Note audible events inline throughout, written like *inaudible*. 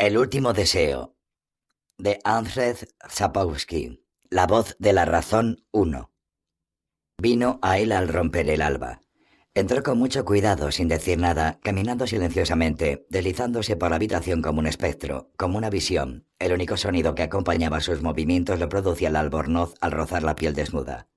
El último deseo de Andrzej Zapowski. La voz de la razón 1. Vino a él al romper el alba. Entró con mucho cuidado, sin decir nada, caminando silenciosamente, deslizándose por la habitación como un espectro, como una visión. El único sonido que acompañaba sus movimientos lo producía el albornoz al rozar la piel desnuda.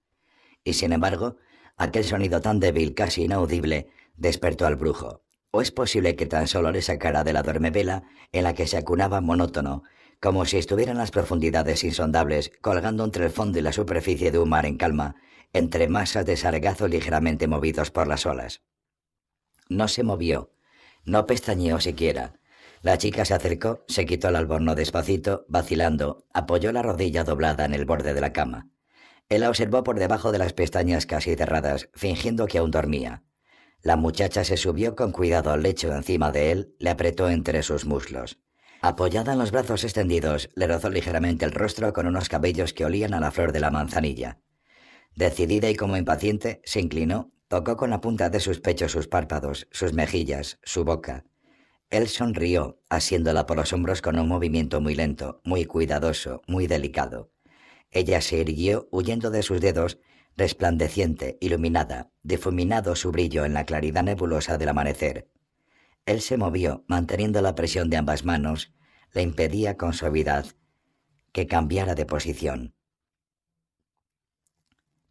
Y sin embargo, aquel sonido tan débil, casi inaudible, despertó al brujo. ¿O es posible que tan solo le sacara de la dormevela en la que se acunaba monótono, como si estuviera en las profundidades insondables, colgando entre el fondo y la superficie de un mar en calma, entre masas de sargazo ligeramente movidos por las olas? No se movió, no pestañeó siquiera. La chica se acercó, se quitó el alborno despacito, vacilando, apoyó la rodilla doblada en el borde de la cama. Él la observó por debajo de las pestañas casi cerradas, fingiendo que aún dormía. La muchacha se subió con cuidado al lecho encima de él, le apretó entre sus muslos. Apoyada en los brazos extendidos, le rozó ligeramente el rostro con unos cabellos que olían a la flor de la manzanilla. Decidida y como impaciente, se inclinó, tocó con la punta de sus pechos sus párpados, sus mejillas, su boca. Él sonrió, asiéndola por los hombros con un movimiento muy lento, muy cuidadoso, muy delicado. Ella se irguió, huyendo de sus dedos, resplandeciente, iluminada, difuminado su brillo en la claridad nebulosa del amanecer. Él se movió, manteniendo la presión de ambas manos, le impedía con suavidad que cambiara de posición.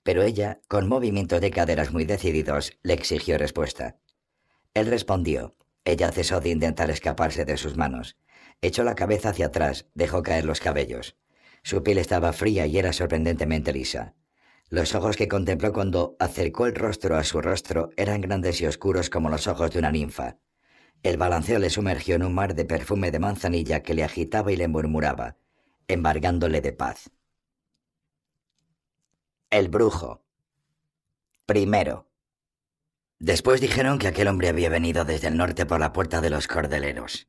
Pero ella, con movimientos de caderas muy decididos, le exigió respuesta. Él respondió. Ella cesó de intentar escaparse de sus manos. Echó la cabeza hacia atrás, dejó caer los cabellos. Su piel estaba fría y era sorprendentemente lisa. Los ojos que contempló cuando acercó el rostro a su rostro eran grandes y oscuros como los ojos de una ninfa. El balanceo le sumergió en un mar de perfume de manzanilla que le agitaba y le murmuraba, embargándole de paz. El brujo. Primero. Después dijeron que aquel hombre había venido desde el norte por la puerta de los cordeleros.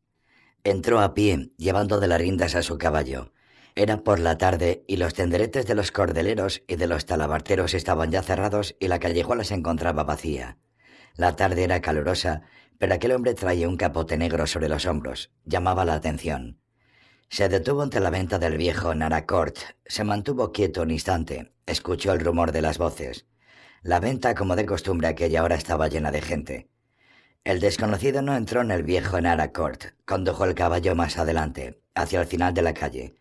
Entró a pie, llevando de las riendas a su caballo, era por la tarde y los tenderetes de los cordeleros y de los talabarteros estaban ya cerrados y la callejuela se encontraba vacía. La tarde era calurosa, pero aquel hombre traía un capote negro sobre los hombros. Llamaba la atención. Se detuvo ante la venta del viejo Naracourt. Se mantuvo quieto un instante. Escuchó el rumor de las voces. La venta, como de costumbre, aquella hora estaba llena de gente. El desconocido no entró en el viejo Naracourt. Condujo el caballo más adelante, hacia el final de la calle.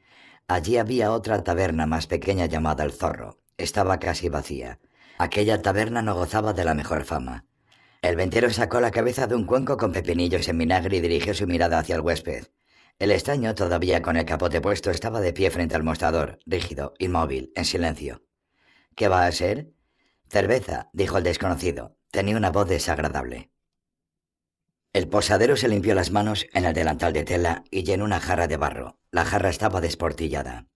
Allí había otra taberna más pequeña llamada El Zorro. Estaba casi vacía. Aquella taberna no gozaba de la mejor fama. El ventero sacó la cabeza de un cuenco con pepinillos en vinagre y dirigió su mirada hacia el huésped. El extraño, todavía con el capote puesto, estaba de pie frente al mostrador, rígido, inmóvil, en silencio. ¿Qué va a ser? Cerveza, dijo el desconocido. Tenía una voz desagradable. El posadero se limpió las manos en el delantal de tela y llenó una jarra de barro. La jarra estaba desportillada.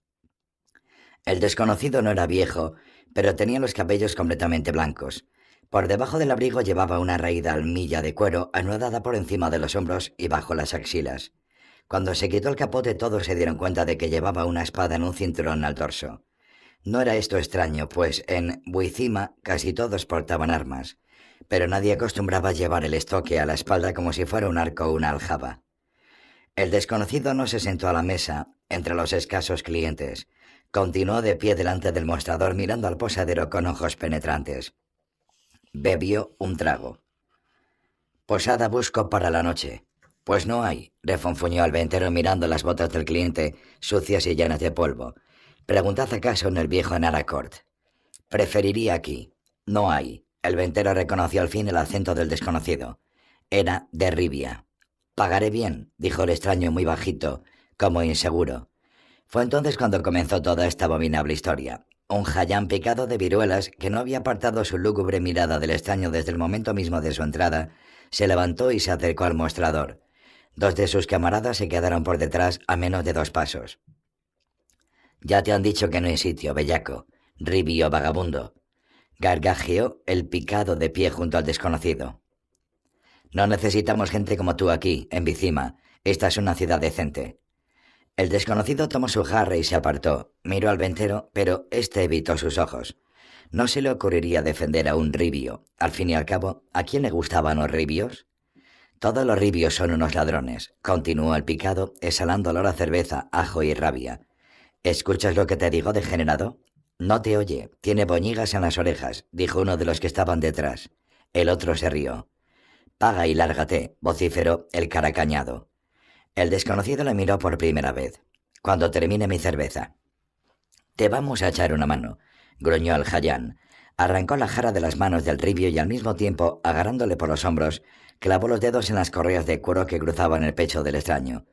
El desconocido no era viejo, pero tenía los cabellos completamente blancos. Por debajo del abrigo llevaba una raída almilla de cuero anudada por encima de los hombros y bajo las axilas. Cuando se quitó el capote todos se dieron cuenta de que llevaba una espada en un cinturón al torso. No era esto extraño, pues en Buicima casi todos portaban armas pero nadie acostumbraba llevar el estoque a la espalda como si fuera un arco o una aljaba. El desconocido no se sentó a la mesa entre los escasos clientes. Continuó de pie delante del mostrador mirando al posadero con ojos penetrantes. Bebió un trago. Posada busco para la noche. Pues no hay, refonfuñó al ventero mirando las botas del cliente, sucias y llenas de polvo. Preguntad acaso en el viejo Naracourt. Preferiría aquí. No hay. El ventero reconoció al fin el acento del desconocido. Era de Ribia. Pagaré bien, dijo el extraño muy bajito, como inseguro. Fue entonces cuando comenzó toda esta abominable historia. Un jayán picado de viruelas, que no había apartado su lúgubre mirada del extraño desde el momento mismo de su entrada, se levantó y se acercó al mostrador. Dos de sus camaradas se quedaron por detrás a menos de dos pasos. Ya te han dicho que no hay sitio, bellaco, ribio vagabundo, gargajeó el picado de pie junto al desconocido. No necesitamos gente como tú aquí, en Bicima. Esta es una ciudad decente. El desconocido tomó su jarra y se apartó. Miró al ventero, pero éste evitó sus ojos. No se le ocurriría defender a un ribio. Al fin y al cabo, ¿a quién le gustaban los ribios? Todos los ribios son unos ladrones, continuó el picado, exhalando olor a cerveza, ajo y rabia. ¿Escuchas lo que te digo, degenerado? No te oye, tiene boñigas en las orejas, dijo uno de los que estaban detrás. El otro se rió. Paga y lárgate, vociferó el caracañado. El desconocido le miró por primera vez. Cuando termine mi cerveza. Te vamos a echar una mano, gruñó el jayán. Arrancó la jara de las manos del ribio y al mismo tiempo, agarrándole por los hombros, clavó los dedos en las correas de cuero que cruzaban el pecho del extraño.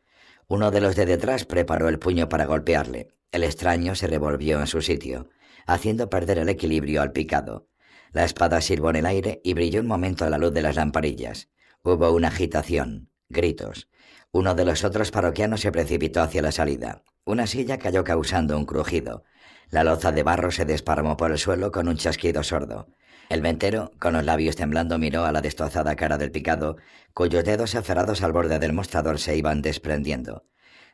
Uno de los de detrás preparó el puño para golpearle. El extraño se revolvió en su sitio, haciendo perder el equilibrio al picado. La espada silbó en el aire y brilló un momento a la luz de las lamparillas. Hubo una agitación, gritos. Uno de los otros parroquianos se precipitó hacia la salida. Una silla cayó causando un crujido. La loza de barro se desparramó por el suelo con un chasquido sordo. El ventero, con los labios temblando, miró a la destrozada cara del picado, cuyos dedos aferrados al borde del mostrador se iban desprendiendo,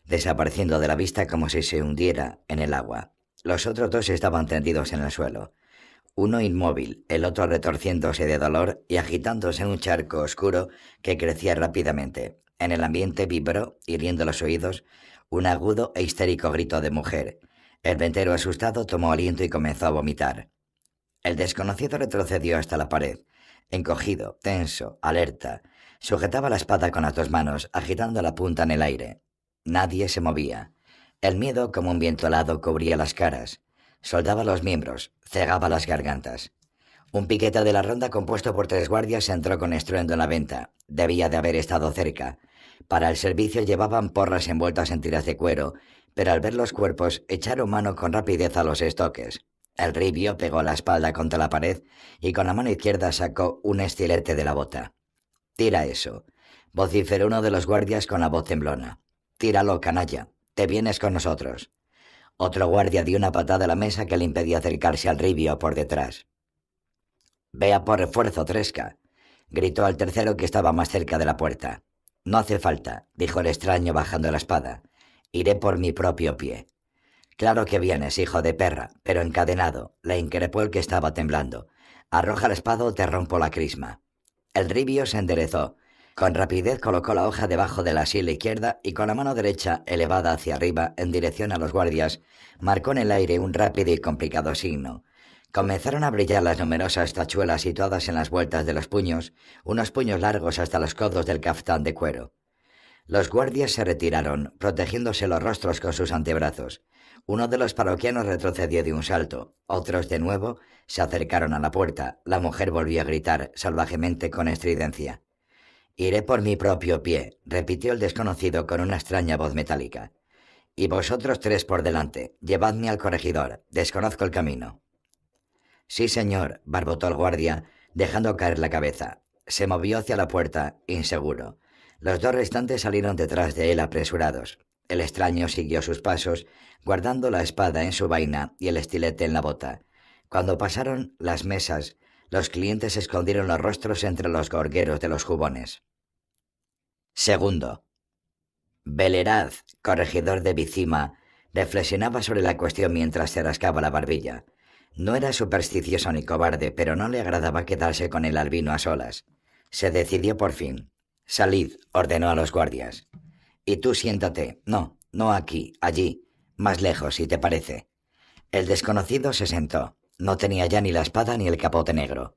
desapareciendo de la vista como si se hundiera en el agua. Los otros dos estaban tendidos en el suelo uno inmóvil, el otro retorciéndose de dolor y agitándose en un charco oscuro que crecía rápidamente. En el ambiente vibró, hiriendo los oídos, un agudo e histérico grito de mujer. El ventero asustado tomó aliento y comenzó a vomitar. El desconocido retrocedió hasta la pared, encogido, tenso, alerta. Sujetaba la espada con las dos manos, agitando la punta en el aire. Nadie se movía. El miedo, como un viento helado, cubría las caras soldaba los miembros, cegaba las gargantas. Un piquete de la ronda compuesto por tres guardias entró con estruendo en la venta. Debía de haber estado cerca. Para el servicio llevaban porras envueltas en tiras de cuero, pero al ver los cuerpos echaron mano con rapidez a los estoques. El ribio pegó la espalda contra la pared y con la mano izquierda sacó un estilete de la bota. Tira eso, vociferó uno de los guardias con la voz temblona. Tíralo, canalla. Te vienes con nosotros. Otro guardia dio una patada a la mesa que le impedía acercarse al ribio por detrás. Vea por refuerzo, Tresca, gritó al tercero que estaba más cerca de la puerta. No hace falta, dijo el extraño bajando la espada. Iré por mi propio pie. Claro que vienes, hijo de perra, pero encadenado, le increpó el que estaba temblando. Arroja la espada o te rompo la crisma. El ribio se enderezó, con rapidez colocó la hoja debajo de la silla izquierda y con la mano derecha elevada hacia arriba en dirección a los guardias, marcó en el aire un rápido y complicado signo. Comenzaron a brillar las numerosas tachuelas situadas en las vueltas de los puños, unos puños largos hasta los codos del caftán de cuero. Los guardias se retiraron, protegiéndose los rostros con sus antebrazos. Uno de los parroquianos retrocedió de un salto, otros de nuevo se acercaron a la puerta. La mujer volvió a gritar salvajemente con estridencia. Iré por mi propio pie, repitió el desconocido con una extraña voz metálica. Y vosotros tres por delante, llevadme al corregidor, desconozco el camino. Sí, señor, barbotó el guardia, dejando caer la cabeza. Se movió hacia la puerta, inseguro. Los dos restantes salieron detrás de él apresurados. El extraño siguió sus pasos, guardando la espada en su vaina y el estilete en la bota. Cuando pasaron las mesas, los clientes escondieron los rostros entre los gorgueros de los jubones. Segundo. Beleraz, corregidor de Bicima, reflexionaba sobre la cuestión mientras se rascaba la barbilla. No era supersticioso ni cobarde, pero no le agradaba quedarse con el albino a solas. Se decidió por fin. Salid, ordenó a los guardias. Y tú siéntate. No, no aquí, allí, más lejos, si te parece. El desconocido se sentó. No tenía ya ni la espada ni el capote negro.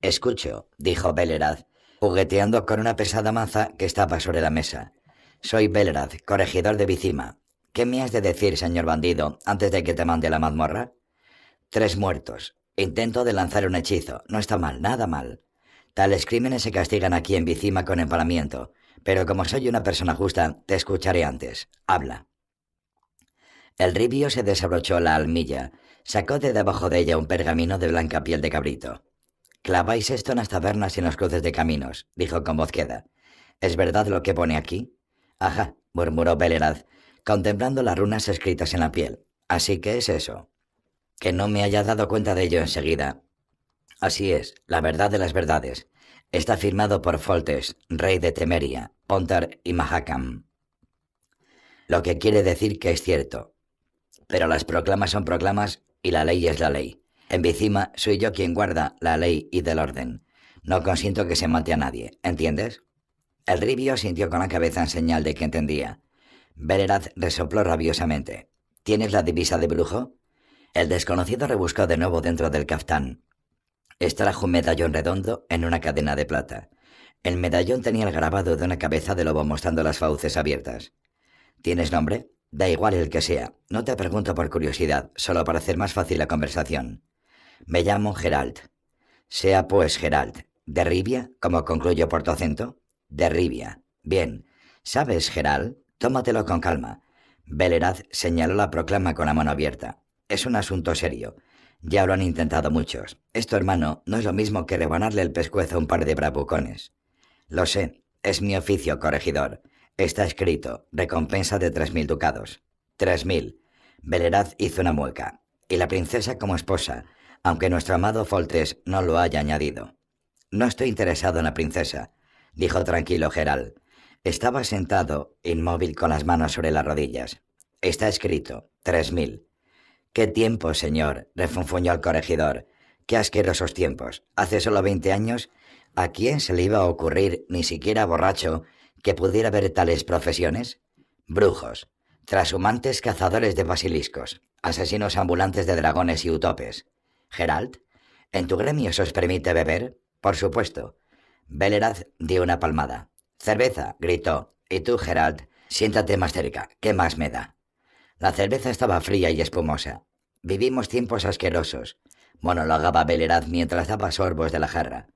Escucho, dijo Beleraz, jugueteando con una pesada maza que estaba sobre la mesa. Soy Belrad, corregidor de Bicima. ¿Qué me has de decir, señor bandido, antes de que te mande la mazmorra? Tres muertos. Intento de lanzar un hechizo. No está mal, nada mal. Tales crímenes se castigan aquí en Bicima con empalamiento, pero como soy una persona justa, te escucharé antes. Habla. El ribio se desabrochó la almilla, sacó de debajo de ella un pergamino de blanca piel de cabrito. Claváis esto en las tabernas y en los cruces de caminos, dijo con voz queda. ¿Es verdad lo que pone aquí? Ajá, murmuró Belerad, contemplando las runas escritas en la piel. Así que es eso. Que no me haya dado cuenta de ello enseguida. Así es, la verdad de las verdades. Está firmado por Foltes, rey de Temeria, Pontar y Mahakam. Lo que quiere decir que es cierto. Pero las proclamas son proclamas y la ley es la ley. En Bicima soy yo quien guarda la ley y del orden. No consiento que se mate a nadie, ¿entiendes? El ribio sintió con la cabeza en señal de que entendía. Beleraz resopló rabiosamente. ¿Tienes la divisa de brujo? El desconocido rebuscó de nuevo dentro del caftán. Extrajo un medallón redondo en una cadena de plata. El medallón tenía el grabado de una cabeza de lobo mostrando las fauces abiertas. ¿Tienes nombre? Da igual el que sea. No te pregunto por curiosidad, solo para hacer más fácil la conversación. Me llamo Gerald. Sea pues Gerald. ¿De Ribia? como concluyó por tu acento? De Ribia. Bien. ¿Sabes, Gerald? Tómatelo con calma. Beleraz señaló la proclama con la mano abierta. Es un asunto serio. Ya lo han intentado muchos. Esto, hermano, no es lo mismo que rebanarle el pescuezo a un par de bravucones. Lo sé. Es mi oficio, corregidor. Está escrito. Recompensa de tres mil ducados. Tres mil. Beleraz hizo una mueca. Y la princesa como esposa, aunque nuestro amado Foltes no lo haya añadido. No estoy interesado en la princesa, dijo tranquilo Geral. Estaba sentado, inmóvil con las manos sobre las rodillas. Está escrito, tres mil. Qué tiempo, señor, refunfuñó el corregidor. Qué asquerosos tiempos. Hace solo veinte años, ¿a quién se le iba a ocurrir, ni siquiera borracho, que pudiera ver tales profesiones? Brujos, trashumantes cazadores de basiliscos, asesinos ambulantes de dragones y utopes. Gerald, ¿en tu gremio se os permite beber? Por supuesto. Beleraz dio una palmada. Cerveza, gritó. Y tú, Gerald, siéntate más cerca. ¿Qué más me da? La cerveza estaba fría y espumosa. Vivimos tiempos asquerosos, monologaba Beleraz mientras daba sorbos de la jarra.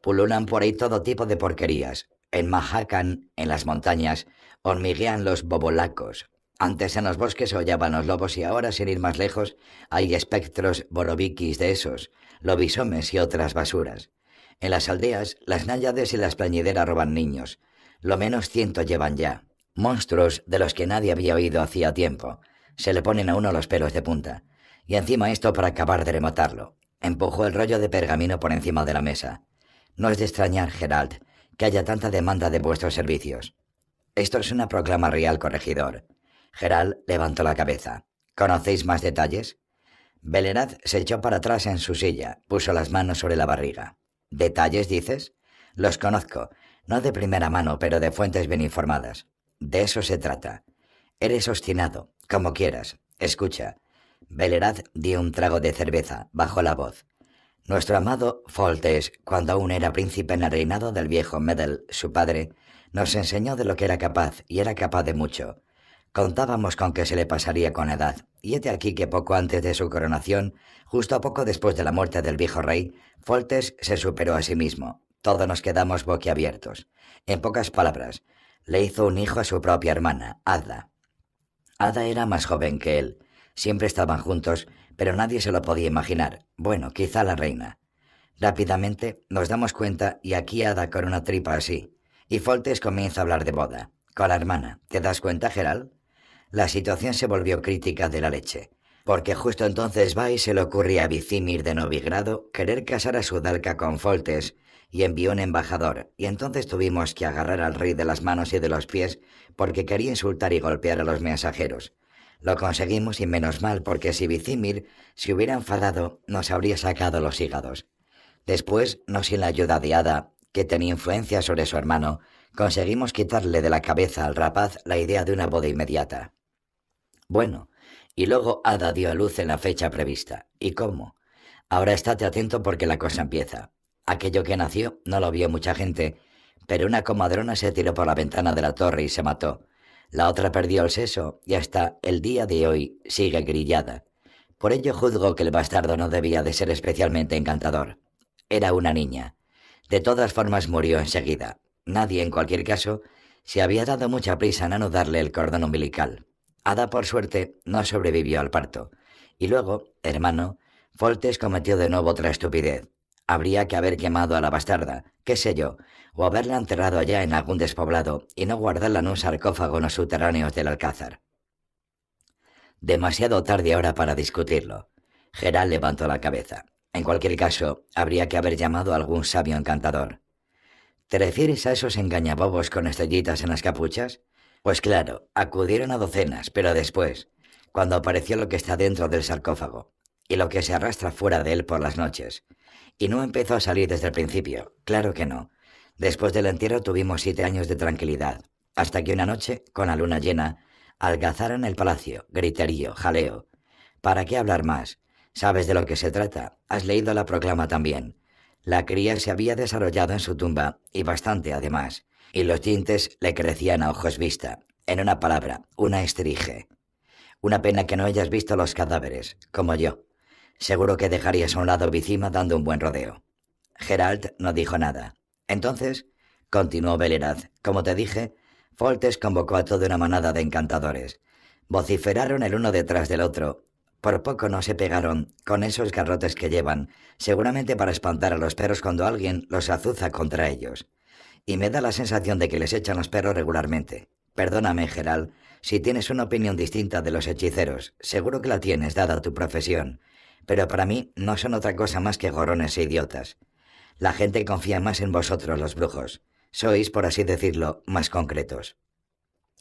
Pululan por ahí todo tipo de porquerías. En Mahacan, en las montañas, hormiguean los bobolacos. Antes en los bosques hollaban los lobos y ahora, sin ir más lejos, hay espectros borobiquis de esos, lobisomes y otras basuras. En las aldeas, las náyades y las plañideras roban niños. Lo menos ciento llevan ya. Monstruos de los que nadie había oído hacía tiempo. Se le ponen a uno los pelos de punta. Y encima esto para acabar de rematarlo. Empujó el rollo de pergamino por encima de la mesa. No es de extrañar, Gerald, que haya tanta demanda de vuestros servicios. Esto es una proclama real, corregidor. Gerald levantó la cabeza. ¿Conocéis más detalles? Beleraz se echó para atrás en su silla, puso las manos sobre la barriga. ¿Detalles, dices? Los conozco, no de primera mano, pero de fuentes bien informadas. De eso se trata. Eres obstinado, como quieras. Escucha. Beleraz dio un trago de cerveza, bajó la voz. Nuestro amado Foltes, cuando aún era príncipe en el reinado del viejo Medel, su padre, nos enseñó de lo que era capaz, y era capaz de mucho. Contábamos con que se le pasaría con edad, y hete aquí que poco antes de su coronación, justo poco después de la muerte del viejo rey, Foltes se superó a sí mismo. Todos nos quedamos boquiabiertos. En pocas palabras, le hizo un hijo a su propia hermana, Ada. Ada era más joven que él. Siempre estaban juntos, pero nadie se lo podía imaginar. Bueno, quizá la reina. Rápidamente nos damos cuenta y aquí Ada con una tripa así. Y Foltes comienza a hablar de boda. Con la hermana. ¿Te das cuenta, Gerald? La situación se volvió crítica de la leche. Porque justo entonces va y se le ocurría a Vicimir de Novigrado querer casar a su dalca con Foltes y envió un embajador, y entonces tuvimos que agarrar al rey de las manos y de los pies porque quería insultar y golpear a los mensajeros. Lo conseguimos y menos mal porque si Vicimir se hubiera enfadado nos habría sacado los hígados. Después, no sin la ayuda de Ada, que tenía influencia sobre su hermano, conseguimos quitarle de la cabeza al rapaz la idea de una boda inmediata. Bueno, y luego Ada dio a luz en la fecha prevista. ¿Y cómo? Ahora estate atento porque la cosa empieza. Aquello que nació no lo vio mucha gente, pero una comadrona se tiró por la ventana de la torre y se mató. La otra perdió el seso y hasta el día de hoy sigue grillada. Por ello juzgo que el bastardo no debía de ser especialmente encantador. Era una niña. De todas formas murió enseguida. Nadie, en cualquier caso, se había dado mucha prisa en anudarle el cordón umbilical. Ada, por suerte, no sobrevivió al parto. Y luego, hermano, Foltes cometió de nuevo otra estupidez. Habría que haber quemado a la bastarda, qué sé yo, o haberla enterrado allá en algún despoblado y no guardarla en un sarcófago en los subterráneos del Alcázar. Demasiado tarde ahora para discutirlo. Geral levantó la cabeza. En cualquier caso, habría que haber llamado a algún sabio encantador. ¿Te refieres a esos engañabobos con estrellitas en las capuchas? Pues claro, acudieron a docenas, pero después, cuando apareció lo que está dentro del sarcófago y lo que se arrastra fuera de él por las noches, y no empezó a salir desde el principio, claro que no. Después del entierro tuvimos siete años de tranquilidad, hasta que una noche, con la luna llena, algazaron el palacio, griterío, jaleo. ¿Para qué hablar más? ¿Sabes de lo que se trata? Has leído la proclama también. La cría se había desarrollado en su tumba, y bastante además, y los dientes le crecían a ojos vista. En una palabra, una estrige. Una pena que no hayas visto los cadáveres, como yo. Seguro que dejarías a un lado Vicima dando un buen rodeo. Gerald no dijo nada. Entonces, continuó Beleraz, como te dije, Foltes convocó a toda una manada de encantadores. Vociferaron el uno detrás del otro. Por poco no se pegaron con esos garrotes que llevan, seguramente para espantar a los perros cuando alguien los azuza contra ellos. Y me da la sensación de que les echan los perros regularmente. Perdóname, Gerald, si tienes una opinión distinta de los hechiceros, seguro que la tienes, dada tu profesión. Pero para mí no son otra cosa más que gorrones e idiotas. La gente confía más en vosotros, los brujos. Sois, por así decirlo, más concretos.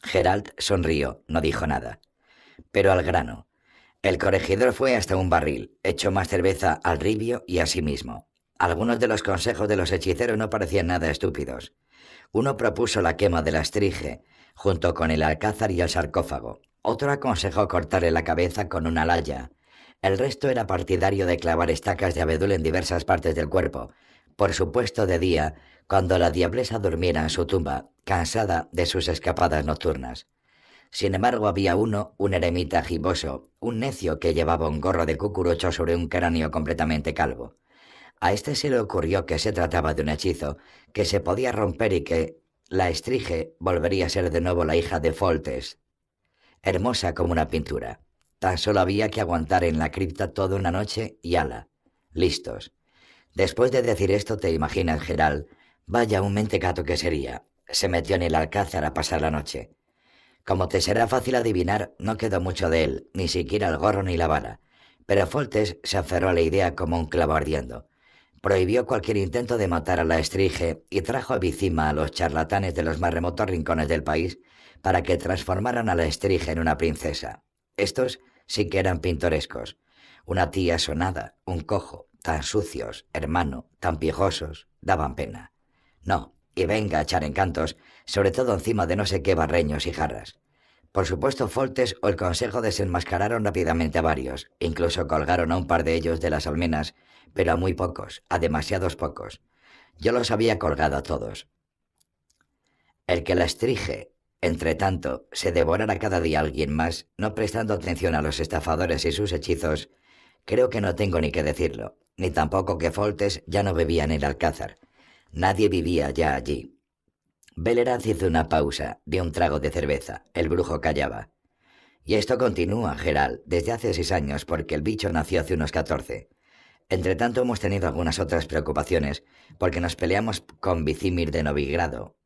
Gerald sonrió, no dijo nada. Pero al grano. El corregidor fue hasta un barril, echó más cerveza al ribio y a sí mismo. Algunos de los consejos de los hechiceros no parecían nada estúpidos. Uno propuso la quema de la estrige, junto con el alcázar y el sarcófago. Otro aconsejó cortarle la cabeza con una laya. El resto era partidario de clavar estacas de abedul en diversas partes del cuerpo, por supuesto de día, cuando la diablesa durmiera en su tumba, cansada de sus escapadas nocturnas. Sin embargo, había uno, un eremita giboso, un necio que llevaba un gorro de cucurucho sobre un cráneo completamente calvo. A este se le ocurrió que se trataba de un hechizo, que se podía romper y que la estrige volvería a ser de nuevo la hija de Foltes, hermosa como una pintura. Tan solo había que aguantar en la cripta toda una noche y ala. Listos. Después de decir esto, te imaginas, Gerald, vaya un mentecato que sería. Se metió en el alcázar a pasar la noche. Como te será fácil adivinar, no quedó mucho de él, ni siquiera el gorro ni la vara. Pero Foltes se aferró a la idea como un clavo ardiendo. Prohibió cualquier intento de matar a la estrige y trajo a Bicima a los charlatanes de los más remotos rincones del país para que transformaran a la estrige en una princesa. Estos sí que eran pintorescos. Una tía sonada, un cojo, tan sucios, hermano, tan piejosos, daban pena. No, y venga a echar encantos, sobre todo encima de no sé qué barreños y jarras. Por supuesto, Foltes o el consejo desenmascararon rápidamente a varios, incluso colgaron a un par de ellos de las almenas, pero a muy pocos, a demasiados pocos. Yo los había colgado a todos. El que la estrige, entre tanto, se devorara cada día alguien más, no prestando atención a los estafadores y sus hechizos, creo que no tengo ni que decirlo, ni tampoco que Foltes ya no bebía en el Alcázar. Nadie vivía ya allí. Beleraz hizo una pausa, dio un trago de cerveza. El brujo callaba. Y esto continúa, Gerald, desde hace seis años, porque el bicho nació hace unos catorce. Entretanto hemos tenido algunas otras preocupaciones, porque nos peleamos con Vicimir de Novigrado.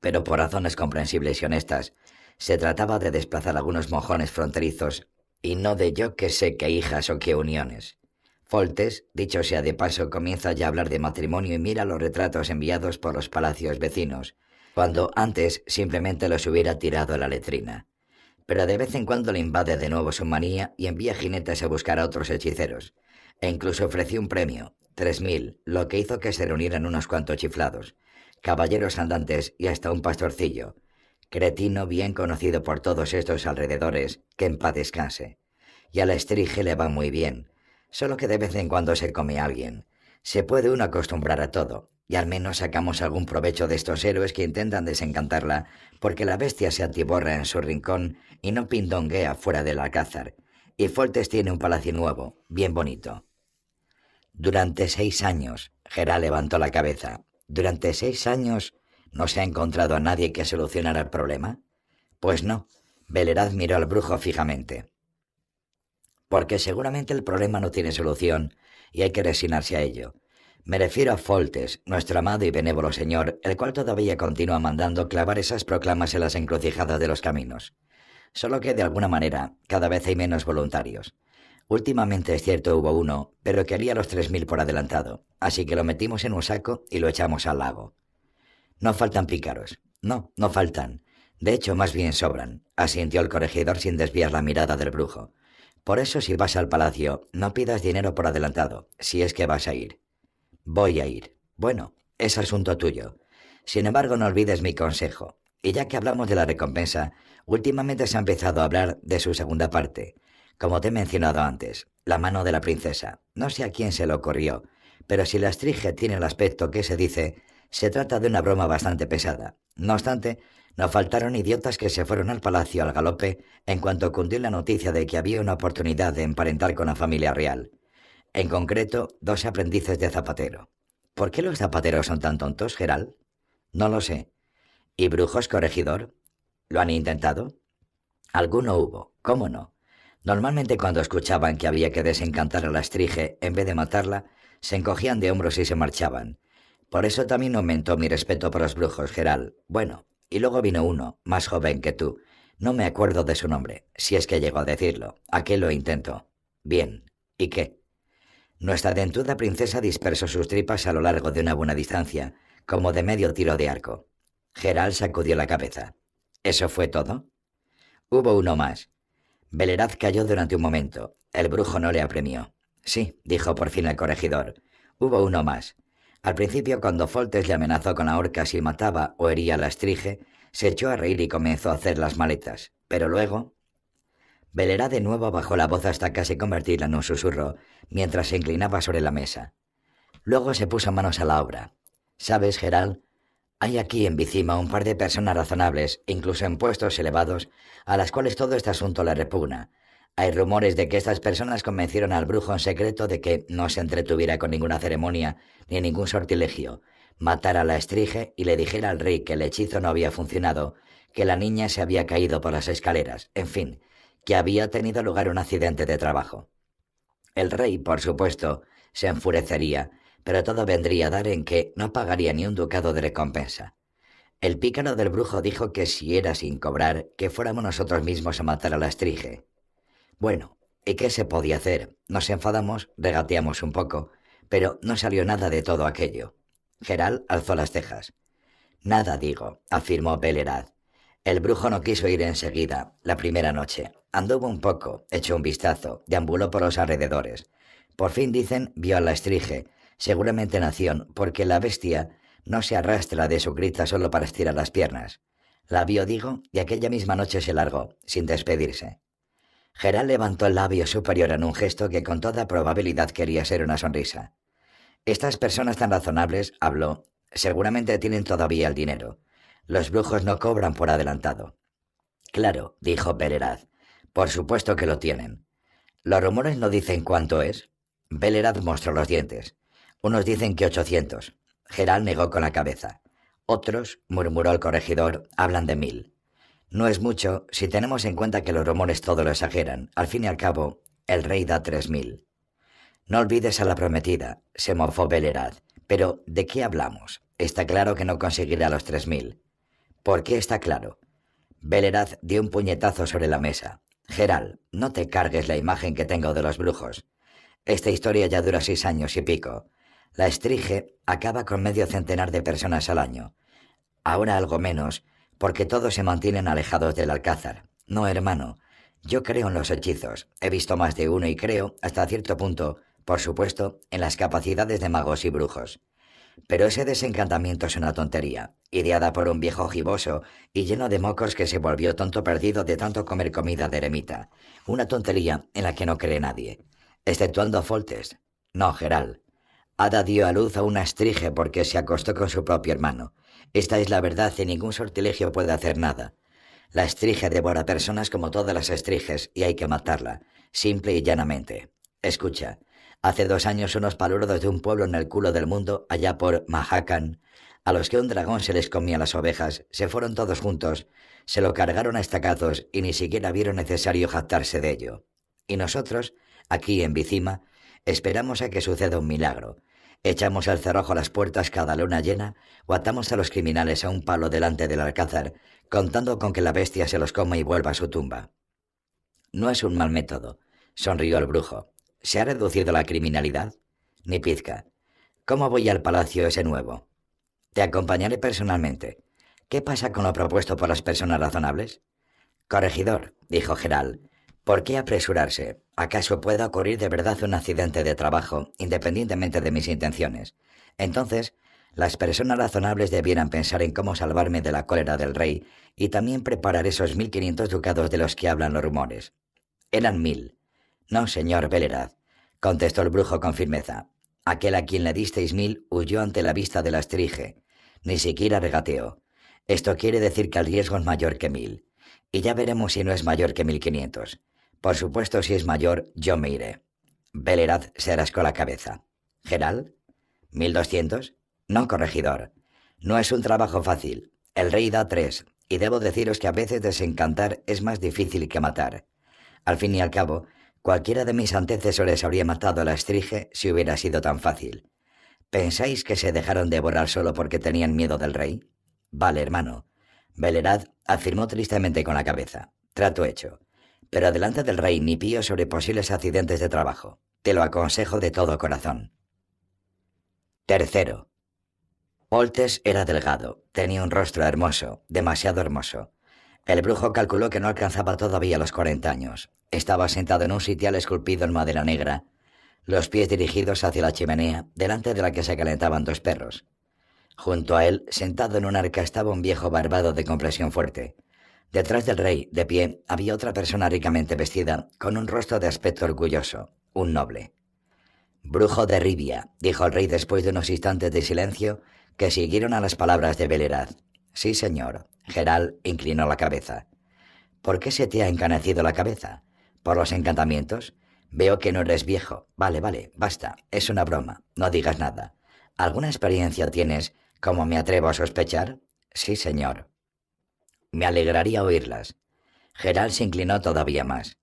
Pero por razones comprensibles y honestas, se trataba de desplazar algunos mojones fronterizos, y no de yo que sé qué hijas o qué uniones. Foltes, dicho sea de paso, comienza ya a hablar de matrimonio y mira los retratos enviados por los palacios vecinos, cuando antes simplemente los hubiera tirado a la letrina. Pero de vez en cuando le invade de nuevo su manía y envía jinetes a buscar a otros hechiceros, e incluso ofreció un premio, tres mil, lo que hizo que se reunieran unos cuantos chiflados, caballeros andantes y hasta un pastorcillo, cretino bien conocido por todos estos alrededores, que en paz descanse. Y a la estrige le va muy bien, solo que de vez en cuando se come a alguien. Se puede uno acostumbrar a todo, y al menos sacamos algún provecho de estos héroes que intentan desencantarla, porque la bestia se atiborra en su rincón y no pindonguea fuera del alcázar. Y Foltes tiene un palacio nuevo, bien bonito. Durante seis años, Gerard levantó la cabeza. Durante seis años no se ha encontrado a nadie que solucionara el problema. Pues no. Beleraz miró al brujo fijamente porque seguramente el problema no tiene solución y hay que resignarse a ello. Me refiero a Foltes, nuestro amado y benévolo señor, el cual todavía continúa mandando clavar esas proclamas en las encrucijadas de los caminos. Solo que de alguna manera cada vez hay menos voluntarios. Últimamente es cierto hubo uno, pero quería los tres mil por adelantado, así que lo metimos en un saco y lo echamos al lago. No faltan pícaros. No, no faltan. De hecho, más bien sobran, asintió el corregidor sin desviar la mirada del brujo. Por eso si vas al palacio, no pidas dinero por adelantado, si es que vas a ir. Voy a ir. Bueno, es asunto tuyo. Sin embargo, no olvides mi consejo. Y ya que hablamos de la recompensa, últimamente se ha empezado a hablar de su segunda parte. Como te he mencionado antes, la mano de la princesa. No sé a quién se le ocurrió, pero si la estrige tiene el aspecto que se dice, se trata de una broma bastante pesada. No obstante, no faltaron idiotas que se fueron al palacio al galope en cuanto cundió la noticia de que había una oportunidad de emparentar con la familia real. En concreto, dos aprendices de zapatero. ¿Por qué los zapateros son tan tontos, Geral? No lo sé. ¿Y brujos corregidor? ¿Lo han intentado? Alguno hubo, ¿cómo no? Normalmente cuando escuchaban que había que desencantar a la estrige en vez de matarla, se encogían de hombros y se marchaban. Por eso también aumentó mi respeto por los brujos, Geral. Bueno, y luego vino uno, más joven que tú. No me acuerdo de su nombre, si es que llegó a decirlo. ¿A qué lo intento? Bien. ¿Y qué? Nuestra dentuda princesa dispersó sus tripas a lo largo de una buena distancia, como de medio tiro de arco. Geral sacudió la cabeza. ¿Eso fue todo? Hubo uno más. Beleraz cayó durante un momento. El brujo no le apremió. Sí, dijo por fin el corregidor. Hubo uno más. Al principio, cuando Foltes le amenazó con la horca si mataba o hería la estrige, se echó a reír y comenzó a hacer las maletas. Pero luego... Velerá de nuevo bajó la voz hasta casi convertirla en un susurro, mientras se inclinaba sobre la mesa. Luego se puso manos a la obra. ¿Sabes, Gerald? Hay aquí en Bicima un par de personas razonables, incluso en puestos elevados, a las cuales todo este asunto le repugna, hay rumores de que estas personas convencieron al brujo en secreto de que no se entretuviera con ninguna ceremonia ni ningún sortilegio, matara a la estrige y le dijera al rey que el hechizo no había funcionado, que la niña se había caído por las escaleras, en fin, que había tenido lugar un accidente de trabajo. El rey, por supuesto, se enfurecería, pero todo vendría a dar en que no pagaría ni un ducado de recompensa. El pícaro del brujo dijo que si era sin cobrar, que fuéramos nosotros mismos a matar a la estrige. Bueno, ¿y qué se podía hacer? Nos enfadamos, regateamos un poco, pero no salió nada de todo aquello. Geral alzó las cejas. Nada, digo, afirmó Belerad. El brujo no quiso ir enseguida, la primera noche. Anduvo un poco, echó un vistazo, deambuló por los alrededores. Por fin, dicen, vio a la estrige, seguramente nación, porque la bestia no se arrastra de su grita solo para estirar las piernas. La vio, digo, y aquella misma noche se largó, sin despedirse. Gerald levantó el labio superior en un gesto que con toda probabilidad quería ser una sonrisa. Estas personas tan razonables, habló, seguramente tienen todavía el dinero. Los brujos no cobran por adelantado. Claro, dijo Beleraz. Por supuesto que lo tienen. Los rumores no dicen cuánto es. Beleraz mostró los dientes. Unos dicen que ochocientos. Gerald negó con la cabeza. Otros, murmuró el corregidor, hablan de mil. No es mucho si tenemos en cuenta que los rumores todo lo exageran. Al fin y al cabo, el rey da tres mil. No olvides a la prometida, se mofó Belerad. Pero, ¿de qué hablamos? Está claro que no conseguirá los tres mil. ¿Por qué está claro? Belerad dio un puñetazo sobre la mesa. Geral, no te cargues la imagen que tengo de los brujos. Esta historia ya dura seis años y pico. La estrige acaba con medio centenar de personas al año. Ahora algo menos, porque todos se mantienen alejados del alcázar. No, hermano, yo creo en los hechizos, he visto más de uno y creo, hasta cierto punto, por supuesto, en las capacidades de magos y brujos. Pero ese desencantamiento es una tontería, ideada por un viejo giboso y lleno de mocos que se volvió tonto perdido de tanto comer comida de eremita. Una tontería en la que no cree nadie, exceptuando Foltes. No, Geral. Ada dio a luz a una estrige porque se acostó con su propio hermano, esta es la verdad y ningún sortilegio puede hacer nada. La estrige devora personas como todas las estriges y hay que matarla, simple y llanamente. Escucha, hace dos años unos palurdos de un pueblo en el culo del mundo, allá por Mahakan, a los que un dragón se les comía las ovejas, se fueron todos juntos, se lo cargaron a estacazos y ni siquiera vieron necesario jactarse de ello. Y nosotros, aquí en Bicima, esperamos a que suceda un milagro, Echamos el cerrojo las puertas cada luna llena o atamos a los criminales a un palo delante del alcázar, contando con que la bestia se los coma y vuelva a su tumba. No es un mal método, sonrió el brujo. ¿Se ha reducido la criminalidad? Ni pizca. ¿Cómo voy al palacio ese nuevo? Te acompañaré personalmente. ¿Qué pasa con lo propuesto por las personas razonables? Corregidor, dijo Geral, ¿Por qué apresurarse? ¿Acaso pueda ocurrir de verdad un accidente de trabajo, independientemente de mis intenciones? Entonces, Las personas razonables debieran pensar en cómo salvarme de la cólera del rey y también preparar esos mil quinientos ducados de los que hablan los rumores. Eran mil. No, señor Belerad, contestó el brujo con firmeza. Aquel a quien le disteis mil huyó ante la vista de la estrige. Ni siquiera regateó. Esto quiere decir que el riesgo es mayor que mil. Y ya veremos si no es mayor que mil quinientos. Por supuesto, si es mayor, yo me iré. Belerad se rascó la cabeza. ¿Geral? ¿Mil doscientos? No, corregidor. No es un trabajo fácil. El rey da tres, y debo deciros que a veces desencantar es más difícil que matar. Al fin y al cabo, cualquiera de mis antecesores habría matado a la estrige si hubiera sido tan fácil. ¿Pensáis que se dejaron devorar solo porque tenían miedo del rey? Vale, hermano. Belerad afirmó tristemente con la cabeza. Trato hecho. Pero delante del rey ni pío sobre posibles accidentes de trabajo. Te lo aconsejo de todo corazón. Tercero. Poltes era delgado, tenía un rostro hermoso, demasiado hermoso. El brujo calculó que no alcanzaba todavía los cuarenta años. Estaba sentado en un sitial esculpido en madera negra, los pies dirigidos hacia la chimenea, delante de la que se calentaban dos perros. Junto a él, sentado en un arca, estaba un viejo barbado de compresión fuerte. Detrás del rey, de pie, había otra persona ricamente vestida, con un rostro de aspecto orgulloso, un noble. Brujo de Ribia, dijo el rey después de unos instantes de silencio que siguieron a las palabras de Belerad. Sí, señor. Geral inclinó la cabeza. ¿Por qué se te ha encanecido la cabeza? ¿Por los encantamientos? Veo que no eres viejo. Vale, vale, basta. Es una broma. No digas nada. ¿Alguna experiencia tienes, como me atrevo a sospechar? Sí, señor. Me alegraría oírlas. Geral se inclinó todavía más.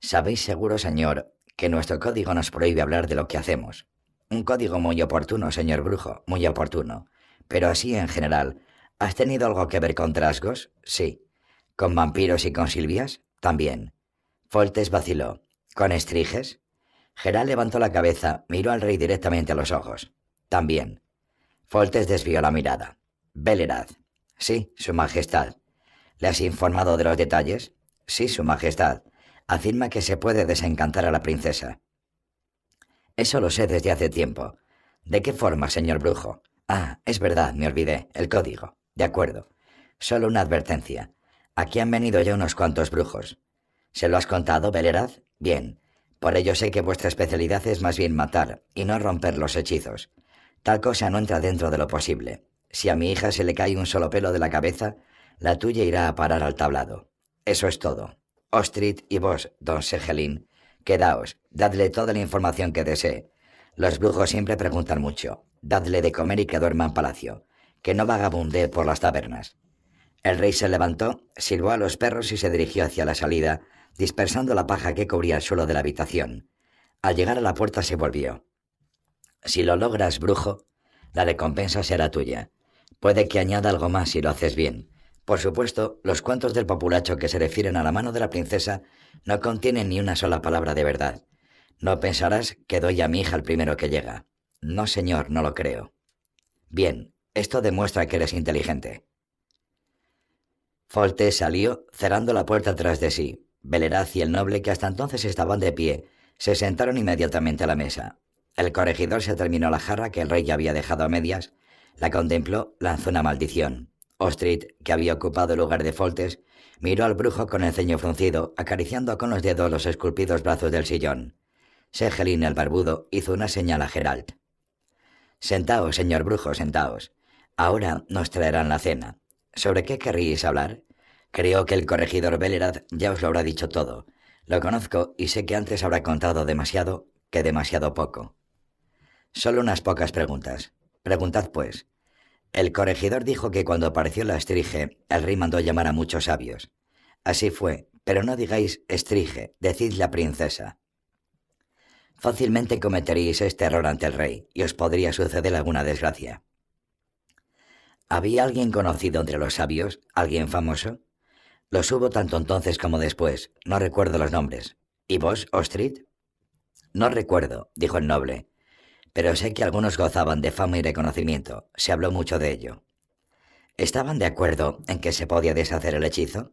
Sabéis seguro, señor, que nuestro código nos prohíbe hablar de lo que hacemos. Un código muy oportuno, señor brujo, muy oportuno. Pero así en general, ¿has tenido algo que ver con trasgos? Sí. ¿Con vampiros y con silvias? También. Foltes vaciló. ¿Con estriges? Geral levantó la cabeza, miró al rey directamente a los ojos. También. Foltes desvió la mirada. Belerad. Sí, Su Majestad. ¿Le has informado de los detalles? Sí, Su Majestad. Afirma que se puede desencantar a la princesa. Eso lo sé desde hace tiempo. ¿De qué forma, señor brujo? Ah, es verdad, me olvidé. El código. De acuerdo. Solo una advertencia. Aquí han venido ya unos cuantos brujos. ¿Se lo has contado, Belerad? Bien. Por ello sé que vuestra especialidad es más bien matar y no romper los hechizos. Tal cosa no entra dentro de lo posible. Si a mi hija se le cae un solo pelo de la cabeza, la tuya irá a parar al tablado. Eso es todo. Ostrit y vos, don Segelín, Quedaos, dadle toda la información que desee. Los brujos siempre preguntan mucho. Dadle de comer y que duerma en palacio. Que no vagabunde por las tabernas. El rey se levantó, silbó a los perros y se dirigió hacia la salida, dispersando la paja que cubría el suelo de la habitación. Al llegar a la puerta se volvió. Si lo logras, brujo, la recompensa será tuya. Puede que añada algo más si lo haces bien. Por supuesto, los cuentos del populacho que se refieren a la mano de la princesa no contienen ni una sola palabra de verdad. No pensarás que doy a mi hija el primero que llega. No, señor, no lo creo. Bien, esto demuestra que eres inteligente. Folte salió, cerrando la puerta tras de sí. Beleraz y el noble, que hasta entonces estaban de pie, se sentaron inmediatamente a la mesa. El corregidor se terminó la jarra que el rey ya había dejado a medias, la contempló, lanzó una maldición. Ostrit, que había ocupado el lugar de Foltes, miró al brujo con el ceño fruncido, acariciando con los dedos los esculpidos brazos del sillón. Segelin el barbudo hizo una señal a Geralt. Sentaos, señor brujo, sentaos. Ahora nos traerán la cena. ¿Sobre qué querríais hablar? Creo que el corregidor Belerad ya os lo habrá dicho todo. Lo conozco y sé que antes habrá contado demasiado que demasiado poco. Solo unas pocas preguntas. Preguntad, pues, el corregidor dijo que cuando apareció la estrige, el rey mandó llamar a muchos sabios. Así fue, pero no digáis estrige, decid la princesa. Fácilmente cometeríais este error ante el rey, y os podría suceder alguna desgracia. ¿Había alguien conocido entre los sabios? ¿Alguien famoso? Los hubo tanto entonces como después, no recuerdo los nombres. ¿Y vos, Ostrid? No recuerdo, dijo el noble, pero sé que algunos gozaban de fama y reconocimiento. Se habló mucho de ello. ¿Estaban de acuerdo en que se podía deshacer el hechizo?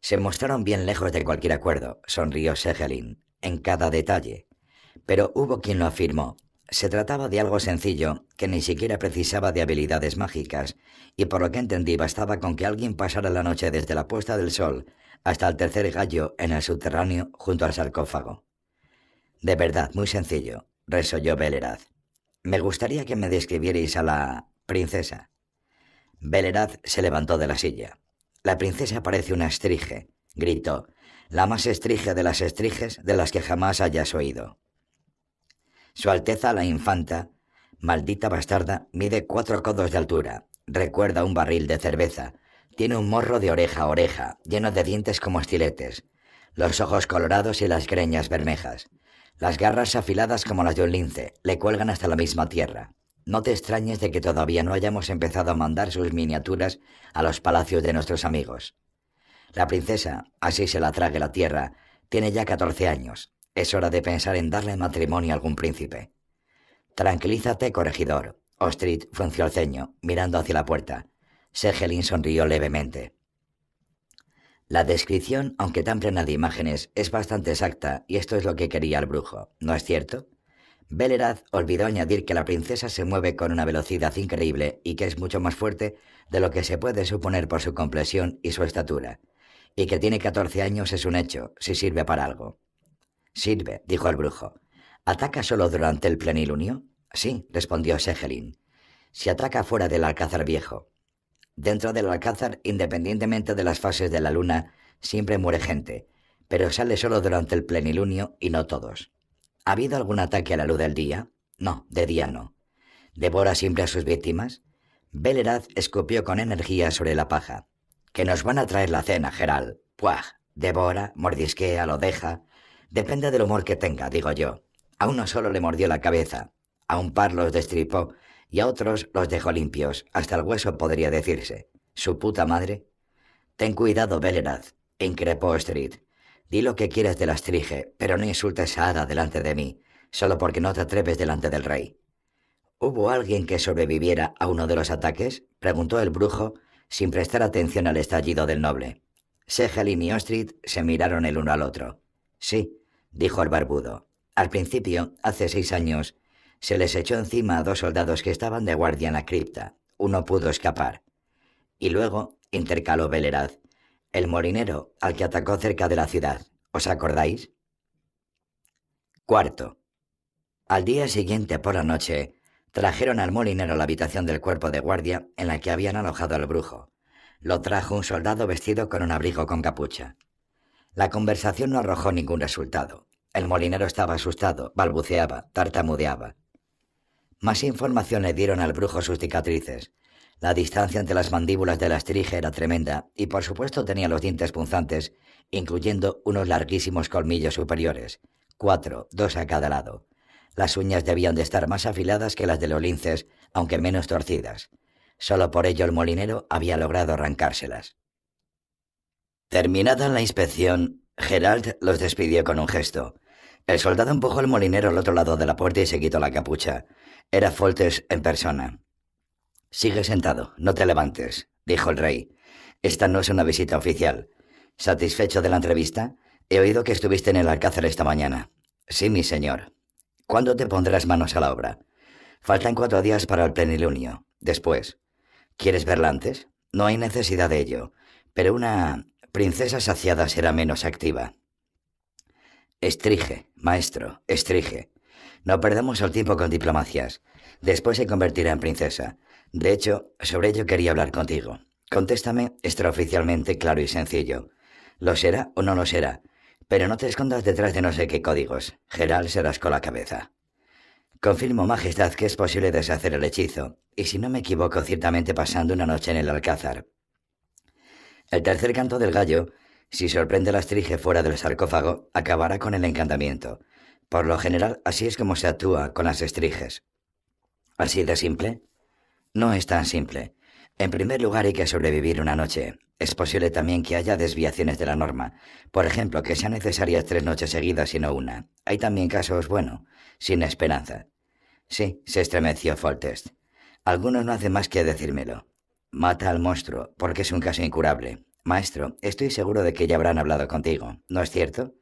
Se mostraron bien lejos de cualquier acuerdo, sonrió Segelin, en cada detalle. Pero hubo quien lo afirmó. Se trataba de algo sencillo, que ni siquiera precisaba de habilidades mágicas, y por lo que entendí bastaba con que alguien pasara la noche desde la puesta del sol hasta el tercer gallo en el subterráneo junto al sarcófago. De verdad, muy sencillo, resolló Beleraz. Me gustaría que me describierais a la princesa. Beleraz se levantó de la silla. La princesa parece una estrige, gritó, la más estrige de las estriges de las que jamás hayas oído. Su Alteza la Infanta, maldita bastarda, mide cuatro codos de altura, recuerda un barril de cerveza, tiene un morro de oreja a oreja, lleno de dientes como estiletes, los ojos colorados y las greñas bermejas, las garras afiladas como las de un lince, le cuelgan hasta la misma tierra. No te extrañes de que todavía no hayamos empezado a mandar sus miniaturas a los palacios de nuestros amigos. La princesa, así se la trague la tierra, tiene ya catorce años, es hora de pensar en darle matrimonio a algún príncipe. Tranquilízate, corregidor. Ostrid frunció el ceño, mirando hacia la puerta. Segelin sonrió levemente. La descripción, aunque tan plena de imágenes, es bastante exacta, y esto es lo que quería el brujo, ¿no es cierto? Beleraz olvidó añadir que la princesa se mueve con una velocidad increíble y que es mucho más fuerte de lo que se puede suponer por su complexión y su estatura, y que tiene catorce años es un hecho, si sirve para algo. Sirve, dijo el brujo. ¿Ataca solo durante el plenilunio? Sí, respondió Segelin. Si ataca fuera del alcázar viejo. Dentro del alcázar, independientemente de las fases de la luna, siempre muere gente, pero sale solo durante el plenilunio y no todos. ¿Ha habido algún ataque a la luz del día? No, de día no. ¿Devora siempre a sus víctimas? Beleraz escupió con energía sobre la paja. Que nos van a traer la cena, Gerald. Puaj, devora, mordisquea, lo deja. Depende del humor que tenga, digo yo. A uno solo le mordió la cabeza, a un par los destripó y a otros los dejó limpios, hasta el hueso podría decirse. ¿Su puta madre? Ten cuidado, Beleraz, increpó Street. Di lo que quieras de la estrige, pero no insultes a Ada delante de mí, solo porque no te atreves delante del rey. ¿Hubo alguien que sobreviviera a uno de los ataques? preguntó el brujo, sin prestar atención al estallido del noble. Segelin y Ostrid se miraron el uno al otro. Sí, dijo el barbudo. Al principio, hace seis años, se les echó encima a dos soldados que estaban de guardia en la cripta. Uno pudo escapar. Y luego, intercaló Beleraz, el molinero al que atacó cerca de la ciudad. ¿Os acordáis? Cuarto. Al día siguiente por la noche, trajeron al molinero a la habitación del cuerpo de guardia en la que habían alojado al brujo. Lo trajo un soldado vestido con un abrigo con capucha. La conversación no arrojó ningún resultado. El molinero estaba asustado, balbuceaba, tartamudeaba. Más información le dieron al brujo sus cicatrices. La distancia entre las mandíbulas de la estrige era tremenda y por supuesto tenía los dientes punzantes, incluyendo unos larguísimos colmillos superiores, cuatro, dos a cada lado. Las uñas debían de estar más afiladas que las de los linces, aunque menos torcidas. Solo por ello el molinero había logrado arrancárselas. Terminada la inspección, Gerald los despidió con un gesto. El soldado empujó al molinero al otro lado de la puerta y se quitó la capucha. Era Foltes en persona. Sigue sentado, no te levantes, dijo el rey. Esta no es una visita oficial. ¿Satisfecho de la entrevista? He oído que estuviste en el Alcázar esta mañana. Sí, mi señor. ¿Cuándo te pondrás manos a la obra? Faltan cuatro días para el plenilunio. Después. ¿Quieres verla antes? No hay necesidad de ello. Pero una princesa saciada será menos activa. Estrige, maestro, estrige. No perdamos el tiempo con diplomacias. Después se convertirá en princesa. De hecho, sobre ello quería hablar contigo. Contéstame extraoficialmente claro y sencillo. ¿Lo será o no lo será? Pero no te escondas detrás de no sé qué códigos. Geral se rascó la cabeza. Confirmo, Majestad, que es posible deshacer el hechizo, y si no me equivoco, ciertamente pasando una noche en el Alcázar. El tercer canto del gallo, si sorprende la estrige fuera del sarcófago, acabará con el encantamiento. Por lo general, así es como se actúa con las estriges. ¿Así de simple? No es tan simple. En primer lugar, hay que sobrevivir una noche. Es posible también que haya desviaciones de la norma. Por ejemplo, que sean necesarias tres noches seguidas y no una. Hay también casos, bueno, sin esperanza. Sí, se estremeció Foltest. Algunos no hacen más que decírmelo. Mata al monstruo, porque es un caso incurable. Maestro, estoy seguro de que ya habrán hablado contigo, ¿no es cierto?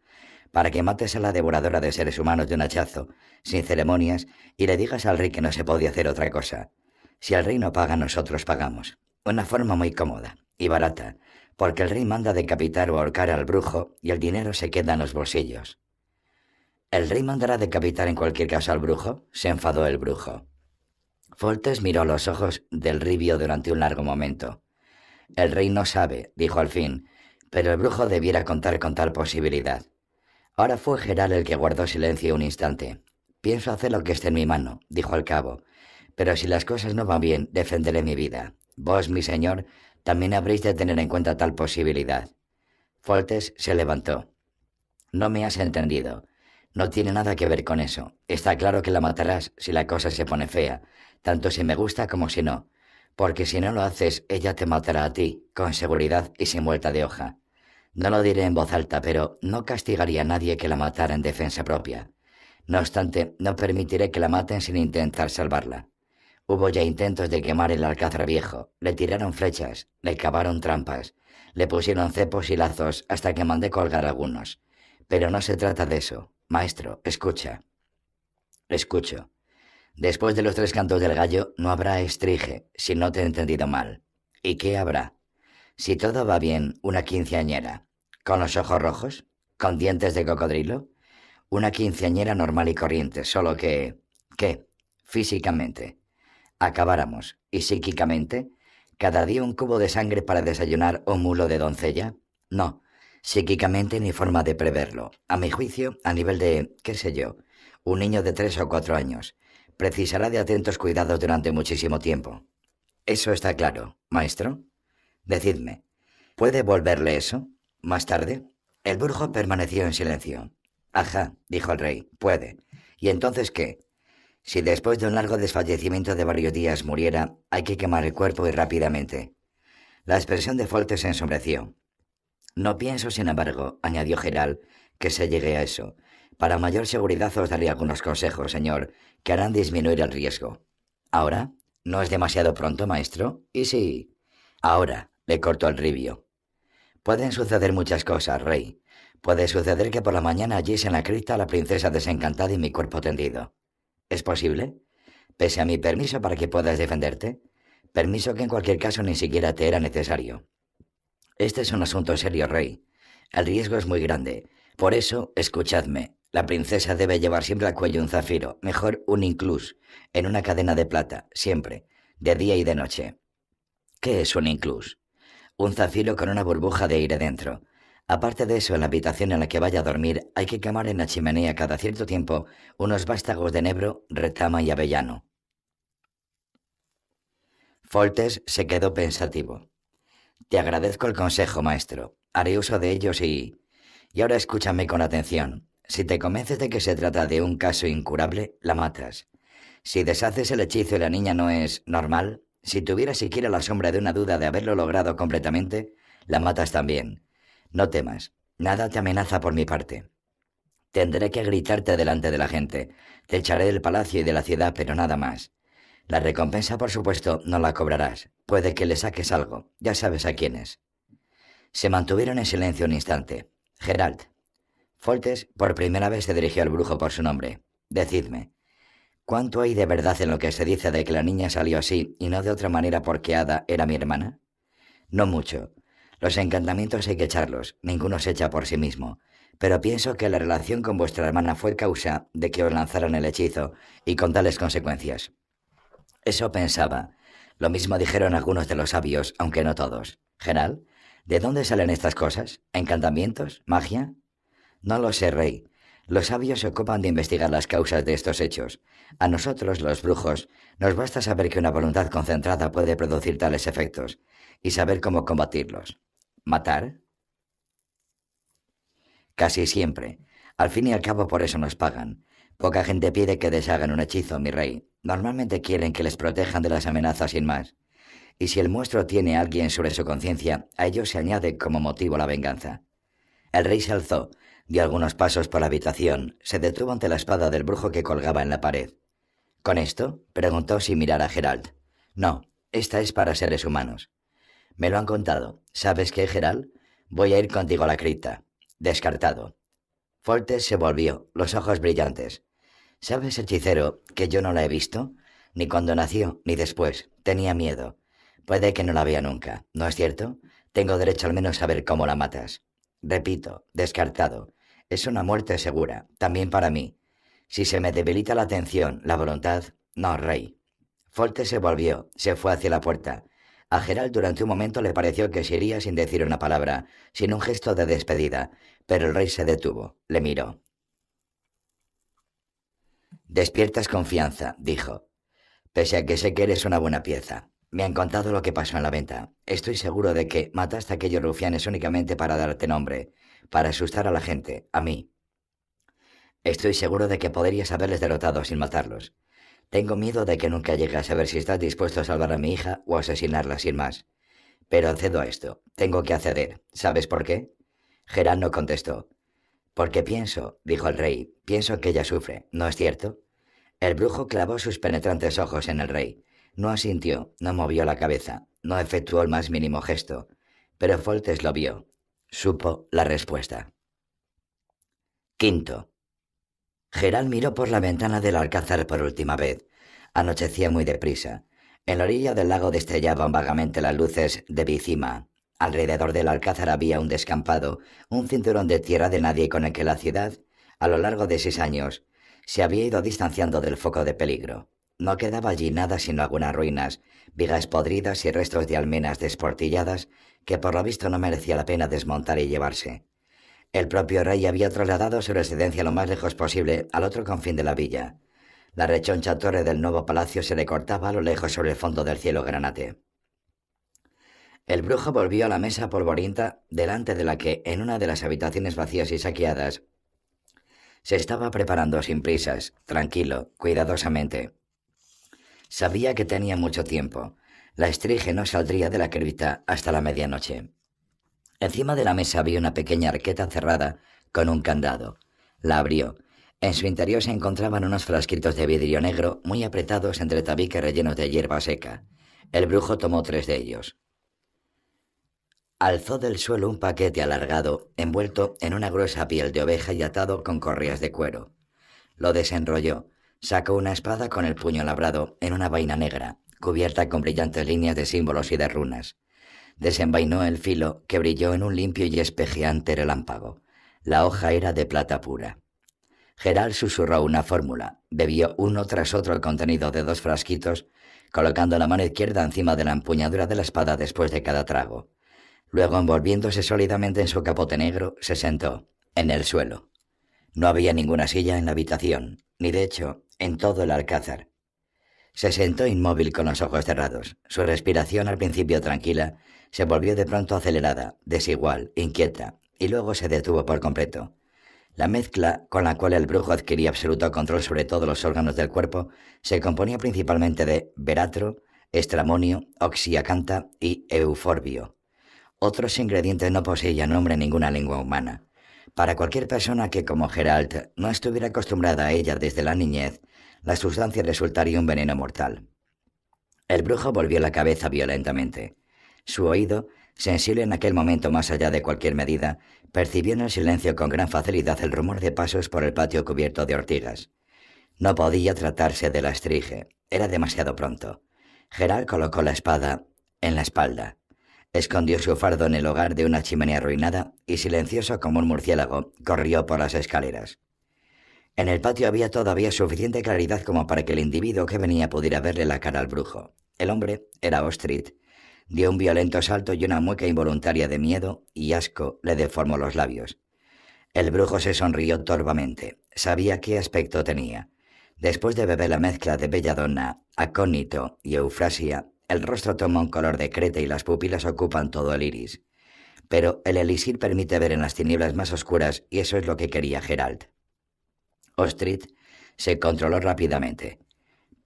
para que mates a la devoradora de seres humanos de un hachazo, sin ceremonias, y le digas al rey que no se podía hacer otra cosa. Si el rey no paga, nosotros pagamos. Una forma muy cómoda y barata, porque el rey manda decapitar o ahorcar al brujo y el dinero se queda en los bolsillos. ¿El rey mandará decapitar en cualquier caso al brujo? se enfadó el brujo. Foltes miró los ojos del ribio durante un largo momento. El rey no sabe, dijo al fin, pero el brujo debiera contar con tal posibilidad. Ahora fue Geral el que guardó silencio un instante. Pienso hacer lo que esté en mi mano, dijo al cabo, pero si las cosas no van bien, defenderé mi vida. Vos, mi señor, también habréis de tener en cuenta tal posibilidad. Foltes se levantó. No me has entendido. No tiene nada que ver con eso. Está claro que la matarás si la cosa se pone fea, tanto si me gusta como si no. Porque si no lo haces, ella te matará a ti, con seguridad y sin vuelta de hoja. No lo diré en voz alta, pero no castigaría a nadie que la matara en defensa propia. No obstante, no permitiré que la maten sin intentar salvarla. Hubo ya intentos de quemar el alcázar viejo, le tiraron flechas, le cavaron trampas, le pusieron cepos y lazos hasta que mandé colgar algunos. Pero no se trata de eso. Maestro, escucha. Escucho. Después de los tres cantos del gallo no habrá estrige, si no te he entendido mal. ¿Y qué habrá? Si todo va bien, una quinceañera. ¿Con los ojos rojos? ¿Con dientes de cocodrilo? Una quinceañera normal y corriente, solo que... ¿Qué? Físicamente. Acabáramos. ¿Y psíquicamente? ¿Cada día un cubo de sangre para desayunar o mulo de doncella? No. Psíquicamente ni forma de preverlo. A mi juicio, a nivel de, qué sé yo, un niño de tres o cuatro años. Precisará de atentos cuidados durante muchísimo tiempo. Eso está claro, maestro. Decidme, ¿puede volverle eso? Más tarde, el brujo permaneció en silencio. Ajá, dijo el rey, puede. ¿Y entonces qué? Si después de un largo desfallecimiento de varios días muriera, hay que quemar el cuerpo y rápidamente. La expresión de Folte se ensombreció. No pienso, sin embargo, añadió Geral, que se llegue a eso. Para mayor seguridad os daré algunos consejos, señor, que harán disminuir el riesgo. ¿Ahora? ¿No es demasiado pronto, maestro? Y sí. Ahora, le cortó el ribio. Pueden suceder muchas cosas, rey. Puede suceder que por la mañana allí en la cripta la princesa desencantada y mi cuerpo tendido. ¿Es posible? Pese a mi permiso para que puedas defenderte. Permiso que en cualquier caso ni siquiera te era necesario. Este es un asunto serio, rey. El riesgo es muy grande. Por eso, escuchadme. La princesa debe llevar siempre al cuello un zafiro, mejor un inclus, en una cadena de plata, siempre, de día y de noche. ¿Qué es un inclus? un zafiro con una burbuja de aire dentro. Aparte de eso, en la habitación en la que vaya a dormir hay que quemar en la chimenea cada cierto tiempo unos vástagos de nebro, retama y avellano. Foltes se quedó pensativo. Te agradezco el consejo, maestro. Haré uso de ellos y... Y ahora escúchame con atención. Si te convences de que se trata de un caso incurable, la matas. Si deshaces el hechizo y la niña no es normal, si tuviera siquiera la sombra de una duda de haberlo logrado completamente, la matas también. No temas, nada te amenaza por mi parte. Tendré que gritarte delante de la gente, te echaré del palacio y de la ciudad, pero nada más. La recompensa, por supuesto, no la cobrarás. Puede que le saques algo, ya sabes a quién es. Se mantuvieron en silencio un instante. Gerald. Foltes por primera vez se dirigió al brujo por su nombre. Decidme, ¿Cuánto hay de verdad en lo que se dice de que la niña salió así y no de otra manera porque Ada era mi hermana? No mucho. Los encantamientos hay que echarlos, ninguno se echa por sí mismo. Pero pienso que la relación con vuestra hermana fue causa de que os lanzaran el hechizo y con tales consecuencias. Eso pensaba. Lo mismo dijeron algunos de los sabios, aunque no todos. General, ¿de dónde salen estas cosas? ¿Encantamientos? ¿Magia? No lo sé, rey. Los sabios se ocupan de investigar las causas de estos hechos. A nosotros, los brujos, nos basta saber que una voluntad concentrada puede producir tales efectos y saber cómo combatirlos. ¿Matar? Casi siempre. Al fin y al cabo por eso nos pagan. Poca gente pide que deshagan un hechizo, mi rey. Normalmente quieren que les protejan de las amenazas sin más. Y si el muestro tiene a alguien sobre su conciencia, a ello se añade como motivo la venganza. El rey se alzó, Dio algunos pasos por la habitación. Se detuvo ante la espada del brujo que colgaba en la pared. ¿Con esto? preguntó sin mirar a Gerald. No, esta es para seres humanos. Me lo han contado. ¿Sabes qué, Gerald? Voy a ir contigo a la cripta. Descartado. Foltes se volvió, los ojos brillantes. ¿Sabes, hechicero, que yo no la he visto? Ni cuando nació, ni después. Tenía miedo. Puede que no la vea nunca, ¿no es cierto? Tengo derecho al menos a ver cómo la matas. Repito, descartado. Es una muerte segura, también para mí. Si se me debilita la atención, la voluntad, no, rey. Folte se volvió, se fue hacia la puerta. A Gerald durante un momento le pareció que se iría sin decir una palabra, sin un gesto de despedida, pero el rey se detuvo, le miró. Despiertas confianza, dijo, pese a que sé que eres una buena pieza. Me han contado lo que pasó en la venta. Estoy seguro de que mataste a aquellos rufianes únicamente para darte nombre, para asustar a la gente, a mí. Estoy seguro de que podrías haberles derrotado sin matarlos. Tengo miedo de que nunca llegue a saber si estás dispuesto a salvar a mi hija o asesinarla sin más. Pero accedo a esto. Tengo que acceder. ¿Sabes por qué? Gerard no contestó. Porque pienso, dijo el rey, pienso que ella sufre, ¿no es cierto? El brujo clavó sus penetrantes ojos en el rey. No asintió, no movió la cabeza, no efectuó el más mínimo gesto, pero Foltes lo vio. Supo la respuesta. Quinto. Gerald miró por la ventana del alcázar por última vez. Anochecía muy deprisa. En la orilla del lago destellaban vagamente las luces de Bicima. Alrededor del alcázar había un descampado, un cinturón de tierra de nadie con el que la ciudad, a lo largo de seis años, se había ido distanciando del foco de peligro. No quedaba allí nada sino algunas ruinas, vigas podridas y restos de almenas desportilladas que por lo visto no merecía la pena desmontar y llevarse. El propio rey había trasladado su residencia lo más lejos posible al otro confín de la villa. La rechoncha torre del nuevo palacio se le cortaba a lo lejos sobre el fondo del cielo granate. El brujo volvió a la mesa polvorienta delante de la que, en una de las habitaciones vacías y saqueadas, se estaba preparando sin prisas, tranquilo, cuidadosamente. Sabía que tenía mucho tiempo. La estrige no saldría de la cripta hasta la medianoche. Encima de la mesa había una pequeña arqueta cerrada con un candado. La abrió. En su interior se encontraban unos frasquitos de vidrio negro muy apretados entre tabiques rellenos de hierba seca. El brujo tomó tres de ellos. Alzó del suelo un paquete alargado, envuelto en una gruesa piel de oveja y atado con correas de cuero. Lo desenrolló, Sacó una espada con el puño labrado en una vaina negra, cubierta con brillantes líneas de símbolos y de runas. Desenvainó el filo, que brilló en un limpio y espejeante relámpago. La hoja era de plata pura. Gerald susurró una fórmula, bebió uno tras otro el contenido de dos frasquitos, colocando la mano izquierda encima de la empuñadura de la espada después de cada trago. Luego, envolviéndose sólidamente en su capote negro, se sentó, en el suelo. No había ninguna silla en la habitación, ni de hecho en todo el alcázar. Se sentó inmóvil con los ojos cerrados. Su respiración, al principio tranquila, se volvió de pronto acelerada, desigual, inquieta, y luego se detuvo por completo. La mezcla con la cual el brujo adquiría absoluto control sobre todos los órganos del cuerpo se componía principalmente de veratro, estramonio, oxiacanta y euforbio. Otros ingredientes no poseían nombre en ninguna lengua humana. Para cualquier persona que, como Geralt, no estuviera acostumbrada a ella desde la niñez, la sustancia resultaría un veneno mortal. El brujo volvió la cabeza violentamente. Su oído, sensible en aquel momento más allá de cualquier medida, percibió en el silencio con gran facilidad el rumor de pasos por el patio cubierto de ortigas. No podía tratarse de la estrige, era demasiado pronto. Geralt colocó la espada en la espalda. Escondió su fardo en el hogar de una chimenea arruinada y, silencioso como un murciélago, corrió por las escaleras. En el patio había todavía suficiente claridad como para que el individuo que venía pudiera verle la cara al brujo. El hombre era Ostrit. Dio un violento salto y una mueca involuntaria de miedo y asco le deformó los labios. El brujo se sonrió torvamente. Sabía qué aspecto tenía. Después de beber la mezcla de belladonna, acónito y eufrasia, el rostro toma un color de creta y las pupilas ocupan todo el iris. Pero el elixir permite ver en las tinieblas más oscuras y eso es lo que quería Gerald. Ostrit se controló rápidamente.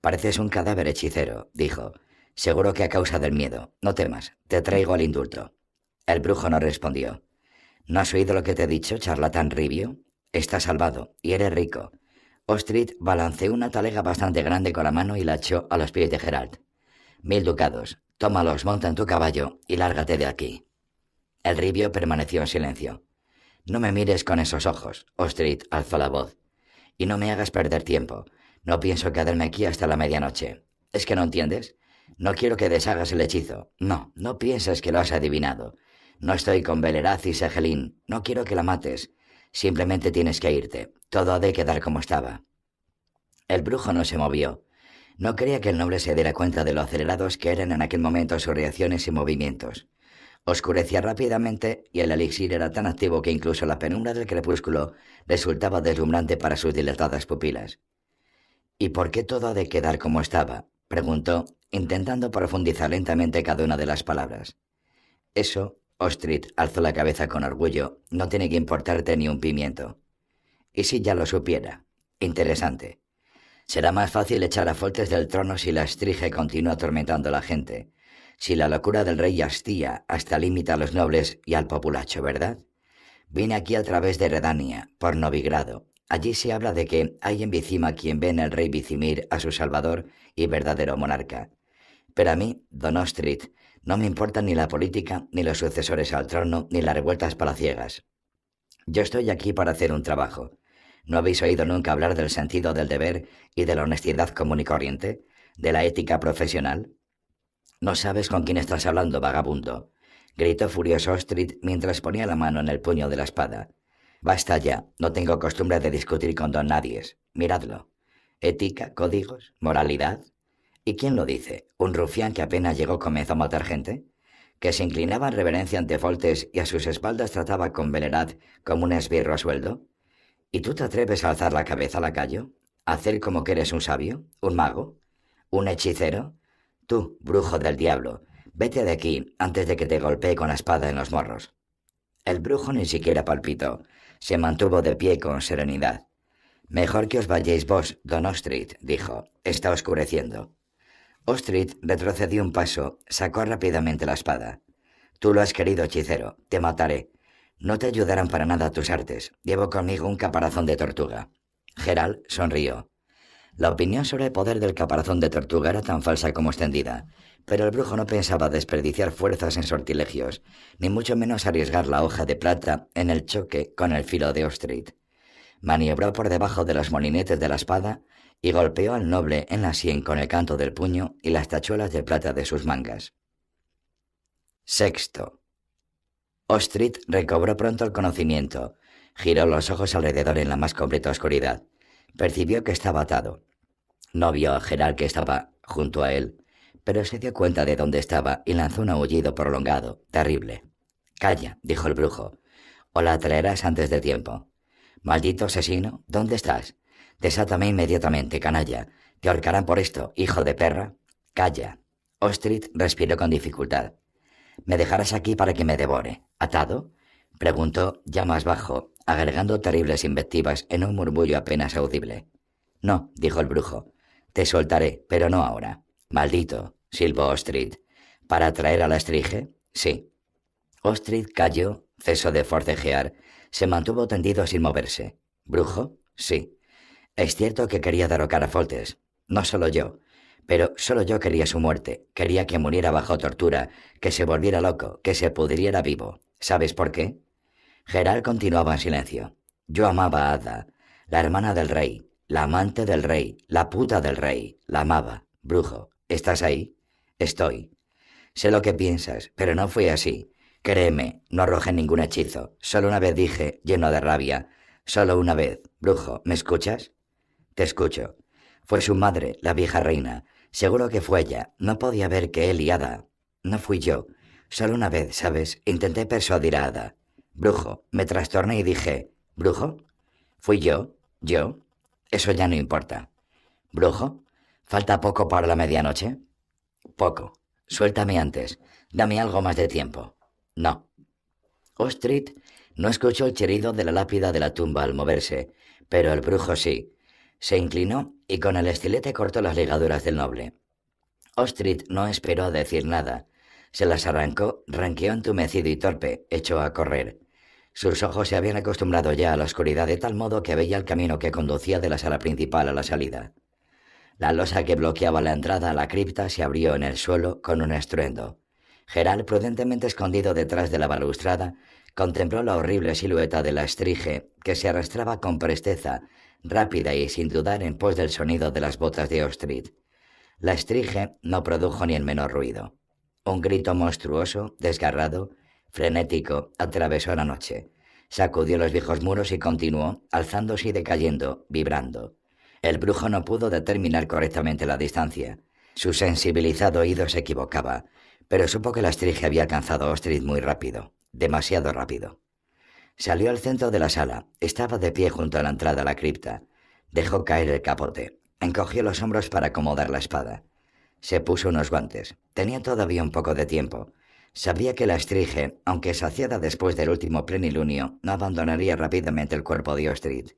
Pareces un cadáver hechicero, dijo. Seguro que a causa del miedo. No temas, te traigo al indulto. El brujo no respondió. ¿No has oído lo que te he dicho, charlatán ribio? Estás salvado y eres rico. Ostrit balanceó una talega bastante grande con la mano y la echó a los pies de Gerald. Mil ducados. Tómalos, monta en tu caballo y lárgate de aquí. El ribio permaneció en silencio. No me mires con esos ojos. Ostrid alzó la voz. Y no me hagas perder tiempo. No pienso quedarme aquí hasta la medianoche. ¿Es que no entiendes? No quiero que deshagas el hechizo. No, no pienses que lo has adivinado. No estoy con Beleraz y Segelín. No quiero que la mates. Simplemente tienes que irte. Todo ha de quedar como estaba. El brujo no se movió. No quería que el noble se diera cuenta de lo acelerados que eran en aquel momento sus reacciones y movimientos. Oscurecía rápidamente y el elixir era tan activo que incluso la penumbra del crepúsculo resultaba deslumbrante para sus dilatadas pupilas. ¿Y por qué todo ha de quedar como estaba? preguntó, intentando profundizar lentamente cada una de las palabras. Eso, Ostrid alzó la cabeza con orgullo, no tiene que importarte ni un pimiento. ¿Y si ya lo supiera? Interesante. Será más fácil echar a Foltes del trono si la estrige continúa atormentando a la gente, si la locura del rey hastía hasta limita a los nobles y al populacho, ¿verdad? Vine aquí a través de Redania, por Novigrado, Allí se habla de que hay en Vicima quien ve en el rey Vicimir a su salvador y verdadero monarca. Pero a mí, Don Ostrit, no me importa ni la política, ni los sucesores al trono, ni las revueltas palaciegas. Yo estoy aquí para hacer un trabajo. ¿No habéis oído nunca hablar del sentido del deber y de la honestidad común y corriente? ¿De la ética profesional? No sabes con quién estás hablando, vagabundo. Gritó furioso Ostrit mientras ponía la mano en el puño de la espada. Basta ya, no tengo costumbre de discutir con don Nadies. Miradlo. Ética, códigos, moralidad. ¿Y quién lo dice? ¿Un rufián que apenas llegó comenzó a matar gente? ¿Que se inclinaba en reverencia ante Foltes y a sus espaldas trataba con velerad como un esbirro a sueldo? ¿Y tú te atreves a alzar la cabeza, lacayo? ¿A hacer como que eres un sabio? ¿Un mago? ¿Un hechicero? Tú, brujo del diablo, vete de aquí antes de que te golpee con la espada en los morros. El brujo ni siquiera palpitó, se mantuvo de pie con serenidad. Mejor que os vayáis vos, don Ostrid, dijo. Está oscureciendo. Ostrid retrocedió un paso, sacó rápidamente la espada. Tú lo has querido, hechicero. Te mataré. No te ayudarán para nada tus artes. Llevo conmigo un caparazón de tortuga. Gerald sonrió. La opinión sobre el poder del caparazón de tortuga era tan falsa como extendida, pero el brujo no pensaba desperdiciar fuerzas en sortilegios, ni mucho menos arriesgar la hoja de plata en el choque con el filo de Ostrid. Maniobró por debajo de los molinetes de la espada y golpeó al noble en la sien con el canto del puño y las tachuelas de plata de sus mangas. Sexto. Ostrid recobró pronto el conocimiento, giró los ojos alrededor en la más completa oscuridad. Percibió que estaba atado. No vio a Gerald que estaba junto a él, pero se dio cuenta de dónde estaba y lanzó un aullido prolongado, terrible. Calla, dijo el brujo, o la traerás antes de tiempo. Maldito asesino, ¿dónde estás? Desátame inmediatamente, canalla. Te ahorcarán por esto, hijo de perra. Calla. Ostrid respiró con dificultad. ¿Me dejarás aquí para que me devore? ¿Atado? preguntó ya más bajo, agregando terribles invectivas en un murmullo apenas audible. No, dijo el brujo. Te soltaré, pero no ahora. Maldito, silbó Ostrid. ¿Para traer a la estrige? Sí. Ostrid cayó, cesó de forcejear, se mantuvo tendido sin moverse. ¿Brujo? Sí. Es cierto que quería derrocar a Foltes. No solo yo. Pero solo yo quería su muerte. Quería que muriera bajo tortura, que se volviera loco, que se pudriera vivo. ¿Sabes por qué? Gerald continuaba en silencio. Yo amaba a Ada, la hermana del rey, la amante del rey, la puta del rey. La amaba. Brujo, ¿estás ahí? Estoy. Sé lo que piensas, pero no fue así. Créeme, no arrojé ningún hechizo. Solo una vez dije, lleno de rabia. Solo una vez. Brujo, ¿me escuchas? Te escucho. Fue su madre, la vieja reina. Seguro que fue ella. No podía ver que él y Ada. No fui yo. Solo una vez, ¿sabes? Intenté persuadir a Ada. Brujo, me trastorné y dije, ¿Brujo? ¿Fui yo? ¿Yo? Eso ya no importa. ¿Brujo? ¿Falta poco para la medianoche? Poco. Suéltame antes. Dame algo más de tiempo. No. Ostrid no escuchó el cherido de la lápida de la tumba al moverse, pero el brujo sí. Se inclinó y con el estilete cortó las ligaduras del noble. Ostrid no esperó a decir nada. Se las arrancó, ranqueó entumecido y torpe, echó a correr. Sus ojos se habían acostumbrado ya a la oscuridad de tal modo que veía el camino que conducía de la sala principal a la salida. La losa que bloqueaba la entrada a la cripta se abrió en el suelo con un estruendo. Gerald, prudentemente escondido detrás de la balustrada, contempló la horrible silueta de la estrige que se arrastraba con presteza, rápida y sin dudar en pos del sonido de las botas de Ostrid. La estrige no produjo ni el menor ruido. Un grito monstruoso, desgarrado, frenético, atravesó la noche. Sacudió los viejos muros y continuó, alzándose y decayendo, vibrando. El brujo no pudo determinar correctamente la distancia. Su sensibilizado oído se equivocaba, pero supo que la estrige había alcanzado a Ostrid muy rápido, demasiado rápido. Salió al centro de la sala, estaba de pie junto a la entrada a la cripta. Dejó caer el capote, encogió los hombros para acomodar la espada. Se puso unos guantes. Tenía todavía un poco de tiempo. Sabía que la estrige, aunque saciada después del último plenilunio, no abandonaría rápidamente el cuerpo de Ostrid.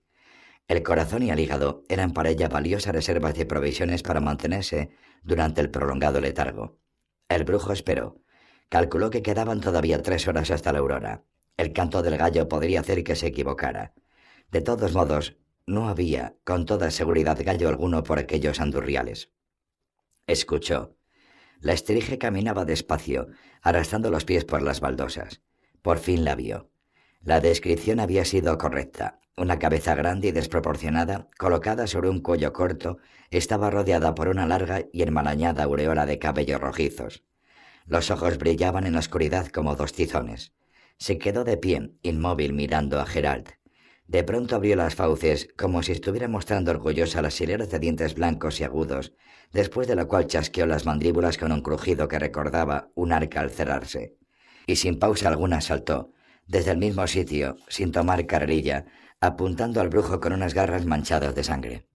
El corazón y el hígado eran para ella valiosas reservas de provisiones para mantenerse durante el prolongado letargo. El brujo esperó. Calculó que quedaban todavía tres horas hasta la aurora. El canto del gallo podría hacer que se equivocara. De todos modos, no había, con toda seguridad, gallo alguno por aquellos andurriales. Escuchó. La estrige caminaba despacio, arrastrando los pies por las baldosas. Por fin la vio. La descripción había sido correcta. Una cabeza grande y desproporcionada, colocada sobre un cuello corto, estaba rodeada por una larga y enmarañada aureola de cabellos rojizos. Los ojos brillaban en la oscuridad como dos tizones. Se quedó de pie, inmóvil, mirando a Gerald. De pronto abrió las fauces, como si estuviera mostrando orgullosa las hileras de dientes blancos y agudos, después de lo cual chasqueó las mandíbulas con un crujido que recordaba un arca al cerrarse. Y sin pausa alguna saltó, desde el mismo sitio, sin tomar carrilla, apuntando al brujo con unas garras manchadas de sangre.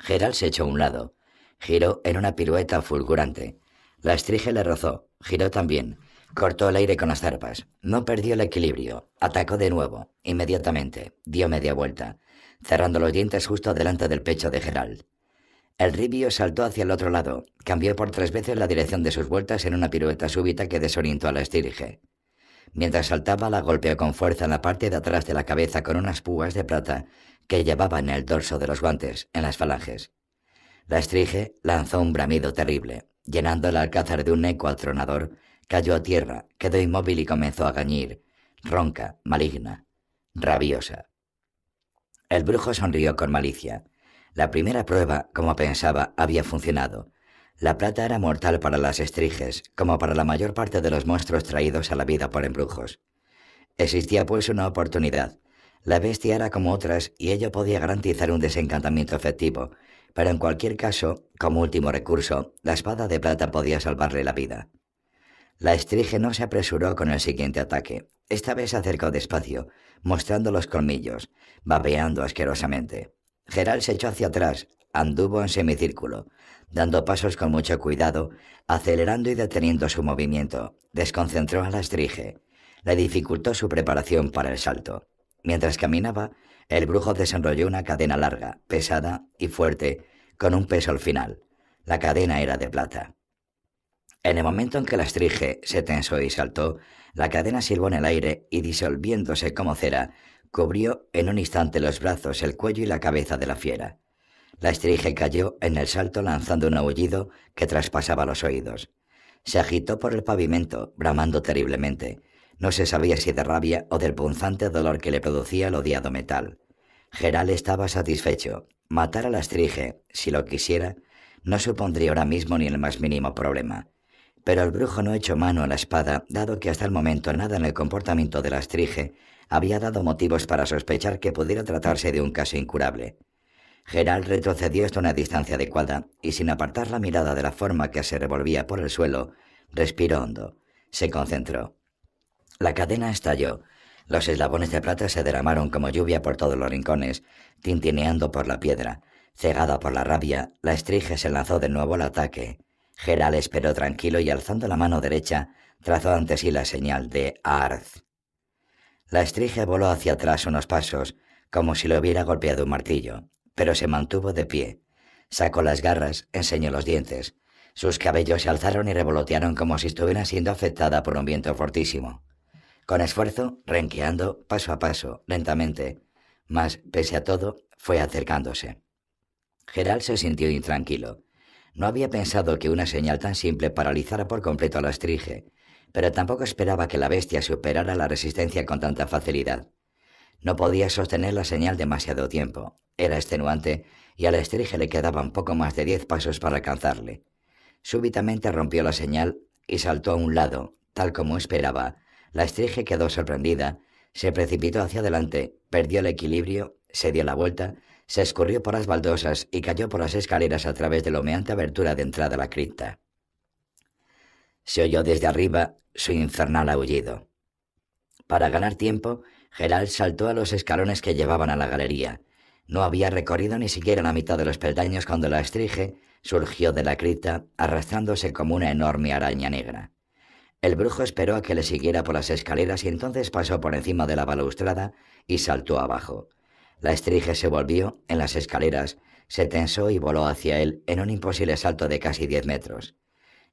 Gerald se echó a un lado. Giró en una pirueta fulgurante. La estrige le rozó. Giró también. Cortó el aire con las zarpas. No perdió el equilibrio. Atacó de nuevo. Inmediatamente. Dio media vuelta, cerrando los dientes justo delante del pecho de Gerald. El ribio saltó hacia el otro lado. Cambió por tres veces la dirección de sus vueltas en una pirueta súbita que desorientó a la estirige. Mientras saltaba, la golpeó con fuerza en la parte de atrás de la cabeza con unas púas de plata que llevaba en el dorso de los guantes, en las falanges. La estrige lanzó un bramido terrible, llenando el alcázar de un eco atronador, cayó a tierra, quedó inmóvil y comenzó a gañir, ronca, maligna, rabiosa. El brujo sonrió con malicia. La primera prueba, como pensaba, había funcionado. La plata era mortal para las estriges, como para la mayor parte de los monstruos traídos a la vida por embrujos. Existía pues una oportunidad. La bestia era como otras y ello podía garantizar un desencantamiento efectivo, pero en cualquier caso, como último recurso, la espada de plata podía salvarle la vida. La estrige no se apresuró con el siguiente ataque. Esta vez se acercó despacio, mostrando los colmillos, babeando asquerosamente. Gerald se echó hacia atrás, anduvo en semicírculo, dando pasos con mucho cuidado, acelerando y deteniendo su movimiento. Desconcentró a la estrige. Le dificultó su preparación para el salto. Mientras caminaba, el brujo desenrolló una cadena larga, pesada y fuerte, con un peso al final. La cadena era de plata. En el momento en que la estrige se tensó y saltó, la cadena silbó en el aire y disolviéndose como cera, cubrió en un instante los brazos, el cuello y la cabeza de la fiera. La estrige cayó en el salto lanzando un aullido que traspasaba los oídos. Se agitó por el pavimento, bramando terriblemente. No se sabía si de rabia o del punzante dolor que le producía el odiado metal. Geral estaba satisfecho. Matar a la estrige, si lo quisiera, no supondría ahora mismo ni el más mínimo problema. Pero el brujo no echó mano a la espada, dado que hasta el momento nada en el comportamiento de la estrige había dado motivos para sospechar que pudiera tratarse de un caso incurable. Gerald retrocedió hasta una distancia adecuada y sin apartar la mirada de la forma que se revolvía por el suelo, respiró hondo. Se concentró. La cadena estalló. Los eslabones de plata se derramaron como lluvia por todos los rincones, tintineando por la piedra. Cegada por la rabia, la estrige se lanzó de nuevo al ataque. Gerald esperó tranquilo y alzando la mano derecha, trazó ante sí la señal de Arz. La estrige voló hacia atrás unos pasos, como si lo hubiera golpeado un martillo pero se mantuvo de pie. Sacó las garras, enseñó los dientes. Sus cabellos se alzaron y revolotearon como si estuviera siendo afectada por un viento fortísimo. Con esfuerzo, renqueando, paso a paso, lentamente, mas, pese a todo, fue acercándose. Gerald se sintió intranquilo. No había pensado que una señal tan simple paralizara por completo a la estrige, pero tampoco esperaba que la bestia superara la resistencia con tanta facilidad. No podía sostener la señal demasiado tiempo. Era extenuante y al estrige le quedaban poco más de diez pasos para alcanzarle. Súbitamente rompió la señal y saltó a un lado, tal como esperaba. La estrige quedó sorprendida, se precipitó hacia adelante, perdió el equilibrio, se dio la vuelta, se escurrió por las baldosas y cayó por las escaleras a través de la humeante abertura de entrada a la cripta. Se oyó desde arriba su infernal aullido. Para ganar tiempo, Gerald saltó a los escalones que llevaban a la galería. No había recorrido ni siquiera la mitad de los peldaños cuando la estrige surgió de la cripta arrastrándose como una enorme araña negra. El brujo esperó a que le siguiera por las escaleras y entonces pasó por encima de la balaustrada y saltó abajo. La estrige se volvió en las escaleras, se tensó y voló hacia él en un imposible salto de casi diez metros.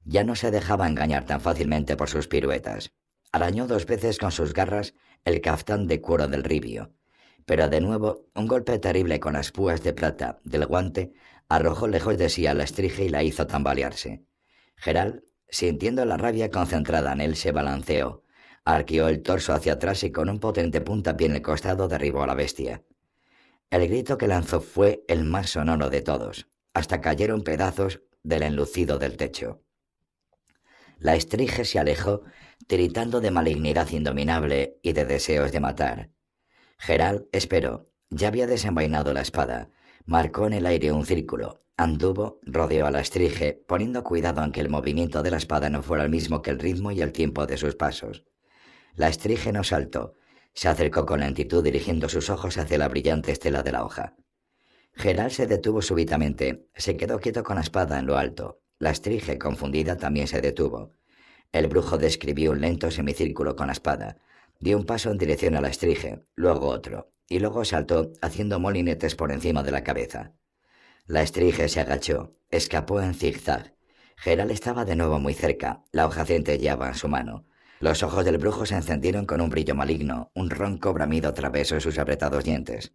Ya no se dejaba engañar tan fácilmente por sus piruetas. Arañó dos veces con sus garras el caftán de cuero del ribio. Pero de nuevo, un golpe terrible con las púas de plata del guante arrojó lejos de sí a la estrige y la hizo tambalearse. Geral, sintiendo la rabia concentrada en él, se balanceó, arqueó el torso hacia atrás y con un potente puntapié en el costado derribó a la bestia. El grito que lanzó fue el más sonoro de todos, hasta cayeron pedazos del enlucido del techo. La estrige se alejó, tiritando de malignidad indominable y de deseos de matar. Gerald esperó. Ya había desenvainado la espada. Marcó en el aire un círculo. Anduvo, rodeó a la estrige, poniendo cuidado en que el movimiento de la espada no fuera el mismo que el ritmo y el tiempo de sus pasos. La estrige no saltó. Se acercó con lentitud dirigiendo sus ojos hacia la brillante estela de la hoja. Gerald se detuvo súbitamente. Se quedó quieto con la espada en lo alto. La estrige, confundida, también se detuvo. El brujo describió un lento semicírculo con la espada. Dio un paso en dirección a la estrige, luego otro, y luego saltó, haciendo molinetes por encima de la cabeza. La estrige se agachó, escapó en zigzag. Geral estaba de nuevo muy cerca, la hoja centelleaba en su mano. Los ojos del brujo se encendieron con un brillo maligno, un ronco bramido atravesó sus apretados dientes.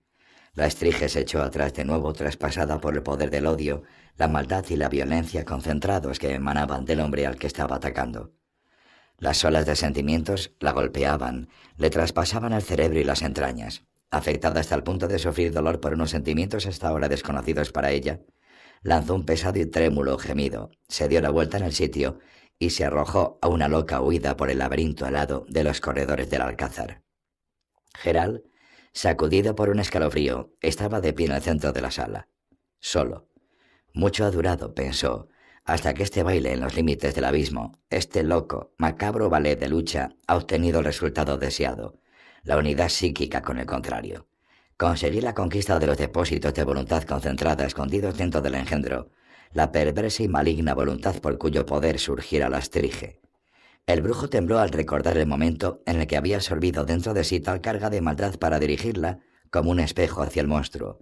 La estrige se echó atrás de nuevo traspasada por el poder del odio, la maldad y la violencia concentrados que emanaban del hombre al que estaba atacando. Las olas de sentimientos la golpeaban, le traspasaban el cerebro y las entrañas. Afectada hasta el punto de sufrir dolor por unos sentimientos hasta ahora desconocidos para ella, lanzó un pesado y trémulo gemido, se dio la vuelta en el sitio y se arrojó a una loca huida por el laberinto alado de los corredores del alcázar. Geral Sacudido por un escalofrío, estaba de pie en el centro de la sala. Solo. Mucho ha durado, pensó, hasta que este baile en los límites del abismo, este loco, macabro ballet de lucha, ha obtenido el resultado deseado, la unidad psíquica con el contrario. Conseguir la conquista de los depósitos de voluntad concentrada escondidos dentro del engendro, la perversa y maligna voluntad por cuyo poder surgiera la estrige. El brujo tembló al recordar el momento en el que había absorbido dentro de sí tal carga de maldad para dirigirla como un espejo hacia el monstruo.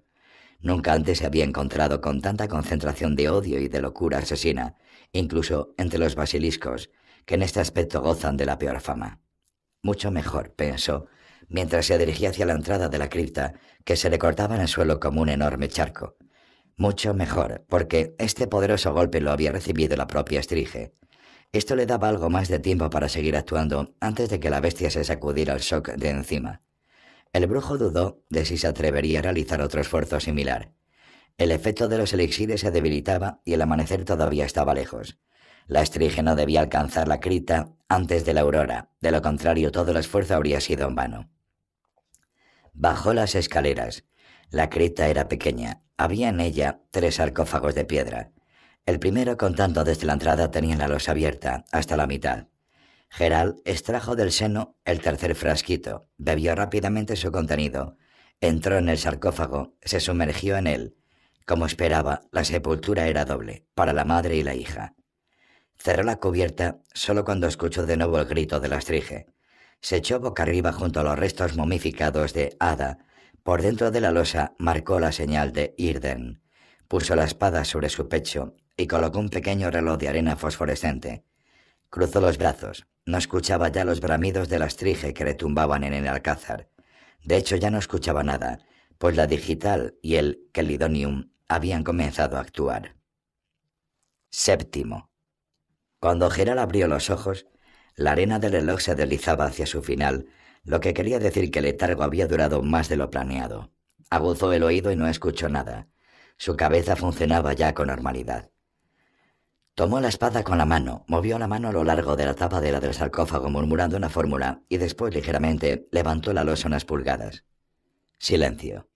Nunca antes se había encontrado con tanta concentración de odio y de locura asesina, incluso entre los basiliscos, que en este aspecto gozan de la peor fama. Mucho mejor, pensó, mientras se dirigía hacia la entrada de la cripta, que se le cortaba en el suelo como un enorme charco. Mucho mejor, porque este poderoso golpe lo había recibido la propia Estrige. Esto le daba algo más de tiempo para seguir actuando antes de que la bestia se sacudiera el shock de encima. El brujo dudó de si se atrevería a realizar otro esfuerzo similar. El efecto de los elixires se debilitaba y el amanecer todavía estaba lejos. La estrígena debía alcanzar la crita antes de la aurora, de lo contrario todo el esfuerzo habría sido en vano. Bajó las escaleras. La crita era pequeña. Había en ella tres sarcófagos de piedra. El primero, contando desde la entrada, tenía la losa abierta, hasta la mitad. Gerald extrajo del seno el tercer frasquito, bebió rápidamente su contenido, entró en el sarcófago, se sumergió en él. Como esperaba, la sepultura era doble, para la madre y la hija. Cerró la cubierta solo cuando escuchó de nuevo el grito de la estrige. Se echó boca arriba junto a los restos momificados de Ada. Por dentro de la losa marcó la señal de Irden. Puso la espada sobre su pecho y colocó un pequeño reloj de arena fosforescente. Cruzó los brazos. No escuchaba ya los bramidos de la estrige que retumbaban en el alcázar. De hecho, ya no escuchaba nada, pues la digital y el Kelidonium habían comenzado a actuar. Séptimo. Cuando Geral abrió los ojos, La arena del reloj se deslizaba hacia su final, lo que quería decir que el letargo había durado más de lo planeado. Aguzó el oído y no escuchó nada. Su cabeza funcionaba ya con normalidad. Tomó la espada con la mano, movió la mano a lo largo de la tapa de la del sarcófago murmurando una fórmula y después ligeramente levantó la losa unas pulgadas. Silencio.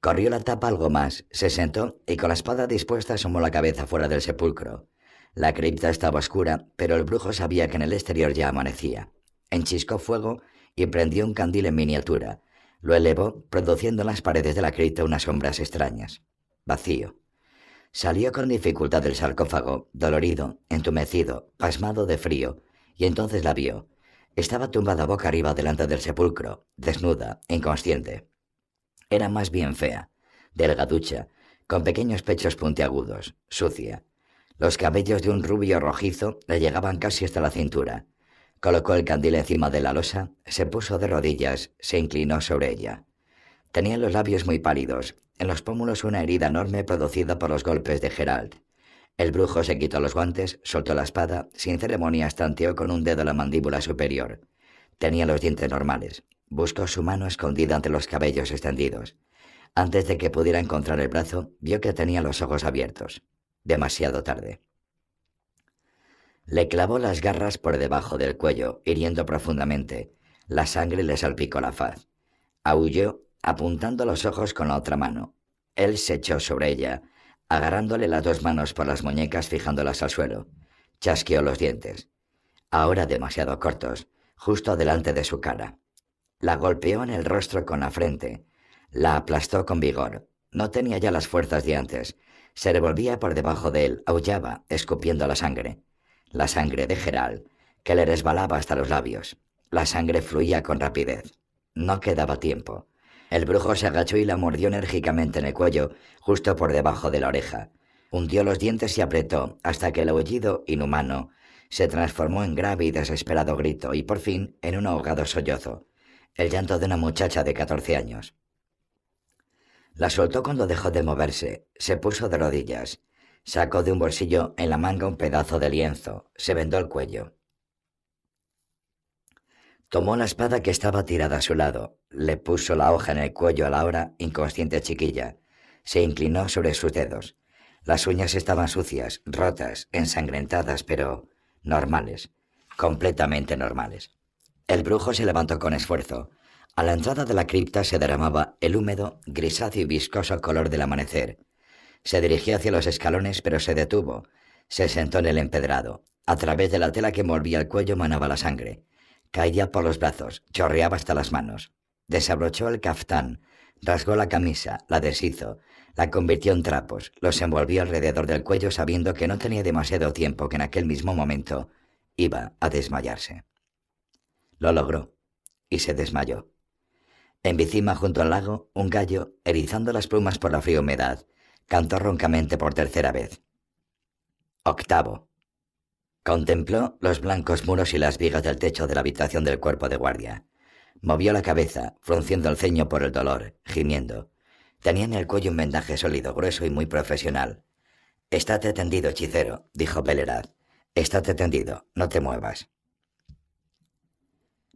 Corrió la tapa algo más, se sentó y con la espada dispuesta asomó la cabeza fuera del sepulcro. La cripta estaba oscura, pero el brujo sabía que en el exterior ya amanecía. Enchiscó fuego y prendió un candil en miniatura. Lo elevó, produciendo en las paredes de la cripta unas sombras extrañas. Vacío. Salió con dificultad del sarcófago, dolorido, entumecido, pasmado de frío, y entonces la vio. Estaba tumbada boca arriba delante del sepulcro, desnuda, inconsciente. Era más bien fea, delgaducha, con pequeños pechos puntiagudos, sucia. Los cabellos de un rubio rojizo le llegaban casi hasta la cintura. Colocó el candil encima de la losa, se puso de rodillas, se inclinó sobre ella. Tenía los labios muy pálidos, en los pómulos una herida enorme producida por los golpes de Gerald. El brujo se quitó los guantes, soltó la espada, sin ceremonia estanteó con un dedo la mandíbula superior. Tenía los dientes normales. Buscó su mano escondida entre los cabellos extendidos. Antes de que pudiera encontrar el brazo, vio que tenía los ojos abiertos. Demasiado tarde. Le clavó las garras por debajo del cuello, hiriendo profundamente. La sangre le salpicó la faz. Aulló apuntando los ojos con la otra mano. Él se echó sobre ella, agarrándole las dos manos por las muñecas fijándolas al suelo. Chasqueó los dientes, ahora demasiado cortos, justo delante de su cara. La golpeó en el rostro con la frente, la aplastó con vigor. No tenía ya las fuerzas de antes. Se revolvía por debajo de él, aullaba, escupiendo la sangre. La sangre de Gerald, que le resbalaba hasta los labios. La sangre fluía con rapidez. No quedaba tiempo. El brujo se agachó y la mordió enérgicamente en el cuello, justo por debajo de la oreja. Hundió los dientes y apretó, hasta que el aullido inhumano se transformó en grave y desesperado grito y por fin en un ahogado sollozo, el llanto de una muchacha de catorce años. La soltó cuando dejó de moverse, se puso de rodillas, sacó de un bolsillo en la manga un pedazo de lienzo, se vendó el cuello. Tomó la espada que estaba tirada a su lado, le puso la hoja en el cuello a la hora inconsciente chiquilla, se inclinó sobre sus dedos. Las uñas estaban sucias, rotas, ensangrentadas, pero normales, completamente normales. El brujo se levantó con esfuerzo. A la entrada de la cripta se derramaba el húmedo, grisáceo y viscoso color del amanecer. Se dirigió hacia los escalones, pero se detuvo. Se sentó en el empedrado. A través de la tela que envolvía el cuello manaba la sangre. Caía por los brazos, chorreaba hasta las manos. Desabrochó el caftán, rasgó la camisa, la deshizo, la convirtió en trapos, los envolvió alrededor del cuello sabiendo que no tenía demasiado tiempo que en aquel mismo momento iba a desmayarse. Lo logró y se desmayó. En Bicima, junto al lago, un gallo, erizando las plumas por la fría humedad, cantó roncamente por tercera vez. Octavo. Contempló los blancos muros y las vigas del techo de la habitación del cuerpo de guardia. Movió la cabeza, frunciendo el ceño por el dolor, gimiendo. Tenía en el cuello un vendaje sólido, grueso y muy profesional. Estate tendido, hechicero, dijo Belerad. Estate tendido, no te muevas.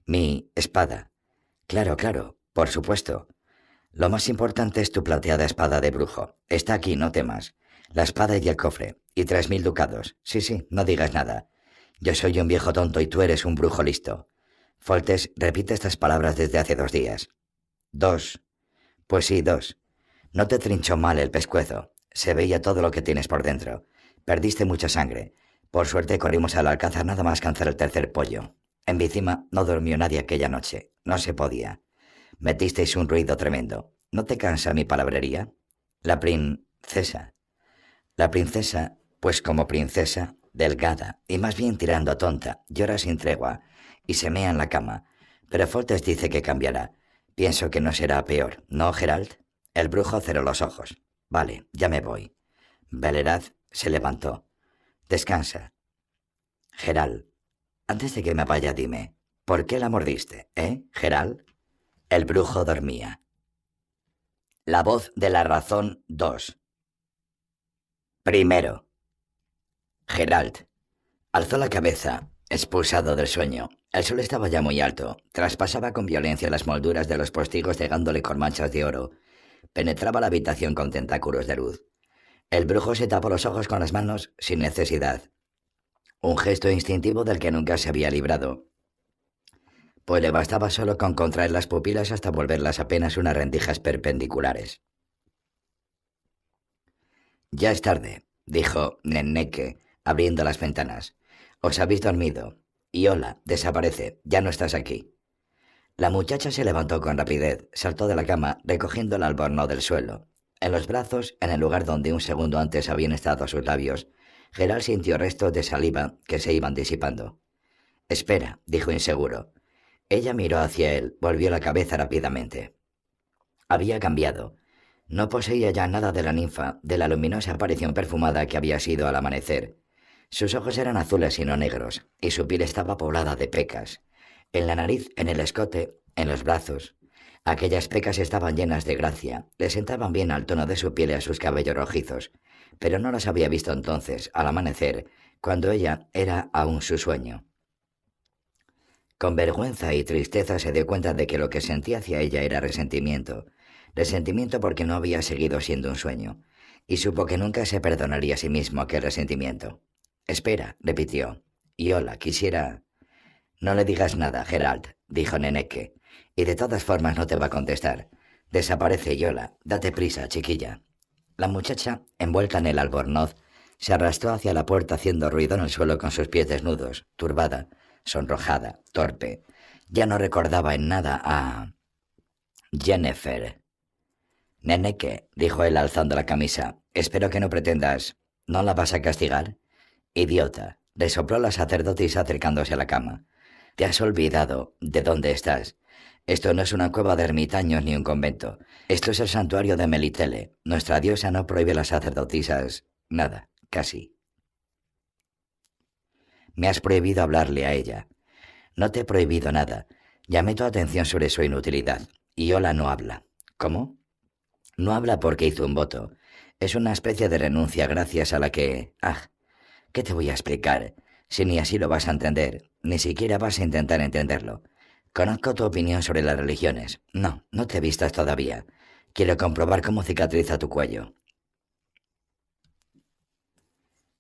Mi espada. Claro, claro, por supuesto. Lo más importante es tu plateada espada de brujo. Está aquí, no temas. La espada y el cofre. Y tres mil ducados. Sí, sí, no digas nada. Yo soy un viejo tonto y tú eres un brujo listo. Foltes repite estas palabras desde hace dos días. Dos. Pues sí, dos. No te trinchó mal el pescuezo. Se veía todo lo que tienes por dentro. Perdiste mucha sangre. Por suerte corrimos al alcázar nada más cansar el tercer pollo. En Bicima no durmió nadie aquella noche. No se podía. Metisteis un ruido tremendo. ¿No te cansa mi palabrería? La princesa. La princesa, pues como princesa, delgada y más bien tirando a tonta, llora sin tregua y se mea en la cama. Pero Foltes dice que cambiará. Pienso que no será peor, ¿no, Gerald? El brujo cerró los ojos. Vale, ya me voy. Beleraz se levantó. Descansa. Gerald, antes de que me vaya, dime, ¿por qué la mordiste, eh, Gerald? El brujo dormía. La voz de la razón 2. Primero. Gerald alzó la cabeza, expulsado del sueño. El sol estaba ya muy alto, traspasaba con violencia las molduras de los postigos cegándole con manchas de oro. Penetraba la habitación con tentáculos de luz. El brujo se tapó los ojos con las manos sin necesidad. Un gesto instintivo del que nunca se había librado. Pues le bastaba solo con contraer las pupilas hasta volverlas apenas unas rendijas perpendiculares. Ya es tarde, dijo Nenneke, abriendo las ventanas. Os habéis dormido. Y hola, desaparece, ya no estás aquí. La muchacha se levantó con rapidez, saltó de la cama, recogiendo el albornoz del suelo. En los brazos, en el lugar donde un segundo antes habían estado sus labios, Gerald sintió restos de saliva que se iban disipando. Espera, dijo inseguro. Ella miró hacia él, volvió la cabeza rápidamente. Había cambiado. No poseía ya nada de la ninfa, de la luminosa aparición perfumada que había sido al amanecer. Sus ojos eran azules y no negros, y su piel estaba poblada de pecas. En la nariz, en el escote, en los brazos. Aquellas pecas estaban llenas de gracia, le sentaban bien al tono de su piel y a sus cabellos rojizos, pero no las había visto entonces, al amanecer, cuando ella era aún su sueño. Con vergüenza y tristeza se dio cuenta de que lo que sentía hacia ella era resentimiento, resentimiento porque no había seguido siendo un sueño, y supo que nunca se perdonaría a sí mismo aquel resentimiento. Espera, repitió. Y hola, quisiera... No le digas nada, Gerald, dijo Neneke. Y de todas formas no te va a contestar. Desaparece Yola. Date prisa, chiquilla. La muchacha, envuelta en el albornoz, se arrastró hacia la puerta haciendo ruido en el suelo con sus pies desnudos, turbada, sonrojada, torpe. Ya no recordaba en nada a... Jennifer. Neneke, dijo él alzando la camisa, espero que no pretendas... ¿No la vas a castigar? Idiota, le sopló la sacerdotisa acercándose a la cama. Te has olvidado de dónde estás. Esto no es una cueva de ermitaños ni un convento. Esto es el santuario de Melitele. Nuestra diosa no prohíbe las sacerdotisas nada, casi. Me has prohibido hablarle a ella. No te he prohibido nada. Llamé tu atención sobre su inutilidad. Y Ola no habla. ¿Cómo? No habla porque hizo un voto. Es una especie de renuncia gracias a la que... Ah, ¿Qué te voy a explicar? Si ni así lo vas a entender, ni siquiera vas a intentar entenderlo. Conozco tu opinión sobre las religiones. No, no te vistas todavía. Quiero comprobar cómo cicatriza tu cuello.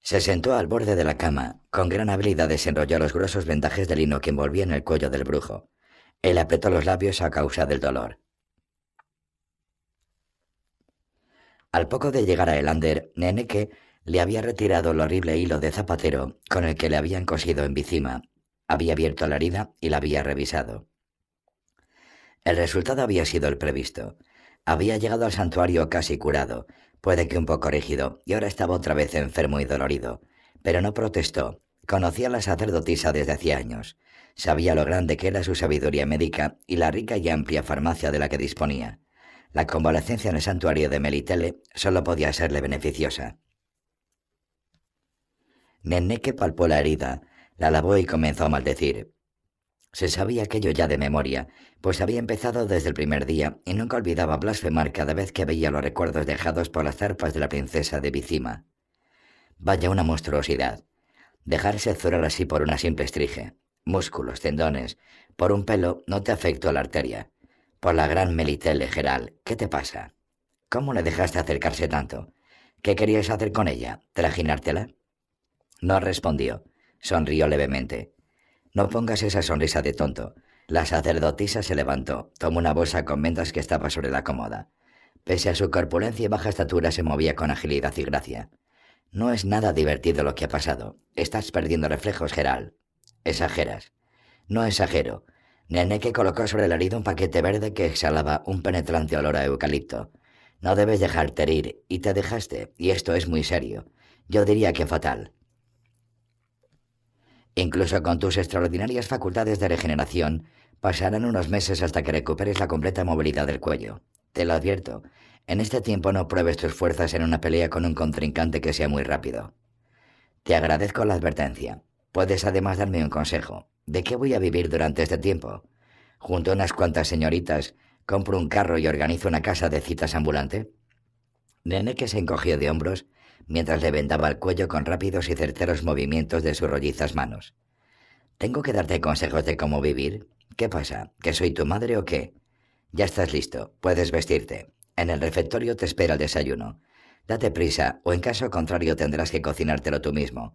Se sentó al borde de la cama. Con gran habilidad desenrolló los gruesos vendajes de lino que envolvían el cuello del brujo. Él apretó los labios a causa del dolor. Al poco de llegar a Elander, Neneke le había retirado el horrible hilo de zapatero con el que le habían cosido en bicima, había abierto la herida y la había revisado. El resultado había sido el previsto. Había llegado al santuario casi curado, puede que un poco rígido, y ahora estaba otra vez enfermo y dolorido. Pero no protestó. Conocía a la sacerdotisa desde hacía años. Sabía lo grande que era su sabiduría médica y la rica y amplia farmacia de la que disponía. La convalecencia en el santuario de Melitele solo podía serle beneficiosa. Neneke palpó la herida, la lavó y comenzó a maldecir. Se sabía aquello ya de memoria, pues había empezado desde el primer día y nunca olvidaba blasfemar cada vez que veía los recuerdos dejados por las zarpas de la princesa de Bicima. Vaya una monstruosidad. Dejarse zurar así por una simple estrige. Músculos, tendones. Por un pelo no te afectó la arteria. Por la gran Melitele, Geral, ¿qué te pasa? ¿Cómo le dejaste acercarse tanto? ¿Qué querías hacer con ella? ¿Trajinártela? No respondió. Sonrió levemente. No pongas esa sonrisa de tonto. La sacerdotisa se levantó, tomó una bolsa con vendas que estaba sobre la cómoda. Pese a su corpulencia y baja estatura, se movía con agilidad y gracia. No es nada divertido lo que ha pasado. Estás perdiendo reflejos, Gerald. Exageras. No exagero. que colocó sobre el herido un paquete verde que exhalaba un penetrante olor a eucalipto. No debes dejarte herir, y te dejaste, y esto es muy serio. Yo diría que fatal. Incluso con tus extraordinarias facultades de regeneración, pasarán unos meses hasta que recuperes la completa movilidad del cuello. Te lo advierto, en este tiempo no pruebes tus fuerzas en una pelea con un contrincante que sea muy rápido. Te agradezco la advertencia. Puedes además darme un consejo. ¿De qué voy a vivir durante este tiempo? Junto a unas cuantas señoritas, compro un carro y organizo una casa de citas ambulante. Nene que se encogió de hombros mientras le vendaba el cuello con rápidos y certeros movimientos de sus rollizas manos. ¿Tengo que darte consejos de cómo vivir? ¿Qué pasa? ¿Que soy tu madre o qué? Ya estás listo, puedes vestirte. En el refectorio te espera el desayuno. Date prisa, o en caso contrario tendrás que cocinártelo tú mismo.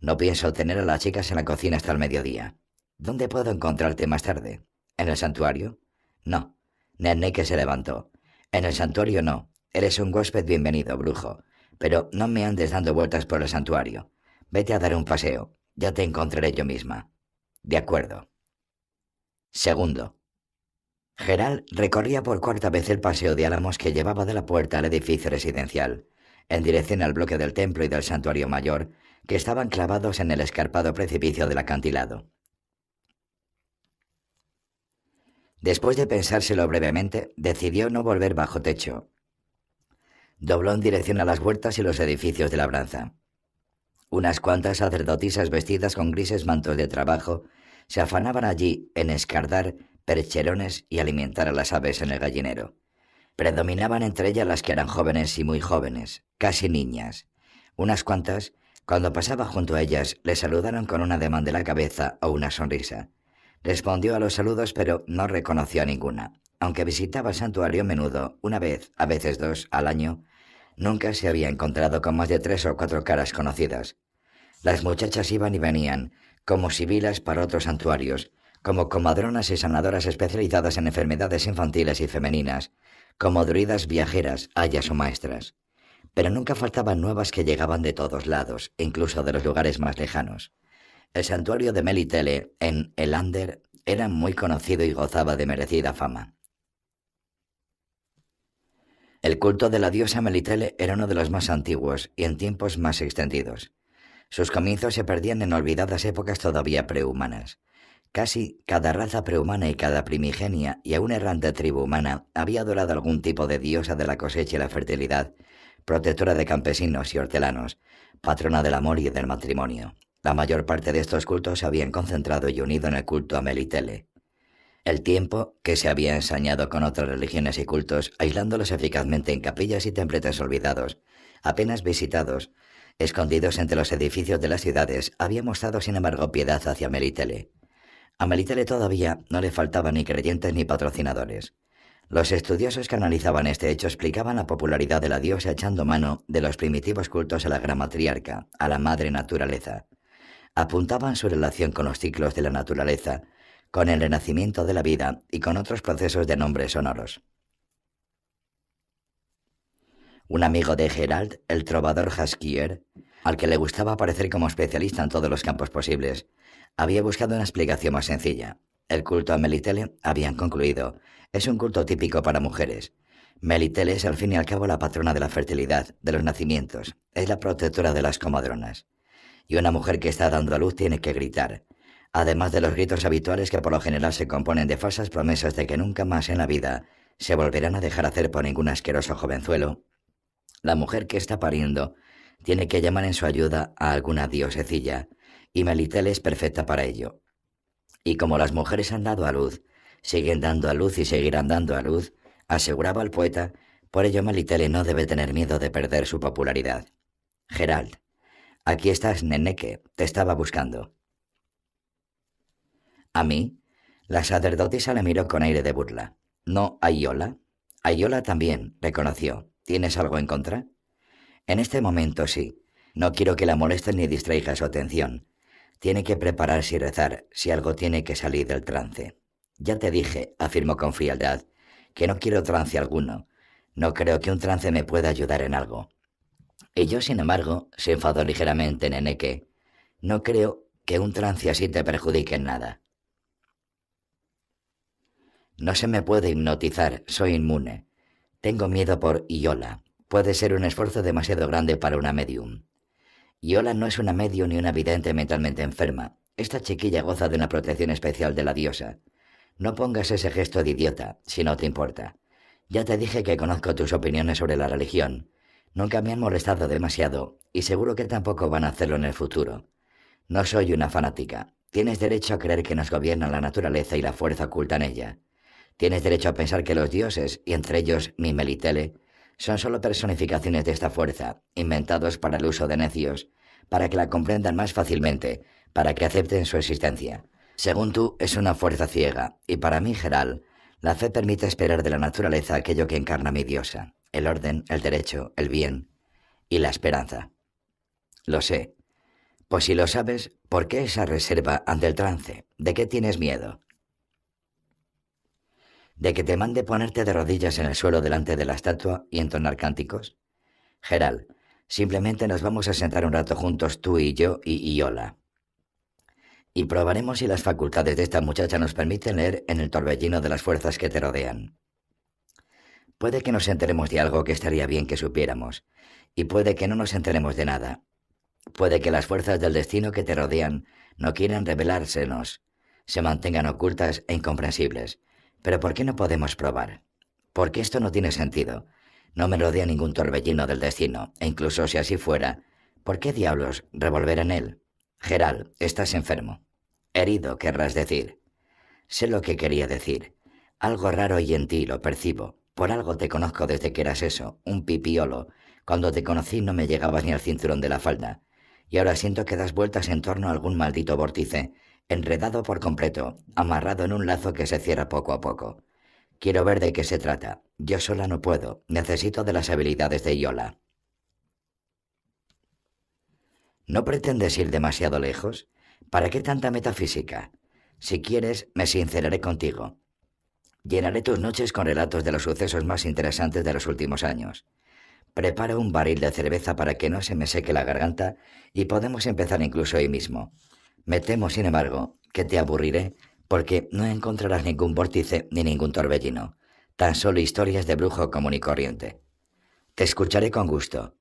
No pienso tener a las chicas en la cocina hasta el mediodía. ¿Dónde puedo encontrarte más tarde? ¿En el santuario? No. que se levantó. En el santuario no. Eres un huésped bienvenido, brujo. Pero no me andes dando vueltas por el santuario. Vete a dar un paseo. Ya te encontraré yo misma. De acuerdo. Segundo. Gerald recorría por cuarta vez el paseo de álamos que llevaba de la puerta al edificio residencial, en dirección al bloque del templo y del santuario mayor, que estaban clavados en el escarpado precipicio del acantilado. Después de pensárselo brevemente, decidió no volver bajo techo. Dobló en dirección a las huertas y los edificios de labranza. Unas cuantas sacerdotisas vestidas con grises mantos de trabajo se afanaban allí en escardar percherones y alimentar a las aves en el gallinero. Predominaban entre ellas las que eran jóvenes y muy jóvenes, casi niñas. Unas cuantas, cuando pasaba junto a ellas, le saludaron con un ademán de la cabeza o una sonrisa. Respondió a los saludos, pero no reconoció a ninguna. Aunque visitaba el santuario menudo, una vez, a veces dos, al año, nunca se había encontrado con más de tres o cuatro caras conocidas. Las muchachas iban y venían, como sibilas para otros santuarios, como comadronas y sanadoras especializadas en enfermedades infantiles y femeninas, como druidas viajeras, ayas o maestras. Pero nunca faltaban nuevas que llegaban de todos lados, incluso de los lugares más lejanos. El santuario de Melitele, en Elander, era muy conocido y gozaba de merecida fama. El culto de la diosa Melitele era uno de los más antiguos y en tiempos más extendidos. Sus comienzos se perdían en olvidadas épocas todavía prehumanas. Casi cada raza prehumana y cada primigenia y aún errante tribu humana había adorado algún tipo de diosa de la cosecha y la fertilidad, protectora de campesinos y hortelanos, patrona del amor y del matrimonio. La mayor parte de estos cultos se habían concentrado y unido en el culto a Melitele. El tiempo, que se había ensañado con otras religiones y cultos, aislándolos eficazmente en capillas y templetes olvidados, apenas visitados, escondidos entre los edificios de las ciudades, había mostrado sin embargo piedad hacia Melitele. A Melitele todavía no le faltaban ni creyentes ni patrocinadores. Los estudiosos que analizaban este hecho explicaban la popularidad de la diosa echando mano de los primitivos cultos a la gran matriarca, a la madre naturaleza apuntaban su relación con los ciclos de la naturaleza, con el renacimiento de la vida y con otros procesos de nombres sonoros. Un amigo de Gerald, el trovador Haskier, al que le gustaba aparecer como especialista en todos los campos posibles, había buscado una explicación más sencilla. El culto a Melitele, habían concluido, es un culto típico para mujeres. Melitele es al fin y al cabo la patrona de la fertilidad, de los nacimientos, es la protectora de las comadronas y una mujer que está dando a luz tiene que gritar, además de los gritos habituales que por lo general se componen de falsas promesas de que nunca más en la vida se volverán a dejar hacer por ningún asqueroso jovenzuelo. La mujer que está pariendo tiene que llamar en su ayuda a alguna diosecilla, y Melitele es perfecta para ello. Y como las mujeres han dado a luz, siguen dando a luz y seguirán dando a luz, aseguraba el poeta, por ello Melitele no debe tener miedo de perder su popularidad. Gerald, Aquí estás, Neneque, te estaba buscando. A mí, la sacerdotisa le miró con aire de burla. ¿No a Iola? A Iola también, reconoció. ¿Tienes algo en contra? En este momento sí. No quiero que la moleste ni distraiga su atención. Tiene que prepararse y rezar si algo tiene que salir del trance. Ya te dije, afirmó con frialdad, que no quiero trance alguno. No creo que un trance me pueda ayudar en algo. Y yo, sin embargo, se enfadó ligeramente Neneque. No creo que un trance así te perjudique en nada. No se me puede hipnotizar, soy inmune. Tengo miedo por Iola. Puede ser un esfuerzo demasiado grande para una medium. Iola no es una medium ni una vidente mentalmente enferma. Esta chiquilla goza de una protección especial de la diosa. No pongas ese gesto de idiota, si no te importa. Ya te dije que conozco tus opiniones sobre la religión, Nunca me han molestado demasiado y seguro que tampoco van a hacerlo en el futuro. No soy una fanática. Tienes derecho a creer que nos gobierna la naturaleza y la fuerza oculta en ella. Tienes derecho a pensar que los dioses, y entre ellos mi Melitele, son solo personificaciones de esta fuerza, inventados para el uso de necios, para que la comprendan más fácilmente, para que acepten su existencia. Según tú, es una fuerza ciega, y para mí, Geral, la fe permite esperar de la naturaleza aquello que encarna mi diosa, el orden, el derecho, el bien y la esperanza. Lo sé. Pues si lo sabes, ¿por qué esa reserva ante el trance? ¿De qué tienes miedo? ¿De que te mande ponerte de rodillas en el suelo delante de la estatua y entonar cánticos? Geral, simplemente nos vamos a sentar un rato juntos tú y yo y Iola. Y probaremos si las facultades de esta muchacha nos permiten leer en el torbellino de las fuerzas que te rodean. Puede que nos enteremos de algo que estaría bien que supiéramos, y puede que no nos enteremos de nada. Puede que las fuerzas del destino que te rodean no quieran revelársenos, se mantengan ocultas e incomprensibles. Pero ¿por qué no podemos probar? Porque esto no tiene sentido. No me rodea ningún torbellino del destino, e incluso si así fuera, ¿por qué diablos revolver en él? Geral, estás enfermo. Herido, querrás decir. Sé lo que quería decir. Algo raro hay en ti, lo percibo. Por algo te conozco desde que eras eso, un pipiolo. Cuando te conocí no me llegabas ni al cinturón de la falda. Y ahora siento que das vueltas en torno a algún maldito vórtice, enredado por completo, amarrado en un lazo que se cierra poco a poco. Quiero ver de qué se trata. Yo sola no puedo. Necesito de las habilidades de Iola. ¿No pretendes ir demasiado lejos? ¿Para qué tanta metafísica? Si quieres, me sinceraré contigo. Llenaré tus noches con relatos de los sucesos más interesantes de los últimos años. Prepara un barril de cerveza para que no se me seque la garganta y podemos empezar incluso hoy mismo. Me temo, sin embargo, que te aburriré porque no encontrarás ningún vórtice ni ningún torbellino, tan solo historias de brujo común y corriente. Te escucharé con gusto,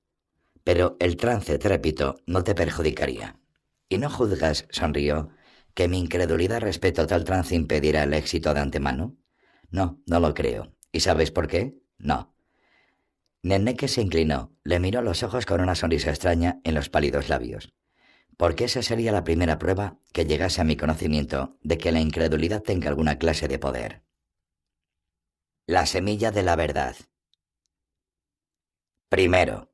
pero el trance, te repito, no te perjudicaría. ¿Y no juzgas, sonrió, que mi incredulidad respecto a tal trance impedirá el éxito de antemano? No, no lo creo. ¿Y sabes por qué? No. Nenneque se inclinó, le miró los ojos con una sonrisa extraña en los pálidos labios. Porque esa sería la primera prueba que llegase a mi conocimiento de que la incredulidad tenga alguna clase de poder. La semilla de la verdad. Primero.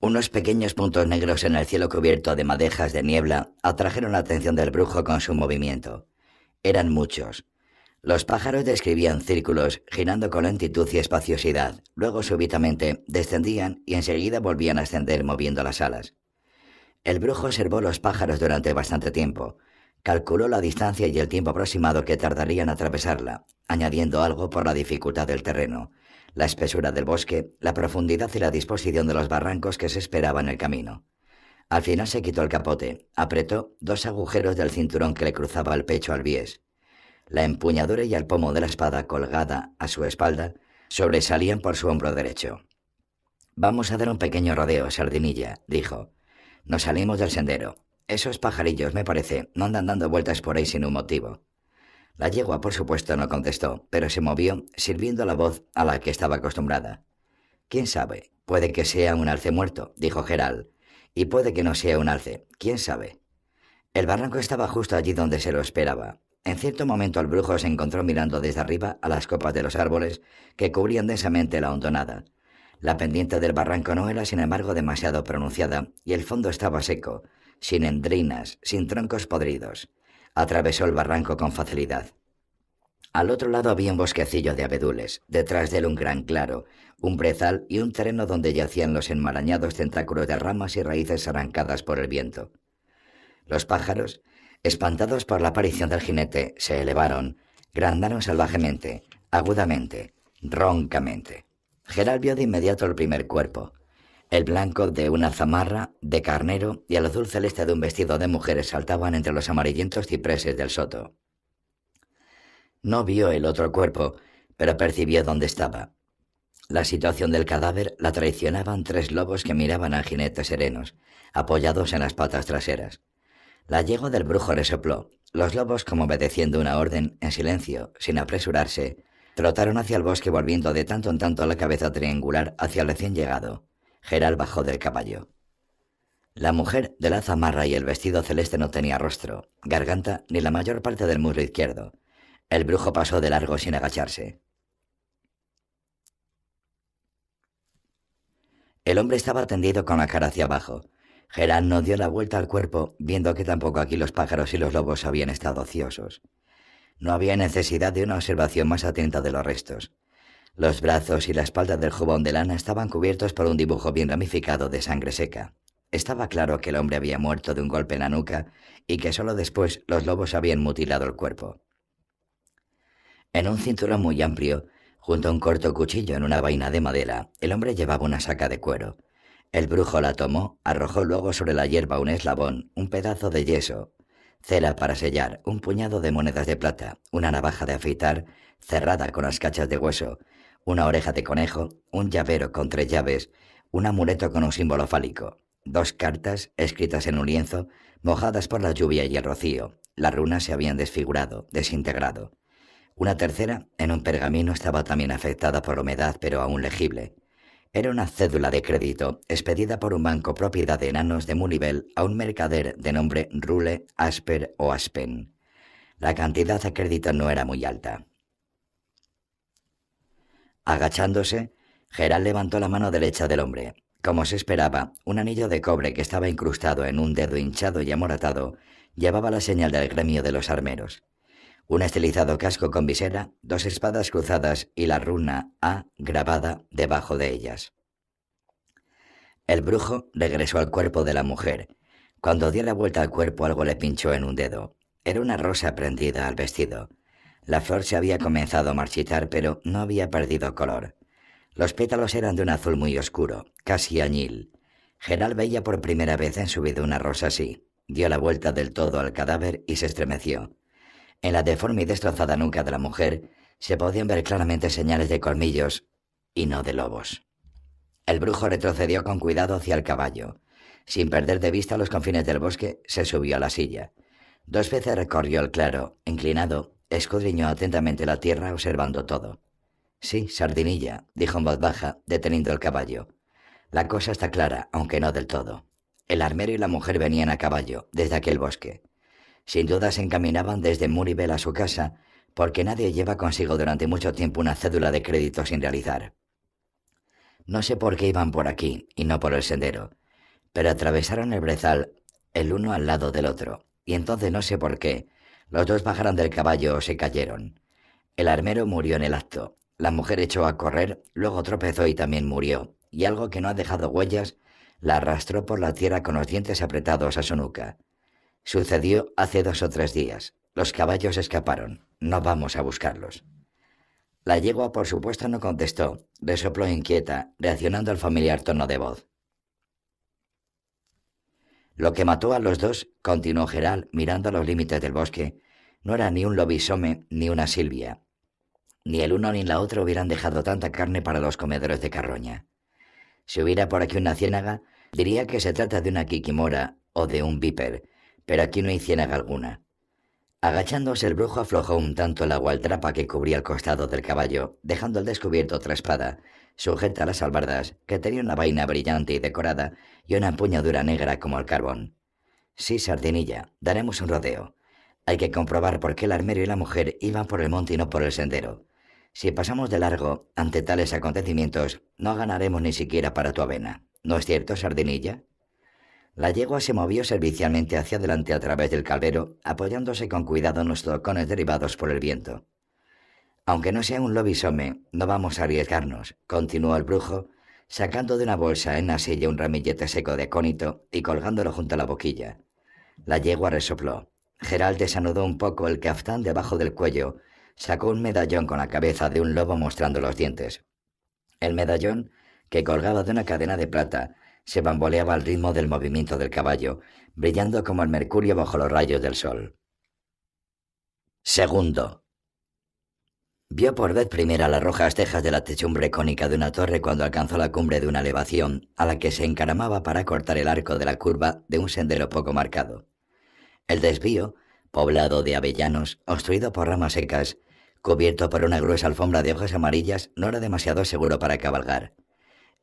Unos pequeños puntos negros en el cielo cubierto de madejas de niebla atrajeron la atención del brujo con su movimiento. Eran muchos, los pájaros describían círculos, girando con lentitud y espaciosidad. Luego súbitamente descendían y enseguida volvían a ascender moviendo las alas. El brujo observó los pájaros durante bastante tiempo. Calculó la distancia y el tiempo aproximado que tardarían en atravesarla, añadiendo algo por la dificultad del terreno, la espesura del bosque, la profundidad y la disposición de los barrancos que se esperaban en el camino. Al final se quitó el capote, apretó dos agujeros del cinturón que le cruzaba el pecho al bies. La empuñadura y el pomo de la espada colgada a su espalda sobresalían por su hombro derecho. Vamos a dar un pequeño rodeo, sardinilla, dijo. Nos salimos del sendero. Esos pajarillos, me parece, no andan dando vueltas por ahí sin un motivo. La yegua, por supuesto, no contestó, pero se movió, sirviendo la voz a la que estaba acostumbrada. ¿Quién sabe? Puede que sea un alce muerto, dijo Geral. Y puede que no sea un alce. ¿Quién sabe? El barranco estaba justo allí donde se lo esperaba. En cierto momento el brujo se encontró mirando desde arriba a las copas de los árboles que cubrían densamente la hondonada. La pendiente del barranco no era, sin embargo, demasiado pronunciada, y el fondo estaba seco, sin endrinas, sin troncos podridos. Atravesó el barranco con facilidad. Al otro lado había un bosquecillo de abedules, detrás de él un gran claro, un brezal y un terreno donde yacían los enmarañados tentáculos de ramas y raíces arrancadas por el viento. Los pájaros, Espantados por la aparición del jinete, se elevaron, grandaron salvajemente, agudamente, roncamente. Gerald vio de inmediato el primer cuerpo, el blanco de una zamarra de carnero y el azul celeste de un vestido de mujeres saltaban entre los amarillentos cipreses del soto. No vio el otro cuerpo, pero percibió dónde estaba. La situación del cadáver la traicionaban tres lobos que miraban al jinete serenos, apoyados en las patas traseras. La yegua del brujo resopló. Los lobos, como obedeciendo una orden, en silencio, sin apresurarse, trotaron hacia el bosque volviendo de tanto en tanto la cabeza triangular hacia el recién llegado. Geral bajó del caballo. La mujer de la zamarra y el vestido celeste no tenía rostro, garganta ni la mayor parte del muslo izquierdo. El brujo pasó de largo sin agacharse. El hombre estaba tendido con la cara hacia abajo, Gerard no dio la vuelta al cuerpo, viendo que tampoco aquí los pájaros y los lobos habían estado ociosos. No había necesidad de una observación más atenta de los restos. Los brazos y la espalda del jubón de lana estaban cubiertos por un dibujo bien ramificado de sangre seca. Estaba claro que el hombre había muerto de un golpe en la nuca y que solo después los lobos habían mutilado el cuerpo. En un cinturón muy amplio, junto a un corto cuchillo en una vaina de madera, el hombre llevaba una saca de cuero. El brujo la tomó, arrojó luego sobre la hierba un eslabón, un pedazo de yeso, cera para sellar, un puñado de monedas de plata, una navaja de afeitar cerrada con las cachas de hueso, una oreja de conejo, un llavero con tres llaves, un amuleto con un símbolo fálico, dos cartas escritas en un lienzo, mojadas por la lluvia y el rocío. Las runas se habían desfigurado, desintegrado. Una tercera, en un pergamino, estaba también afectada por humedad, pero aún legible. Era una cédula de crédito expedida por un banco propiedad de enanos de Munivel a un mercader de nombre Rule, Asper o Aspen. La cantidad de crédito no era muy alta. Agachándose, Gerald levantó la mano derecha del hombre. Como se esperaba, un anillo de cobre que estaba incrustado en un dedo hinchado y amoratado llevaba la señal del gremio de los armeros. Un estilizado casco con visera, dos espadas cruzadas y la runa A grabada debajo de ellas. El brujo regresó al cuerpo de la mujer. Cuando dio la vuelta al cuerpo algo le pinchó en un dedo. Era una rosa prendida al vestido. La flor se había comenzado a marchitar, pero no había perdido color. Los pétalos eran de un azul muy oscuro, casi añil. Gerald veía por primera vez en su vida una rosa así. Dio la vuelta del todo al cadáver y se estremeció. En la deforme y destrozada nuca de la mujer se podían ver claramente señales de colmillos y no de lobos. El brujo retrocedió con cuidado hacia el caballo. Sin perder de vista los confines del bosque, se subió a la silla. Dos veces recorrió el claro, inclinado, Escudriñó atentamente la tierra observando todo. Sí, sardinilla, dijo en voz baja, deteniendo el caballo. La cosa está clara, aunque no del todo. El armero y la mujer venían a caballo, desde aquel bosque. Sin duda se encaminaban desde Muribel a su casa, porque nadie lleva consigo durante mucho tiempo una cédula de crédito sin realizar. No sé por qué iban por aquí y no por el sendero, pero atravesaron el brezal el uno al lado del otro, y entonces no sé por qué, los dos bajaron del caballo o se cayeron. El armero murió en el acto. La mujer echó a correr, luego tropezó y también murió, y algo que no ha dejado huellas la arrastró por la tierra con los dientes apretados a su nuca. Sucedió hace dos o tres días. Los caballos escaparon. No vamos a buscarlos. La yegua, por supuesto, no contestó. Resopló inquieta, reaccionando al familiar tono de voz. Lo que mató a los dos, continuó Geral mirando a los límites del bosque, no era ni un lobisome ni una silvia. Ni el uno ni la otra hubieran dejado tanta carne para los comedores de carroña. Si hubiera por aquí una ciénaga, diría que se trata de una kikimora o de un viper, pero aquí no hay ciénaga alguna. Agachándose el brujo aflojó un tanto la gualtrapa que cubría el costado del caballo, dejando al descubierto otra espada, sujeta a las albardas, que tenía una vaina brillante y decorada y una empuñadura negra como el carbón. Sí, sardinilla, daremos un rodeo. Hay que comprobar por qué el armero y la mujer iban por el monte y no por el sendero. Si pasamos de largo ante tales acontecimientos, no ganaremos ni siquiera para tu avena. ¿No es cierto, sardinilla? La yegua se movió servicialmente hacia adelante a través del calvero, apoyándose con cuidado en los tocones derivados por el viento. Aunque no sea un lobisome, no vamos a arriesgarnos, continuó el brujo, sacando de una bolsa en la silla un ramillete seco de acónito y colgándolo junto a la boquilla. La yegua resopló. Gerald desanudó un poco el caftán debajo del cuello, sacó un medallón con la cabeza de un lobo mostrando los dientes. El medallón, que colgaba de una cadena de plata, se bamboleaba al ritmo del movimiento del caballo, brillando como el mercurio bajo los rayos del sol. Segundo. Vio por vez primera las rojas tejas de la techumbre cónica de una torre cuando alcanzó la cumbre de una elevación a la que se encaramaba para cortar el arco de la curva de un sendero poco marcado. El desvío, poblado de avellanos, obstruido por ramas secas, cubierto por una gruesa alfombra de hojas amarillas, no era demasiado seguro para cabalgar.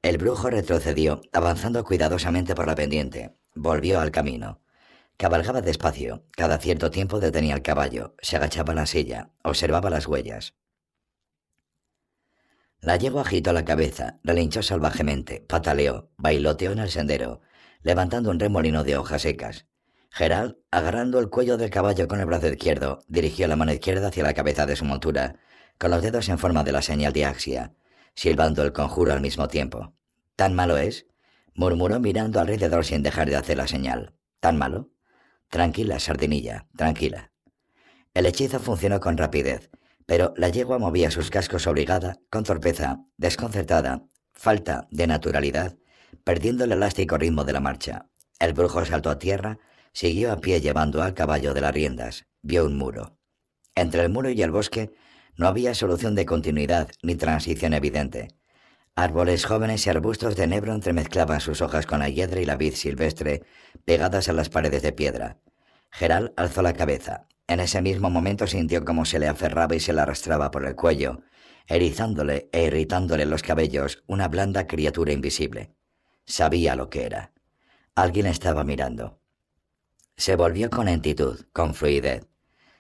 El brujo retrocedió, avanzando cuidadosamente por la pendiente. Volvió al camino. Cabalgaba despacio. Cada cierto tiempo detenía el caballo, se agachaba en la silla, observaba las huellas. La yegua agitó la cabeza, relinchó salvajemente, pataleó, bailoteó en el sendero. levantando un remolino de hojas secas. Gerald, agarrando el cuello del caballo con el brazo izquierdo, dirigió la mano izquierda hacia la cabeza de su montura, con los dedos en forma de la señal de Axia, silbando el conjuro al mismo tiempo. ¿Tan malo es? murmuró mirando alrededor sin dejar de hacer la señal. ¿Tan malo? Tranquila, sardinilla, tranquila. El hechizo funcionó con rapidez, pero la yegua movía sus cascos obligada, con torpeza, desconcertada, falta de naturalidad, perdiendo el elástico ritmo de la marcha. El brujo saltó a tierra, siguió a pie llevando al caballo de las riendas, vio un muro. Entre el muro y el bosque no había solución de continuidad ni transición evidente. Árboles jóvenes y arbustos de enebro entremezclaban sus hojas con la hiedra y la vid silvestre pegadas a las paredes de piedra. Geral alzó la cabeza. En ese mismo momento sintió cómo se le aferraba y se le arrastraba por el cuello, erizándole e irritándole los cabellos una blanda criatura invisible. Sabía lo que era. Alguien estaba mirando. Se volvió con lentitud, con fluidez.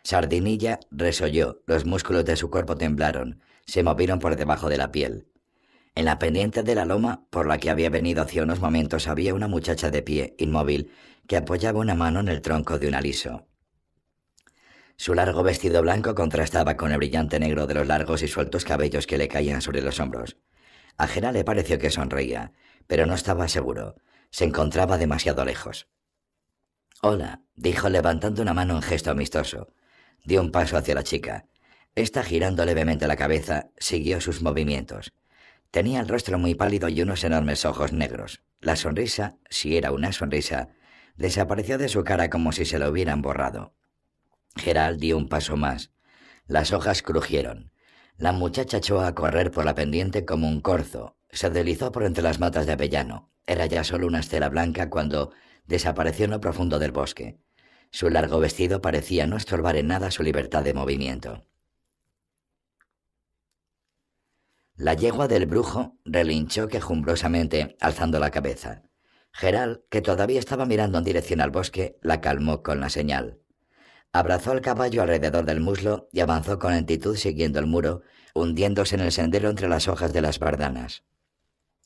Sardinilla resolló, los músculos de su cuerpo temblaron, se movieron por debajo de la piel. En la pendiente de la loma por la que había venido hace unos momentos había una muchacha de pie, inmóvil, que apoyaba una mano en el tronco de un aliso. Su largo vestido blanco contrastaba con el brillante negro de los largos y sueltos cabellos que le caían sobre los hombros. A Gera le pareció que sonreía, pero no estaba seguro. Se encontraba demasiado lejos. Hola, dijo levantando una mano en gesto amistoso. Dio un paso hacia la chica. Esta, girando levemente la cabeza, siguió sus movimientos. Tenía el rostro muy pálido y unos enormes ojos negros. La sonrisa, si era una sonrisa, desapareció de su cara como si se lo hubieran borrado. Gerald dio un paso más. Las hojas crujieron. La muchacha echó a correr por la pendiente como un corzo. Se deslizó por entre las matas de avellano. Era ya solo una estela blanca cuando desapareció en lo profundo del bosque. Su largo vestido parecía no estorbar en nada su libertad de movimiento. La yegua del brujo relinchó quejumbrosamente, alzando la cabeza. Geral, que todavía estaba mirando en dirección al bosque, la calmó con la señal. Abrazó al caballo alrededor del muslo y avanzó con lentitud siguiendo el muro, hundiéndose en el sendero entre las hojas de las bardanas.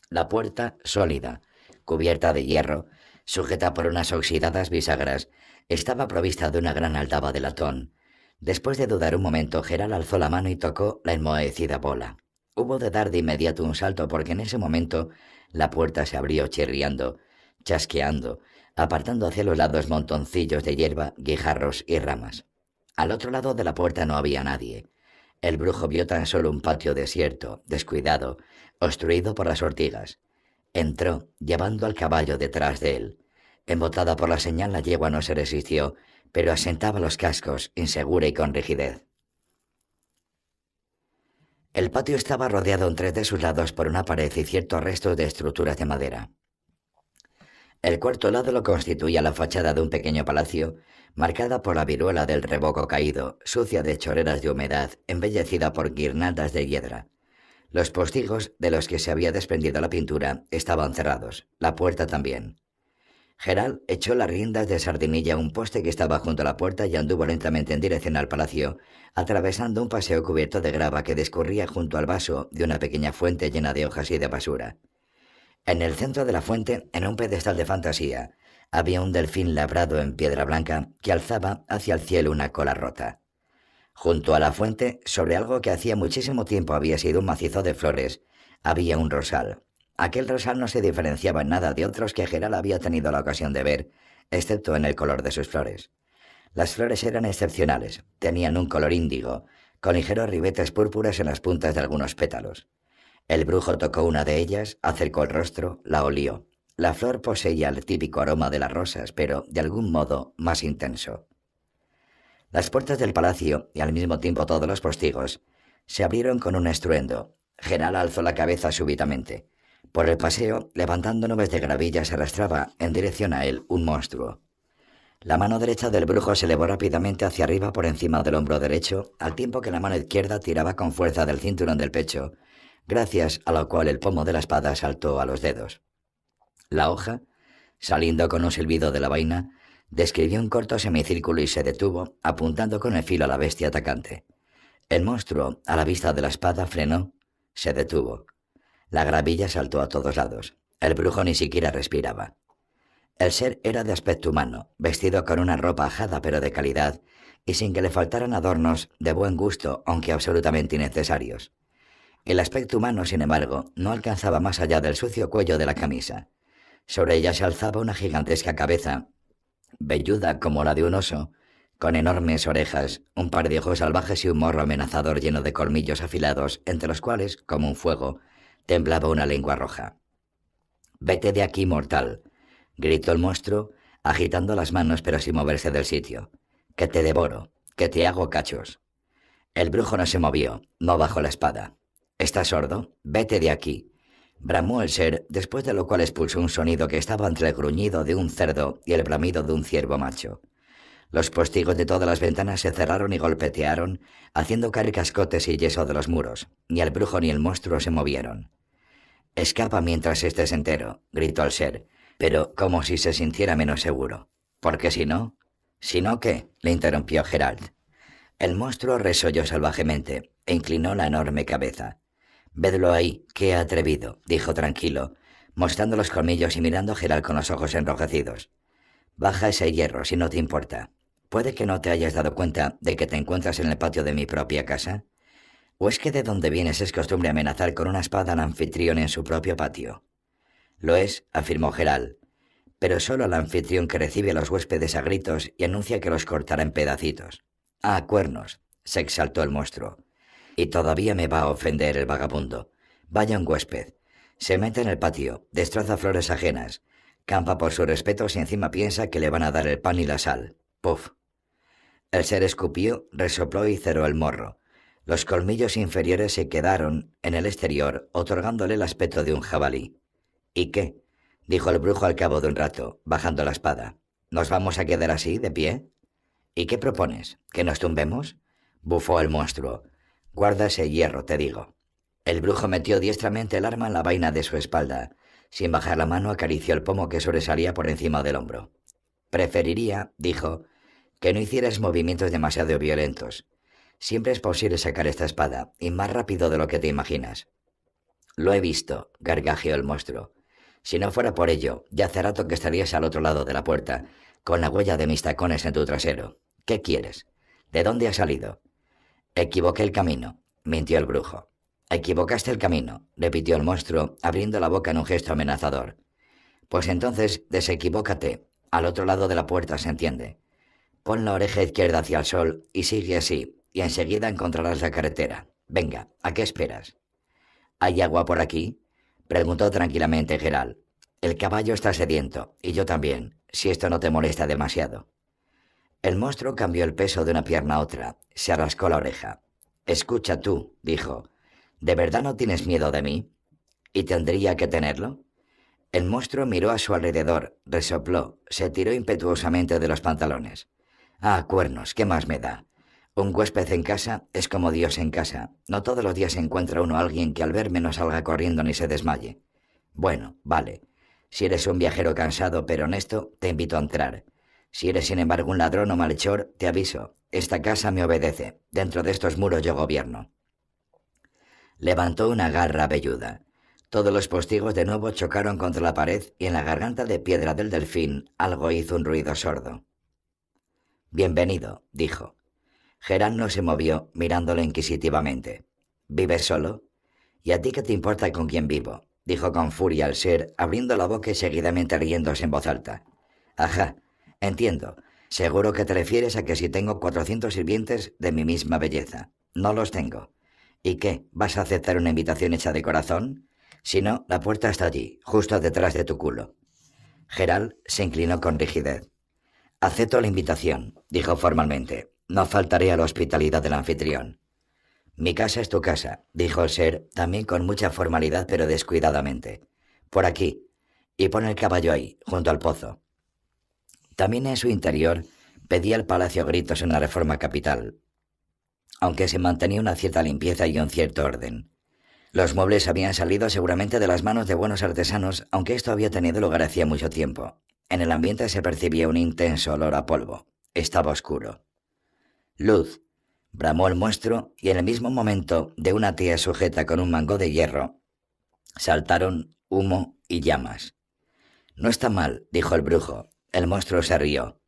La puerta, sólida, cubierta de hierro, sujeta por unas oxidadas bisagras, estaba provista de una gran aldaba de latón. Después de dudar un momento, Geral alzó la mano y tocó la enmohecida bola. Hubo de dar de inmediato un salto porque en ese momento la puerta se abrió chirriando, chasqueando, apartando hacia los lados montoncillos de hierba, guijarros y ramas. Al otro lado de la puerta no había nadie. El brujo vio tan solo un patio desierto, descuidado, obstruido por las ortigas. Entró, llevando al caballo detrás de él. Embotada por la señal, la yegua no se resistió, pero asentaba los cascos, insegura y con rigidez. El patio estaba rodeado en tres de sus lados por una pared y ciertos restos de estructuras de madera. El cuarto lado lo constituía la fachada de un pequeño palacio, marcada por la viruela del revoco caído, sucia de choreras de humedad, embellecida por guirnaldas de hiedra. Los postigos de los que se había desprendido la pintura estaban cerrados, la puerta también. Gerald echó las riendas de sardinilla a un poste que estaba junto a la puerta y anduvo lentamente en dirección al palacio, atravesando un paseo cubierto de grava que discurría junto al vaso de una pequeña fuente llena de hojas y de basura. En el centro de la fuente, en un pedestal de fantasía, había un delfín labrado en piedra blanca que alzaba hacia el cielo una cola rota. Junto a la fuente, sobre algo que hacía muchísimo tiempo había sido un macizo de flores, había un rosal. Aquel rosal no se diferenciaba en nada de otros que Geral había tenido la ocasión de ver, excepto en el color de sus flores. Las flores eran excepcionales, tenían un color índigo, con ligeros ribetes púrpuras en las puntas de algunos pétalos. El brujo tocó una de ellas, acercó el rostro, la olió. La flor poseía el típico aroma de las rosas, pero de algún modo más intenso. Las puertas del palacio, y al mismo tiempo todos los postigos, se abrieron con un estruendo. Geral alzó la cabeza súbitamente. Por el paseo, levantando nubes de gravilla, se arrastraba en dirección a él un monstruo. La mano derecha del brujo se elevó rápidamente hacia arriba por encima del hombro derecho, al tiempo que la mano izquierda tiraba con fuerza del cinturón del pecho, gracias a lo cual el pomo de la espada saltó a los dedos. La hoja, saliendo con un silbido de la vaina, describió un corto semicírculo y se detuvo, apuntando con el filo a la bestia atacante. El monstruo, a la vista de la espada, frenó, se detuvo. La gravilla saltó a todos lados. El brujo ni siquiera respiraba. El ser era de aspecto humano, vestido con una ropa ajada pero de calidad, y sin que le faltaran adornos de buen gusto, aunque absolutamente innecesarios. El aspecto humano, sin embargo, no alcanzaba más allá del sucio cuello de la camisa. Sobre ella se alzaba una gigantesca cabeza, velluda como la de un oso, con enormes orejas, un par de ojos salvajes y un morro amenazador lleno de colmillos afilados, entre los cuales, como un fuego, temblaba una lengua roja. Vete de aquí, mortal, gritó el monstruo, agitando las manos pero sin moverse del sitio. Que te devoro, que te hago cachos. El brujo no se movió, no bajó la espada. ¿Estás sordo? Vete de aquí. Bramó el ser, después de lo cual expulsó un sonido que estaba entre el gruñido de un cerdo y el bramido de un ciervo macho. Los postigos de todas las ventanas se cerraron y golpetearon, haciendo caer cascotes y yeso de los muros. Ni el brujo ni el monstruo se movieron. Escapa mientras estés entero, gritó el ser, pero como si se sintiera menos seguro. Porque si no... ¿Si no qué? le interrumpió Gerald. El monstruo resolló salvajemente e inclinó la enorme cabeza. Vedlo ahí, qué atrevido, dijo tranquilo, mostrando los colmillos y mirando a Gerald con los ojos enrojecidos. Baja ese hierro, si no te importa. ¿Puede que no te hayas dado cuenta de que te encuentras en el patio de mi propia casa? ¿O es que de donde vienes es costumbre amenazar con una espada al anfitrión en su propio patio? Lo es, afirmó Geral, pero solo al anfitrión que recibe a los huéspedes a gritos y anuncia que los cortará en pedacitos. Ah, cuernos, se exaltó el monstruo. Y todavía me va a ofender el vagabundo. Vaya un huésped. Se mete en el patio, destroza flores ajenas, campa por su respeto y encima piensa que le van a dar el pan y la sal. Puf. El ser escupió, resopló y cerró el morro. Los colmillos inferiores se quedaron en el exterior, otorgándole el aspecto de un jabalí. ¿Y qué? dijo el brujo al cabo de un rato, bajando la espada. ¿Nos vamos a quedar así, de pie? ¿Y qué propones? ¿Que nos tumbemos? bufó el monstruo. Guarda ese hierro, te digo. El brujo metió diestramente el arma en la vaina de su espalda. Sin bajar la mano acarició el pomo que sobresalía por encima del hombro. Preferiría, dijo, que no hicieras movimientos demasiado violentos. Siempre es posible sacar esta espada, y más rápido de lo que te imaginas. Lo he visto, gargajeó el monstruo. Si no fuera por ello, ya hace rato que estarías al otro lado de la puerta, con la huella de mis tacones en tu trasero. ¿Qué quieres? ¿De dónde has salido? Equivoqué el camino, mintió el brujo. Equivocaste el camino, repitió el monstruo, abriendo la boca en un gesto amenazador. Pues entonces desequivócate. Al otro lado de la puerta se entiende. Pon la oreja izquierda hacia el sol y sigue así, y enseguida encontrarás la carretera. Venga, ¿a qué esperas? ¿Hay agua por aquí? preguntó tranquilamente Gerald. El caballo está sediento, y yo también, si esto no te molesta demasiado. El monstruo cambió el peso de una pierna a otra, se arrascó la oreja. Escucha tú, dijo, ¿de verdad no tienes miedo de mí? ¿Y tendría que tenerlo? El monstruo miró a su alrededor, resopló, se tiró impetuosamente de los pantalones. Ah, cuernos, ¿qué más me da? Un huésped en casa es como Dios en casa. No todos los días encuentra uno a alguien que al verme no salga corriendo ni se desmaye. Bueno, vale. Si eres un viajero cansado pero honesto, te invito a entrar. Si eres sin embargo un ladrón o malhechor, te aviso. Esta casa me obedece. Dentro de estos muros yo gobierno. Levantó una garra velluda. Todos los postigos de nuevo chocaron contra la pared y en la garganta de piedra del delfín algo hizo un ruido sordo. Bienvenido, dijo. Gerán no se movió, mirándolo inquisitivamente. ¿Vives solo? ¿Y a ti qué te importa con quién vivo? dijo con furia el ser, abriendo la boca y seguidamente riéndose en voz alta. Ajá, entiendo. Seguro que te refieres a que si tengo cuatrocientos sirvientes de mi misma belleza. No los tengo. ¿Y qué? ¿Vas a aceptar una invitación hecha de corazón? Si no, la puerta está allí, justo detrás de tu culo. Geral se inclinó con rigidez. Acepto la invitación, dijo formalmente. No faltaré a la hospitalidad del anfitrión. Mi casa es tu casa, dijo el ser, también con mucha formalidad pero descuidadamente. Por aquí. Y pone el caballo ahí, junto al pozo. También en su interior pedía el palacio gritos en la reforma capital, aunque se mantenía una cierta limpieza y un cierto orden. Los muebles habían salido seguramente de las manos de buenos artesanos, aunque esto había tenido lugar hacía mucho tiempo. En el ambiente se percibía un intenso olor a polvo. Estaba oscuro. Luz, bramó el monstruo y en el mismo momento de una tía sujeta con un mango de hierro saltaron humo y llamas. No está mal, dijo el brujo. El monstruo se rió.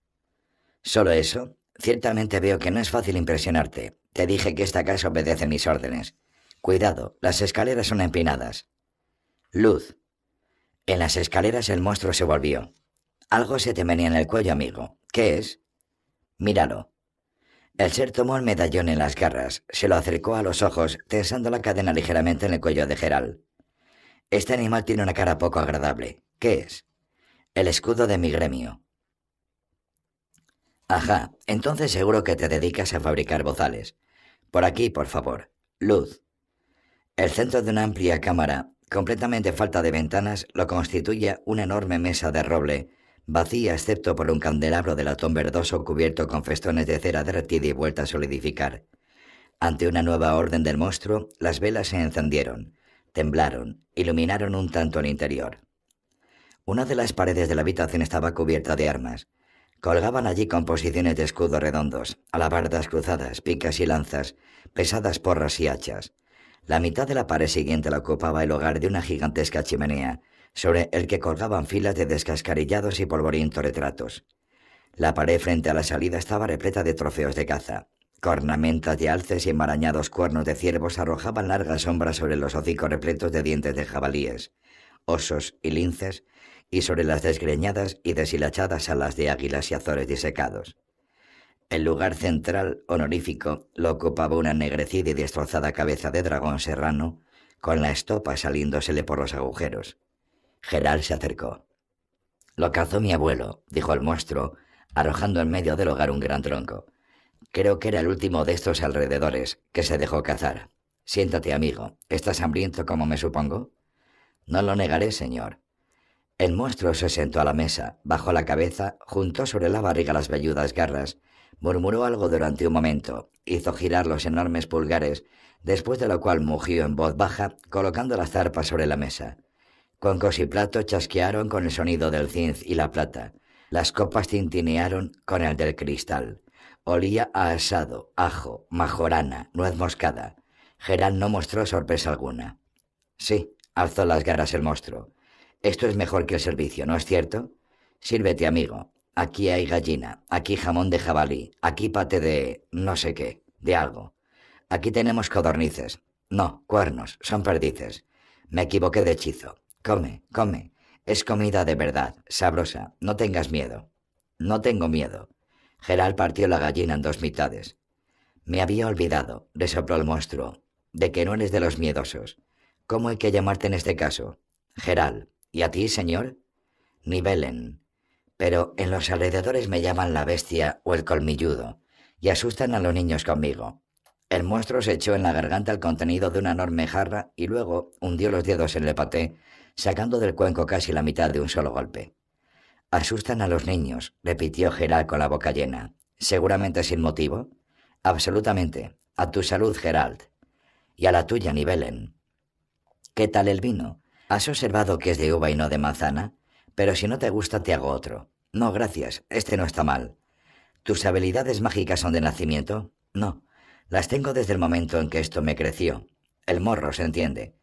¿Solo eso? Ciertamente veo que no es fácil impresionarte. Te dije que esta casa obedece mis órdenes. Cuidado, las escaleras son empinadas. Luz. En las escaleras el monstruo se volvió. Algo se te venía en el cuello, amigo. ¿Qué es? Míralo. El ser tomó el medallón en las garras, se lo acercó a los ojos, tensando la cadena ligeramente en el cuello de Gerald. Este animal tiene una cara poco agradable. ¿Qué es? El escudo de mi gremio. Ajá, entonces seguro que te dedicas a fabricar bozales. Por aquí, por favor. Luz. El centro de una amplia cámara, completamente falta de ventanas, lo constituye una enorme mesa de roble, vacía excepto por un candelabro de latón verdoso cubierto con festones de cera derretida y vuelta a solidificar. Ante una nueva orden del monstruo, las velas se encendieron, temblaron, iluminaron un tanto el interior. Una de las paredes de la habitación estaba cubierta de armas, Colgaban allí composiciones de escudos redondos, alabardas cruzadas, picas y lanzas, pesadas porras y hachas. La mitad de la pared siguiente la ocupaba el hogar de una gigantesca chimenea, sobre el que colgaban filas de descascarillados y polvorientos retratos. La pared frente a la salida estaba repleta de trofeos de caza. Cornamentas de alces y enmarañados cuernos de ciervos arrojaban largas sombras sobre los hocicos repletos de dientes de jabalíes, osos y linces y sobre las desgreñadas y deshilachadas alas de águilas y azores disecados. El lugar central, honorífico, lo ocupaba una ennegrecida y destrozada cabeza de dragón serrano, con la estopa saliéndosele por los agujeros. Geral se acercó. Lo cazó mi abuelo, dijo el monstruo, arrojando en medio del hogar un gran tronco. Creo que era el último de estos alrededores que se dejó cazar. Siéntate, amigo. ¿Estás hambriento como me supongo? No lo negaré, señor. El monstruo se sentó a la mesa, bajó la cabeza, juntó sobre la barriga las velludas garras, murmuró algo durante un momento, hizo girar los enormes pulgares, después de lo cual mugió en voz baja, colocando las zarpas sobre la mesa. Cuencos y platos chasquearon con el sonido del zinc y la plata. Las copas tintinearon con el del cristal. Olía a asado, ajo, majorana, nuez moscada. Gerán no mostró sorpresa alguna. Sí, alzó las garras el monstruo. Esto es mejor que el servicio, ¿no es cierto? Sírvete, amigo. Aquí hay gallina, aquí jamón de jabalí, aquí pate de... no sé qué, de algo. Aquí tenemos codornices. No, cuernos, son perdices. Me equivoqué de hechizo. Come, come. Es comida de verdad, sabrosa. No tengas miedo. No tengo miedo. Geral partió la gallina en dos mitades. Me había olvidado, resopló el monstruo, de que no eres de los miedosos. ¿Cómo hay que llamarte en este caso? Geral. ¿Y a ti, señor? Nivelen. Pero en los alrededores me llaman la bestia o el colmilludo, y asustan a los niños conmigo. El monstruo se echó en la garganta el contenido de una enorme jarra y luego hundió los dedos en el paté, sacando del cuenco casi la mitad de un solo golpe. Asustan a los niños, repitió Gerald con la boca llena. ¿Seguramente sin motivo? Absolutamente. A tu salud, Gerald. Y a la tuya, Nivelen. ¿Qué tal el vino? ¿Has observado que es de uva y no de manzana? Pero si no te gusta, te hago otro. No, gracias, este no está mal. ¿Tus habilidades mágicas son de nacimiento? No, las tengo desde el momento en que esto me creció. El morro, se entiende.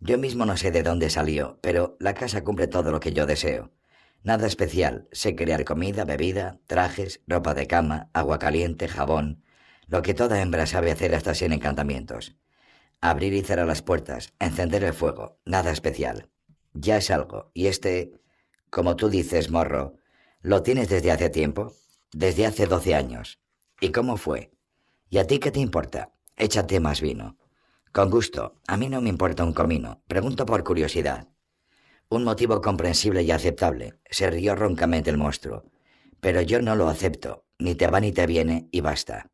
Yo mismo no sé de dónde salió, pero la casa cumple todo lo que yo deseo. Nada especial, sé crear comida, bebida, trajes, ropa de cama, agua caliente, jabón, lo que toda hembra sabe hacer hasta sin encantamientos. Abrir y cerrar las puertas, encender el fuego, nada especial. Ya es algo, y este, como tú dices, morro, ¿lo tienes desde hace tiempo? Desde hace doce años. ¿Y cómo fue? ¿Y a ti qué te importa? Échate más vino. Con gusto, a mí no me importa un comino, pregunto por curiosidad. Un motivo comprensible y aceptable, se rió roncamente el monstruo. Pero yo no lo acepto, ni te va ni te viene, y basta.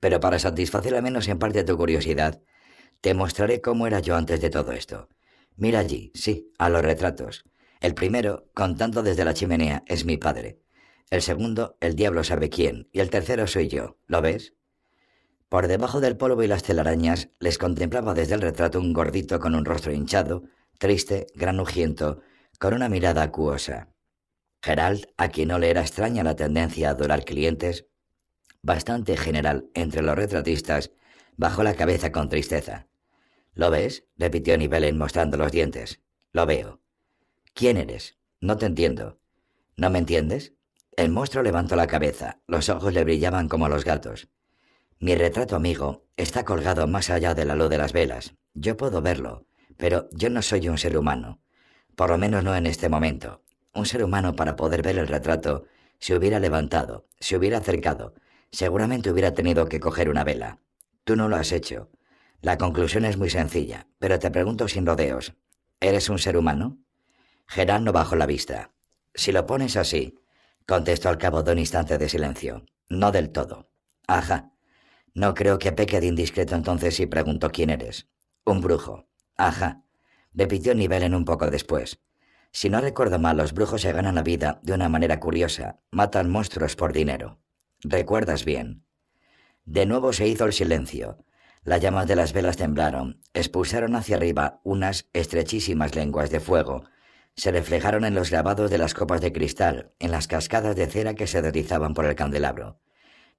Pero para satisfacer al menos en parte tu curiosidad, te mostraré cómo era yo antes de todo esto. Mira allí, sí, a los retratos. El primero, contando desde la chimenea, es mi padre. El segundo, el diablo sabe quién. Y el tercero soy yo. ¿Lo ves? Por debajo del polvo y las telarañas les contemplaba desde el retrato un gordito con un rostro hinchado, triste, granujiento, con una mirada acuosa. Gerald, a quien no le era extraña la tendencia a adorar clientes, bastante general entre los retratistas, bajó la cabeza con tristeza. ¿Lo ves? repitió Nivellen mostrando los dientes. Lo veo. ¿Quién eres? No te entiendo. ¿No me entiendes? El monstruo levantó la cabeza, los ojos le brillaban como los gatos. Mi retrato, amigo, está colgado más allá de la luz de las velas. Yo puedo verlo, pero yo no soy un ser humano. Por lo menos no en este momento. Un ser humano para poder ver el retrato se hubiera levantado, se hubiera acercado, seguramente hubiera tenido que coger una vela. Tú no lo has hecho. La conclusión es muy sencilla, pero te pregunto sin rodeos. ¿Eres un ser humano? Gerard no bajó la vista. Si lo pones así, contestó al cabo de un instante de silencio. No del todo. Ajá. No creo que peque de indiscreto entonces si pregunto quién eres. Un brujo. Ajá. Repitió en un poco después. Si no recuerdo mal, los brujos se ganan la vida de una manera curiosa. Matan monstruos por dinero. ¿Recuerdas bien? De nuevo se hizo el silencio. Las llamas de las velas temblaron, expulsaron hacia arriba unas estrechísimas lenguas de fuego, se reflejaron en los grabados de las copas de cristal, en las cascadas de cera que se deslizaban por el candelabro.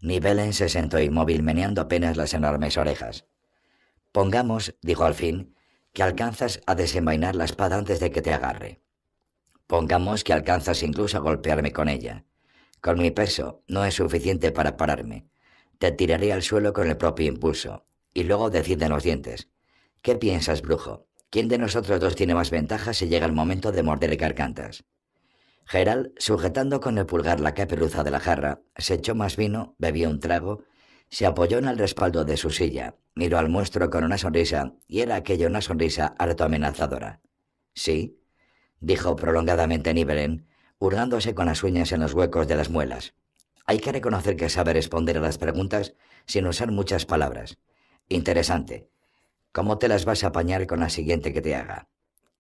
Nivelen se sentó inmóvil meneando apenas las enormes orejas. Pongamos, dijo al fin, que alcanzas a desenvainar la espada antes de que te agarre. Pongamos que alcanzas incluso a golpearme con ella. Con mi peso no es suficiente para pararme. Te tiraré al suelo con el propio impulso. Y luego deciden los dientes. ¿Qué piensas, brujo? ¿Quién de nosotros dos tiene más ventaja si llega el momento de morder carcantas? Gerald, sujetando con el pulgar la caperuza de la jarra, se echó más vino, bebió un trago, se apoyó en el respaldo de su silla, miró al monstruo con una sonrisa, y era aquella una sonrisa harto amenazadora. Sí, dijo prolongadamente Nivelen, hurgándose con las uñas en los huecos de las muelas. Hay que reconocer que sabe responder a las preguntas sin usar muchas palabras. Interesante. ¿Cómo te las vas a apañar con la siguiente que te haga?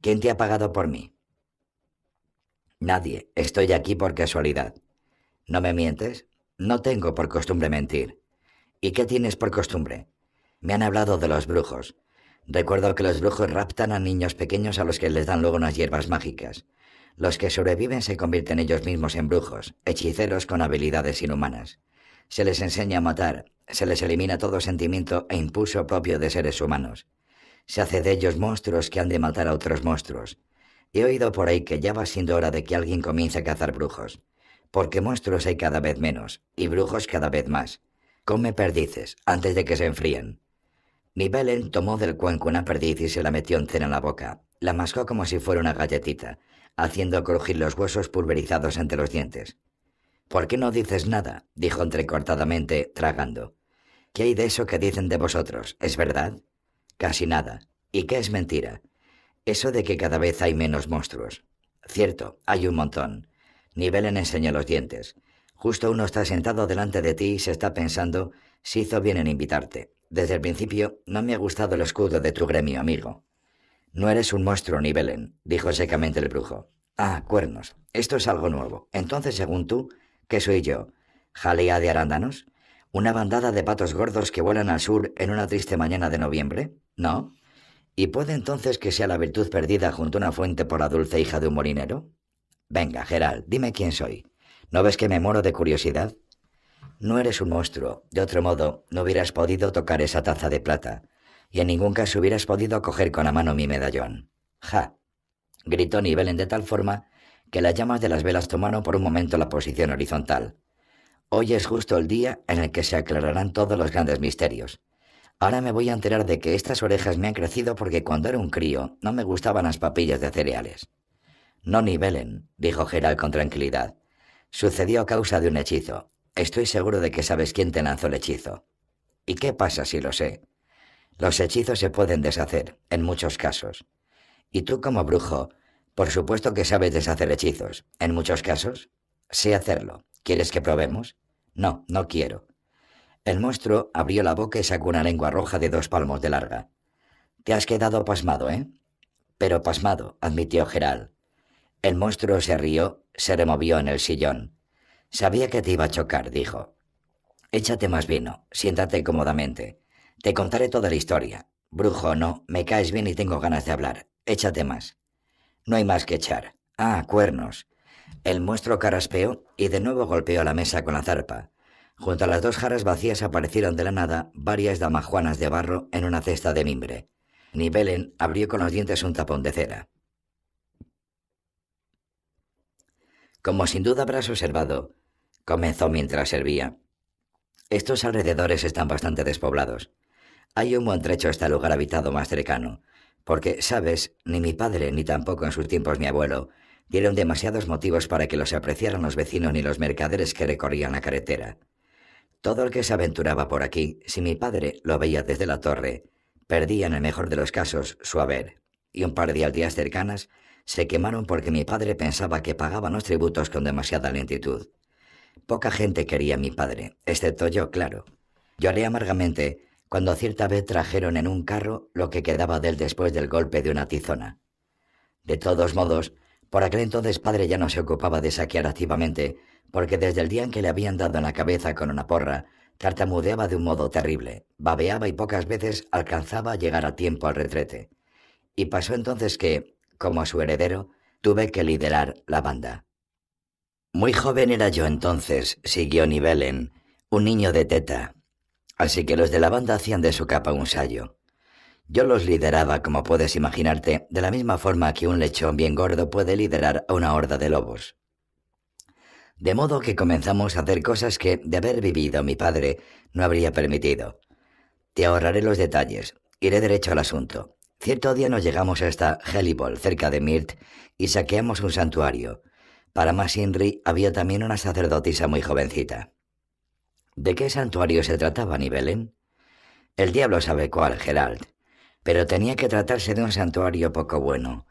¿Quién te ha pagado por mí? Nadie. Estoy aquí por casualidad. ¿No me mientes? No tengo por costumbre mentir. ¿Y qué tienes por costumbre? Me han hablado de los brujos. Recuerdo que los brujos raptan a niños pequeños a los que les dan luego unas hierbas mágicas. Los que sobreviven se convierten ellos mismos en brujos, hechiceros con habilidades inhumanas. Se les enseña a matar, se les elimina todo sentimiento e impulso propio de seres humanos. Se hace de ellos monstruos que han de matar a otros monstruos. He oído por ahí que ya va siendo hora de que alguien comience a cazar brujos. Porque monstruos hay cada vez menos, y brujos cada vez más. Come perdices, antes de que se enfríen. Nivelen tomó del cuenco una perdiz y se la metió entera en la boca. La mascó como si fuera una galletita, haciendo crujir los huesos pulverizados entre los dientes. ¿Por qué no dices nada? dijo entrecortadamente, tragando. ¿Qué hay de eso que dicen de vosotros? ¿Es verdad? Casi nada. ¿Y qué es mentira? Eso de que cada vez hay menos monstruos. Cierto, hay un montón. Nivelen enseñó los dientes. Justo uno está sentado delante de ti y se está pensando si hizo bien en invitarte. Desde el principio no me ha gustado el escudo de tu gremio, amigo. No eres un monstruo, ni Belén, dijo secamente el brujo. Ah, cuernos. Esto es algo nuevo. Entonces, según tú, ¿qué soy yo? ¿Jalea de arándanos? ¿Una bandada de patos gordos que vuelan al sur en una triste mañana de noviembre? ¿No? ¿Y puede entonces que sea la virtud perdida junto a una fuente por la dulce hija de un molinero? Venga, Gerald, dime quién soy. ¿No ves que me muero de curiosidad? No eres un monstruo. De otro modo, no hubieras podido tocar esa taza de plata. Y en ningún caso hubieras podido coger con la mano mi medallón. ¡Ja! gritó Nivelen de tal forma que las llamas de las velas tomaron por un momento la posición horizontal. Hoy es justo el día en el que se aclararán todos los grandes misterios. Ahora me voy a enterar de que estas orejas me han crecido porque cuando era un crío no me gustaban las papillas de cereales. No nivelen, dijo Gerald con tranquilidad. Sucedió a causa de un hechizo. Estoy seguro de que sabes quién te lanzó el hechizo. ¿Y qué pasa si lo sé? Los hechizos se pueden deshacer, en muchos casos. Y tú como brujo, por supuesto que sabes deshacer hechizos, en muchos casos. Sé hacerlo. ¿Quieres que probemos? No, no quiero. El monstruo abrió la boca y sacó una lengua roja de dos palmos de larga. Te has quedado pasmado, ¿eh? Pero pasmado, admitió Geral. El monstruo se rió, se removió en el sillón. Sabía que te iba a chocar, dijo. Échate más vino, siéntate cómodamente. Te contaré toda la historia. Brujo no, me caes bien y tengo ganas de hablar. Échate más. No hay más que echar. Ah, cuernos. El monstruo caraspeó y de nuevo golpeó la mesa con la zarpa. Junto a las dos jarras vacías aparecieron de la nada varias damajuanas de barro en una cesta de mimbre. Nivelen abrió con los dientes un tapón de cera. Como sin duda habrás observado, comenzó mientras servía. Estos alrededores están bastante despoblados. Hay un buen trecho hasta el lugar habitado más cercano, porque, sabes, ni mi padre ni tampoco en sus tiempos mi abuelo dieron demasiados motivos para que los apreciaran los vecinos ni los mercaderes que recorrían la carretera. Todo el que se aventuraba por aquí, si mi padre lo veía desde la torre, perdía en el mejor de los casos su haber, y un par de aldeas cercanas se quemaron porque mi padre pensaba que pagaban los tributos con demasiada lentitud. Poca gente quería a mi padre, excepto yo, claro. Lloré amargamente cuando cierta vez trajeron en un carro lo que quedaba de él después del golpe de una tizona. De todos modos, por aquel entonces padre ya no se ocupaba de saquear activamente, porque desde el día en que le habían dado en la cabeza con una porra, tartamudeaba de un modo terrible, babeaba y pocas veces alcanzaba a llegar a tiempo al retrete. Y pasó entonces que, como su heredero, tuve que liderar la banda. Muy joven era yo entonces, siguió Nivellen, un niño de teta. Así que los de la banda hacían de su capa un sayo. Yo los lideraba, como puedes imaginarte, de la misma forma que un lechón bien gordo puede liderar a una horda de lobos. De modo que comenzamos a hacer cosas que, de haber vivido mi padre, no habría permitido. Te ahorraré los detalles. Iré derecho al asunto. Cierto día nos llegamos hasta Hellibol, cerca de Mirt, y saqueamos un santuario. Para más Inri había también una sacerdotisa muy jovencita. ¿De qué santuario se trataba, Nibelen? El diablo sabe cuál, Gerald. Pero tenía que tratarse de un santuario poco bueno.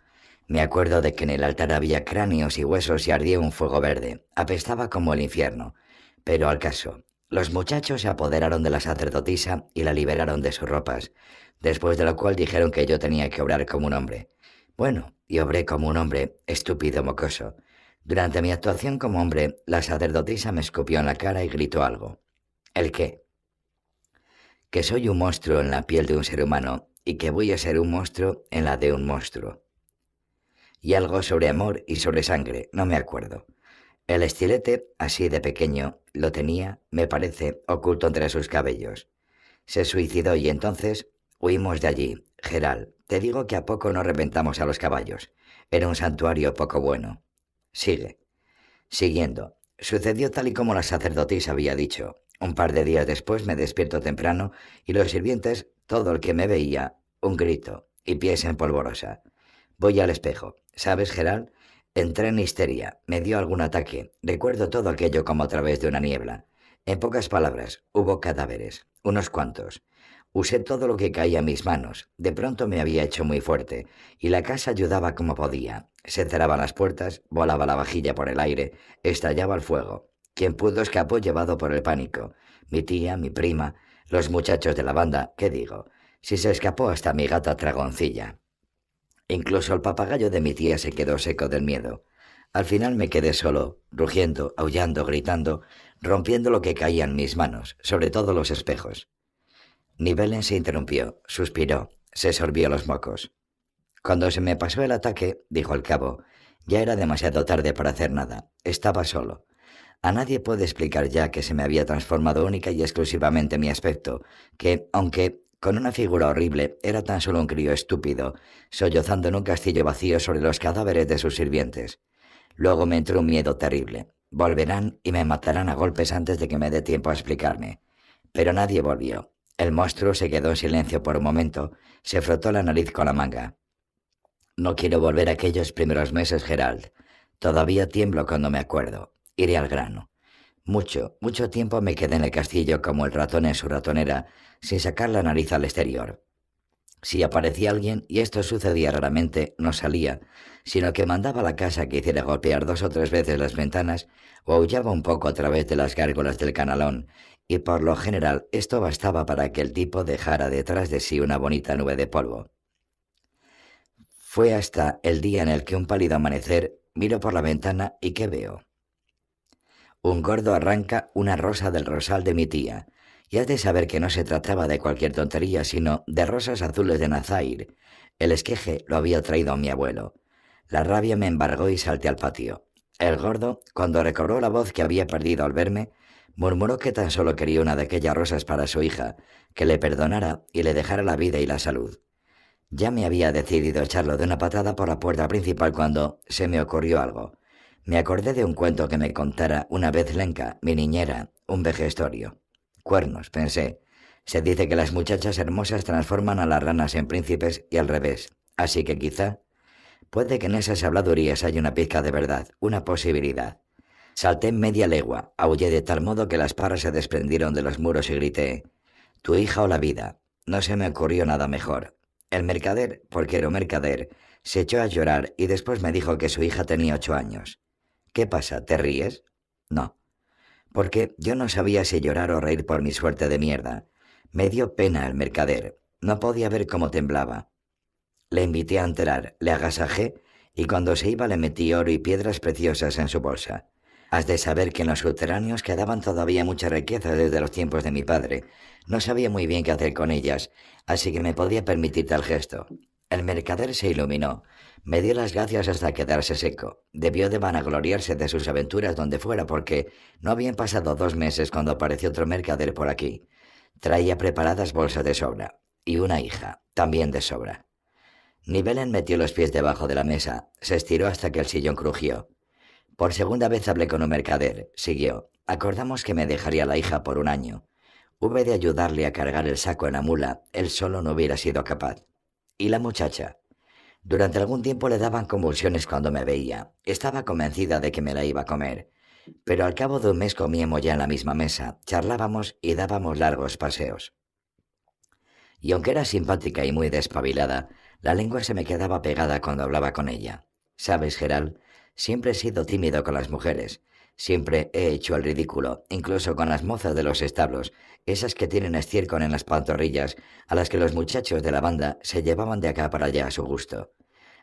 Me acuerdo de que en el altar había cráneos y huesos y ardía un fuego verde. Apestaba como el infierno. Pero al caso, los muchachos se apoderaron de la sacerdotisa y la liberaron de sus ropas, después de lo cual dijeron que yo tenía que obrar como un hombre. Bueno, y obré como un hombre, estúpido mocoso. Durante mi actuación como hombre, la sacerdotisa me escupió en la cara y gritó algo. ¿El qué? Que soy un monstruo en la piel de un ser humano y que voy a ser un monstruo en la de un monstruo. Y algo sobre amor y sobre sangre, no me acuerdo. El estilete, así de pequeño, lo tenía, me parece, oculto entre sus cabellos. Se suicidó y entonces huimos de allí. Geral, te digo que a poco no reventamos a los caballos. Era un santuario poco bueno. Sigue. Siguiendo. Sucedió tal y como la sacerdotisa había dicho. Un par de días después me despierto temprano y los sirvientes, todo el que me veía, un grito y pies en polvorosa. Voy al espejo. ¿Sabes, Geral? Entré en histeria, me dio algún ataque, recuerdo todo aquello como a través de una niebla. En pocas palabras, hubo cadáveres, unos cuantos. Usé todo lo que caía en mis manos. De pronto me había hecho muy fuerte, y la casa ayudaba como podía. Se cerraban las puertas, volaba la vajilla por el aire, estallaba el fuego. Quien pudo escapó llevado por el pánico. Mi tía, mi prima, los muchachos de la banda, ¿qué digo? Si se escapó hasta mi gata Tragoncilla. Incluso el papagayo de mi tía se quedó seco del miedo. Al final me quedé solo, rugiendo, aullando, gritando, rompiendo lo que caía en mis manos, sobre todo los espejos. Nivellen se interrumpió, suspiró, se sorbió los mocos. Cuando se me pasó el ataque, dijo el cabo, ya era demasiado tarde para hacer nada. Estaba solo. A nadie puede explicar ya que se me había transformado única y exclusivamente mi aspecto, que, aunque con una figura horrible, era tan solo un crío estúpido, sollozando en un castillo vacío sobre los cadáveres de sus sirvientes. Luego me entró un miedo terrible. Volverán y me matarán a golpes antes de que me dé tiempo a explicarme. Pero nadie volvió. El monstruo se quedó en silencio por un momento, se frotó la nariz con la manga. No quiero volver a aquellos primeros meses, Gerald. Todavía tiemblo cuando me acuerdo. Iré al grano. Mucho, mucho tiempo me quedé en el castillo como el ratón en su ratonera, sin sacar la nariz al exterior. Si aparecía alguien, y esto sucedía raramente, no salía, sino que mandaba a la casa que hiciera golpear dos o tres veces las ventanas o aullaba un poco a través de las gárgolas del canalón, y por lo general esto bastaba para que el tipo dejara detrás de sí una bonita nube de polvo. Fue hasta el día en el que un pálido amanecer miro por la ventana y ¿qué veo? Un gordo arranca una rosa del rosal de mi tía, y has de saber que no se trataba de cualquier tontería, sino de rosas azules de Nazair. El esqueje lo había traído mi abuelo. La rabia me embargó y salté al patio. El gordo, cuando recobró la voz que había perdido al verme, murmuró que tan solo quería una de aquellas rosas para su hija, que le perdonara y le dejara la vida y la salud. Ya me había decidido echarlo de una patada por la puerta principal cuando se me ocurrió algo. Me acordé de un cuento que me contara una vez Lenka, mi niñera, un vejestorio. Cuernos, pensé. Se dice que las muchachas hermosas transforman a las ranas en príncipes y al revés. Así que quizá... Puede que en esas habladurías haya una pizca de verdad, una posibilidad. Salté media legua, aullé de tal modo que las parras se desprendieron de los muros y grité Tu hija o la vida. No se me ocurrió nada mejor. El mercader, porque era un mercader, se echó a llorar y después me dijo que su hija tenía ocho años. ¿Qué pasa? ¿Te ríes? No. Porque yo no sabía si llorar o reír por mi suerte de mierda. Me dio pena el mercader. No podía ver cómo temblaba. Le invité a enterar, le agasajé y cuando se iba le metí oro y piedras preciosas en su bolsa. Has de saber que en los subterráneos quedaban todavía muchas riquezas desde los tiempos de mi padre. No sabía muy bien qué hacer con ellas, así que me podía permitir tal gesto. El mercader se iluminó. Me dio las gracias hasta quedarse seco. Debió de vanagloriarse de sus aventuras donde fuera, porque no habían pasado dos meses cuando apareció otro mercader por aquí. Traía preparadas bolsas de sobra. Y una hija, también de sobra. Nivelen metió los pies debajo de la mesa, se estiró hasta que el sillón crujió. Por segunda vez hablé con un mercader, siguió. Acordamos que me dejaría la hija por un año. Hube de ayudarle a cargar el saco en la mula, él solo no hubiera sido capaz. ¿Y la muchacha? Durante algún tiempo le daban convulsiones cuando me veía. Estaba convencida de que me la iba a comer. Pero al cabo de un mes comíamos ya en la misma mesa, charlábamos y dábamos largos paseos. Y aunque era simpática y muy despabilada, la lengua se me quedaba pegada cuando hablaba con ella. Sabes, Gerald, siempre he sido tímido con las mujeres. Siempre he hecho el ridículo, incluso con las mozas de los establos, esas que tienen estiércol en las pantorrillas, a las que los muchachos de la banda se llevaban de acá para allá a su gusto.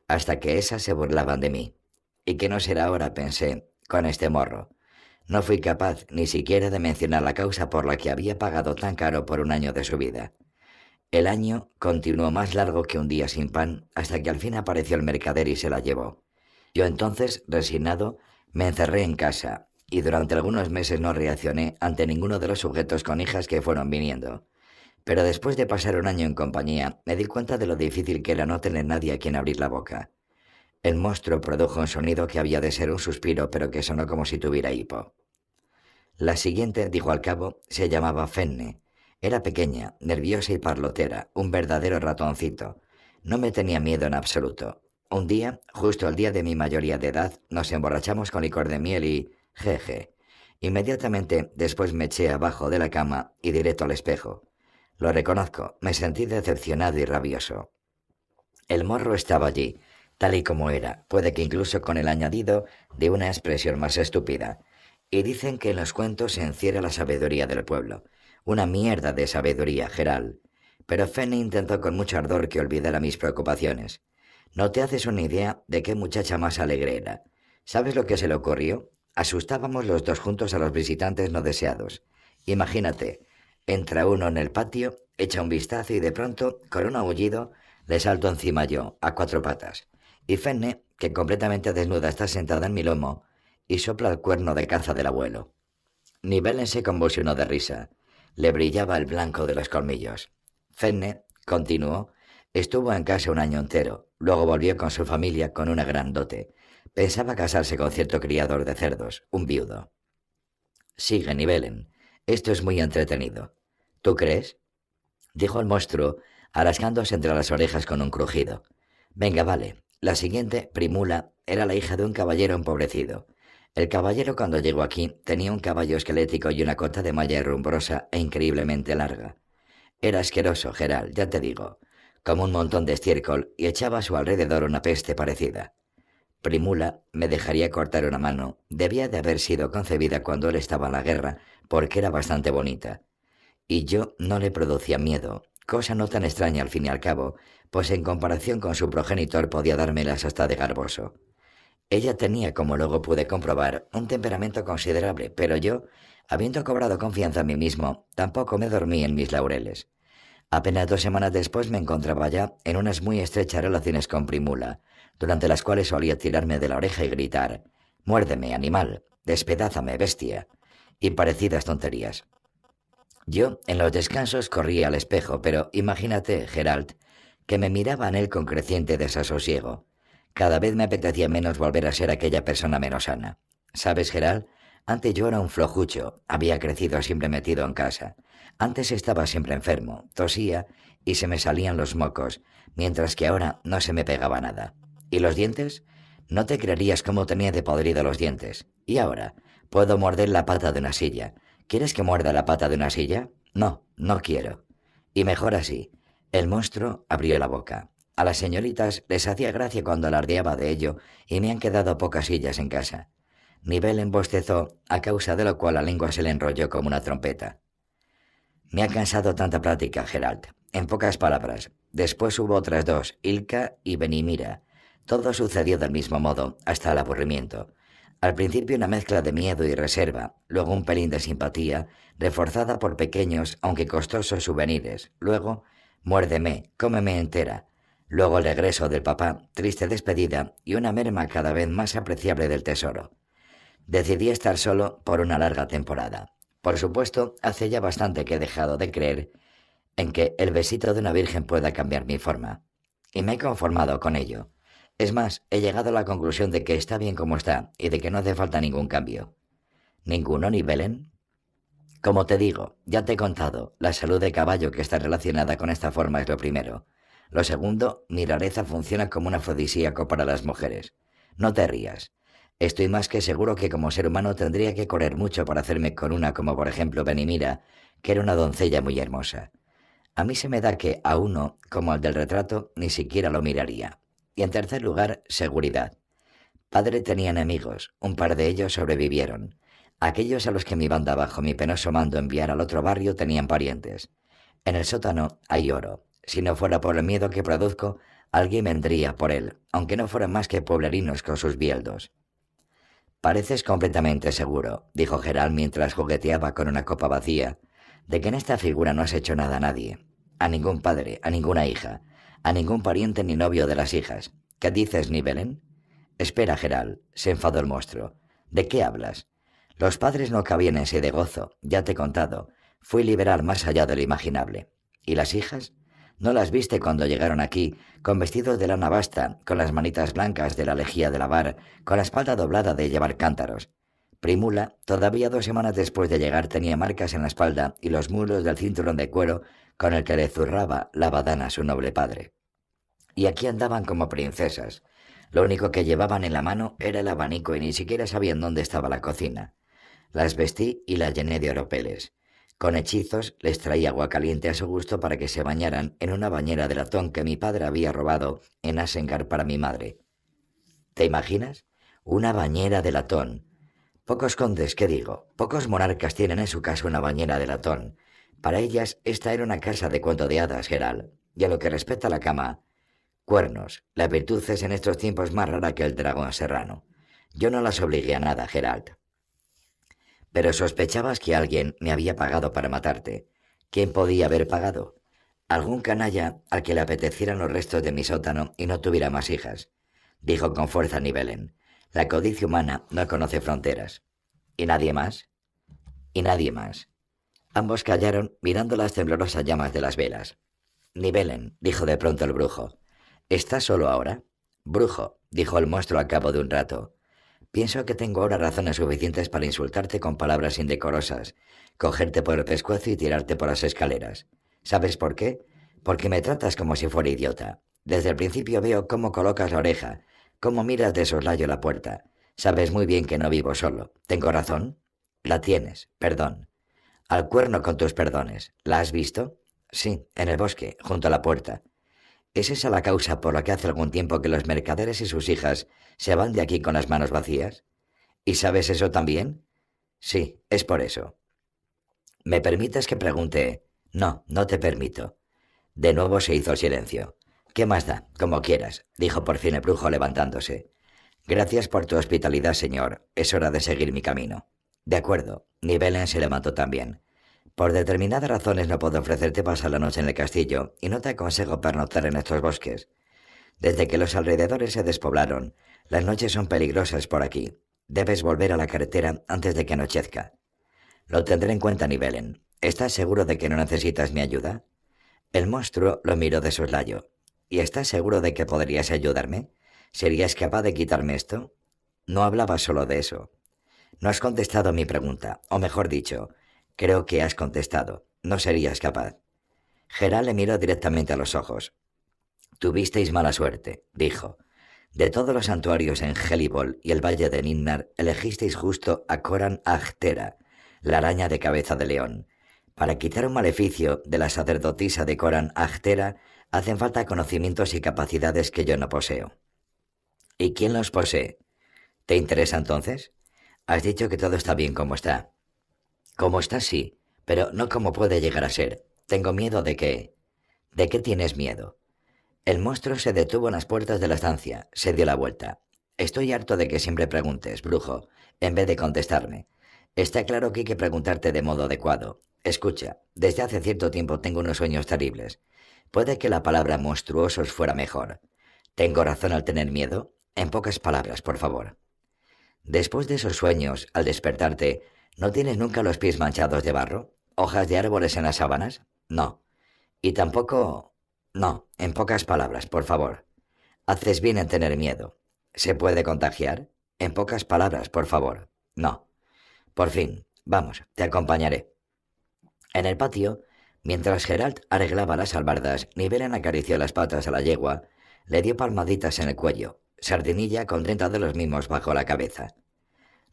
Hasta que esas se burlaban de mí. ¿Y qué no será ahora? pensé, con este morro. No fui capaz ni siquiera de mencionar la causa por la que había pagado tan caro por un año de su vida. El año continuó más largo que un día sin pan hasta que al fin apareció el mercader y se la llevó. Yo entonces, resignado, me encerré en casa y durante algunos meses no reaccioné ante ninguno de los sujetos con hijas que fueron viniendo. Pero después de pasar un año en compañía, me di cuenta de lo difícil que era no tener nadie a quien abrir la boca. El monstruo produjo un sonido que había de ser un suspiro, pero que sonó como si tuviera hipo. La siguiente, dijo al cabo, se llamaba Fenne, era pequeña, nerviosa y parlotera, un verdadero ratoncito. No me tenía miedo en absoluto. Un día, justo al día de mi mayoría de edad, nos emborrachamos con licor de miel y... jeje. Inmediatamente después me eché abajo de la cama y directo al espejo. Lo reconozco, me sentí decepcionado y rabioso. El morro estaba allí, tal y como era, puede que incluso con el añadido de una expresión más estúpida. Y dicen que en los cuentos se encierra la sabiduría del pueblo. Una mierda de sabiduría, Geral. Pero Fene intentó con mucho ardor que olvidara mis preocupaciones. No te haces una idea de qué muchacha más alegre era. ¿Sabes lo que se le ocurrió? Asustábamos los dos juntos a los visitantes no deseados. Imagínate, entra uno en el patio, echa un vistazo y de pronto, con un aullido, le salto encima yo, a cuatro patas. Y Fenne, que completamente desnuda está sentada en mi lomo, y sopla el cuerno de caza del abuelo. Nivelen se convulsionó de risa. Le brillaba el blanco de los colmillos. Fenne, continuó, estuvo en casa un año entero. Luego volvió con su familia con una gran dote. Pensaba casarse con cierto criador de cerdos, un viudo. Sigue, Nivelen. Esto es muy entretenido. ¿Tú crees? Dijo el monstruo, arrascándose entre las orejas con un crujido. Venga, vale. La siguiente, Primula, era la hija de un caballero empobrecido. El caballero cuando llegó aquí tenía un caballo esquelético y una cota de malla rumbrosa e increíblemente larga. Era asqueroso, Gerald, ya te digo, como un montón de estiércol y echaba a su alrededor una peste parecida. Primula me dejaría cortar una mano. Debía de haber sido concebida cuando él estaba en la guerra, porque era bastante bonita. Y yo no le producía miedo, cosa no tan extraña al fin y al cabo, pues en comparación con su progenitor podía dármelas hasta de garboso. Ella tenía, como luego pude comprobar, un temperamento considerable, pero yo, habiendo cobrado confianza en mí mismo, tampoco me dormí en mis laureles. Apenas dos semanas después me encontraba ya en unas muy estrechas relaciones con Primula, durante las cuales solía tirarme de la oreja y gritar Muérdeme, animal, despedázame, bestia, y parecidas tonterías. Yo, en los descansos, corría al espejo, pero imagínate, Gerald, que me miraba en él con creciente desasosiego. Cada vez me apetecía menos volver a ser aquella persona menos sana. ¿Sabes, Gerald? Antes yo era un flojucho, había crecido siempre metido en casa. Antes estaba siempre enfermo, tosía y se me salían los mocos, mientras que ahora no se me pegaba nada. ¿Y los dientes? No te creerías cómo tenía de podrido los dientes. Y ahora, puedo morder la pata de una silla. ¿Quieres que muerda la pata de una silla? No, no quiero. Y mejor así. El monstruo abrió la boca. A las señoritas les hacía gracia cuando alardeaba de ello y me han quedado pocas sillas en casa. Nivel embostezó, a causa de lo cual la lengua se le enrolló como una trompeta. Me ha cansado tanta plática, Gerald. En pocas palabras. Después hubo otras dos, Ilka y Benimira. Todo sucedió del mismo modo, hasta el aburrimiento. Al principio una mezcla de miedo y reserva, luego un pelín de simpatía, reforzada por pequeños, aunque costosos souvenirs. Luego, muérdeme, cómeme entera. Luego el regreso del papá, triste despedida y una merma cada vez más apreciable del tesoro. Decidí estar solo por una larga temporada. Por supuesto, hace ya bastante que he dejado de creer en que el besito de una virgen pueda cambiar mi forma. Y me he conformado con ello. Es más, he llegado a la conclusión de que está bien como está y de que no hace falta ningún cambio. ¿Ninguno ni Belén? Como te digo, ya te he contado, la salud de caballo que está relacionada con esta forma es lo primero. Lo segundo, mi rareza funciona como un afrodisíaco para las mujeres. No te rías. Estoy más que seguro que como ser humano tendría que correr mucho para hacerme con una como por ejemplo Benimira, que era una doncella muy hermosa. A mí se me da que a uno, como al del retrato, ni siquiera lo miraría. Y en tercer lugar, seguridad. Padre tenía enemigos, un par de ellos sobrevivieron. Aquellos a los que mi banda bajo mi penoso mando enviar al otro barrio tenían parientes. En el sótano hay oro. Si no fuera por el miedo que produzco, alguien vendría por él, aunque no fueran más que pueblerinos con sus bieldos. Pareces completamente seguro, dijo Gerald mientras jugueteaba con una copa vacía, de que en esta figura no has hecho nada a nadie, a ningún padre, a ninguna hija, a ningún pariente ni novio de las hijas. ¿Qué dices, Nivelen? Espera, Gerald, se enfadó el monstruo. ¿De qué hablas? Los padres no cabían en sí de gozo, ya te he contado. Fui liberal más allá de lo imaginable. ¿Y las hijas? ¿No las viste cuando llegaron aquí, con vestidos de lana basta, con las manitas blancas de la lejía de lavar, con la espalda doblada de llevar cántaros? Primula, todavía dos semanas después de llegar, tenía marcas en la espalda y los mulos del cinturón de cuero con el que le zurraba la badana a su noble padre y aquí andaban como princesas. Lo único que llevaban en la mano era el abanico y ni siquiera sabían dónde estaba la cocina. Las vestí y las llené de oropeles. Con hechizos les traía agua caliente a su gusto para que se bañaran en una bañera de latón que mi padre había robado en Asengar para mi madre. ¿Te imaginas? Una bañera de latón. Pocos condes, ¿qué digo? Pocos monarcas tienen en su casa una bañera de latón. Para ellas esta era una casa de cuento de hadas, Gerald. Y a lo que respecta a la cama, Cuernos. La virtud es en estos tiempos más rara que el dragón serrano. Yo no las obligué a nada, Geralt. Pero sospechabas que alguien me había pagado para matarte. ¿Quién podía haber pagado? Algún canalla al que le apetecieran los restos de mi sótano y no tuviera más hijas. Dijo con fuerza Nivelen. La codicia humana no conoce fronteras. ¿Y nadie más? Y nadie más. Ambos callaron mirando las temblorosas llamas de las velas. Nivelen, dijo de pronto el brujo. ¿Estás solo ahora? Brujo, dijo el monstruo al cabo de un rato. Pienso que tengo ahora razones suficientes para insultarte con palabras indecorosas, cogerte por el pescuezo y tirarte por las escaleras. ¿Sabes por qué? Porque me tratas como si fuera idiota. Desde el principio veo cómo colocas la oreja, cómo miras de soslayo la puerta. Sabes muy bien que no vivo solo. ¿Tengo razón? La tienes, perdón. Al cuerno con tus perdones. ¿La has visto? Sí, en el bosque, junto a la puerta. ¿Es esa la causa por la que hace algún tiempo que los mercaderes y sus hijas se van de aquí con las manos vacías? ¿Y sabes eso también? Sí, es por eso. ¿Me permites que pregunte? No, no te permito. De nuevo se hizo el silencio. ¿Qué más da? Como quieras, dijo por fin el brujo levantándose. Gracias por tu hospitalidad, señor. Es hora de seguir mi camino. De acuerdo. Nivelen se levantó también. Por determinadas razones no puedo ofrecerte pasar la noche en el castillo y no te aconsejo pernoctar en estos bosques. Desde que los alrededores se despoblaron, las noches son peligrosas por aquí. Debes volver a la carretera antes de que anochezca. Lo tendré en cuenta, Nivelen. ¿Estás seguro de que no necesitas mi ayuda? El monstruo lo miró de soslayo. ¿Y estás seguro de que podrías ayudarme? ¿Serías capaz de quitarme esto? No hablaba solo de eso. No has contestado mi pregunta, o mejor dicho, creo que has contestado. No serías capaz. Gerald le miró directamente a los ojos. Tuvisteis mala suerte, dijo. De todos los santuarios en Helibol y el valle de Ninnar, elegisteis justo a Koran Achtera, la araña de cabeza de león. Para quitar un maleficio de la sacerdotisa de Koran Achtera, hacen falta conocimientos y capacidades que yo no poseo. ¿Y quién los posee? ¿Te interesa entonces? Has dicho que todo está bien como está. Como está, sí, pero no como puede llegar a ser. Tengo miedo de que... ¿De qué tienes miedo? El monstruo se detuvo en las puertas de la estancia, se dio la vuelta. Estoy harto de que siempre preguntes, brujo, en vez de contestarme. Está claro que hay que preguntarte de modo adecuado. Escucha, desde hace cierto tiempo tengo unos sueños terribles. Puede que la palabra monstruosos fuera mejor. ¿Tengo razón al tener miedo? En pocas palabras, por favor. Después de esos sueños, al despertarte, ¿no tienes nunca los pies manchados de barro? ¿Hojas de árboles en las sábanas? No. Y tampoco... No, en pocas palabras, por favor. Haces bien en tener miedo. ¿Se puede contagiar? En pocas palabras, por favor. No. Por fin, vamos, te acompañaré. En el patio, mientras Gerald arreglaba las albardas, Nivelen acarició las patas a la yegua, le dio palmaditas en el cuello, sardinilla con treinta de los mismos bajo la cabeza.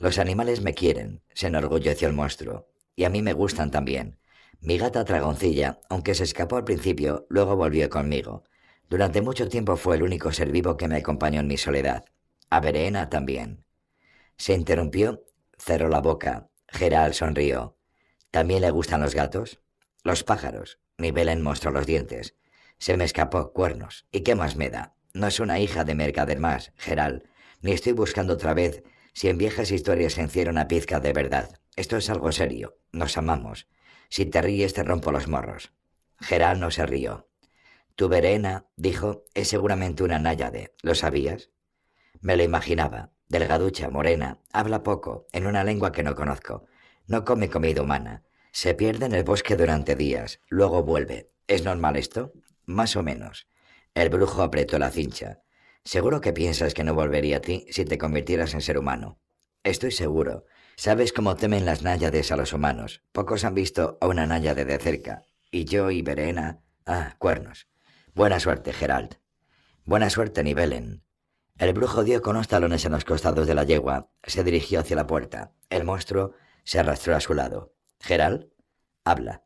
Los animales me quieren, se enorgulleció el monstruo, y a mí me gustan también. Mi gata dragoncilla, aunque se escapó al principio, luego volvió conmigo. Durante mucho tiempo fue el único ser vivo que me acompañó en mi soledad. A Verena también. Se interrumpió Cerró la boca. Gerald sonrió. ¿También le gustan los gatos? Los pájaros. Nivelen mostró los dientes. Se me escapó, cuernos. ¿Y qué más me da? No es una hija de mercader más, Gerald. Ni estoy buscando otra vez si en viejas historias se encierra una pizca de verdad. Esto es algo serio. Nos amamos. Si te ríes te rompo los morros. Gerald no se rió. Tu Verena, dijo, es seguramente una náyade. ¿Lo sabías? Me lo imaginaba. Delgaducha, morena, habla poco, en una lengua que no conozco. No come comida humana. Se pierde en el bosque durante días, luego vuelve. ¿Es normal esto? Más o menos. El brujo apretó la cincha. Seguro que piensas que no volvería a ti si te convirtieras en ser humano. Estoy seguro. Sabes cómo temen las náyades a los humanos. Pocos han visto a una náyade de cerca. Y yo y Verena... Ah, cuernos. Buena suerte, Gerald. Buena suerte, Nivelen. El brujo dio con unos talones en los costados de la yegua. Se dirigió hacia la puerta. El monstruo se arrastró a su lado. Gerald, habla.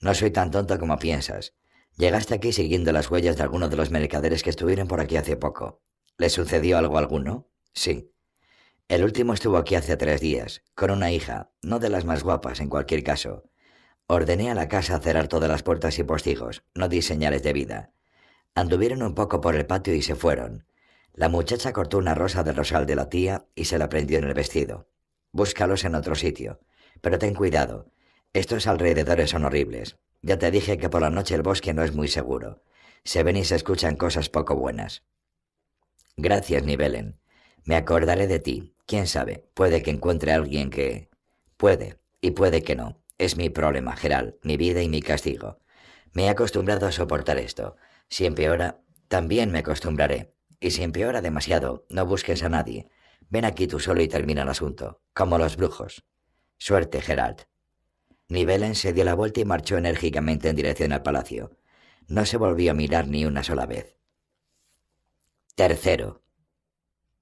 No soy tan tonto como piensas. Llegaste aquí siguiendo las huellas de algunos de los mercaderes que estuvieron por aquí hace poco. ¿Le sucedió algo alguno? Sí. El último estuvo aquí hace tres días, con una hija, no de las más guapas en cualquier caso. Ordené a la casa cerrar todas las puertas y postigos, no di señales de vida. Anduvieron un poco por el patio y se fueron. La muchacha cortó una rosa del rosal de la tía y se la prendió en el vestido. Búscalos en otro sitio. Pero ten cuidado. Estos alrededores son horribles. Ya te dije que por la noche el bosque no es muy seguro. Se ven y se escuchan cosas poco buenas. Gracias, Nivelen. Me acordaré de ti. Quién sabe, puede que encuentre a alguien que... Puede, y puede que no. Es mi problema, Gerald, mi vida y mi castigo. Me he acostumbrado a soportar esto. Si empeora, también me acostumbraré. Y si empeora demasiado, no busques a nadie. Ven aquí tú solo y termina el asunto, como los brujos. Suerte, Gerald. Nivelen se dio la vuelta y marchó enérgicamente en dirección al palacio. No se volvió a mirar ni una sola vez. Tercero.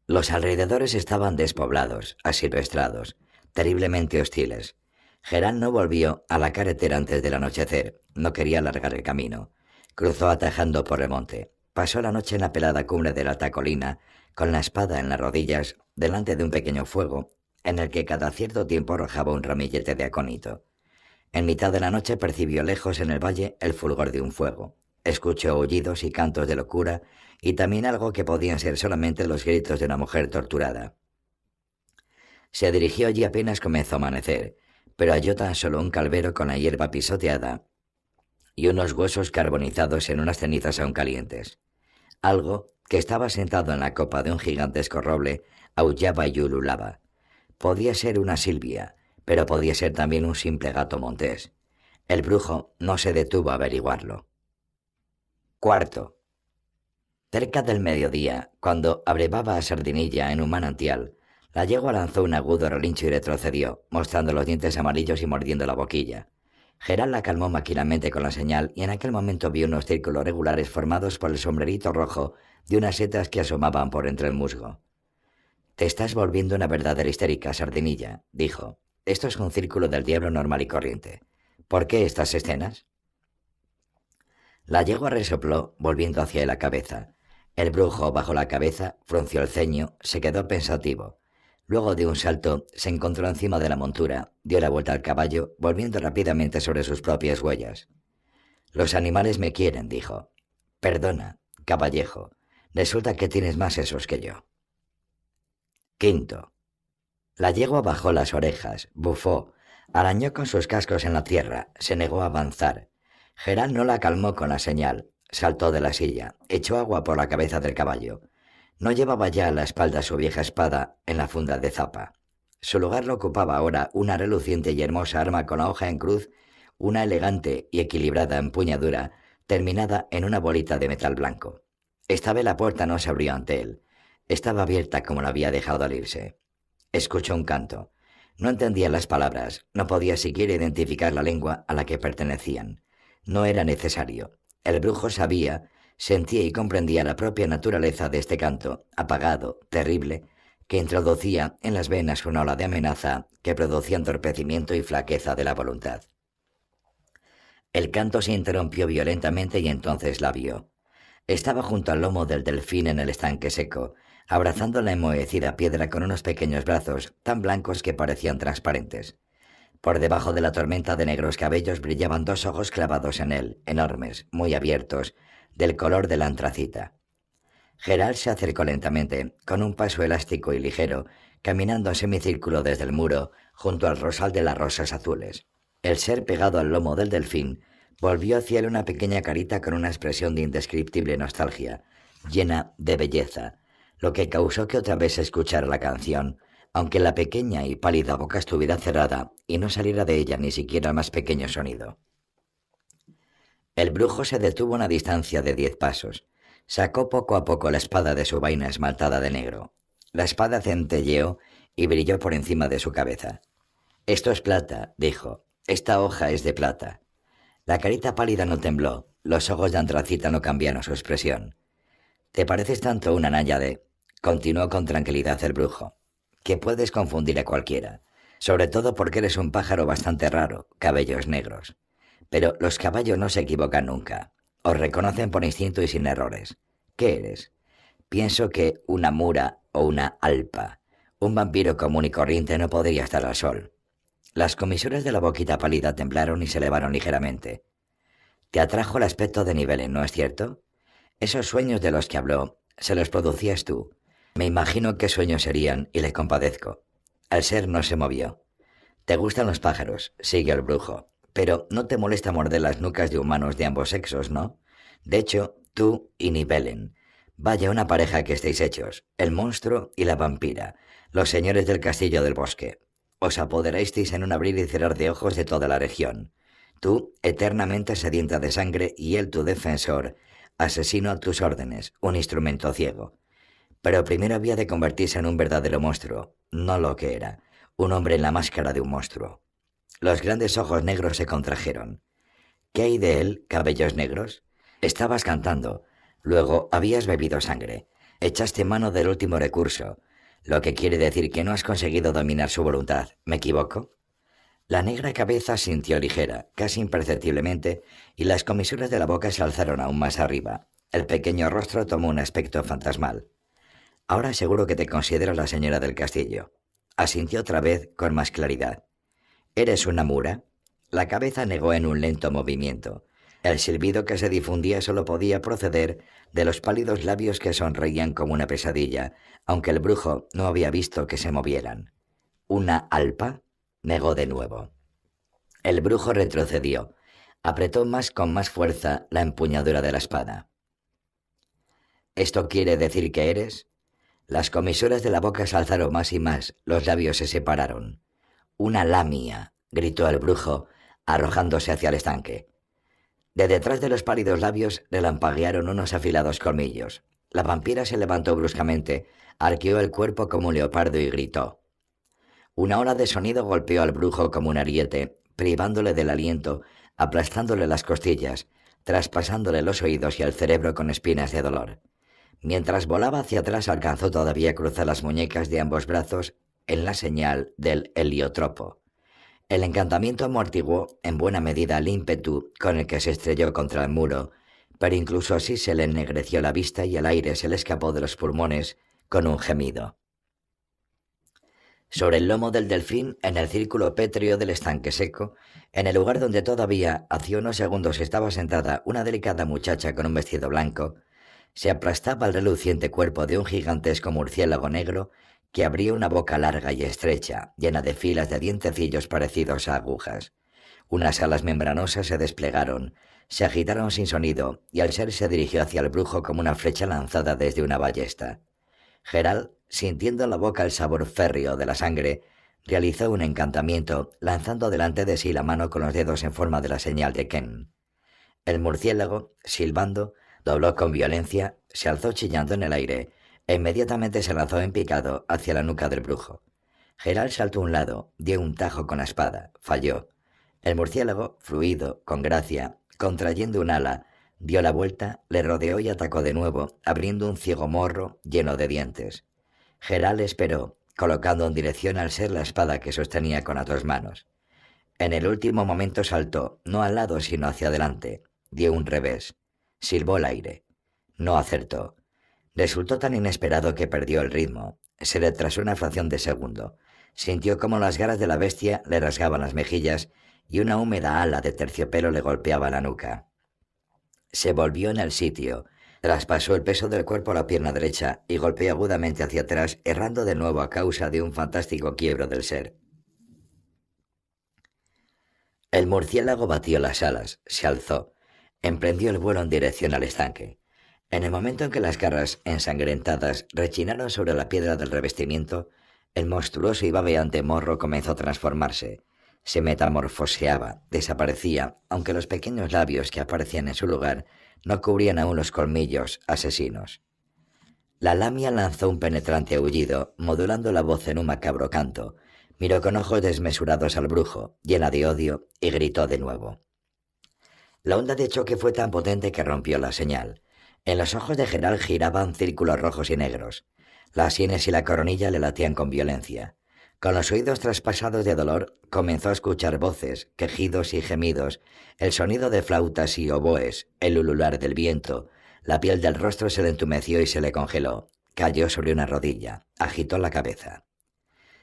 Los alrededores estaban despoblados, asilvestrados, terriblemente hostiles. Gerald no volvió a la carretera antes del anochecer. No quería alargar el camino. Cruzó atajando por el monte. Pasó la noche en la pelada cumbre de la alta colina, con la espada en las rodillas, delante de un pequeño fuego, en el que cada cierto tiempo arrojaba un ramillete de acónito. En mitad de la noche percibió lejos en el valle el fulgor de un fuego. Escuchó aullidos y cantos de locura, y también algo que podían ser solamente los gritos de una mujer torturada. Se dirigió allí apenas comenzó a amanecer, pero halló tan solo un calvero con la hierba pisoteada y unos huesos carbonizados en unas cenizas aún calientes. Algo, que estaba sentado en la copa de un gigantesco roble, aullaba y ululaba. Podía ser una silvia, pero podía ser también un simple gato montés. El brujo no se detuvo a averiguarlo. Cuarto. Cerca del mediodía, cuando abrevaba a Sardinilla en un manantial, la yegua lanzó un agudo relincho y retrocedió, mostrando los dientes amarillos y mordiendo la boquilla. Geral la calmó maquinalmente con la señal y en aquel momento vio unos círculos regulares formados por el sombrerito rojo de unas setas que asomaban por entre el musgo. Te estás volviendo una verdadera histérica, Sardinilla, dijo. Esto es un círculo del diablo normal y corriente. ¿Por qué estas escenas? La yegua resopló, volviendo hacia la cabeza. El brujo bajó la cabeza, frunció el ceño, se quedó pensativo. Luego de un salto, se encontró encima de la montura, dio la vuelta al caballo, volviendo rápidamente sobre sus propias huellas. Los animales me quieren, dijo. Perdona, caballejo, resulta que tienes más esos que yo. Quinto. La yegua bajó las orejas, bufó, arañó con sus cascos en la tierra, se negó a avanzar. Gerald no la calmó con la señal, saltó de la silla, echó agua por la cabeza del caballo, no llevaba ya a la espalda su vieja espada en la funda de zapa. Su lugar lo ocupaba ahora una reluciente y hermosa arma con la hoja en cruz, una elegante y equilibrada empuñadura, terminada en una bolita de metal blanco. Esta vez la puerta no se abrió ante él. Estaba abierta como la había dejado al irse. Escuchó un canto. No entendía las palabras, no podía siquiera identificar la lengua a la que pertenecían. No era necesario. El brujo sabía sentía y comprendía la propia naturaleza de este canto, apagado, terrible, que introducía en las venas una ola de amenaza que producía entorpecimiento y flaqueza de la voluntad. El canto se interrumpió violentamente y entonces la vio. Estaba junto al lomo del delfín en el estanque seco, abrazando la enmohecida piedra con unos pequeños brazos tan blancos que parecían transparentes. Por debajo de la tormenta de negros cabellos brillaban dos ojos clavados en él, enormes, muy abiertos, del color de la antracita. Gerald se acercó lentamente, con un paso elástico y ligero, caminando en semicírculo desde el muro, junto al rosal de las rosas azules. El ser pegado al lomo del delfín volvió hacia él una pequeña carita con una expresión de indescriptible nostalgia, llena de belleza, lo que causó que otra vez escuchara la canción, aunque la pequeña y pálida boca estuviera cerrada y no saliera de ella ni siquiera el más pequeño sonido. El brujo se detuvo a una distancia de diez pasos. Sacó poco a poco la espada de su vaina esmaltada de negro. La espada centelleó y brilló por encima de su cabeza. Esto es plata, dijo. Esta hoja es de plata. La carita pálida no tembló, los ojos de antracita no cambiaron su expresión. Te pareces tanto una náyade, continuó con tranquilidad el brujo, que puedes confundir a cualquiera, sobre todo porque eres un pájaro bastante raro, cabellos negros. Pero los caballos no se equivocan nunca. Os reconocen por instinto y sin errores. ¿Qué eres? Pienso que una mura o una alpa, un vampiro común y corriente no podría estar al sol. Las comisuras de la boquita pálida temblaron y se elevaron ligeramente. Te atrajo el aspecto de Nivelen, ¿no es cierto? Esos sueños de los que habló, se los producías tú. Me imagino qué sueños serían y le compadezco. El ser no se movió. ¿Te gustan los pájaros? Sigue el brujo. Pero no te molesta morder las nucas de humanos de ambos sexos, ¿no? De hecho, tú y Nibelen. Vaya una pareja que estéis hechos, el monstruo y la vampira, los señores del castillo del bosque. Os apoderasteis en un abrir y cerrar de ojos de toda la región. Tú, eternamente sedienta de sangre, y él tu defensor, asesino a tus órdenes, un instrumento ciego. Pero primero había de convertirse en un verdadero monstruo, no lo que era, un hombre en la máscara de un monstruo. Los grandes ojos negros se contrajeron. ¿Qué hay de él, cabellos negros? Estabas cantando. Luego habías bebido sangre. Echaste mano del último recurso, lo que quiere decir que no has conseguido dominar su voluntad. ¿Me equivoco? La negra cabeza sintió ligera, casi imperceptiblemente, y las comisuras de la boca se alzaron aún más arriba. El pequeño rostro tomó un aspecto fantasmal. Ahora seguro que te considero la señora del castillo. Asintió otra vez con más claridad. ¿Eres una mura? La cabeza negó en un lento movimiento. El silbido que se difundía solo podía proceder de los pálidos labios que sonreían como una pesadilla, aunque el brujo no había visto que se movieran. ¿Una alpa? negó de nuevo. El brujo retrocedió. Apretó más con más fuerza la empuñadura de la espada. ¿Esto quiere decir que eres? Las comisuras de la boca se alzaron más y más, los labios se separaron. Una lamia, gritó el brujo, arrojándose hacia el estanque. De detrás de los pálidos labios relampaguearon unos afilados colmillos. La vampira se levantó bruscamente, arqueó el cuerpo como un leopardo y gritó. Una ola de sonido golpeó al brujo como un ariete, privándole del aliento, aplastándole las costillas, traspasándole los oídos y el cerebro con espinas de dolor. Mientras volaba hacia atrás alcanzó todavía a cruzar las muñecas de ambos brazos en la señal del heliotropo. El encantamiento amortiguó en buena medida el ímpetu con el que se estrelló contra el muro, pero incluso así se le ennegreció la vista y el aire se le escapó de los pulmones con un gemido. Sobre el lomo del delfín, en el círculo pétreo del estanque seco, en el lugar donde todavía hacía unos segundos estaba sentada una delicada muchacha con un vestido blanco, se aplastaba el reluciente cuerpo de un gigantesco murciélago negro que abría una boca larga y estrecha, llena de filas de dientecillos parecidos a agujas. Unas alas membranosas se desplegaron, se agitaron sin sonido, y al ser se dirigió hacia el brujo como una flecha lanzada desde una ballesta. Gerald, sintiendo en la boca el sabor férreo de la sangre, realizó un encantamiento, lanzando delante de sí la mano con los dedos en forma de la señal de Ken. El murciélago, silbando, dobló con violencia, se alzó chillando en el aire, e inmediatamente se lanzó en picado hacia la nuca del brujo. Gerald saltó a un lado, dio un tajo con la espada, falló. El murciélago, fluido, con gracia, contrayendo un ala, dio la vuelta, le rodeó y atacó de nuevo, abriendo un ciego morro lleno de dientes. Gerald esperó, colocando en dirección al ser la espada que sostenía con las dos manos. En el último momento saltó, no al lado sino hacia adelante, dio un revés, silbó el aire. No acertó. Resultó tan inesperado que perdió el ritmo. Se retrasó una fracción de segundo. Sintió como las garras de la bestia le rasgaban las mejillas y una húmeda ala de terciopelo le golpeaba la nuca. Se volvió en el sitio, traspasó el peso del cuerpo a la pierna derecha y golpeó agudamente hacia atrás, errando de nuevo a causa de un fantástico quiebro del ser. El murciélago batió las alas, se alzó, emprendió el vuelo en dirección al estanque. En el momento en que las garras ensangrentadas rechinaron sobre la piedra del revestimiento, el monstruoso y babeante morro comenzó a transformarse. Se metamorfoseaba, desaparecía, aunque los pequeños labios que aparecían en su lugar no cubrían aún los colmillos asesinos. La lamia lanzó un penetrante aullido, modulando la voz en un macabro canto, miró con ojos desmesurados al brujo, llena de odio, y gritó de nuevo. La onda de choque fue tan potente que rompió la señal. En los ojos de Gerald giraban círculos rojos y negros. Las sienes y la coronilla le latían con violencia. Con los oídos traspasados de dolor, comenzó a escuchar voces, quejidos y gemidos, el sonido de flautas y oboes, el ulular del viento. La piel del rostro se le entumeció y se le congeló. Cayó sobre una rodilla, agitó la cabeza.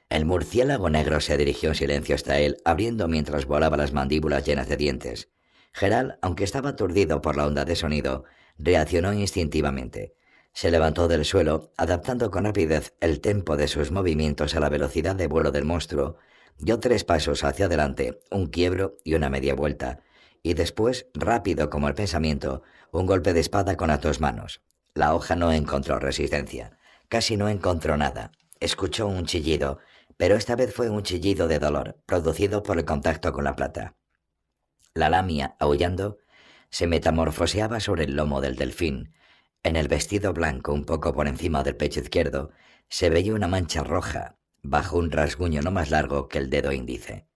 El murciélago negro se dirigió en silencio hasta él, abriendo mientras volaba las mandíbulas llenas de dientes. Gerald, aunque estaba aturdido por la onda de sonido, reaccionó instintivamente. Se levantó del suelo, adaptando con rapidez el tempo de sus movimientos a la velocidad de vuelo del monstruo, dio tres pasos hacia adelante, un quiebro y una media vuelta, y después, rápido como el pensamiento, un golpe de espada con las dos manos. La hoja no encontró resistencia, casi no encontró nada. Escuchó un chillido, pero esta vez fue un chillido de dolor, producido por el contacto con la plata. La lamia, aullando, se metamorfoseaba sobre el lomo del delfín. En el vestido blanco, un poco por encima del pecho izquierdo, se veía una mancha roja, bajo un rasguño no más largo que el dedo índice.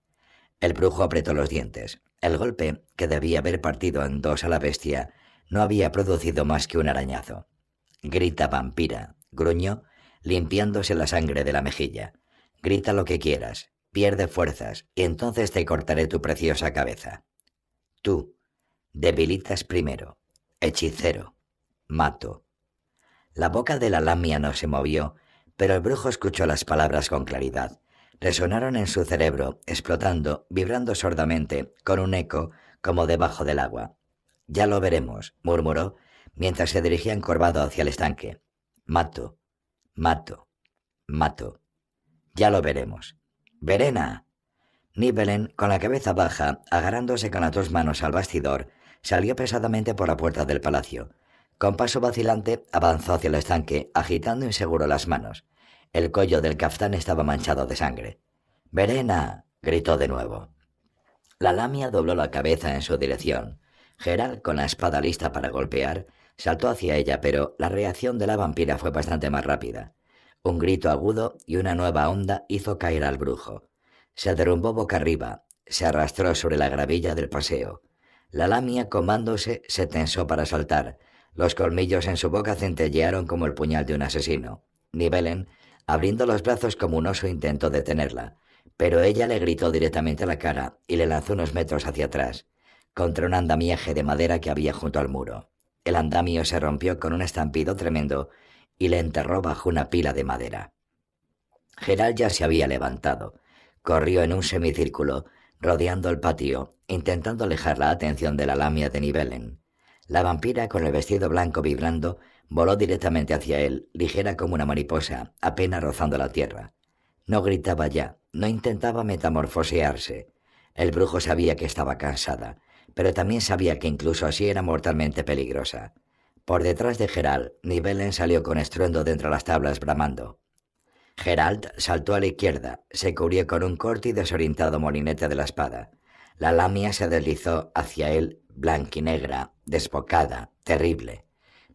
El brujo apretó los dientes. El golpe, que debía haber partido en dos a la bestia, no había producido más que un arañazo. Grita vampira, gruñó, limpiándose la sangre de la mejilla. Grita lo que quieras, pierde fuerzas, y entonces te cortaré tu preciosa cabeza. Tú, Debilitas primero. Hechicero. Mato. La boca de la lamia no se movió, pero el brujo escuchó las palabras con claridad. Resonaron en su cerebro, explotando, vibrando sordamente, con un eco como debajo del agua. Ya lo veremos, murmuró, mientras se dirigía encorvado hacia el estanque. Mato, mato, mato. Ya lo veremos. Verena. Nibelen, con la cabeza baja, agarrándose con las dos manos al bastidor, salió pesadamente por la puerta del palacio. Con paso vacilante avanzó hacia el estanque, agitando inseguro las manos. El cuello del caftán estaba manchado de sangre. Verena. gritó de nuevo. La lamia dobló la cabeza en su dirección. Gerald, con la espada lista para golpear, Saltó hacia ella, pero la reacción de la vampira fue bastante más rápida. Un grito agudo y una nueva onda hizo caer al brujo. Se derrumbó boca arriba, se arrastró sobre la gravilla del paseo. La lamia, comándose, se tensó para saltar. Los colmillos en su boca centellearon como el puñal de un asesino. Nivelen, abriendo los brazos como un oso, intentó detenerla, pero ella le gritó directamente a la cara y le lanzó unos metros hacia atrás, contra un andamiaje de madera que había junto al muro. El andamio se rompió con un estampido tremendo y le enterró bajo una pila de madera. Gerald ya se había levantado. Corrió en un semicírculo, rodeando el patio, intentando alejar la atención de la lamia de Nivelen. La vampira, con el vestido blanco vibrando, voló directamente hacia él, ligera como una mariposa, apenas rozando la tierra. No gritaba ya, no intentaba metamorfosearse. El brujo sabía que estaba cansada, pero también sabía que incluso así era mortalmente peligrosa. Por detrás de Gerald, Nivelen salió con estruendo de entre las tablas bramando. Gerald saltó a la izquierda, se cubrió con un corto y desorientado molinete de la espada. La lamia se deslizó hacia él, blanquinegra, desbocada, terrible.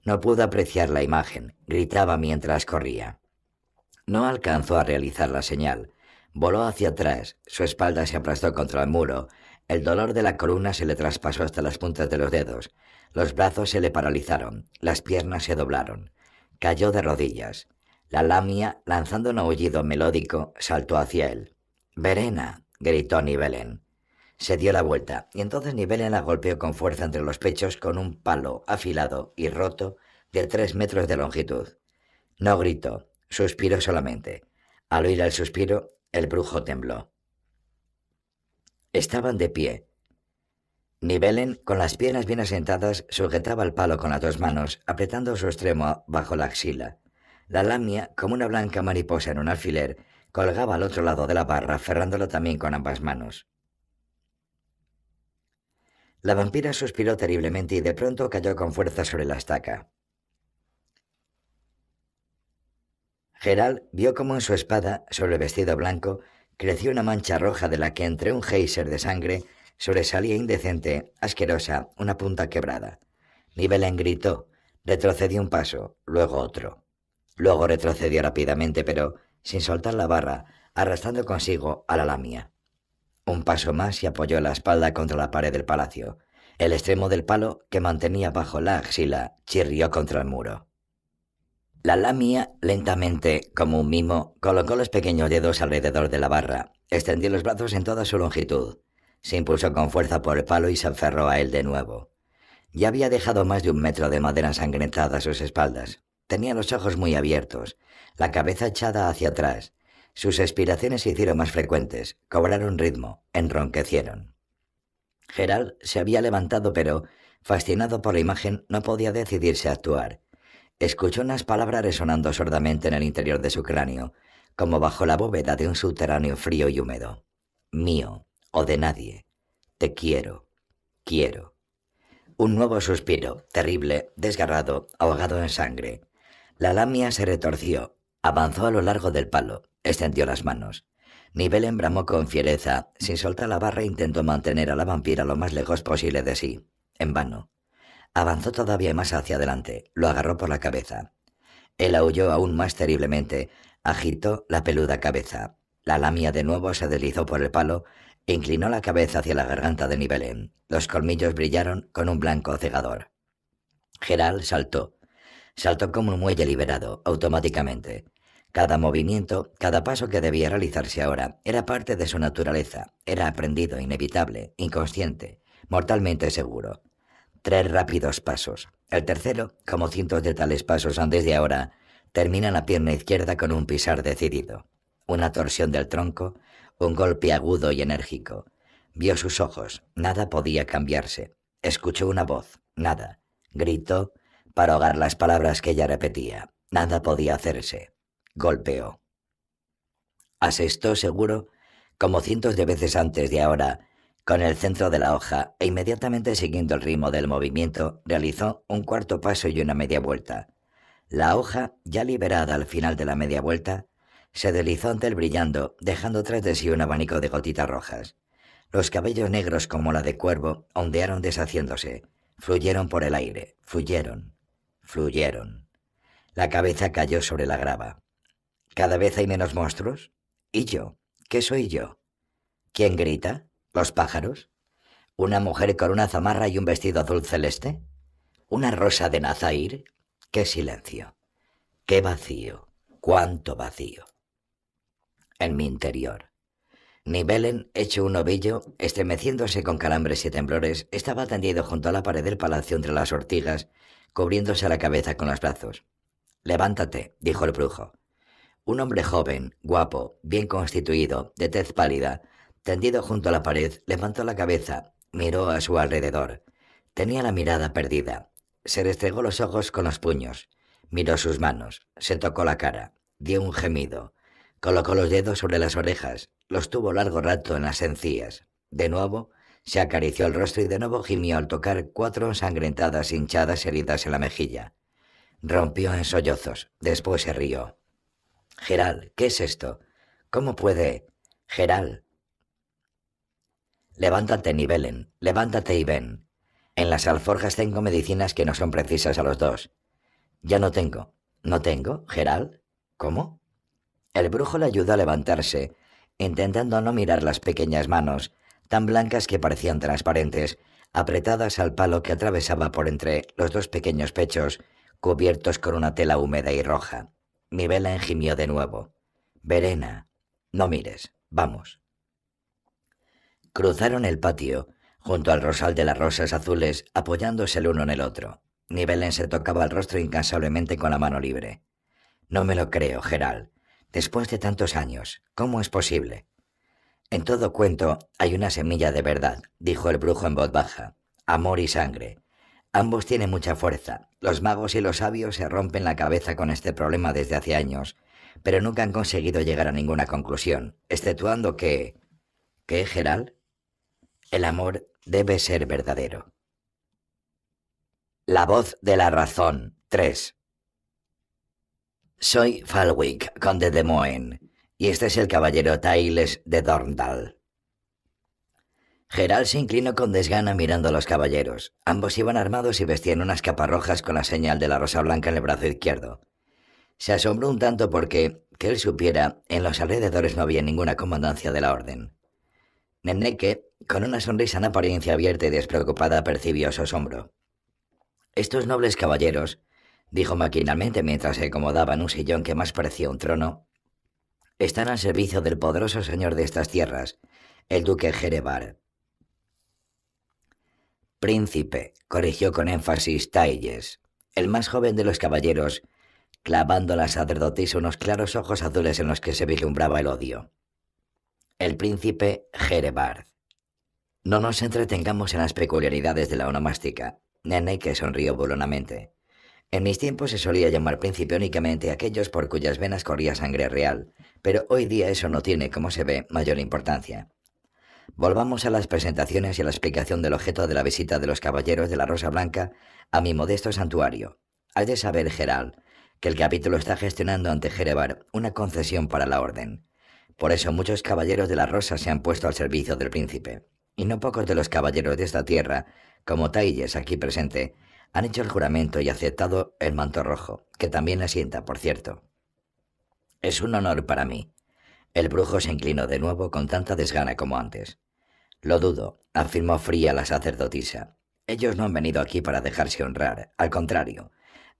No pudo apreciar la imagen, gritaba mientras corría. No alcanzó a realizar la señal. Voló hacia atrás, su espalda se aplastó contra el muro, el dolor de la columna se le traspasó hasta las puntas de los dedos, los brazos se le paralizaron, las piernas se doblaron. Cayó de rodillas. La lamia, lanzando un aullido melódico, saltó hacia él. Verena, gritó Nivelen. Se dio la vuelta, y entonces Nivelen la golpeó con fuerza entre los pechos con un palo afilado y roto de tres metros de longitud. No gritó, suspiró solamente. Al oír el suspiro, el brujo tembló. Estaban de pie. Nivelen, con las piernas bien asentadas, sujetaba el palo con las dos manos, apretando su extremo bajo la axila. La lamia, como una blanca mariposa en un alfiler, colgaba al otro lado de la barra, aferrándolo también con ambas manos. La vampira suspiró terriblemente y de pronto cayó con fuerza sobre la estaca. Gerald vio como en su espada, sobre el vestido blanco, creció una mancha roja de la que entre un geyser de sangre sobresalía indecente, asquerosa, una punta quebrada. Nivelen gritó, retrocedió un paso, luego otro. Luego retrocedió rápidamente, pero sin soltar la barra, arrastrando consigo a la lamia. Un paso más y apoyó la espalda contra la pared del palacio. El extremo del palo, que mantenía bajo la axila, chirrió contra el muro. La lamia, lentamente, como un mimo, colocó los pequeños dedos alrededor de la barra, extendió los brazos en toda su longitud, se impulsó con fuerza por el palo y se aferró a él de nuevo. Ya había dejado más de un metro de madera ensangrentada a sus espaldas. Tenía los ojos muy abiertos, la cabeza echada hacia atrás. Sus expiraciones se hicieron más frecuentes, cobraron ritmo, enronquecieron. Gerald se había levantado, pero, fascinado por la imagen, no podía decidirse a actuar. Escuchó unas palabras resonando sordamente en el interior de su cráneo, como bajo la bóveda de un subterráneo frío y húmedo. Mío, o de nadie. Te quiero, quiero. Un nuevo suspiro, terrible, desgarrado, ahogado en sangre. La lamia se retorció, avanzó a lo largo del palo, extendió las manos. Nivel embramó con fiereza, sin soltar la barra intentó mantener a la vampira lo más lejos posible de sí. En vano. Avanzó todavía más hacia adelante, lo agarró por la cabeza. Él aulló aún más terriblemente, agitó la peluda cabeza. La lamia de nuevo se deslizó por el palo Inclinó la cabeza hacia la garganta de Nivelen. Los colmillos brillaron con un blanco cegador. Gerald saltó. Saltó como un muelle liberado, automáticamente. Cada movimiento, cada paso que debía realizarse ahora, era parte de su naturaleza, era aprendido, inevitable, inconsciente, mortalmente seguro. Tres rápidos pasos. El tercero, como cientos de tales pasos antes de ahora, termina la pierna izquierda con un pisar decidido. Una torsión del tronco, un golpe agudo y enérgico. Vio sus ojos, nada podía cambiarse. Escuchó una voz, nada. Gritó para ahogar las palabras que ella repetía. Nada podía hacerse. Golpeó. Asestó seguro, como cientos de veces antes de ahora, con el centro de la hoja e inmediatamente siguiendo el ritmo del movimiento, realizó un cuarto paso y una media vuelta. La hoja, ya liberada al final de la media vuelta, se deslizó ante él brillando, dejando tras de sí un abanico de gotitas rojas. Los cabellos negros como la de cuervo ondearon deshaciéndose, fluyeron por el aire, fluyeron, fluyeron. La cabeza cayó sobre la grava. ¿Cada vez hay menos monstruos? ¿Y yo? ¿Qué soy yo? ¿Quién grita? ¿Los pájaros? ¿Una mujer con una zamarra y un vestido azul celeste? ¿Una rosa de Nazair? ¡Qué silencio! ¡Qué vacío! ¡Cuánto vacío! En mi interior. Nivelen, hecho un ovillo, estremeciéndose con calambres y temblores, estaba tendido junto a la pared del palacio entre las ortigas, cubriéndose la cabeza con los brazos. Levántate, dijo el brujo. Un hombre joven, guapo, bien constituido, de tez pálida, tendido junto a la pared, levantó la cabeza, miró a su alrededor. Tenía la mirada perdida. Se restregó los ojos con los puños, miró sus manos, se tocó la cara, dio un gemido, colocó los dedos sobre las orejas, los tuvo largo rato en las encías. De nuevo, se acarició el rostro y de nuevo gimió al tocar cuatro ensangrentadas hinchadas heridas en la mejilla. Rompió en sollozos. Después se rió. Geral, ¿qué es esto? ¿Cómo puede? Geral. Levántate, Nivelen. Levántate y ven. En las alforjas tengo medicinas que no son precisas a los dos. Ya no tengo. ¿No tengo, Geral? ¿Cómo? El brujo le ayudó a levantarse, intentando no mirar las pequeñas manos, tan blancas que parecían transparentes, apretadas al palo que atravesaba por entre los dos pequeños pechos cubiertos con una tela húmeda y roja. Mi vela engimió de nuevo. Verena, no mires, vamos. Cruzaron el patio, junto al rosal de las rosas azules, apoyándose el uno en el otro. Nivelen se tocaba el rostro incansablemente con la mano libre. No me lo creo, Geral. Después de tantos años, ¿cómo es posible? En todo cuento hay una semilla de verdad, dijo el brujo en voz baja. Amor y sangre. Ambos tienen mucha fuerza. Los magos y los sabios se rompen la cabeza con este problema desde hace años, pero nunca han conseguido llegar a ninguna conclusión, exceptuando que... ¿Qué, Geral? El amor debe ser verdadero. La voz de la razón 3 Soy Falwick, conde de Moen, y este es el caballero Tailes de Dorndal. Gerald se inclinó con desgana mirando a los caballeros. Ambos iban armados y vestían unas capas rojas con la señal de la rosa blanca en el brazo izquierdo. Se asombró un tanto porque, que él supiera, en los alrededores no había ninguna comandancia de la orden. Neneke, con una sonrisa en apariencia abierta y despreocupada, percibió su asombro. Estos nobles caballeros, dijo maquinalmente mientras se acomodaba en un sillón que más parecía un trono, están al servicio del poderoso señor de estas tierras, el duque Jerebar. Príncipe, corrigió con énfasis Tailles, el más joven de los caballeros, clavando la sacerdotisa unos claros ojos azules en los que se vislumbraba el odio. El príncipe Jerebard. No nos entretengamos en las peculiaridades de la onomástica. Nene que sonrió burlonamente. En mis tiempos se solía llamar príncipe únicamente a aquellos por cuyas venas corría sangre real, pero hoy día eso no tiene, como se ve, mayor importancia. Volvamos a las presentaciones y a la explicación del objeto de la visita de los caballeros de la Rosa Blanca a mi modesto santuario. Hay de saber, Geral, que el capítulo está gestionando ante Jerebar una concesión para la orden. Por eso muchos caballeros de la Rosa se han puesto al servicio del príncipe. Y no pocos de los caballeros de esta tierra, como Tailles aquí presente, han hecho el juramento y aceptado el manto rojo, que también le sienta, por cierto. Es un honor para mí. El brujo se inclinó de nuevo con tanta desgana como antes. Lo dudo, afirmó fría la sacerdotisa. Ellos no han venido aquí para dejarse honrar, al contrario,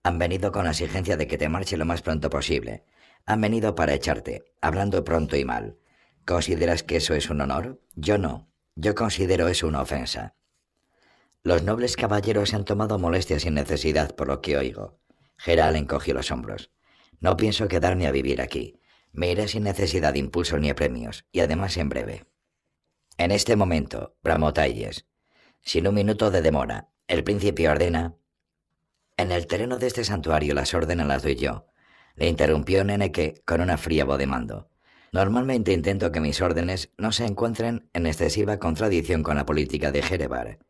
han venido con la exigencia de que te marche lo más pronto posible. Han venido para echarte, hablando pronto y mal. ¿Consideras que eso es un honor? Yo no. Yo considero eso una ofensa. Los nobles caballeros se han tomado molestias sin necesidad por lo que oigo. Geral encogió los hombros. No pienso quedarme a vivir aquí. Me iré sin necesidad de impulso ni premios, y además en breve. En este momento, bramó sin un minuto de demora, el príncipe ordena. En el terreno de este santuario las órdenes las doy yo, le interrumpió Neneque con una fría voz de mando. Normalmente intento que mis órdenes no se encuentren en excesiva contradicción con la política de Jerebar.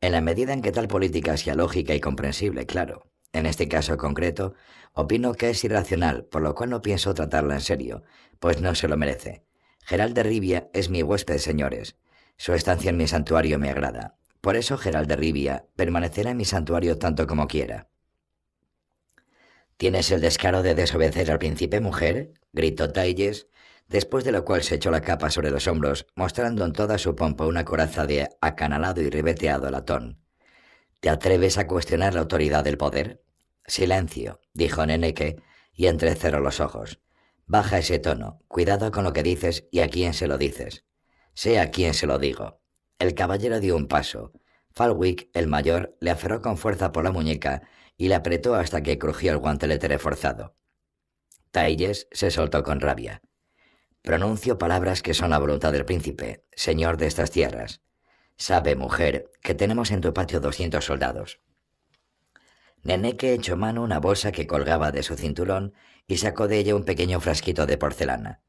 En la medida en que tal política sea lógica y comprensible, claro. En este caso concreto, opino que es irracional, por lo cual no pienso tratarla en serio, pues no se lo merece. Gerald de Rivia es mi huésped, señores. Su estancia en mi santuario me agrada. Por eso Gerald de Rivia permanecerá en mi santuario tanto como quiera. ¿Tienes el descaro de desobedecer al príncipe mujer? gritó Tailles, después de lo cual se echó la capa sobre los hombros, mostrando en toda su pompa una coraza de acanalado y ribeteado latón. ¿Te atreves a cuestionar la autoridad del poder? Silencio, dijo Neneque, y entrecerró los ojos. Baja ese tono, cuidado con lo que dices y a quién se lo dices. Sé a quién se lo digo. El caballero dio un paso. Falwick, el mayor, le aferró con fuerza por la muñeca y le apretó hasta que crujió el guantelete reforzado. Tailles se soltó con rabia. Pronuncio palabras que son la voluntad del príncipe, señor de estas tierras. Sabe, mujer, que tenemos en tu patio doscientos soldados. Neneque echó mano una bolsa que colgaba de su cinturón y sacó de ella un pequeño frasquito de porcelana.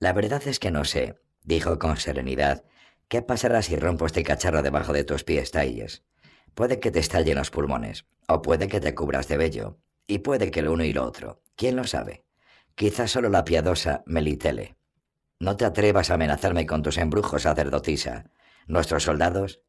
La verdad es que no sé, dijo con serenidad, qué pasará si rompo este cacharro debajo de tus pies, Tailles. Puede que te estallen los pulmones, o puede que te cubras de vello, y puede que lo uno y lo otro. ¿Quién lo sabe? Quizás solo la piadosa Melitele. No te atrevas a amenazarme con tus embrujos, sacerdotisa. Nuestros soldados.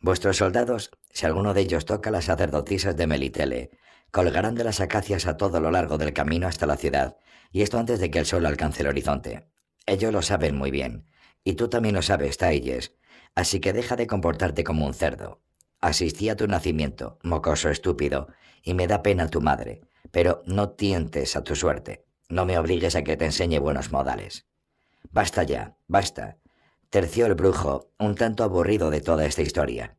Vuestros soldados, si alguno de ellos toca las sacerdotisas de Melitele, colgarán de las acacias a todo lo largo del camino hasta la ciudad, y esto antes de que el sol alcance el horizonte. Ellos lo saben muy bien, y tú también lo sabes, Tailles, así que deja de comportarte como un cerdo. Asistí a tu nacimiento, mocoso estúpido, y me da pena tu madre, pero no tientes a tu suerte. No me obligues a que te enseñe buenos modales. Basta ya, basta. Terció el brujo, un tanto aburrido de toda esta historia.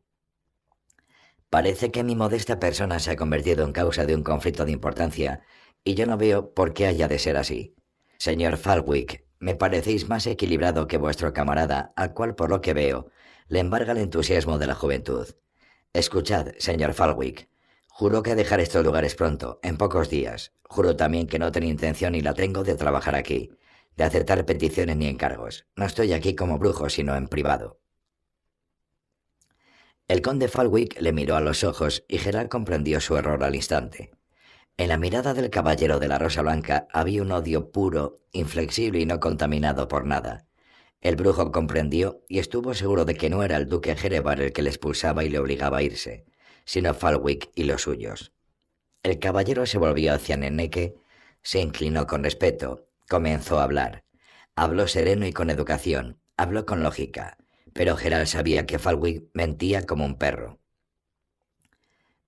Parece que mi modesta persona se ha convertido en causa de un conflicto de importancia, y yo no veo por qué haya de ser así. Señor Falwick, me parecéis más equilibrado que vuestro camarada, al cual por lo que veo, le embarga el entusiasmo de la juventud. Escuchad, señor Falwick, juro que dejaré estos lugares pronto, en pocos días. Juro también que no tengo intención ni la tengo de trabajar aquí, de aceptar peticiones ni encargos. No estoy aquí como brujo, sino en privado. El conde Falwick le miró a los ojos y Gerard comprendió su error al instante. En la mirada del caballero de la Rosa Blanca había un odio puro, inflexible y no contaminado por nada. El brujo comprendió y estuvo seguro de que no era el duque Jerebar el que le expulsaba y le obligaba a irse, sino Falwick y los suyos. El caballero se volvió hacia Neneque, se inclinó con respeto, comenzó a hablar. Habló sereno y con educación, habló con lógica, pero Gerald sabía que Falwick mentía como un perro.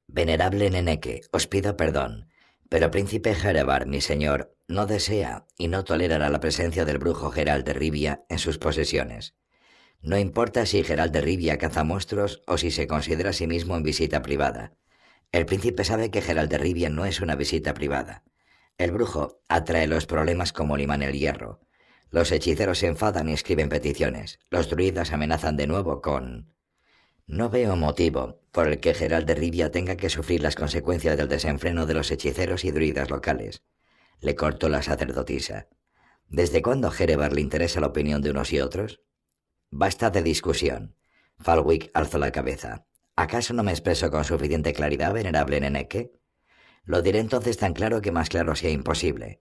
Venerable Neneque, os pido perdón, pero príncipe Jerebar, mi señor, no desea y no tolerará la presencia del brujo Gerald de Rivia en sus posesiones. No importa si Gerald de Rivia caza monstruos o si se considera a sí mismo en visita privada. El príncipe sabe que Gerald de Rivia no es una visita privada. El brujo atrae los problemas como el el hierro. Los hechiceros se enfadan y escriben peticiones. Los druidas amenazan de nuevo con... No veo motivo por el que Gerald de Rivia tenga que sufrir las consecuencias del desenfreno de los hechiceros y druidas locales. Le cortó la sacerdotisa. ¿Desde cuándo a le interesa la opinión de unos y otros? Basta de discusión. Falwick alzó la cabeza. ¿Acaso no me expreso con suficiente claridad, venerable Neneque? Lo diré entonces tan claro que más claro sea imposible.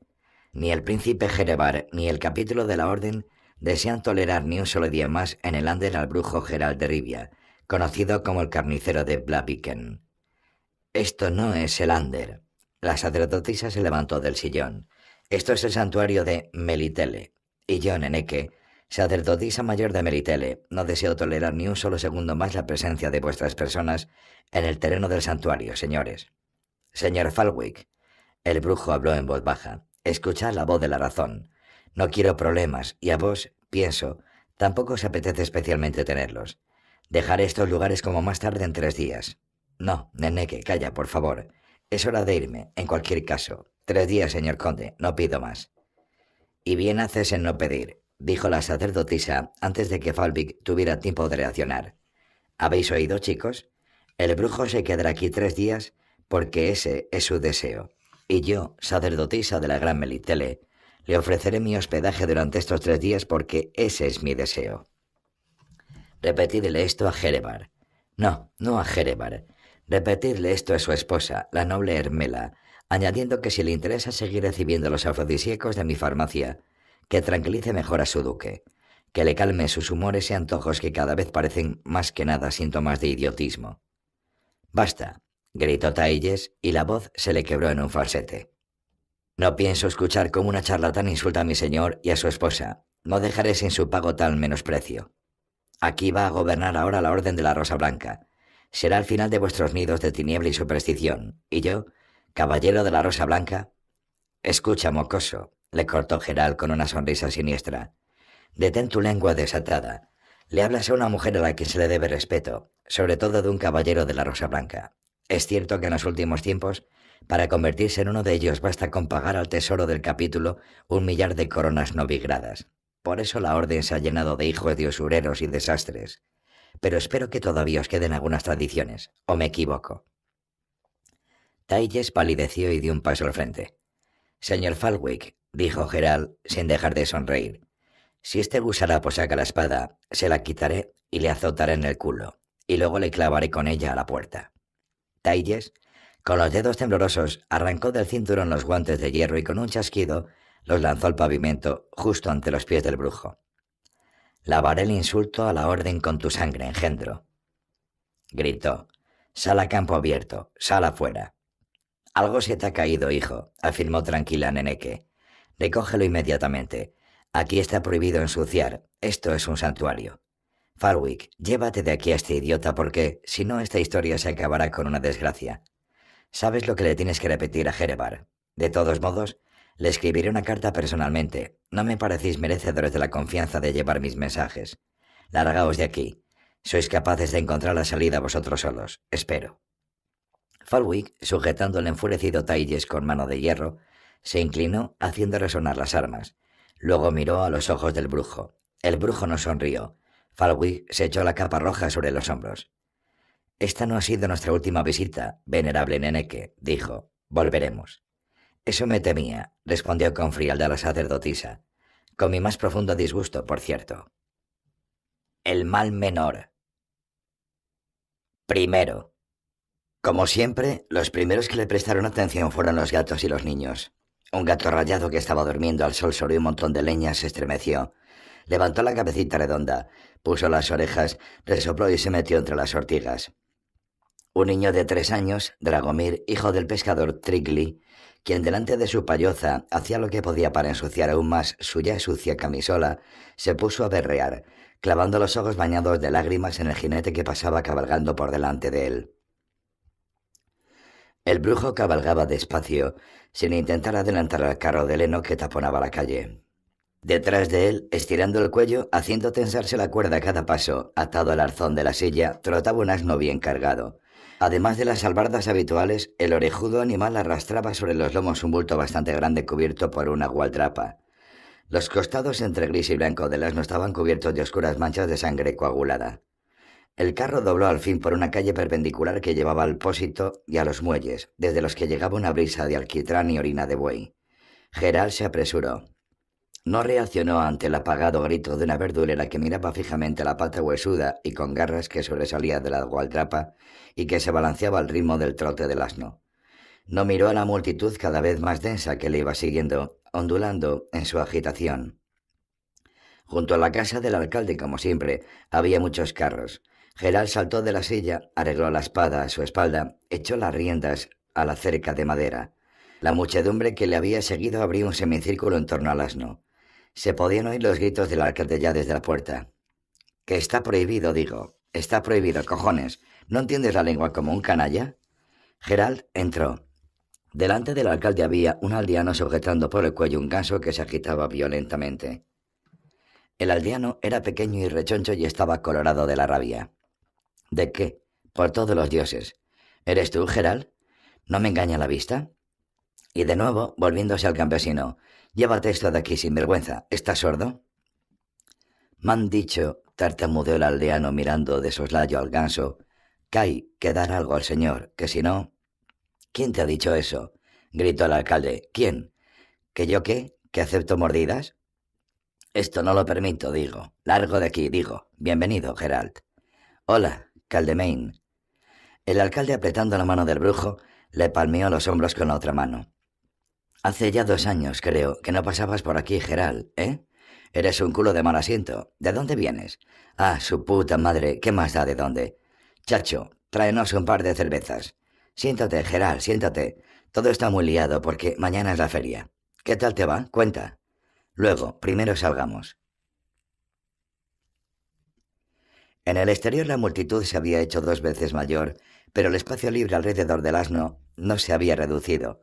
Ni el príncipe Jerebar ni el capítulo de la orden desean tolerar ni un solo día más en el Ander al brujo Gerald de Rivia, conocido como el carnicero de Blaviken. Esto no es el Ander. La sacerdotisa se levantó del sillón. Esto es el santuario de Melitele. Y yo, Neneque, sacerdotisa mayor de Melitele, no deseo tolerar ni un solo segundo más la presencia de vuestras personas en el terreno del santuario, señores. Señor Falwick, el brujo habló en voz baja. Escuchad la voz de la razón. No quiero problemas, y a vos, pienso, tampoco os apetece especialmente tenerlos. Dejaré estos lugares como más tarde en tres días. No, Neneque, calla, por favor. Es hora de irme, en cualquier caso. Tres días, señor conde, no pido más. Y bien haces en no pedir, dijo la sacerdotisa antes de que Falvik tuviera tiempo de reaccionar. ¿Habéis oído, chicos? El brujo se quedará aquí tres días porque ese es su deseo. Y yo, sacerdotisa de la gran Melitele, le ofreceré mi hospedaje durante estos tres días porque ese es mi deseo. Repetidle esto a Jerebar. No, no a Jerebar. Repetidle esto a su esposa, la noble Hermela, añadiendo que si le interesa seguir recibiendo los afrodisíacos de mi farmacia, que tranquilice mejor a su duque, que le calme sus humores y antojos que cada vez parecen más que nada síntomas de idiotismo. Basta, gritó Tailles y la voz se le quebró en un falsete. No pienso escuchar cómo una charlatán insulta a mi señor y a su esposa. No dejaré sin su pago tal menosprecio. Aquí va a gobernar ahora la orden de la Rosa Blanca. Será el final de vuestros nidos de tiniebla y superstición. Y yo, caballero de la Rosa Blanca. Escucha, mocoso, le cortó Geral con una sonrisa siniestra. Detén tu lengua desatada. Le hablas a una mujer a la que se le debe respeto, sobre todo de un caballero de la Rosa Blanca. Es cierto que en los últimos tiempos, para convertirse en uno de ellos basta con pagar al tesoro del capítulo un millar de coronas novigradas. Por eso la orden se ha llenado de hijos de usureros y desastres. Pero espero que todavía os queden algunas tradiciones, o me equivoco. Tayes palideció y dio un paso al frente. Señor Falwick, dijo Gerald, sin dejar de sonreír, si este gusarapo saca la espada, se la quitaré y le azotaré en el culo, y luego le clavaré con ella a la puerta. Tayes, con los dedos temblorosos, arrancó del cinturón los guantes de hierro y con un chasquido los lanzó al pavimento justo ante los pies del brujo. Lavaré el insulto a la orden con tu sangre, engendro. Gritó. Sal a campo abierto, sal afuera. Algo se te ha caído, hijo, afirmó tranquila Neneque. Recógelo inmediatamente. Aquí está prohibido ensuciar. Esto es un santuario. Farwick, llévate de aquí a este idiota porque, si no, esta historia se acabará con una desgracia. Sabes lo que le tienes que repetir a Jerebar. De todos modos, le escribiré una carta personalmente. No me parecéis merecedores de la confianza de llevar mis mensajes. Largaos de aquí. Sois capaces de encontrar la salida vosotros solos. Espero. Farwick, sujetando el enfurecido Tailles con mano de hierro, se inclinó haciendo resonar las armas. Luego miró a los ojos del brujo. El brujo no sonrió, Falwick se echó la capa roja sobre los hombros. Esta no ha sido nuestra última visita, venerable Neneque, dijo. Volveremos. Eso me temía, respondió con frialdad la sacerdotisa, con mi más profundo disgusto, por cierto. El mal menor. Primero. Como siempre, los primeros que le prestaron atención fueron los gatos y los niños. Un gato rayado que estaba durmiendo al sol sobre un montón de leña se estremeció, levantó la cabecita redonda, puso las orejas, resopló y se metió entre las ortigas. Un niño de tres años, Dragomir, hijo del pescador Trigli, quien delante de su payoza hacía lo que podía para ensuciar aún más su ya sucia camisola, se puso a berrear, clavando los ojos bañados de lágrimas en el jinete que pasaba cabalgando por delante de él. El brujo cabalgaba despacio, sin intentar adelantar al carro de leno que taponaba la calle. Detrás de él, estirando el cuello, haciendo tensarse la cuerda a cada paso, atado al arzón de la silla, trotaba un asno bien cargado. Además de las albardas habituales, el orejudo animal arrastraba sobre los lomos un bulto bastante grande cubierto por una gualdrapa. Los costados entre gris y blanco del asno estaban cubiertos de oscuras manchas de sangre coagulada. El carro dobló al fin por una calle perpendicular que llevaba al pósito y a los muelles, desde los que llegaba una brisa de alquitrán y orina de buey. Geral se apresuró. No reaccionó ante el apagado grito de una verdulera que miraba fijamente la pata huesuda y con garras que sobresalía de la gualdrapa y que se balanceaba al ritmo del trote del asno. No miró a la multitud cada vez más densa que le iba siguiendo, ondulando en su agitación. Junto a la casa del alcalde, como siempre, había muchos carros. Geral saltó de la silla, arregló la espada a su espalda, echó las riendas a la cerca de madera. La muchedumbre que le había seguido abrió un semicírculo en torno al asno. Se podían oír los gritos del alcalde ya desde la puerta. Que está prohibido, digo. Está prohibido, cojones. ¿No entiendes la lengua como un canalla? Gerald entró. Delante del alcalde había un aldeano sujetando por el cuello un ganso que se agitaba violentamente. El aldeano era pequeño y rechoncho y estaba colorado de la rabia. ¿De qué? Por todos los dioses. ¿Eres tú, Gerald? ¿No me engaña la vista? Y de nuevo, volviéndose al campesino, Llévate esto de aquí sin vergüenza. ¿Estás sordo? Me han dicho, tartamudeó el aldeano mirando de soslayo al ganso, que hay que dar algo al señor, que si no... ¿Quién te ha dicho eso? gritó el alcalde. ¿Quién? ¿Que yo qué? ¿Que acepto mordidas? Esto no lo permito, digo. Largo de aquí, digo. Bienvenido, Gerald. Hola, Caldemain. El alcalde, apretando la mano del brujo, le palmeó los hombros con la otra mano. Hace ya dos años, creo, que no pasabas por aquí, Geral, ¿eh? Eres un culo de mal asiento. ¿De dónde vienes? Ah, su puta madre, ¿qué más da de dónde? Chacho, tráenos un par de cervezas. Siéntate, Geral, siéntate. Todo está muy liado porque mañana es la feria. ¿Qué tal te va? Cuenta. Luego, primero salgamos. En el exterior la multitud se había hecho dos veces mayor, pero el espacio libre alrededor del asno no se había reducido.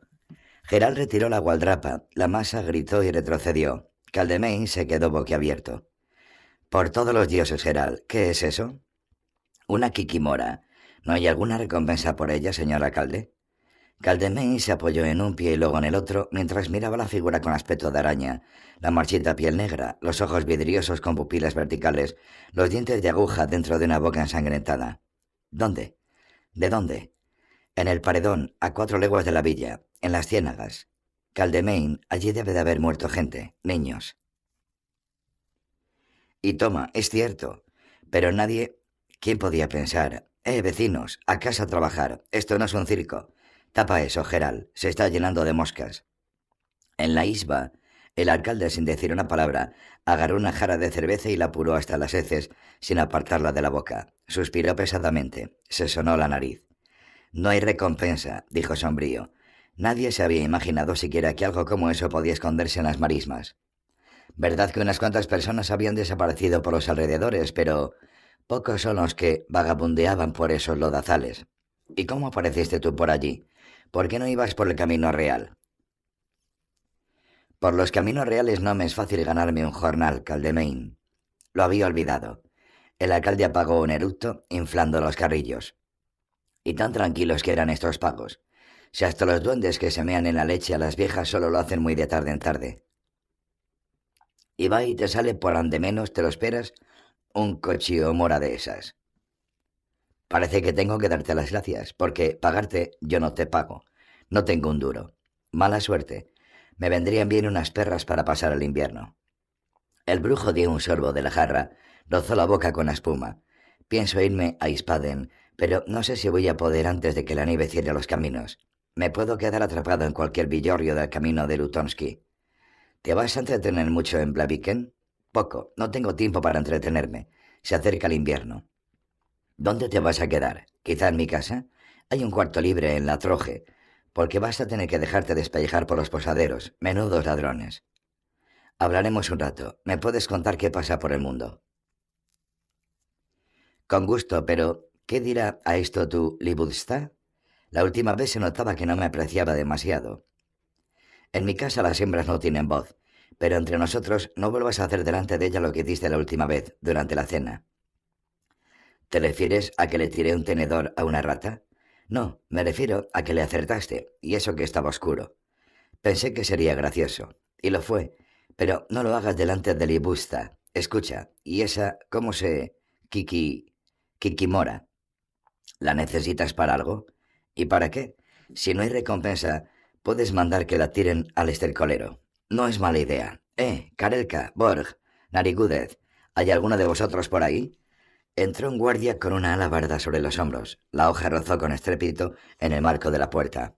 Geral retiró la gualdrapa, la masa gritó y retrocedió. Caldemain se quedó boquiabierto. Por todos los dioses, Geral, ¿qué es eso? Una kikimora. ¿No hay alguna recompensa por ella, señor alcalde? Caldemain se apoyó en un pie y luego en el otro mientras miraba la figura con aspecto de araña, la marchita piel negra, los ojos vidriosos con pupilas verticales, los dientes de aguja dentro de una boca ensangrentada. ¿Dónde? ¿De dónde? En el paredón, a cuatro leguas de la villa, en las ciénagas. Caldemain, allí debe de haber muerto gente, niños. Y toma, es cierto. Pero nadie... ¿Quién podía pensar? Eh, vecinos, a casa a trabajar. Esto no es un circo. Tapa eso, Geral. Se está llenando de moscas. En la isba, el alcalde, sin decir una palabra, agarró una jarra de cerveza y la apuró hasta las heces, sin apartarla de la boca. Suspiró pesadamente. Se sonó la nariz. No hay recompensa, dijo sombrío. Nadie se había imaginado siquiera que algo como eso podía esconderse en las marismas. Verdad que unas cuantas personas habían desaparecido por los alrededores, pero pocos son los que vagabundeaban por esos lodazales. ¿Y cómo apareciste tú por allí? ¿Por qué no ibas por el camino real? Por los caminos reales no me es fácil ganarme un jornal, Caldemain. Lo había olvidado. El alcalde apagó un eructo, inflando los carrillos. Y tan tranquilos que eran estos pagos. Si hasta los duendes que se mean en la leche a las viejas solo lo hacen muy de tarde en tarde. Y va y te sale por ande menos, te lo esperas, un cochío mora de esas. Parece que tengo que darte las gracias, porque pagarte yo no te pago. No tengo un duro. Mala suerte. Me vendrían bien unas perras para pasar el invierno. El brujo dio un sorbo de la jarra, rozó la boca con la espuma. Pienso irme a Ispaden, pero no sé si voy a poder antes de que la nieve cierre los caminos. Me puedo quedar atrapado en cualquier villorrio del camino de Lutonsky. ¿Te vas a entretener mucho en Blaviken? Poco. No tengo tiempo para entretenerme. Se acerca el invierno. ¿Dónde te vas a quedar? ¿Quizá en mi casa? Hay un cuarto libre en la troje, porque vas a tener que dejarte despellejar por los posaderos, menudos ladrones. Hablaremos un rato. ¿Me puedes contar qué pasa por el mundo? Con gusto, pero ¿qué dirá a esto tu Libudsta? La última vez se notaba que no me apreciaba demasiado. En mi casa las hembras no tienen voz, pero entre nosotros no vuelvas a hacer delante de ella lo que hiciste la última vez, durante la cena. ¿Te refieres a que le tiré un tenedor a una rata? No, me refiero a que le acertaste, y eso que estaba oscuro. Pensé que sería gracioso, y lo fue, pero no lo hagas delante de Libusta. Escucha, ¿y esa cómo se... Kiki... Kikimora? ¿La necesitas para algo? ¿Y para qué? Si no hay recompensa, puedes mandar que la tiren al estercolero. No es mala idea. Eh, Karelka, Borg, Narigúdez, ¿hay alguno de vosotros por ahí? Entró un guardia con una alabarda sobre los hombros. La hoja rozó con estrépito en el marco de la puerta.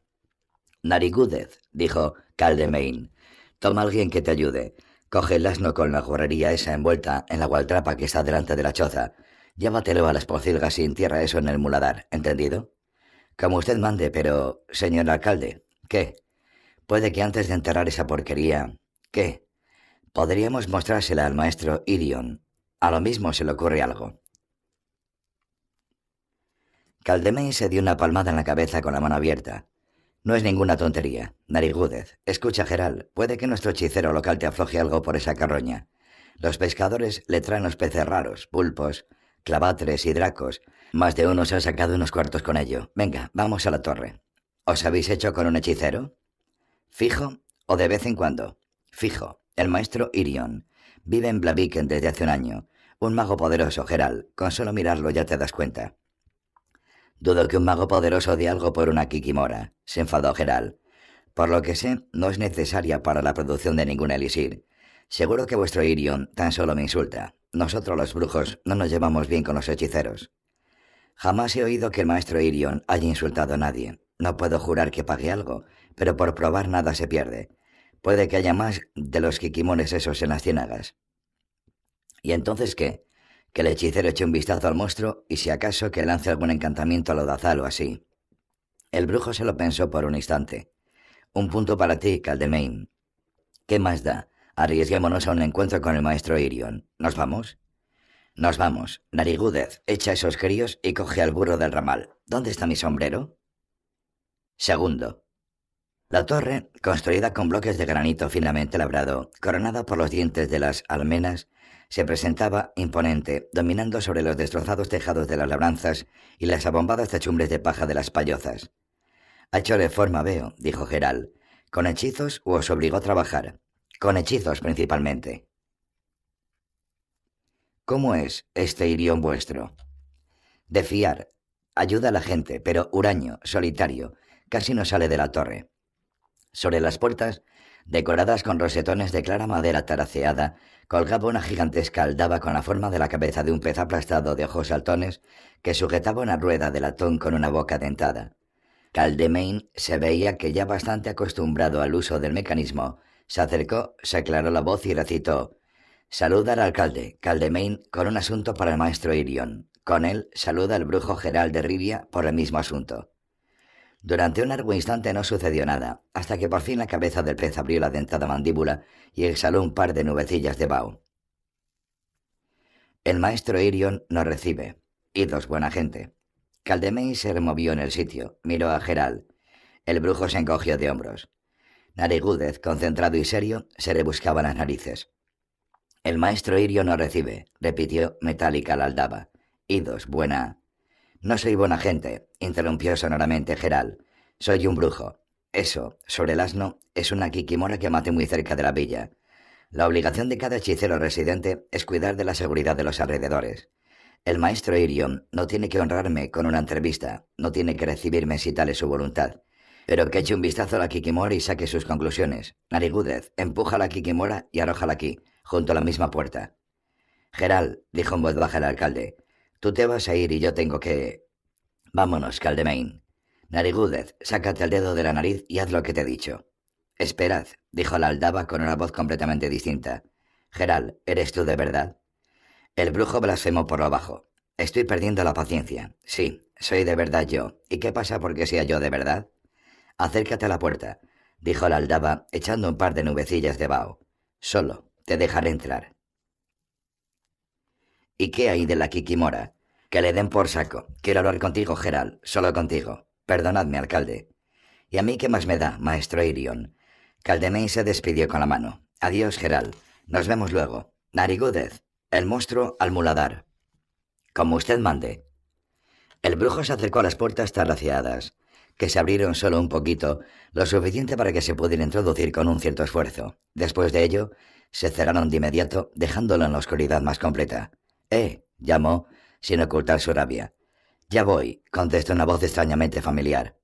Narigúdez, dijo Caldemain. Toma a alguien que te ayude. Coge el asno con la guarrería esa envuelta en la gualtrapa que está delante de la choza. Llévatelo a las pocilgas y entierra eso en el muladar, ¿entendido? Como usted mande, pero, señor alcalde, ¿qué? Puede que antes de enterrar esa porquería... ¿Qué? Podríamos mostrársela al maestro Irion. A lo mismo se le ocurre algo. Caldemey se dio una palmada en la cabeza con la mano abierta. No es ninguna tontería. Narigúdez, escucha, Geral, puede que nuestro hechicero local te afloje algo por esa carroña. Los pescadores le traen los peces raros, pulpos, clavatres y dracos. Más de uno se ha sacado unos cuartos con ello. Venga, vamos a la torre. ¿Os habéis hecho con un hechicero? ¿Fijo o de vez en cuando? Fijo. El maestro Irion. Vive en Blaviken desde hace un año. Un mago poderoso, Geral. Con solo mirarlo ya te das cuenta. Dudo que un mago poderoso dé algo por una Kikimora, se enfadó Geral. Por lo que sé, no es necesaria para la producción de ningún elixir. Seguro que vuestro Irion tan solo me insulta. Nosotros los brujos no nos llevamos bien con los hechiceros. Jamás he oído que el maestro Irion haya insultado a nadie. No puedo jurar que pague algo, pero por probar nada se pierde. Puede que haya más de los kikimones esos en las ciénagas. ¿Y entonces qué? que el hechicero eche un vistazo al monstruo y si acaso que lance algún encantamiento al odazal o así. El brujo se lo pensó por un instante. Un punto para ti, Caldemain. ¿Qué más da? Arriesguémonos a un encuentro con el maestro Irion. ¿Nos vamos? Nos vamos. Narigúdez, echa esos críos y coge al burro del ramal. ¿Dónde está mi sombrero? Segundo. La torre, construida con bloques de granito finamente labrado, coronada por los dientes de las almenas, se presentaba imponente, dominando sobre los destrozados tejados de las labranzas y las abombadas techumbres de paja de las payozas. Ha hecho reforma, veo, dijo Geral. ¿Con hechizos os obligó a trabajar? Con hechizos principalmente. ¿Cómo es este irión vuestro? De fiar. Ayuda a la gente, pero huraño, solitario, casi no sale de la torre. Sobre las puertas decoradas con rosetones de clara madera taraceada, colgaba una gigantesca aldaba con la forma de la cabeza de un pez aplastado de ojos saltones que sujetaba una rueda de latón con una boca dentada. Caldemain se veía que ya bastante acostumbrado al uso del mecanismo, se acercó, se aclaró la voz y recitó Saluda al alcalde, Caldemain, con un asunto para el maestro Irion. Con él saluda el brujo Geral de Rivia por el mismo asunto. Durante un largo instante no sucedió nada, hasta que por fin la cabeza del pez abrió la dentada mandíbula y exhaló un par de nubecillas de vaho. El maestro Irion nos recibe. Idos, buena gente. Caldemey se removió en el sitio, miró a Geral. El brujo se encogió de hombros. Narigúdez, concentrado y serio, se rebuscaba las narices. El maestro Irion nos recibe, repitió metálica la aldaba. Idos, buena. No soy buena gente, interrumpió sonoramente Geral. Soy un brujo. Eso, sobre el asno, es una kikimora que mate muy cerca de la villa. La obligación de cada hechicero residente es cuidar de la seguridad de los alrededores. El maestro Irion no tiene que honrarme con una entrevista, no tiene que recibirme si tal es su voluntad. Pero que eche un vistazo a la Kikimora y saque sus conclusiones. Narigúdez, empuja a la Kikimora y arrójala aquí, junto a la misma puerta. Geral, dijo en voz baja el alcalde, Tú te vas a ir y yo tengo que... Vámonos, Caldemain. Narigúdez, sácate el dedo de la nariz y haz lo que te he dicho. Esperad, dijo la aldaba con una voz completamente distinta. Geral, ¿eres tú de verdad? El brujo blasfemó por lo bajo. Estoy perdiendo la paciencia. Sí, soy de verdad yo. ¿Y qué pasa porque sea yo de verdad? Acércate a la puerta, dijo la aldaba, echando un par de nubecillas de vaho. Solo, te dejaré entrar. ¿Y qué hay de la Kikimora? Que le den por saco. Quiero hablar contigo, Geral, solo contigo. Perdonadme, alcalde. ¿Y a mí qué más me da, maestro Irion? Caldemey se despidió con la mano. Adiós, Geral. Nos vemos luego. Narigúdez, el monstruo al muladar. Como usted mande. El brujo se acercó a las puertas tarraceadas, que se abrieron solo un poquito, lo suficiente para que se pudiera introducir con un cierto esfuerzo. Después de ello, se cerraron de inmediato, dejándolo en la oscuridad más completa. Eh, llamó, sin ocultar su rabia. Ya voy, contestó una voz extrañamente familiar.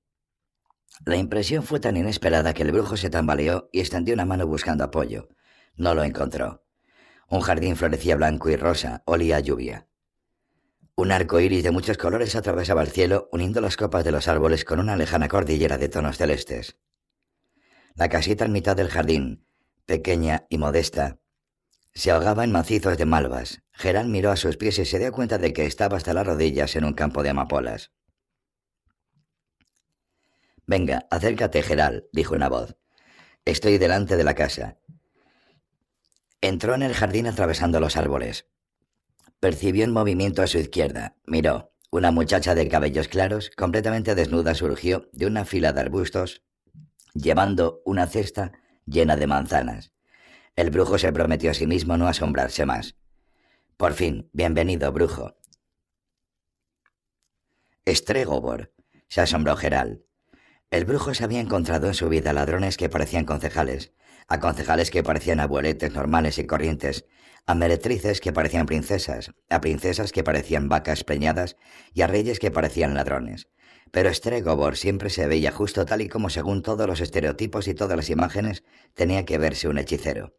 La impresión fue tan inesperada que el brujo se tambaleó y extendió una mano buscando apoyo. No lo encontró. Un jardín florecía blanco y rosa, olía a lluvia. Un arco iris de muchos colores atravesaba el cielo, uniendo las copas de los árboles con una lejana cordillera de tonos celestes. La casita en mitad del jardín, pequeña y modesta, se ahogaba en macizos de malvas. Gerald miró a sus pies y se dio cuenta de que estaba hasta las rodillas en un campo de amapolas. Venga, acércate, Gerald, dijo una voz. Estoy delante de la casa. Entró en el jardín atravesando los árboles. Percibió un movimiento a su izquierda. Miró. Una muchacha de cabellos claros, completamente desnuda, surgió de una fila de arbustos, llevando una cesta llena de manzanas. El brujo se prometió a sí mismo no asombrarse más. Por fin, bienvenido, brujo. Estregobor, se asombró Geral. El brujo se había encontrado en su vida ladrones que parecían concejales, a concejales que parecían abueletes normales y corrientes, a meretrices que parecían princesas, a princesas que parecían vacas preñadas y a reyes que parecían ladrones. Pero Stregobor siempre se veía justo tal y como según todos los estereotipos y todas las imágenes tenía que verse un hechicero.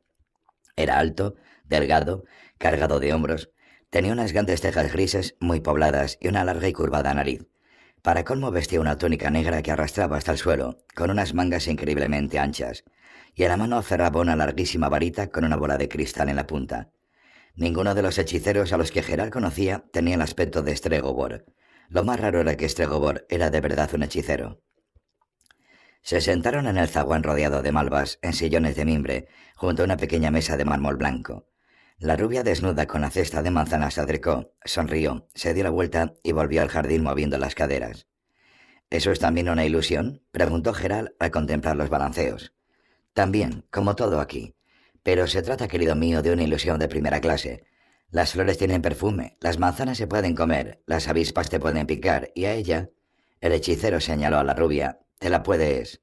Era alto, delgado, cargado de hombros, tenía unas grandes cejas grises muy pobladas y una larga y curvada nariz. Para colmo vestía una túnica negra que arrastraba hasta el suelo, con unas mangas increíblemente anchas, y en la mano aferraba una larguísima varita con una bola de cristal en la punta. Ninguno de los hechiceros a los que Gerard conocía tenía el aspecto de Stregobor. Lo más raro era que Stregobor era de verdad un hechicero. Se sentaron en el zaguán rodeado de malvas, en sillones de mimbre, junto a una pequeña mesa de mármol blanco. La rubia desnuda con la cesta de manzanas se acercó, sonrió, se dio la vuelta y volvió al jardín moviendo las caderas. ¿Eso es también una ilusión? preguntó Geral al contemplar los balanceos. También, como todo aquí. Pero se trata, querido mío, de una ilusión de primera clase. Las flores tienen perfume, las manzanas se pueden comer, las avispas te pueden picar, y a ella, el hechicero señaló a la rubia, te la puedes.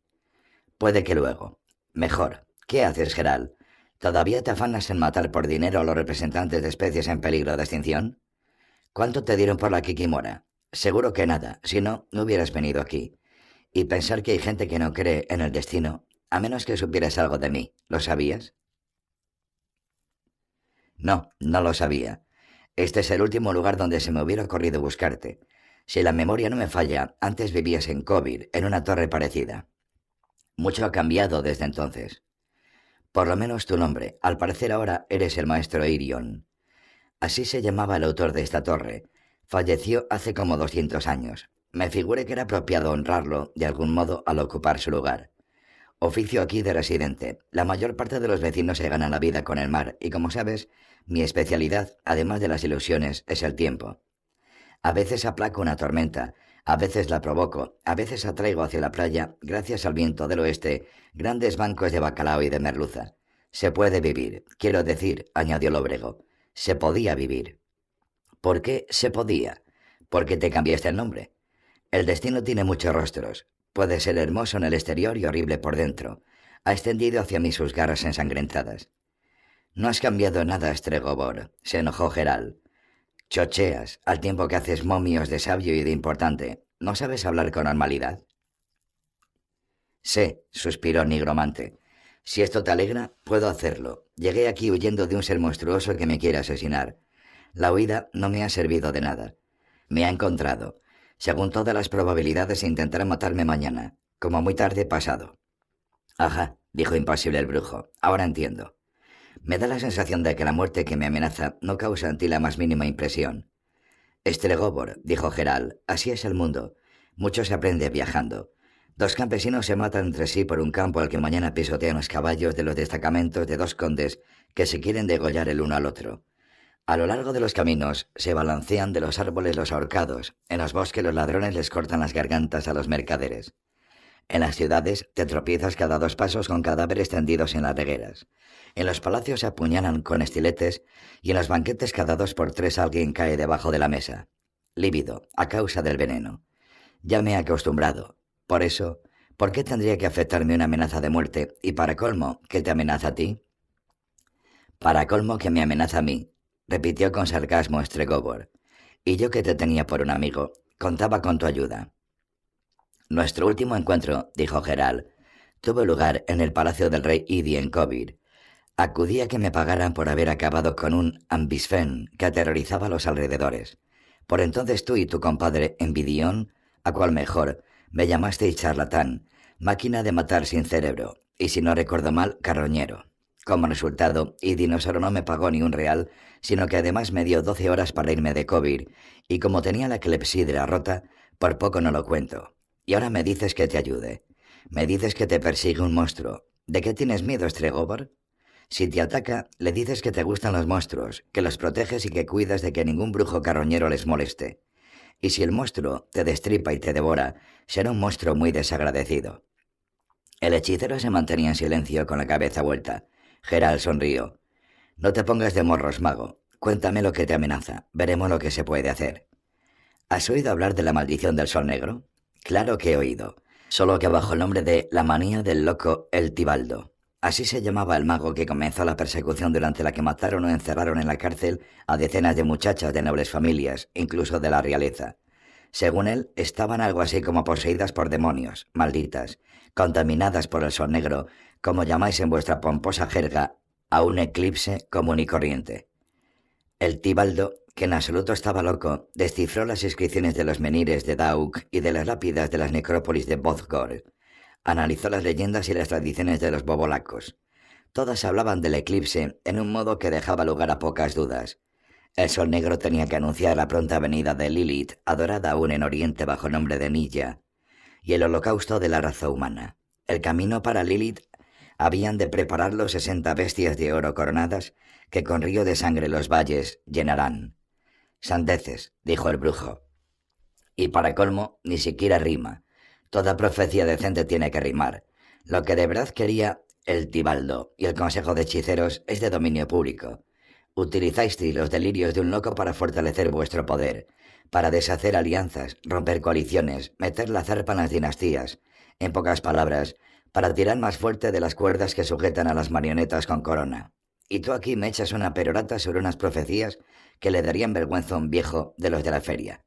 Puede que luego. Mejor. ¿Qué haces, Geral? ¿Todavía te afanas en matar por dinero a los representantes de especies en peligro de extinción? ¿Cuánto te dieron por la Kikimora? Seguro que nada, si no, no hubieras venido aquí. Y pensar que hay gente que no cree en el destino, a menos que supieras algo de mí, ¿lo sabías? No, no lo sabía. Este es el último lugar donde se me hubiera ocurrido buscarte. Si la memoria no me falla, antes vivías en Covid, en una torre parecida. Mucho ha cambiado desde entonces. Por lo menos tu nombre. Al parecer ahora eres el maestro Irion. Así se llamaba el autor de esta torre. Falleció hace como doscientos años. Me figuré que era apropiado honrarlo de algún modo al ocupar su lugar. Oficio aquí de residente. La mayor parte de los vecinos se ganan la vida con el mar y como sabes, mi especialidad, además de las ilusiones, es el tiempo. A veces aplaco una tormenta, a veces la provoco, a veces atraigo hacia la playa, gracias al viento del oeste, grandes bancos de bacalao y de merluza. Se puede vivir, quiero decir, añadió Lobrego, se podía vivir. ¿Por qué se podía? Porque te cambiaste el nombre. El destino tiene muchos rostros. Puede ser hermoso en el exterior y horrible por dentro. Ha extendido hacia mí sus garras ensangrentadas. No has cambiado nada, Stregobor, se enojó Geral. Chocheas, al tiempo que haces momios de sabio y de importante. ¿No sabes hablar con normalidad? Sé, suspiró Nigromante. Si esto te alegra, puedo hacerlo. Llegué aquí huyendo de un ser monstruoso que me quiere asesinar. La huida no me ha servido de nada. Me ha encontrado. Según todas las probabilidades, intentará matarme mañana, como muy tarde pasado. Ajá, dijo impasible el brujo. Ahora entiendo. Me da la sensación de que la muerte que me amenaza no causa en ti la más mínima impresión. Estregobor, dijo Geral, así es el mundo. Mucho se aprende viajando. Dos campesinos se matan entre sí por un campo al que mañana pisotean los caballos de los destacamentos de dos condes que se quieren degollar el uno al otro. A lo largo de los caminos se balancean de los árboles los ahorcados, en los bosques los ladrones les cortan las gargantas a los mercaderes. En las ciudades te tropiezas cada dos pasos con cadáveres tendidos en las regueras. En los palacios se apuñalan con estiletes y en los banquetes cada dos por tres alguien cae debajo de la mesa, lívido, a causa del veneno. Ya me he acostumbrado. Por eso, ¿por qué tendría que afectarme una amenaza de muerte? Y para colmo, ¿qué te amenaza a ti? Para colmo que me amenaza a mí, repitió con sarcasmo Stregobor. Y yo que te tenía por un amigo, contaba con tu ayuda. Nuestro último encuentro, dijo Geral, tuvo lugar en el palacio del rey Idi en Covid. Acudí a que me pagaran por haber acabado con un ambisfen que aterrorizaba los alrededores. Por entonces tú y tu compadre Envidión, a cual mejor, me llamasteis charlatán, máquina de matar sin cerebro, y si no recuerdo mal, carroñero. Como resultado, Idi no solo no me pagó ni un real, sino que además me dio doce horas para irme de COVID, y como tenía la clepsidra rota, por poco no lo cuento. Y ahora me dices que te ayude. Me dices que te persigue un monstruo. ¿De qué tienes miedo, Stregobor? Si te ataca, le dices que te gustan los monstruos, que los proteges y que cuidas de que ningún brujo carroñero les moleste. Y si el monstruo te destripa y te devora, será un monstruo muy desagradecido. El hechicero se mantenía en silencio con la cabeza vuelta. Geral sonrió. No te pongas de morros, mago. Cuéntame lo que te amenaza. Veremos lo que se puede hacer. ¿Has oído hablar de la maldición del sol negro? Claro que he oído. Solo que bajo el nombre de la manía del loco El Tibaldo. Así se llamaba el mago que comenzó la persecución durante la que mataron o encerraron en la cárcel a decenas de muchachas de nobles familias, incluso de la realeza. Según él, estaban algo así como poseídas por demonios, malditas, contaminadas por el sol negro, como llamáis en vuestra pomposa jerga a un eclipse común y corriente. El Tibaldo, que en absoluto estaba loco, descifró las inscripciones de los menires de Dauk y de las lápidas de las necrópolis de Bozgor. Analizó las leyendas y las tradiciones de los bobolacos. Todas hablaban del eclipse en un modo que dejaba lugar a pocas dudas. El sol negro tenía que anunciar la pronta venida de Lilith, adorada aún en Oriente bajo nombre de Nilla, y el holocausto de la raza humana. El camino para Lilith habían de prepararlo sesenta bestias de oro coronadas que con río de sangre los valles llenarán. Sandeces, dijo el brujo. Y para colmo, ni siquiera rima. Toda profecía decente tiene que rimar. Lo que de verdad quería el Tibaldo y el Consejo de Hechiceros es de dominio público. Utilizasteis los delirios de un loco para fortalecer vuestro poder, para deshacer alianzas, romper coaliciones, meter la zarpa en las dinastías. En pocas palabras, para tirar más fuerte de las cuerdas que sujetan a las marionetas con corona. Y tú aquí me echas una perorata sobre unas profecías que le darían vergüenza a un viejo de los de la feria.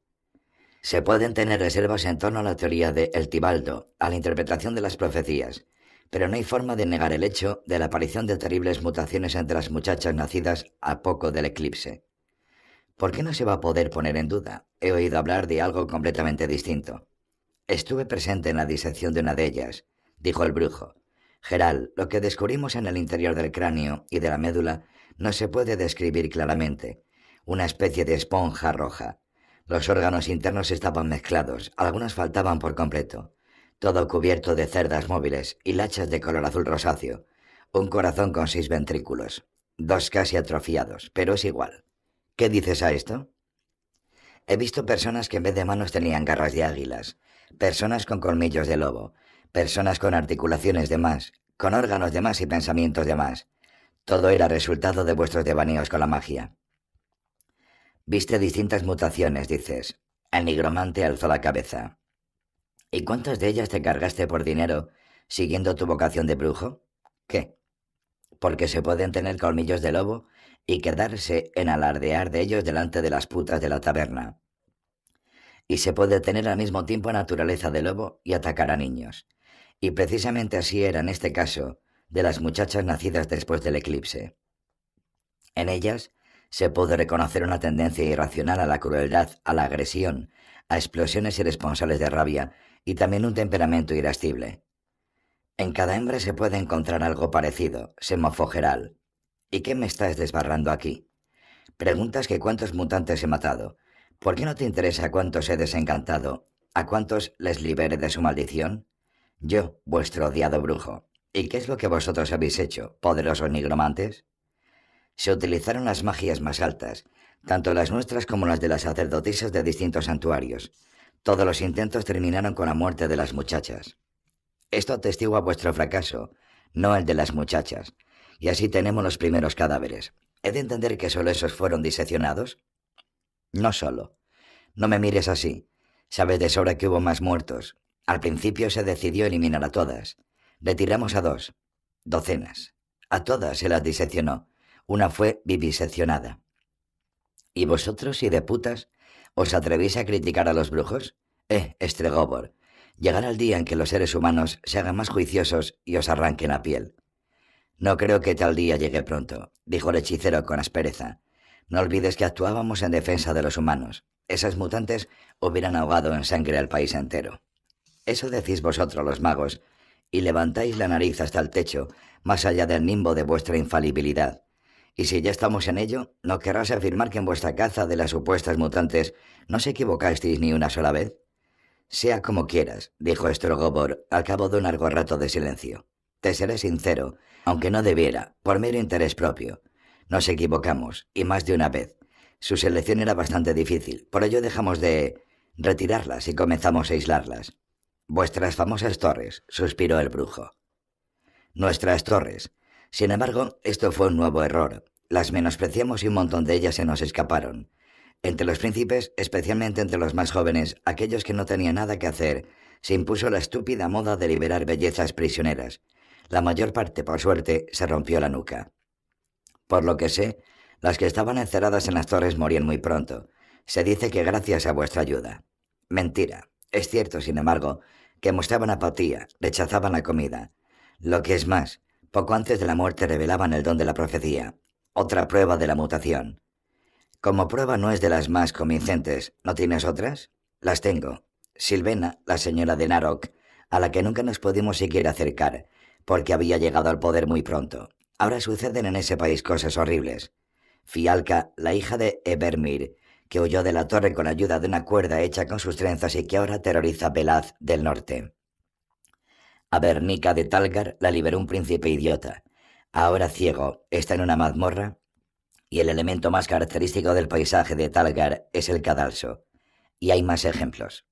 Se pueden tener reservas en torno a la teoría de El Tibaldo, a la interpretación de las profecías, pero no hay forma de negar el hecho de la aparición de terribles mutaciones entre las muchachas nacidas a poco del eclipse. ¿Por qué no se va a poder poner en duda? He oído hablar de algo completamente distinto. Estuve presente en la disección de una de ellas, dijo el brujo. Geral, lo que descubrimos en el interior del cráneo y de la médula no se puede describir claramente. Una especie de esponja roja. Los órganos internos estaban mezclados, algunos faltaban por completo. Todo cubierto de cerdas móviles y lachas de color azul rosáceo. Un corazón con seis ventrículos. Dos casi atrofiados, pero es igual. ¿Qué dices a esto? He visto personas que en vez de manos tenían garras de águilas, personas con colmillos de lobo, personas con articulaciones de más, con órganos de más y pensamientos de más. Todo era resultado de vuestros devaneos con la magia. Viste distintas mutaciones, dices. El nigromante alzó la cabeza. ¿Y cuántas de ellas te cargaste por dinero siguiendo tu vocación de brujo? ¿Qué? Porque se pueden tener colmillos de lobo y quedarse en alardear de ellos delante de las putas de la taberna. Y se puede tener al mismo tiempo naturaleza de lobo y atacar a niños. Y precisamente así era en este caso de las muchachas nacidas después del eclipse. En ellas se puede reconocer una tendencia irracional a la crueldad, a la agresión, a explosiones irresponsables de rabia y también un temperamento irascible. En cada hembra se puede encontrar algo parecido, se mofó Geral. ¿Y qué me estás desbarrando aquí? Preguntas que cuántos mutantes he matado. ¿Por qué no te interesa cuántos he desencantado? ¿A cuántos les libere de su maldición? Yo, vuestro odiado brujo. ¿Y qué es lo que vosotros habéis hecho, poderosos nigromantes? Se utilizaron las magias más altas, tanto las nuestras como las de las sacerdotisas de distintos santuarios. Todos los intentos terminaron con la muerte de las muchachas. Esto atestigua vuestro fracaso, no el de las muchachas. Y así tenemos los primeros cadáveres. ¿He de entender que solo esos fueron diseccionados? No solo. No me mires así. Sabes de sobra que hubo más muertos, al principio se decidió eliminar a todas. Retiramos a dos. Docenas. A todas se las diseccionó. Una fue viviseccionada. ¿Y vosotros, y de putas, os atrevís a criticar a los brujos? Eh, Estregobor, llegará el día en que los seres humanos se hagan más juiciosos y os arranquen la piel. No creo que tal día llegue pronto, dijo el hechicero con aspereza. No olvides que actuábamos en defensa de los humanos. Esas mutantes hubieran ahogado en sangre al país entero. Eso decís vosotros los magos, y levantáis la nariz hasta el techo, más allá del nimbo de vuestra infalibilidad. Y si ya estamos en ello, ¿no querrás afirmar que en vuestra caza de las supuestas mutantes no se equivocasteis ni una sola vez? Sea como quieras, dijo Estrogobor al cabo de un largo rato de silencio. Te seré sincero, aunque no debiera, por mero interés propio. Nos equivocamos, y más de una vez. Su selección era bastante difícil, por ello dejamos de retirarlas y comenzamos a aislarlas. Vuestras famosas torres, suspiró el brujo. Nuestras torres. Sin embargo, esto fue un nuevo error. Las menospreciamos y un montón de ellas se nos escaparon. Entre los príncipes, especialmente entre los más jóvenes, aquellos que no tenían nada que hacer, se impuso la estúpida moda de liberar bellezas prisioneras. La mayor parte, por suerte, se rompió la nuca. Por lo que sé, las que estaban encerradas en las torres morían muy pronto. Se dice que gracias a vuestra ayuda. Mentira. Es cierto, sin embargo, que mostraban apatía, rechazaban la comida. Lo que es más, poco antes de la muerte revelaban el don de la profecía, otra prueba de la mutación. Como prueba no es de las más convincentes, ¿no tienes otras? Las tengo. Silvena, la señora de Narok, a la que nunca nos pudimos siquiera acercar, porque había llegado al poder muy pronto. Ahora suceden en ese país cosas horribles. Fialca, la hija de Ebermir, que huyó de la torre con ayuda de una cuerda hecha con sus trenzas y que ahora terroriza a Velaz del norte. A Bernica de Talgar la liberó un príncipe idiota. Ahora ciego, está en una mazmorra y el elemento más característico del paisaje de Talgar es el cadalso. Y hay más ejemplos.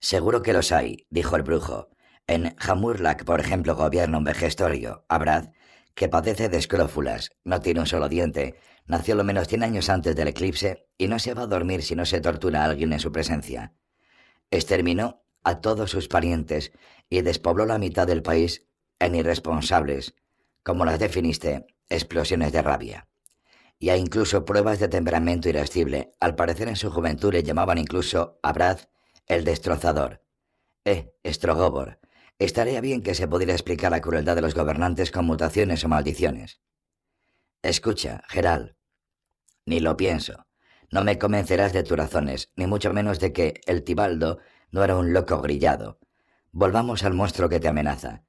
Seguro que los hay, dijo el brujo. En Jamurlak, por ejemplo, gobierna un vejestorio, Abrad, que padece de escrófulas, no tiene un solo diente, nació lo menos cien años antes del eclipse y no se va a dormir si no se tortura a alguien en su presencia. Exterminó a todos sus parientes y despobló la mitad del país en irresponsables, como las definiste, explosiones de rabia. Y hay incluso pruebas de temperamento irascible. Al parecer en su juventud le llamaban incluso a Brad el destrozador. Eh, Strogobor, estaría bien que se pudiera explicar la crueldad de los gobernantes con mutaciones o maldiciones. Escucha, Geral. Ni lo pienso. No me convencerás de tus razones, ni mucho menos de que el Tibaldo no era un loco grillado. Volvamos al monstruo que te amenaza.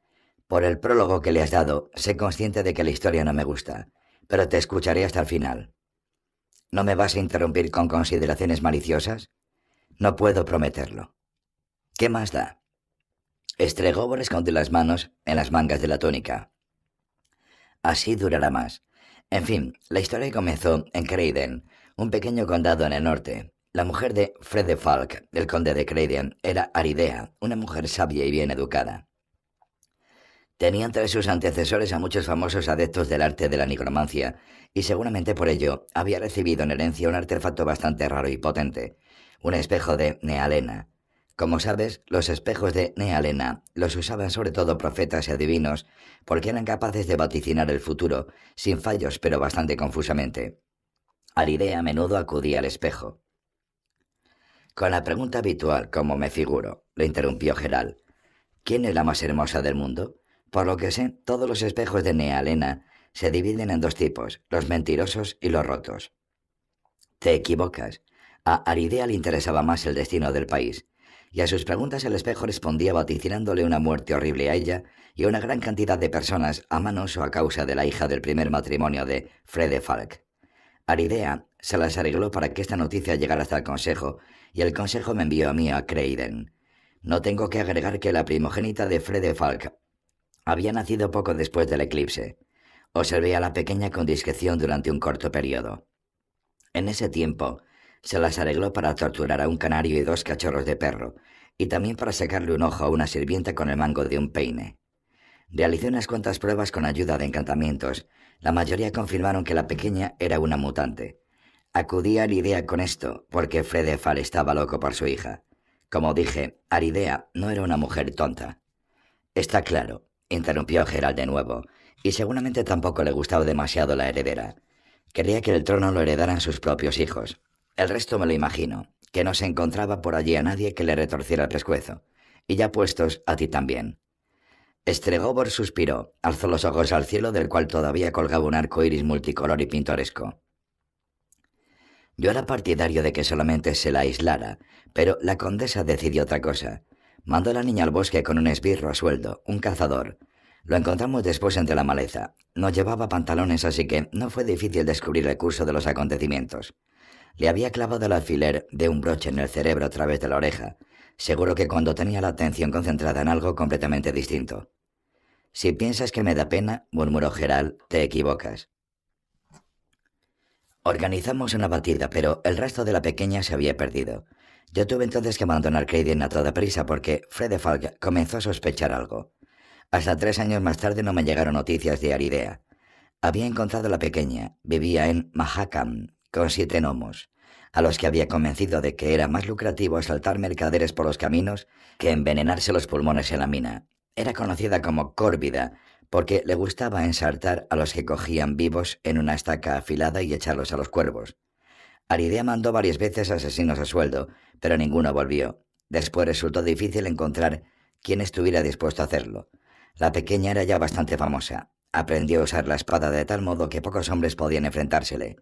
Por el prólogo que le has dado, sé consciente de que la historia no me gusta, pero te escucharé hasta el final. ¿No me vas a interrumpir con consideraciones maliciosas? No puedo prometerlo. ¿Qué más da? Estregóbor esconde las manos en las mangas de la túnica. Así durará más. En fin, la historia comenzó en Creiden, un pequeño condado en el norte. La mujer de Frede Falk, el conde de Creiden, era Aridea, una mujer sabia y bien educada. Tenía entre sus antecesores a muchos famosos adeptos del arte de la nigromancia, y seguramente por ello había recibido en herencia un artefacto bastante raro y potente, un espejo de Nealena. Como sabes, los espejos de Nealena los usaban sobre todo profetas y adivinos, porque eran capaces de vaticinar el futuro, sin fallos pero bastante confusamente. Aridea a menudo acudía al espejo. Con la pregunta habitual, como me figuro, le interrumpió Geral. ¿Quién es la más hermosa del mundo? Por lo que sé, todos los espejos de Nealena se dividen en dos tipos, los mentirosos y los rotos. Te equivocas. A Aridea le interesaba más el destino del país, y a sus preguntas el espejo respondía vaticinándole una muerte horrible a ella y a una gran cantidad de personas a manos o a causa de la hija del primer matrimonio de Frede Falk. Aridea se las arregló para que esta noticia llegara hasta el consejo, y el consejo me envió a mí a Creiden. No tengo que agregar que la primogénita de Frede Falk había nacido poco después del eclipse. Observé a la pequeña con discreción durante un corto periodo. En ese tiempo, se las arregló para torturar a un canario y dos cachorros de perro, y también para sacarle un ojo a una sirvienta con el mango de un peine. Realicé unas cuantas pruebas con ayuda de encantamientos. La mayoría confirmaron que la pequeña era una mutante. Acudí a Aridea con esto, porque Fredefal estaba loco por su hija. Como dije, Aridea no era una mujer tonta. Está claro, interrumpió Gerald de nuevo, y seguramente tampoco le gustaba demasiado la heredera. Quería que el trono lo heredaran sus propios hijos. El resto me lo imagino, que no se encontraba por allí a nadie que le retorciera el pescuezo. Y ya puestos, a ti también. Estregóbor suspiró, alzó los ojos al cielo del cual todavía colgaba un arco iris multicolor y pintoresco. Yo era partidario de que solamente se la aislara, pero la condesa decidió otra cosa. Mandó a la niña al bosque con un esbirro a sueldo, un cazador. Lo encontramos después entre la maleza. No llevaba pantalones, así que no fue difícil descubrir el curso de los acontecimientos. Le había clavado el alfiler de un broche en el cerebro a través de la oreja, seguro que cuando tenía la atención concentrada en algo completamente distinto. Si piensas que me da pena, murmuró Geral, te equivocas. Organizamos una batida, pero el resto de la pequeña se había perdido. Yo tuve entonces que abandonar Creiden a toda prisa porque Fred Falk comenzó a sospechar algo. Hasta tres años más tarde no me llegaron noticias de Aridea. Había encontrado a la pequeña, vivía en Mahakam, con siete gnomos, a los que había convencido de que era más lucrativo asaltar mercaderes por los caminos que envenenarse los pulmones en la mina. Era conocida como Córvida, porque le gustaba ensartar a los que cogían vivos en una estaca afilada y echarlos a los cuervos. Aridea mandó varias veces asesinos a sueldo, pero ninguno volvió. Después resultó difícil encontrar quien estuviera dispuesto a hacerlo. La pequeña era ya bastante famosa. Aprendió a usar la espada de tal modo que pocos hombres podían enfrentársele.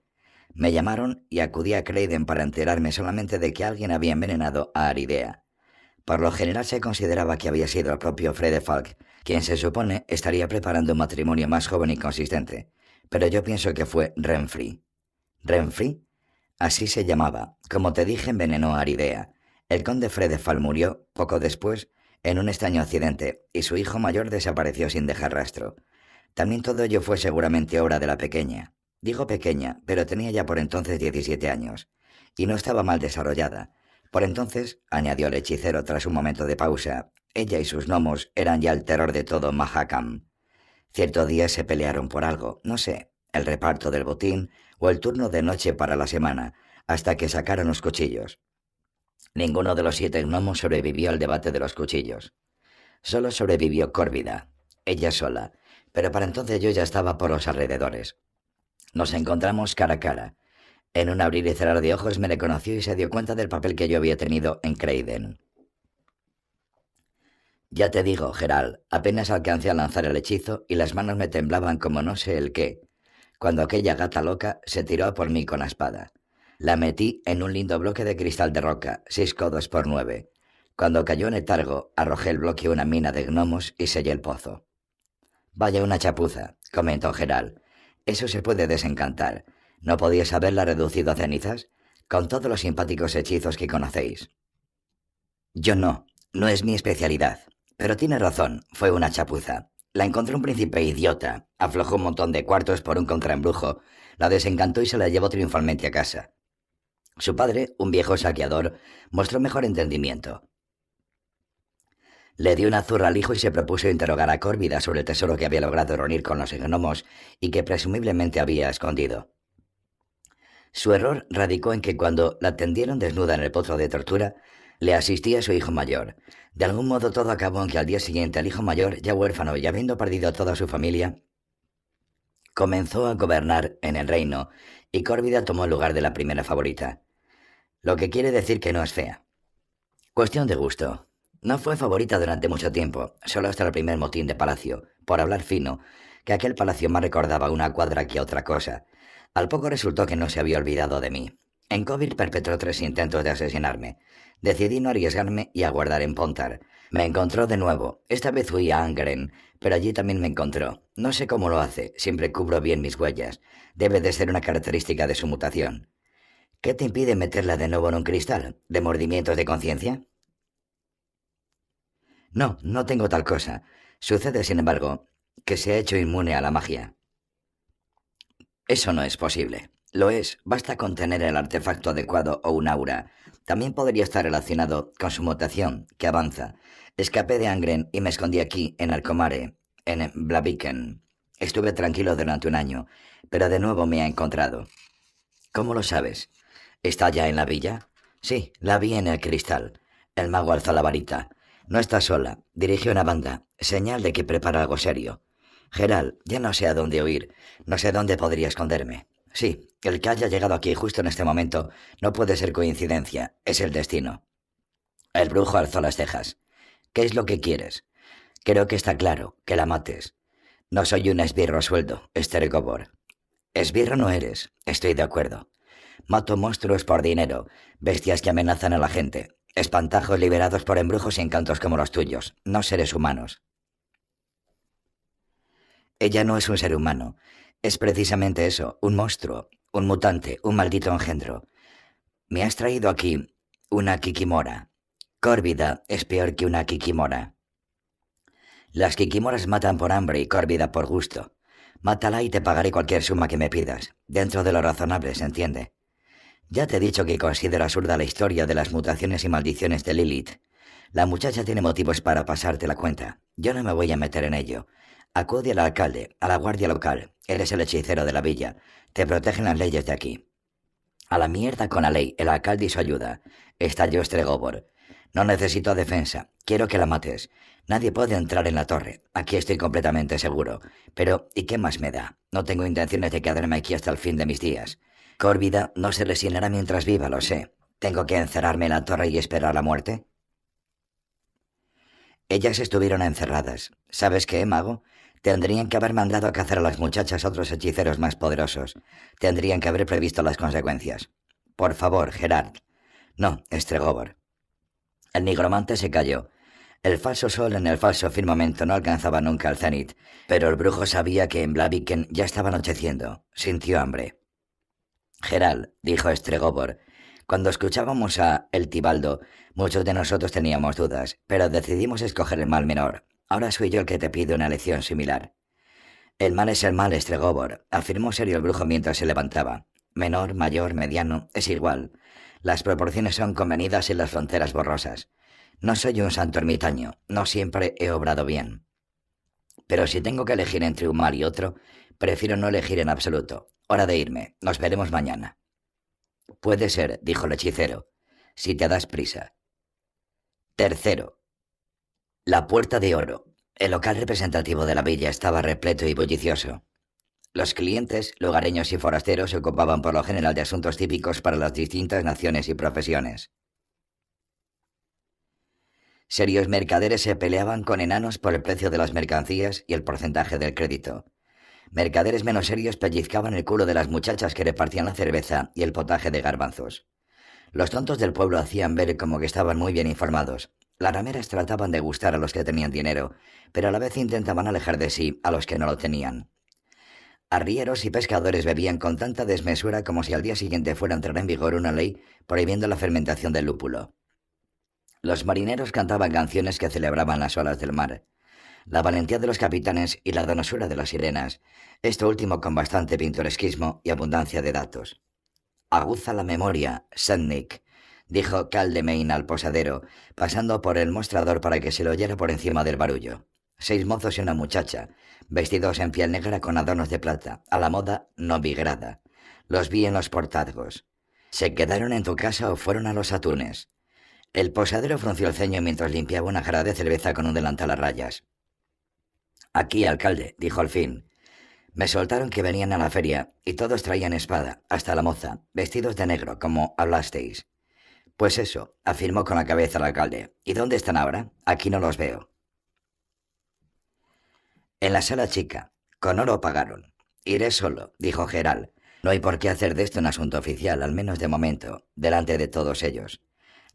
Me llamaron y acudí a Creiden para enterarme solamente de que alguien había envenenado a Aridea. Por lo general se consideraba que había sido el propio Frede Falk, quien se supone estaría preparando un matrimonio más joven y consistente. Pero yo pienso que fue Renfrey. ¿Renfrey? Así se llamaba. Como te dije, envenenó a Aridea. El conde Fredefal murió, poco después, en un extraño accidente, y su hijo mayor desapareció sin dejar rastro. También todo ello fue seguramente obra de la pequeña. Digo pequeña, pero tenía ya por entonces 17 años, y no estaba mal desarrollada. Por entonces, añadió el hechicero tras un momento de pausa, ella y sus gnomos eran ya el terror de todo Mahakam. Cierto día se pelearon por algo, no sé, el reparto del botín o el turno de noche para la semana, hasta que sacaron los cuchillos. Ninguno de los siete gnomos sobrevivió al debate de los cuchillos. Solo sobrevivió Córvida, ella sola, pero para entonces yo ya estaba por los alrededores. Nos encontramos cara a cara. En un abrir y cerrar de ojos me reconoció y se dio cuenta del papel que yo había tenido en Creiden. Ya te digo, Gerald, apenas alcancé a lanzar el hechizo y las manos me temblaban como no sé el qué, cuando aquella gata loca se tiró por mí con la espada. La metí en un lindo bloque de cristal de roca, seis codos por nueve. Cuando cayó en etargo, arrojé el bloque a una mina de gnomos y sellé el pozo. Vaya una chapuza, comentó Gerald. Eso se puede desencantar. ¿No podías haberla reducido a cenizas? Con todos los simpáticos hechizos que conocéis. Yo no, no es mi especialidad. Pero tiene razón, fue una chapuza. La encontró un príncipe idiota, aflojó un montón de cuartos por un contraembrujo, la desencantó y se la llevó triunfalmente a casa. Su padre, un viejo saqueador, mostró mejor entendimiento. Le dio una zurra al hijo y se propuso interrogar a Córvida sobre el tesoro que había logrado reunir con los gnomos y que presumiblemente había escondido. Su error radicó en que cuando la tendieron desnuda en el pozo de tortura, le asistía su hijo mayor. De algún modo todo acabó en que al día siguiente el hijo mayor, ya huérfano y habiendo perdido a toda su familia, comenzó a gobernar en el reino y Córvida tomó el lugar de la primera favorita. Lo que quiere decir que no es fea. Cuestión de gusto. No fue favorita durante mucho tiempo, solo hasta el primer motín de palacio, por hablar fino, que aquel palacio más recordaba una cuadra que otra cosa. Al poco resultó que no se había olvidado de mí. En Covir perpetró tres intentos de asesinarme. Decidí no arriesgarme y aguardar en Pontar. Me encontró de nuevo. Esta vez fui a Angren, pero allí también me encontró. No sé cómo lo hace, siempre cubro bien mis huellas. Debe de ser una característica de su mutación. ¿Qué te impide meterla de nuevo en un cristal? ¿De mordimientos de conciencia? No, no tengo tal cosa. Sucede, sin embargo, que se ha hecho inmune a la magia. Eso no es posible. Lo es, basta con tener el artefacto adecuado o un aura. También podría estar relacionado con su mutación, que avanza. Escapé de Angren y me escondí aquí, en Alcomare, en Blaviken. Estuve tranquilo durante un año, pero de nuevo me ha encontrado. ¿Cómo lo sabes? ¿Está ya en la villa? Sí, la vi en el cristal. El mago alzó la varita. No está sola. Dirige una banda. Señal de que prepara algo serio. Gerald, ya no sé a dónde huir. No sé dónde podría esconderme. Sí, el que haya llegado aquí justo en este momento no puede ser coincidencia. Es el destino. El brujo alzó las cejas. ¿Qué es lo que quieres? Creo que está claro, que la mates. No soy un esbirro sueldo, Esther Gobor. Esbirro no eres, estoy de acuerdo. Mato monstruos por dinero, bestias que amenazan a la gente, espantajos liberados por embrujos y encantos como los tuyos, no seres humanos. Ella no es un ser humano, es precisamente eso, un monstruo, un mutante, un maldito engendro. Me has traído aquí una Kikimora. Córvida es peor que una Kikimora. Las Kikimoras matan por hambre y Córvida por gusto. Mátala y te pagaré cualquier suma que me pidas, dentro de lo razonable, ¿se entiende? Ya te he dicho que considero absurda la historia de las mutaciones y maldiciones de Lilith. La muchacha tiene motivos para pasarte la cuenta. Yo no me voy a meter en ello. Acude al alcalde, a la guardia local. Eres el hechicero de la villa. Te protegen las leyes de aquí. A la mierda con la ley, el alcalde y su ayuda. Estalló Stregobor. No necesito defensa. Quiero que la mates. Nadie puede entrar en la torre. Aquí estoy completamente seguro. Pero, ¿y qué más me da? No tengo intenciones de quedarme aquí hasta el fin de mis días. Córvida no se resignará mientras viva, lo sé. ¿Tengo que encerrarme en la torre y esperar la muerte? Ellas estuvieron encerradas. ¿Sabes qué, mago? Tendrían que haber mandado a cazar a las muchachas otros hechiceros más poderosos. Tendrían que haber previsto las consecuencias. Por favor, Gerard. No, Estregobor. El nigromante se calló. El falso sol en el falso firmamento no alcanzaba nunca al cenit, pero el brujo sabía que en Blaviken ya estaba anocheciendo. Sintió hambre. Gerald, dijo Estregobor, Cuando escuchábamos a El Tibaldo, muchos de nosotros teníamos dudas, pero decidimos escoger el mal menor. Ahora soy yo el que te pide una lección similar. El mal es el mal, Estregobor, afirmó serio el brujo mientras se levantaba. Menor, mayor, mediano, es igual. Las proporciones son convenidas en las fronteras borrosas. No soy un santo ermitaño, no siempre he obrado bien. Pero si tengo que elegir entre un mal y otro, prefiero no elegir en absoluto. Hora de irme. Nos veremos mañana. Puede ser, dijo el hechicero, si te das prisa. Tercero. La Puerta de Oro. El local representativo de la villa estaba repleto y bullicioso. Los clientes, lugareños y forasteros se ocupaban por lo general de asuntos típicos para las distintas naciones y profesiones. Serios mercaderes se peleaban con enanos por el precio de las mercancías y el porcentaje del crédito. Mercaderes menos serios pellizcaban el culo de las muchachas que repartían la cerveza y el potaje de garbanzos. Los tontos del pueblo hacían ver como que estaban muy bien informados. Las rameras trataban de gustar a los que tenían dinero, pero a la vez intentaban alejar de sí a los que no lo tenían. Arrieros y pescadores bebían con tanta desmesura como si al día siguiente fuera a entrar en vigor una ley prohibiendo la fermentación del lúpulo. Los marineros cantaban canciones que celebraban las olas del mar la valentía de los capitanes y la donosura de las sirenas, esto último con bastante pintoresquismo y abundancia de datos. Aguza la memoria, Sandnik, dijo Caldemain al posadero, pasando por el mostrador para que se lo oyera por encima del barullo. Seis mozos y una muchacha, vestidos en piel negra con adornos de plata, a la moda novigrada. Los vi en los portazgos. ¿Se quedaron en tu casa o fueron a los atunes? El posadero frunció el ceño mientras limpiaba una jarra de cerveza con un delantal a rayas. Aquí, alcalde, dijo al fin. Me soltaron que venían a la feria y todos traían espada, hasta la moza, vestidos de negro, como hablasteis. Pues eso, afirmó con la cabeza el alcalde. ¿Y dónde están ahora? Aquí no los veo. En la sala chica. Con oro pagaron. Iré solo, dijo Geral. No hay por qué hacer de esto un asunto oficial, al menos de momento, delante de todos ellos.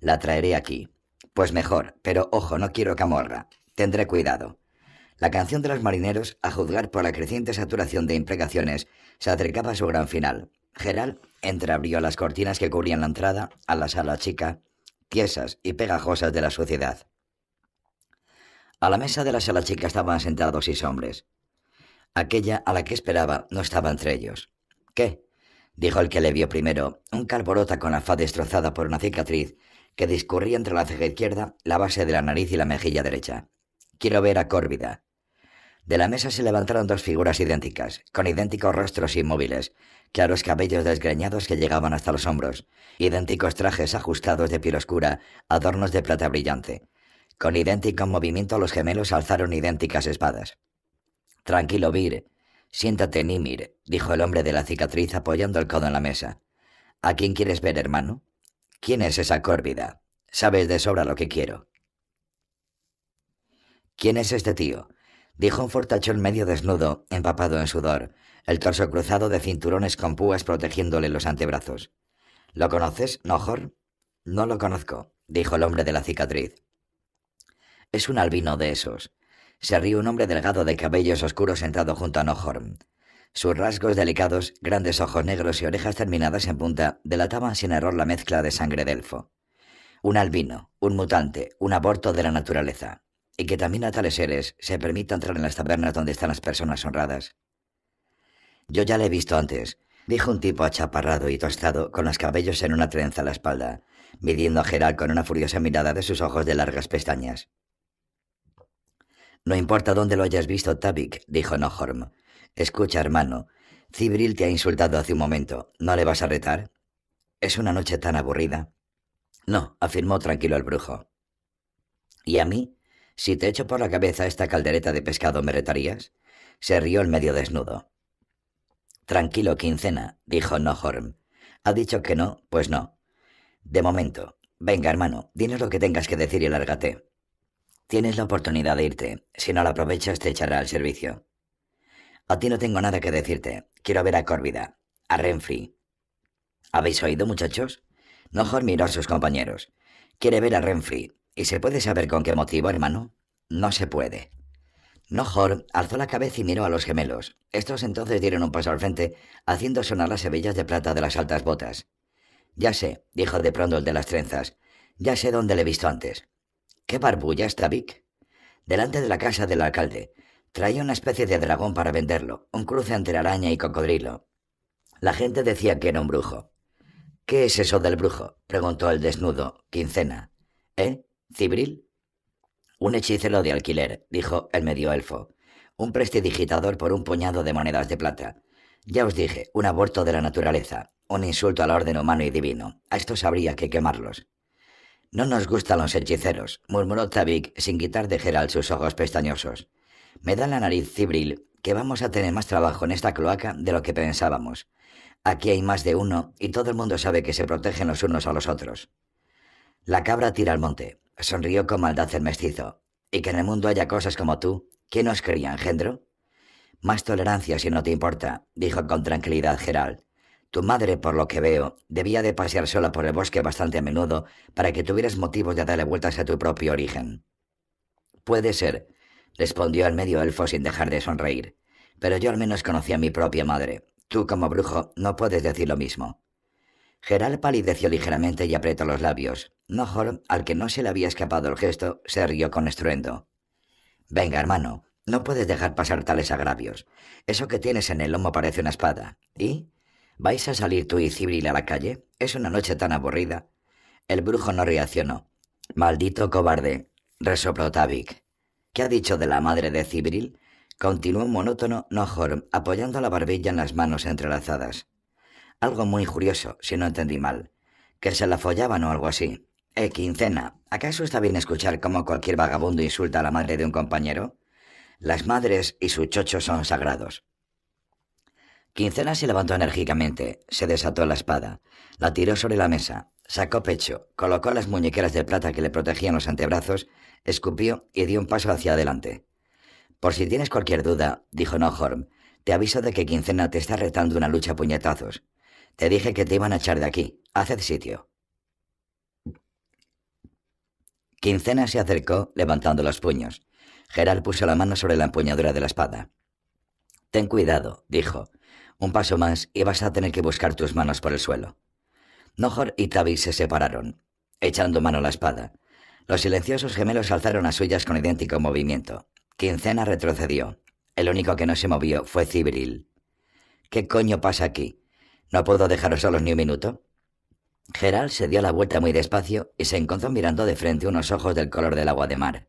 La traeré aquí. Pues mejor, pero ojo, no quiero camorra. Tendré cuidado. La canción de los marineros, a juzgar por la creciente saturación de imprecaciones, se acercaba a su gran final. Geral entreabrió las cortinas que cubrían la entrada a la sala chica, tiesas y pegajosas de la suciedad. A la mesa de la sala chica estaban sentados seis hombres. Aquella a la que esperaba no estaba entre ellos. ¿Qué? dijo el que le vio primero, un carborota con la faz destrozada por una cicatriz que discurría entre la ceja izquierda, la base de la nariz y la mejilla derecha. Quiero ver a Córvida. De la mesa se levantaron dos figuras idénticas, con idénticos rostros inmóviles, claros cabellos desgreñados que llegaban hasta los hombros, idénticos trajes ajustados de piel oscura, adornos de plata brillante. Con idéntico movimiento los gemelos alzaron idénticas espadas. Tranquilo, Vir. Siéntate, Nimir, dijo el hombre de la cicatriz apoyando el codo en la mesa. ¿A quién quieres ver, hermano? ¿Quién es esa córvida? Sabes de sobra lo que quiero. ¿Quién es este tío? Dijo un fortachón medio desnudo, empapado en sudor, el torso cruzado de cinturones con púas protegiéndole los antebrazos. ¿Lo conoces, Nohor? No lo conozco, dijo el hombre de la cicatriz. Es un albino de esos. Se rió un hombre delgado de cabellos oscuros sentado junto a Nohor. Sus rasgos delicados, grandes ojos negros y orejas terminadas en punta delataban sin error la mezcla de sangre de elfo. Un albino, un mutante, un aborto de la naturaleza y que también a tales seres se permita entrar en las tabernas donde están las personas honradas. Yo ya le he visto antes, dijo un tipo achaparrado y tostado con los cabellos en una trenza a la espalda, midiendo a Gerald con una furiosa mirada de sus ojos de largas pestañas. No importa dónde lo hayas visto, Tabik, dijo Nohorm. Escucha, hermano, Cibril te ha insultado hace un momento. ¿No le vas a retar? ¿Es una noche tan aburrida? No, afirmó tranquilo el brujo. ¿Y a mí? Si te echo por la cabeza esta caldereta de pescado, ¿me retarías? Se rió el medio desnudo. Tranquilo, quincena, dijo Nohorm. ¿Ha dicho que no? Pues no. De momento. Venga, hermano, dinos lo que tengas que decir y lárgate. Tienes la oportunidad de irte. Si no la aprovechas, te echará al servicio. A ti no tengo nada que decirte. Quiero ver a Córvida, a Renfrey. ¿Habéis oído, muchachos? Nohorm miró a sus compañeros. Quiere ver a Renfrey. ¿Y se puede saber con qué motivo, hermano? No se puede. Nohor alzó la cabeza y miró a los gemelos. Estos entonces dieron un paso al frente, haciendo sonar las hebillas de plata de las altas botas. Ya sé, dijo de pronto el de las trenzas. Ya sé dónde le he visto antes. ¿Qué barbulla está Vic? Delante de la casa del alcalde. Traía una especie de dragón para venderlo, un cruce entre araña y cocodrilo. La gente decía que era un brujo. ¿Qué es eso del brujo? preguntó el desnudo, quincena. ¿Eh? ¿Cibril? Un hechicero de alquiler, dijo el medio elfo. Un prestidigitador por un puñado de monedas de plata. Ya os dije, un aborto de la naturaleza, un insulto al orden humano y divino. A estos habría que quemarlos. No nos gustan los hechiceros, murmuró Tabik sin quitar de Gerald sus ojos pestañosos. Me da la nariz Cibril que vamos a tener más trabajo en esta cloaca de lo que pensábamos. Aquí hay más de uno y todo el mundo sabe que se protegen los unos a los otros. La cabra tira al monte. Sonrió con maldad el mestizo. Y que en el mundo haya cosas como tú. ¿Quién nos cría, engendro? Más tolerancia si no te importa, dijo con tranquilidad Gerald. Tu madre, por lo que veo, debía de pasear sola por el bosque bastante a menudo para que tuvieras motivos de darle vueltas a tu propio origen. Puede ser, respondió el medio elfo sin dejar de sonreír. Pero yo al menos conocí a mi propia madre. Tú, como brujo, no puedes decir lo mismo. Gerald palideció ligeramente y apretó los labios. Nohor, al que no se le había escapado el gesto, se rió con estruendo. Venga, hermano, no puedes dejar pasar tales agravios. Eso que tienes en el lomo parece una espada. ¿Y? ¿Vais a salir tú y Cibril a la calle? Es una noche tan aburrida. El brujo no reaccionó. Maldito cobarde, resopló Tabik. ¿Qué ha dicho de la madre de Cibril? Continuó monótono Nohor, apoyando la barbilla en las manos entrelazadas. Algo muy curioso, si no entendí mal. Que se la follaban o algo así. Eh, quincena, ¿acaso está bien escuchar cómo cualquier vagabundo insulta a la madre de un compañero? Las madres y su chocho son sagrados. Quincena se levantó enérgicamente, se desató la espada, la tiró sobre la mesa, sacó pecho, colocó las muñequeras de plata que le protegían los antebrazos, escupió y dio un paso hacia adelante. Por si tienes cualquier duda, dijo Nohorm, te aviso de que Quincena te está retando una lucha a puñetazos. Te dije que te iban a echar de aquí. Haced sitio. Quincena se acercó, levantando los puños. Gerald puso la mano sobre la empuñadura de la espada. Ten cuidado, dijo. Un paso más y vas a tener que buscar tus manos por el suelo. Nohor y Tavi se separaron, echando mano a la espada. Los silenciosos gemelos alzaron las suyas con idéntico movimiento. Quincena retrocedió. El único que no se movió fue Cibril. ¿Qué coño pasa aquí? ¿No puedo dejaros solos ni un minuto? Gerald se dio la vuelta muy despacio y se encontró mirando de frente unos ojos del color del agua de mar.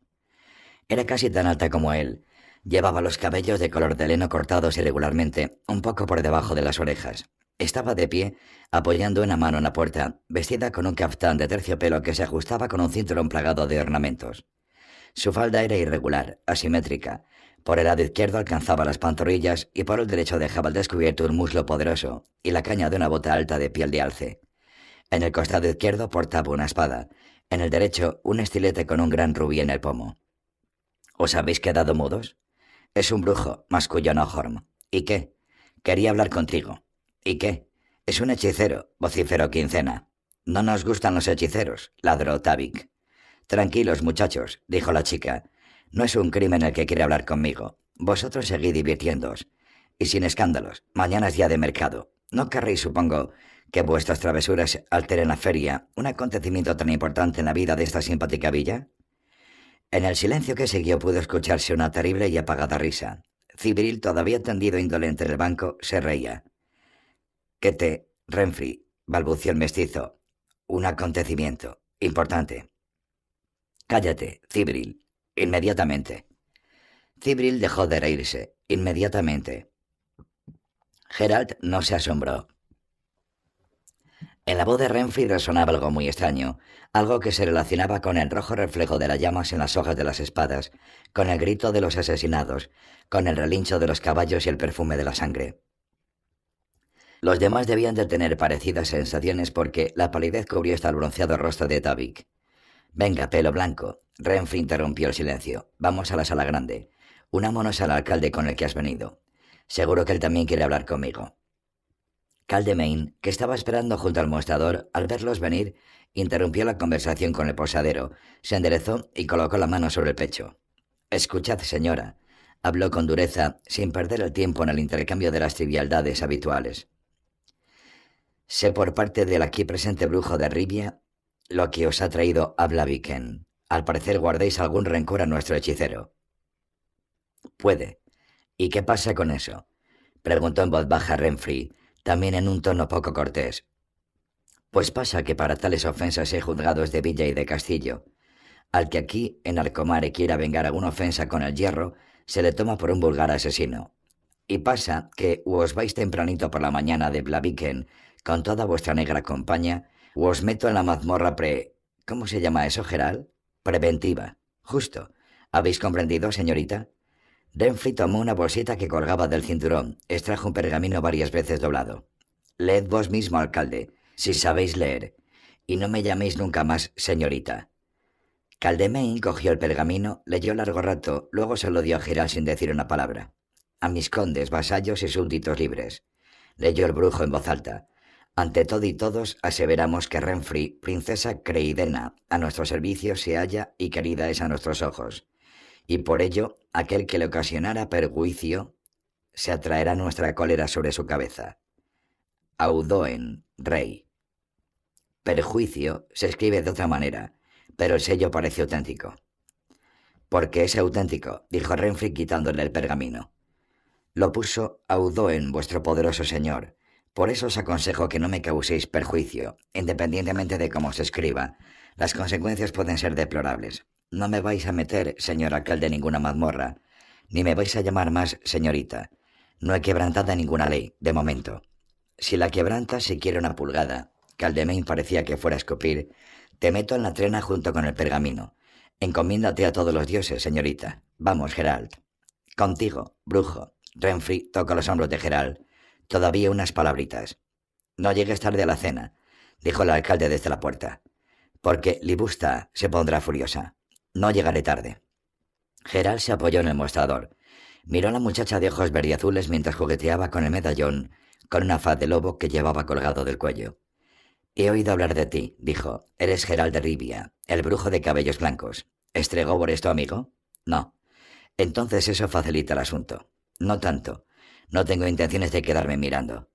Era casi tan alta como él. Llevaba los cabellos de color de leno cortados irregularmente, un poco por debajo de las orejas. Estaba de pie, apoyando una mano en la puerta, vestida con un caftán de terciopelo que se ajustaba con un cinturón plagado de ornamentos. Su falda era irregular, asimétrica. Por el lado izquierdo alcanzaba las pantorrillas y por el derecho dejaba al descubierto un muslo poderoso y la caña de una bota alta de piel de alce. En el costado izquierdo portaba una espada, en el derecho un estilete con un gran rubí en el pomo. ¿Os habéis quedado mudos? Es un brujo, masculló Nohorm. ¿Y qué? Quería hablar contigo. ¿Y qué? Es un hechicero, vociferó Quincena. No nos gustan los hechiceros, ladró Tabik. Tranquilos, muchachos, dijo la chica. No es un crimen el que quiere hablar conmigo. Vosotros seguid divirtiéndoos. Y sin escándalos. Mañana es día de mercado. No querréis, supongo, que vuestras travesuras alteren la feria, un acontecimiento tan importante en la vida de esta simpática villa? En el silencio que siguió pudo escucharse una terrible y apagada risa. Cibril, todavía tendido indolente en el banco, se reía. ¿Qué te, Renfri? balbució el mestizo. Un acontecimiento importante. Cállate, Cibril. Inmediatamente. Cibril dejó de reírse. Inmediatamente. Gerald no se asombró. En la voz de Renfri resonaba algo muy extraño, algo que se relacionaba con el rojo reflejo de las llamas en las hojas de las espadas, con el grito de los asesinados, con el relincho de los caballos y el perfume de la sangre. Los demás debían de tener parecidas sensaciones porque la palidez cubrió hasta el bronceado rostro de Tabik. Venga, pelo blanco. Renfri interrumpió el silencio. Vamos a la sala grande. Unámonos al alcalde con el que has venido. Seguro que él también quiere hablar conmigo. Caldemain, que estaba esperando junto al mostrador, al verlos venir, interrumpió la conversación con el posadero, se enderezó y colocó la mano sobre el pecho. Escuchad, señora, habló con dureza, sin perder el tiempo en el intercambio de las trivialidades habituales. Sé por parte del aquí presente brujo de Rivia lo que os ha traído a Blaviken. Al parecer guardéis algún rencor a nuestro hechicero. Puede. ¿Y qué pasa con eso? Preguntó en voz baja Renfrey, también en un tono poco cortés. Pues pasa que para tales ofensas hay juzgados de villa y de castillo. Al que aquí, en Alcomare, quiera vengar alguna ofensa con el hierro, se le toma por un vulgar asesino. Y pasa que o os vais tempranito por la mañana de Blaviken con toda vuestra negra compañía, os meto en la mazmorra pre... ¿Cómo se llama eso, Geral? Preventiva. Justo. ¿Habéis comprendido, señorita? Renfrey tomó una bolsita que colgaba del cinturón, extrajo un pergamino varias veces doblado. Leed vos mismo, alcalde, si sabéis leer, y no me llaméis nunca más señorita. Caldemain cogió el pergamino, leyó largo rato, luego se lo dio a Geral sin decir una palabra. A mis condes, vasallos y súbditos libres. Leyó el brujo en voz alta. Ante todo y todos aseveramos que Renfrey, princesa creidena, a nuestro servicio se halla y querida es a nuestros ojos. Y por ello, aquel que le ocasionara perjuicio, se atraerá nuestra cólera sobre su cabeza. Audoen, rey. Perjuicio se escribe de otra manera, pero el sello parece auténtico. Porque es auténtico, dijo Renfrey quitándole el pergamino. Lo puso Audoen, vuestro poderoso señor. Por eso os aconsejo que no me causéis perjuicio, independientemente de cómo se escriba. Las consecuencias pueden ser deplorables. No me vais a meter, señor alcalde, ninguna mazmorra, ni me vais a llamar más señorita. No he quebrantado ninguna ley, de momento. Si la quebranta se quiere una pulgada, Caldemain parecía que fuera a escupir, te meto en la trena junto con el pergamino. Encomiéndate a todos los dioses, señorita. Vamos, Gerald. Contigo, brujo. Renfrey toca los hombros de Gerald. Todavía unas palabritas. No llegues tarde a la cena, dijo el alcalde desde la puerta, porque Libusta se pondrá furiosa. No llegaré tarde. Gerald se apoyó en el mostrador. Miró a la muchacha de ojos verdiazules mientras jugueteaba con el medallón, con una faz de lobo que llevaba colgado del cuello. He oído hablar de ti, dijo. Eres Gerald de Rivia, el brujo de cabellos blancos. ¿Estregóbor es tu amigo? No. Entonces eso facilita el asunto. No tanto. No tengo intenciones de quedarme mirando.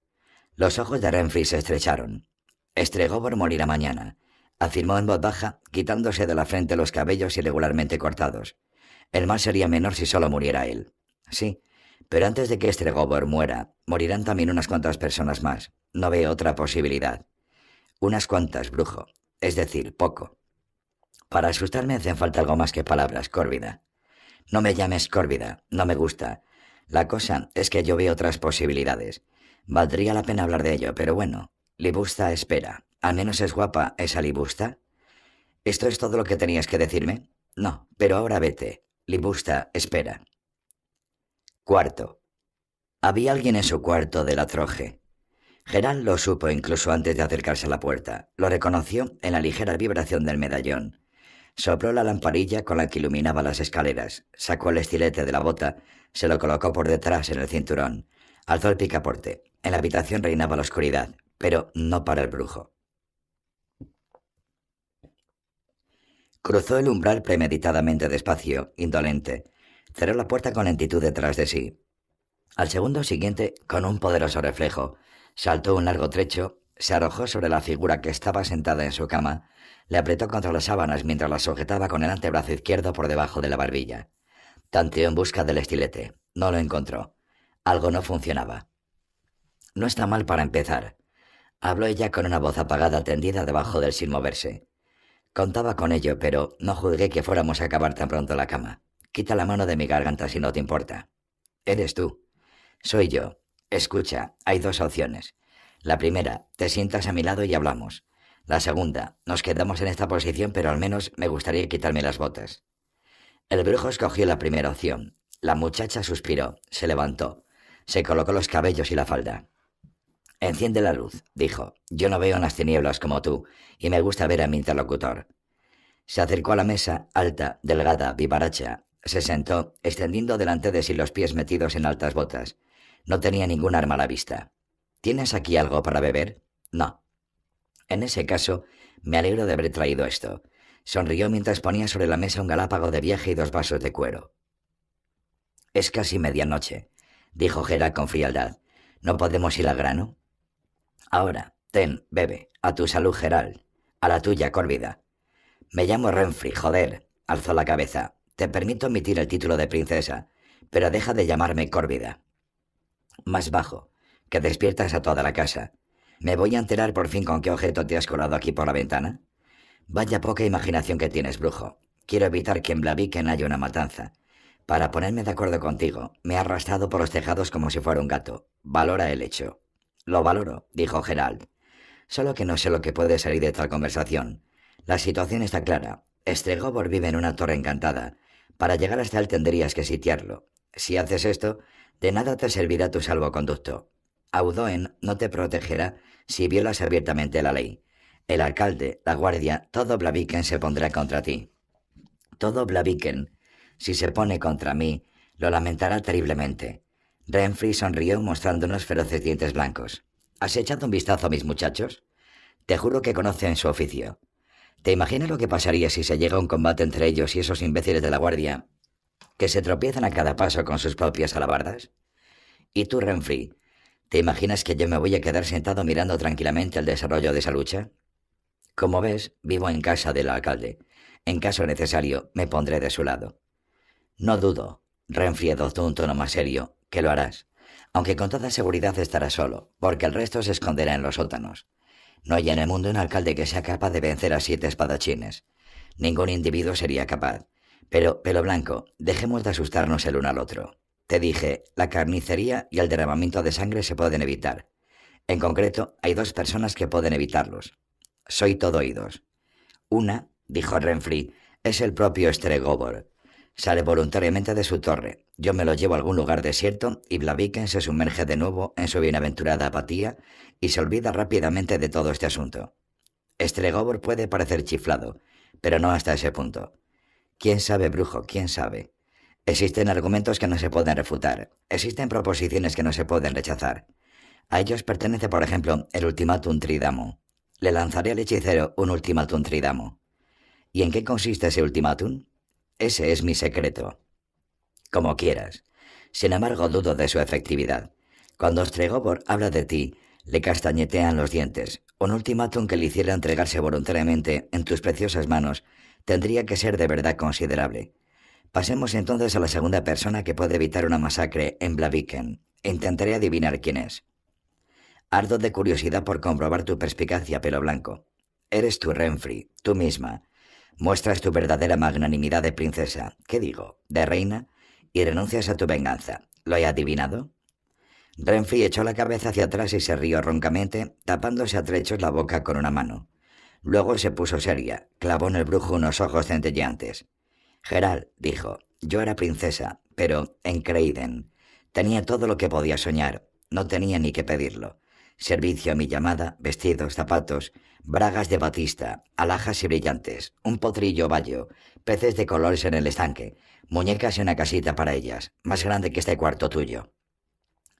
Los ojos de Renfrey se estrecharon. Estregóbor morirá mañana, afirmó en voz baja, quitándose de la frente los cabellos irregularmente cortados. El mal sería menor si solo muriera él. Sí, pero antes de que Estregóbor muera, morirán también unas cuantas personas más. No veo otra posibilidad. Unas cuantas, brujo. Es decir, poco. Para asustarme hacen falta algo más que palabras, Córvida. No me llames Córvida, no me gusta. La cosa es que yo veo otras posibilidades. Valdría la pena hablar de ello, pero bueno, Libusta espera. Al menos es guapa esa Libusta. ¿Esto es todo lo que tenías que decirme? No, pero ahora vete. Libusta espera. Cuarto. Había alguien en su cuarto de la troje. Gerald lo supo incluso antes de acercarse a la puerta. Lo reconoció en la ligera vibración del medallón. Sopló la lamparilla con la que iluminaba las escaleras, sacó el estilete de la bota, se lo colocó por detrás en el cinturón, alzó el picaporte. En la habitación reinaba la oscuridad, pero no para el brujo. Cruzó el umbral premeditadamente despacio, indolente. Cerró la puerta con lentitud detrás de sí. Al segundo siguiente, con un poderoso reflejo, Saltó un largo trecho, se arrojó sobre la figura que estaba sentada en su cama, le apretó contra las sábanas mientras la sujetaba con el antebrazo izquierdo por debajo de la barbilla. Tanteó en busca del estilete. No lo encontró. Algo no funcionaba. No está mal para empezar. Habló ella con una voz apagada tendida debajo del sin moverse. Contaba con ello, pero no juzgué que fuéramos a acabar tan pronto la cama. Quita la mano de mi garganta si no te importa. Eres tú. Soy yo. Escucha, hay dos opciones. La primera, te sientas a mi lado y hablamos. La segunda, nos quedamos en esta posición, pero al menos me gustaría quitarme las botas. El brujo escogió la primera opción. La muchacha suspiró, se levantó, se colocó los cabellos y la falda. Enciende la luz, dijo. Yo no veo en las tinieblas como tú, y me gusta ver a mi interlocutor. Se acercó a la mesa, alta, delgada, vivaracha. Se sentó, extendiendo delante de sí los pies metidos en altas botas. No tenía ningún arma a la vista. ¿Tienes aquí algo para beber? No. En ese caso, me alegro de haber traído esto. Sonrió mientras ponía sobre la mesa un galápago de viaje y dos vasos de cuero. Es casi medianoche, dijo Gerard con frialdad. ¿No podemos ir al grano? Ahora, Ten, bebe. A tu salud, Geral. A la tuya, Córvida. Me llamo Renfri, joder. Alzó la cabeza. Te permito emitir el título de princesa, pero deja de llamarme Córvida. Más bajo, que despiertas a toda la casa. ¿Me voy a enterar por fin con qué objeto te has colado aquí por la ventana? Vaya poca imaginación que tienes, brujo. Quiero evitar que en Blaviken haya una matanza. Para ponerme de acuerdo contigo, me ha arrastrado por los tejados como si fuera un gato. Valora el hecho. Lo valoro, dijo Gerald. Solo que no sé lo que puede salir de tal conversación. La situación está clara. Estregobor vive en una torre encantada. Para llegar hasta él tendrías que sitiarlo. Si haces esto, de nada te servirá tu salvoconducto. Audoen no te protegerá si violas abiertamente la ley. El alcalde, la guardia, todo Blaviken se pondrá contra ti. Todo Blaviken, si se pone contra mí, lo lamentará terriblemente. Renfrey sonrió mostrando unos feroces dientes blancos. ¿Has echado un vistazo a mis muchachos? Te juro que conocen su oficio. ¿Te imaginas lo que pasaría si se llega a un combate entre ellos y esos imbéciles de la guardia que se tropiezan a cada paso con sus propias alabardas? ¿Y tú, Renfrey, te imaginas que yo me voy a quedar sentado mirando tranquilamente el desarrollo de esa lucha? Como ves, vivo en casa del alcalde. En caso necesario, me pondré de su lado. No dudo, Renfrey adoptó un tono más serio, que lo harás, aunque con toda seguridad estarás solo, porque el resto se esconderá en los sótanos. No hay en el mundo un alcalde que sea capaz de vencer a siete espadachines. Ningún individuo sería capaz. Pero, pelo blanco, dejemos de asustarnos el uno al otro. Te dije, la carnicería y el derramamiento de sangre se pueden evitar. En concreto, hay dos personas que pueden evitarlos. Soy todo oídos. Una, dijo Renfrey, es el propio Stregobor. Sale voluntariamente de su torre. Yo me lo llevo a algún lugar desierto y Blaviken se sumerge de nuevo en su bienaventurada apatía y se olvida rápidamente de todo este asunto. Stregobor puede parecer chiflado, pero no hasta ese punto. ¿Quién sabe, brujo? ¿Quién sabe? Existen argumentos que no se pueden refutar. Existen proposiciones que no se pueden rechazar. A ellos pertenece, por ejemplo, el ultimátum tridamo. Le lanzaré al hechicero un ultimátum tridamo. ¿Y en qué consiste ese ultimátum? Ese es mi secreto. Como quieras. Sin embargo, dudo de su efectividad. Cuando Stregobor habla de ti, le castañetean los dientes. Un ultimátum que le hiciera entregarse voluntariamente en tus preciosas manos tendría que ser de verdad considerable. Pasemos entonces a la segunda persona que puede evitar una masacre en Blaviken. Intentaré adivinar quién es. Ardo de curiosidad por comprobar tu perspicacia, pelo blanco. Eres tú, Renfrey, tú misma. Muestras tu verdadera magnanimidad de princesa, ¿qué digo? De reina, y renuncias a tu venganza. ¿Lo he adivinado? Renfrey echó la cabeza hacia atrás y se rió roncamente, tapándose a trechos la boca con una mano. Luego se puso seria, clavó en el brujo unos ojos centelleantes. Gerald, dijo, yo era princesa, pero en Creiden. Tenía todo lo que podía soñar, no tenía ni que pedirlo. Servicio a mi llamada, vestidos, zapatos, bragas de batista, alhajas y brillantes, un potrillo vallo, peces de colores en el estanque, muñecas y una casita para ellas, más grande que este cuarto tuyo.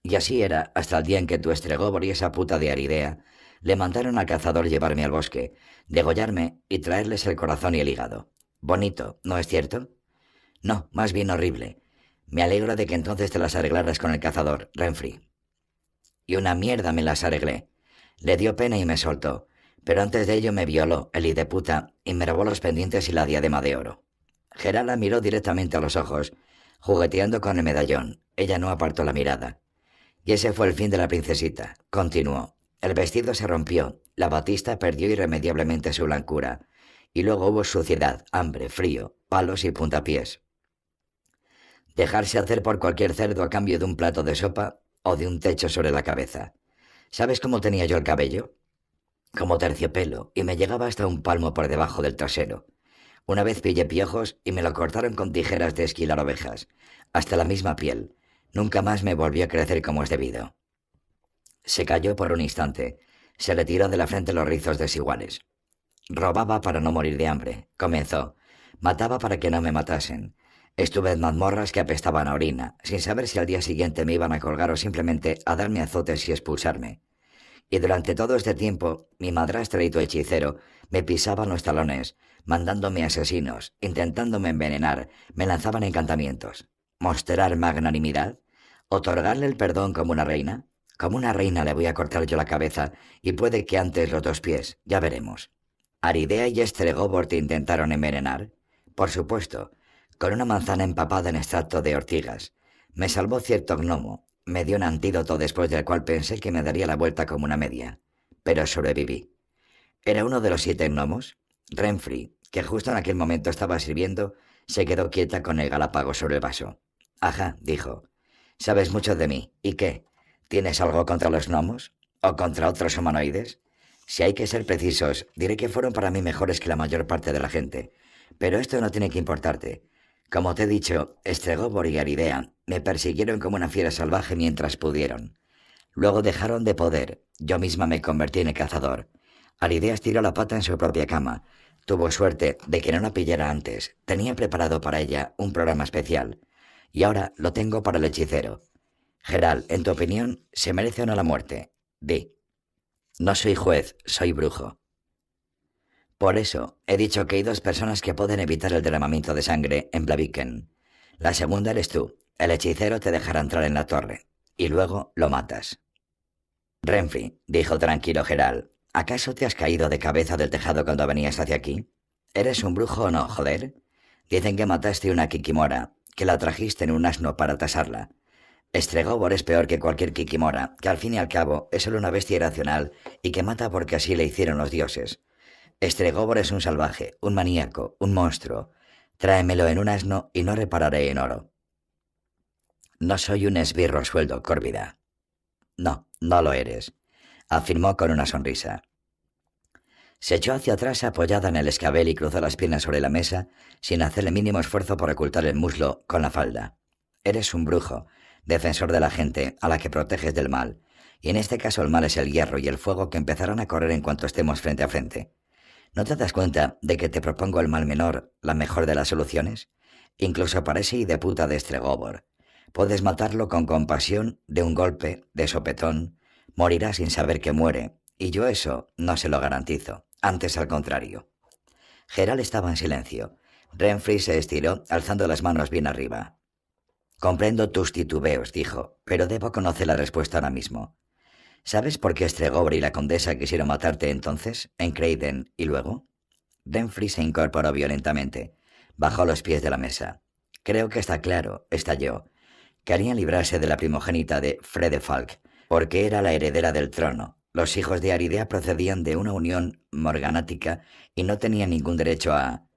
Y así era hasta el día en que tu estregóbor y esa puta de Aridea le mandaron al cazador llevarme al bosque, degollarme y traerles el corazón y el hígado. Bonito, ¿no es cierto? No, más bien horrible. Me alegro de que entonces te las arreglaras con el cazador, Renfrey. Y una mierda me las arreglé. Le dio pena y me soltó, pero antes de ello me violó, el de puta, y me robó los pendientes y la diadema de oro. Gerala miró directamente a los ojos, jugueteando con el medallón. Ella no apartó la mirada. Y ese fue el fin de la princesita. Continuó. El vestido se rompió, la batista perdió irremediablemente su blancura, y luego hubo suciedad, hambre, frío, palos y puntapiés. Dejarse hacer por cualquier cerdo a cambio de un plato de sopa o de un techo sobre la cabeza. ¿Sabes cómo tenía yo el cabello? Como terciopelo, y me llegaba hasta un palmo por debajo del trasero. Una vez pillé piojos y me lo cortaron con tijeras de esquilar ovejas, hasta la misma piel. Nunca más me volvió a crecer como es debido. Se cayó por un instante. Se le tiró de la frente los rizos desiguales. Robaba para no morir de hambre. Comenzó. Mataba para que no me matasen. Estuve en mazmorras que apestaban a orina, sin saber si al día siguiente me iban a colgar o simplemente a darme azotes y expulsarme. Y durante todo este tiempo, mi madrastra y tu hechicero me pisaban los talones, mandándome asesinos, intentándome envenenar, me lanzaban encantamientos. ¿Mostrar magnanimidad? ¿Otorgarle el perdón como una reina? Como una reina le voy a cortar yo la cabeza y puede que antes los dos pies, ya veremos. ¿Aridea y Estregobor te intentaron envenenar? Por supuesto, con una manzana empapada en extracto de ortigas. Me salvó cierto gnomo, me dio un antídoto después del cual pensé que me daría la vuelta como una media. Pero sobreviví. ¿Era uno de los siete gnomos? Renfrey, que justo en aquel momento estaba sirviendo, se quedó quieta con el galápago sobre el vaso. Ajá, dijo. Sabes mucho de mí. ¿Y qué? ¿Tienes algo contra los gnomos? ¿O contra otros humanoides? Si hay que ser precisos, diré que fueron para mí mejores que la mayor parte de la gente. Pero esto no tiene que importarte. Como te he dicho, Estregobor y Aridea me persiguieron como una fiera salvaje mientras pudieron. Luego dejaron de poder. Yo misma me convertí en el cazador. Aridea estiró la pata en su propia cama. Tuvo suerte de que no la pillara antes. Tenía preparado para ella un programa especial. Y ahora lo tengo para el hechicero. Geral, en tu opinión, ¿se merece o no la muerte? Di. No soy juez, soy brujo. Por eso, he dicho que hay dos personas que pueden evitar el derramamiento de sangre en Blaviken. La segunda eres tú. El hechicero te dejará entrar en la torre. Y luego lo matas. Renfri, dijo tranquilo Geral, ¿acaso te has caído de cabeza del tejado cuando venías hacia aquí? ¿Eres un brujo o no, joder? Dicen que mataste una Kikimora, que la trajiste en un asno para tasarla. Estregobor es peor que cualquier Kikimora, que al fin y al cabo es solo una bestia irracional y que mata porque así le hicieron los dioses. Estregobor es un salvaje, un maníaco, un monstruo. Tráemelo en un asno y no repararé en oro. No soy un esbirro sueldo, Córvida. No, no lo eres, afirmó con una sonrisa. Se echó hacia atrás apoyada en el escabel y cruzó las piernas sobre la mesa, sin hacer el mínimo esfuerzo por ocultar el muslo con la falda. Eres un brujo, defensor de la gente, a la que proteges del mal. Y en este caso el mal es el hierro y el fuego que empezarán a correr en cuanto estemos frente a frente. ¿No te das cuenta de que te propongo el mal menor, la mejor de las soluciones? Incluso parece y de puta de Estregobor. Puedes matarlo con compasión, de un golpe, de sopetón. Morirá sin saber que muere, y yo eso no se lo garantizo. Antes al contrario. Geral estaba en silencio. Renfrey se estiró, alzando las manos bien arriba. Comprendo tus titubeos, dijo, pero debo conocer la respuesta ahora mismo. ¿Sabes por qué Estregobor y la condesa quisieron matarte entonces, en Creiden y luego? Denfrey se incorporó violentamente. Bajó los pies de la mesa. Creo que está claro, estalló. Querían librarse de la primogénita de Fredefalk, porque era la heredera del trono. Los hijos de Aridea procedían de una unión morganática y no tenían ningún derecho a...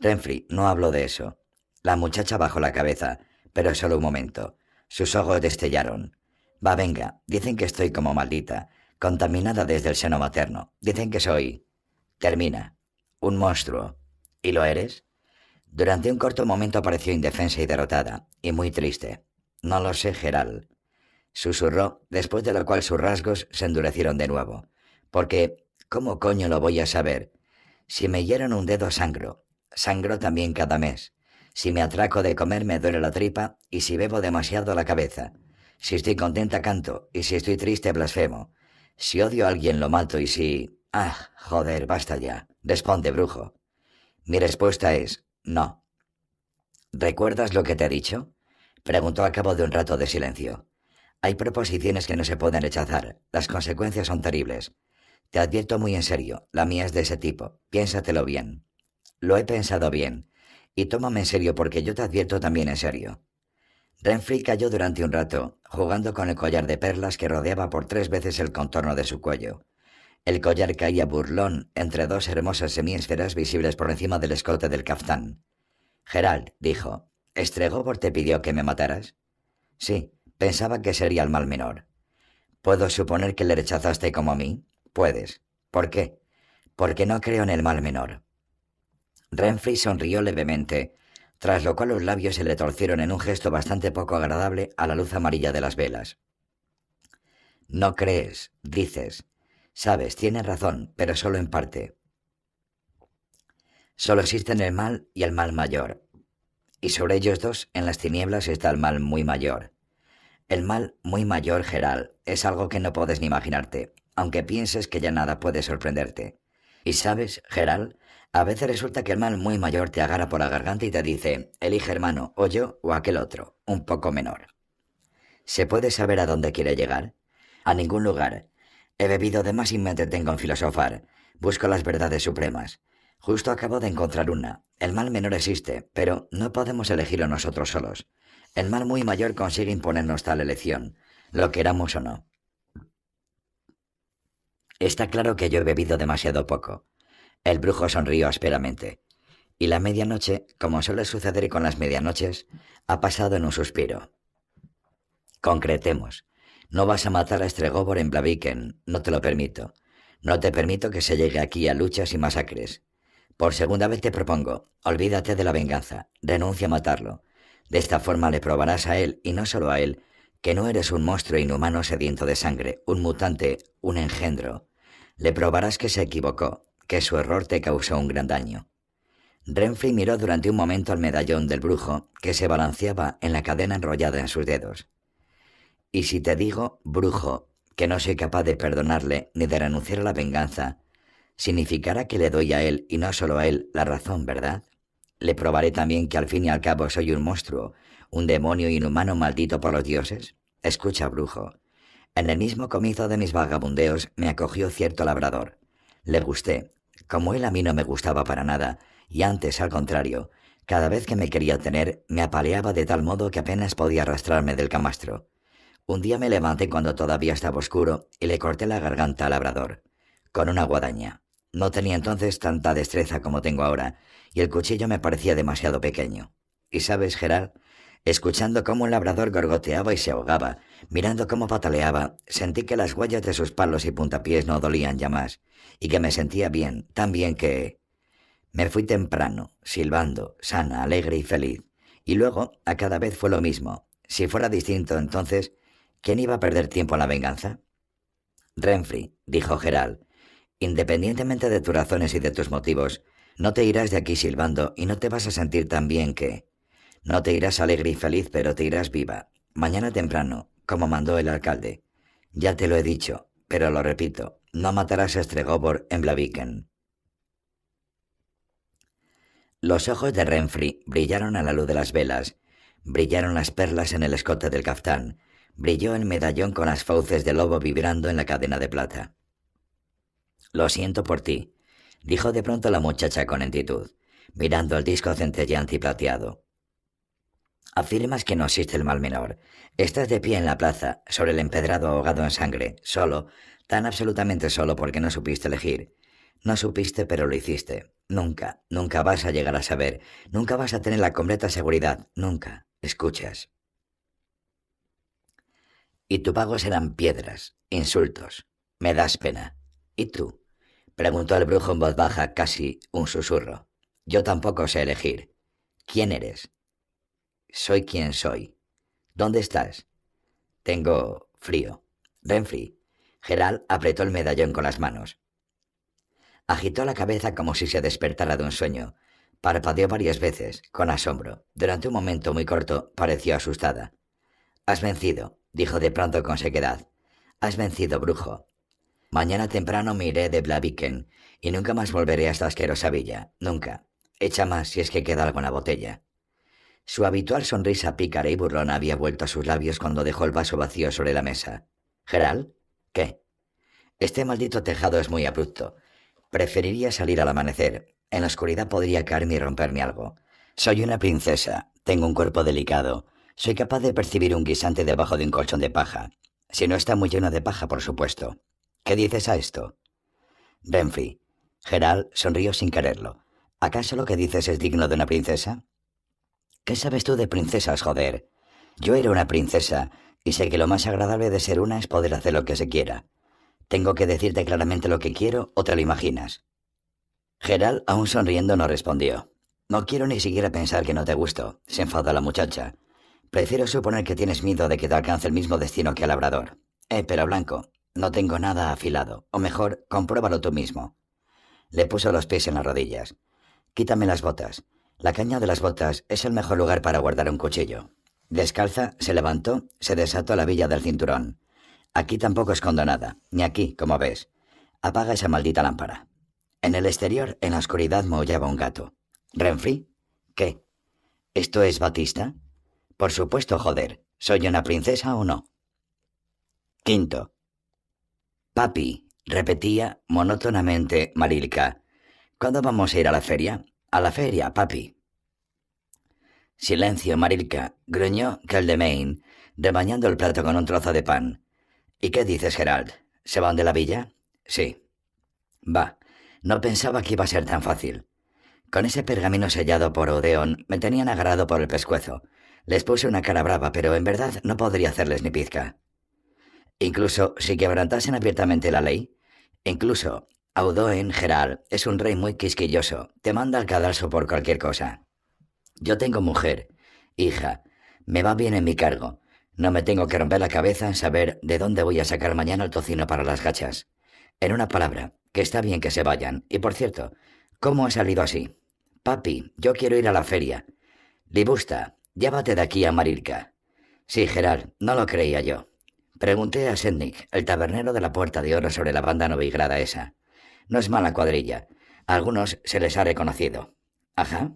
Renfrey, no hablo de eso. La muchacha bajó la cabeza pero solo un momento. Sus ojos destellaron. Va, venga, dicen que estoy como maldita, contaminada desde el seno materno. Dicen que soy... Termina. Un monstruo. ¿Y lo eres? Durante un corto momento pareció indefensa y derrotada, y muy triste. No lo sé, Geral. Susurró, después de lo cual sus rasgos se endurecieron de nuevo. Porque, ¿cómo coño lo voy a saber? Si me hieron un dedo sangro. Sangro también cada mes. Si me atraco de comer me duele la tripa y si bebo demasiado la cabeza. Si estoy contenta canto y si estoy triste blasfemo. Si odio a alguien lo mato y si... Ah, joder, basta ya. Responde, brujo. Mi respuesta es no. ¿Recuerdas lo que te he dicho? Preguntó a cabo de un rato de silencio. Hay proposiciones que no se pueden rechazar. Las consecuencias son terribles. Te advierto muy en serio. La mía es de ese tipo. Piénsatelo bien. Lo he pensado bien. Y tómame en serio porque yo te advierto también en serio. Renfrey cayó durante un rato, jugando con el collar de perlas que rodeaba por tres veces el contorno de su cuello. El collar caía burlón entre dos hermosas semiesferas visibles por encima del escote del caftán. Gerald, dijo, ¿Estregobor te pidió que me mataras? Sí, pensaba que sería el mal menor. ¿Puedo suponer que le rechazaste como a mí? Puedes. ¿Por qué? Porque no creo en el mal menor. Renfrey sonrió levemente, tras lo cual los labios se le torcieron en un gesto bastante poco agradable a la luz amarilla de las velas. No crees, dices. Sabes, tienes razón, pero solo en parte. Solo existen el mal y el mal mayor. Y sobre ellos dos, en las tinieblas, está el mal muy mayor. El mal muy mayor, Geral, es algo que no puedes ni imaginarte, aunque pienses que ya nada puede sorprenderte. Y sabes, Geral, a veces resulta que el mal muy mayor te agarra por la garganta y te dice, elige hermano, o yo o aquel otro, un poco menor. ¿Se puede saber a dónde quiere llegar? A ningún lugar. He bebido de más y me entretengo en filosofar. Busco las verdades supremas. Justo acabo de encontrar una. El mal menor existe, pero no podemos elegirlo nosotros solos. El mal muy mayor consigue imponernos tal elección, lo queramos o no. Está claro que yo he bebido demasiado poco. El brujo sonrió ásperamente. Y la medianoche, como suele suceder con las medianoches, ha pasado en un suspiro. Concretemos. No vas a matar a Stregobor en Blaviken, no te lo permito. No te permito que se llegue aquí a luchas y masacres. Por segunda vez te propongo, olvídate de la venganza, renuncia a matarlo. De esta forma le probarás a él, y no solo a él, que no eres un monstruo inhumano sediento de sangre, un mutante, un engendro. Le probarás que se equivocó, que su error te causó un gran daño. Renfrey miró durante un momento al medallón del brujo que se balanceaba en la cadena enrollada en sus dedos. Y si te digo, brujo, que no soy capaz de perdonarle ni de renunciar a la venganza, significará que le doy a él y no solo a él la razón, ¿verdad? Le probaré también que al fin y al cabo soy un monstruo, un demonio inhumano maldito por los dioses. Escucha, brujo. En el mismo comienzo de mis vagabundeos me acogió cierto labrador. Le gusté, como él a mí no me gustaba para nada, y antes, al contrario, cada vez que me quería tener, me apaleaba de tal modo que apenas podía arrastrarme del camastro. Un día me levanté cuando todavía estaba oscuro y le corté la garganta al labrador, con una guadaña. No tenía entonces tanta destreza como tengo ahora, y el cuchillo me parecía demasiado pequeño. Y sabes, Gerard, escuchando cómo el labrador gorgoteaba y se ahogaba, mirando cómo pataleaba, sentí que las huellas de sus palos y puntapiés no dolían ya más, y que me sentía bien, tan bien que... Me fui temprano, silbando, sana, alegre y feliz. Y luego, a cada vez fue lo mismo. Si fuera distinto entonces, ¿Quién iba a perder tiempo en la venganza? Renfrey, dijo Gerald, independientemente de tus razones y de tus motivos, no te irás de aquí silbando y no te vas a sentir tan bien que... No te irás alegre y feliz, pero te irás viva. Mañana temprano, como mandó el alcalde. Ya te lo he dicho, pero lo repito, no matarás a Stregobor en Blaviken. Los ojos de Renfrey brillaron a la luz de las velas, brillaron las perlas en el escote del caftán, brilló el medallón con las fauces de lobo vibrando en la cadena de plata. Lo siento por ti, dijo de pronto la muchacha con lentitud, mirando el disco centellante y plateado. Afirmas que no existe el mal menor. Estás de pie en la plaza, sobre el empedrado ahogado en sangre, solo, tan absolutamente solo porque no supiste elegir. No supiste, pero lo hiciste. Nunca, nunca vas a llegar a saber, nunca vas a tener la completa seguridad, nunca. Escuchas. Y tu pago serán piedras, insultos. Me das pena. ¿Y tú? Preguntó el brujo en voz baja, casi un susurro. Yo tampoco sé elegir. ¿Quién eres? Soy quien soy. ¿Dónde estás? Tengo frío. Renfrey. Gerald apretó el medallón con las manos. Agitó la cabeza como si se despertara de un sueño. Parpadeó varias veces, con asombro. Durante un momento muy corto, pareció asustada. Has vencido, dijo de pronto con sequedad. Has vencido, brujo. Mañana temprano me iré de Blaviken y nunca más volveré a esta asquerosa villa. Nunca. Echa más si es que queda la botella. Su habitual sonrisa pícara y burlona había vuelto a sus labios cuando dejó el vaso vacío sobre la mesa. ¿Geral? ¿Qué? Este maldito tejado es muy abrupto. Preferiría salir al amanecer. En la oscuridad podría caerme y romperme algo. Soy una princesa. Tengo un cuerpo delicado. Soy capaz de percibir un guisante debajo de un colchón de paja. Si no está muy lleno de paja, por supuesto. ¿Qué dices a esto? Renfrey. Gerald sonrió sin quererlo. ¿Acaso lo que dices es digno de una princesa? ¿Qué sabes tú de princesas, joder? Yo era una princesa, y sé que lo más agradable de ser una es poder hacer lo que se quiera. ¿Tengo que decirte claramente lo que quiero o te lo imaginas? Gerald, aún sonriendo, no respondió. No quiero ni siquiera pensar que no te gusto, se enfadó la muchacha. Prefiero suponer que tienes miedo de que te alcance el mismo destino que al labrador. Eh, pero Blanco, no tengo nada afilado. O mejor, compruébalo tú mismo. Le puso los pies en las rodillas. Quítame las botas. La caña de las botas es el mejor lugar para guardar un cuchillo. Descalza, se levantó, se desató la villa del cinturón. Aquí tampoco escondo nada, ni aquí, como ves. Apaga esa maldita lámpara. En el exterior, en la oscuridad, maullaba un gato. ¿Renfrey? ¿Qué? ¿Esto es Batista? Por supuesto, joder. ¿Soy una princesa o no? Quinto. Papi, repetía monótonamente Marilka. ¿Cuándo vamos a ir a la feria? A la feria, papi. Silencio, Marilka, gruñó Caldemain, rebañando el plato con un trozo de pan. ¿Y qué dices, Gerald? ¿Se van de la villa? Sí. Va, no pensaba que iba a ser tan fácil. Con ese pergamino sellado por Odeón me tenían agarrado por el pescuezo. Les puse una cara brava, pero en verdad no podría hacerles ni pizca. Incluso si quebrantasen abiertamente la ley, incluso Audoen Gerald es un rey muy quisquilloso, te manda al cadalso por cualquier cosa. Yo tengo mujer, hija, me va bien en mi cargo. No me tengo que romper la cabeza en saber de dónde voy a sacar mañana el tocino para las gachas. En una palabra, que está bien que se vayan. Y por cierto, ¿cómo he salido así? Papi, yo quiero ir a la feria. Libusta, llévate de aquí a Marilka. Sí, Gerard, no lo creía yo. Pregunté a Sednik, el tabernero de la Puerta de Oro, sobre la banda novigrada esa. No es mala cuadrilla. A algunos se les ha reconocido. Ajá.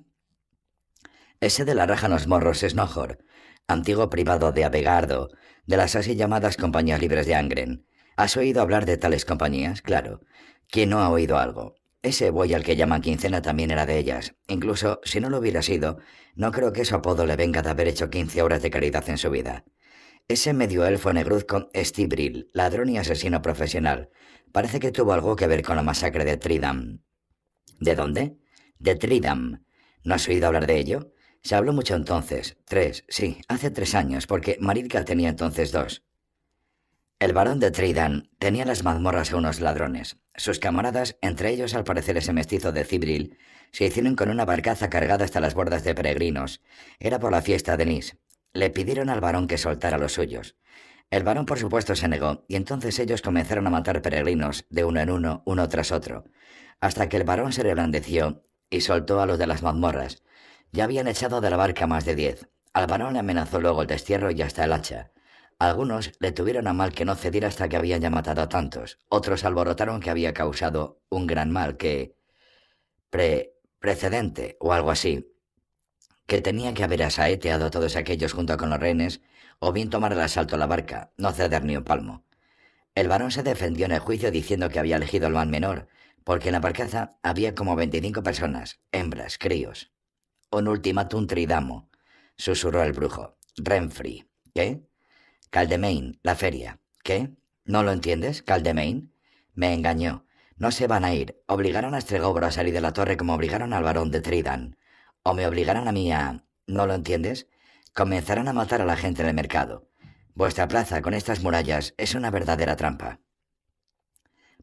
Ese de la raja los morros es Nojor, antiguo privado de Abegardo, de las así llamadas compañías libres de Angren. ¿Has oído hablar de tales compañías? Claro. ¿Quién no ha oído algo? Ese buey al que llaman quincena también era de ellas. Incluso si no lo hubiera sido, no creo que su apodo le venga de haber hecho quince horas de caridad en su vida. Ese medio elfo negruzco Stibril, ladrón y asesino profesional. Parece que tuvo algo que ver con la masacre de Tridam. ¿De dónde? De Tridam. ¿No has oído hablar de ello? Se habló mucho entonces. Tres, sí, hace tres años, porque Marilka tenía entonces dos. El barón de Tridam tenía las mazmorras a unos ladrones. Sus camaradas, entre ellos al parecer ese mestizo de Cibril, se hicieron con una barcaza cargada hasta las bordas de peregrinos. Era por la fiesta de Nis. Le pidieron al varón que soltara los suyos. El varón, por supuesto, se negó, y entonces ellos comenzaron a matar peregrinos, de uno en uno, uno tras otro, hasta que el varón se reblandeció y soltó a los de las mazmorras. Ya habían echado de la barca más de diez. Al varón le amenazó luego el destierro y hasta el hacha. Algunos le tuvieron a mal que no cediera hasta que habían ya matado a tantos. Otros alborotaron que había causado un gran mal que... pre... precedente o algo así, que tenía que haber asaeteado a todos aquellos junto con los rehenes, o bien tomar el asalto a la barca, no ceder ni un palmo. El varón se defendió en el juicio diciendo que había elegido el mal menor, porque en la barcaza había como veinticinco personas, hembras, críos. Un ultimátum tridamo, susurró el brujo. Renfrey. ¿Qué? Caldemain, la feria. ¿Qué? ¿No lo entiendes, Caldemain? Me engañó. No se van a ir. Obligaron a Stregobro a salir de la torre como obligaron al varón de Tridan o me obligarán a mí a... ¿No lo entiendes? Comenzarán a matar a la gente en el mercado. Vuestra plaza con estas murallas es una verdadera trampa.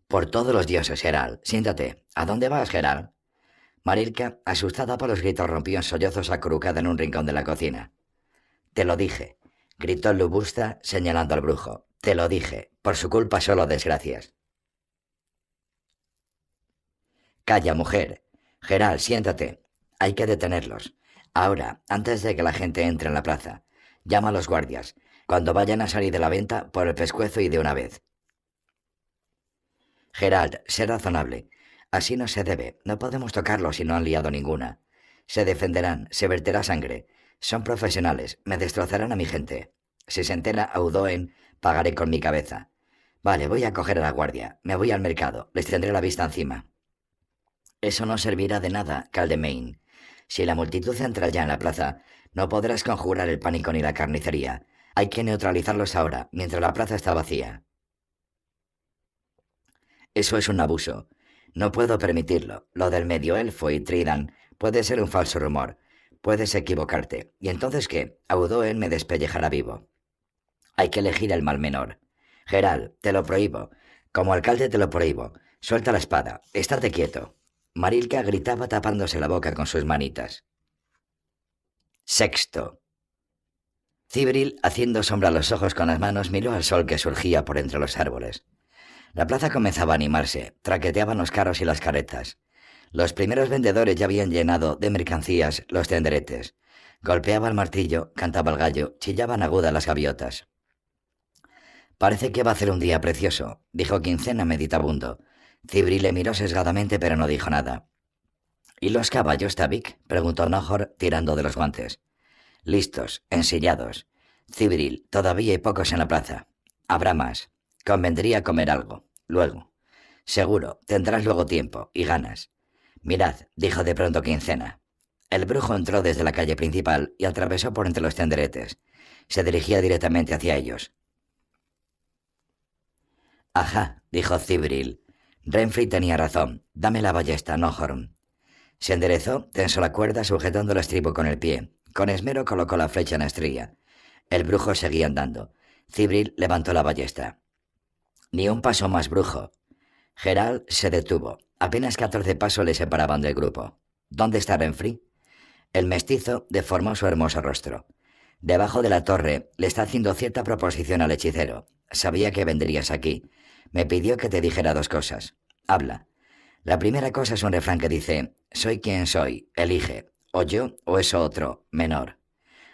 Por todos los dioses, Gerald. Siéntate. ¿A dónde vas, Gerald? Marilka, asustada por los gritos, rompió en sollozos acurrucada en un rincón de la cocina. Te lo dije, gritó Lubusta señalando al brujo. Te lo dije. Por su culpa solo desgracias. Calla, mujer. Gerald, siéntate. Hay que detenerlos. Ahora, antes de que la gente entre en la plaza. Llama a los guardias. Cuando vayan a salir de la venta, por el pescuezo y de una vez. Gerald, sé razonable. Así no se debe. No podemos tocarlos si no han liado ninguna. Se defenderán, se verterá sangre. Son profesionales, me destrozarán a mi gente. Si se entera Audoen, pagaré con mi cabeza. Vale, voy a coger a la guardia. Me voy al mercado. Les tendré la vista encima. Eso no servirá de nada, Caldemain. Si la multitud entra ya en la plaza, no podrás conjurar el pánico ni la carnicería. Hay que neutralizarlos ahora, mientras la plaza está vacía. Eso es un abuso. No puedo permitirlo. Lo del medio elfo y Tridan puede ser un falso rumor. Puedes equivocarte. ¿Y entonces qué? Audoen me despellejará vivo. Hay que elegir el mal menor. Geral, te lo prohíbo. Como alcalde te lo prohíbo. Suelta la espada. Estate quieto. Marilka gritaba tapándose la boca con sus manitas. Sexto. Cibril, haciendo sombra a los ojos con las manos, miró al sol que surgía por entre los árboles. La plaza comenzaba a animarse, traqueteaban los carros y las carretas. Los primeros vendedores ya habían llenado de mercancías los tenderetes. Golpeaba el martillo, cantaba el gallo, chillaban agudas las gaviotas. Parece que va a ser un día precioso, dijo Quincena meditabundo, Cibril le miró sesgadamente, pero no dijo nada. ¿Y los caballos, Tabik? preguntó Nohor, tirando de los guantes. Listos, ensillados. Cibril, todavía hay pocos en la plaza. Habrá más. Convendría comer algo. luego. Seguro, tendrás luego tiempo y ganas. Mirad, dijo de pronto Quincena. El brujo entró desde la calle principal y atravesó por entre los tenderetes. Se dirigía directamente hacia ellos. Ajá, dijo Cibril. Renfrey tenía razón. Dame la ballesta, no Horn. Se enderezó, tensó la cuerda sujetando el estribo con el pie. Con esmero colocó la flecha en la estrella. El brujo seguía andando. Cibril levantó la ballesta. Ni un paso más, brujo. Gerald se detuvo. Apenas catorce pasos le separaban del grupo. ¿Dónde está Renfrey? El mestizo deformó su hermoso rostro. Debajo de la torre le está haciendo cierta proposición al hechicero. Sabía que vendrías aquí. Me pidió que te dijera dos cosas. Habla. La primera cosa es un refrán que dice, soy quien soy, elige, o yo o eso otro, menor.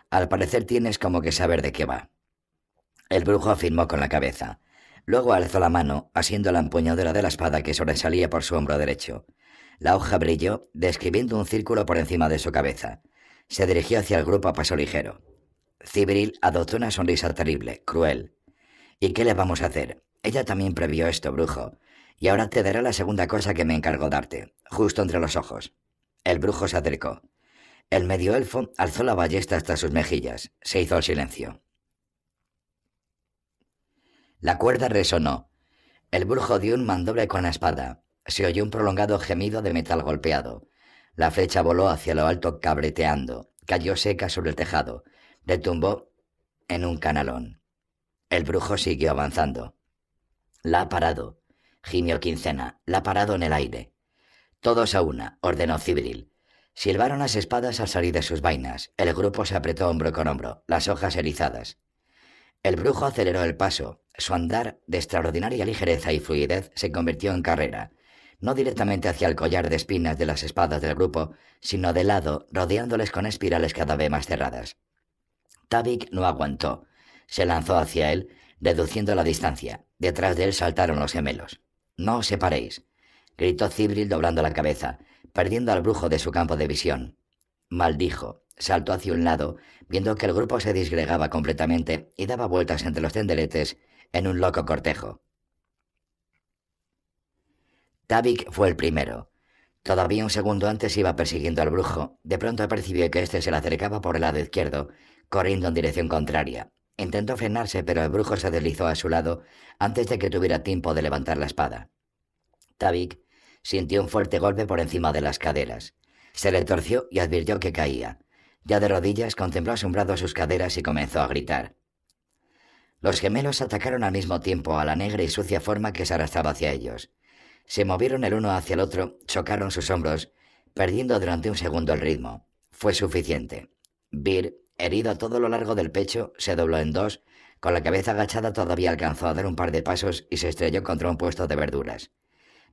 Al parecer tienes como que saber de qué va. El brujo afirmó con la cabeza. Luego alzó la mano, asiendo la empuñadura de la espada que sobresalía por su hombro derecho. La hoja brilló, describiendo un círculo por encima de su cabeza. Se dirigió hacia el grupo a paso ligero. Cibril adoptó una sonrisa terrible, cruel. ¿Y qué le vamos a hacer? Ella también previó esto, brujo. Y ahora te daré la segunda cosa que me encargo darte, justo entre los ojos. El brujo se acercó. El medio elfo alzó la ballesta hasta sus mejillas. Se hizo el silencio. La cuerda resonó. El brujo dio un mandoble con la espada. Se oyó un prolongado gemido de metal golpeado. La flecha voló hacia lo alto cabreteando. Cayó seca sobre el tejado. Retumbó en un canalón. El brujo siguió avanzando. La ha parado, gimió Quincena, la ha parado en el aire. Todos a una, ordenó Cibril. Silbaron las espadas al salir de sus vainas. El grupo se apretó hombro con hombro, las hojas erizadas. El brujo aceleró el paso. Su andar, de extraordinaria ligereza y fluidez, se convirtió en carrera, no directamente hacia el collar de espinas de las espadas del grupo, sino de lado, rodeándoles con espirales cada vez más cerradas. Tabik no aguantó. Se lanzó hacia él, reduciendo la distancia. Detrás de él saltaron los gemelos. No os separéis, gritó Cibril doblando la cabeza, perdiendo al brujo de su campo de visión. Maldijo, saltó hacia un lado, viendo que el grupo se disgregaba completamente y daba vueltas entre los tenderetes en un loco cortejo. Tabik fue el primero. Todavía un segundo antes iba persiguiendo al brujo. De pronto percibió que éste se le acercaba por el lado izquierdo, corriendo en dirección contraria. Intentó frenarse, pero el brujo se deslizó a su lado antes de que tuviera tiempo de levantar la espada. Tabik sintió un fuerte golpe por encima de las caderas. Se le torció y advirtió que caía. Ya de rodillas contempló asombrado sus caderas y comenzó a gritar. Los gemelos atacaron al mismo tiempo a la negra y sucia forma que se arrastraba hacia ellos. Se movieron el uno hacia el otro, chocaron sus hombros, perdiendo durante un segundo el ritmo. Fue suficiente. Bir Herido a todo lo largo del pecho, se dobló en dos, con la cabeza agachada todavía alcanzó a dar un par de pasos y se estrelló contra un puesto de verduras.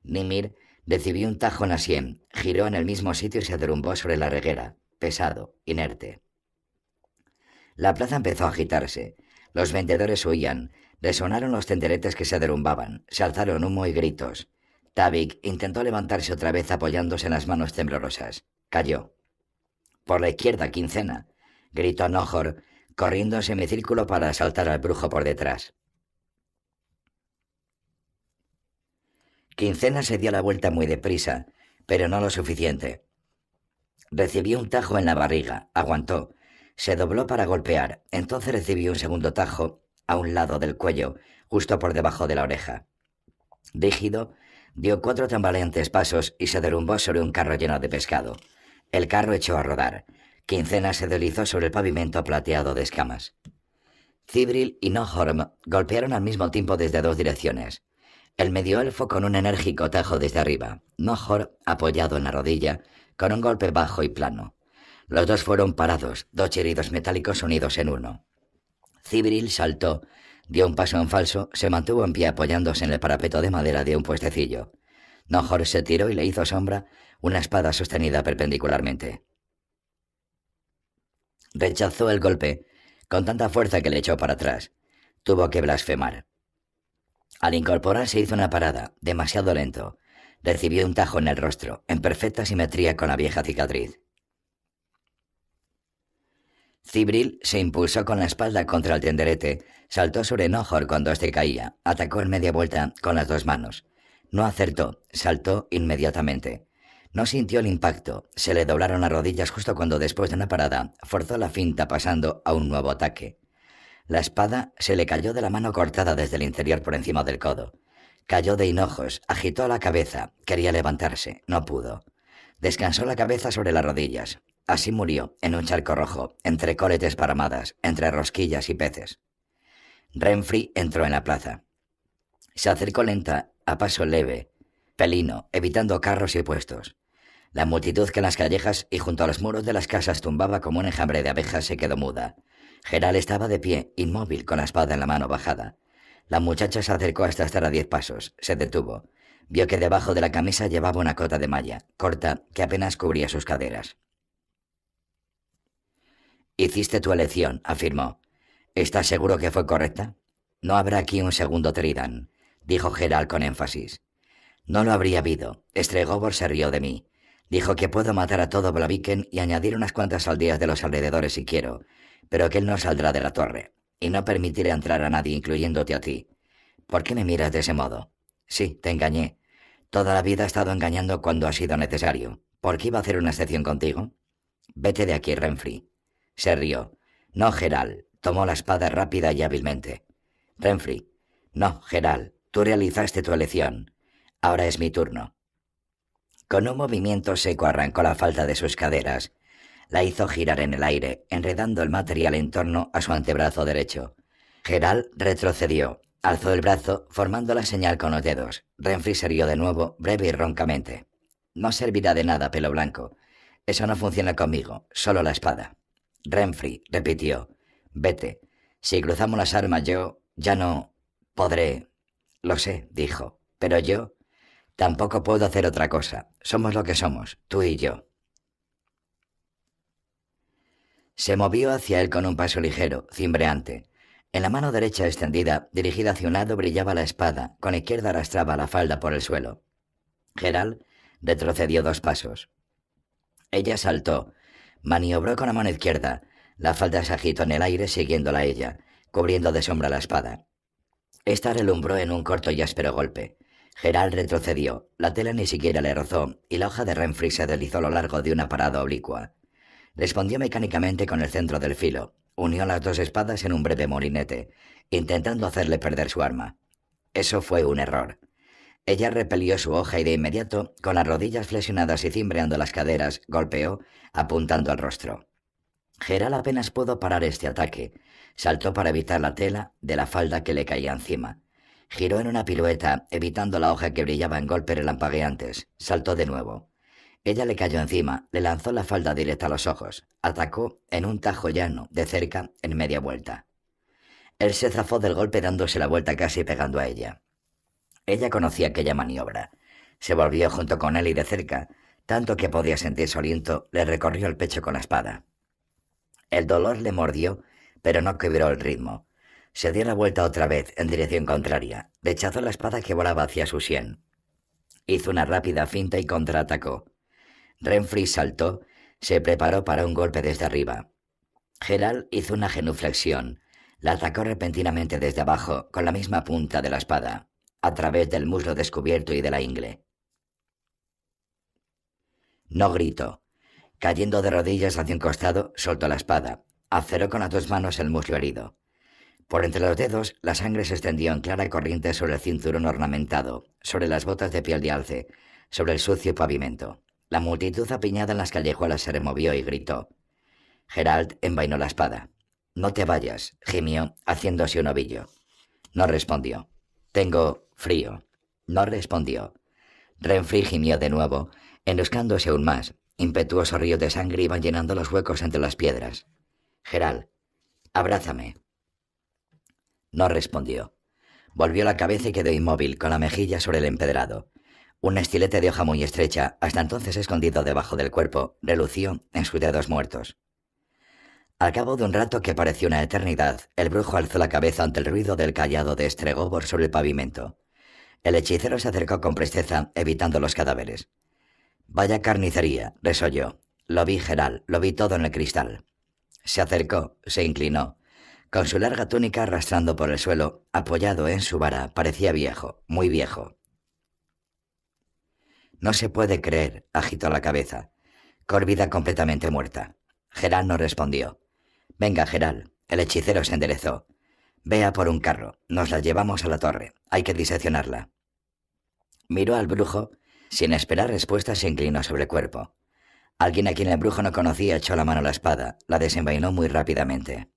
Nimir recibió un tajo en la sien, giró en el mismo sitio y se derrumbó sobre la reguera, pesado, inerte. La plaza empezó a agitarse. Los vendedores huían. Resonaron los tenderetes que se derrumbaban. Se alzaron humo y gritos. Tabik intentó levantarse otra vez apoyándose en las manos temblorosas. Cayó. Por la izquierda, quincena gritó Nohor, corriendo en semicírculo para asaltar al brujo por detrás. Quincena se dio la vuelta muy deprisa, pero no lo suficiente. Recibió un tajo en la barriga, aguantó, se dobló para golpear, entonces recibió un segundo tajo a un lado del cuello, justo por debajo de la oreja. Rígido, dio cuatro tambaleantes pasos y se derrumbó sobre un carro lleno de pescado. El carro echó a rodar. Quincena se deslizó sobre el pavimento plateado de escamas. Cibril y Nohorm golpearon al mismo tiempo desde dos direcciones. El medio elfo con un enérgico tajo desde arriba, Nohor apoyado en la rodilla, con un golpe bajo y plano. Los dos fueron parados, dos chirridos metálicos unidos en uno. Cibril saltó, dio un paso en falso, se mantuvo en pie apoyándose en el parapeto de madera de un puestecillo. Nohor se tiró y le hizo sombra una espada sostenida perpendicularmente. Rechazó el golpe con tanta fuerza que le echó para atrás. Tuvo que blasfemar. Al incorporarse hizo una parada, demasiado lento. Recibió un tajo en el rostro, en perfecta simetría con la vieja cicatriz. Cibril se impulsó con la espalda contra el tenderete, saltó sobre Nohor cuando éste caía, atacó en media vuelta con las dos manos. No acertó, saltó inmediatamente. No sintió el impacto, se le doblaron las rodillas justo cuando después de una parada forzó la finta pasando a un nuevo ataque. La espada se le cayó de la mano cortada desde el interior por encima del codo. Cayó de hinojos, agitó la cabeza, quería levantarse, no pudo. Descansó la cabeza sobre las rodillas. Así murió, en un charco rojo, entre coletes paramadas, entre rosquillas y peces. Renfrey entró en la plaza. Se acercó lenta, a paso leve, pelino, evitando carros y puestos. La multitud que en las callejas y junto a los muros de las casas tumbaba como un enjambre de abejas se quedó muda. Geral estaba de pie, inmóvil, con la espada en la mano bajada. La muchacha se acercó hasta estar a diez pasos, se detuvo. Vio que debajo de la camisa llevaba una cota de malla, corta, que apenas cubría sus caderas. Hiciste tu elección, afirmó. ¿Estás seguro que fue correcta? No habrá aquí un segundo Tridan, dijo Geral con énfasis. No lo habría habido. Estregobor se rió de mí. Dijo que puedo matar a todo Blaviken y añadir unas cuantas aldeas de los alrededores si quiero, pero que él no saldrá de la torre, y no permitiré entrar a nadie, incluyéndote a ti. ¿Por qué me miras de ese modo? Sí, te engañé. Toda la vida he estado engañando cuando ha sido necesario. ¿Por qué iba a hacer una excepción contigo? Vete de aquí, Renfrey. Se rió. No, Geral. Tomó la espada rápida y hábilmente. Renfrey. No, Geral. Tú realizaste tu elección. Ahora es mi turno. Con un movimiento seco arrancó la falda de sus caderas. La hizo girar en el aire, enredando el material en torno a su antebrazo derecho. Geral retrocedió, alzó el brazo, formando la señal con los dedos. Renfrey se rió de nuevo, breve y roncamente. No servirá de nada, pelo blanco. Eso no funciona conmigo, solo la espada. Renfrey repitió. Vete. Si cruzamos las armas yo ya no podré. Lo sé, dijo. Pero yo Tampoco puedo hacer otra cosa. Somos lo que somos, tú y yo. Se movió hacia él con un paso ligero, cimbreante. En la mano derecha extendida, dirigida hacia un lado, brillaba la espada, con izquierda arrastraba la falda por el suelo. Gerald retrocedió dos pasos. Ella saltó, maniobró con la mano izquierda, la falda se agitó en el aire siguiéndola a ella, cubriendo de sombra la espada. Esta relumbró en un corto y áspero golpe. Gerald retrocedió. La tela ni siquiera le rozó, y la hoja de Renfrey se deslizó a lo largo de una parada oblicua. Respondió mecánicamente con el centro del filo. Unió las dos espadas en un breve molinete, intentando hacerle perder su arma. Eso fue un error. Ella repelió su hoja y de inmediato, con las rodillas flexionadas y cimbreando las caderas, golpeó, apuntando al rostro. Geral apenas pudo parar este ataque. Saltó para evitar la tela de la falda que le caía encima. Giró en una pirueta, evitando la hoja que brillaba en golpes relampagueantes. Saltó de nuevo. Ella le cayó encima, le lanzó la falda directa a los ojos. Atacó en un tajo llano, de cerca, en media vuelta. Él se zafó del golpe dándose la vuelta casi pegando a ella. Ella conocía aquella maniobra. Se volvió junto con él y de cerca, tanto que podía sentir su aliento, le recorrió el pecho con la espada. El dolor le mordió, pero no quebró el ritmo. Se dio la vuelta otra vez, en dirección contraria. Rechazó la espada que volaba hacia su sien. Hizo una rápida finta y contraatacó. Renfrey saltó, se preparó para un golpe desde arriba. Gerald hizo una genuflexión. La atacó repentinamente desde abajo, con la misma punta de la espada, a través del muslo descubierto y de la ingle. No gritó. Cayendo de rodillas hacia un costado, soltó la espada. Aceró con las dos manos el muslo herido. Por entre los dedos, la sangre se extendió en clara corriente sobre el cinturón ornamentado, sobre las botas de piel de alce, sobre el sucio pavimento. La multitud apiñada en las callejuelas se removió y gritó. Gerald envainó la espada. No te vayas, gimió, haciéndose un ovillo. No respondió. Tengo frío. No respondió. Renfrey gimió de nuevo, enroscándose aún más. Impetuosos ríos de sangre iban llenando los huecos entre las piedras. Gerald, abrázame. No respondió. Volvió la cabeza y quedó inmóvil, con la mejilla sobre el empedrado. Un estilete de hoja muy estrecha, hasta entonces escondido debajo del cuerpo, relució en sus dedos muertos. Al cabo de un rato que pareció una eternidad, el brujo alzó la cabeza ante el ruido del callado de Estregobor sobre el pavimento. El hechicero se acercó con presteza, evitando los cadáveres. Vaya carnicería, resolló. Lo vi, Geral, lo vi todo en el cristal. Se acercó, se inclinó. Con su larga túnica arrastrando por el suelo, apoyado en su vara, parecía viejo, muy viejo. No se puede creer, agitó la cabeza. Corvida completamente muerta. Geral no respondió. Venga, Geral. El hechicero se enderezó. Vea por un carro. Nos la llevamos a la torre. Hay que diseccionarla. Miró al brujo. Sin esperar respuesta, se inclinó sobre el cuerpo. Alguien a quien el brujo no conocía echó la mano a la espada. La desenvainó muy rápidamente.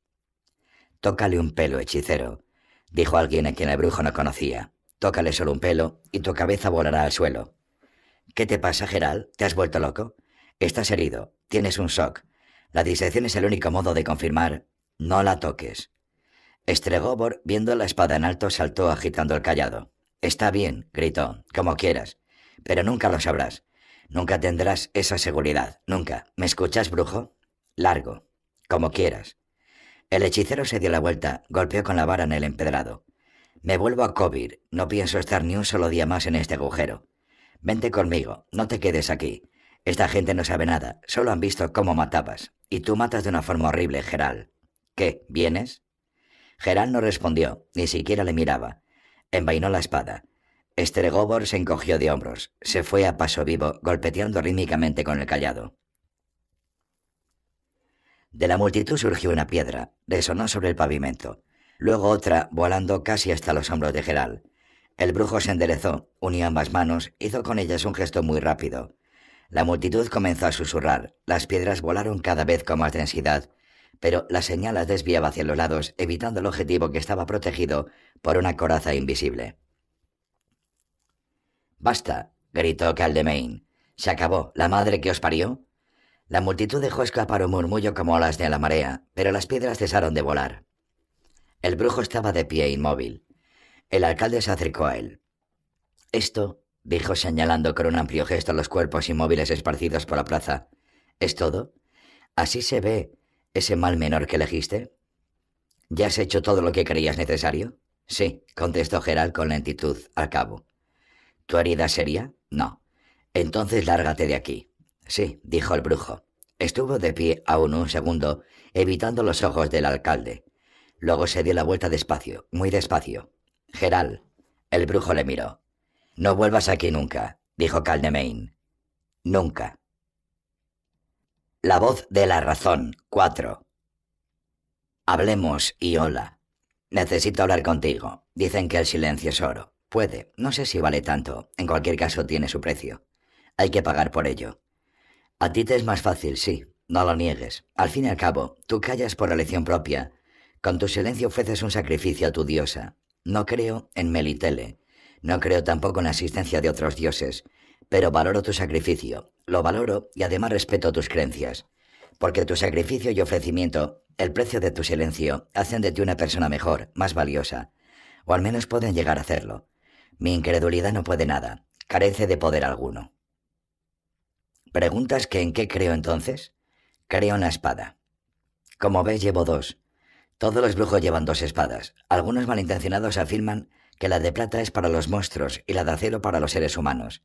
Tócale un pelo, hechicero, dijo alguien a quien el brujo no conocía. Tócale solo un pelo y tu cabeza volará al suelo. ¿Qué te pasa, Geral? ¿Te has vuelto loco? Estás herido. Tienes un shock. La disección es el único modo de confirmar. No la toques. Estregobor, viendo la espada en alto, saltó agitando el callado. Está bien, gritó, como quieras. Pero nunca lo sabrás. Nunca tendrás esa seguridad. Nunca. ¿Me escuchas, brujo? Largo. Como quieras. El hechicero se dio la vuelta, golpeó con la vara en el empedrado. Me vuelvo a Cobir. No pienso estar ni un solo día más en este agujero. Vente conmigo. No te quedes aquí. Esta gente no sabe nada, solo han visto cómo matabas. Y tú matas de una forma horrible, Geral. ¿Qué? ¿Vienes? Geral no respondió, ni siquiera le miraba. Envainó la espada. Estregobor se encogió de hombros, se fue a paso vivo, golpeteando rítmicamente con el callado. De la multitud surgió una piedra, resonó sobre el pavimento. Luego otra, volando casi hasta los hombros de Geral. El brujo se enderezó, unió ambas manos, hizo con ellas un gesto muy rápido. La multitud comenzó a susurrar, las piedras volaron cada vez con más densidad, pero la señal las desviaba hacia los lados, evitando el objetivo que estaba protegido por una coraza invisible. Basta, gritó Caldemain. Se acabó. ¿La madre que os parió? La multitud dejó escapar un murmullo como olas de la marea, pero las piedras cesaron de volar. El brujo estaba de pie inmóvil. El alcalde se acercó a él. Esto dijo señalando con un amplio gesto los cuerpos inmóviles esparcidos por la plaza. ¿Es todo? ¿Así se ve ese mal menor que elegiste? ¿Ya has hecho todo lo que creías necesario? Sí, contestó Gerald con lentitud, al cabo. ¿Tu herida sería? No. Entonces lárgate de aquí. Sí, dijo el brujo. Estuvo de pie aún un segundo, evitando los ojos del alcalde. Luego se dio la vuelta despacio, muy despacio. Geral. El brujo le miró. No vuelvas aquí nunca, dijo Caldemain. Nunca. La voz de la razón. Cuatro. Hablemos, Iola. Necesito hablar contigo. Dicen que el silencio es oro. Puede. No sé si vale tanto. En cualquier caso tiene su precio. Hay que pagar por ello. A ti te es más fácil, sí. No lo niegues. Al fin y al cabo, tú callas por elección propia. Con tu silencio ofreces un sacrificio a tu diosa. No creo en Melitele. No creo tampoco en la existencia de otros dioses, pero valoro tu sacrificio, lo valoro y además respeto tus creencias, porque tu sacrificio y ofrecimiento, el precio de tu silencio, hacen de ti una persona mejor, más valiosa, o al menos pueden llegar a hacerlo. Mi incredulidad no puede nada, carece de poder alguno. ¿Preguntas que en qué creo entonces? Creo en la espada. Como ves, llevo dos. Todos los brujos llevan dos espadas. Algunos malintencionados afirman que la de plata es para los monstruos y la de acero para los seres humanos.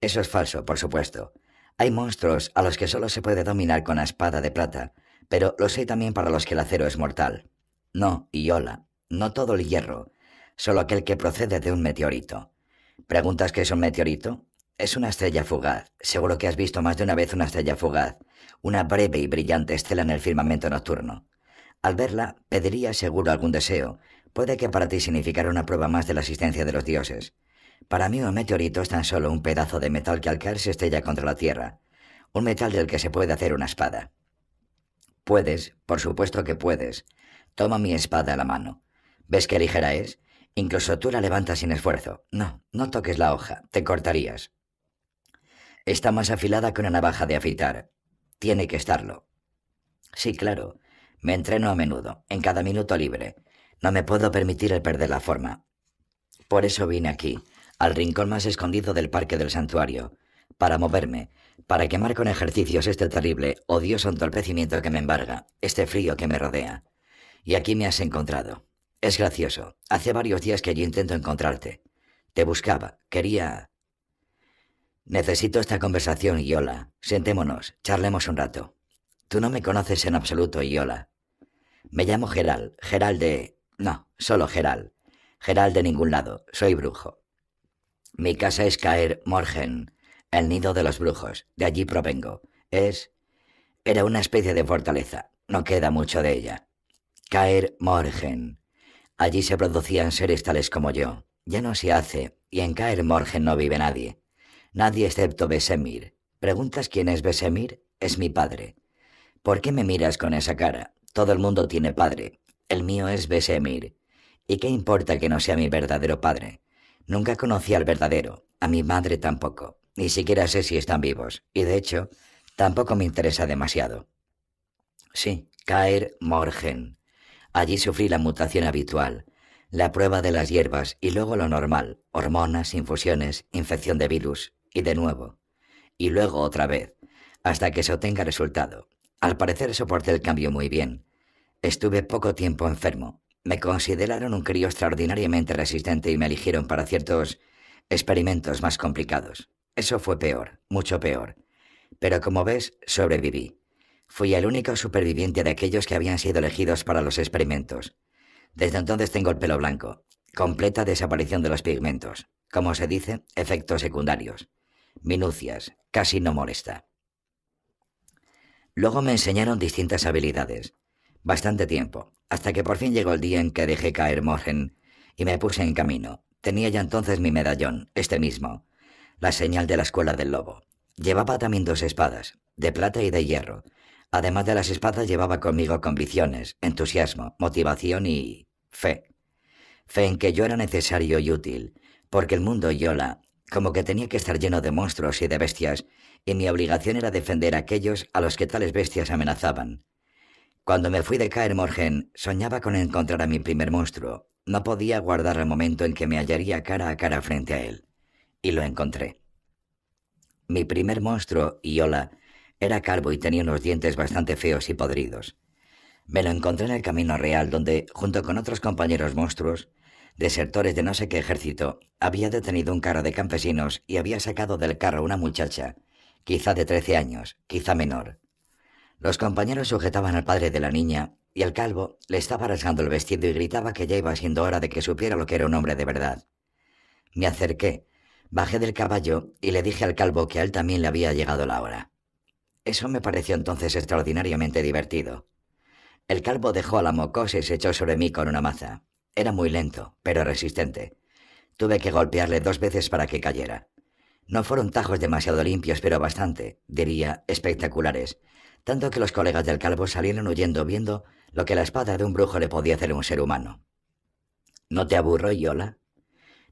Eso es falso, por supuesto. Hay monstruos a los que solo se puede dominar con la espada de plata, pero lo sé también para los que el acero es mortal. No, y hola, no todo el hierro, solo aquel que procede de un meteorito. ¿Preguntas qué es un meteorito? Es una estrella fugaz. Seguro que has visto más de una vez una estrella fugaz, una breve y brillante estela en el firmamento nocturno. Al verla, pediría seguro algún deseo, Puede que para ti significara una prueba más de la existencia de los dioses. Para mí un meteorito es tan solo un pedazo de metal que al caer se estrella contra la Tierra. Un metal del que se puede hacer una espada. Puedes, por supuesto que puedes. Toma mi espada a la mano. ¿Ves qué ligera es? Incluso tú la levantas sin esfuerzo. No, no toques la hoja, te cortarías. Está más afilada que una navaja de afeitar. Tiene que estarlo. Sí, claro. Me entreno a menudo, en cada minuto libre. No me puedo permitir el perder la forma. Por eso vine aquí, al rincón más escondido del parque del santuario, para moverme, para quemar con ejercicios este terrible, odioso entorpecimiento que me embarga, este frío que me rodea. Y aquí me has encontrado. Es gracioso. Hace varios días que yo intento encontrarte. Te buscaba. Quería... Necesito esta conversación, Yola. Sentémonos, charlemos un rato. Tú no me conoces en absoluto, Iola. Me llamo Geral, Geral de... No, solo Geral. Geral de ningún lado, soy brujo. Mi casa es Caer Morgen, el nido de los brujos, de allí provengo. Es... Era una especie de fortaleza, no queda mucho de ella. Caer Morgen. Allí se producían seres tales como yo. Ya no se hace, y en Caer Morgen no vive nadie. Nadie excepto Besemir. ¿Preguntas quién es Besemir? Es mi padre. ¿Por qué me miras con esa cara? Todo el mundo tiene padre. El mío es Besemir. ¿Y qué importa que no sea mi verdadero padre? Nunca conocí al verdadero, a mi madre tampoco. Ni siquiera sé si están vivos. Y de hecho, tampoco me interesa demasiado. Sí, caer Morgen. Allí sufrí la mutación habitual, la prueba de las hierbas y luego lo normal, hormonas, infusiones, infección de virus, y de nuevo. Y luego otra vez, hasta que se obtenga resultado. Al parecer soporté el cambio muy bien. Estuve poco tiempo enfermo. Me consideraron un crío extraordinariamente resistente y me eligieron para ciertos experimentos más complicados. Eso fue peor, mucho peor. Pero como ves, sobreviví. Fui el único superviviente de aquellos que habían sido elegidos para los experimentos. Desde entonces tengo el pelo blanco. Completa desaparición de los pigmentos. Como se dice, efectos secundarios. Minucias. Casi no molesta. Luego me enseñaron distintas habilidades. Bastante tiempo, hasta que por fin llegó el día en que dejé caer Morgen y me puse en camino. Tenía ya entonces mi medallón, este mismo, la señal de la escuela del lobo. Llevaba también dos espadas, de plata y de hierro. Además de las espadas llevaba conmigo convicciones, entusiasmo, motivación y fe. Fe en que yo era necesario y útil, porque el mundo Yola, como que tenía que estar lleno de monstruos y de bestias, y mi obligación era defender a aquellos a los que tales bestias amenazaban. Cuando me fui de Caer Morgen, soñaba con encontrar a mi primer monstruo. No podía guardar el momento en que me hallaría cara a cara frente a él. Y lo encontré. Mi primer monstruo, Iola, era calvo y tenía unos dientes bastante feos y podridos. Me lo encontré en el camino real donde, junto con otros compañeros monstruos, desertores de no sé qué ejército, había detenido un carro de campesinos y había sacado del carro una muchacha, quizá de trece años, quizá menor. Los compañeros sujetaban al padre de la niña y el calvo le estaba rasgando el vestido y gritaba que ya iba siendo hora de que supiera lo que era un hombre de verdad. Me acerqué, bajé del caballo y le dije al calvo que a él también le había llegado la hora. Eso me pareció entonces extraordinariamente divertido. El calvo dejó a la mocosa y se echó sobre mí con una maza. Era muy lento, pero resistente. Tuve que golpearle dos veces para que cayera. No fueron tajos demasiado limpios, pero bastante, diría, espectaculares, tanto que los colegas del calvo salieron huyendo viendo lo que la espada de un brujo le podía hacer a un ser humano. ¿No te aburro, Yola?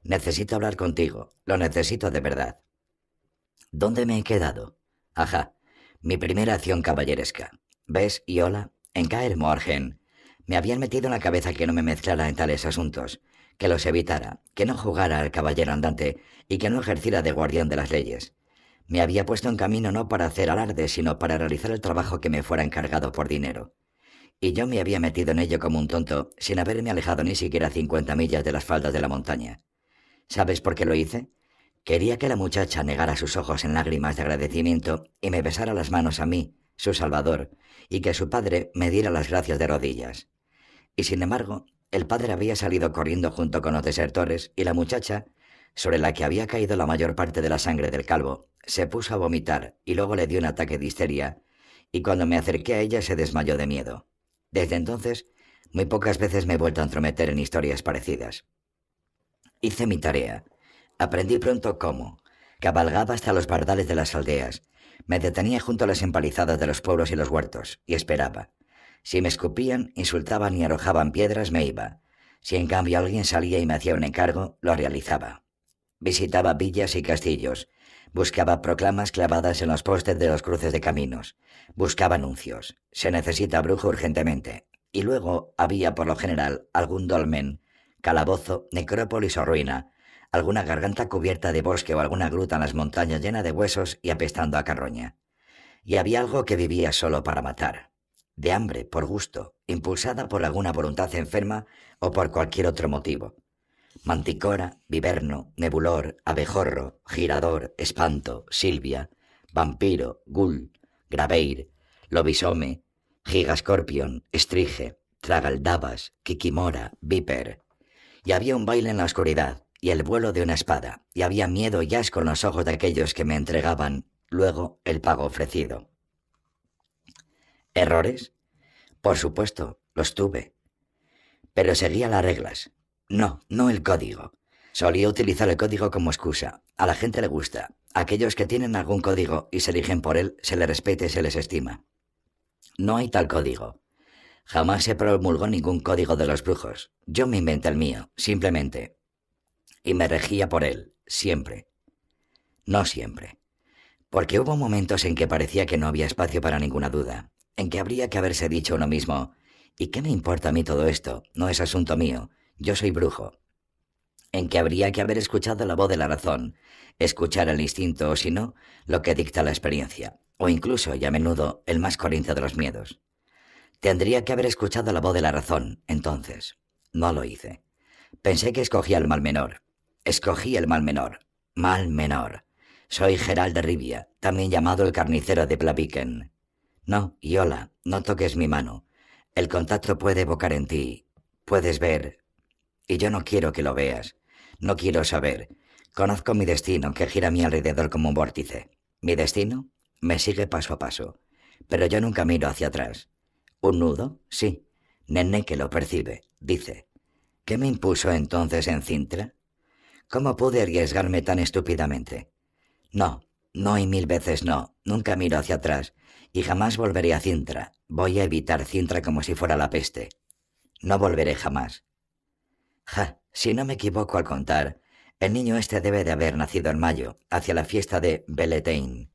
Necesito hablar contigo, lo necesito de verdad. ¿Dónde me he quedado? Ajá, mi primera acción caballeresca. ¿Ves, Yola? En Caer Morgen. Me habían metido en la cabeza que no me mezclara en tales asuntos, que los evitara, que no jugara al caballero andante y que no ejerciera de guardián de las leyes. Me había puesto en camino no para hacer alarde, sino para realizar el trabajo que me fuera encargado por dinero. Y yo me había metido en ello como un tonto, sin haberme alejado ni siquiera cincuenta millas de las faldas de la montaña. ¿Sabes por qué lo hice? Quería que la muchacha negara sus ojos en lágrimas de agradecimiento y me besara las manos a mí, su salvador, y que su padre me diera las gracias de rodillas. Y sin embargo, el padre había salido corriendo junto con los desertores y la muchacha, sobre la que había caído la mayor parte de la sangre del calvo, se puso a vomitar y luego le dio un ataque de histeria, y cuando me acerqué a ella se desmayó de miedo. Desde entonces, muy pocas veces me he vuelto a entrometer en historias parecidas. Hice mi tarea. Aprendí pronto cómo. Cabalgaba hasta los pardales de las aldeas. Me detenía junto a las empalizadas de los pueblos y los huertos, y esperaba. Si me escupían, insultaban y arrojaban piedras, me iba. Si en cambio alguien salía y me hacía un encargo, lo realizaba. Visitaba villas y castillos. Buscaba proclamas clavadas en los postes de los cruces de caminos. Buscaba anuncios. Se necesita brujo urgentemente. Y luego había, por lo general, algún dolmen, calabozo, necrópolis o ruina, alguna garganta cubierta de bosque o alguna gruta en las montañas llena de huesos y apestando a carroña. Y había algo que vivía solo para matar de hambre, por gusto, impulsada por alguna voluntad enferma o por cualquier otro motivo. Manticora, viverno, nebulor, abejorro, girador, espanto, silvia, vampiro, gul, graveir, lobisome, gigascorpion, estrige, tragaldabas, kikimora, viper. Y había un baile en la oscuridad, y el vuelo de una espada, y había miedo y asco en los ojos de aquellos que me entregaban luego el pago ofrecido. ¿Errores? Por supuesto, los tuve. Pero seguía las reglas. No, no el código. Solía utilizar el código como excusa. A la gente le gusta. aquellos que tienen algún código y se eligen por él, se les respete y se les estima. No hay tal código. Jamás se promulgó ningún código de los brujos. Yo me inventé el mío, simplemente. Y me regía por él, siempre. No siempre. Porque hubo momentos en que parecía que no había espacio para ninguna duda, en que habría que haberse dicho uno mismo, ¿y qué me importa a mí todo esto? No es asunto mío. Yo soy brujo. En que habría que haber escuchado la voz de la razón, escuchar el instinto o si no, lo que dicta la experiencia, o incluso, y a menudo, el más corriente de los miedos. Tendría que haber escuchado la voz de la razón, entonces. No lo hice. Pensé que escogía el mal menor. Escogí el mal menor. Mal menor. Soy Gerald de Rivia, también llamado el carnicero de Blaviken. No, y hola, no toques mi mano. El contacto puede evocar en ti. Puedes ver. Y yo no quiero que lo veas. No quiero saber. Conozco mi destino, que gira a mi alrededor como un vórtice. Mi destino me sigue paso a paso. Pero yo nunca miro hacia atrás. ¿Un nudo? Sí. Nené que lo percibe. Dice. ¿Qué me impuso entonces en Cintra? ¿Cómo pude arriesgarme tan estúpidamente? No, no y mil veces no. Nunca miro hacia atrás. Y jamás volveré a Cintra. Voy a evitar Cintra como si fuera la peste. No volveré jamás. Ja, si no me equivoco al contar, el niño este debe de haber nacido en mayo, hacia la fiesta de Belletain.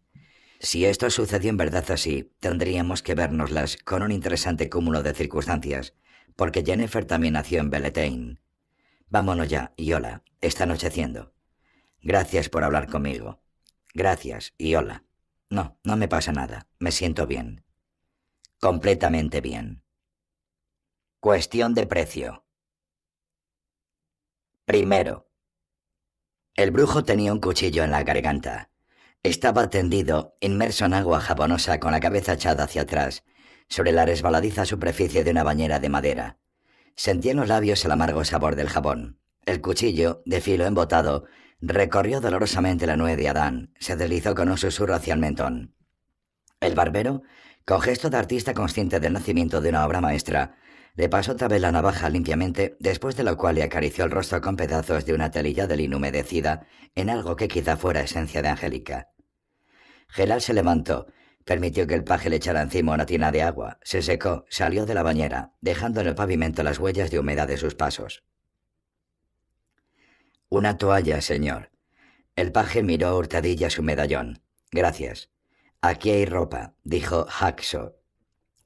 Si esto sucedió en verdad así, tendríamos que vernoslas con un interesante cúmulo de circunstancias, porque Jennifer también nació en Belletain. Vámonos ya, y hola, está anocheciendo. Gracias por hablar conmigo. Gracias, y hola. No, no me pasa nada, me siento bien. Completamente bien. Cuestión de precio. Primero. El brujo tenía un cuchillo en la garganta. Estaba tendido, inmerso en agua jabonosa con la cabeza echada hacia atrás, sobre la resbaladiza superficie de una bañera de madera. Sentía en los labios el amargo sabor del jabón. El cuchillo, de filo embotado, recorrió dolorosamente la nuez de Adán, se deslizó con un susurro hacia el mentón. El barbero, con gesto de artista consciente del nacimiento de una obra maestra, le pasó otra vez la navaja limpiamente, después de lo cual le acarició el rostro con pedazos de una telilla de lino humedecida en algo que quizá fuera esencia de Angélica. Gerald se levantó, permitió que el paje le echara encima una tina de agua, se secó, salió de la bañera, dejando en el pavimento las huellas de humedad de sus pasos. Una toalla, señor. El paje miró a hurtadilla su medallón. Gracias. Aquí hay ropa, dijo Haxo.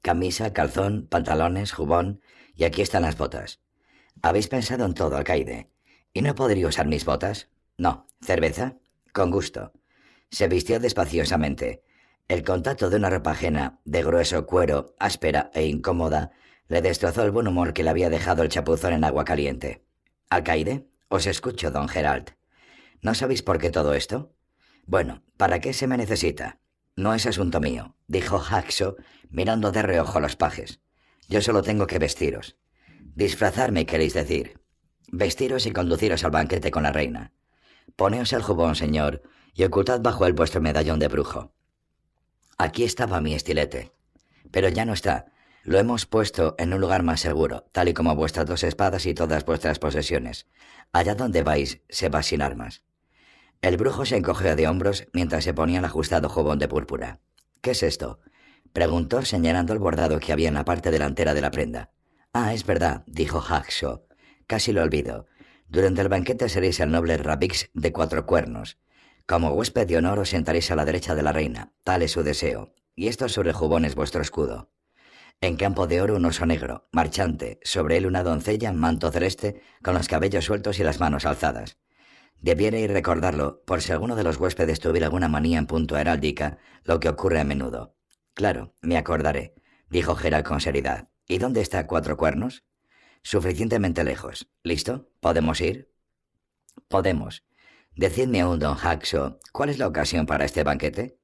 Camisa, calzón, pantalones, jubón, y aquí están las botas. Habéis pensado en todo, alcaide. ¿Y no podría usar mis botas? No. ¿Cerveza? Con gusto. Se vistió despaciosamente. El contacto de una ropa ajena, de grueso cuero, áspera e incómoda, le destrozó el buen humor que le había dejado el chapuzón en agua caliente. ¿Alcaide? Os escucho, don Gerald. ¿No sabéis por qué todo esto? Bueno, ¿para qué se me necesita? No es asunto mío, dijo Haxo, mirando de reojo a los pajes. Yo solo tengo que vestiros. Disfrazarme, queréis decir. Vestiros y conduciros al banquete con la reina. Poneos el jubón, señor, y ocultad bajo él vuestro medallón de brujo. Aquí estaba mi estilete, pero ya no está. Lo hemos puesto en un lugar más seguro, tal y como vuestras dos espadas y todas vuestras posesiones. Allá donde vais se va sin armas. El brujo se encogió de hombros mientras se ponía el ajustado jubón de púrpura. ¿Qué es esto? preguntó señalando el bordado que había en la parte delantera de la prenda. Ah, es verdad, dijo Hackshaw. Casi lo olvido. Durante el banquete seréis el noble Rabix de cuatro cuernos. Como huésped de honor os sentaréis a la derecha de la reina, tal es su deseo, y esto sobre el jubón es vuestro escudo. En campo de oro un oso negro, marchante, sobre él una doncella en manto celeste, con los cabellos sueltos y las manos alzadas. Debierais recordarlo, por si alguno de los huéspedes tuviera alguna manía en punto heráldica, lo que ocurre a menudo. Claro, me acordaré, dijo Gerald con seriedad. ¿Y dónde está Cuatro Cuernos? Suficientemente lejos. ¿Listo? ¿Podemos ir? Podemos. Decidme aún, don Haxo, ¿cuál es la ocasión para este banquete?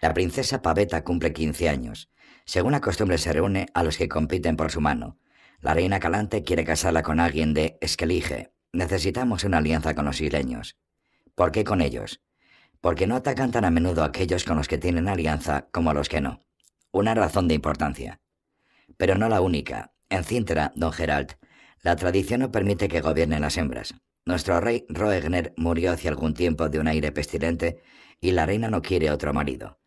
La princesa Paveta cumple 15 años. Según la costumbre se reúne a los que compiten por su mano. La reina Calante quiere casarla con alguien de Esquelige. Necesitamos una alianza con los isleños. ¿Por qué con ellos? Porque no atacan tan a menudo a aquellos con los que tienen alianza como a los que no. Una razón de importancia. Pero no la única. En Cintra, don Gerald, la tradición no permite que gobiernen las hembras. Nuestro rey Roegner murió hace algún tiempo de un aire pestilente y la reina no quiere otro marido.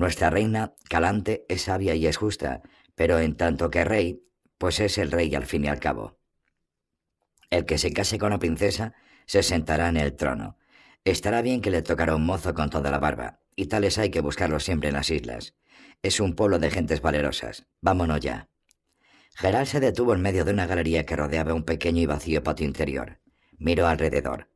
Nuestra reina, Calante, es sabia y es justa, pero en tanto que rey, pues es el rey al fin y al cabo. El que se case con la princesa se sentará en el trono. Estará bien que le tocara un mozo con toda la barba, y tales hay que buscarlos siempre en las islas. Es un pueblo de gentes valerosas. Vámonos ya. Gerald se detuvo en medio de una galería que rodeaba un pequeño y vacío patio interior. Miró alrededor.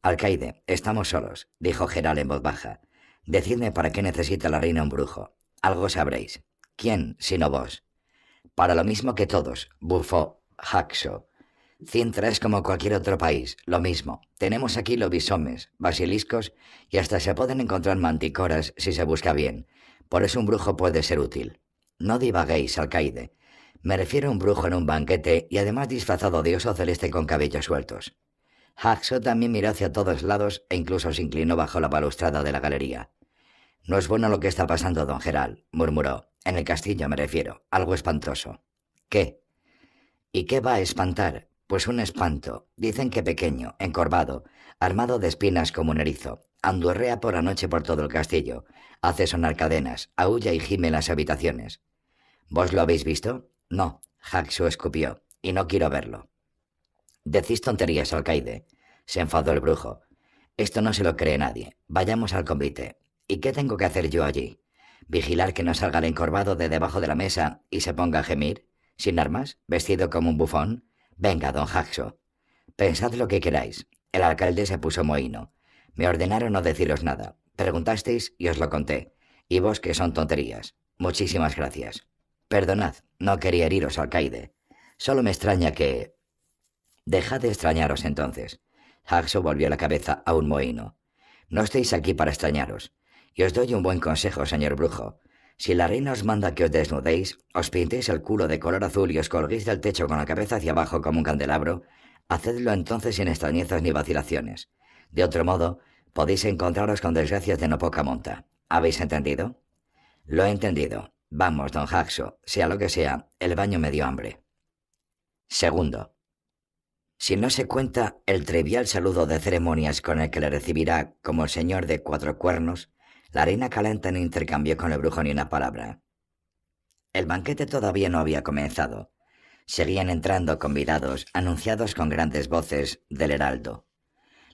Alcaide, estamos solos, dijo Gerald en voz baja. Decidme para qué necesita la reina un brujo. Algo sabréis. ¿Quién, sino vos? Para lo mismo que todos, bufó Haxo. Cintra es como cualquier otro país, lo mismo. Tenemos aquí lobisomes, basiliscos y hasta se pueden encontrar manticoras si se busca bien. Por eso un brujo puede ser útil. No divaguéis, alcaide. Me refiero a un brujo en un banquete y además disfrazado de oso celeste con cabellos sueltos. Haxo también miró hacia todos lados e incluso se inclinó bajo la balustrada de la galería. No es bueno lo que está pasando, don Geral, murmuró. En el castillo me refiero. Algo espantoso. ¿Qué? ¿Y qué va a espantar? Pues un espanto. Dicen que pequeño, encorvado, armado de espinas como un erizo. Andurrea por la noche por todo el castillo. Hace sonar cadenas, aúlla y gime en las habitaciones. ¿Vos lo habéis visto? No, Haxo escupió. Y no quiero verlo. Decís tonterías, alcaide. Se enfadó el brujo. Esto no se lo cree nadie. Vayamos al convite. ¿Y qué tengo que hacer yo allí? ¿Vigilar que no salga el encorvado de debajo de la mesa y se ponga a gemir? ¿Sin armas? ¿Vestido como un bufón? Venga, don Jaxo. Pensad lo que queráis. El alcalde se puso mohino. Me ordenaron no deciros nada. Preguntasteis y os lo conté. Y vos que son tonterías. Muchísimas gracias. Perdonad, no quería heriros, alcaide. Solo me extraña que... Dejad de extrañaros entonces. Jaxo volvió la cabeza a un mohino. No estéis aquí para extrañaros. Y os doy un buen consejo, señor brujo. Si la reina os manda que os desnudéis, os pintéis el culo de color azul y os colguéis del techo con la cabeza hacia abajo como un candelabro, hacedlo entonces sin extrañezas ni vacilaciones. De otro modo, podéis encontraros con desgracias de no poca monta. ¿Habéis entendido? Lo he entendido. Vamos, don Jaxo, sea lo que sea, el baño me dio hambre. Segundo. Si no se cuenta el trivial saludo de ceremonias con el que le recibirá como señor de cuatro cuernos, la reina Calenta no intercambió con el brujo ni una palabra. El banquete todavía no había comenzado. Seguían entrando convidados, anunciados con grandes voces del heraldo.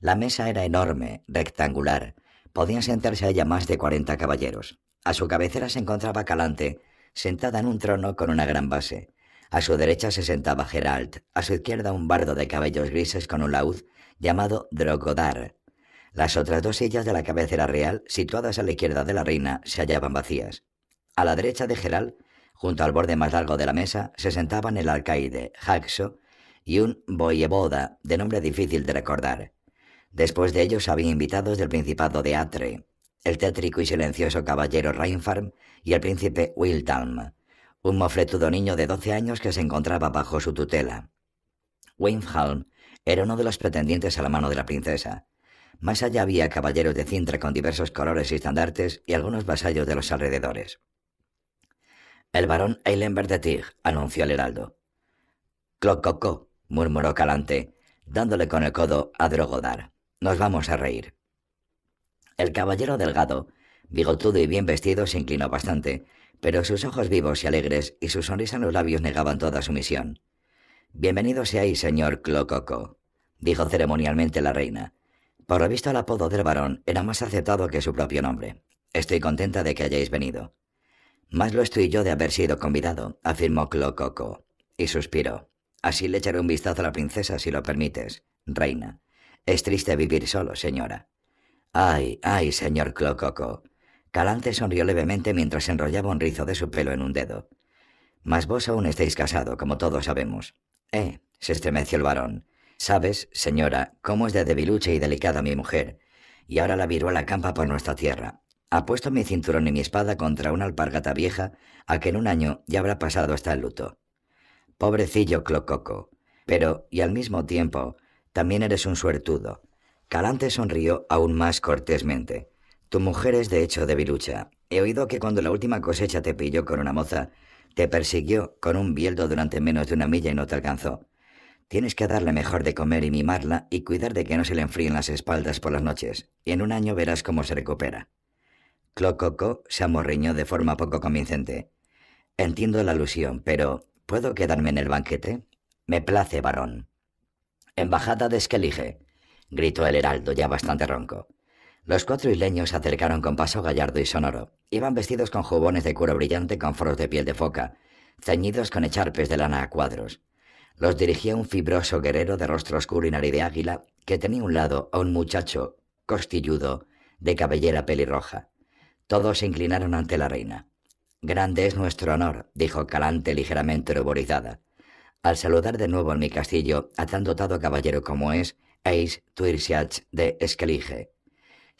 La mesa era enorme, rectangular. Podían sentarse a ella más de cuarenta caballeros. A su cabecera se encontraba Calante, sentada en un trono con una gran base. A su derecha se sentaba Gerald, a su izquierda un bardo de cabellos grises con un laúd llamado Drogodar, las otras dos sillas de la cabecera real, situadas a la izquierda de la reina, se hallaban vacías. A la derecha de Geral, junto al borde más largo de la mesa, se sentaban el alcaide, Haxo, y un boyeboda, de nombre difícil de recordar. Después de ellos había invitados del Principado de Atre, el tétrico y silencioso caballero Reinfarm y el príncipe Wildalm, un mofletudo niño de doce años que se encontraba bajo su tutela. Windhalm era uno de los pretendientes a la mano de la princesa. Más allá había caballeros de cintra con diversos colores y estandartes y algunos vasallos de los alrededores. El barón Eilenberg de Tig, anunció el heraldo. Clococó, murmuró Calante, dándole con el codo a Drogodar. Nos vamos a reír. El caballero delgado, bigotudo y bien vestido, se inclinó bastante, pero sus ojos vivos y alegres y su sonrisa en los labios negaban toda sumisión. Bienvenido seáis, señor Clococo, dijo ceremonialmente la reina. Por lo visto el apodo del varón era más aceptado que su propio nombre. Estoy contenta de que hayáis venido. Más lo estoy yo de haber sido convidado, afirmó Clococo, y suspiró. Así le echaré un vistazo a la princesa si lo permites, reina. Es triste vivir solo, señora. Ay, ay, señor Clococo. Calante sonrió levemente mientras enrollaba un rizo de su pelo en un dedo. Mas vos aún estáis casado, como todos sabemos. Eh, se estremeció el varón. Sabes, señora, cómo es de debilucha y delicada mi mujer, y ahora la viruela campa por nuestra tierra. Apuesto mi cinturón y mi espada contra una alpargata vieja a que en un año ya habrá pasado hasta el luto. Pobrecillo Clococo. Pero, y al mismo tiempo, también eres un suertudo. Calante sonrió aún más cortésmente. Tu mujer es de hecho debilucha. He oído que cuando la última cosecha te pilló con una moza, te persiguió con un bieldo durante menos de una milla y no te alcanzó. Tienes que darle mejor de comer y mimarla y cuidar de que no se le enfríen las espaldas por las noches, y en un año verás cómo se recupera. Clococo se amorriñó de forma poco convincente. Entiendo la alusión, pero ¿puedo quedarme en el banquete? Me place, varón. Embajada de Esquelige, gritó el heraldo ya bastante ronco. Los cuatro isleños se acercaron con paso gallardo y sonoro. Iban vestidos con jubones de cuero brillante con foros de piel de foca, ceñidos con echarpes de lana a cuadros. Los dirigía un fibroso guerrero de rostro oscuro y nariz de águila que tenía un lado a un muchacho costilludo de cabellera pelirroja. Todos se inclinaron ante la reina. Grande es nuestro honor, dijo Calante ligeramente ruborizada. Al saludar de nuevo en mi castillo a tan dotado caballero como es Ace Tuirsiach de Esquelige.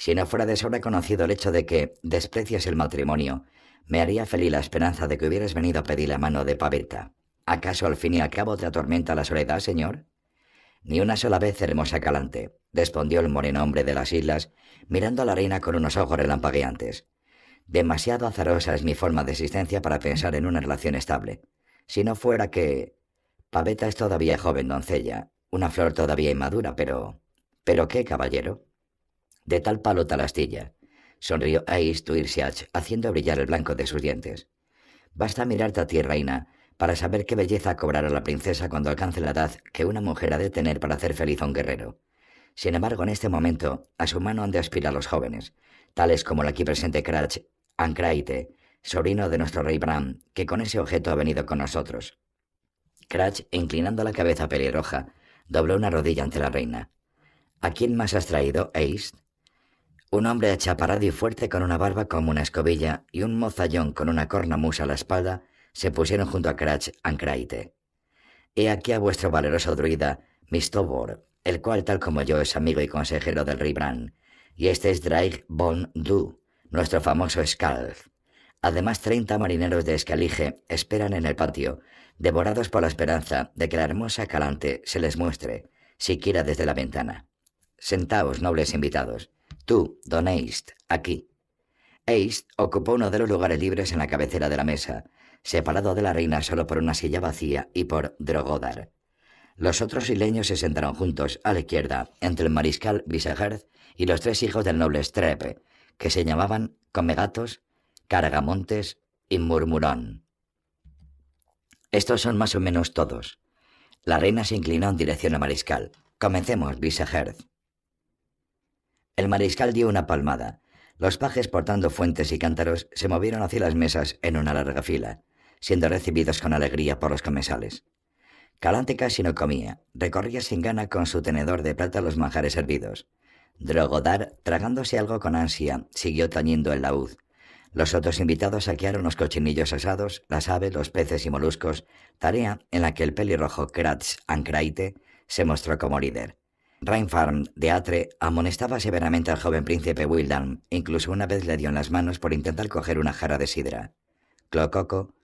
Si no fuera de sobra conocido el hecho de que desprecias el matrimonio, me haría feliz la esperanza de que hubieras venido a pedir la mano de Pavirta. ¿Acaso al fin y al cabo te atormenta la soledad, señor? Ni una sola vez, hermosa Calante, respondió el moreno hombre de las islas, mirando a la reina con unos ojos relampagueantes. Demasiado azarosa es mi forma de existencia para pensar en una relación estable. Si no fuera que... Paveta es todavía joven doncella, una flor todavía inmadura, pero... ¿Pero qué, caballero? De tal palo tal astilla, sonrió Ais Tuirsiach, haciendo brillar el blanco de sus dientes. Basta mirarte a ti, reina, para saber qué belleza cobrará la princesa cuando alcance la edad que una mujer ha de tener para hacer feliz a un guerrero. Sin embargo, en este momento, a su mano han de aspirar los jóvenes, tales como el aquí presente Cratch Ancraite, sobrino de nuestro rey Bram, que con ese objeto ha venido con nosotros. Cratch, inclinando la cabeza pelirroja, dobló una rodilla ante la reina. ¿A quién más has traído, Ace? Un hombre achaparrado y fuerte con una barba como una escobilla y un mozallón con una cornamusa a la espalda se pusieron junto a Cratch Ancraite. He aquí a vuestro valeroso druida, Mistobor, el cual, tal como yo, es amigo y consejero del rey Bran, y este es Draig Bon Du, nuestro famoso Skalf. Además, treinta marineros de Escalige esperan en el patio, devorados por la esperanza de que la hermosa Calante se les muestre, siquiera desde la ventana. Sentaos, nobles invitados. Tú, don Eist, aquí. Eist ocupó uno de los lugares libres en la cabecera de la mesa, separado de la reina solo por una silla vacía y por Drogodar. Los otros isleños se sentaron juntos, a la izquierda, entre el mariscal Visegerth y los tres hijos del noble Strepe, que se llamaban Comegatos, Cargamontes y Murmurón. Estos son más o menos todos. La reina se inclinó en dirección al mariscal. Comencemos, Visegerth. El mariscal dio una palmada. Los pajes portando fuentes y cántaros se movieron hacia las mesas en una larga fila siendo recibidos con alegría por los comensales. Calante casi no comía, recorría sin gana con su tenedor de plata los manjares hervidos. Drogodar, tragándose algo con ansia, siguió tañiendo el laúd. Los otros invitados saquearon los cochinillos asados, las aves, los peces y moluscos, tarea en la que el pelirrojo Kratz Ancraite se mostró como líder. Reinfarm de Atre amonestaba severamente al joven príncipe Wildam, incluso una vez le dio en las manos por intentar coger una jarra de sidra. Clococo,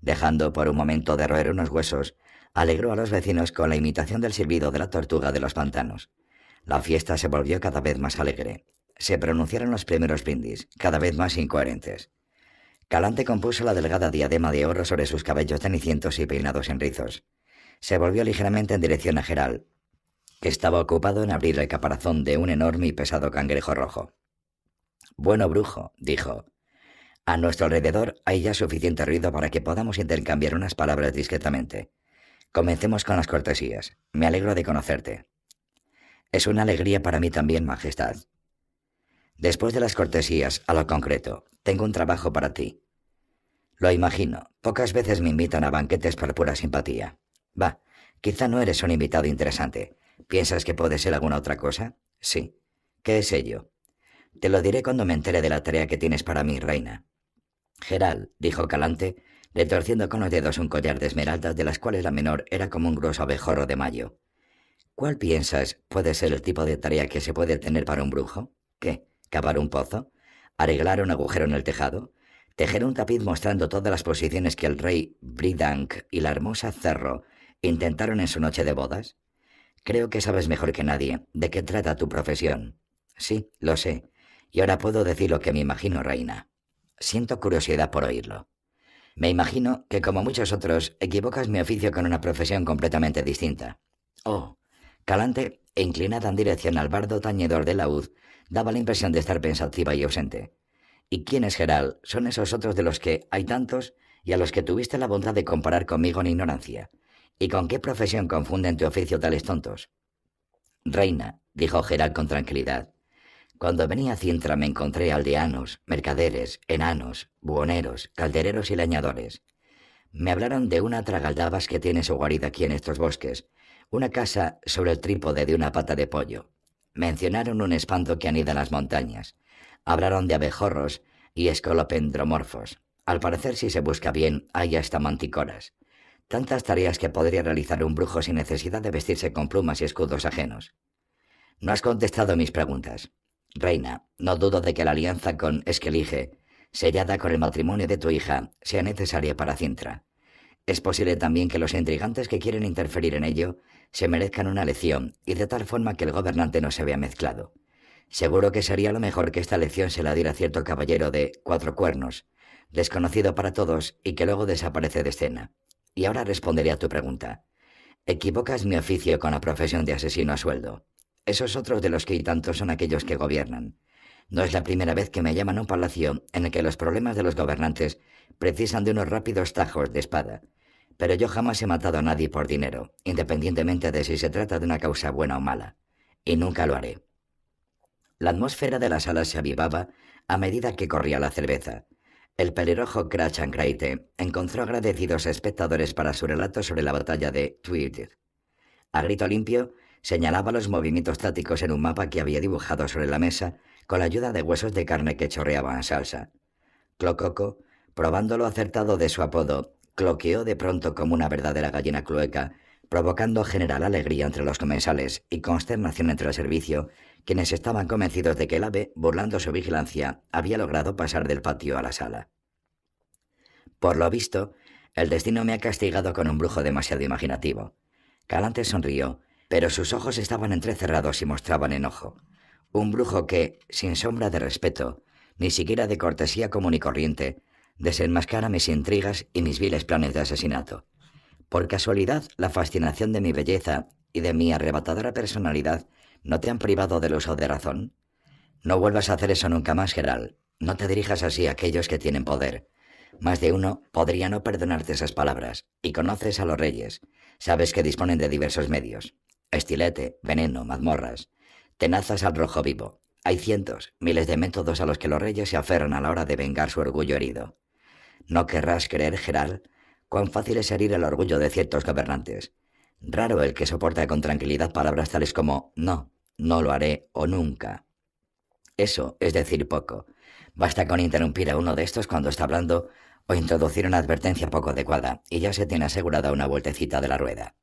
dejando por un momento de roer unos huesos, alegró a los vecinos con la imitación del silbido de la tortuga de los pantanos. La fiesta se volvió cada vez más alegre. Se pronunciaron los primeros brindis, cada vez más incoherentes. Calante compuso la delgada diadema de oro sobre sus cabellos cenicientos y peinados en rizos. Se volvió ligeramente en dirección a Geral, estaba ocupado en abrir el caparazón de un enorme y pesado cangrejo rojo. Bueno, brujo, dijo, a nuestro alrededor hay ya suficiente ruido para que podamos intercambiar unas palabras discretamente. Comencemos con las cortesías. Me alegro de conocerte. Es una alegría para mí también, Majestad. Después de las cortesías, a lo concreto, tengo un trabajo para ti. Lo imagino. Pocas veces me invitan a banquetes por pura simpatía. Va, quizá no eres un invitado interesante. ¿Piensas que puede ser alguna otra cosa? Sí. ¿Qué es ello? Te lo diré cuando me entere de la tarea que tienes para mí, reina. Geral, dijo Calante, retorciendo con los dedos un collar de esmeraldas de las cuales la menor era como un grueso abejorro de mayo. ¿Cuál piensas puede ser el tipo de tarea que se puede tener para un brujo? ¿Qué? ¿Cavar un pozo? arreglar un agujero en el tejado, tejer un tapiz mostrando todas las posiciones que el rey Bridank y la hermosa Cerro intentaron en su noche de bodas. Creo que sabes mejor que nadie de qué trata tu profesión. Sí, lo sé, y ahora puedo decir lo que me imagino, reina. Siento curiosidad por oírlo. Me imagino que, como muchos otros, equivocas mi oficio con una profesión completamente distinta. Oh, Calante, inclinada en dirección al bardo tañedor de laúd, daba la impresión de estar pensativa y ausente. ¿Y quién es Geral? Son esos otros de los que hay tantos y a los que tuviste la bondad de comparar conmigo en ignorancia. ¿Y con qué profesión confunden tu oficio tales tontos? Reina, dijo Geral con tranquilidad, cuando venía a Cintra me encontré aldeanos, mercaderes, enanos, buhoneros, caldereros y leñadores. Me hablaron de una tragaldabas que tiene su guarida aquí en estos bosques, una casa sobre el trípode de una pata de pollo. Mencionaron un espanto que anida en las montañas. Hablaron de abejorros y escolopendromorfos. Al parecer, si se busca bien, hay hasta manticoras. Tantas tareas que podría realizar un brujo sin necesidad de vestirse con plumas y escudos ajenos. No has contestado mis preguntas. Reina, no dudo de que la alianza con Esquelige, sellada con el matrimonio de tu hija, sea necesaria para Cintra. Es posible también que los intrigantes que quieren interferir en ello se merezcan una lección y de tal forma que el gobernante no se vea mezclado. Seguro que sería lo mejor que esta lección se la diera cierto caballero de cuatro cuernos, desconocido para todos y que luego desaparece de escena. Y ahora responderé a tu pregunta. Equivocas mi oficio con la profesión de asesino a sueldo. Esos otros de los que hay tantos son aquellos que gobiernan. No es la primera vez que me llaman a un palacio en el que los problemas de los gobernantes precisan de unos rápidos tajos de espada. Pero yo jamás he matado a nadie por dinero, independientemente de si se trata de una causa buena o mala. Y nunca lo haré. La atmósfera de la sala se avivaba a medida que corría la cerveza. El pelirrojo Cratch and encontró agradecidos espectadores para su relato sobre la batalla de Tweed. A grito limpio, Señalaba los movimientos tácticos en un mapa que había dibujado sobre la mesa con la ayuda de huesos de carne que chorreaban salsa. Clococo, probando lo acertado de su apodo, cloqueó de pronto como una verdadera gallina clueca, provocando general alegría entre los comensales y consternación entre el servicio, quienes estaban convencidos de que el ave, burlando su vigilancia, había logrado pasar del patio a la sala. Por lo visto, el destino me ha castigado con un brujo demasiado imaginativo. Calante sonrió, pero sus ojos estaban entrecerrados y mostraban enojo. Un brujo que, sin sombra de respeto, ni siquiera de cortesía común y corriente, desenmascara mis intrigas y mis viles planes de asesinato. Por casualidad, la fascinación de mi belleza y de mi arrebatadora personalidad no te han privado del uso de razón. No vuelvas a hacer eso nunca más, Geral. No te dirijas así a aquellos que tienen poder. Más de uno podría no perdonarte esas palabras, y conoces a los reyes. Sabes que disponen de diversos medios. Estilete, veneno, mazmorras. Tenazas al rojo vivo. Hay cientos, miles de métodos a los que los reyes se aferran a la hora de vengar su orgullo herido. No querrás creer, Geral, cuán fácil es herir el orgullo de ciertos gobernantes. Raro el que soporta con tranquilidad palabras tales como no, no lo haré o nunca. Eso es decir poco. Basta con interrumpir a uno de estos cuando está hablando o introducir una advertencia poco adecuada y ya se tiene asegurada una vueltecita de la rueda.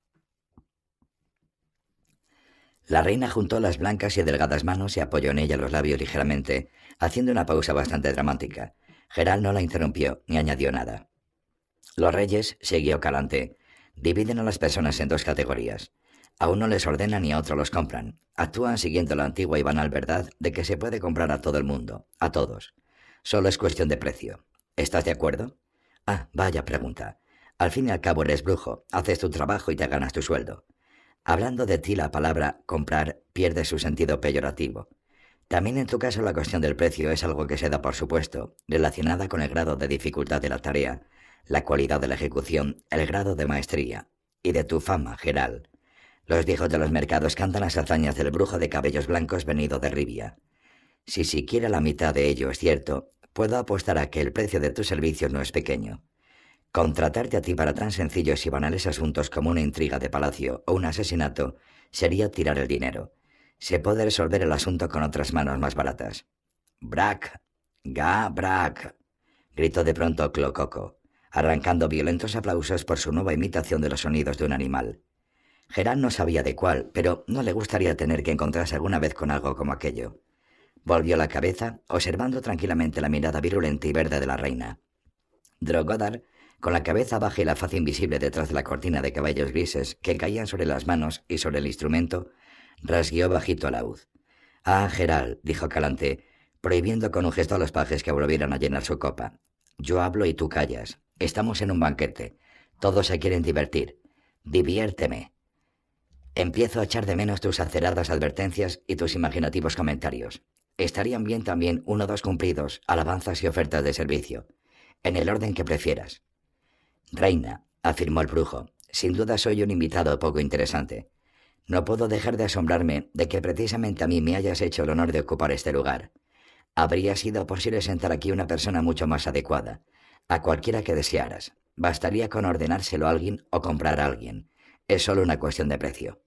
La reina juntó las blancas y delgadas manos y apoyó en ella los labios ligeramente, haciendo una pausa bastante dramática. Geral no la interrumpió ni añadió nada. Los reyes, siguió Calante, dividen a las personas en dos categorías. A uno les ordenan y a otro los compran. Actúan siguiendo la antigua y banal verdad de que se puede comprar a todo el mundo, a todos. Solo es cuestión de precio. ¿Estás de acuerdo? Ah, vaya pregunta. Al fin y al cabo eres brujo, haces tu trabajo y te ganas tu sueldo. Hablando de ti, la palabra comprar pierde su sentido peyorativo. También en tu caso la cuestión del precio es algo que se da por supuesto, relacionada con el grado de dificultad de la tarea, la cualidad de la ejecución, el grado de maestría y de tu fama, Geral. Los viejos de los mercados cantan las hazañas del brujo de cabellos blancos venido de Ribia. Si siquiera la mitad de ello es cierto, puedo apostar a que el precio de tus servicios no es pequeño. Contratarte a ti para tan sencillos y banales asuntos como una intriga de palacio o un asesinato sería tirar el dinero. Se puede resolver el asunto con otras manos más baratas. Brack, ga, brack, gritó de pronto Clococo, arrancando violentos aplausos por su nueva imitación de los sonidos de un animal. Gerán no sabía de cuál, pero no le gustaría tener que encontrarse alguna vez con algo como aquello. Volvió la cabeza, observando tranquilamente la mirada virulenta y verde de la reina. Drogodar, con la cabeza baja y la faz invisible detrás de la cortina de caballos grises que caían sobre las manos y sobre el instrumento, rasgueó bajito a laúd. Ah, Geral, dijo Calante, prohibiendo con un gesto a los pajes que volvieran a llenar su copa. Yo hablo y tú callas. Estamos en un banquete. Todos se quieren divertir. Diviérteme. Empiezo a echar de menos tus aceradas advertencias y tus imaginativos comentarios. Estarían bien también uno o dos cumplidos, alabanzas y ofertas de servicio, en el orden que prefieras. Reina, afirmó el brujo, sin duda soy un invitado poco interesante. No puedo dejar de asombrarme de que precisamente a mí me hayas hecho el honor de ocupar este lugar. Habría sido posible sentar aquí una persona mucho más adecuada, a cualquiera que desearas. Bastaría con ordenárselo a alguien o comprar a alguien. Es solo una cuestión de precio.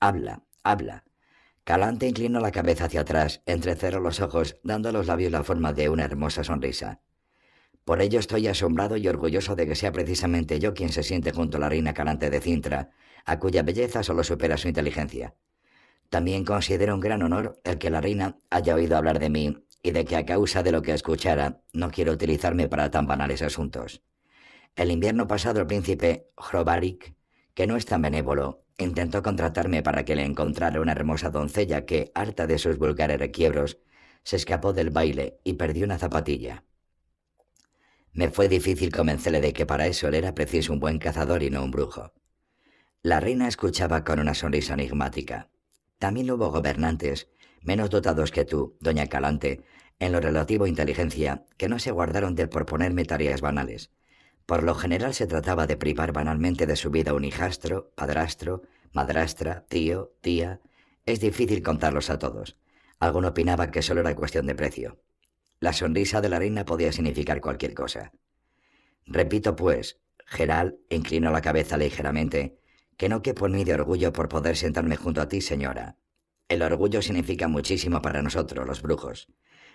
Habla, habla. Calante inclinó la cabeza hacia atrás, entrecerró los ojos, dando a los labios la forma de una hermosa sonrisa. Por ello estoy asombrado y orgulloso de que sea precisamente yo quien se siente junto a la reina Calante de Cintra, a cuya belleza solo supera su inteligencia. También considero un gran honor el que la reina haya oído hablar de mí y de que a causa de lo que escuchara no quiero utilizarme para tan banales asuntos. El invierno pasado el príncipe Hrobarik, que no es tan benévolo, intentó contratarme para que le encontrara una hermosa doncella que, harta de sus vulgares requiebros, se escapó del baile y perdió una zapatilla. Me fue difícil convencerle de que para eso él era preciso un buen cazador y no un brujo. La reina escuchaba con una sonrisa enigmática. También hubo gobernantes, menos dotados que tú, doña Calante, en lo relativo a inteligencia, que no se guardaron de proponerme tareas banales. Por lo general se trataba de privar banalmente de su vida un hijastro, padrastro, madrastra, tío, tía. Es difícil contarlos a todos. Alguno opinaba que solo era cuestión de precio. La sonrisa de la reina podía significar cualquier cosa. Repito, pues, Geral inclinó la cabeza ligeramente, que no quepo en mí de orgullo por poder sentarme junto a ti, señora. El orgullo significa muchísimo para nosotros, los brujos.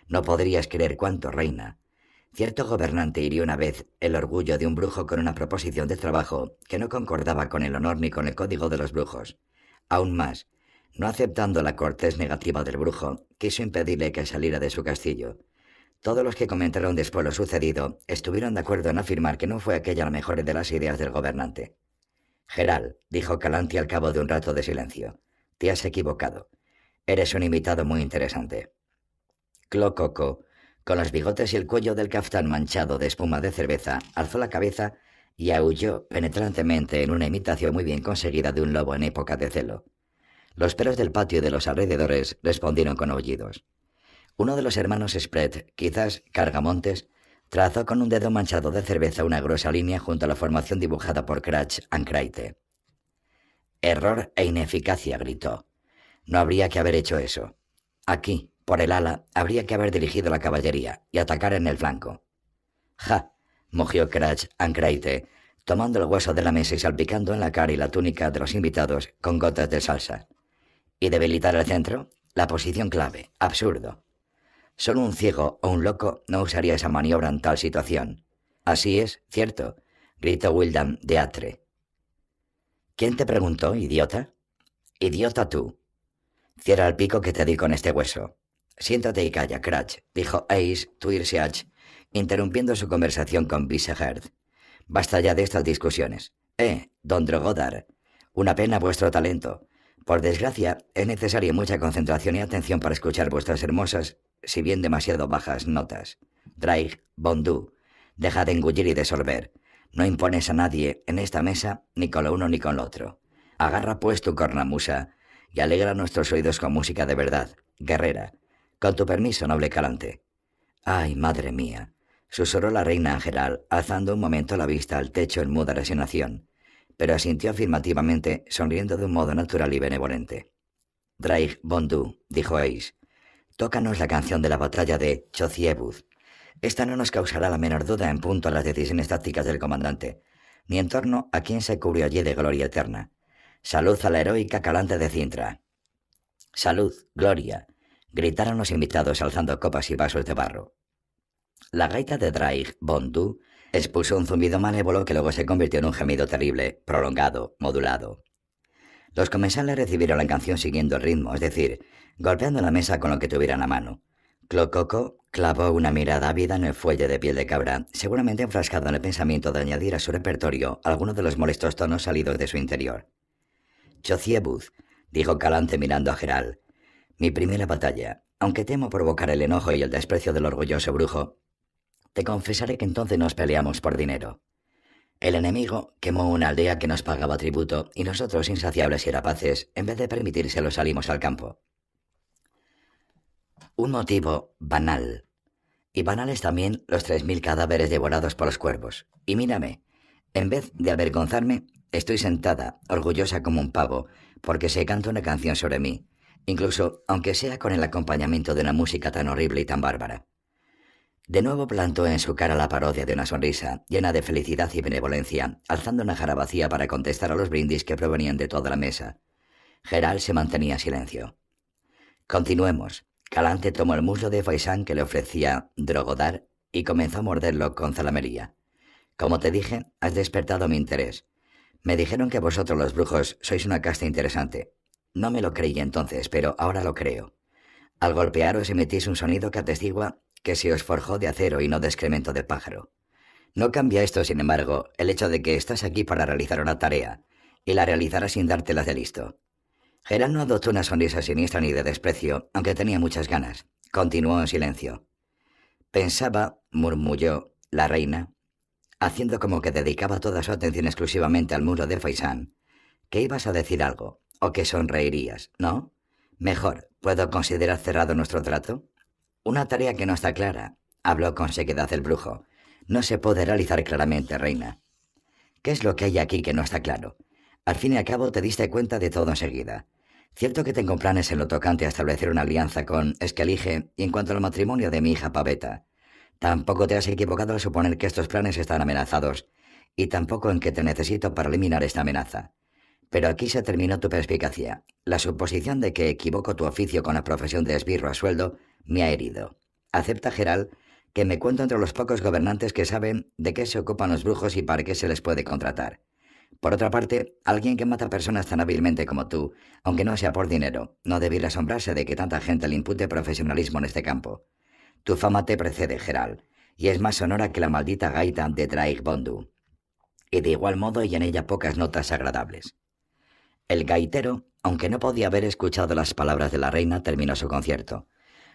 No podrías creer cuánto, reina. Cierto gobernante hirió una vez el orgullo de un brujo con una proposición de trabajo que no concordaba con el honor ni con el código de los brujos. Aún más, no aceptando la cortés negativa del brujo, quiso impedirle que saliera de su castillo. Todos los que comentaron después lo sucedido estuvieron de acuerdo en afirmar que no fue aquella la mejor de las ideas del gobernante. Geral, dijo Calanti al cabo de un rato de silencio, te has equivocado. Eres un invitado muy interesante. Clococo, con los bigotes y el cuello del caftán manchado de espuma de cerveza, alzó la cabeza y aulló penetrantemente en una imitación muy bien conseguida de un lobo en época de celo. Los perros del patio y de los alrededores respondieron con aullidos. Uno de los hermanos Spread, quizás Cargamontes, trazó con un dedo manchado de cerveza una gruesa línea junto a la formación dibujada por Cratch Ancraite. Error e ineficacia, gritó. No habría que haber hecho eso. Aquí, por el ala, habría que haber dirigido la caballería y atacar en el flanco. ¡Ja! mugió Cratch Ancraite, tomando el hueso de la mesa y salpicando en la cara y la túnica de los invitados con gotas de salsa. ¿Y debilitar el centro? La posición clave. Absurdo. Solo un ciego o un loco no usaría esa maniobra en tal situación. Así es, cierto, gritó Wildam de Atre. ¿Quién te preguntó, idiota? Idiota tú. Cierra el pico que te di con este hueso. Siéntate y calla, Cratch, dijo Ace Twirsiach, interrumpiendo su conversación con Viseherd. Basta ya de estas discusiones. Eh, don Drogodar, una pena vuestro talento. Por desgracia, es necesaria mucha concentración y atención para escuchar vuestras hermosas si bien demasiado bajas notas. Draig, Bondú, deja de engullir y de sorber. No impones a nadie en esta mesa ni con lo uno ni con lo otro. Agarra pues tu cornamusa y alegra nuestros oídos con música de verdad, guerrera. Con tu permiso, noble calante. Ay, madre mía, susurró la reina Angeral, alzando un momento la vista al techo en muda resignación, pero asintió afirmativamente, sonriendo de un modo natural y benevolente. Draig, Bondú, dijo Ace, Tócanos la canción de la batalla de Chociebuz. Esta no nos causará la menor duda en punto a las decisiones tácticas del comandante, ni en torno a quién se cubrió allí de gloria eterna. Salud a la heroica Calante de Cintra. Salud, gloria, gritaron los invitados alzando copas y vasos de barro. La gaita de Draig Bondu expuso un zumbido malévolo que luego se convirtió en un gemido terrible, prolongado, modulado. Los comensales recibieron la canción siguiendo el ritmo, es decir, golpeando la mesa con lo que tuvieran a mano. Clococo clavó una mirada ávida en el fuelle de piel de cabra, seguramente enfrascado en el pensamiento de añadir a su repertorio algunos de los molestos tonos salidos de su interior. Chociebuz, dijo Calante mirando a Geral, mi primera batalla, aunque temo provocar el enojo y el desprecio del orgulloso brujo, te confesaré que entonces nos peleamos por dinero. El enemigo quemó una aldea que nos pagaba tributo y nosotros, insaciables y rapaces, en vez de permitírselo salimos al campo. Un motivo banal. Y banales también los tres mil cadáveres devorados por los cuervos. Y mírame, en vez de avergonzarme, estoy sentada, orgullosa como un pavo, porque se canta una canción sobre mí, incluso aunque sea con el acompañamiento de una música tan horrible y tan bárbara. De nuevo plantó en su cara la parodia de una sonrisa, llena de felicidad y benevolencia, alzando una jara vacía para contestar a los brindis que provenían de toda la mesa. Geral se mantenía en silencio. Continuemos. Calante tomó el muslo de Faisán que le ofrecía Drogodar y comenzó a morderlo con zalamería. Como te dije, has despertado mi interés. Me dijeron que vosotros los brujos sois una casta interesante. No me lo creí entonces, pero ahora lo creo. Al golpearos emitís un sonido que atestigua que se os forjó de acero y no de excremento de pájaro. No cambia esto, sin embargo, el hecho de que estás aquí para realizar una tarea, y la realizarás sin dártelas de listo. Gerard no adoptó una sonrisa siniestra ni de desprecio, aunque tenía muchas ganas. Continuó en silencio. Pensaba, murmulló la reina, haciendo como que dedicaba toda su atención exclusivamente al muro de Faisán, que ibas a decir algo, o que sonreirías, ¿no? Mejor, ¿puedo considerar cerrado nuestro trato? Una tarea que no está clara, habló con sequedad el brujo. No se puede realizar claramente, reina. ¿Qué es lo que hay aquí que no está claro? Al fin y al cabo te diste cuenta de todo enseguida. Cierto que tengo planes en lo tocante a establecer una alianza con Escalige y en cuanto al matrimonio de mi hija Paveta. Tampoco te has equivocado al suponer que estos planes están amenazados, y tampoco en que te necesito para eliminar esta amenaza. Pero aquí se terminó tu perspicacia. La suposición de que equivoco tu oficio con la profesión de esbirro a sueldo me ha herido. Acepta, Geral, que me cuento entre los pocos gobernantes que saben de qué se ocupan los brujos y para qué se les puede contratar. Por otra parte, alguien que mata personas tan hábilmente como tú, aunque no sea por dinero, no debiera asombrarse de que tanta gente le impute profesionalismo en este campo. Tu fama te precede, Geral, y es más sonora que la maldita gaita de Traig Bondu. Y de igual modo hay en ella pocas notas agradables. El gaitero, aunque no podía haber escuchado las palabras de la reina, terminó su concierto.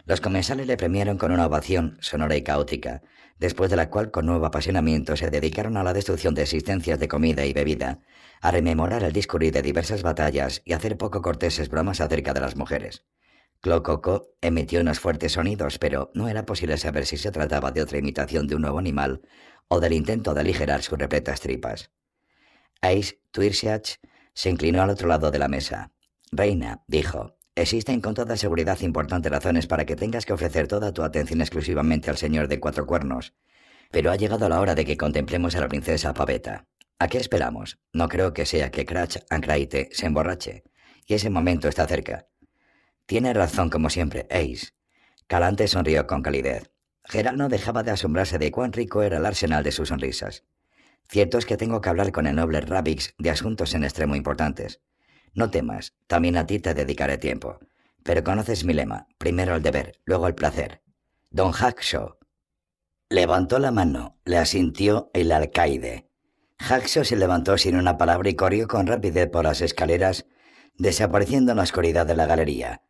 Los comensales le premiaron con una ovación sonora y caótica, después de la cual con nuevo apasionamiento se dedicaron a la destrucción de existencias de comida y bebida, a rememorar el discurrir de diversas batallas y hacer poco corteses bromas acerca de las mujeres. Clococo emitió unos fuertes sonidos, pero no era posible saber si se trataba de otra imitación de un nuevo animal o del intento de aligerar sus repletas tripas. Ace Twirsiach se inclinó al otro lado de la mesa. Reina, dijo, Existen con toda seguridad importantes razones para que tengas que ofrecer toda tu atención exclusivamente al señor de cuatro cuernos. Pero ha llegado la hora de que contemplemos a la princesa Paveta. ¿A qué esperamos? No creo que sea que Cratch Ancraite se emborrache. Y ese momento está cerca. Tiene razón como siempre, Ace. Calante sonrió con calidez. Gerald no dejaba de asombrarse de cuán rico era el arsenal de sus sonrisas. Cierto es que tengo que hablar con el noble Rabix de asuntos en extremo importantes. No temas, también a ti te dedicaré tiempo. Pero conoces mi lema, primero el deber, luego el placer. Don Hackshaw. Levantó la mano, le asintió el alcaide. Hackshaw se levantó sin una palabra y corrió con rapidez por las escaleras, desapareciendo en la oscuridad de la galería.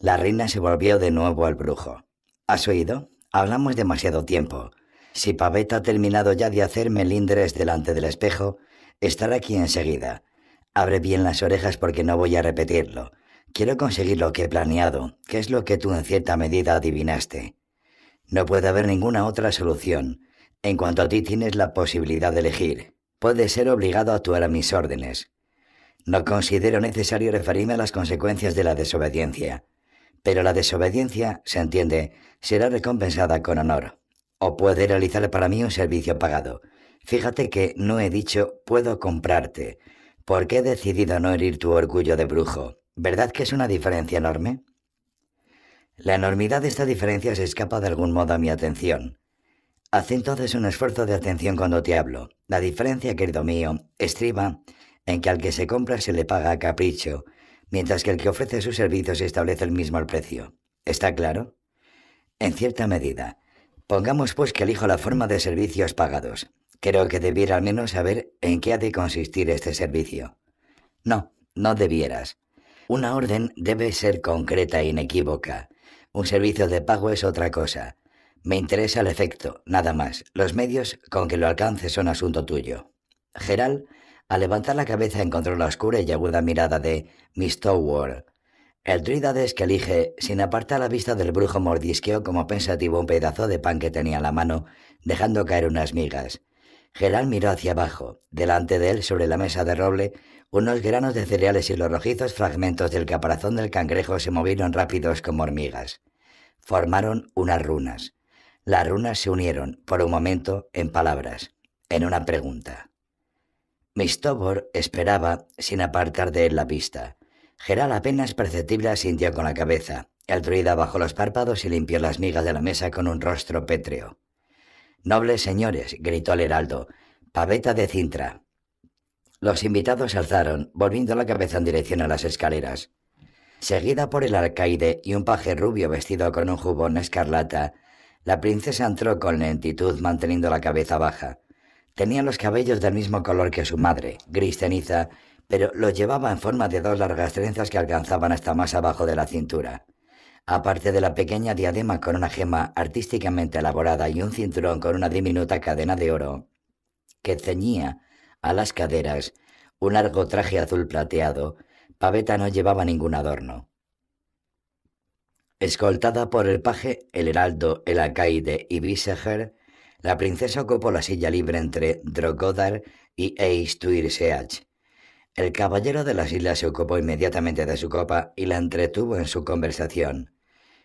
La reina se volvió de nuevo al brujo. ¿Has oído? Hablamos demasiado tiempo. Si Paveta ha terminado ya de hacer melindres delante del espejo, estará aquí enseguida. Abre bien las orejas porque no voy a repetirlo. Quiero conseguir lo que he planeado, que es lo que tú en cierta medida adivinaste. No puede haber ninguna otra solución. En cuanto a ti tienes la posibilidad de elegir, puedes ser obligado a actuar a mis órdenes. No considero necesario referirme a las consecuencias de la desobediencia, pero la desobediencia, se entiende, será recompensada con honor, o puede realizar para mí un servicio pagado. Fíjate que no he dicho puedo comprarte, porque he decidido no herir tu orgullo de brujo. ¿Verdad que es una diferencia enorme? La enormidad de esta diferencia se escapa de algún modo a mi atención. Haz entonces un esfuerzo de atención cuando te hablo. La diferencia, querido mío, estriba en que al que se compra se le paga a capricho, mientras que el que ofrece sus servicios establece el mismo precio. ¿Está claro? En cierta medida. Pongamos pues que elijo la forma de servicios pagados. Creo que debiera al menos saber en qué ha de consistir este servicio. No, no debieras. Una orden debe ser concreta e inequívoca. Un servicio de pago es otra cosa. Me interesa el efecto, nada más. Los medios con que lo alcance son asunto tuyo. Geral, al levantar la cabeza, encontró la oscura y aguda mirada de Miss Tower. El druidades que elige, sin apartar la vista del brujo, mordisqueó como pensativo un pedazo de pan que tenía en la mano, dejando caer unas migas. Geral miró hacia abajo. Delante de él, sobre la mesa de roble, unos granos de cereales y los rojizos fragmentos del caparazón del cangrejo se movieron rápidos como hormigas. Formaron unas runas. Las runas se unieron, por un momento, en palabras, en una pregunta. Mistobor esperaba, sin apartar de él la vista. Geral apenas perceptible asintió con la cabeza. El druida bajó los párpados y limpió las migas de la mesa con un rostro pétreo. Nobles señores, gritó el heraldo, paveta de Cintra. Los invitados se alzaron, volviendo la cabeza en dirección a las escaleras. Seguida por el alcaide y un paje rubio vestido con un jubón escarlata, la princesa entró con lentitud manteniendo la cabeza baja. Tenía los cabellos del mismo color que su madre, gris ceniza, pero los llevaba en forma de dos largas trenzas que alcanzaban hasta más abajo de la cintura. Aparte de la pequeña diadema con una gema artísticamente elaborada y un cinturón con una diminuta cadena de oro que ceñía a las caderas un largo traje azul plateado, Paveta no llevaba ningún adorno. Escoltada por el paje, el heraldo, el alcaide y Viseger, la princesa ocupó la silla libre entre Drogodar y Eistuirseach. El caballero de las islas se ocupó inmediatamente de su copa y la entretuvo en su conversación.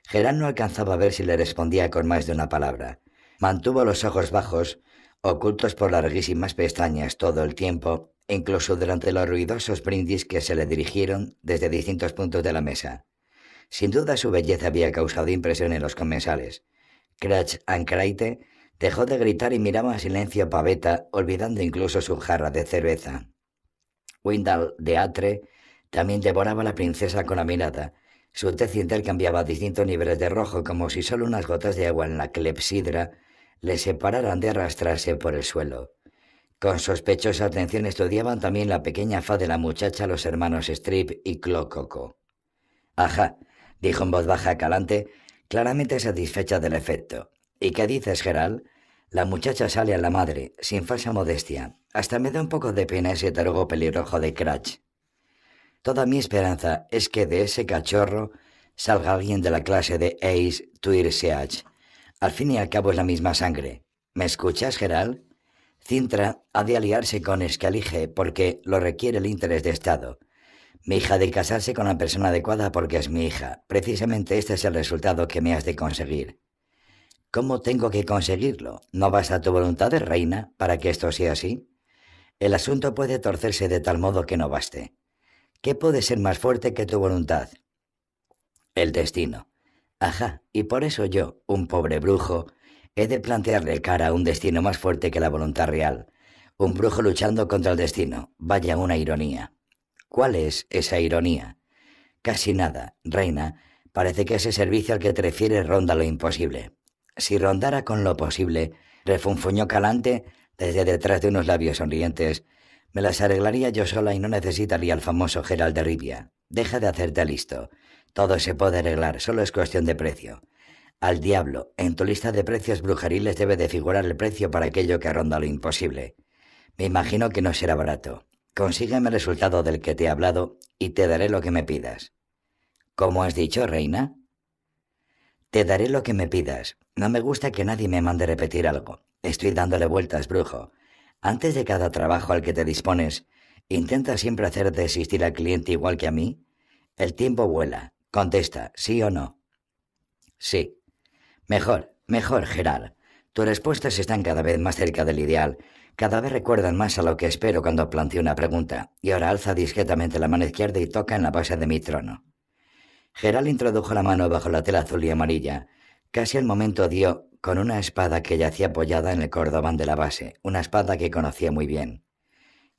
Gerán no alcanzaba a ver si le respondía con más de una palabra. Mantuvo los ojos bajos, ocultos por larguísimas pestañas todo el tiempo, incluso durante los ruidosos brindis que se le dirigieron desde distintos puntos de la mesa. Sin duda su belleza había causado impresión en los comensales. Cratch Ancraite dejó de gritar y miraba en silencio a Paveta, olvidando incluso su jarra de cerveza. Windal de Atre también devoraba a la princesa con la mirada, su tez intercambiaba distintos niveles de rojo como si solo unas gotas de agua en la clepsidra le separaran de arrastrarse por el suelo. Con sospechosa atención estudiaban también la pequeña faz de la muchacha los hermanos Strip y Clococo. Ajá, dijo en voz baja Calante, claramente satisfecha del efecto. ¿Y qué dices, Geral? La muchacha sale a la madre, sin falsa modestia. Hasta me da un poco de pena ese tarugo pelirrojo de Cratch. Toda mi esperanza es que de ese cachorro salga alguien de la clase de Ace Tuirseach. Al fin y al cabo es la misma sangre. ¿Me escuchas, Geral? Cintra ha de aliarse con Escalige porque lo requiere el interés de Estado. Mi hija ha de casarse con la persona adecuada porque es mi hija. Precisamente este es el resultado que me has de conseguir. ¿Cómo tengo que conseguirlo? ¿No basta tu voluntad de reina para que esto sea así? El asunto puede torcerse de tal modo que no baste. ¿Qué puede ser más fuerte que tu voluntad? El destino. Ajá, y por eso yo, un pobre brujo, he de plantearle cara a un destino más fuerte que la voluntad real. Un brujo luchando contra el destino. Vaya una ironía. ¿Cuál es esa ironía? Casi nada, reina. Parece que ese servicio al que te refieres ronda lo imposible. Si rondara con lo posible, refunfuñó Calante desde detrás de unos labios sonrientes, me las arreglaría yo sola y no necesitaría al famoso Gerald de Rivia. Deja de hacerte listo. Todo se puede arreglar, solo es cuestión de precio. Al diablo, en tu lista de precios brujeriles debe de figurar el precio para aquello que ronda lo imposible. Me imagino que no será barato. Consígueme el resultado del que te he hablado y te daré lo que me pidas. ¿Cómo has dicho, reina? Te daré lo que me pidas. No me gusta que nadie me mande repetir algo. Estoy dándole vueltas, brujo. Antes de cada trabajo al que te dispones, ¿intenta siempre hacer desistir al cliente igual que a mí? El tiempo vuela. Contesta, ¿sí o no? Sí. Mejor, mejor, Gerard. Tus respuestas están cada vez más cerca del ideal. Cada vez recuerdan más a lo que espero cuando planteo una pregunta. Y ahora alza discretamente la mano izquierda y toca en la base de mi trono. Gerald introdujo la mano bajo la tela azul y amarilla. Casi al momento dio con una espada que yacía apoyada en el cordobán de la base, una espada que conocía muy bien.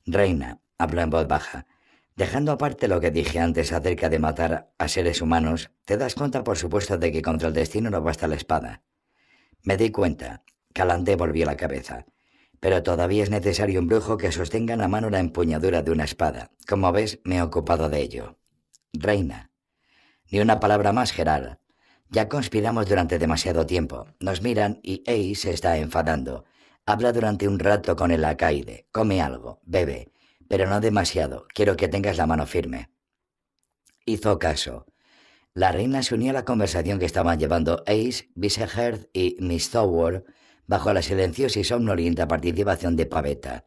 Reina, habló en voz baja, Dejando aparte lo que dije antes acerca de matar a seres humanos, te das cuenta, por supuesto, de que contra el destino no basta la espada. Me di cuenta. Calante volvió la cabeza. Pero todavía es necesario un brujo que sostenga en la mano la empuñadura de una espada. Como ves, me he ocupado de ello. Reina. Ni una palabra más, Gerard. Ya conspiramos durante demasiado tiempo. Nos miran y Ace se está enfadando. Habla durante un rato con el alcaide. Come algo. Bebe pero no demasiado. Quiero que tengas la mano firme. Hizo caso. La reina se unió a la conversación que estaban llevando Ace, Viseherth y Miss Thorwald bajo la silenciosa y somnolienta participación de Pavetta.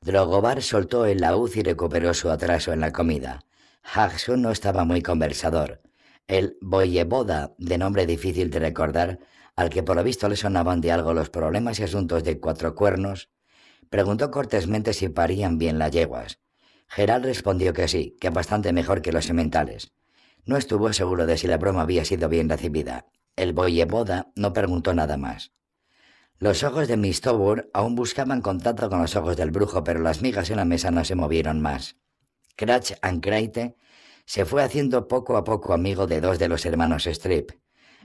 Drogobar soltó el laúd y recuperó su atraso en la comida. Hagsun no estaba muy conversador. El boyeboda, de nombre difícil de recordar, al que por lo visto le sonaban de algo los problemas y asuntos de cuatro cuernos, Preguntó cortésmente si parían bien las yeguas. Geral respondió que sí, que bastante mejor que los sementales. No estuvo seguro de si la broma había sido bien recibida. El boyeboda no preguntó nada más. Los ojos de Miss Tobur aún buscaban contacto con los ojos del brujo, pero las migas en la mesa no se movieron más. Cratch and se fue haciendo poco a poco amigo de dos de los hermanos Strip,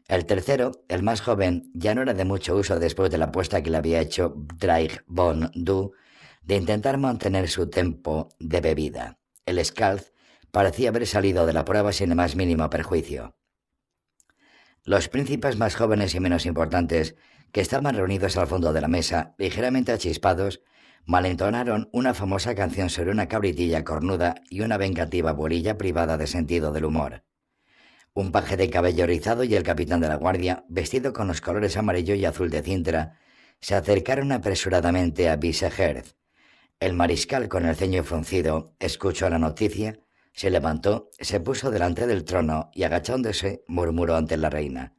el tercero, el más joven, ya no era de mucho uso después de la apuesta que le había hecho Draig von Du de intentar mantener su tempo de bebida. El Scalz parecía haber salido de la prueba sin el más mínimo perjuicio. Los príncipes más jóvenes y menos importantes, que estaban reunidos al fondo de la mesa, ligeramente achispados, malentonaron una famosa canción sobre una cabritilla cornuda y una vengativa bolilla privada de sentido del humor. Un paje de cabello rizado y el capitán de la guardia, vestido con los colores amarillo y azul de Cintra, se acercaron apresuradamente a Viseherz. El mariscal, con el ceño fruncido, escuchó la noticia, se levantó, se puso delante del trono y agachándose murmuró ante la reina.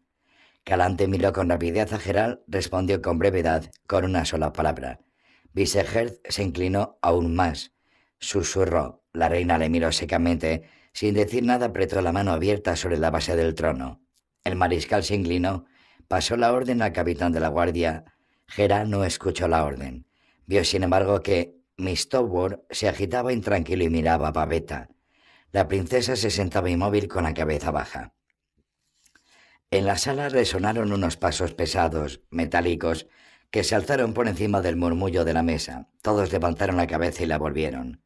Calante miró con rapidez a Geral, respondió con brevedad, con una sola palabra. Viseherz se inclinó aún más. Susurró. La reina le miró secamente sin decir nada apretó la mano abierta sobre la base del trono. El mariscal se inclinó, pasó la orden al capitán de la guardia. Gera no escuchó la orden. Vio, sin embargo, que Miss Toward se agitaba intranquilo y miraba a Pavetta. La princesa se sentaba inmóvil con la cabeza baja. En la sala resonaron unos pasos pesados, metálicos, que se alzaron por encima del murmullo de la mesa. Todos levantaron la cabeza y la volvieron.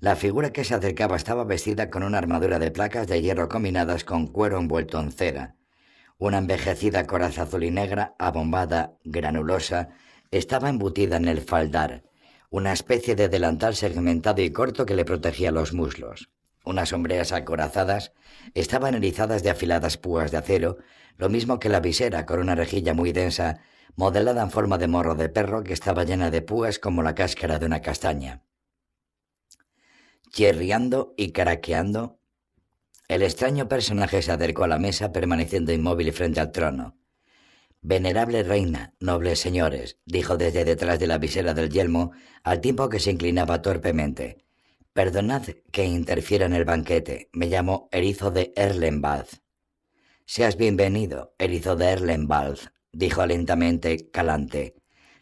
La figura que se acercaba estaba vestida con una armadura de placas de hierro combinadas con cuero envuelto en cera. Una envejecida coraza azul y negra, abombada, granulosa, estaba embutida en el faldar, una especie de delantal segmentado y corto que le protegía los muslos. Unas sombreras acorazadas estaban erizadas de afiladas púas de acero, lo mismo que la visera con una rejilla muy densa, modelada en forma de morro de perro que estaba llena de púas como la cáscara de una castaña. Chirriando y caraqueando, el extraño personaje se acercó a la mesa permaneciendo inmóvil frente al trono. Venerable reina, nobles señores, dijo desde detrás de la visera del yelmo, al tiempo que se inclinaba torpemente. Perdonad que interfiera en el banquete. Me llamo Erizo de Erlenbald. Seas bienvenido, Erizo de Erlenbald, dijo lentamente Calante.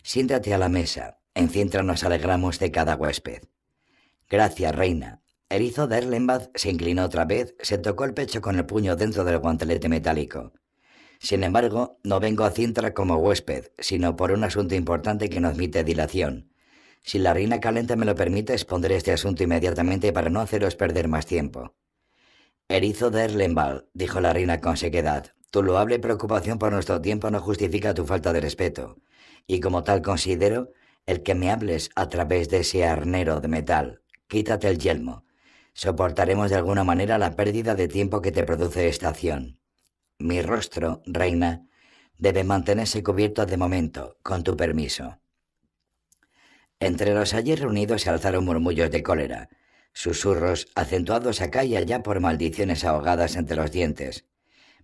Siéntate a la mesa. En Cintra nos alegramos de cada huésped. Gracias, reina. Erizo de Erlenbach se inclinó otra vez, se tocó el pecho con el puño dentro del guantelete metálico. Sin embargo, no vengo a Cintra como huésped, sino por un asunto importante que no admite dilación. Si la reina calenta me lo permite, expondré este asunto inmediatamente para no haceros perder más tiempo. Erizo de Erlenbach, dijo la reina con sequedad, tu loable preocupación por nuestro tiempo no justifica tu falta de respeto, y como tal considero el que me hables a través de ese arnero de metal, Quítate el yelmo. Soportaremos de alguna manera la pérdida de tiempo que te produce esta acción. Mi rostro, reina, debe mantenerse cubierto de momento, con tu permiso. Entre los allí reunidos se alzaron murmullos de cólera, susurros acentuados acá y allá por maldiciones ahogadas entre los dientes.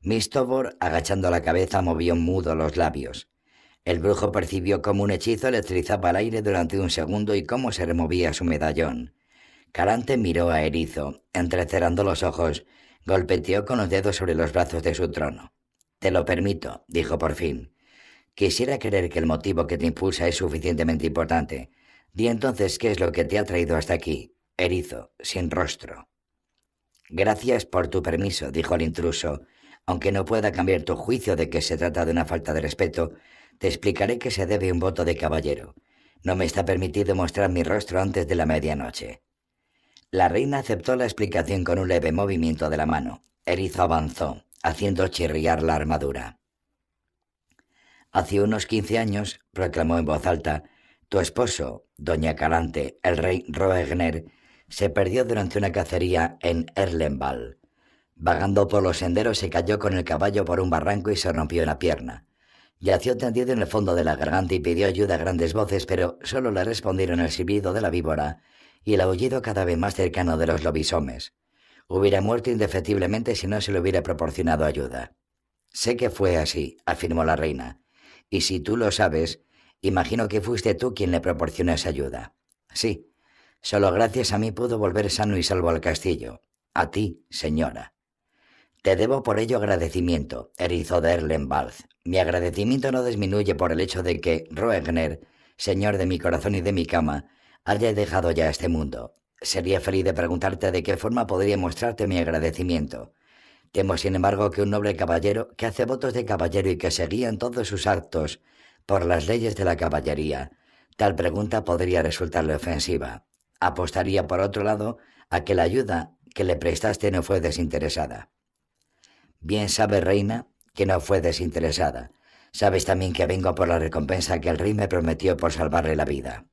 Miss Tobor, agachando la cabeza, movió mudo los labios. El brujo percibió cómo un hechizo electrizaba el aire durante un segundo y cómo se removía su medallón. Calante miró a Erizo, entrecerrando los ojos, golpeteó con los dedos sobre los brazos de su trono. Te lo permito, dijo por fin. Quisiera creer que el motivo que te impulsa es suficientemente importante. Di entonces qué es lo que te ha traído hasta aquí. erizo, sin rostro. Gracias por tu permiso, dijo el intruso. Aunque no pueda cambiar tu juicio de que se trata de una falta de respeto, te explicaré que se debe un voto de caballero. No me está permitido mostrar mi rostro antes de la medianoche. La reina aceptó la explicación con un leve movimiento de la mano. Erizo avanzó, haciendo chirriar la armadura. Hace unos quince años, proclamó en voz alta, tu esposo, doña Calante, el rey Roegner, se perdió durante una cacería en Erlenval. Vagando por los senderos se cayó con el caballo por un barranco y se rompió una pierna. Yació tendido en el fondo de la garganta y pidió ayuda a grandes voces, pero solo le respondieron el silbido de la víbora y el aullido cada vez más cercano de los lobisomes. Hubiera muerto indefectiblemente si no se le hubiera proporcionado ayuda. Sé que fue así, afirmó la reina, y si tú lo sabes, imagino que fuiste tú quien le proporcionó esa ayuda. Sí, solo gracias a mí pudo volver sano y salvo al castillo. A ti, señora. Te debo por ello agradecimiento, erizo de Erlenbalz. Mi agradecimiento no disminuye por el hecho de que Roegner, señor de mi corazón y de mi cama, haya dejado ya este mundo. Sería feliz de preguntarte de qué forma podría mostrarte mi agradecimiento. Temo, sin embargo, que un noble caballero que hace votos de caballero y que seguía en todos sus actos por las leyes de la caballería, tal pregunta podría resultarle ofensiva. Apostaría, por otro lado, a que la ayuda que le prestaste no fue desinteresada. Bien sabe, reina, que no fue desinteresada. Sabes también que vengo por la recompensa que el rey me prometió por salvarle la vida.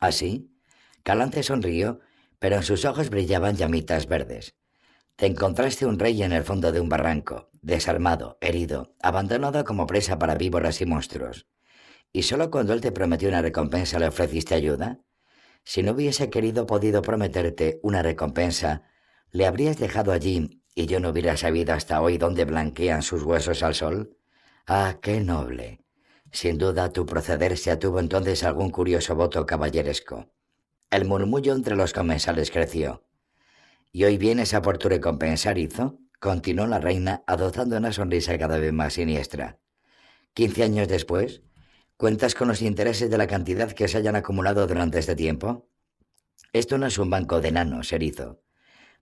¿Así? Calante sonrió, pero en sus ojos brillaban llamitas verdes. Te encontraste un rey en el fondo de un barranco, desarmado, herido, abandonado como presa para víboras y monstruos. ¿Y solo cuando él te prometió una recompensa le ofreciste ayuda? Si no hubiese querido podido prometerte una recompensa, ¿le habrías dejado allí y yo no hubiera sabido hasta hoy dónde blanquean sus huesos al sol? Ah, qué noble. Sin duda tu proceder se atuvo entonces algún curioso voto caballeresco. El murmullo entre los comensales creció. ¿Y hoy vienes a por tu recompensa, Rizo? continuó la reina, adoptando una sonrisa cada vez más siniestra. Quince años después, ¿cuentas con los intereses de la cantidad que se hayan acumulado durante este tiempo? Esto no es un banco de enanos, Erizo.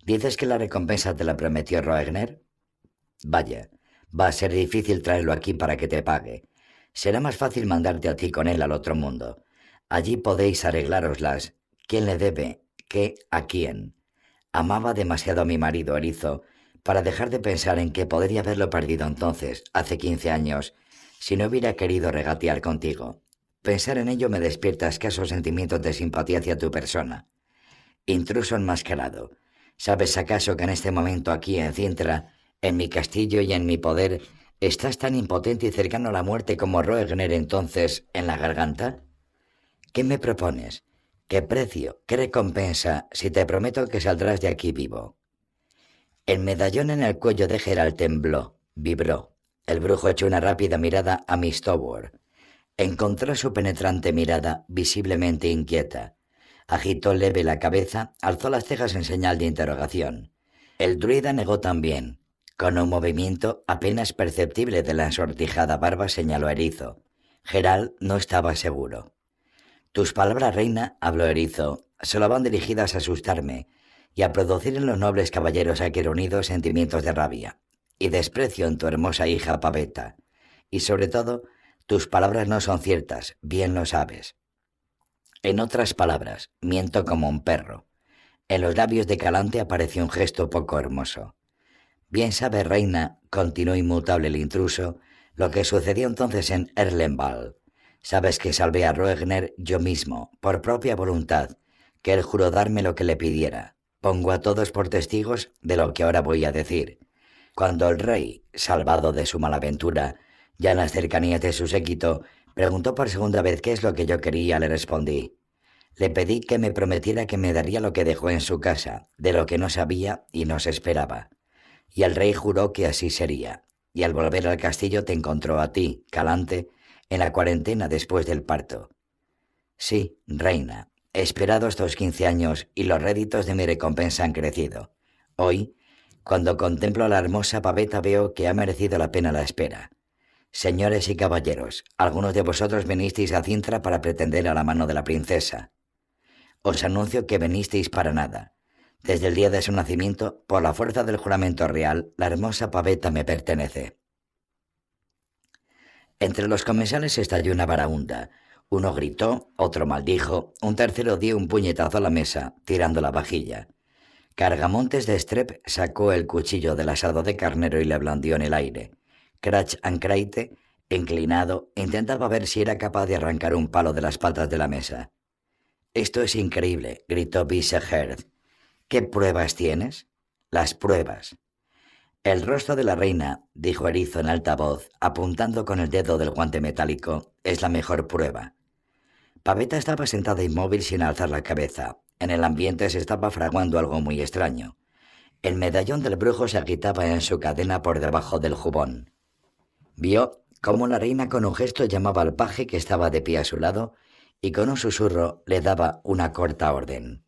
¿Dices que la recompensa te la prometió Roegner? Vaya, va a ser difícil traerlo aquí para que te pague. Será más fácil mandarte a ti con él al otro mundo. Allí podéis arreglároslas. ¿Quién le debe? ¿Qué? ¿A quién? Amaba demasiado a mi marido, Erizo, para dejar de pensar en que podría haberlo perdido entonces, hace quince años, si no hubiera querido regatear contigo. Pensar en ello me despierta escasos sentimientos de simpatía hacia tu persona. Intruso enmascarado, ¿Sabes acaso que en este momento aquí en Cintra, en mi castillo y en mi poder, estás tan impotente y cercano a la muerte como Roegner entonces en la garganta? ¿Qué me propones? ¿Qué precio? ¿Qué recompensa si te prometo que saldrás de aquí vivo? El medallón en el cuello de Gerald tembló, vibró. El brujo echó una rápida mirada a Miss Tower. Encontró su penetrante mirada visiblemente inquieta. Agitó leve la cabeza, alzó las cejas en señal de interrogación. El druida negó también. Con un movimiento apenas perceptible de la ensortijada barba señaló Erizo. Gerald no estaba seguro. Tus palabras, reina, habló Erizo, solo van dirigidas a asustarme y a producir en los nobles caballeros aquí reunidos sentimientos de rabia y desprecio en tu hermosa hija Paveta. Y sobre todo, tus palabras no son ciertas, bien lo sabes. En otras palabras, miento como un perro. En los labios de Calante apareció un gesto poco hermoso. Bien sabe, reina, continuó inmutable el intruso, lo que sucedió entonces en Erlenval. Sabes que salvé a Roegner yo mismo, por propia voluntad, que él juró darme lo que le pidiera. Pongo a todos por testigos de lo que ahora voy a decir. Cuando el rey, salvado de su malaventura, ya en las cercanías de su séquito, Preguntó por segunda vez qué es lo que yo quería, le respondí. Le pedí que me prometiera que me daría lo que dejó en su casa, de lo que no sabía y no se esperaba. Y el rey juró que así sería. Y al volver al castillo te encontró a ti, Calante, en la cuarentena después del parto. Sí, reina, he esperado estos quince años y los réditos de mi recompensa han crecido. Hoy, cuando contemplo a la hermosa paveta, veo que ha merecido la pena la espera. Señores y caballeros, algunos de vosotros vinisteis a Cintra para pretender a la mano de la princesa. Os anuncio que venisteis para nada. Desde el día de su nacimiento, por la fuerza del juramento real, la hermosa paveta me pertenece. Entre los comensales estalló una varaunda. Uno gritó, otro maldijo, un tercero dio un puñetazo a la mesa, tirando la vajilla. Cargamontes de Strep sacó el cuchillo del asado de carnero y le blandió en el aire. Cratch Ancraite, inclinado, intentaba ver si era capaz de arrancar un palo de las patas de la mesa. Esto es increíble, gritó Bisseherd. ¿Qué pruebas tienes? Las pruebas. El rostro de la reina, dijo Erizo en alta voz, apuntando con el dedo del guante metálico, es la mejor prueba. Paveta estaba sentada inmóvil sin alzar la cabeza. En el ambiente se estaba fraguando algo muy extraño. El medallón del brujo se agitaba en su cadena por debajo del jubón. Vio cómo la reina con un gesto llamaba al paje que estaba de pie a su lado y con un susurro le daba una corta orden.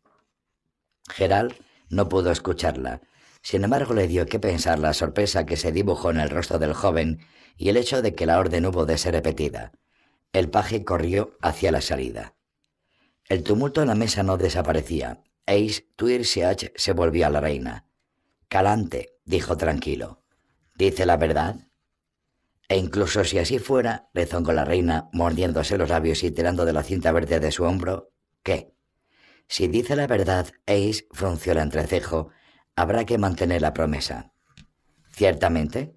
Gerald no pudo escucharla. Sin embargo, le dio que pensar la sorpresa que se dibujó en el rostro del joven y el hecho de que la orden hubo de ser repetida. El paje corrió hacia la salida. El tumulto en la mesa no desaparecía. Ace Tuirseach se volvió a la reina. Calante, dijo tranquilo. ¿Dice la verdad? E incluso si así fuera, rezongó la reina, mordiéndose los labios y tirando de la cinta verde de su hombro, ¿qué? Si dice la verdad, Ace frunció el entrecejo, habrá que mantener la promesa. ¿Ciertamente?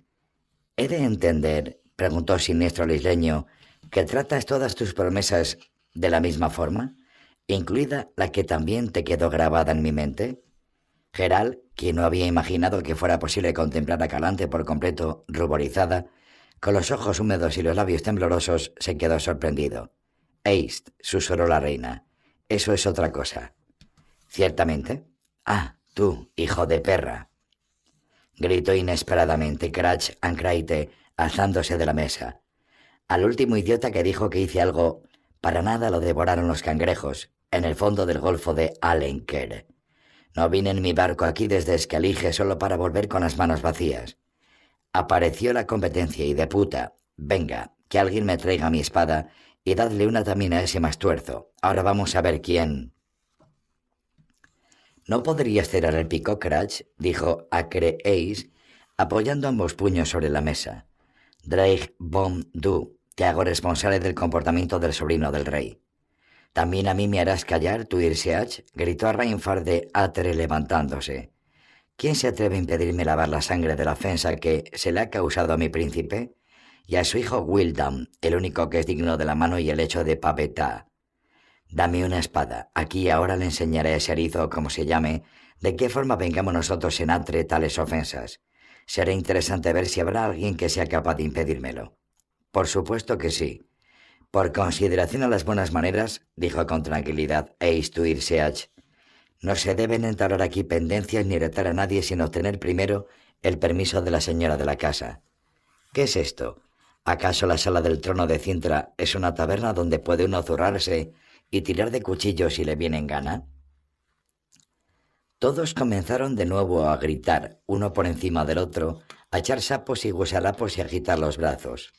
¿He de entender, preguntó siniestro el isleño, que tratas todas tus promesas de la misma forma, incluida la que también te quedó grabada en mi mente? Gerald, quien no había imaginado que fuera posible contemplar a Calante por completo, ruborizada, con los ojos húmedos y los labios temblorosos, se quedó sorprendido. Eist, susurró la reina. Eso es otra cosa. ¿Ciertamente? Ah, tú, hijo de perra. Gritó inesperadamente Cratch Ancraite, alzándose de la mesa. Al último idiota que dijo que hice algo, para nada lo devoraron los cangrejos, en el fondo del golfo de Alenker. No vine en mi barco aquí desde Escalige solo para volver con las manos vacías. Apareció la competencia y de puta. Venga, que alguien me traiga mi espada y dadle una también a ese más tuerzo. Ahora vamos a ver quién. ¿No podrías cerrar el pico, Cratch? dijo Acre Ace, apoyando ambos puños sobre la mesa. Drake Bom Du, te hago responsable del comportamiento del sobrino del rey. ¿También a mí me harás callar, tu Irseach? gritó a Reinfar de Atre levantándose. ¿Quién se atreve a impedirme lavar la sangre de la ofensa que se le ha causado a mi príncipe? Y a su hijo Wildam, el único que es digno de la mano y el hecho de Paveta. Dame una espada. Aquí ahora le enseñaré a ese erizo, como se llame, de qué forma vengamos nosotros en atre tales ofensas. Será interesante ver si habrá alguien que sea capaz de impedírmelo. Por supuesto que sí. Por consideración a las buenas maneras, dijo con tranquilidad Seach, no se deben entablar aquí pendencias ni retar a nadie sin obtener primero el permiso de la señora de la casa. ¿Qué es esto? ¿Acaso la sala del trono de Cintra es una taberna donde puede uno zurrarse y tirar de cuchillos si le viene en gana? Todos comenzaron de nuevo a gritar, uno por encima del otro, a echar sapos y guasalapos y agitar los brazos.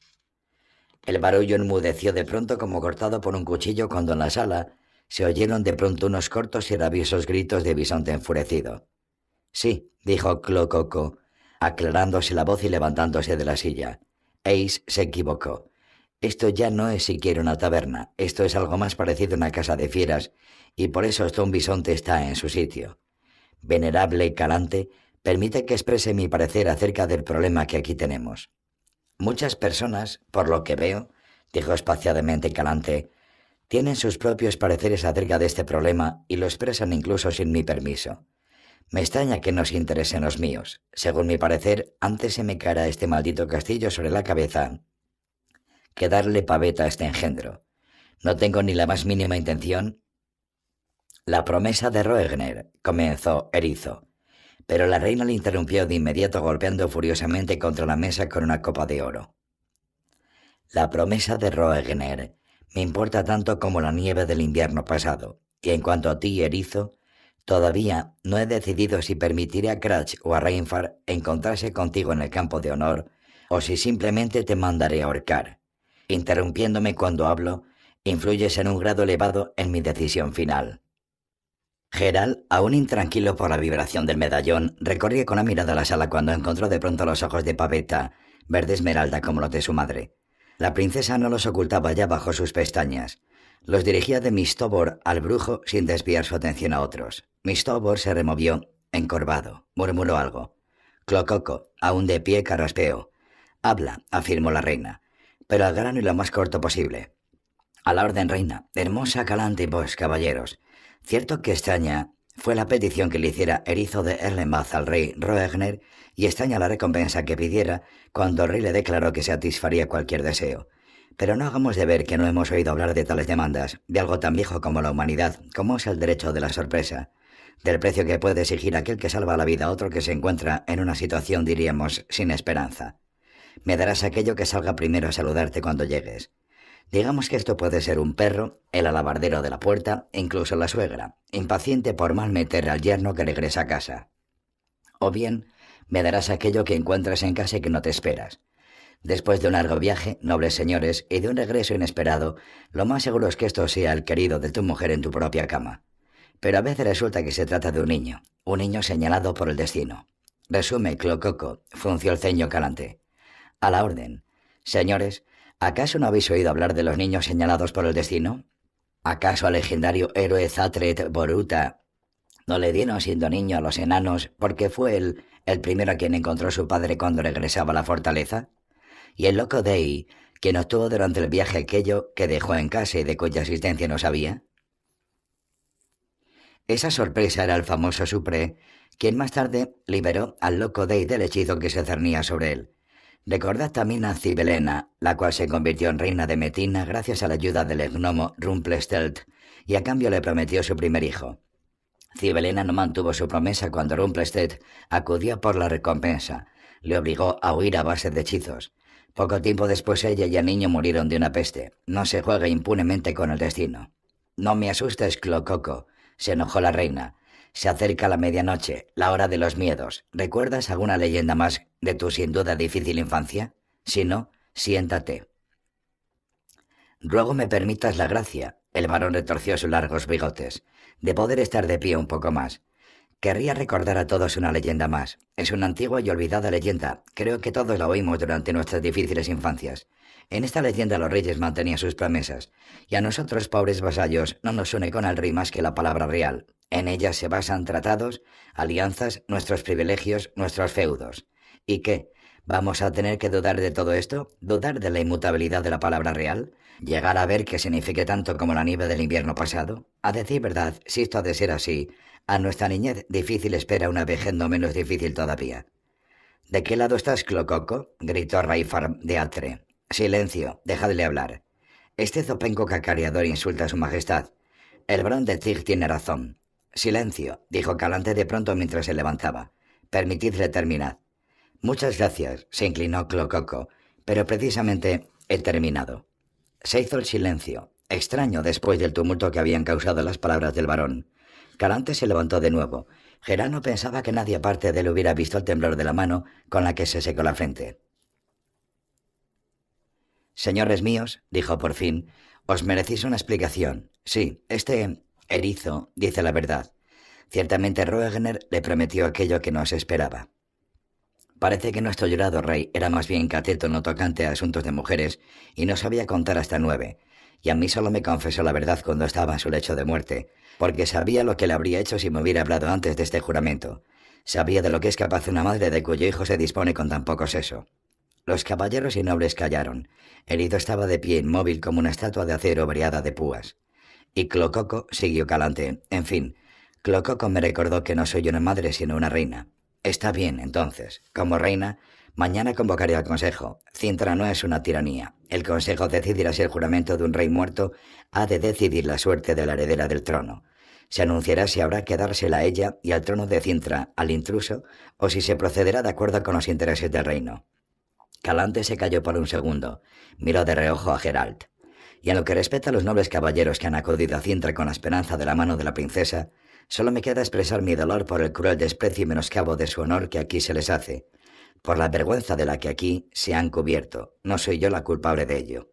El barullo enmudeció de pronto como cortado por un cuchillo cuando en la sala se oyeron de pronto unos cortos y rabiosos gritos de bisonte enfurecido. Sí, dijo Clococo, aclarándose la voz y levantándose de la silla. Ace se equivocó. Esto ya no es siquiera una taberna, esto es algo más parecido a una casa de fieras, y por eso Stone Bisonte está en su sitio. Venerable Calante, permite que exprese mi parecer acerca del problema que aquí tenemos. Muchas personas, por lo que veo, dijo espaciadamente Calante, tienen sus propios pareceres acerca de este problema y lo expresan incluso sin mi permiso. Me extraña que no se interesen los míos. Según mi parecer, antes se me caerá este maldito castillo sobre la cabeza que darle paveta a este engendro. No tengo ni la más mínima intención. La promesa de Roegner, comenzó Erizo, pero la reina le interrumpió de inmediato golpeando furiosamente contra la mesa con una copa de oro. La promesa de Roegner me importa tanto como la nieve del invierno pasado, y en cuanto a ti, erizo, todavía no he decidido si permitiré a Cratch o a Reinfar encontrarse contigo en el campo de honor, o si simplemente te mandaré a ahorcar. Interrumpiéndome cuando hablo, influyes en un grado elevado en mi decisión final. Gerald, aún intranquilo por la vibración del medallón, recorría con la mirada la sala cuando encontró de pronto los ojos de Pavetta, verde esmeralda como los de su madre. La princesa no los ocultaba ya bajo sus pestañas. Los dirigía de Mistobor al brujo sin desviar su atención a otros. Mistobor se removió, encorvado, murmuró algo. Clococo, aún de pie, carraspeó. Habla, afirmó la reina, pero al grano y lo más corto posible. A la orden, reina, hermosa, calante y vos, caballeros. Cierto que extraña fue la petición que le hiciera Erizo de Erlenbach al rey Roegner y extraña la recompensa que pidiera cuando el rey le declaró que satisfaría cualquier deseo. Pero no hagamos de ver que no hemos oído hablar de tales demandas, de algo tan viejo como la humanidad, como es el derecho de la sorpresa, del precio que puede exigir aquel que salva la vida a otro que se encuentra en una situación, diríamos, sin esperanza. Me darás aquello que salga primero a saludarte cuando llegues. Digamos que esto puede ser un perro, el alabardero de la puerta incluso la suegra, impaciente por mal meter al yerno que regresa a casa. O bien, me darás aquello que encuentras en casa y que no te esperas. Después de un largo viaje, nobles señores, y de un regreso inesperado, lo más seguro es que esto sea el querido de tu mujer en tu propia cama. Pero a veces resulta que se trata de un niño, un niño señalado por el destino. Resume Clococo, frunció el ceño calante. A la orden. Señores, ¿Acaso no habéis oído hablar de los niños señalados por el destino? ¿Acaso al legendario héroe Zatret Boruta no le dieron siendo niño a los enanos porque fue él el primero a quien encontró su padre cuando regresaba a la fortaleza? ¿Y el loco Dei, quien obtuvo durante el viaje aquello que dejó en casa y de cuya existencia no sabía? Esa sorpresa era el famoso Supre, quien más tarde liberó al loco Dei del hechizo que se cernía sobre él Recordad también a Cibelena, la cual se convirtió en reina de Metina gracias a la ayuda del gnomo Rumplestelt, y a cambio le prometió su primer hijo. Cibelena no mantuvo su promesa cuando Rumplestet acudió por la recompensa. Le obligó a huir a base de hechizos. Poco tiempo después ella y el niño murieron de una peste. No se juega impunemente con el destino. No me asustes, Clococo, se enojó la reina. Se acerca la medianoche, la hora de los miedos. ¿Recuerdas alguna leyenda más de tu sin duda difícil infancia? Si no, siéntate. Ruego me permitas la gracia, el varón retorció sus largos bigotes, de poder estar de pie un poco más. Querría recordar a todos una leyenda más. Es una antigua y olvidada leyenda. Creo que todos la oímos durante nuestras difíciles infancias. En esta leyenda los reyes mantenían sus promesas, y a nosotros, pobres vasallos, no nos une con el rey más que la palabra real. En ella se basan tratados, alianzas, nuestros privilegios, nuestros feudos. ¿Y qué? ¿Vamos a tener que dudar de todo esto? ¿Dudar de la inmutabilidad de la palabra real? ¿Llegar a ver que signifique tanto como la nieve del invierno pasado? A decir verdad, si esto ha de ser así, a nuestra niñez difícil espera una vejez no menos difícil todavía. ¿De qué lado estás, Clococo? gritó Raifar de Atre. Silencio, dejadle hablar. Este zopenco cacareador insulta a su majestad. El Bron de Tig tiene razón. Silencio, dijo Calante de pronto mientras se levantaba. Permitidle terminar. Muchas gracias, se inclinó Clococo, pero precisamente he terminado. Se hizo el silencio, extraño después del tumulto que habían causado las palabras del varón. Calante se levantó de nuevo. Gerano pensaba que nadie aparte de él hubiera visto el temblor de la mano con la que se secó la frente. Señores míos, dijo por fin, os merecéis una explicación. Sí, este Erizo dice la verdad. Ciertamente Roegner le prometió aquello que no se esperaba. Parece que nuestro llorado rey era más bien cateto no tocante a asuntos de mujeres y no sabía contar hasta nueve, y a mí solo me confesó la verdad cuando estaba en su lecho de muerte, porque sabía lo que le habría hecho si me hubiera hablado antes de este juramento. Sabía de lo que es capaz una madre de cuyo hijo se dispone con tan poco seso. Los caballeros y nobles callaron. Herido estaba de pie inmóvil como una estatua de acero variada de púas. Y Clococo siguió calante. En fin, Clococo me recordó que no soy una madre sino una reina. Está bien, entonces. Como reina, mañana convocaré al consejo. Cintra no es una tiranía. El consejo decidirá si el juramento de un rey muerto ha de decidir la suerte de la heredera del trono. Se anunciará si habrá que dársela a ella y al trono de Cintra al intruso o si se procederá de acuerdo con los intereses del reino. Calante se calló por un segundo. Miró de reojo a Geralt y en lo que respecta a los nobles caballeros que han acudido a Cintra con la esperanza de la mano de la princesa, solo me queda expresar mi dolor por el cruel desprecio y menoscabo de su honor que aquí se les hace, por la vergüenza de la que aquí se han cubierto. No soy yo la culpable de ello.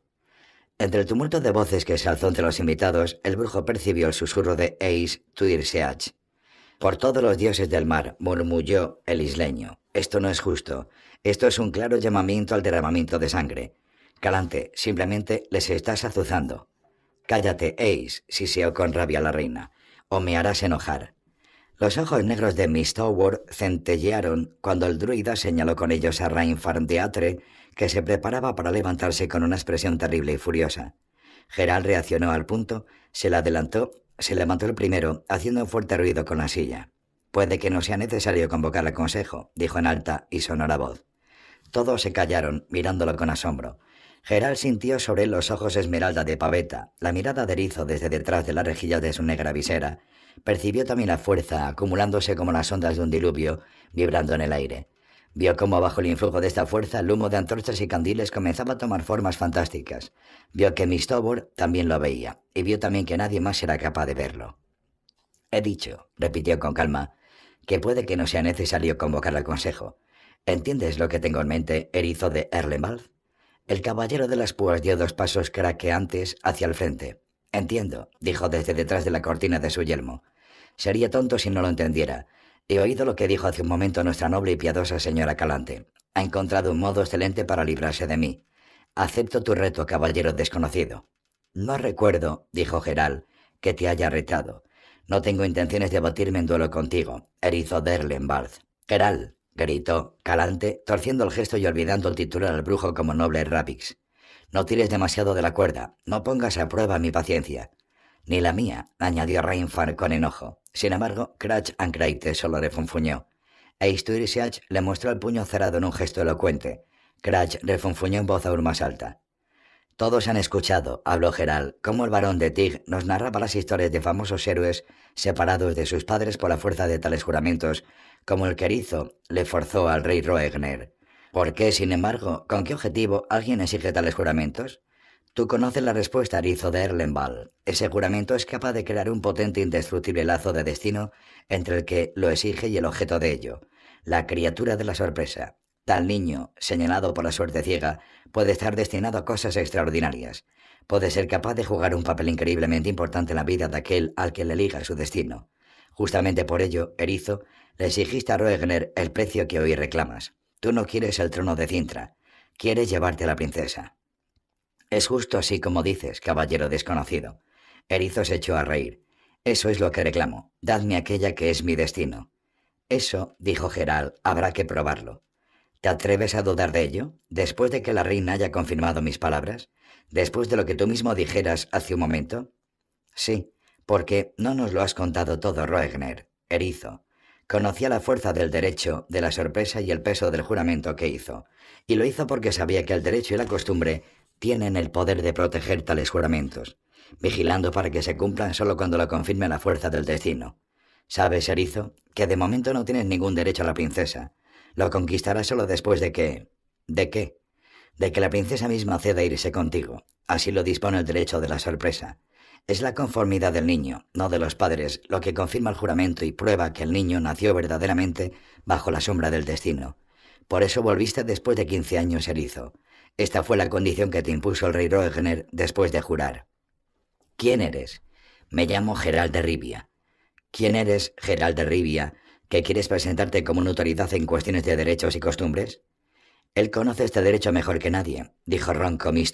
Entre el tumulto de voces que se alzó entre los invitados, el brujo percibió el susurro de Eis Tuirseach. Por todos los dioses del mar, murmulló el isleño. Esto no es justo. Esto es un claro llamamiento al derramamiento de sangre. Calante, simplemente les estás azuzando. Cállate, Ace, siseó con rabia la reina, o me harás enojar. Los ojos negros de Miss Tower centellearon cuando el druida señaló con ellos a Reinfarn de Atre, que se preparaba para levantarse con una expresión terrible y furiosa. Gerald reaccionó al punto, se la adelantó, se levantó el primero, haciendo un fuerte ruido con la silla. Puede que no sea necesario convocar al consejo, dijo en alta y sonora voz. Todos se callaron, mirándolo con asombro. Gerald sintió sobre él los ojos esmeralda de paveta, la mirada de erizo desde detrás de la rejilla de su negra visera. Percibió también la fuerza, acumulándose como las ondas de un diluvio, vibrando en el aire. Vio cómo bajo el influjo de esta fuerza el humo de antorchas y candiles comenzaba a tomar formas fantásticas. Vio que Miss Tobor también lo veía, y vio también que nadie más era capaz de verlo. He dicho, repitió con calma, que puede que no sea necesario convocar al consejo. ¿Entiendes lo que tengo en mente, erizo de Erlenwald? El caballero de las púas dio dos pasos craqueantes hacia el frente. Entiendo, dijo desde detrás de la cortina de su yelmo. Sería tonto si no lo entendiera. He oído lo que dijo hace un momento nuestra noble y piadosa señora Calante. Ha encontrado un modo excelente para librarse de mí. Acepto tu reto, caballero desconocido. No recuerdo, dijo Geral, que te haya retado. No tengo intenciones de batirme en duelo contigo, erizo Derlenbard. Geral, gritó, calante, torciendo el gesto y olvidando el titular al brujo como noble Rapix. No tires demasiado de la cuerda, no pongas a prueba mi paciencia. Ni la mía, añadió Reinfar con enojo. Sin embargo, Cratch Ancraite solo refunfuñó. E Isturisiach le mostró el puño cerrado en un gesto elocuente. Cratch refunfuñó en voz aún más alta. Todos han escuchado, habló Gerald, cómo el barón de Tig nos narraba las historias de famosos héroes separados de sus padres por la fuerza de tales juramentos, como el que hizo le forzó al rey Roegner. ¿Por qué, sin embargo, con qué objetivo alguien exige tales juramentos? Tú conoces la respuesta, Arizo de Erlenbal. Ese juramento es capaz de crear un potente e indestructible lazo de destino entre el que lo exige y el objeto de ello, la criatura de la sorpresa. Tal niño, señalado por la suerte ciega, puede estar destinado a cosas extraordinarias. Puede ser capaz de jugar un papel increíblemente importante en la vida de aquel al que le liga su destino. Justamente por ello, Erizo, le exigiste a Roegner el precio que hoy reclamas. Tú no quieres el trono de Cintra, quieres llevarte a la princesa. Es justo así como dices, caballero desconocido. Erizo se echó a reír. Eso es lo que reclamo. Dadme aquella que es mi destino. Eso, dijo Gerald, habrá que probarlo. ¿Te atreves a dudar de ello? Después de que la reina haya confirmado mis palabras? ¿Después de lo que tú mismo dijeras hace un momento? Sí, porque no nos lo has contado todo, Roegner. Erizo. Conocía la fuerza del derecho, de la sorpresa y el peso del juramento que hizo, y lo hizo porque sabía que el derecho y la costumbre tienen el poder de proteger tales juramentos, vigilando para que se cumplan solo cuando lo confirme la fuerza del destino. Sabes, Erizo, que de momento no tienes ningún derecho a la princesa. Lo conquistarás solo después de que... ¿De qué? De que la princesa misma ceda irse contigo. Así lo dispone el derecho de la sorpresa. Es la conformidad del niño, no de los padres, lo que confirma el juramento y prueba que el niño nació verdaderamente bajo la sombra del destino. Por eso volviste después de quince años erizo. Esta fue la condición que te impuso el rey Roegner después de jurar. ¿Quién eres? Me llamo Gerald de Rivia. ¿Quién eres, Gerald de Rivia, que quieres presentarte como una autoridad en cuestiones de derechos y costumbres? Él conoce este derecho mejor que nadie, dijo Ronco Miss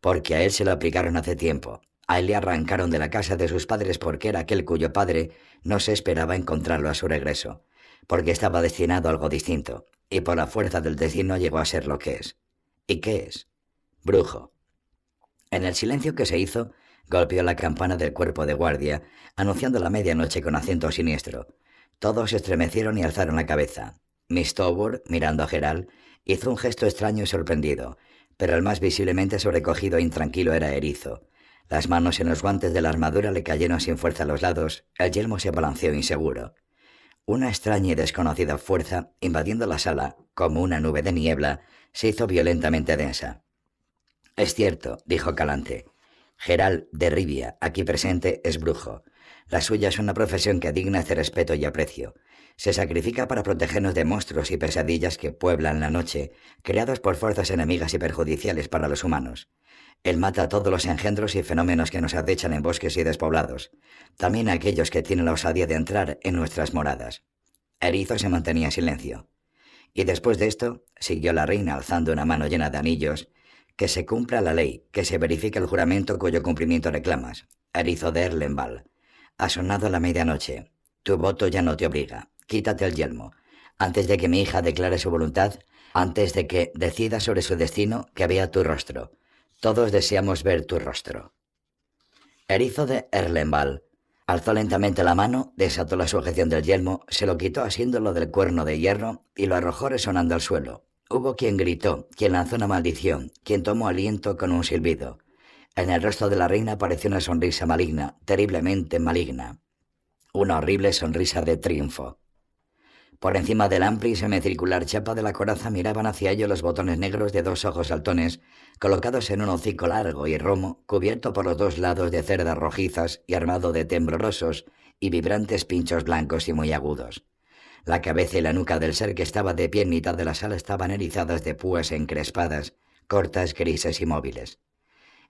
porque a él se lo aplicaron hace tiempo, a él le arrancaron de la casa de sus padres porque era aquel cuyo padre no se esperaba encontrarlo a su regreso, porque estaba destinado a algo distinto, y por la fuerza del destino llegó a ser lo que es. ¿Y qué es? Brujo. En el silencio que se hizo, golpeó la campana del cuerpo de guardia, anunciando la medianoche con acento siniestro. Todos se estremecieron y alzaron la cabeza. Miss Toward, mirando a Gerald, hizo un gesto extraño y sorprendido, pero el más visiblemente sobrecogido e intranquilo era Erizo. Las manos en los guantes de la armadura le cayeron sin fuerza a los lados, el yelmo se balanceó inseguro. Una extraña y desconocida fuerza, invadiendo la sala, como una nube de niebla, se hizo violentamente densa. Es cierto, dijo Calante. Geral de Rivia, aquí presente, es brujo. La suya es una profesión que digna de respeto y aprecio. Se sacrifica para protegernos de monstruos y pesadillas que pueblan la noche, creados por fuerzas enemigas y perjudiciales para los humanos. Él mata a todos los engendros y fenómenos que nos acechan en bosques y despoblados, también a aquellos que tienen la osadía de entrar en nuestras moradas. Erizo se mantenía en silencio. Y después de esto, siguió la reina alzando una mano llena de anillos, que se cumpla la ley, que se verifique el juramento cuyo cumplimiento reclamas. Erizo de Erlenval. Ha sonado la medianoche. Tu voto ya no te obliga. Quítate el yelmo. Antes de que mi hija declare su voluntad, antes de que decida sobre su destino, que vea tu rostro. Todos deseamos ver tu rostro. Erizo de Erlenval alzó lentamente la mano, desató la sujeción del yelmo, se lo quitó asiéndolo del cuerno de hierro y lo arrojó resonando al suelo. Hubo quien gritó, quien lanzó una maldición, quien tomó aliento con un silbido. En el rostro de la reina apareció una sonrisa maligna, terriblemente maligna. Una horrible sonrisa de triunfo. Por encima del amplia y semicircular chapa de la coraza miraban hacia ellos los botones negros de dos ojos saltones, colocados en un hocico largo y romo, cubierto por los dos lados de cerdas rojizas y armado de temblorosos y vibrantes pinchos blancos y muy agudos. La cabeza y la nuca del ser que estaba de pie en mitad de la sala estaban erizadas de púas encrespadas, cortas, grises y móviles.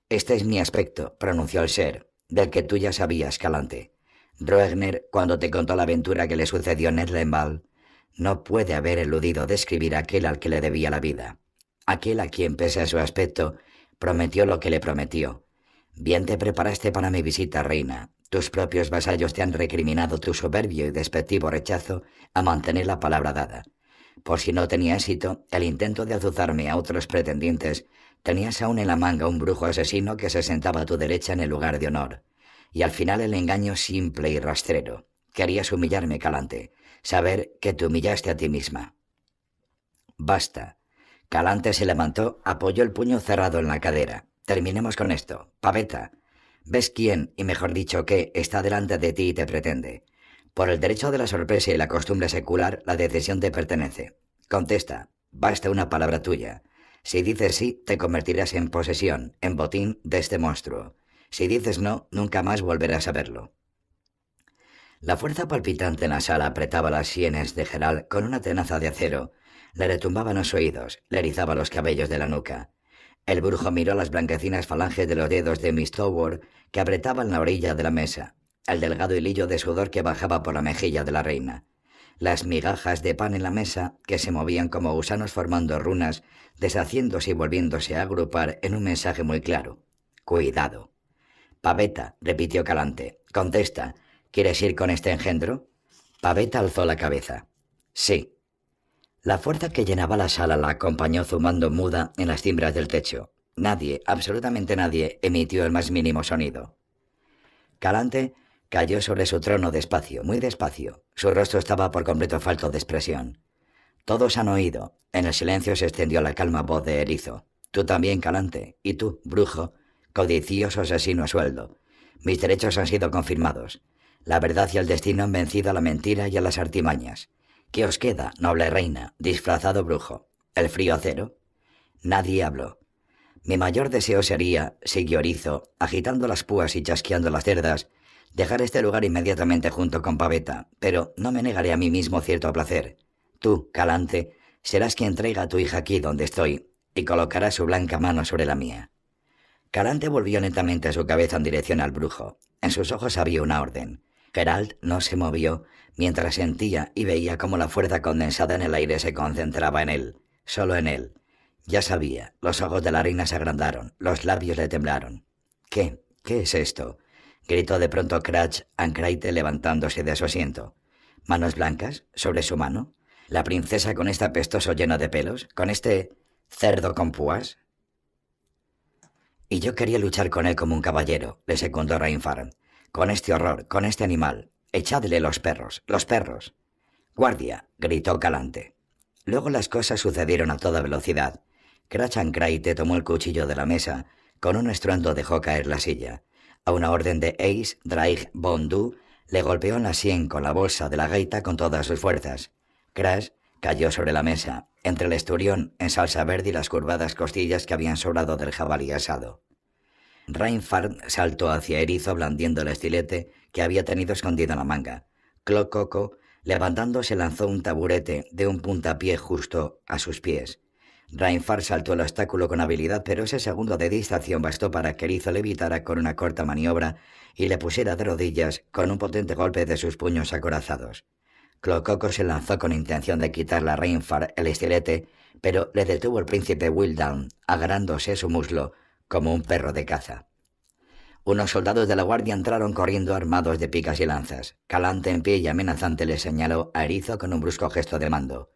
Este es mi aspecto, pronunció el ser, del que tú ya sabías, Calante. Roegner, cuando te contó la aventura que le sucedió en Erlenval, no puede haber eludido describir aquel al que le debía la vida, aquel a quien, pese a su aspecto, prometió lo que le prometió. Bien te preparaste para mi visita, reina. Tus propios vasallos te han recriminado tu soberbio y despectivo rechazo a mantener la palabra dada. Por si no tenía éxito, el intento de azuzarme a otros pretendientes, tenías aún en la manga un brujo asesino que se sentaba a tu derecha en el lugar de honor. Y al final el engaño simple y rastrero. Querías humillarme, Calante, saber que te humillaste a ti misma. Basta. Calante se levantó, apoyó el puño cerrado en la cadera. Terminemos con esto. Paveta, ¿ves quién, y mejor dicho qué, está delante de ti y te pretende? Por el derecho de la sorpresa y la costumbre secular, la decisión te pertenece. Contesta. Basta una palabra tuya. Si dices sí, te convertirás en posesión, en botín de este monstruo. Si dices no, nunca más volverás a verlo. La fuerza palpitante en la sala apretaba las sienes de Gerald con una tenaza de acero. Le retumbaban los oídos, le erizaba los cabellos de la nuca. El brujo miró las blanquecinas falanges de los dedos de Miss Tower que apretaban la orilla de la mesa, el delgado hilillo de sudor que bajaba por la mejilla de la reina, las migajas de pan en la mesa que se movían como gusanos formando runas, deshaciéndose y volviéndose a agrupar en un mensaje muy claro. Cuidado. Paveta, repitió Calante, contesta, ¿Quieres ir con este engendro? Paveta alzó la cabeza. Sí. La fuerza que llenaba la sala la acompañó zumando muda en las cimbras del techo. Nadie, absolutamente nadie, emitió el más mínimo sonido. Calante cayó sobre su trono despacio, muy despacio. Su rostro estaba por completo falto de expresión. Todos han oído. En el silencio se extendió la calma voz de Erizo. Tú también, Calante. Y tú, brujo, codicioso asesino a sueldo. Mis derechos han sido confirmados. La verdad y el destino han vencido a la mentira y a las artimañas. ¿Qué os queda, noble reina, disfrazado brujo? ¿El frío acero? Nadie habló. Mi mayor deseo sería, siguió Orizo, agitando las púas y chasqueando las cerdas, dejar este lugar inmediatamente junto con Paveta, pero no me negaré a mí mismo cierto placer. Tú, Calante, serás quien traiga a tu hija aquí donde estoy, y colocará su blanca mano sobre la mía. Calante volvió lentamente su cabeza en dirección al brujo. En sus ojos había una orden. Gerald no se movió mientras sentía y veía cómo la fuerza condensada en el aire se concentraba en él, solo en él. Ya sabía, los ojos de la reina se agrandaron, los labios le temblaron. ¿Qué? ¿Qué es esto? gritó de pronto Cratch Ancraite levantándose de su asiento. ¿Manos blancas? ¿Sobre su mano? ¿La princesa con este apestoso lleno de pelos? ¿Con este cerdo con púas? Y yo quería luchar con él como un caballero, le secundó Reinfarn. Con este horror, con este animal. Echadle los perros, los perros. Guardia, gritó Calante. Luego las cosas sucedieron a toda velocidad. Crachancraite tomó el cuchillo de la mesa, con un estruendo dejó caer la silla. A una orden de Ace, Draig Bondu le golpeó en la sien con la bolsa de la gaita con todas sus fuerzas. Crash cayó sobre la mesa, entre el esturión en salsa verde y las curvadas costillas que habían sobrado del jabalí asado. Reinfardt saltó hacia Erizo blandiendo el estilete que había tenido escondido en la manga. Clococo, levantándose, lanzó un taburete de un puntapié justo a sus pies. Reinfar saltó el obstáculo con habilidad, pero ese segundo de distracción bastó para que Erizo le evitara con una corta maniobra y le pusiera de rodillas con un potente golpe de sus puños acorazados. Clococo se lanzó con intención de quitarle a Reinfar el estilete, pero le detuvo el príncipe Wildown, agarrándose su muslo como un perro de caza. Unos soldados de la guardia entraron corriendo armados de picas y lanzas. Calante en pie y amenazante le señaló a Erizo con un brusco gesto de mando.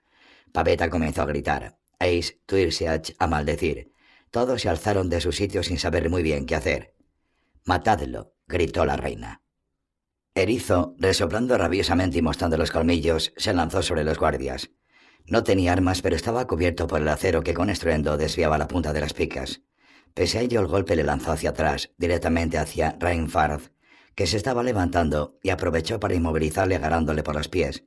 Paveta comenzó a gritar. Ace, Tuirseach a maldecir. Todos se alzaron de su sitio sin saber muy bien qué hacer. Matadlo, gritó la reina. Erizo, resoplando rabiosamente y mostrando los colmillos, se lanzó sobre los guardias. No tenía armas, pero estaba cubierto por el acero que con estruendo desviaba la punta de las picas. Pese a ello, el golpe le lanzó hacia atrás, directamente hacia Reinfarth, que se estaba levantando y aprovechó para inmovilizarle agarrándole por los pies.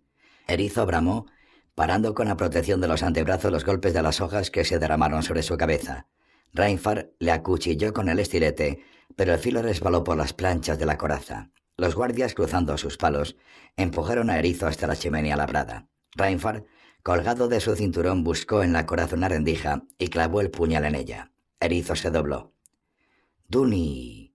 Erizo bramó parando con la protección de los antebrazos los golpes de las hojas que se derramaron sobre su cabeza. Reinfar le acuchilló con el estilete, pero el filo resbaló por las planchas de la coraza. Los guardias, cruzando sus palos, empujaron a Erizo hasta la chimenea labrada. Reinfar, colgado de su cinturón, buscó en la coraza una rendija y clavó el puñal en ella. Erizo se dobló. ¡Duni!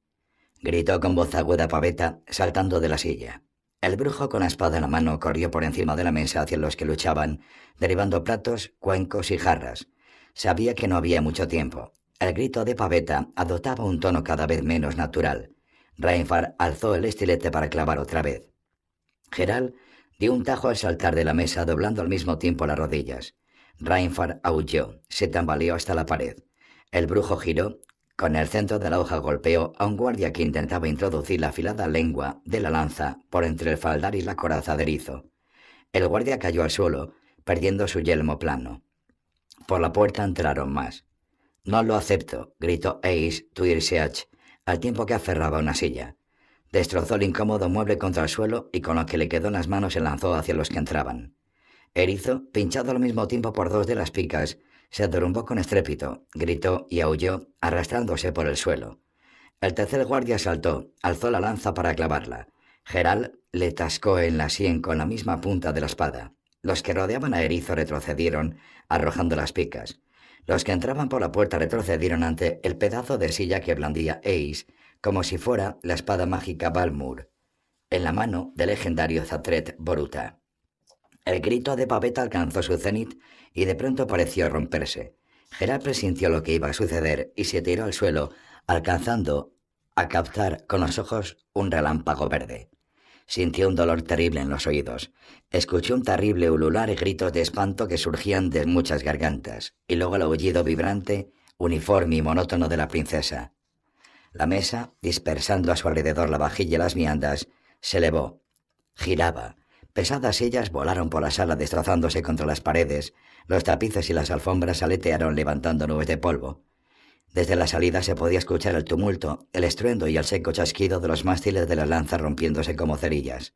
gritó con voz aguda Paveta, saltando de la silla. El brujo con la espada en la mano corrió por encima de la mesa hacia los que luchaban, derribando platos, cuencos y jarras. Sabía que no había mucho tiempo. El grito de paveta adoptaba un tono cada vez menos natural. Reinfar alzó el estilete para clavar otra vez. Geral dio un tajo al saltar de la mesa, doblando al mismo tiempo las rodillas. Reinfar aulló, se tambaleó hasta la pared. El brujo giró con el centro de la hoja golpeó a un guardia que intentaba introducir la afilada lengua de la lanza por entre el faldar y la coraza de erizo. El guardia cayó al suelo, perdiendo su yelmo plano. Por la puerta entraron más. No lo acepto, gritó Ace Tuirseach, al tiempo que aferraba una silla. Destrozó el incómodo mueble contra el suelo y con lo que le quedó en las manos se lanzó hacia los que entraban. Erizo, pinchado al mismo tiempo por dos de las picas, se derrumbó con estrépito, gritó y aulló, arrastrándose por el suelo. El tercer guardia saltó, alzó la lanza para clavarla. Geral le tascó en la sien con la misma punta de la espada. Los que rodeaban a Erizo retrocedieron, arrojando las picas. Los que entraban por la puerta retrocedieron ante el pedazo de silla que blandía Ace, como si fuera la espada mágica Balmur, en la mano del legendario Zatret Boruta. El grito de Paveta alcanzó su cenit y de pronto pareció romperse. Gerard presintió lo que iba a suceder y se tiró al suelo, alcanzando a captar con los ojos un relámpago verde. Sintió un dolor terrible en los oídos. Escuchó un terrible ulular y gritos de espanto que surgían de muchas gargantas, y luego el aullido vibrante, uniforme y monótono de la princesa. La mesa, dispersando a su alrededor la vajilla y las viandas, se elevó, giraba, Pesadas sillas volaron por la sala destrozándose contra las paredes, los tapices y las alfombras aletearon levantando nubes de polvo. Desde la salida se podía escuchar el tumulto, el estruendo y el seco chasquido de los mástiles de la lanza rompiéndose como cerillas.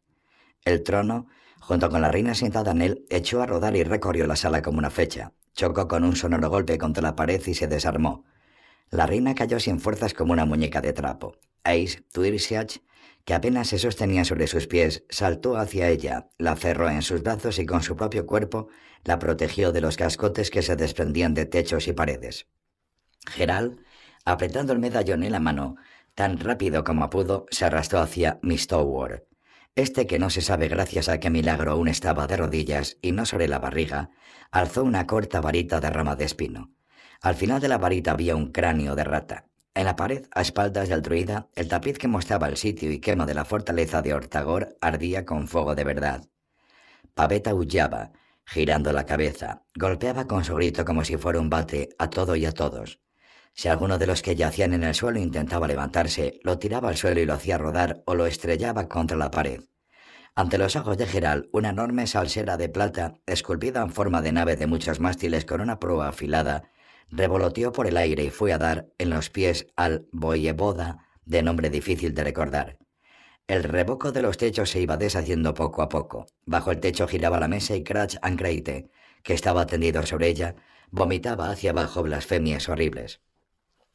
El trono, junto con la reina sentada en él, echó a rodar y recorrió la sala como una flecha. Chocó con un sonoro golpe contra la pared y se desarmó. La reina cayó sin fuerzas como una muñeca de trapo. Ace, Tuirsiach, que apenas se sostenía sobre sus pies, saltó hacia ella, la cerró en sus brazos y con su propio cuerpo la protegió de los cascotes que se desprendían de techos y paredes. Geral, apretando el medallón en la mano, tan rápido como pudo, se arrastró hacia Miss Tower. Este, que no se sabe gracias a qué milagro aún estaba de rodillas y no sobre la barriga, alzó una corta varita de rama de espino. Al final de la varita había un cráneo de rata. En la pared, a espaldas del druida, el tapiz que mostraba el sitio y quema de la fortaleza de Ortagor ardía con fuego de verdad. Paveta huyaba, girando la cabeza, golpeaba con su grito como si fuera un bate a todo y a todos. Si alguno de los que yacían en el suelo intentaba levantarse, lo tiraba al suelo y lo hacía rodar o lo estrellaba contra la pared. Ante los ojos de Geral, una enorme salsera de plata, esculpida en forma de nave de muchos mástiles con una proa afilada, revoloteó por el aire y fue a dar en los pies al boyeboda, de nombre difícil de recordar. El revoco de los techos se iba deshaciendo poco a poco. Bajo el techo giraba la mesa y Cratch Ancreite, que estaba tendido sobre ella, vomitaba hacia abajo blasfemias horribles.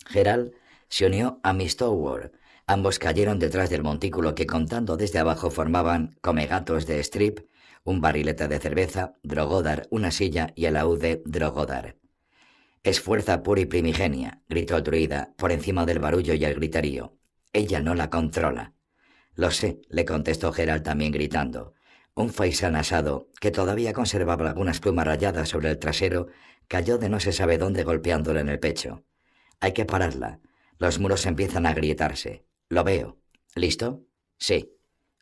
Gerald se unió a Miss Tower. Ambos cayeron detrás del montículo que contando desde abajo formaban, come gatos de strip, un barrilete de cerveza, Drogodar, una silla y el laúd de Drogodar. Es fuerza pura y primigenia, gritó el druida, por encima del barullo y el griterío. Ella no la controla. Lo sé, le contestó Gerald también gritando. Un faisán asado, que todavía conservaba algunas plumas rayadas sobre el trasero, cayó de no se sabe dónde golpeándole en el pecho. Hay que pararla. Los muros empiezan a agrietarse. Lo veo. ¿Listo? Sí.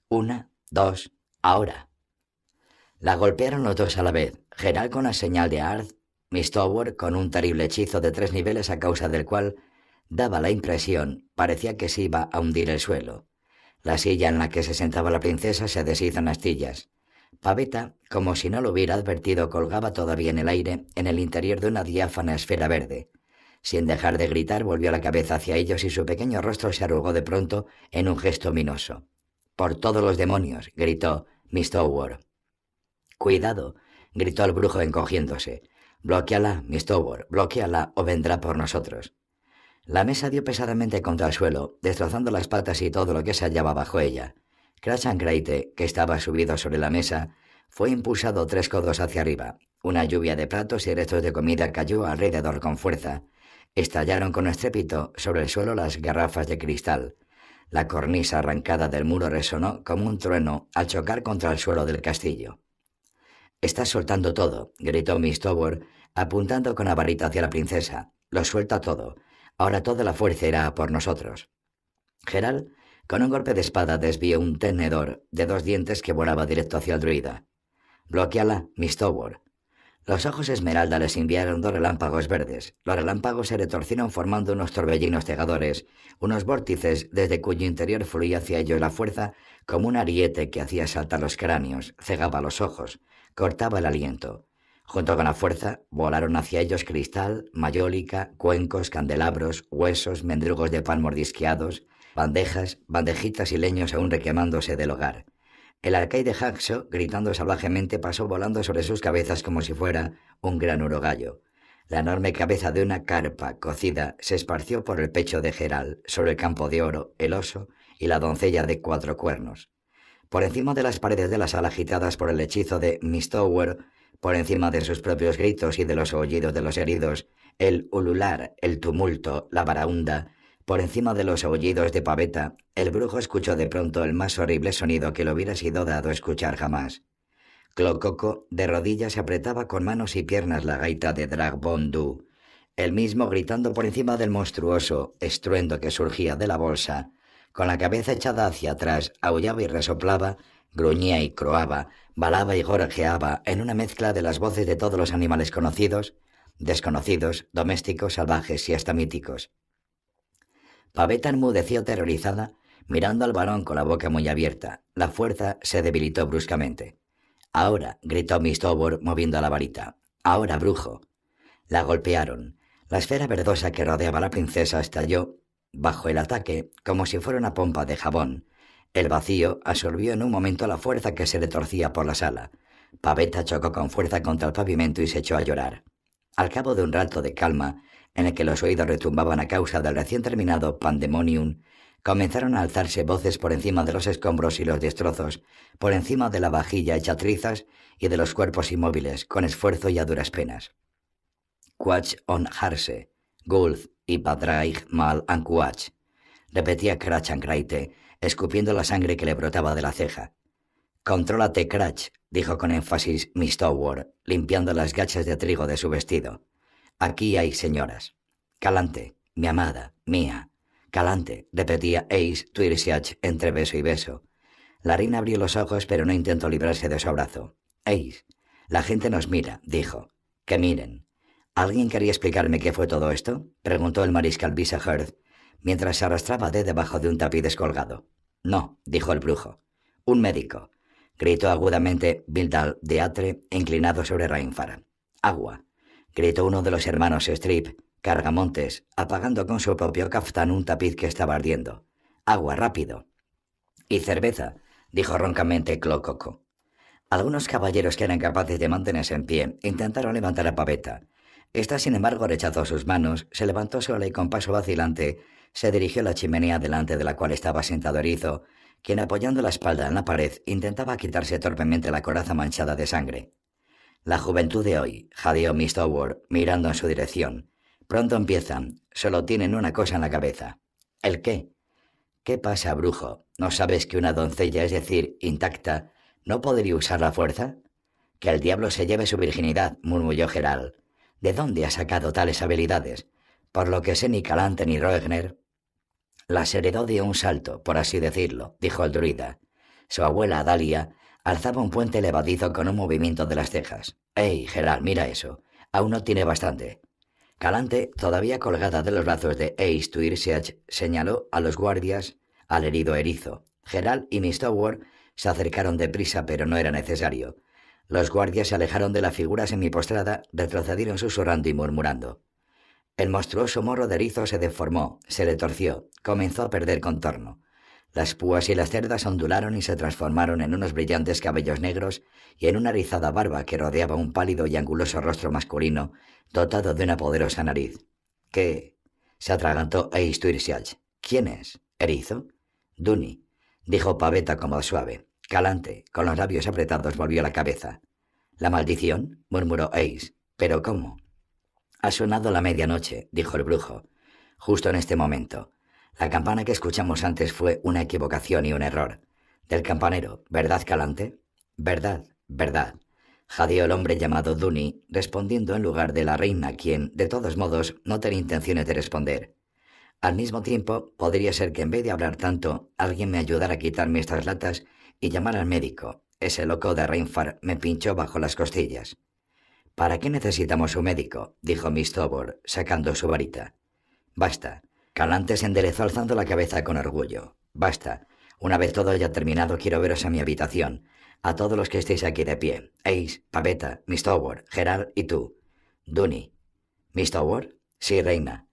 Una, dos, ahora. La golpearon los dos a la vez, Gerald con la señal de Arth, Miss Tower con un terrible hechizo de tres niveles a causa del cual daba la impresión, parecía que se iba a hundir el suelo. La silla en la que se sentaba la princesa se deshizo en astillas. Paveta, como si no lo hubiera advertido, colgaba todavía en el aire, en el interior de una diáfana esfera verde. Sin dejar de gritar, volvió la cabeza hacia ellos y su pequeño rostro se arrugó de pronto en un gesto minoso. Por todos los demonios, gritó Miss Tower. Cuidado, gritó el brujo encogiéndose. Bloqueala, Miss Tower, bloqueala o vendrá por nosotros. La mesa dio pesadamente contra el suelo, destrozando las patas y todo lo que se hallaba bajo ella. Crash Greite, que estaba subido sobre la mesa, fue impulsado tres codos hacia arriba. Una lluvia de platos y restos de comida cayó alrededor con fuerza. Estallaron con estrépito sobre el suelo las garrafas de cristal. La cornisa arrancada del muro resonó como un trueno al chocar contra el suelo del castillo. Estás soltando todo, gritó Miss Tower, apuntando con la varita hacia la princesa. Lo suelta todo. Ahora toda la fuerza irá por nosotros. Gerald, con un golpe de espada, desvió un tenedor de dos dientes que volaba directo hacia el druida. Bloqueala, Miss Tower. Los ojos esmeralda les enviaron dos relámpagos verdes. Los relámpagos se retorcieron formando unos torbellinos cegadores, unos vórtices desde cuyo interior fluía hacia ellos la fuerza como un ariete que hacía saltar los cráneos, cegaba los ojos, cortaba el aliento. Junto con la fuerza, volaron hacia ellos cristal, mayólica, cuencos, candelabros, huesos, mendrugos de pan mordisqueados, bandejas, bandejitas y leños aún requemándose del hogar. El alcaide Haxo, gritando salvajemente, pasó volando sobre sus cabezas como si fuera un gran urogallo. La enorme cabeza de una carpa cocida se esparció por el pecho de Geral, sobre el campo de oro, el oso y la doncella de cuatro cuernos. Por encima de las paredes de la sala agitadas por el hechizo de Miss Tower, por encima de sus propios gritos y de los aullidos de los heridos, el ulular, el tumulto, la baraunda, por encima de los aullidos de paveta, el brujo escuchó de pronto el más horrible sonido que le hubiera sido dado escuchar jamás. Clococo, de rodillas, apretaba con manos y piernas la gaita de Dragbondu, el mismo gritando por encima del monstruoso estruendo que surgía de la bolsa, con la cabeza echada hacia atrás, aullaba y resoplaba, gruñía y croaba, balaba y gorjeaba en una mezcla de las voces de todos los animales conocidos, desconocidos, domésticos, salvajes y hasta míticos. Paveta enmudeció terrorizada, mirando al varón con la boca muy abierta. La fuerza se debilitó bruscamente. Ahora, gritó Miss Tower moviendo la varita. Ahora, brujo. La golpearon. La esfera verdosa que rodeaba a la princesa estalló bajo el ataque, como si fuera una pompa de jabón. El vacío absorbió en un momento la fuerza que se le torcía por la sala. Paveta chocó con fuerza contra el pavimento y se echó a llorar. Al cabo de un rato de calma, en el que los oídos retumbaban a causa del recién terminado pandemonium, comenzaron a alzarse voces por encima de los escombros y los destrozos, por encima de la vajilla hecha trizas y de los cuerpos inmóviles, con esfuerzo y a duras penas. Quach on Harse, Gulf y Padraig mal Ankuach, repetía Cratch Ankraite, escupiendo la sangre que le brotaba de la ceja. Contrólate, Cratch, dijo con énfasis Miss Tower, limpiando las gachas de trigo de su vestido. Aquí hay señoras. Calante, mi amada, mía. Calante, repetía Ace Twirsiach entre beso y beso. La reina abrió los ojos, pero no intentó librarse de su abrazo. Ace, la gente nos mira, dijo. Que miren. ¿Alguien quería explicarme qué fue todo esto? preguntó el mariscal Visahurst, mientras se arrastraba de debajo de un tapiz descolgado. No, dijo el brujo. Un médico. Gritó agudamente Bildal de Atre, inclinado sobre Rainfara. Agua. Gritó uno de los hermanos Strip, Cargamontes, apagando con su propio caftán un tapiz que estaba ardiendo. Agua, rápido. Y cerveza, dijo roncamente Clococo. Algunos caballeros que eran capaces de mantenerse en pie intentaron levantar a Paveta, esta, sin embargo, rechazó sus manos, se levantó sola y con paso vacilante se dirigió a la chimenea delante de la cual estaba sentado Erizo, quien apoyando la espalda en la pared intentaba quitarse torpemente la coraza manchada de sangre. La juventud de hoy, jadeó Miss Tower, mirando en su dirección. Pronto empiezan. Solo tienen una cosa en la cabeza. ¿El qué? ¿Qué pasa, brujo? ¿No sabes que una doncella, es decir, intacta, no podría usar la fuerza? Que el diablo se lleve su virginidad, murmulló Gerald. ¿De dónde ha sacado tales habilidades? Por lo que sé ni Calante ni Roegner. Las heredó de un salto, por así decirlo, dijo el druida. Su abuela, Dalia, alzaba un puente levadizo con un movimiento de las cejas. ¡Ey, Gerald, mira eso! Aún no tiene bastante. Calante, todavía colgada de los brazos de Ace Tuirseach, señaló a los guardias al herido erizo. Gerald y Miss Tower se acercaron deprisa, pero no era necesario. Los guardias se alejaron de la figura semipostrada, retrocedieron susurrando y murmurando. El monstruoso morro de erizo se deformó, se le torció, comenzó a perder contorno. Las púas y las cerdas ondularon y se transformaron en unos brillantes cabellos negros y en una rizada barba que rodeaba un pálido y anguloso rostro masculino dotado de una poderosa nariz. ¿Qué? se atragantó Eisturissiach. ¿Quién es? ¿Erizo? Duni, dijo Paveta como suave. Calante, con los labios apretados, volvió la cabeza. ¿La maldición? murmuró Ace. ¿Pero cómo? Ha sonado la medianoche, dijo el brujo. Justo en este momento. La campana que escuchamos antes fue una equivocación y un error. Del campanero, ¿verdad, Calante? Verdad, verdad. Jadeó el hombre llamado Duni, respondiendo en lugar de la reina, quien, de todos modos, no tenía intenciones de responder. Al mismo tiempo, podría ser que en vez de hablar tanto, alguien me ayudara a quitarme estas latas y llamar al médico. Ese loco de Reinfar me pinchó bajo las costillas. ¿Para qué necesitamos un médico? dijo Miss Tobor, sacando su varita. Basta. Calante se enderezó alzando la cabeza con orgullo. Basta. Una vez todo haya terminado, quiero veros a mi habitación. A todos los que estéis aquí de pie. Ace, Paveta, Miss Tower, Gerard y tú. Dunny. ¿Miss Tower? Sí, reina.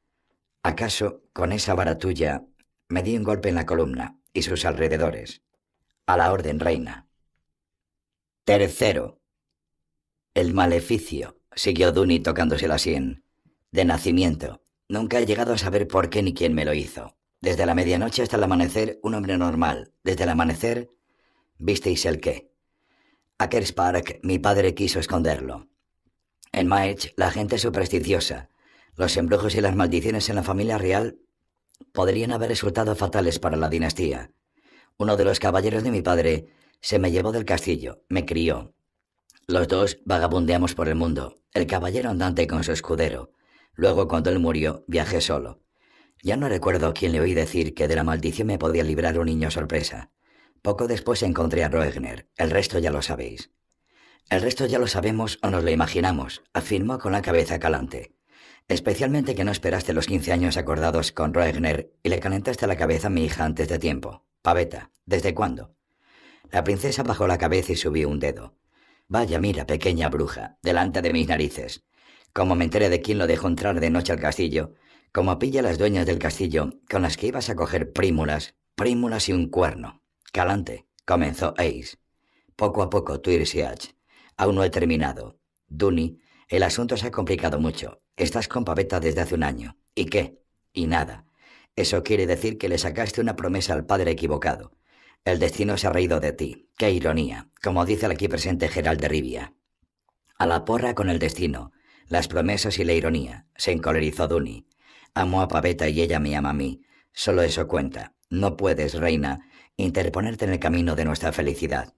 ¿Acaso, con esa vara tuya, me di un golpe en la columna y sus alrededores? A la orden, reina. Tercero. El maleficio, siguió Dunny tocándose la sien. De nacimiento, Nunca he llegado a saber por qué ni quién me lo hizo. Desde la medianoche hasta el amanecer, un hombre normal. Desde el amanecer, visteis el qué. A Kerspark, mi padre quiso esconderlo. En Maech, la gente supersticiosa. Los embrujos y las maldiciones en la familia real podrían haber resultado fatales para la dinastía. Uno de los caballeros de mi padre se me llevó del castillo, me crió. Los dos vagabundeamos por el mundo, el caballero andante con su escudero. Luego, cuando él murió, viajé solo. Ya no recuerdo quién le oí decir que de la maldición me podía librar un niño sorpresa. Poco después encontré a Roegner. El resto ya lo sabéis. El resto ya lo sabemos o nos lo imaginamos, afirmó con la cabeza calante. Especialmente que no esperaste los quince años acordados con Roegner y le calentaste la cabeza a mi hija antes de tiempo. Paveta, ¿desde cuándo? La princesa bajó la cabeza y subió un dedo. Vaya, mira, pequeña bruja, delante de mis narices como me enteré de quién lo dejó entrar de noche al castillo, como pilla las dueñas del castillo con las que ibas a coger prímulas, prímulas y un cuerno. Calante, comenzó Ace. Poco a poco, tú H. Aún no he terminado. Dunny, el asunto se ha complicado mucho. Estás con Paveta desde hace un año. ¿Y qué? Y nada. Eso quiere decir que le sacaste una promesa al padre equivocado. El destino se ha reído de ti. Qué ironía, como dice el aquí presente Gerald de Rivia. A la porra con el destino, las promesas y la ironía. Se encolerizó Duni. Amo a Paveta y ella me ama a mí. Solo eso cuenta. No puedes, reina, interponerte en el camino de nuestra felicidad.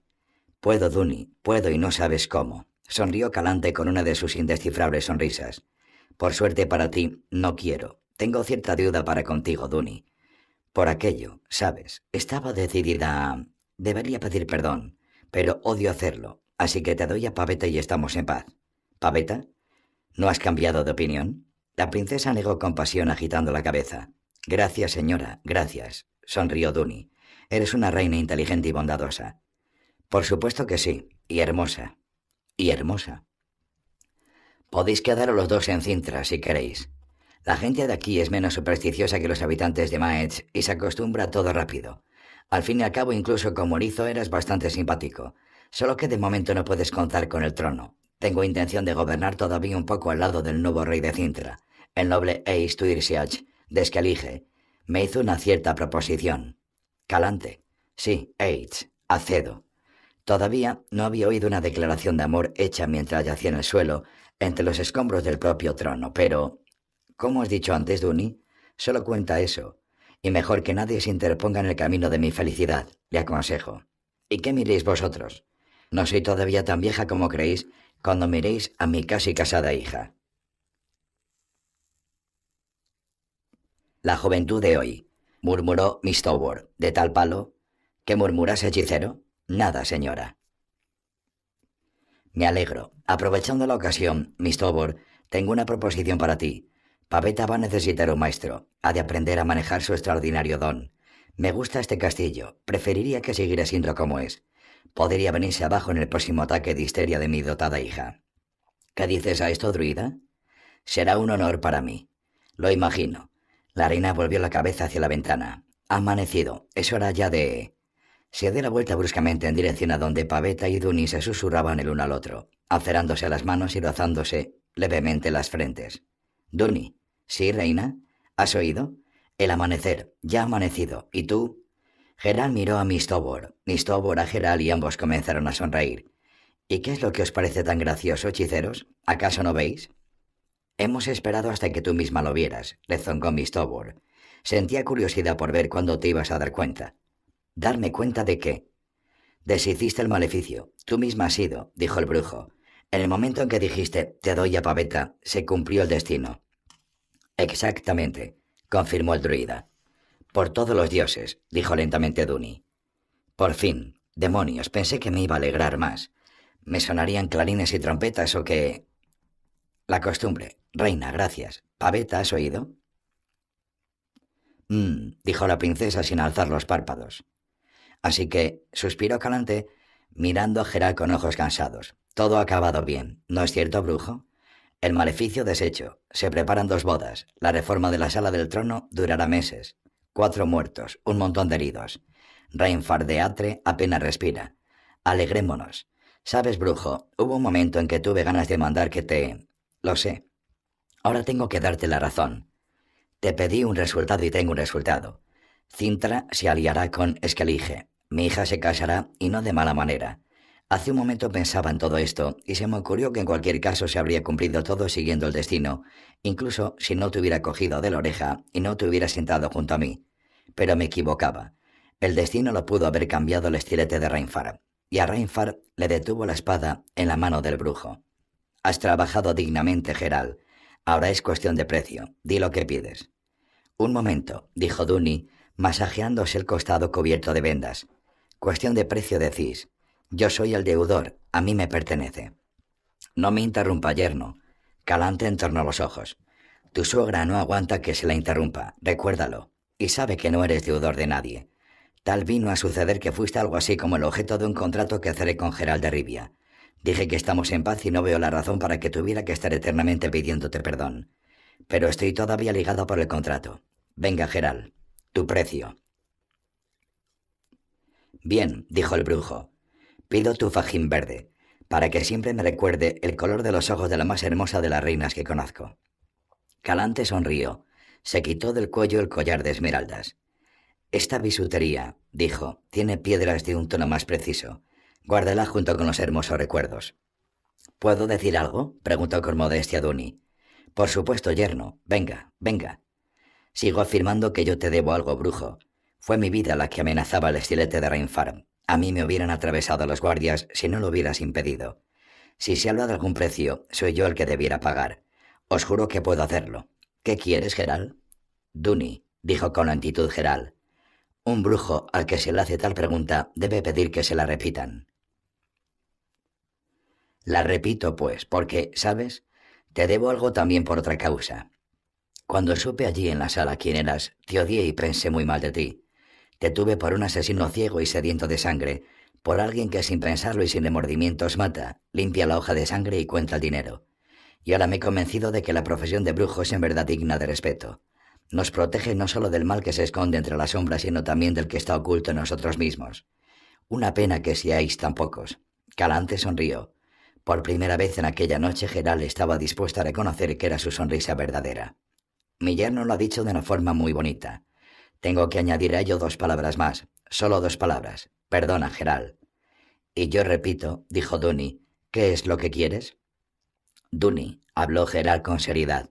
Puedo, Duni, puedo y no sabes cómo. Sonrió Calante con una de sus indescifrables sonrisas. Por suerte para ti, no quiero. Tengo cierta deuda para contigo, Duni. Por aquello, sabes, estaba decidida a... Debería pedir perdón, pero odio hacerlo, así que te doy a Paveta y estamos en paz. ¿Paveta? ¿No has cambiado de opinión? La princesa negó con pasión agitando la cabeza. Gracias, señora, gracias, sonrió Duni. Eres una reina inteligente y bondadosa. Por supuesto que sí, y hermosa. Y hermosa. Podéis quedaros los dos en Cintra, si queréis. La gente de aquí es menos supersticiosa que los habitantes de Maetz y se acostumbra a todo rápido. Al fin y al cabo, incluso como Orizo eras bastante simpático. Solo que de momento no puedes contar con el trono. Tengo intención de gobernar todavía un poco al lado del nuevo rey de Cintra, el noble Eis Tuirsiach, desde que elige. Me hizo una cierta proposición. Calante. Sí, Eich, accedo. Todavía no había oído una declaración de amor hecha mientras yacía en el suelo, entre los escombros del propio trono, pero Como has dicho antes, Duny, solo cuenta eso. Y mejor que nadie se interponga en el camino de mi felicidad, le aconsejo. ¿Y qué miréis vosotros? No soy todavía tan vieja como creéis cuando miréis a mi casi casada hija. La juventud de hoy, murmuró Miss Toward, de tal palo. ¿Qué murmuras, hechicero? Nada, señora. Me alegro. Aprovechando la ocasión, Miss Tobor, tengo una proposición para ti. Paveta va a necesitar un maestro. Ha de aprender a manejar su extraordinario don. Me gusta este castillo. Preferiría que siguiera siendo como es. Podría venirse abajo en el próximo ataque de histeria de mi dotada hija. ¿Qué dices a esto, druida? Será un honor para mí. Lo imagino. La reina volvió la cabeza hacia la ventana. Ha amanecido. Es hora ya de... Se dio la vuelta bruscamente en dirección a donde Paveta y Duni se susurraban el uno al otro, aferrándose a las manos y rozándose levemente las frentes. Duni, ¿sí, reina? ¿Has oído? El amanecer, ya ha amanecido. ¿Y tú? Geral miró a Miss Tobor, Miss Tobor a Geral y ambos comenzaron a sonreír. ¿Y qué es lo que os parece tan gracioso, hechiceros? ¿Acaso no veis? Hemos esperado hasta que tú misma lo vieras, le zongó Miss Tobor. Sentía curiosidad por ver cuándo te ibas a dar cuenta. ¿Darme cuenta de qué? Deshiciste el maleficio. Tú misma has sido, dijo el brujo. En el momento en que dijiste te doy a paveta, se cumplió el destino. Exactamente, confirmó el druida. Por todos los dioses, dijo lentamente Duni. Por fin, demonios, pensé que me iba a alegrar más. Me sonarían clarines y trompetas o que... La costumbre. Reina, gracias. ¿Paveta has oído? Mmm, dijo la princesa sin alzar los párpados. Así que, suspiró Calante, mirando a Geral con ojos cansados. Todo ha acabado bien, ¿no es cierto, brujo? El maleficio deshecho. Se preparan dos bodas. La reforma de la sala del trono durará meses. Cuatro muertos, un montón de heridos. Reinfar de Atre apenas respira. Alegrémonos. Sabes, brujo, hubo un momento en que tuve ganas de mandar que te... Lo sé. Ahora tengo que darte la razón. Te pedí un resultado y tengo un resultado. Cintra se aliará con Escalige. Mi hija se casará y no de mala manera. Hace un momento pensaba en todo esto y se me ocurrió que en cualquier caso se habría cumplido todo siguiendo el destino, incluso si no te hubiera cogido de la oreja y no te hubiera sentado junto a mí. Pero me equivocaba. El destino lo pudo haber cambiado el estilete de Reinfar, y a Reinfar le detuvo la espada en la mano del brujo. Has trabajado dignamente, Geral. Ahora es cuestión de precio. Di lo que pides. Un momento, dijo Duny, masajeándose el costado cubierto de vendas. Cuestión de precio decís. Yo soy el deudor, a mí me pertenece. No me interrumpa, yerno. Calante entornó los ojos. Tu suegra no aguanta que se la interrumpa, recuérdalo, y sabe que no eres deudor de nadie. Tal vino a suceder que fuiste algo así como el objeto de un contrato que haré con Gerald de Rivia. Dije que estamos en paz y no veo la razón para que tuviera que estar eternamente pidiéndote perdón. Pero estoy todavía ligado por el contrato. Venga, Gerald, tu precio. Bien, dijo el brujo. Pido tu fajín verde, para que siempre me recuerde el color de los ojos de la más hermosa de las reinas que conozco. Calante sonrió. Se quitó del cuello el collar de esmeraldas. Esta bisutería, dijo, tiene piedras de un tono más preciso. Guárdala junto con los hermosos recuerdos. ¿Puedo decir algo? preguntó con modestia Duni. Por supuesto, yerno. Venga, venga. Sigo afirmando que yo te debo algo, brujo. Fue mi vida la que amenazaba el estilete de Reinfarm. A mí me hubieran atravesado los guardias si no lo hubieras impedido. Si se habla de algún precio, soy yo el que debiera pagar. Os juro que puedo hacerlo. ¿Qué quieres, Geral? Duni, dijo con lentitud Geral. Un brujo al que se le hace tal pregunta debe pedir que se la repitan. La repito, pues, porque, ¿sabes? Te debo algo también por otra causa. Cuando supe allí en la sala quién eras, te odié y pensé muy mal de ti. Te tuve por un asesino ciego y sediento de sangre, por alguien que sin pensarlo y sin remordimientos mata, limpia la hoja de sangre y cuenta el dinero. Y ahora me he convencido de que la profesión de brujo es en verdad digna de respeto. Nos protege no solo del mal que se esconde entre las sombras, sino también del que está oculto en nosotros mismos. Una pena que seáis tan pocos. Calante sonrió. Por primera vez en aquella noche Geral estaba dispuesta a reconocer que era su sonrisa verdadera. Mi yerno lo ha dicho de una forma muy bonita. Tengo que añadir a ello dos palabras más, solo dos palabras. Perdona, Geral. Y yo repito, dijo Duny, ¿qué es lo que quieres? Duny, habló Geral con seriedad.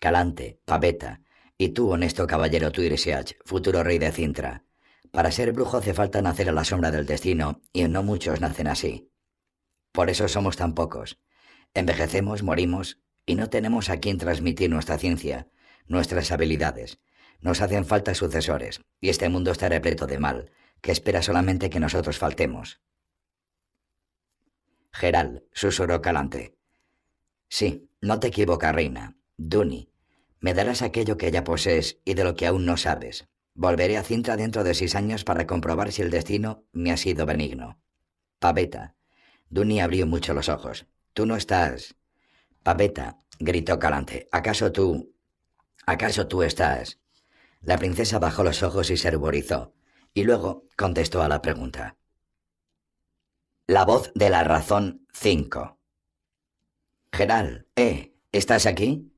Calante, Paveta, y tú, honesto caballero Tuirseach, futuro rey de Cintra. Para ser brujo hace falta nacer a la sombra del destino, y no muchos nacen así. Por eso somos tan pocos. Envejecemos, morimos, y no tenemos a quien transmitir nuestra ciencia, nuestras habilidades. Nos hacen falta sucesores, y este mundo está repleto de mal, que espera solamente que nosotros faltemos. Geral, susurró Calante. Sí, no te equivocas, reina. Duni, me darás aquello que ya posees y de lo que aún no sabes. Volveré a Cintra dentro de seis años para comprobar si el destino me ha sido benigno. Paveta. Duni abrió mucho los ojos. Tú no estás. Paveta, gritó Calante. ¿Acaso tú. ¿Acaso tú estás? La princesa bajó los ojos y se ruborizó, y luego contestó a la pregunta. La voz de la razón 5. Geral, ¿eh? ¿Estás aquí?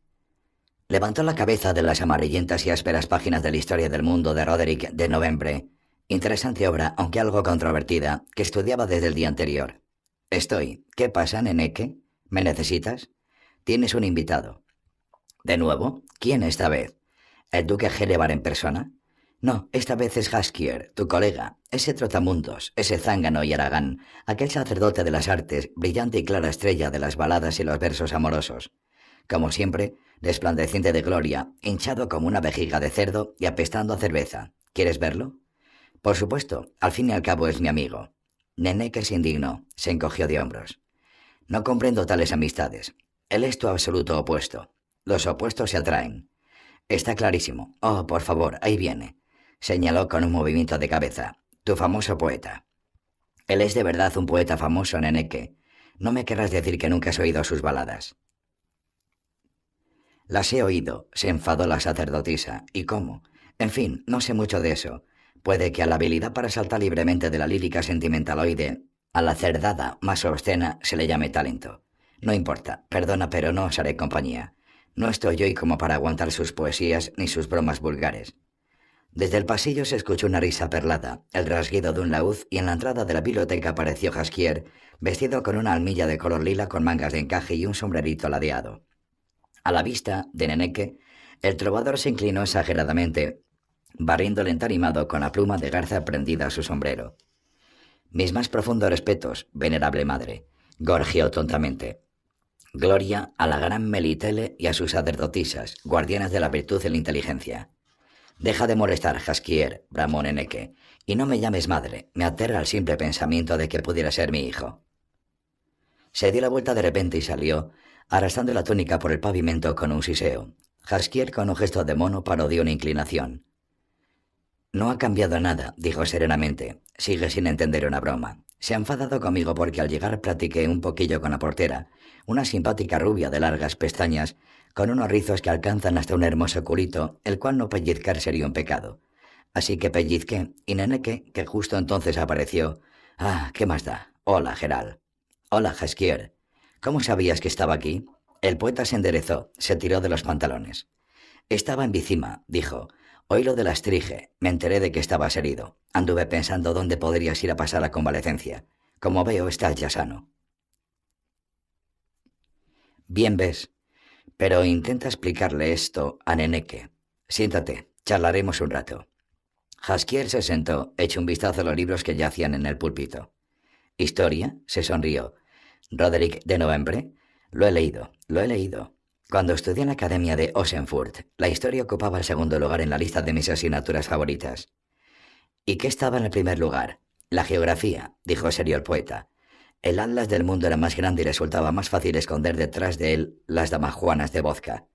Levantó la cabeza de las amarillentas y ásperas páginas de la historia del mundo de Roderick de Novembre. Interesante obra, aunque algo controvertida, que estudiaba desde el día anterior. Estoy. ¿Qué pasa, Neneque? ¿Me necesitas? Tienes un invitado. ¿De nuevo? ¿Quién esta vez? ¿El duque Helevar en persona? No, esta vez es Haskier, tu colega, ese trotamundos, ese zángano y aragán, aquel sacerdote de las artes, brillante y clara estrella de las baladas y los versos amorosos. Como siempre, resplandeciente de gloria, hinchado como una vejiga de cerdo y apestando a cerveza. ¿Quieres verlo? Por supuesto, al fin y al cabo es mi amigo. Nené que se indignó, se encogió de hombros. No comprendo tales amistades. Él es tu absoluto opuesto. Los opuestos se atraen. Está clarísimo. Oh, por favor, ahí viene señaló con un movimiento de cabeza. Tu famoso poeta. Él es de verdad un poeta famoso, Neneque. No me querrás decir que nunca has oído sus baladas. Las he oído, se enfadó la sacerdotisa. ¿Y cómo? En fin, no sé mucho de eso. Puede que a la habilidad para saltar libremente de la lírica sentimentaloide a la cerdada más obscena se le llame talento. No importa, perdona, pero no os haré compañía. No estoy hoy como para aguantar sus poesías ni sus bromas vulgares. Desde el pasillo se escuchó una risa perlada, el rasguido de un laúd y en la entrada de la biblioteca apareció Jaskier, vestido con una almilla de color lila con mangas de encaje y un sombrerito ladeado. A la vista de Neneque, el trovador se inclinó exageradamente, barriéndole entarimado con la pluma de garza prendida a su sombrero. Mis más profundos respetos, venerable madre, gorgió tontamente. Gloria a la gran Melitele y a sus sacerdotisas, guardianas de la virtud y la inteligencia. Deja de molestar, Jaskier, bramó Neneque, y no me llames madre. Me aterra el simple pensamiento de que pudiera ser mi hijo. Se dio la vuelta de repente y salió, arrastrando la túnica por el pavimento con un siseo. Jaskier, con un gesto de mono, parodió una inclinación. No ha cambiado nada, dijo serenamente. Sigue sin entender una broma. Se ha enfadado conmigo porque al llegar platiqué un poquillo con la portera, una simpática rubia de largas pestañas con unos rizos que alcanzan hasta un hermoso culito, el cual no pellizcar sería un pecado. Así que pellizqué, y Neneque, que justo entonces apareció. Ah, ¿qué más da? Hola, Geral. Hola, Jaskier. ¿Cómo sabías que estaba aquí? El poeta se enderezó, se tiró de los pantalones. Estaba en Bicima, dijo. Oí lo de la estrige, me enteré de que estabas herido. Anduve pensando dónde podrías ir a pasar la convalecencia. Como veo, estás ya sano. Bien ves, pero intenta explicarle esto a Neneque. Siéntate, charlaremos un rato. Haskier se sentó, echó un vistazo a los libros que yacían en el púlpito. ¿Historia? se sonrió. ¿Roderick de Novembre? Lo he leído, lo he leído. Cuando estudié en la Academia de Osenfurt, la historia ocupaba el segundo lugar en la lista de mis asignaturas favoritas. ¿Y qué estaba en el primer lugar? La geografía, dijo serio el poeta. El atlas del mundo era más grande y resultaba más fácil esconder detrás de él las damajuanas de vodka.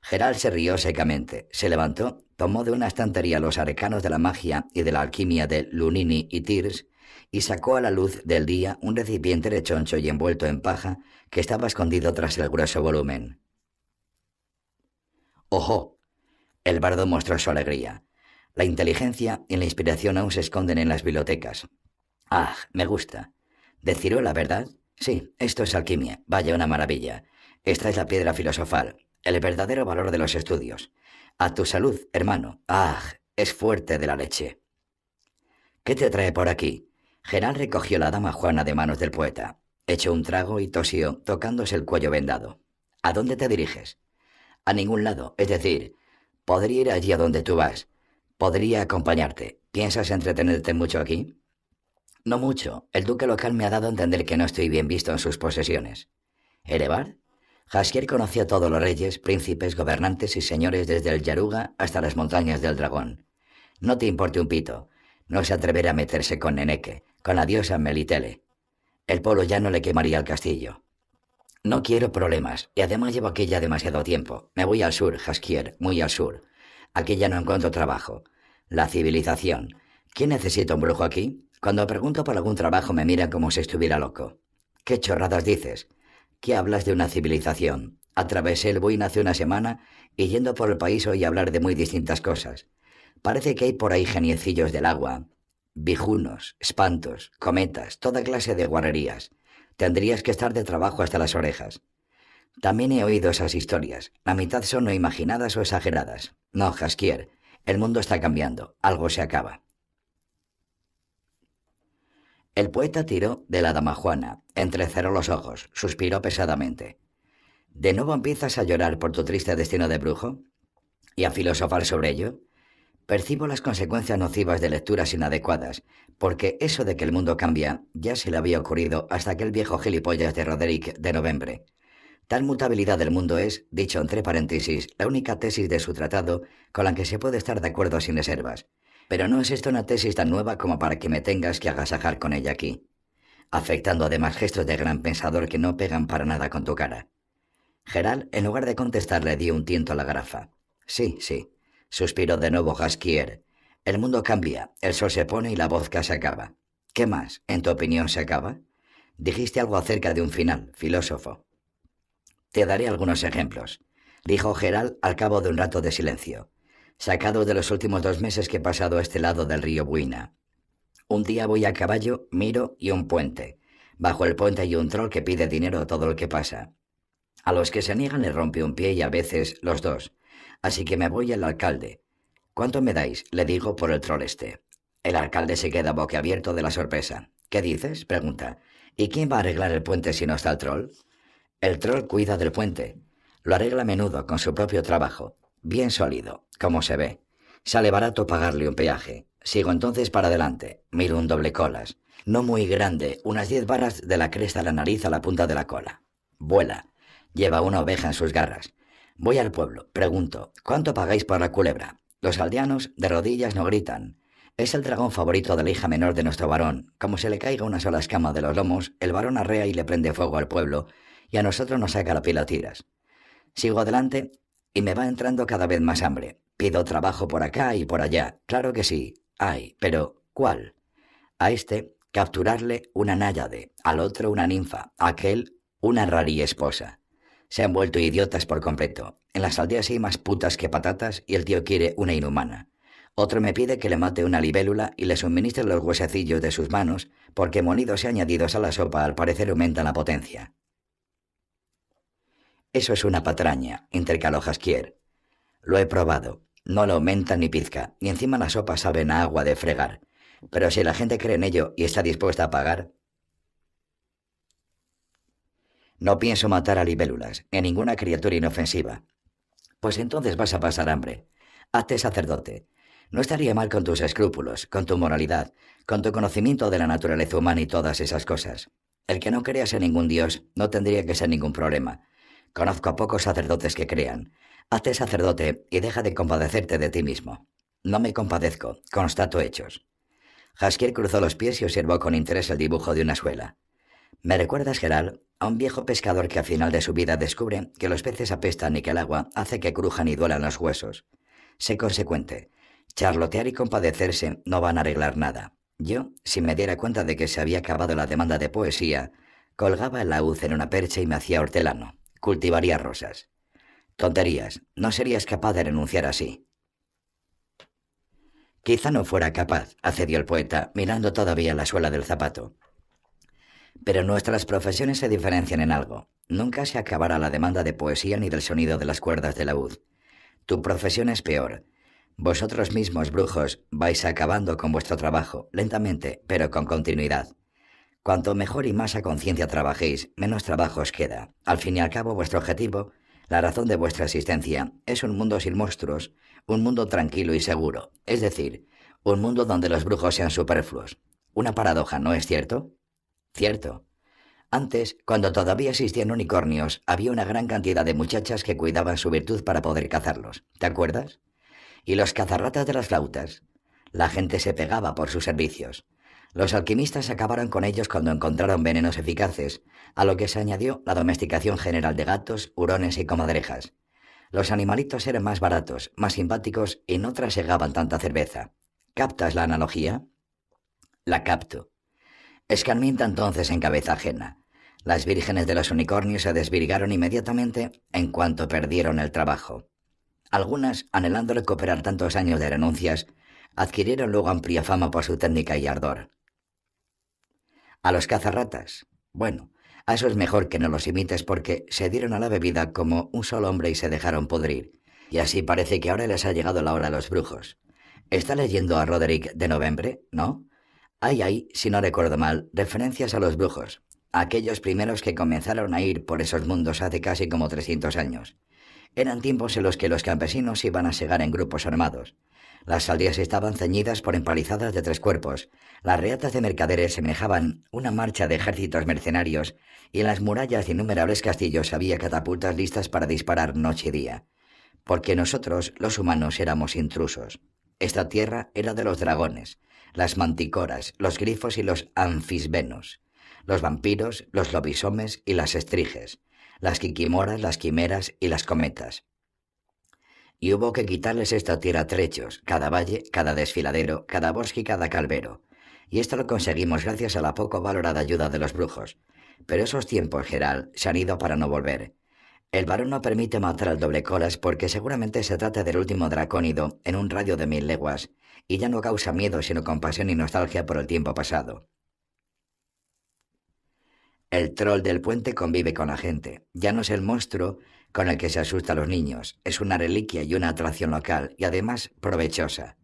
Gerald se rió secamente, se levantó, tomó de una estantería los arcanos de la magia y de la alquimia de Lunini y Tirs y sacó a la luz del día un recipiente rechoncho y envuelto en paja que estaba escondido tras el grueso volumen. ¡Ojo! El bardo mostró su alegría. La inteligencia y la inspiración aún se esconden en las bibliotecas. Ah, me gusta. ¿Decirlo la verdad? Sí, esto es alquimia. Vaya una maravilla. Esta es la piedra filosofal, el verdadero valor de los estudios. A tu salud, hermano. Ah, es fuerte de la leche. ¿Qué te trae por aquí? Gerald recogió la dama Juana de manos del poeta. Echó un trago y tosió, tocándose el cuello vendado. ¿A dónde te diriges? A ningún lado. Es decir, podría ir allí a donde tú vas. Podría acompañarte. ¿Piensas entretenerte mucho aquí? No mucho. El duque local me ha dado a entender que no estoy bien visto en sus posesiones. ¿Erevar? Jaskier conoció a todos los reyes, príncipes, gobernantes y señores desde el Yaruga hasta las montañas del dragón. No te importe un pito. No se atreverá a meterse con Neneque, con la diosa Melitele. El polo ya no le quemaría el castillo. No quiero problemas, y además llevo aquí ya demasiado tiempo. Me voy al sur, Jaskier, muy al sur. Aquí ya no encuentro trabajo. La civilización. ¿Quién necesita un brujo aquí? Cuando pregunto por algún trabajo me mira como si estuviera loco. ¿Qué chorradas dices? ¿Qué hablas de una civilización? Atravesé el Buin hace una semana y yendo por el país oí hablar de muy distintas cosas. Parece que hay por ahí geniecillos del agua, bijunos, espantos, cometas, toda clase de guarrerías. Tendrías que estar de trabajo hasta las orejas. También he oído esas historias. La mitad son o imaginadas o exageradas. No, Jaskier, el mundo está cambiando. Algo se acaba. El poeta tiró de la dama Juana, entrecerró los ojos, suspiró pesadamente. ¿De nuevo empiezas a llorar por tu triste destino de brujo? ¿Y a filosofar sobre ello? Percibo las consecuencias nocivas de lecturas inadecuadas, porque eso de que el mundo cambia ya se le había ocurrido hasta aquel viejo gilipollas de Roderick de noviembre. Tal mutabilidad del mundo es, dicho entre paréntesis, la única tesis de su tratado con la que se puede estar de acuerdo sin reservas. Pero no es esto una tesis tan nueva como para que me tengas que agasajar con ella aquí, afectando además gestos de gran pensador que no pegan para nada con tu cara. Geral, en lugar de contestar, le dio un tiento a la garafa. Sí, sí, suspiró de nuevo Jaskier. El mundo cambia, el sol se pone y la vodka se acaba. ¿Qué más? ¿En tu opinión se acaba? Dijiste algo acerca de un final, filósofo. Te daré algunos ejemplos, dijo Geral al cabo de un rato de silencio sacado de los últimos dos meses que he pasado a este lado del río Buina. Un día voy a caballo, miro y un puente. Bajo el puente hay un troll que pide dinero a todo el que pasa. A los que se niegan le rompe un pie y a veces los dos. Así que me voy al alcalde. ¿Cuánto me dais? le digo por el troll este. El alcalde se queda boquiabierto de la sorpresa. ¿Qué dices? pregunta. ¿Y quién va a arreglar el puente si no está el troll? El troll cuida del puente. Lo arregla a menudo con su propio trabajo. Bien sólido, como se ve. Sale barato pagarle un peaje. Sigo entonces para adelante. Miro un doble colas. No muy grande, unas diez varas de la cresta a la nariz a la punta de la cola. Vuela. Lleva una oveja en sus garras. Voy al pueblo. Pregunto, ¿cuánto pagáis por la culebra? Los aldeanos de rodillas no gritan. Es el dragón favorito de la hija menor de nuestro varón. Como se le caiga una sola escama de los lomos, el varón arrea y le prende fuego al pueblo, y a nosotros nos saca la pila a tiras. Sigo adelante y me va entrando cada vez más hambre. Pido trabajo por acá y por allá. Claro que sí, hay, pero ¿cuál? A este, capturarle una náyade, al otro una ninfa, a aquel una rari esposa. Se han vuelto idiotas por completo. En las aldeas hay más putas que patatas y el tío quiere una inhumana. Otro me pide que le mate una libélula y le suministre los huesecillos de sus manos, porque molidos y añadidos a la sopa al parecer aumentan la potencia. Eso es una patraña, intercaló Jaskier. Lo he probado. No lo aumenta ni pizca, y encima la sopa saben a agua de fregar. Pero si la gente cree en ello y está dispuesta a pagar... No pienso matar a libélulas, ni a ninguna criatura inofensiva. Pues entonces vas a pasar hambre. Hazte sacerdote. No estaría mal con tus escrúpulos, con tu moralidad, con tu conocimiento de la naturaleza humana y todas esas cosas. El que no creas en ningún dios no tendría que ser ningún problema, Conozco a pocos sacerdotes que crean. Hazte sacerdote y deja de compadecerte de ti mismo. No me compadezco, constato hechos. Jaskier cruzó los pies y observó con interés el dibujo de una suela. ¿Me recuerdas, Gerald, a un viejo pescador que al final de su vida descubre que los peces apestan y que el agua hace que crujan y duelan los huesos? Sé consecuente. Charlotear y compadecerse no van a arreglar nada. Yo, si me diera cuenta de que se había acabado la demanda de poesía, colgaba el laúd en una percha y me hacía hortelano cultivaría rosas. Tonterías, no serías capaz de renunciar así. Quizá no fuera capaz, accedió el poeta, mirando todavía la suela del zapato. Pero nuestras profesiones se diferencian en algo. Nunca se acabará la demanda de poesía ni del sonido de las cuerdas de laúd. Tu profesión es peor. Vosotros mismos, brujos, vais acabando con vuestro trabajo, lentamente, pero con continuidad. Cuanto mejor y más a conciencia trabajéis, menos trabajo os queda. Al fin y al cabo, vuestro objetivo La razón de vuestra existencia es un mundo sin monstruos, un mundo tranquilo y seguro, es decir, un mundo donde los brujos sean superfluos. Una paradoja, ¿no es cierto? Cierto. Antes, cuando todavía existían unicornios, había una gran cantidad de muchachas que cuidaban su virtud para poder cazarlos. ¿Te acuerdas? Y los cazarratas de las flautas. La gente se pegaba por sus servicios. Los alquimistas acabaron con ellos cuando encontraron venenos eficaces, a lo que se añadió la domesticación general de gatos, hurones y comadrejas. Los animalitos eran más baratos, más simpáticos y no trasegaban tanta cerveza. ¿Captas la analogía? La capto. Escarmienta entonces en cabeza ajena. Las vírgenes de los unicornios se desvirgaron inmediatamente en cuanto perdieron el trabajo. Algunas, anhelando recuperar tantos años de renuncias, adquirieron luego amplia fama por su técnica y ardor. A los cazarratas, bueno, a eso es mejor que no los imites porque se dieron a la bebida como un solo hombre y se dejaron podrir. Y así parece que ahora les ha llegado la hora a los brujos. ¿Está leyendo a Roderick de Noviembre, no? Hay ahí, si no recuerdo mal, referencias a los brujos, aquellos primeros que comenzaron a ir por esos mundos hace casi como 300 años. Eran tiempos en los que los campesinos iban a segar en grupos armados. Las aldeas estaban ceñidas por empalizadas de tres cuerpos. Las reatas de mercaderes semejaban una marcha de ejércitos mercenarios y en las murallas de innumerables castillos había catapultas listas para disparar noche y día. Porque nosotros, los humanos, éramos intrusos. Esta tierra era de los dragones, las manticoras, los grifos y los anfisbenos, los vampiros, los lobisomes y las estriges, las quiquimoras, las quimeras y las cometas y hubo que quitarles esta tierra trechos, cada valle, cada desfiladero, cada bosque y cada calvero. Y esto lo conseguimos gracias a la poco valorada ayuda de los brujos. Pero esos tiempos, Geral, se han ido para no volver. El varón no permite matar al doble colas porque seguramente se trata del último dracónido en un radio de mil leguas, y ya no causa miedo sino compasión y nostalgia por el tiempo pasado. El troll del puente convive con la gente. Ya no es el monstruo, con el que se asusta a los niños. Es una reliquia y una atracción local y además provechosa.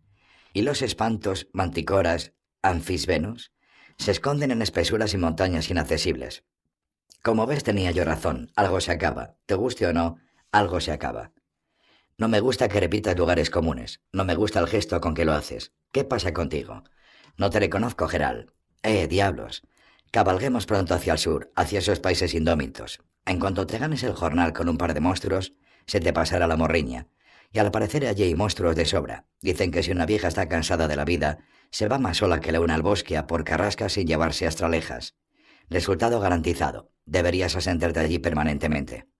Y los espantos, manticoras, anfisbenos, se esconden en espesuras y montañas inaccesibles. Como ves, tenía yo razón. Algo se acaba. Te guste o no, algo se acaba. No me gusta que repitas lugares comunes. No me gusta el gesto con que lo haces. ¿Qué pasa contigo? No te reconozco, Geral. Eh, diablos. Cabalguemos pronto hacia el sur, hacia esos países indómitos. En cuanto te ganes el jornal con un par de monstruos, se te pasará la morriña. Y al parecer allí hay monstruos de sobra. Dicen que si una vieja está cansada de la vida, se va más sola que la una al bosque a por carrascas sin llevarse astralejas. Resultado garantizado. Deberías asentarte allí permanentemente.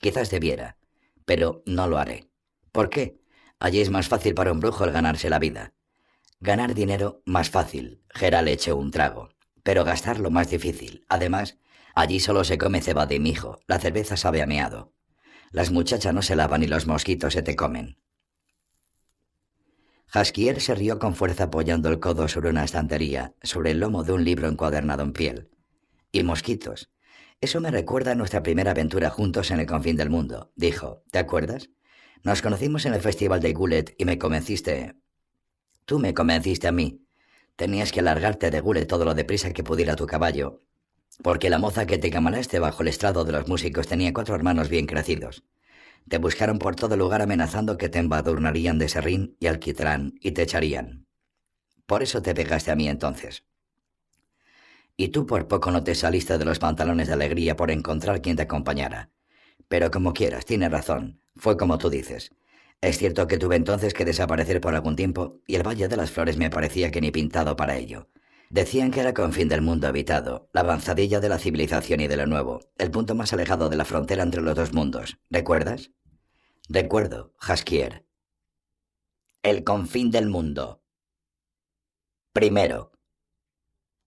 Quizás debiera, pero no lo haré. ¿Por qué? Allí es más fácil para un brujo el ganarse la vida. Ganar dinero más fácil. Geral eche un trago. Pero gastarlo más difícil. Además, Allí solo se come cebada y mijo, la cerveza sabe a meado. Las muchachas no se lavan y los mosquitos se te comen. Jaskier se rió con fuerza apoyando el codo sobre una estantería, sobre el lomo de un libro encuadernado en piel. Y mosquitos. Eso me recuerda a nuestra primera aventura juntos en el confín del mundo, dijo. ¿Te acuerdas? Nos conocimos en el festival de Gulet y me convenciste. Tú me convenciste a mí. Tenías que alargarte de Gulet todo lo deprisa que pudiera tu caballo, porque la moza que te camalaste bajo el estrado de los músicos tenía cuatro hermanos bien crecidos. Te buscaron por todo lugar amenazando que te embadurnarían de serrín y alquitrán y te echarían. Por eso te pegaste a mí entonces. Y tú por poco no te saliste de los pantalones de alegría por encontrar quien te acompañara. Pero como quieras, tienes razón. Fue como tú dices. Es cierto que tuve entonces que desaparecer por algún tiempo y el Valle de las Flores me parecía que ni pintado para ello. Decían que era con fin del mundo habitado, la avanzadilla de la civilización y de lo nuevo, el punto más alejado de la frontera entre los dos mundos. ¿Recuerdas? Recuerdo, Haskier. El confín del mundo. Primero.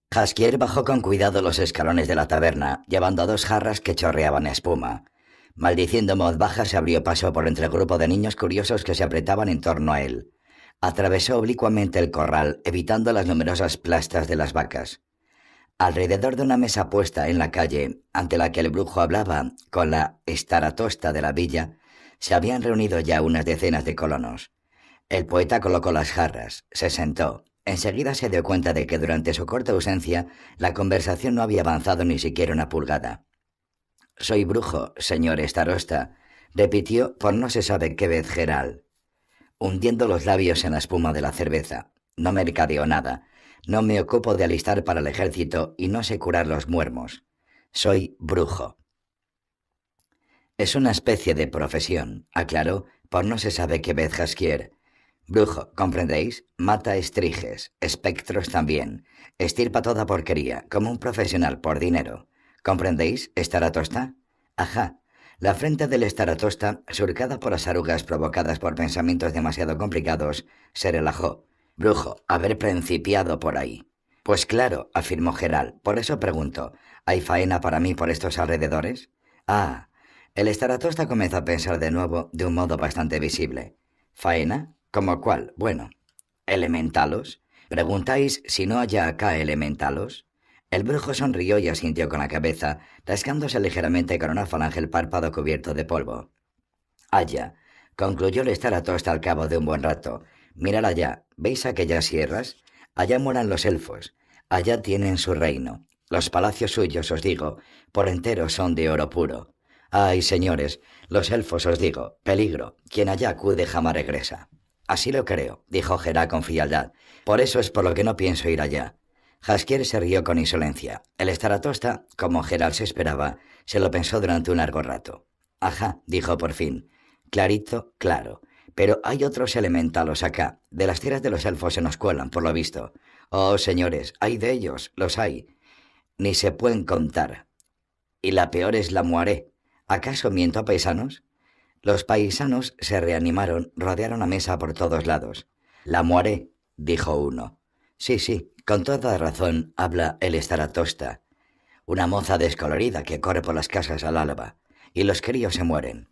Haskier bajó con cuidado los escalones de la taberna, llevando dos jarras que chorreaban espuma. Maldiciendo voz baja, se abrió paso por entre el grupo de niños curiosos que se apretaban en torno a él. Atravesó oblicuamente el corral, evitando las numerosas plastas de las vacas. Alrededor de una mesa puesta en la calle, ante la que el brujo hablaba con la estaratosta de la villa, se habían reunido ya unas decenas de colonos. El poeta colocó las jarras, se sentó. Enseguida se dio cuenta de que durante su corta ausencia la conversación no había avanzado ni siquiera una pulgada. Soy brujo, señor estarosta, repitió por no se sabe qué vez Geral, hundiendo los labios en la espuma de la cerveza. No mercadeo nada. No me ocupo de alistar para el ejército y no sé curar los muermos. Soy brujo. Es una especie de profesión, aclaró, por no se sabe qué vez Jaskier. Brujo, ¿comprendéis? Mata estriges, espectros también. Estirpa toda porquería, como un profesional por dinero. ¿Comprendéis, Estaratosta? Ajá. La frente del Estaratosta, surcada por las arrugas provocadas por pensamientos demasiado complicados, se relajó. Brujo, haber principiado por ahí. Pues claro, afirmó Geral. Por eso pregunto, ¿hay faena para mí por estos alrededores? Ah, el Estaratosta comenzó a pensar de nuevo de un modo bastante visible. ¿Faena? ¿Como cuál? Bueno, ¿elementalos? ¿Preguntáis si no haya acá elementalos? El brujo sonrió y asintió con la cabeza, rascándose ligeramente con una falange el párpado cubierto de polvo. Haya, concluyó el Estaratosta al cabo de un buen rato. Mirad allá, ¿veis aquellas sierras? Allá moran los elfos, allá tienen su reino. Los palacios suyos, os digo, por entero son de oro puro. Ay, señores, los elfos os digo, peligro, quien allá acude jamás regresa. Así lo creo, dijo Gerá con frialdad. Por eso es por lo que no pienso ir allá. Jaskier se rió con insolencia. El Estaratosta, como Gerald se esperaba, se lo pensó durante un largo rato. Ajá, dijo por fin. Clarito, claro. Pero hay otros elementalos acá. De las tierras de los elfos se nos cuelan, por lo visto. Oh, señores, hay de ellos, los hay. Ni se pueden contar. Y la peor es la muaré. ¿Acaso miento a paisanos? Los paisanos se reanimaron, rodearon la mesa por todos lados. La muaré, dijo uno. Sí, sí, con toda razón habla el estaratosta. Una moza descolorida que corre por las casas al alba. Y los críos se mueren.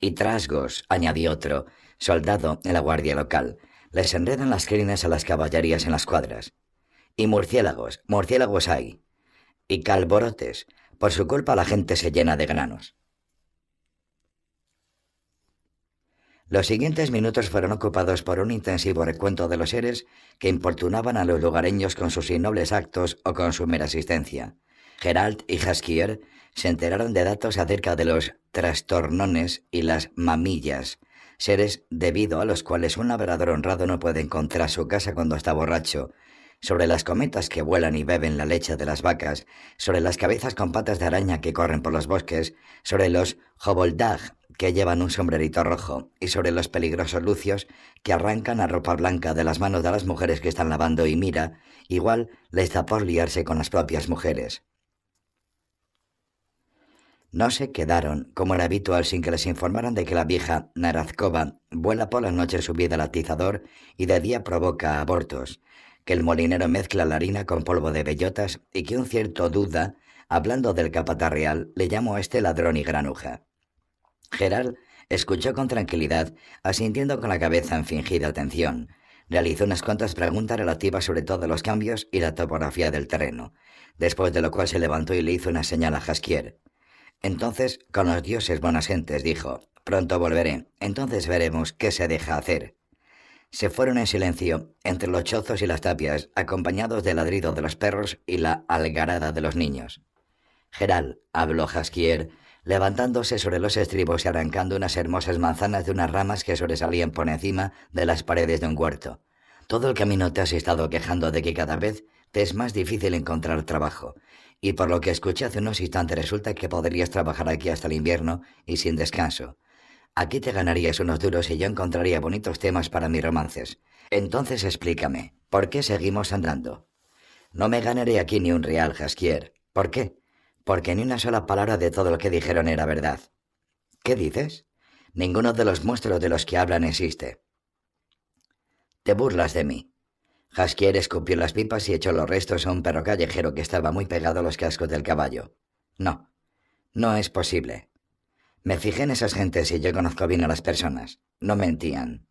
Y trasgos, añadió otro, soldado en la guardia local. Les enredan las crines a las caballerías en las cuadras. Y murciélagos, murciélagos hay. Y calborotes. Por su culpa la gente se llena de granos. Los siguientes minutos fueron ocupados por un intensivo recuento de los seres que importunaban a los lugareños con sus innobles actos o con su mera asistencia. Gerald y Haskier se enteraron de datos acerca de los trastornones y las mamillas, seres debido a los cuales un labrador honrado no puede encontrar su casa cuando está borracho, sobre las cometas que vuelan y beben la leche de las vacas, sobre las cabezas con patas de araña que corren por los bosques, sobre los hoboldag que llevan un sombrerito rojo, y sobre los peligrosos lucios que arrancan la ropa blanca de las manos de las mujeres que están lavando y mira, igual les da por liarse con las propias mujeres. No se quedaron, como era habitual, sin que les informaran de que la vieja Narazkova vuela por las noches subida al atizador y de día provoca abortos, que el molinero mezcla la harina con polvo de bellotas y que un cierto duda, hablando del capataz real, le llamó a este ladrón y granuja. Gerald escuchó con tranquilidad, asintiendo con la cabeza en fingida atención. Realizó unas cuantas preguntas relativas sobre todos los cambios y la topografía del terreno, después de lo cual se levantó y le hizo una señal a Jaskier. Entonces, con los dioses buenas gentes, dijo, pronto volveré, entonces veremos qué se deja hacer. Se fueron en silencio, entre los chozos y las tapias, acompañados del ladrido de los perros y la algarada de los niños. Geral, habló Jaskier, levantándose sobre los estribos y arrancando unas hermosas manzanas de unas ramas que sobresalían por encima de las paredes de un huerto. Todo el camino te has estado quejando de que cada vez te es más difícil encontrar trabajo, y por lo que escuché hace unos instantes resulta que podrías trabajar aquí hasta el invierno y sin descanso. Aquí te ganarías unos duros y yo encontraría bonitos temas para mis romances. Entonces explícame, ¿por qué seguimos andando? No me ganaré aquí ni un real, Jaskier. ¿Por qué? Porque ni una sola palabra de todo lo que dijeron era verdad. ¿Qué dices? Ninguno de los monstruos de los que hablan existe. Te burlas de mí. Jaskier escupió las pipas y echó los restos a un perro callejero que estaba muy pegado a los cascos del caballo. No, no es posible. Me fijé en esas gentes y yo conozco bien a las personas. No mentían.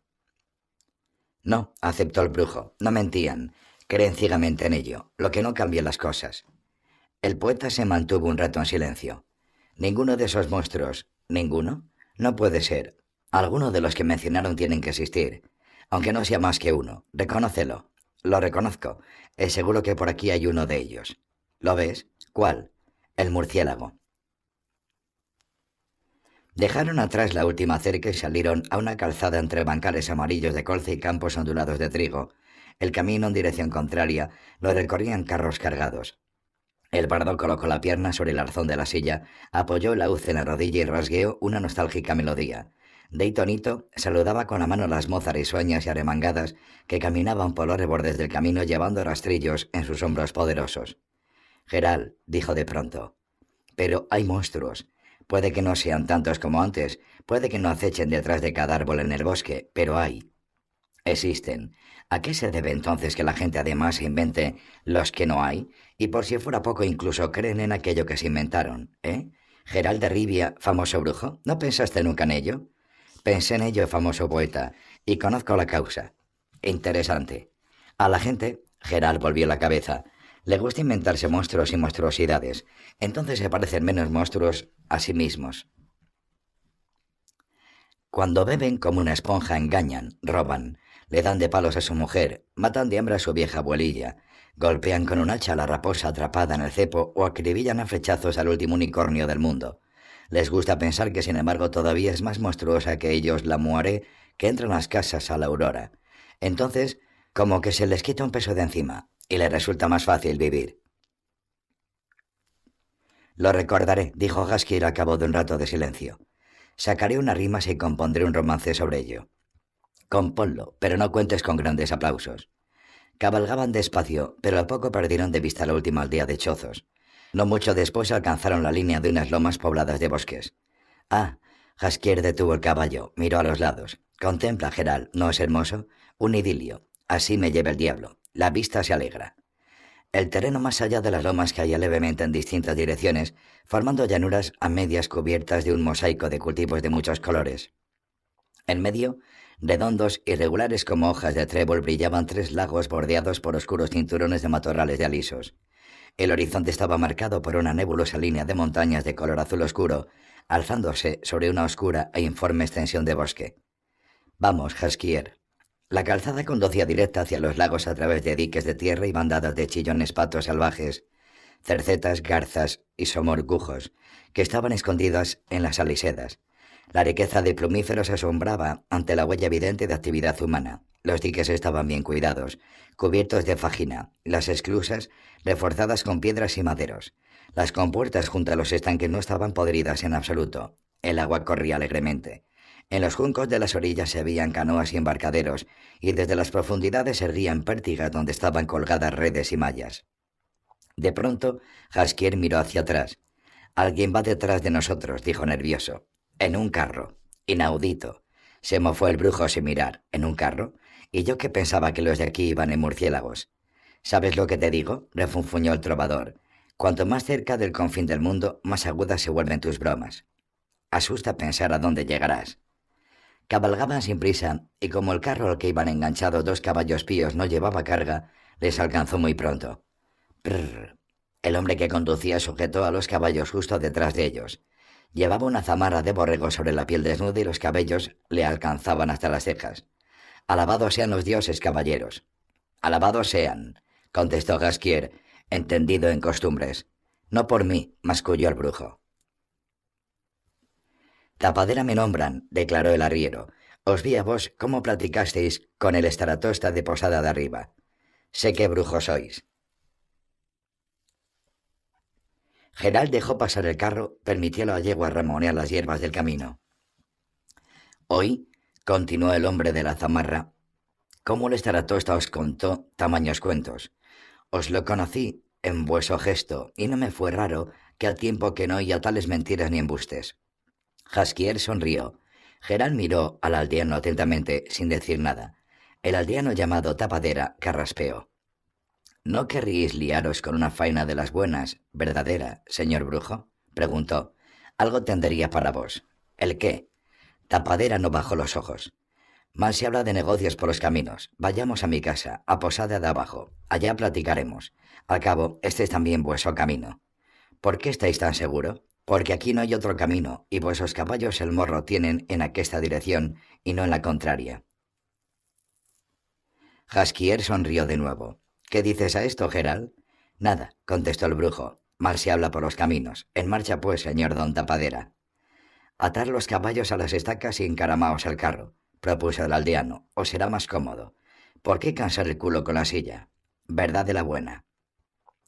No, aceptó el brujo, no mentían. Creen ciegamente en ello, lo que no cambia las cosas. El poeta se mantuvo un rato en silencio. Ninguno de esos monstruos, ninguno, no puede ser. Algunos de los que mencionaron tienen que existir, aunque no sea más que uno. Reconócelo. Lo reconozco. Es seguro que por aquí hay uno de ellos. ¿Lo ves? ¿Cuál? El murciélago. Dejaron atrás la última cerca y salieron a una calzada entre bancales amarillos de colza y campos ondulados de trigo. El camino en dirección contraria lo recorrían carros cargados. El bardo colocó la pierna sobre el arzón de la silla, apoyó la hoz en la rodilla y rasgueó una nostálgica melodía. Daytonito saludaba con la mano las mozas risueñas y aremangadas que caminaban por los rebordes del camino llevando rastrillos en sus hombros poderosos. Geral, dijo de pronto. Pero hay monstruos. Puede que no sean tantos como antes, puede que no acechen detrás de cada árbol en el bosque, pero hay. Existen. ¿A qué se debe entonces que la gente además invente los que no hay? Y por si fuera poco, incluso creen en aquello que se inventaron, ¿eh? Gerald de Rivia, famoso brujo, ¿no pensaste nunca en ello? Pensé en ello, famoso poeta, y conozco la causa. Interesante. A la gente, Gerald volvió la cabeza, le gusta inventarse monstruos y monstruosidades. Entonces se parecen menos monstruos a sí mismos. Cuando beben como una esponja engañan, roban, le dan de palos a su mujer, matan de hambre a su vieja abuelilla, golpean con un hacha a la raposa atrapada en el cepo o acribillan a flechazos al último unicornio del mundo. Les gusta pensar que sin embargo todavía es más monstruosa que ellos la muere que entra en las casas a la aurora. Entonces, como que se les quita un peso de encima, y le resulta más fácil vivir. Lo recordaré, dijo Gaskier a cabo de un rato de silencio. Sacaré una rima y compondré un romance sobre ello. Componlo, pero no cuentes con grandes aplausos. Cabalgaban despacio, pero a poco perdieron de vista la última aldea de Chozos. No mucho después alcanzaron la línea de unas lomas pobladas de bosques. Ah, Jaskier detuvo el caballo, miró a los lados. Contempla, Geral, ¿no es hermoso? Un idilio. Así me lleva el diablo. La vista se alegra. El terreno más allá de las lomas caía levemente en distintas direcciones, formando llanuras a medias cubiertas de un mosaico de cultivos de muchos colores. En medio, redondos, irregulares como hojas de trébol, brillaban tres lagos bordeados por oscuros cinturones de matorrales de alisos. El horizonte estaba marcado por una nebulosa línea de montañas de color azul oscuro, alzándose sobre una oscura e informe extensión de bosque. Vamos, Jaskier, la calzada conducía directa hacia los lagos a través de diques de tierra y bandadas de chillones patos salvajes, cercetas, garzas y somorgujos, que estaban escondidas en las alisedas. La riqueza de plumíferos asombraba ante la huella evidente de actividad humana. Los diques estaban bien cuidados, cubiertos de fajina, las esclusas reforzadas con piedras y maderos. Las compuertas junto a los estanques no estaban podridas en absoluto. El agua corría alegremente. En los juncos de las orillas se veían canoas y embarcaderos, y desde las profundidades se erguían pértigas donde estaban colgadas redes y mallas. De pronto, Jaskier miró hacia atrás. Alguien va detrás de nosotros, dijo nervioso. En un carro. Inaudito. Se mofó el brujo sin mirar. ¿En un carro? Y yo que pensaba que los de aquí iban en murciélagos. ¿Sabes lo que te digo? refunfuñó el trovador. Cuanto más cerca del confín del mundo, más agudas se vuelven tus bromas. Asusta pensar a dónde llegarás. Cabalgaban sin prisa, y como el carro al que iban enganchados dos caballos píos no llevaba carga, les alcanzó muy pronto. Prrr. El hombre que conducía sujetó a los caballos justo detrás de ellos. Llevaba una zamarra de borrego sobre la piel desnuda y los cabellos le alcanzaban hasta las cejas. Alabados sean los dioses, caballeros. Alabados sean, contestó Gasquier, entendido en costumbres. No por mí, masculló el brujo. Tapadera me nombran, declaró el arriero. Os vi a vos cómo platicasteis con el estaratosta de posada de arriba. Sé qué brujo sois. Geral dejó pasar el carro, permitió a la yegua remonear las hierbas del camino. Hoy, continuó el hombre de la zamarra, cómo el estaratosta os contó tamaños cuentos. Os lo conocí en vuestro gesto, y no me fue raro que al tiempo que no oía tales mentiras ni embustes. Jaskier sonrió. Gerán miró al aldeano atentamente, sin decir nada. El aldeano llamado Tapadera carraspeó. ¿No querríais liaros con una faina de las buenas, verdadera, señor brujo? preguntó. Algo tendría para vos. ¿El qué? Tapadera no bajó los ojos. Mal se habla de negocios por los caminos. Vayamos a mi casa, a Posada de abajo. Allá platicaremos. Al cabo, este es también vuestro camino. ¿Por qué estáis tan seguro? porque aquí no hay otro camino, y vuestros caballos el morro tienen en aquesta dirección y no en la contraria. Jaskier sonrió de nuevo. ¿Qué dices a esto, Gerald? Nada, contestó el brujo. Mal se habla por los caminos. En marcha, pues, señor don Tapadera. Atar los caballos a las estacas y encaramaos al carro, propuso el aldeano, os será más cómodo. ¿Por qué cansar el culo con la silla? Verdad de la buena.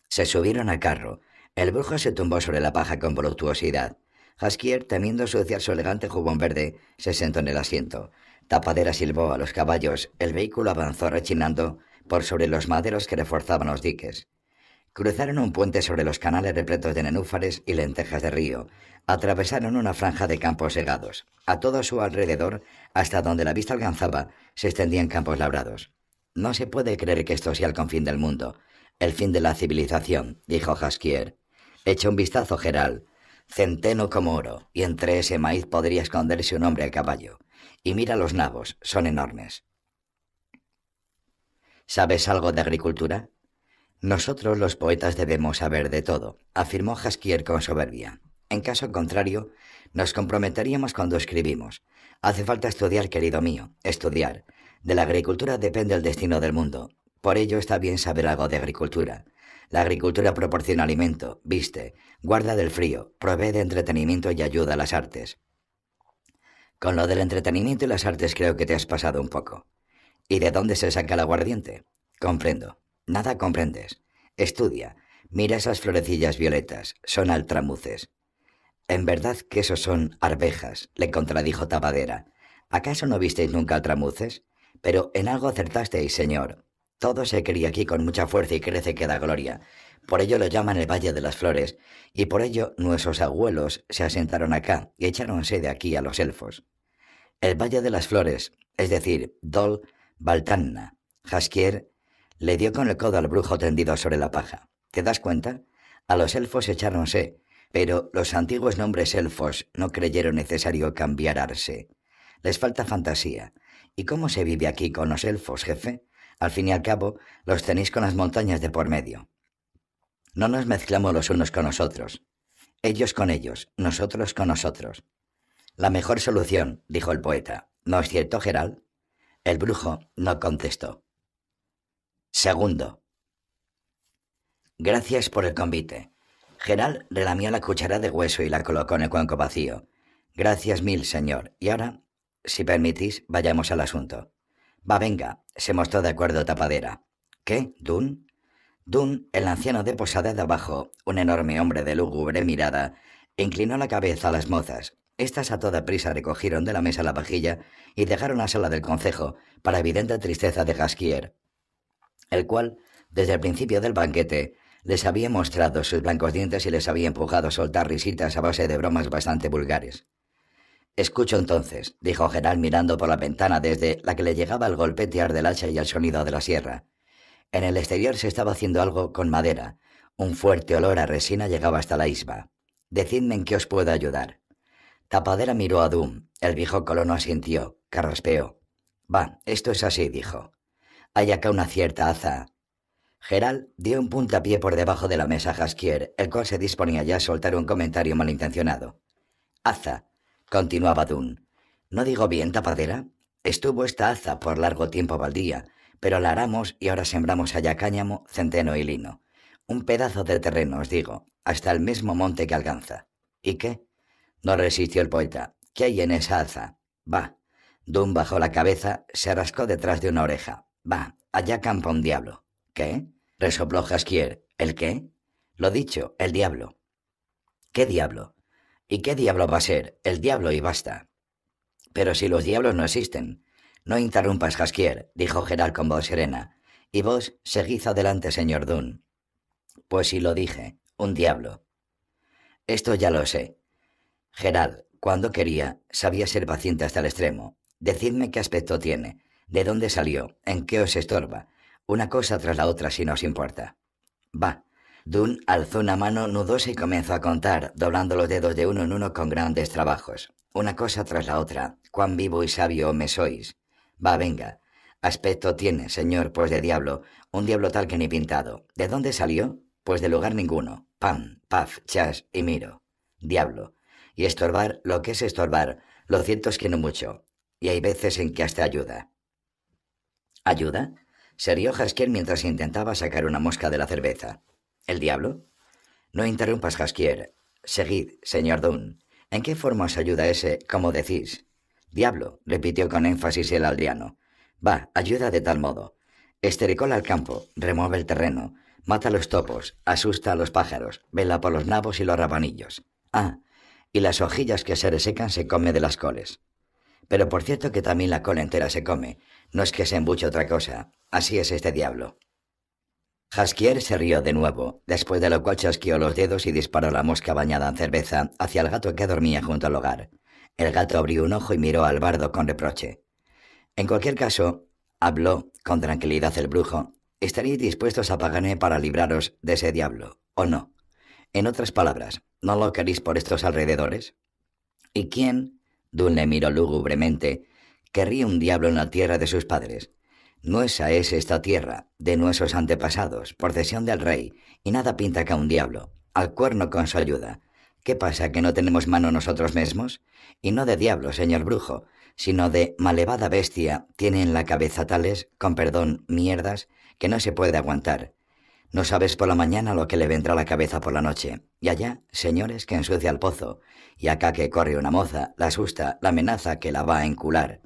Se subieron al carro. El brujo se tumbó sobre la paja con voluptuosidad. Haskier, temiendo suciar su elegante jubón verde, se sentó en el asiento. Tapadera silbó a los caballos. El vehículo avanzó rechinando por sobre los maderos que reforzaban los diques. Cruzaron un puente sobre los canales repletos de nenúfares y lentejas de río. Atravesaron una franja de campos segados. A todo su alrededor, hasta donde la vista alcanzaba, se extendían campos labrados. No se puede creer que esto sea el confín del mundo, el fin de la civilización, dijo Haskier. Echa un vistazo, Geral. Centeno como oro, y entre ese maíz podría esconderse un hombre a caballo. Y mira los nabos, son enormes. ¿Sabes algo de agricultura? Nosotros los poetas debemos saber de todo, afirmó Haskier con soberbia. En caso contrario, nos comprometeríamos cuando escribimos. Hace falta estudiar, querido mío, estudiar. De la agricultura depende el destino del mundo. Por ello está bien saber algo de agricultura. La agricultura proporciona alimento, viste, guarda del frío, provee de entretenimiento y ayuda a las artes. Con lo del entretenimiento y las artes creo que te has pasado un poco. ¿Y de dónde se saca el aguardiente? Comprendo. Nada comprendes. Estudia. Mira esas florecillas violetas. Son altramuces. En verdad que esos son arvejas, le contradijo Tabadera. ¿Acaso no visteis nunca altramuces? Pero en algo acertasteis, señor. Todo se cría aquí con mucha fuerza y crece que da gloria. Por ello lo llaman el Valle de las Flores, y por ello nuestros abuelos se asentaron acá y echáronse de aquí a los elfos. El Valle de las Flores, es decir, Dol Baltanna, Jaskier, le dio con el codo al brujo tendido sobre la paja. ¿Te das cuenta? A los elfos echáronse, pero los antiguos nombres elfos no creyeron necesario cambiar arse. Les falta fantasía. ¿Y cómo se vive aquí con los elfos, jefe? Al fin y al cabo, los tenéis con las montañas de por medio. No nos mezclamos los unos con los otros. Ellos con ellos, nosotros con nosotros. La mejor solución, dijo el poeta. ¿No es cierto, Geral? El brujo no contestó. Segundo. Gracias por el convite. Geral relamió la cuchara de hueso y la colocó en el cuenco vacío. Gracias mil, señor. Y ahora, si permitís, vayamos al asunto. Va, venga, se mostró de acuerdo Tapadera. ¿Qué? ¿Dun? Dun, el anciano de posada de abajo, un enorme hombre de lúgubre mirada, inclinó la cabeza a las mozas. Estas a toda prisa recogieron de la mesa la vajilla y dejaron la sala del concejo, para evidente tristeza de Gasquier el cual, desde el principio del banquete, les había mostrado sus blancos dientes y les había empujado a soltar risitas a base de bromas bastante vulgares. Escucho entonces, dijo Geral mirando por la ventana desde la que le llegaba el golpetear del hacha y el sonido de la sierra. En el exterior se estaba haciendo algo con madera. Un fuerte olor a resina llegaba hasta la isba. Decidme en qué os puedo ayudar. Tapadera miró a Doom. El viejo colono asintió, carraspeó. Va, esto es así, dijo. Hay acá una cierta aza. Geral dio un puntapié por debajo de la mesa a el cual se disponía ya a soltar un comentario malintencionado. Aza, continuaba Dun. ¿No digo bien, tapadera? Estuvo esta aza por largo tiempo baldía, pero la aramos y ahora sembramos allá cáñamo, centeno y lino. Un pedazo de terreno, os digo, hasta el mismo monte que alcanza. ¿Y qué? No resistió el poeta. ¿Qué hay en esa aza? Va. Dun bajó la cabeza, se rascó detrás de una oreja. Va, allá campa un diablo. ¿Qué? resopló Jaskier. ¿El qué? Lo dicho, el diablo. ¿Qué diablo? ¿Y qué diablo va a ser? El diablo y basta. Pero si los diablos no existen. No interrumpas, Jaskier, dijo Geral con voz serena. Y vos seguid adelante, señor Dunn. Pues sí lo dije, un diablo. Esto ya lo sé. Geral, cuando quería, sabía ser paciente hasta el extremo. Decidme qué aspecto tiene, ¿De dónde salió? ¿En qué os estorba? Una cosa tras la otra, si nos importa. Va. Dun alzó una mano nudosa y comenzó a contar, doblando los dedos de uno en uno con grandes trabajos. Una cosa tras la otra. Cuán vivo y sabio me sois. Va, venga. Aspecto tiene, señor, pues de diablo, un diablo tal que ni pintado. ¿De dónde salió? Pues de lugar ninguno. Pam, paf, chas y miro. Diablo. Y estorbar, lo que es estorbar, lo cierto es que no mucho. Y hay veces en que hasta ayuda. ¿Ayuda? Se rió mientras intentaba sacar una mosca de la cerveza. ¿El diablo? No interrumpas, Haskier. Seguid, señor Dunn. ¿En qué forma os ayuda ese, como decís? Diablo, repitió con énfasis el aldeano. Va, ayuda de tal modo. Estericola al campo, remueve el terreno, mata a los topos, asusta a los pájaros, vela por los nabos y los rabanillos. Ah, y las hojillas que se resecan se come de las coles. Pero por cierto que también la col entera se come, no es que se embuche otra cosa, así es este diablo. Jaskier se rió de nuevo, después de lo cual chasqueó los dedos y disparó la mosca bañada en cerveza hacia el gato que dormía junto al hogar. El gato abrió un ojo y miró al bardo con reproche. En cualquier caso, habló con tranquilidad el brujo, estaréis dispuestos a pagarme para libraros de ese diablo, ¿o no? En otras palabras, ¿no lo queréis por estos alrededores? ¿Y quién? Dun le miró lúgubremente. Querría un diablo en la tierra de sus padres. Nuesa es esta tierra, de nuestros antepasados, procesión del rey, y nada pinta que un diablo, al cuerno con su ayuda. ¿Qué pasa, que no tenemos mano nosotros mismos? Y no de diablo, señor brujo, sino de malevada bestia, tiene en la cabeza tales, con perdón, mierdas, que no se puede aguantar. No sabes por la mañana lo que le vendrá a la cabeza por la noche. Y allá, señores, que ensucia el pozo. Y acá que corre una moza, la asusta, la amenaza que la va a encular.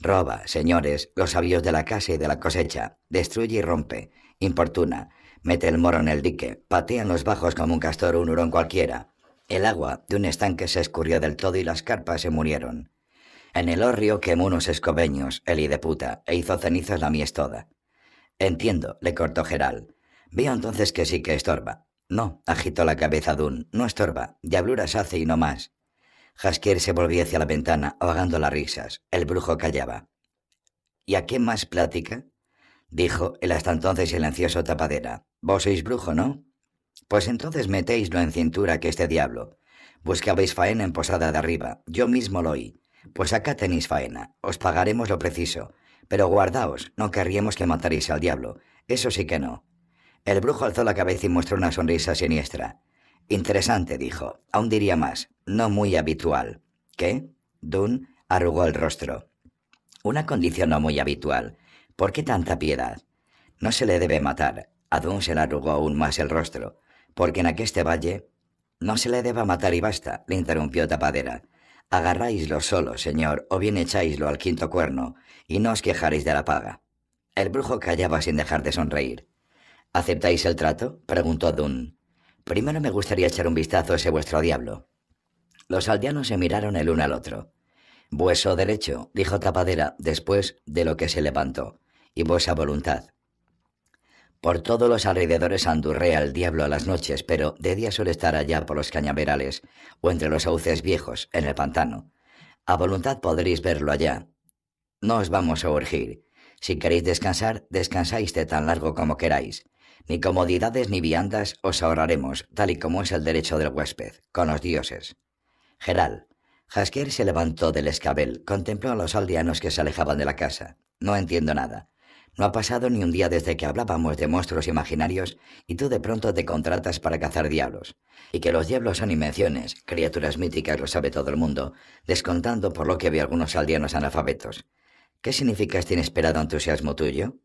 Roba, señores, los sabios de la casa y de la cosecha, destruye y rompe, importuna, mete el moro en el dique, patea en los bajos como un castor o un hurón cualquiera. El agua de un estanque se escurrió del todo y las carpas se murieron. En el horrio quemó unos escobeños, el puta, e hizo cenizas la mies toda. Entiendo, le cortó Geral. Veo entonces que sí que estorba. No, agitó la cabeza Dun, no estorba, diabluras hace y no más. Jaskier se volvió hacia la ventana, ahogando las risas. El brujo callaba. ¿Y a qué más plática? dijo el hasta entonces silencioso tapadera. Vos sois brujo, ¿no? Pues entonces metéislo en cintura que este diablo. Buscabais faena en posada de arriba. Yo mismo lo oí. Pues acá tenéis faena. Os pagaremos lo preciso. Pero guardaos, no querríamos que mataréis al diablo. Eso sí que no. El brujo alzó la cabeza y mostró una sonrisa siniestra. Interesante, dijo. Aún diría más. No muy habitual. ¿Qué? Dun arrugó el rostro. Una condición no muy habitual. ¿Por qué tanta piedad? No se le debe matar. A Dun se le arrugó aún más el rostro. Porque en aqueste valle... No se le deba matar y basta, le interrumpió Tapadera. Agarráislo solo, señor, o bien echáislo al quinto cuerno, y no os quejaréis de la paga. El brujo callaba sin dejar de sonreír. ¿Aceptáis el trato? preguntó Dun. Primero me gustaría echar un vistazo a ese vuestro diablo. Los aldeanos se miraron el uno al otro. Vueso derecho, dijo Tapadera, después de lo que se levantó, y vuesa voluntad. Por todos los alrededores andurrea el diablo a las noches, pero de día suele estar allá por los cañaverales o entre los sauces viejos, en el pantano. A voluntad podréis verlo allá. No os vamos a urgir. Si queréis descansar, descansáis de tan largo como queráis. Ni comodidades ni viandas os ahorraremos, tal y como es el derecho del huésped, con los dioses. Geral. Jaskier se levantó del escabel, contempló a los aldeanos que se alejaban de la casa. No entiendo nada. No ha pasado ni un día desde que hablábamos de monstruos imaginarios y tú de pronto te contratas para cazar diablos. Y que los diablos son invenciones, criaturas míticas, lo sabe todo el mundo, descontando por lo que vi algunos aldeanos analfabetos. ¿Qué significa este inesperado entusiasmo tuyo?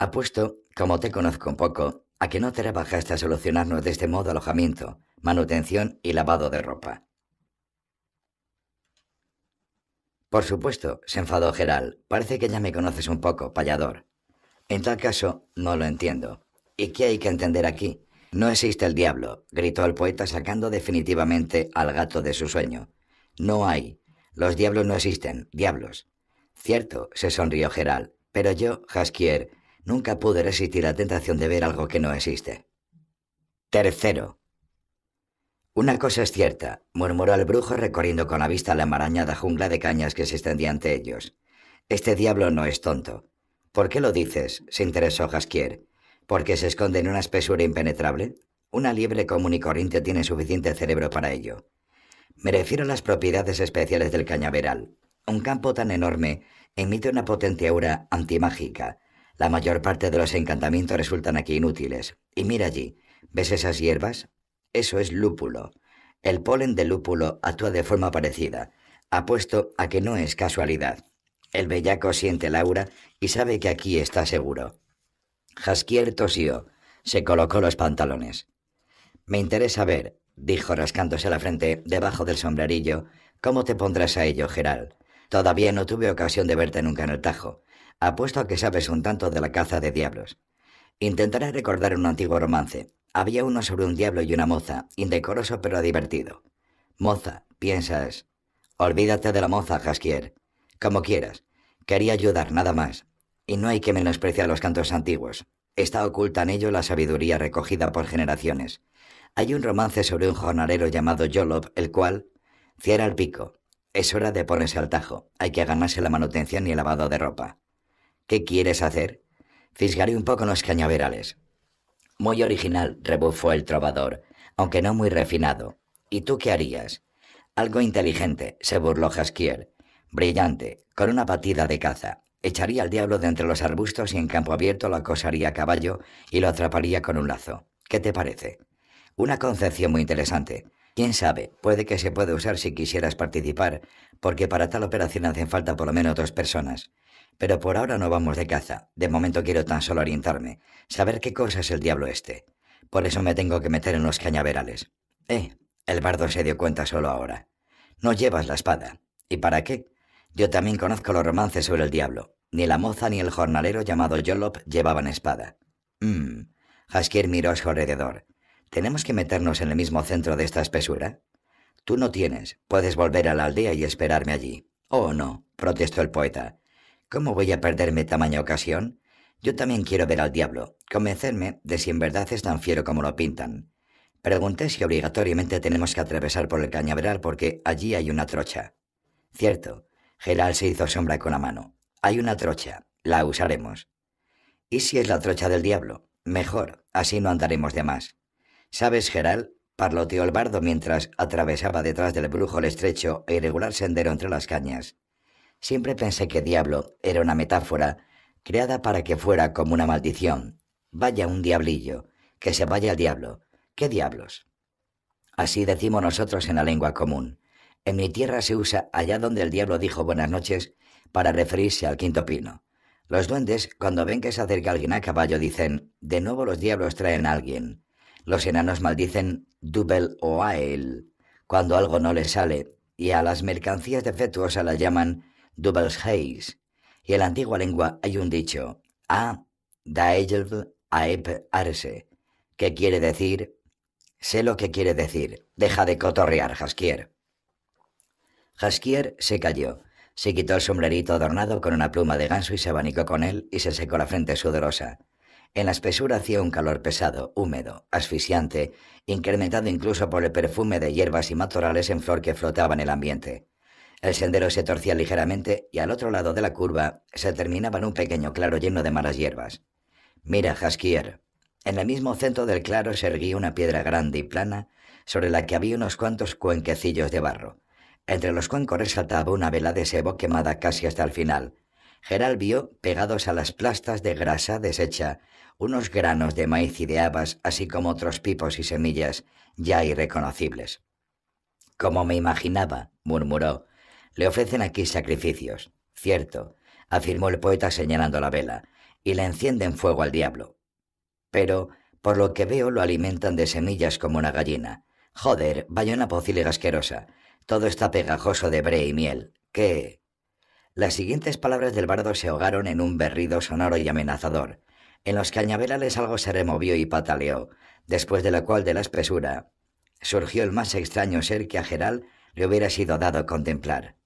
Apuesto, como te conozco un poco, a que no trabajaste a solucionarnos de este modo alojamiento, manutención y lavado de ropa. Por supuesto, se enfadó Geral. Parece que ya me conoces un poco, payador. En tal caso, no lo entiendo. ¿Y qué hay que entender aquí? No existe el diablo, gritó el poeta sacando definitivamente al gato de su sueño. No hay. Los diablos no existen, diablos. Cierto, se sonrió Geral, pero yo, Jaskier, Nunca pude resistir la tentación de ver algo que no existe. Tercero. Una cosa es cierta, murmuró el brujo recorriendo con la vista la enmarañada jungla de cañas que se extendía ante ellos. Este diablo no es tonto. ¿Por qué lo dices? se interesó Jaskier. ¿Porque se esconde en una espesura impenetrable? Una liebre común y corriente tiene suficiente cerebro para ello. Me refiero a las propiedades especiales del cañaveral. Un campo tan enorme emite una potente aura antimágica, la mayor parte de los encantamientos resultan aquí inútiles. Y mira allí, ¿ves esas hierbas? Eso es lúpulo. El polen de lúpulo actúa de forma parecida. Apuesto a que no es casualidad. El bellaco siente Laura y sabe que aquí está seguro. Jaskier tosió. Se colocó los pantalones. Me interesa ver, dijo rascándose la frente debajo del sombrerillo. ¿Cómo te pondrás a ello, Geral? Todavía no tuve ocasión de verte nunca en el Tajo. Apuesto a que sabes un tanto de la caza de diablos. Intentaré recordar un antiguo romance. Había uno sobre un diablo y una moza, indecoroso pero divertido. Moza, piensas. Olvídate de la moza, Jaskier. Como quieras. Quería ayudar, nada más. Y no hay que menospreciar los cantos antiguos. Está oculta en ello la sabiduría recogida por generaciones. Hay un romance sobre un jornalero llamado Yolov, el cual cierra el pico. Es hora de ponerse al tajo. Hay que ganarse la manutención y el lavado de ropa. ¿Qué quieres hacer? Fisgaré un poco los cañaverales. Muy original, rebufó el trovador, aunque no muy refinado. ¿Y tú qué harías? Algo inteligente, se burló Jaskier. Brillante, con una batida de caza. Echaría al diablo de entre los arbustos y en campo abierto lo acosaría a caballo y lo atraparía con un lazo. ¿Qué te parece? Una concepción muy interesante. Quién sabe, puede que se pueda usar si quisieras participar, porque para tal operación hacen falta por lo menos dos personas. Pero por ahora no vamos de caza. De momento quiero tan solo orientarme, saber qué cosa es el diablo este. Por eso me tengo que meter en los cañaverales. Eh, el bardo se dio cuenta solo ahora. No llevas la espada. ¿Y para qué? Yo también conozco los romances sobre el diablo. Ni la moza ni el jornalero llamado Yolop llevaban espada. Mmm. Haskier miró a su alrededor. ¿Tenemos que meternos en el mismo centro de esta espesura? Tú no tienes. Puedes volver a la aldea y esperarme allí. Oh, no, protestó el poeta. ¿Cómo voy a perderme tamaña ocasión? Yo también quiero ver al diablo, convencerme de si en verdad es tan fiero como lo pintan. Pregunté si obligatoriamente tenemos que atravesar por el cañaveral porque allí hay una trocha. Cierto, Geral se hizo sombra con la mano. Hay una trocha, la usaremos. ¿Y si es la trocha del diablo? Mejor, así no andaremos de más. ¿Sabes, Geral? parloteó el bardo mientras atravesaba detrás del brujo el estrecho e irregular sendero entre las cañas. Siempre pensé que diablo era una metáfora creada para que fuera como una maldición. Vaya un diablillo, que se vaya el diablo. ¿Qué diablos? Así decimos nosotros en la lengua común. En mi tierra se usa allá donde el diablo dijo buenas noches para referirse al quinto pino. Los duendes, cuando ven que se acerca alguien a caballo, dicen, de nuevo los diablos traen a alguien. Los enanos maldicen dubel o ael cuando algo no les sale, y a las mercancías defectuosas las llaman doubles heis. Y en la antigua lengua hay un dicho, a daejelv aep arse, que quiere decir, sé lo que quiere decir, deja de cotorrear, Jaskier. Jaskier se calló, se quitó el sombrerito adornado con una pluma de ganso y se abanicó con él y se secó la frente sudorosa. En la espesura hacía un calor pesado, húmedo, asfixiante, incrementado incluso por el perfume de hierbas y matorrales en flor que flotaba en el ambiente. El sendero se torcía ligeramente y al otro lado de la curva se terminaba en un pequeño claro lleno de malas hierbas. Mira, Jaskier. En el mismo centro del claro se erguía una piedra grande y plana sobre la que había unos cuantos cuenquecillos de barro. Entre los cuencos resaltaba una vela de sebo quemada casi hasta el final. Geral vio, pegados a las plastas de grasa deshecha, unos granos de maíz y de habas, así como otros pipos y semillas ya irreconocibles. Como me imaginaba, murmuró, le ofrecen aquí sacrificios. Cierto, afirmó el poeta señalando la vela, y le encienden fuego al diablo. Pero, por lo que veo, lo alimentan de semillas como una gallina. Joder, vaya una pocilga asquerosa. Todo está pegajoso de bre y miel. ¿Qué? Las siguientes palabras del bardo se ahogaron en un berrido sonoro y amenazador. En los cañaverales algo se removió y pataleó, después de lo cual de la espesura surgió el más extraño ser que a Geral le hubiera sido dado contemplar.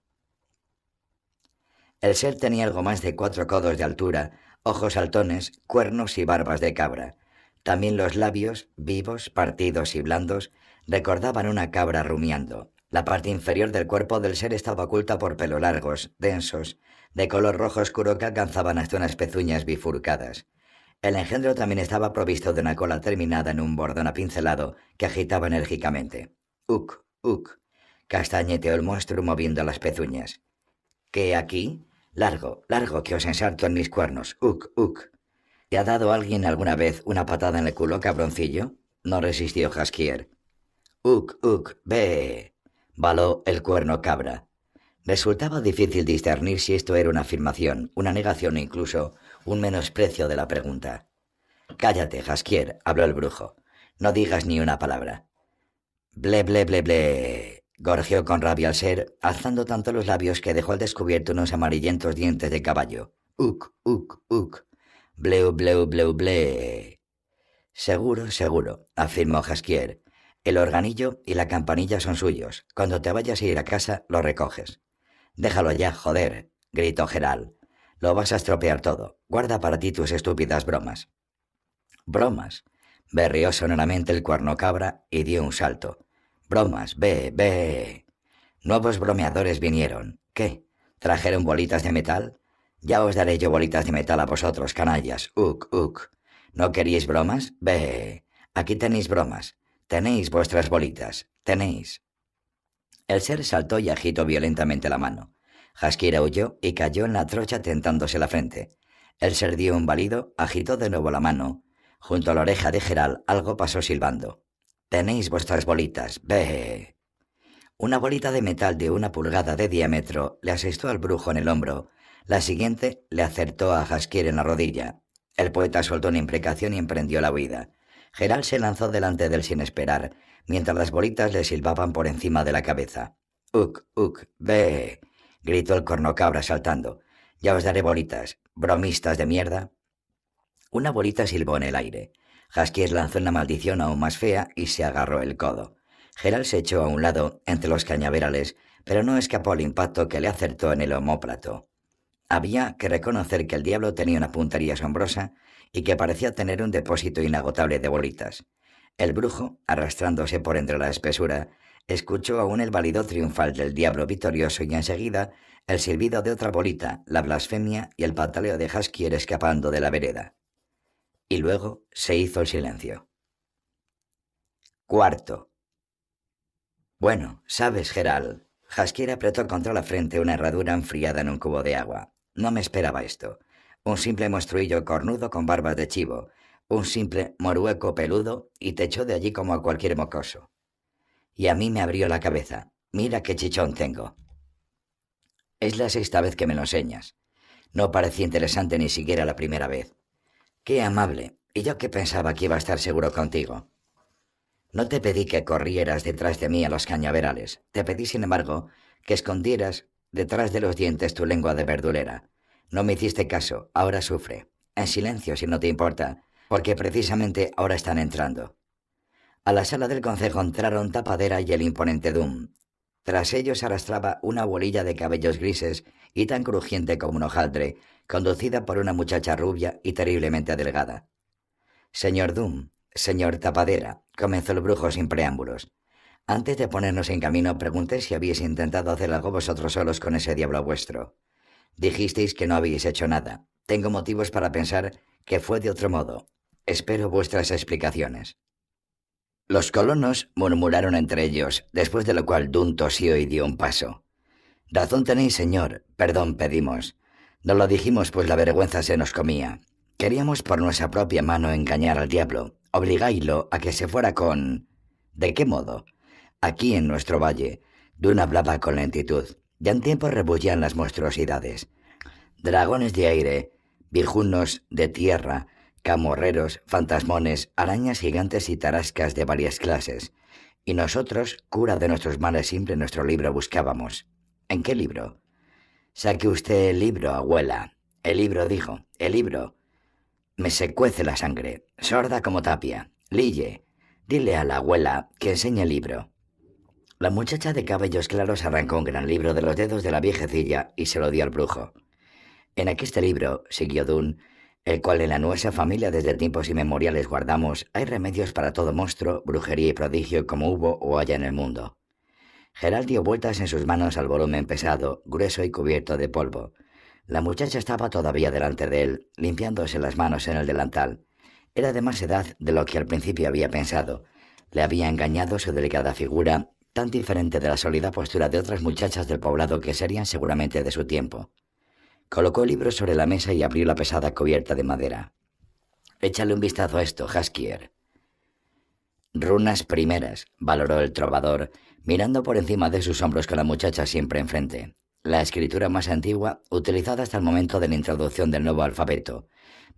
El ser tenía algo más de cuatro codos de altura, ojos saltones, cuernos y barbas de cabra. También los labios, vivos, partidos y blandos, recordaban una cabra rumiando. La parte inferior del cuerpo del ser estaba oculta por pelos largos, densos, de color rojo oscuro que alcanzaban hasta unas pezuñas bifurcadas. El engendro también estaba provisto de una cola terminada en un bordón apincelado que agitaba enérgicamente. Uk, uk, castañeteó el monstruo moviendo las pezuñas. ¿Qué aquí? Largo, largo, que os ensarto en mis cuernos. Uk, uk. ¿Te ha dado alguien alguna vez una patada en el culo, cabroncillo? No resistió Jaskier. Uk, uk, ve baló el cuerno cabra. Resultaba difícil discernir si esto era una afirmación, una negación o incluso un menosprecio de la pregunta. Cállate, Jaskier, habló el brujo. No digas ni una palabra. Ble, ble, ble, ble. Gorjeó con rabia al ser, alzando tanto los labios que dejó al descubierto unos amarillentos dientes de caballo. Uk, uk, uk. Bleu, bleu, bleu, ble. Seguro, seguro, afirmó Jaskier. El organillo y la campanilla son suyos. Cuando te vayas a ir a casa, lo recoges. Déjalo ya, joder, gritó Geral. Lo vas a estropear todo. Guarda para ti tus estúpidas bromas. Bromas. Berrió sonoramente el cuerno cabra y dio un salto. Bromas, ve, ve. Nuevos bromeadores vinieron. ¿Qué? ¿Trajeron bolitas de metal? Ya os daré yo bolitas de metal a vosotros, canallas. Uk, uk. ¿No queríais bromas? Ve. Aquí tenéis bromas. Tenéis vuestras bolitas. Tenéis. El ser saltó y agitó violentamente la mano. Jaskira huyó y cayó en la trocha tentándose la frente. El ser dio un balido, agitó de nuevo la mano. Junto a la oreja de Geral algo pasó silbando. Tenéis vuestras bolitas. Ve. Una bolita de metal de una pulgada de diámetro le asestó al brujo en el hombro. La siguiente le acertó a Jaskier en la rodilla. El poeta soltó una imprecación y emprendió la huida. Geral se lanzó delante de él sin esperar, mientras las bolitas le silbaban por encima de la cabeza. Uk, uk, ve. gritó el cornocabra saltando. Ya os daré bolitas, bromistas de mierda. Una bolita silbó en el aire. Jaskier lanzó una maldición aún más fea y se agarró el codo. Geral se echó a un lado, entre los cañaverales, pero no escapó al impacto que le acertó en el homóplato. Había que reconocer que el diablo tenía una puntería asombrosa y que parecía tener un depósito inagotable de bolitas. El brujo, arrastrándose por entre la espesura, escuchó aún el balido triunfal del diablo victorioso y enseguida el silbido de otra bolita, la blasfemia y el pataleo de Haskier escapando de la vereda. Y luego se hizo el silencio. Cuarto. Bueno, sabes, Geral. Haskier apretó contra la frente una herradura enfriada en un cubo de agua. No me esperaba esto. Un simple monstruillo cornudo con barbas de chivo, un simple morueco peludo y te echó de allí como a cualquier mocoso. Y a mí me abrió la cabeza. Mira qué chichón tengo. Es la sexta vez que me lo enseñas. No parecía interesante ni siquiera la primera vez. Qué amable. Y yo que pensaba que iba a estar seguro contigo. No te pedí que corrieras detrás de mí a los cañaverales. Te pedí, sin embargo, que escondieras detrás de los dientes tu lengua de verdulera. No me hiciste caso, ahora sufre. En silencio, si no te importa, porque precisamente ahora están entrando. A la sala del concejo entraron Tapadera y el imponente Doom. Tras ellos arrastraba una bolilla de cabellos grises y tan crujiente como un hojaldre, conducida por una muchacha rubia y terriblemente delgada. Señor Doom, señor Tapadera, comenzó el brujo sin preámbulos. Antes de ponernos en camino, pregunté si habíais intentado hacer algo vosotros solos con ese diablo vuestro. Dijisteis que no habéis hecho nada. Tengo motivos para pensar que fue de otro modo. Espero vuestras explicaciones. Los colonos murmuraron entre ellos, después de lo cual Dun tosió y dio un paso. Razón tenéis, señor. Perdón pedimos. No lo dijimos pues la vergüenza se nos comía. Queríamos por nuestra propia mano engañar al diablo. Obligáislo a que se fuera con... ¿De qué modo? Aquí en nuestro valle, Dun hablaba con lentitud. Ya en tiempo rebullían las monstruosidades. Dragones de aire, viejunos de tierra, camorreros, fantasmones, arañas gigantes y tarascas de varias clases. Y nosotros, cura de nuestros males, siempre nuestro libro buscábamos. ¿En qué libro? Saque usted el libro, abuela. El libro, dijo. El libro. Me se cuece la sangre, sorda como tapia. Lille, dile a la abuela que enseñe el libro. La muchacha de cabellos claros arrancó un gran libro de los dedos de la viejecilla y se lo dio al brujo. En aqueste libro, siguió Dun, el cual en la nuestra familia desde tiempos inmemoriales guardamos, hay remedios para todo monstruo, brujería y prodigio como hubo o haya en el mundo. Gerald dio vueltas en sus manos al volumen pesado, grueso y cubierto de polvo. La muchacha estaba todavía delante de él, limpiándose las manos en el delantal. Era de más edad de lo que al principio había pensado. Le había engañado su delicada figura tan diferente de la sólida postura de otras muchachas del poblado que serían seguramente de su tiempo. Colocó el libro sobre la mesa y abrió la pesada cubierta de madera. Échale un vistazo a esto, Haskier. Runas primeras, valoró el trovador, mirando por encima de sus hombros con la muchacha siempre enfrente. La escritura más antigua, utilizada hasta el momento de la introducción del nuevo alfabeto,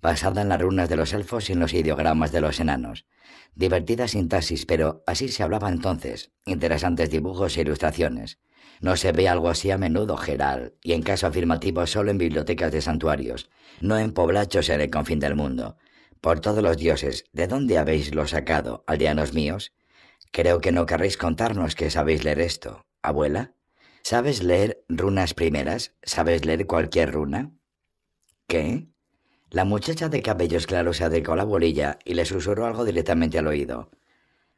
basada en las runas de los elfos y en los ideogramas de los enanos. Divertida sintaxis, pero así se hablaba entonces. Interesantes dibujos e ilustraciones. No se ve algo así a menudo, Geral, y en caso afirmativo solo en bibliotecas de santuarios, no en poblachos en el confín del mundo. Por todos los dioses, ¿de dónde habéislo sacado, aldeanos míos? Creo que no querréis contarnos que sabéis leer esto, abuela. ¿Sabes leer runas primeras? ¿Sabes leer cualquier runa? ¿Qué? La muchacha de cabellos claros se acercó a la bolilla y le susurró algo directamente al oído.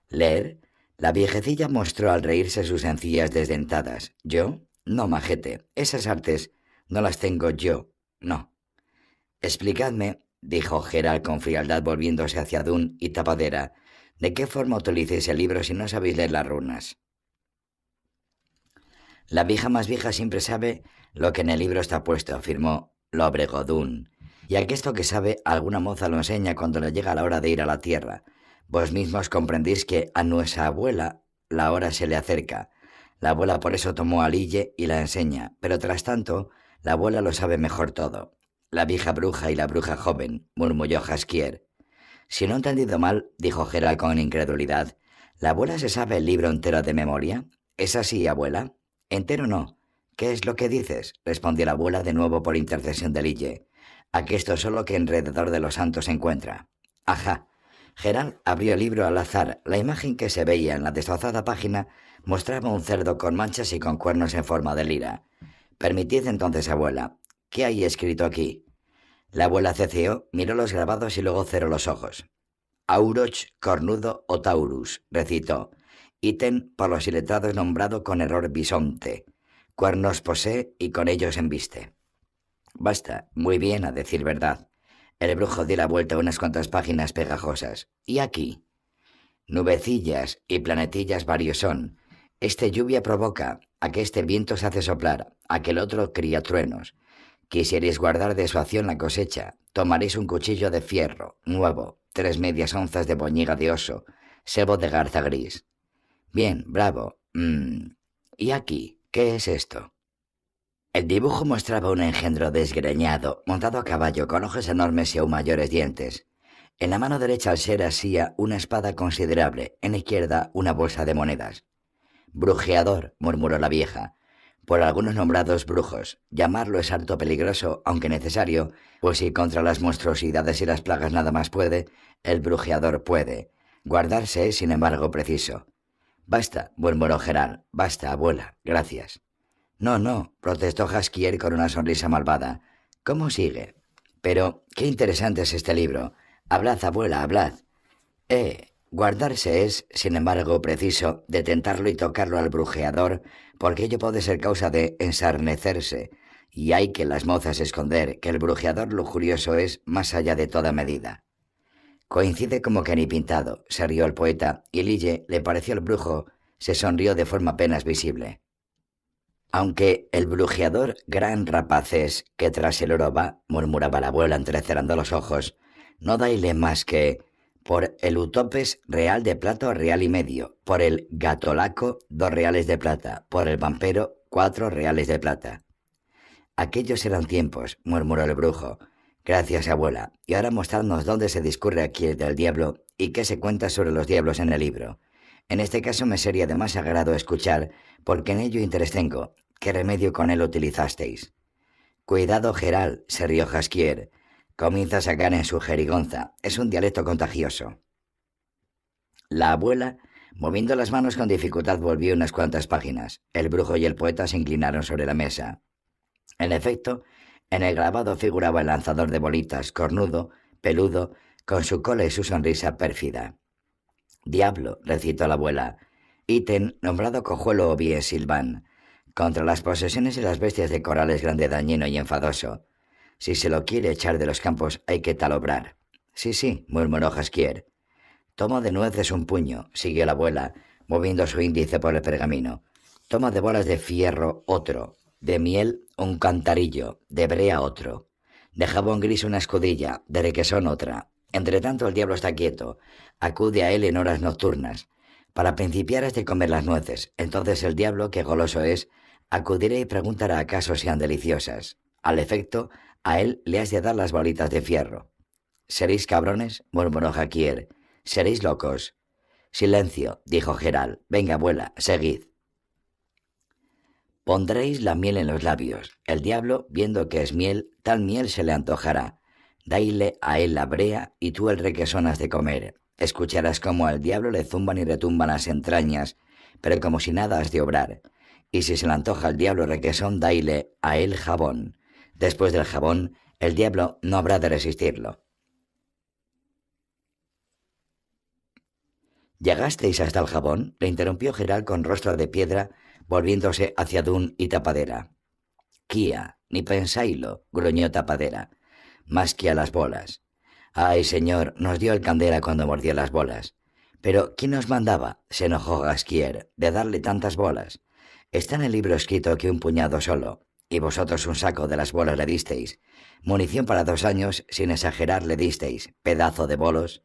¿Leer? La viejecilla mostró al reírse sus encías desdentadas. ¿Yo? No, majete. Esas artes no las tengo yo. No. Explicadme, dijo Gerald con frialdad volviéndose hacia Dun y Tapadera, ¿de qué forma utilicéis el libro si no sabéis leer las runas? La vieja más vieja siempre sabe lo que en el libro está puesto, afirmó Lobregó Dun. Y esto que sabe, alguna moza lo enseña cuando le llega la hora de ir a la tierra. Vos mismos comprendéis que a nuestra abuela la hora se le acerca. La abuela por eso tomó a Lille y la enseña, pero tras tanto, la abuela lo sabe mejor todo. La vieja bruja y la bruja joven, murmulló Jaskier. Si no he entendido mal, dijo Gerald con incredulidad, ¿la abuela se sabe el libro entero de memoria? ¿Es así, abuela? Entero no. ¿Qué es lo que dices? respondió la abuela de nuevo por intercesión de Lille. Aquí esto solo que alrededor de los santos se encuentra. Ajá, Gerald abrió el libro al azar. La imagen que se veía en la destrozada página mostraba un cerdo con manchas y con cuernos en forma de lira. Permitid entonces, abuela. ¿Qué hay escrito aquí? La abuela ceceó, miró los grabados y luego cerró los ojos. Auroch cornudo o taurus, recitó. Ítem por los iletrados nombrado con error bisonte. Cuernos posee y con ellos embiste. Basta, muy bien, a decir verdad. El brujo dio la vuelta a unas cuantas páginas pegajosas. ¿Y aquí? Nubecillas y planetillas varios son. Este lluvia provoca, a que este viento se hace soplar, a que el otro cría truenos. Quisierais guardar de su acción la cosecha, tomaréis un cuchillo de fierro, nuevo, tres medias onzas de boñiga de oso, sebo de garza gris. Bien, bravo. Mm. ¿Y aquí? ¿Qué es esto? El dibujo mostraba un engendro desgreñado, montado a caballo, con ojos enormes y aún mayores dientes. En la mano derecha al ser asía una espada considerable, en la izquierda una bolsa de monedas. Brujeador, murmuró la vieja. Por algunos nombrados brujos, llamarlo es harto peligroso, aunque necesario, pues si contra las monstruosidades y las plagas nada más puede, el brujeador puede. Guardarse es, sin embargo, preciso. Basta, murmuró Gerard. Basta, abuela. Gracias. No, no, protestó Haskier con una sonrisa malvada. ¿Cómo sigue? Pero, qué interesante es este libro. Hablad, abuela, hablad. Eh, guardarse es, sin embargo, preciso de tentarlo y tocarlo al brujeador, porque ello puede ser causa de ensarnecerse, y hay que las mozas esconder que el brujeador lujurioso es más allá de toda medida. Coincide como que ni pintado, se rió el poeta, y Lille le pareció el brujo, se sonrió de forma apenas visible. Aunque el brujeador gran rapacés que tras el oro va, murmuraba la abuela entrecerrando los ojos, no daile más que por el utopes real de plata real y medio, por el gatolaco dos reales de plata, por el vampero cuatro reales de plata. Aquellos eran tiempos, murmuró el brujo. Gracias, abuela. Y ahora mostradnos dónde se discurre aquí del diablo y qué se cuenta sobre los diablos en el libro. En este caso me sería de más agrado escuchar porque en ello interés tengo. ¿Qué remedio con él utilizasteis? Cuidado, Geral, se rió Jaskier. Comienza a sacar en su jerigonza. Es un dialecto contagioso. La abuela, moviendo las manos con dificultad, volvió unas cuantas páginas. El brujo y el poeta se inclinaron sobre la mesa. En efecto, en el grabado figuraba el lanzador de bolitas, cornudo, peludo, con su cola y su sonrisa pérfida. Diablo, recitó la abuela, ítem nombrado cojuelo o bien silván, contra las posesiones y las bestias de coral es grande dañino y enfadoso. Si se lo quiere echar de los campos hay que talobrar. Sí, sí, murmuró Jaskier. Toma de nueces un puño, siguió la abuela, moviendo su índice por el pergamino. Toma de bolas de fierro otro, de miel un cantarillo, de brea otro, de jabón gris una escudilla, de requesón otra. Entre tanto el diablo está quieto, acude a él en horas nocturnas. Para principiar es de comer las nueces. Entonces el diablo, que goloso es, acudirá y preguntará acaso sean deliciosas. Al efecto, a él le has de dar las bolitas de fierro. ¿Seréis cabrones? murmuró Jaquier. ¿Seréis locos? Silencio, dijo Geral. Venga, abuela, seguid. Pondréis la miel en los labios. El diablo, viendo que es miel, tal miel se le antojará. Daile a él la brea y tú el requesón has de comer. Escucharás como al diablo le zumban y retumban las entrañas, pero como si nada has de obrar. Y si se le antoja al diablo requesón, daile a él jabón. Después del jabón, el diablo no habrá de resistirlo. ¿Llegasteis hasta el jabón? le interrumpió Geral con rostro de piedra volviéndose hacia Dun y Tapadera. Kia, ni pensáislo, gruñó Tapadera, más que a las bolas. Ay, señor, nos dio el candela cuando mordió las bolas. Pero, ¿quién nos mandaba? se enojó Gasquier, de darle tantas bolas. Está en el libro escrito que un puñado solo, y vosotros un saco de las bolas le disteis. Munición para dos años, sin exagerar, le disteis. Pedazo de bolos.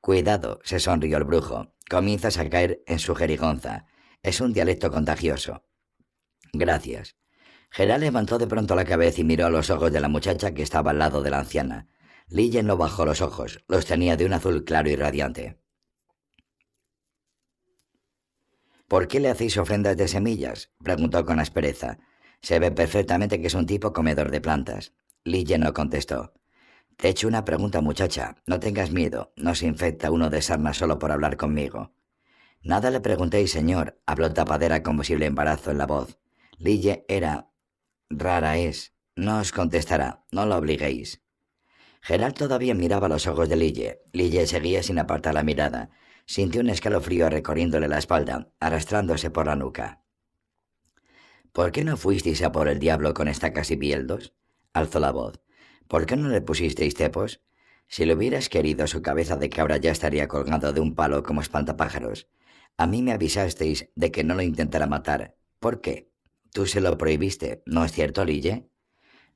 Cuidado, se sonrió el brujo. Comienzas a caer en su jerigonza. Es un dialecto contagioso. Gracias. Geral levantó de pronto la cabeza y miró a los ojos de la muchacha que estaba al lado de la anciana. Lillen no bajó los ojos, los tenía de un azul claro y radiante. ¿Por qué le hacéis ofrendas de semillas? preguntó con aspereza. Se ve perfectamente que es un tipo comedor de plantas. Lillen no contestó. Te he hecho una pregunta, muchacha. No tengas miedo. No se infecta uno de sarna solo por hablar conmigo. Nada le preguntéis, señor, habló Tapadera con posible embarazo en la voz. Lille era... rara es. No os contestará, no lo obliguéis. Gerald todavía miraba los ojos de Lille. Lille seguía sin apartar la mirada. Sintió un escalofrío recorriéndole la espalda, arrastrándose por la nuca. ¿Por qué no fuisteis a por el diablo con estacas y bieldos? Alzó la voz. ¿Por qué no le pusisteis cepos? Si lo hubieras querido, su cabeza de cabra ya estaría colgando de un palo como espantapájaros. A mí me avisasteis de que no lo intentara matar. ¿Por qué? Tú se lo prohibiste, ¿no es cierto, Lille?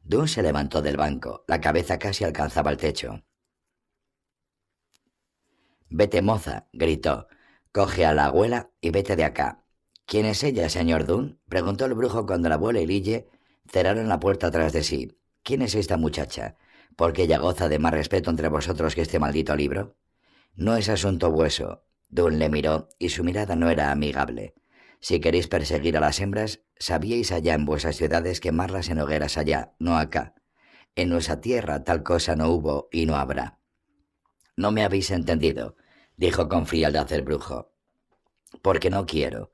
Dun se levantó del banco. La cabeza casi alcanzaba el techo. Vete, moza, gritó. Coge a la abuela y vete de acá. ¿Quién es ella, señor Dun? preguntó el brujo cuando la abuela y Lille cerraron la puerta tras de sí. ¿Quién es esta muchacha? ¿Por qué ella goza de más respeto entre vosotros que este maldito libro? No es asunto vueso. Dun le miró y su mirada no era amigable. Si queréis perseguir a las hembras, sabíais allá en vuestras ciudades quemarlas en hogueras allá, no acá. En nuestra tierra tal cosa no hubo y no habrá. No me habéis entendido, dijo con frialdad el brujo. Porque no quiero.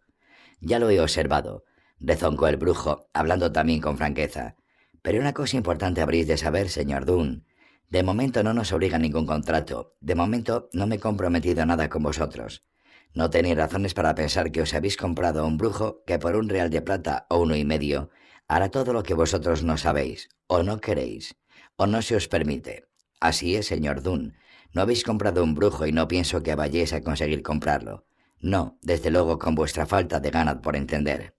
Ya lo he observado, rezoncó el brujo, hablando también con franqueza. Pero una cosa importante habréis de saber, señor Dun. De momento no nos obliga ningún contrato. De momento no me he comprometido nada con vosotros. No tenéis razones para pensar que os habéis comprado a un brujo que por un real de plata o uno y medio hará todo lo que vosotros no sabéis, o no queréis, o no se os permite. Así es, señor Dunn. No habéis comprado un brujo y no pienso que vayáis a conseguir comprarlo. No, desde luego con vuestra falta de ganas por entender.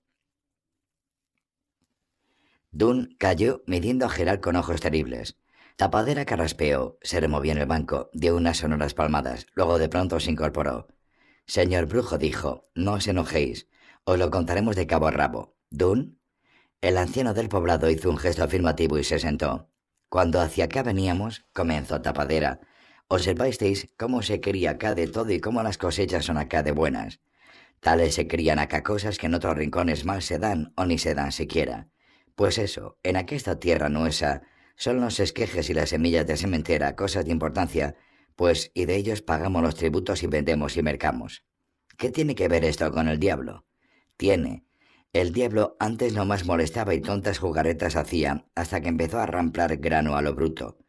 Dunn cayó midiendo a Gerald con ojos terribles. Tapadera carraspeó, se removió en el banco, dio unas sonoras palmadas, luego de pronto se incorporó. Señor brujo, dijo, no os enojéis, os lo contaremos de cabo a rabo. ¿Dun? El anciano del poblado hizo un gesto afirmativo y se sentó. Cuando hacia acá veníamos, comenzó Tapadera, observasteis cómo se cría acá de todo y cómo las cosechas son acá de buenas. Tales se crían acá cosas que en otros rincones mal se dan o ni se dan siquiera. Pues eso, en aquesta tierra nuesa son los esquejes y las semillas de sementera cosas de importancia, pues y de ellos pagamos los tributos y vendemos y mercamos. ¿Qué tiene que ver esto con el diablo? Tiene. El diablo antes no más molestaba y tontas jugaretas hacía hasta que empezó a ramplar grano a lo bruto.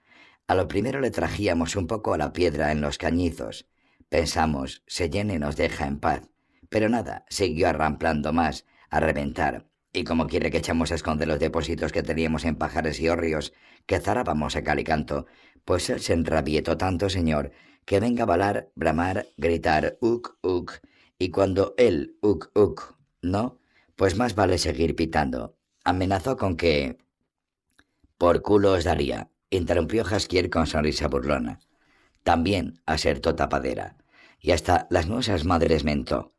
A lo primero le trajíamos un poco a la piedra en los cañizos. Pensamos, se llena y nos deja en paz. Pero nada, siguió arramplando más, a reventar, y como quiere que echamos a esconder los depósitos que teníamos en pajares y hórreos, que zarábamos a calicanto, pues él se enrabietó tanto, señor, que venga a balar, bramar, gritar, uk, uk, y cuando él, uk, uk, no, pues más vale seguir pitando. Amenazó con que... Por culo os daría, interrumpió Jaskier con sonrisa burlona. También asertó Tapadera, y hasta las nuestras madres mentó.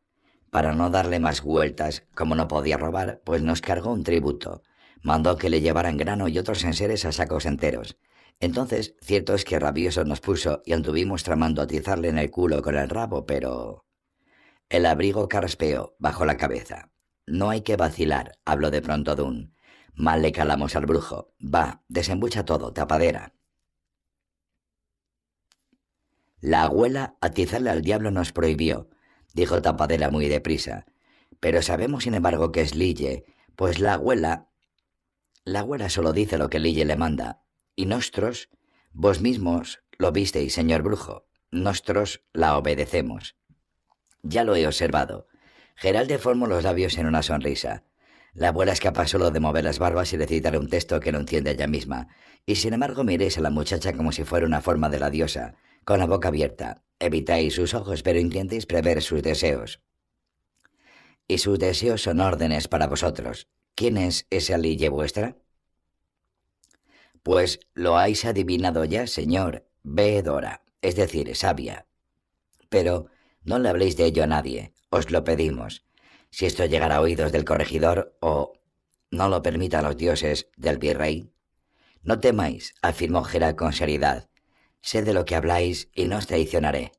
Para no darle más vueltas, como no podía robar, pues nos cargó un tributo. Mandó que le llevaran grano y otros enseres a sacos enteros. Entonces, cierto es que rabioso nos puso y anduvimos tramando atizarle en el culo con el rabo, pero... El abrigo carraspeó bajo la cabeza. No hay que vacilar, habló de pronto Dun. Mal le calamos al brujo. Va, desembucha todo, tapadera. La abuela atizarle al diablo nos prohibió, dijo tapadera muy deprisa. Pero sabemos, sin embargo, que es Lille, pues la abuela... La abuela solo dice lo que Lille le manda, y nosotros, vos mismos, lo visteis, señor brujo. Nosotros la obedecemos. Ya lo he observado. Geralde formó los labios en una sonrisa. La abuela es capaz solo de mover las barbas y recitar un texto que no entiende ella misma, y sin embargo miréis a la muchacha como si fuera una forma de la diosa, con la boca abierta. Evitáis sus ojos, pero intentéis prever sus deseos. Y sus deseos son órdenes para vosotros. ¿Quién es esa lille vuestra? Pues lo habéis adivinado ya, señor, veedora, es decir, sabia. Pero no le habléis de ello a nadie, os lo pedimos. Si esto llegara a oídos del corregidor o no lo permitan los dioses del virrey. No temáis, afirmó Gera con seriedad. Sé de lo que habláis y no os traicionaré.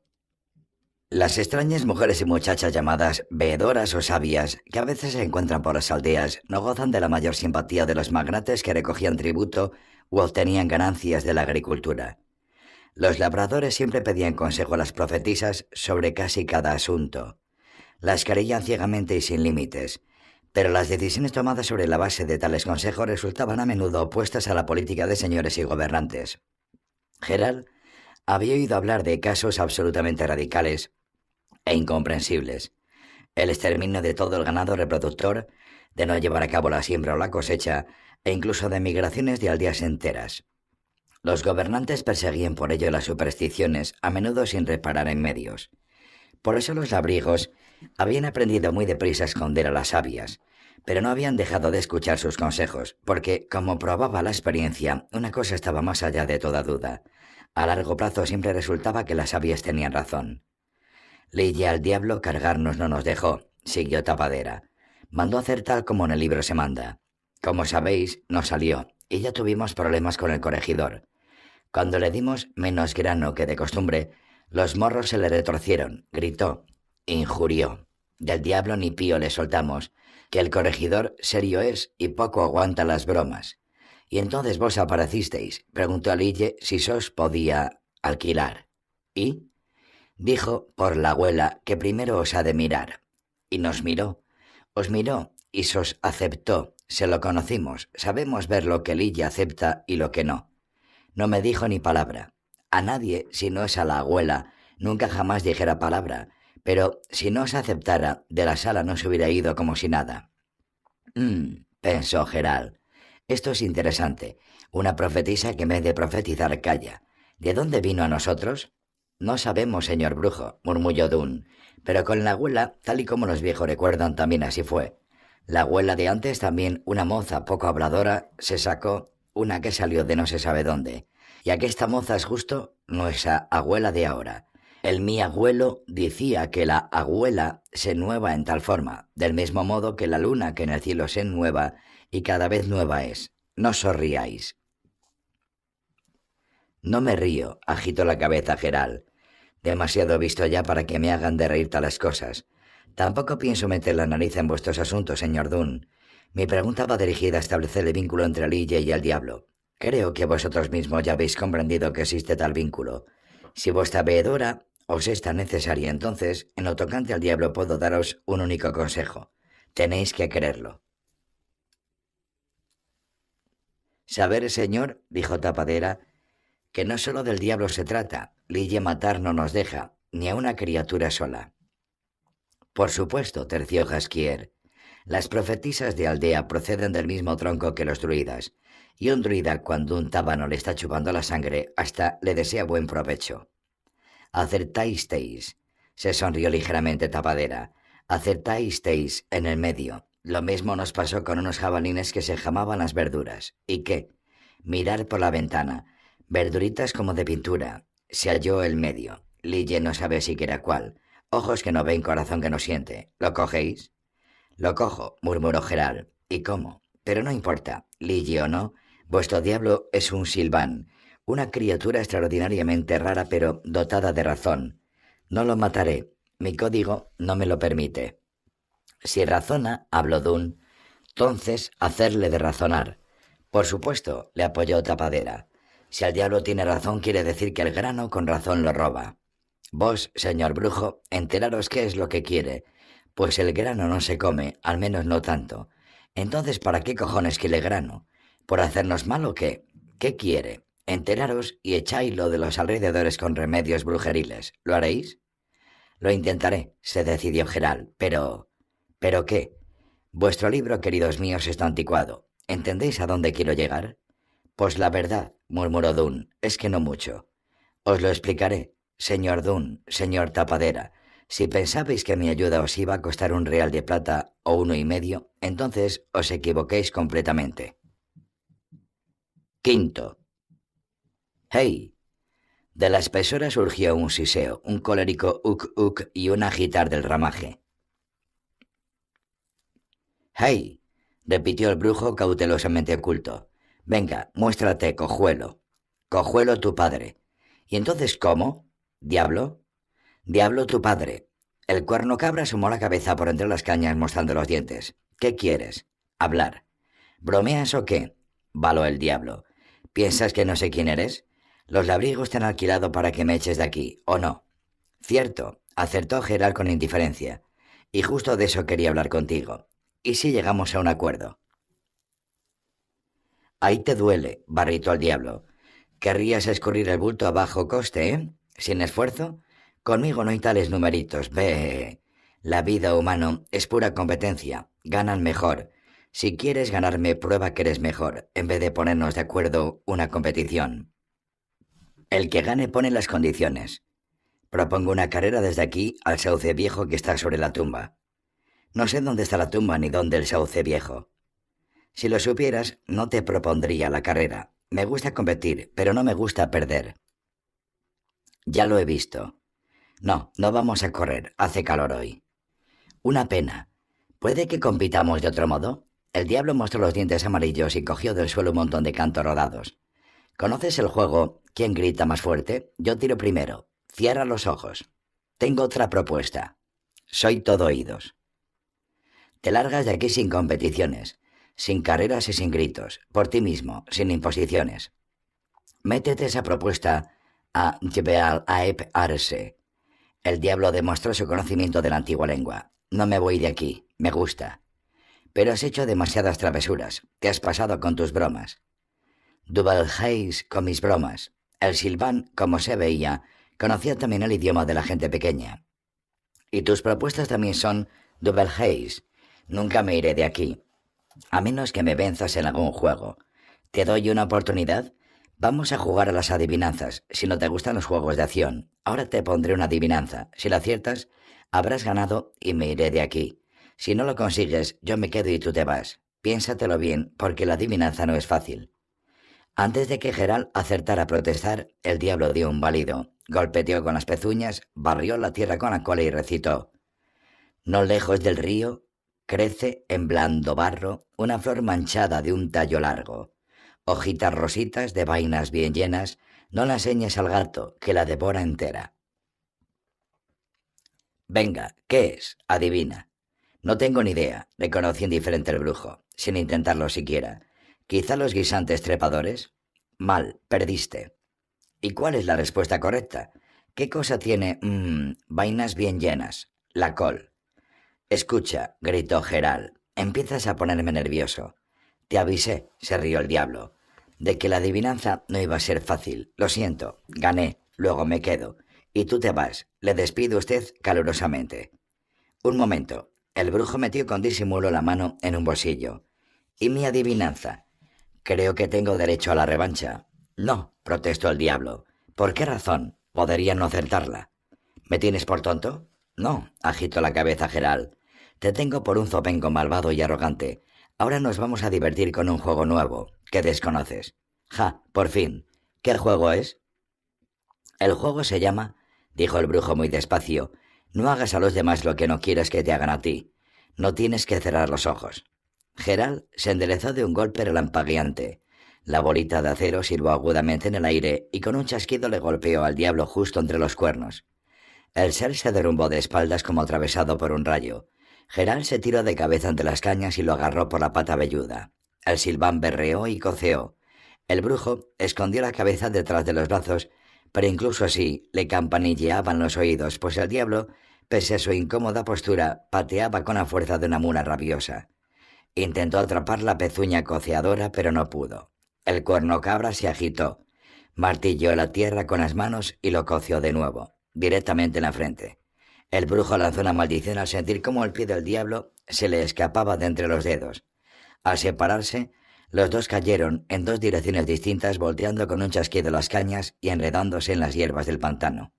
Las extrañas mujeres y muchachas llamadas veedoras o sabias, que a veces se encuentran por las aldeas, no gozan de la mayor simpatía de los magnates que recogían tributo u obtenían ganancias de la agricultura. Los labradores siempre pedían consejo a las profetisas sobre casi cada asunto. Las creían ciegamente y sin límites, pero las decisiones tomadas sobre la base de tales consejos resultaban a menudo opuestas a la política de señores y gobernantes. Gerald había oído hablar de casos absolutamente radicales e incomprensibles. El exterminio de todo el ganado reproductor, de no llevar a cabo la siembra o la cosecha, e incluso de migraciones de aldeas enteras. Los gobernantes perseguían por ello las supersticiones, a menudo sin reparar en medios. Por eso los labrigos habían aprendido muy deprisa a esconder a las sabias, pero no habían dejado de escuchar sus consejos, porque, como probaba la experiencia, una cosa estaba más allá de toda duda. A largo plazo siempre resultaba que las sabias tenían razón. Leía al diablo cargarnos no nos dejó, siguió Tapadera. Mandó hacer tal como en el libro se manda. Como sabéis, no salió, y ya tuvimos problemas con el corregidor. Cuando le dimos menos grano que de costumbre, los morros se le retorcieron, gritó, injurió. Del diablo ni pío le soltamos, que el corregidor serio es y poco aguanta las bromas. Y entonces vos aparecisteis, preguntó a Lille si sos podía alquilar. ¿Y? Dijo por la abuela que primero os ha de mirar. Y nos miró. Os miró y sos aceptó se lo conocimos, sabemos ver lo que Lilla acepta y lo que no. No me dijo ni palabra. A nadie, si no es a la abuela, nunca jamás dijera palabra, pero si no se aceptara, de la sala no se hubiera ido como si nada. Mmm, pensó Gerald. Esto es interesante. Una profetisa que en vez de profetizar calla. ¿De dónde vino a nosotros? No sabemos, señor brujo, murmulló Dun. Pero con la abuela, tal y como los viejos recuerdan, también así fue. La abuela de antes, también una moza poco habladora, se sacó una que salió de no se sabe dónde. Y esta moza es justo nuestra abuela de ahora. El mi abuelo decía que la abuela se nueva en tal forma, del mismo modo que la luna que en el cielo se nueva y cada vez nueva es. No sorríais. No me río, agito la cabeza Geral. Demasiado visto ya para que me hagan de reír tales cosas. Tampoco pienso meter la nariz en vuestros asuntos, señor Dunn. Mi pregunta va dirigida a establecer el vínculo entre Lille y el diablo. Creo que vosotros mismos ya habéis comprendido que existe tal vínculo. Si vuestra veedora os es tan necesaria, entonces, en lo tocante al diablo puedo daros un único consejo. Tenéis que quererlo. Saber, señor, dijo Tapadera, que no solo del diablo se trata. Lille matar no nos deja, ni a una criatura sola. Por supuesto, terció Jasquier. Las profetisas de aldea proceden del mismo tronco que los druidas, y un druida cuando un tábano le está chupando la sangre hasta le desea buen provecho. Acertáisteis, se sonrió ligeramente Tapadera, acertáisteis en el medio. Lo mismo nos pasó con unos jabalines que se jamaban las verduras. ¿Y qué? Mirar por la ventana. Verduritas como de pintura. Se halló el medio. Lille no sabe siquiera cuál. Ojos que no ven, corazón que no siente. ¿Lo cogéis? Lo cojo, murmuró Gerard. ¿Y cómo? Pero no importa, Ligi o no, vuestro diablo es un silván, Una criatura extraordinariamente rara pero dotada de razón. No lo mataré. Mi código no me lo permite. Si razona, habló Dun, entonces hacerle de razonar. Por supuesto, le apoyó Tapadera. Si el diablo tiene razón, quiere decir que el grano con razón lo roba. Vos, señor brujo, enteraros qué es lo que quiere, pues el grano no se come, al menos no tanto. Entonces, ¿para qué cojones quiere grano? ¿Por hacernos mal o qué? ¿Qué quiere? Enteraros y echáislo de los alrededores con remedios brujeriles. ¿Lo haréis? Lo intentaré, se decidió Geral, pero... ¿Pero qué? Vuestro libro, queridos míos, está anticuado. ¿Entendéis a dónde quiero llegar? Pues la verdad, murmuró Dun, es que no mucho. Os lo explicaré, señor Dun, señor Tapadera. Si pensabais que mi ayuda os iba a costar un real de plata o uno y medio, entonces os equivoquéis completamente. Quinto. ¡Hey! De la espesura surgió un siseo, un colérico uk-uk y un agitar del ramaje. ¡Hey! repitió el brujo cautelosamente oculto. Venga, muéstrate, cojuelo. Cojuelo tu padre. ¿Y entonces cómo? ¿Diablo? Diablo tu padre. El cuerno cabra asomó la cabeza por entre las cañas mostrando los dientes. ¿Qué quieres? Hablar. ¿Bromeas o qué? Való el diablo. ¿Piensas que no sé quién eres? Los labrigos te han alquilado para que me eches de aquí, ¿o no? Cierto, acertó Gerald con indiferencia. Y justo de eso quería hablar contigo. ¿Y si llegamos a un acuerdo? Ahí te duele, barrito al diablo. ¿Querrías escurrir el bulto a bajo coste, eh? ¿Sin esfuerzo? Conmigo no hay tales numeritos. Ve. La vida humano es pura competencia. Ganan mejor. Si quieres ganarme, prueba que eres mejor, en vez de ponernos de acuerdo una competición. El que gane pone las condiciones. Propongo una carrera desde aquí al sauce viejo que está sobre la tumba. No sé dónde está la tumba ni dónde el sauce viejo. Si lo supieras, no te propondría la carrera. Me gusta competir, pero no me gusta perder. Ya lo he visto. No, no vamos a correr. Hace calor hoy. Una pena. ¿Puede que compitamos de otro modo? El diablo mostró los dientes amarillos y cogió del suelo un montón de cantos rodados. ¿Conoces el juego ¿Quién grita más fuerte? Yo tiro primero. Cierra los ojos. Tengo otra propuesta. Soy todo oídos. Te largas de aquí sin competiciones sin carreras y sin gritos, por ti mismo, sin imposiciones. Métete esa propuesta a Jebel Aep Arse. El diablo demostró su conocimiento de la antigua lengua. No me voy de aquí, me gusta. Pero has hecho demasiadas travesuras, te has pasado con tus bromas. Hayes con mis bromas. El Silván, como se veía, conocía también el idioma de la gente pequeña. Y tus propuestas también son Hayes. Nunca me iré de aquí. A menos que me venzas en algún juego. ¿Te doy una oportunidad? Vamos a jugar a las adivinanzas. Si no te gustan los juegos de acción, ahora te pondré una adivinanza. Si la aciertas, habrás ganado y me iré de aquí. Si no lo consigues, yo me quedo y tú te vas. Piénsatelo bien, porque la adivinanza no es fácil. Antes de que Gerald acertara a protestar, el diablo dio un válido, golpeteó con las pezuñas, barrió la tierra con la cola y recitó. No lejos del río, Crece en blando barro una flor manchada de un tallo largo. Hojitas rositas de vainas bien llenas, no la enseñes al gato, que la devora entera. Venga, ¿qué es? Adivina. No tengo ni idea, reconoció indiferente el brujo, sin intentarlo siquiera. ¿Quizá los guisantes trepadores? Mal, perdiste. ¿Y cuál es la respuesta correcta? ¿Qué cosa tiene mmm, vainas bien llenas? La col. Escucha, gritó Geral, empiezas a ponerme nervioso. Te avisé, se rió el diablo, de que la adivinanza no iba a ser fácil. Lo siento, gané, luego me quedo. Y tú te vas. Le despido usted calurosamente. Un momento. El brujo metió con disimulo la mano en un bolsillo. ¿Y mi adivinanza? Creo que tengo derecho a la revancha. No, protestó el diablo. ¿Por qué razón? Podría no acertarla. ¿Me tienes por tonto? No, agitó la cabeza Geral. Te tengo por un zopenco malvado y arrogante. Ahora nos vamos a divertir con un juego nuevo, que desconoces. Ja, por fin. ¿Qué juego es? El juego se llama, dijo el brujo muy despacio, no hagas a los demás lo que no quieras que te hagan a ti. No tienes que cerrar los ojos. Geral se enderezó de un golpe relampagueante. La bolita de acero silbó agudamente en el aire y con un chasquido le golpeó al diablo justo entre los cuernos. El ser se derrumbó de espaldas como atravesado por un rayo. Gerald se tiró de cabeza ante las cañas y lo agarró por la pata velluda. El silbán berreó y coceó. El brujo escondió la cabeza detrás de los brazos, pero incluso así le campanilleaban los oídos, pues el diablo, pese a su incómoda postura, pateaba con la fuerza de una mula rabiosa. Intentó atrapar la pezuña coceadora, pero no pudo. El cuerno cabra se agitó, martilló la tierra con las manos y lo coció de nuevo, directamente en la frente. El brujo lanzó una maldición al sentir cómo el pie del diablo se le escapaba de entre los dedos. Al separarse, los dos cayeron en dos direcciones distintas, volteando con un chasquido las cañas y enredándose en las hierbas del pantano.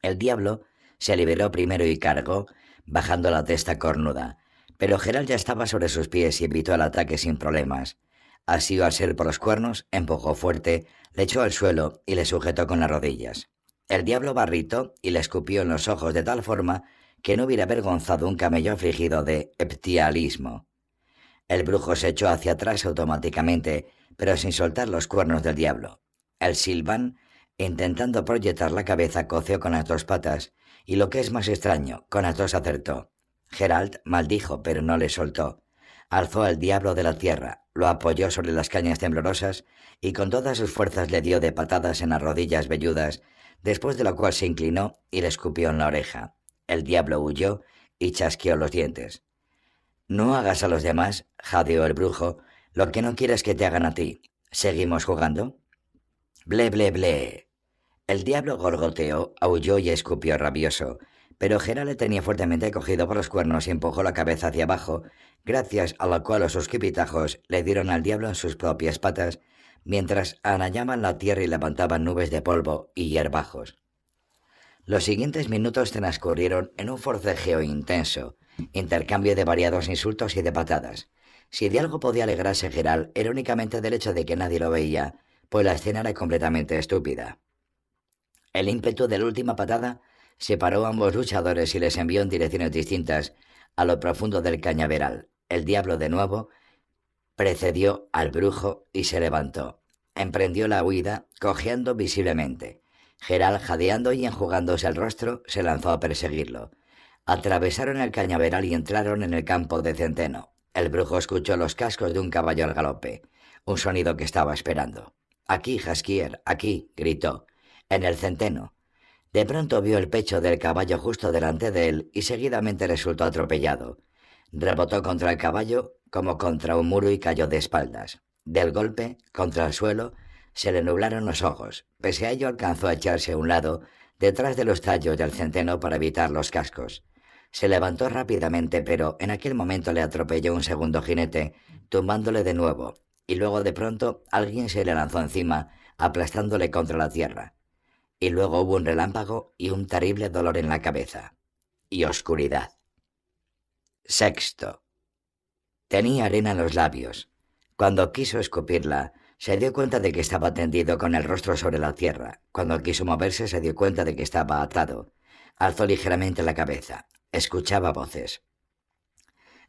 El diablo se liberó primero y cargó, bajando la testa cornuda, pero Gerald ya estaba sobre sus pies y evitó el ataque sin problemas. Así, al ser por los cuernos, empujó fuerte, le echó al suelo y le sujetó con las rodillas. El diablo barrito y le escupió en los ojos de tal forma que no hubiera avergonzado un camello afligido de heptialismo. El brujo se echó hacia atrás automáticamente, pero sin soltar los cuernos del diablo. El silvan, intentando proyectar la cabeza, coceó con las dos patas, y lo que es más extraño, con las dos acertó. Gerald maldijo, pero no le soltó. Alzó al diablo de la tierra, lo apoyó sobre las cañas temblorosas y con todas sus fuerzas le dio de patadas en las rodillas velludas, después de lo cual se inclinó y le escupió en la oreja. El diablo huyó y chasqueó los dientes. No hagas a los demás, jadeó el brujo, lo que no quieres que te hagan a ti. ¿Seguimos jugando? Ble, ble, ble. El diablo gorgoteó, aulló y escupió rabioso, pero Gera le tenía fuertemente cogido por los cuernos y empujó la cabeza hacia abajo, gracias a lo cual los esquipitajos le dieron al diablo en sus propias patas, mientras arañaban la tierra y levantaban nubes de polvo y hierbajos. Los siguientes minutos transcurrieron en un forcejeo intenso, intercambio de variados insultos y de patadas. Si de algo podía alegrarse Geral, era únicamente del hecho de que nadie lo veía, pues la escena era completamente estúpida. El ímpetu de la última patada separó a ambos luchadores y les envió en direcciones distintas a lo profundo del cañaveral. El diablo de nuevo precedió al brujo y se levantó. Emprendió la huida, cojeando visiblemente. Geral, jadeando y enjugándose el rostro, se lanzó a perseguirlo. Atravesaron el cañaveral y entraron en el campo de centeno. El brujo escuchó los cascos de un caballo al galope, un sonido que estaba esperando. Aquí, Jaskier, aquí, gritó. En el centeno. De pronto vio el pecho del caballo justo delante de él y seguidamente resultó atropellado. Rebotó contra el caballo como contra un muro y cayó de espaldas. Del golpe, contra el suelo, se le nublaron los ojos. Pese a ello alcanzó a echarse a un lado, detrás de los tallos del centeno para evitar los cascos. Se levantó rápidamente, pero en aquel momento le atropelló un segundo jinete, tumbándole de nuevo, y luego de pronto alguien se le lanzó encima, aplastándole contra la tierra y luego hubo un relámpago y un terrible dolor en la cabeza. Y oscuridad. Sexto. Tenía arena en los labios. Cuando quiso escupirla, se dio cuenta de que estaba tendido con el rostro sobre la tierra. Cuando quiso moverse, se dio cuenta de que estaba atado. Alzó ligeramente la cabeza. Escuchaba voces.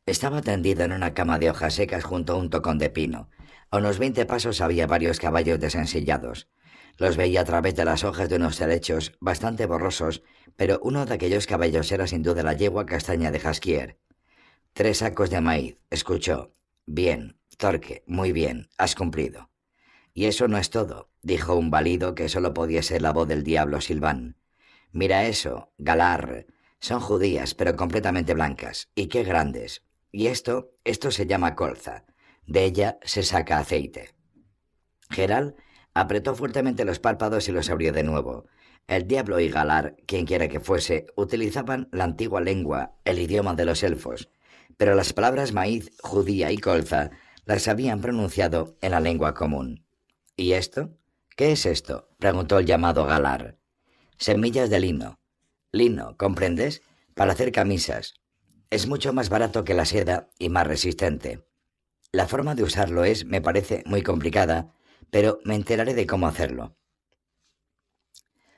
Estaba tendido en una cama de hojas secas junto a un tocón de pino. A unos veinte pasos había varios caballos desensillados. Los veía a través de las hojas de unos helechos bastante borrosos, pero uno de aquellos caballos era sin duda la yegua castaña de Jaskier. Tres sacos de maíz, escuchó. Bien, Torque, muy bien, has cumplido. Y eso no es todo, dijo un valido que solo podía ser la voz del diablo Silván. Mira eso, Galar. Son judías, pero completamente blancas. Y qué grandes. Y esto, esto se llama colza. De ella se saca aceite. Geral Apretó fuertemente los párpados y los abrió de nuevo. El diablo y Galar, quien quiera que fuese, utilizaban la antigua lengua, el idioma de los elfos, pero las palabras maíz, judía y colza las habían pronunciado en la lengua común. ¿Y esto? ¿Qué es esto? preguntó el llamado Galar. Semillas de lino. Lino, ¿comprendes? Para hacer camisas. Es mucho más barato que la seda y más resistente. La forma de usarlo es, me parece, muy complicada, pero me enteraré de cómo hacerlo.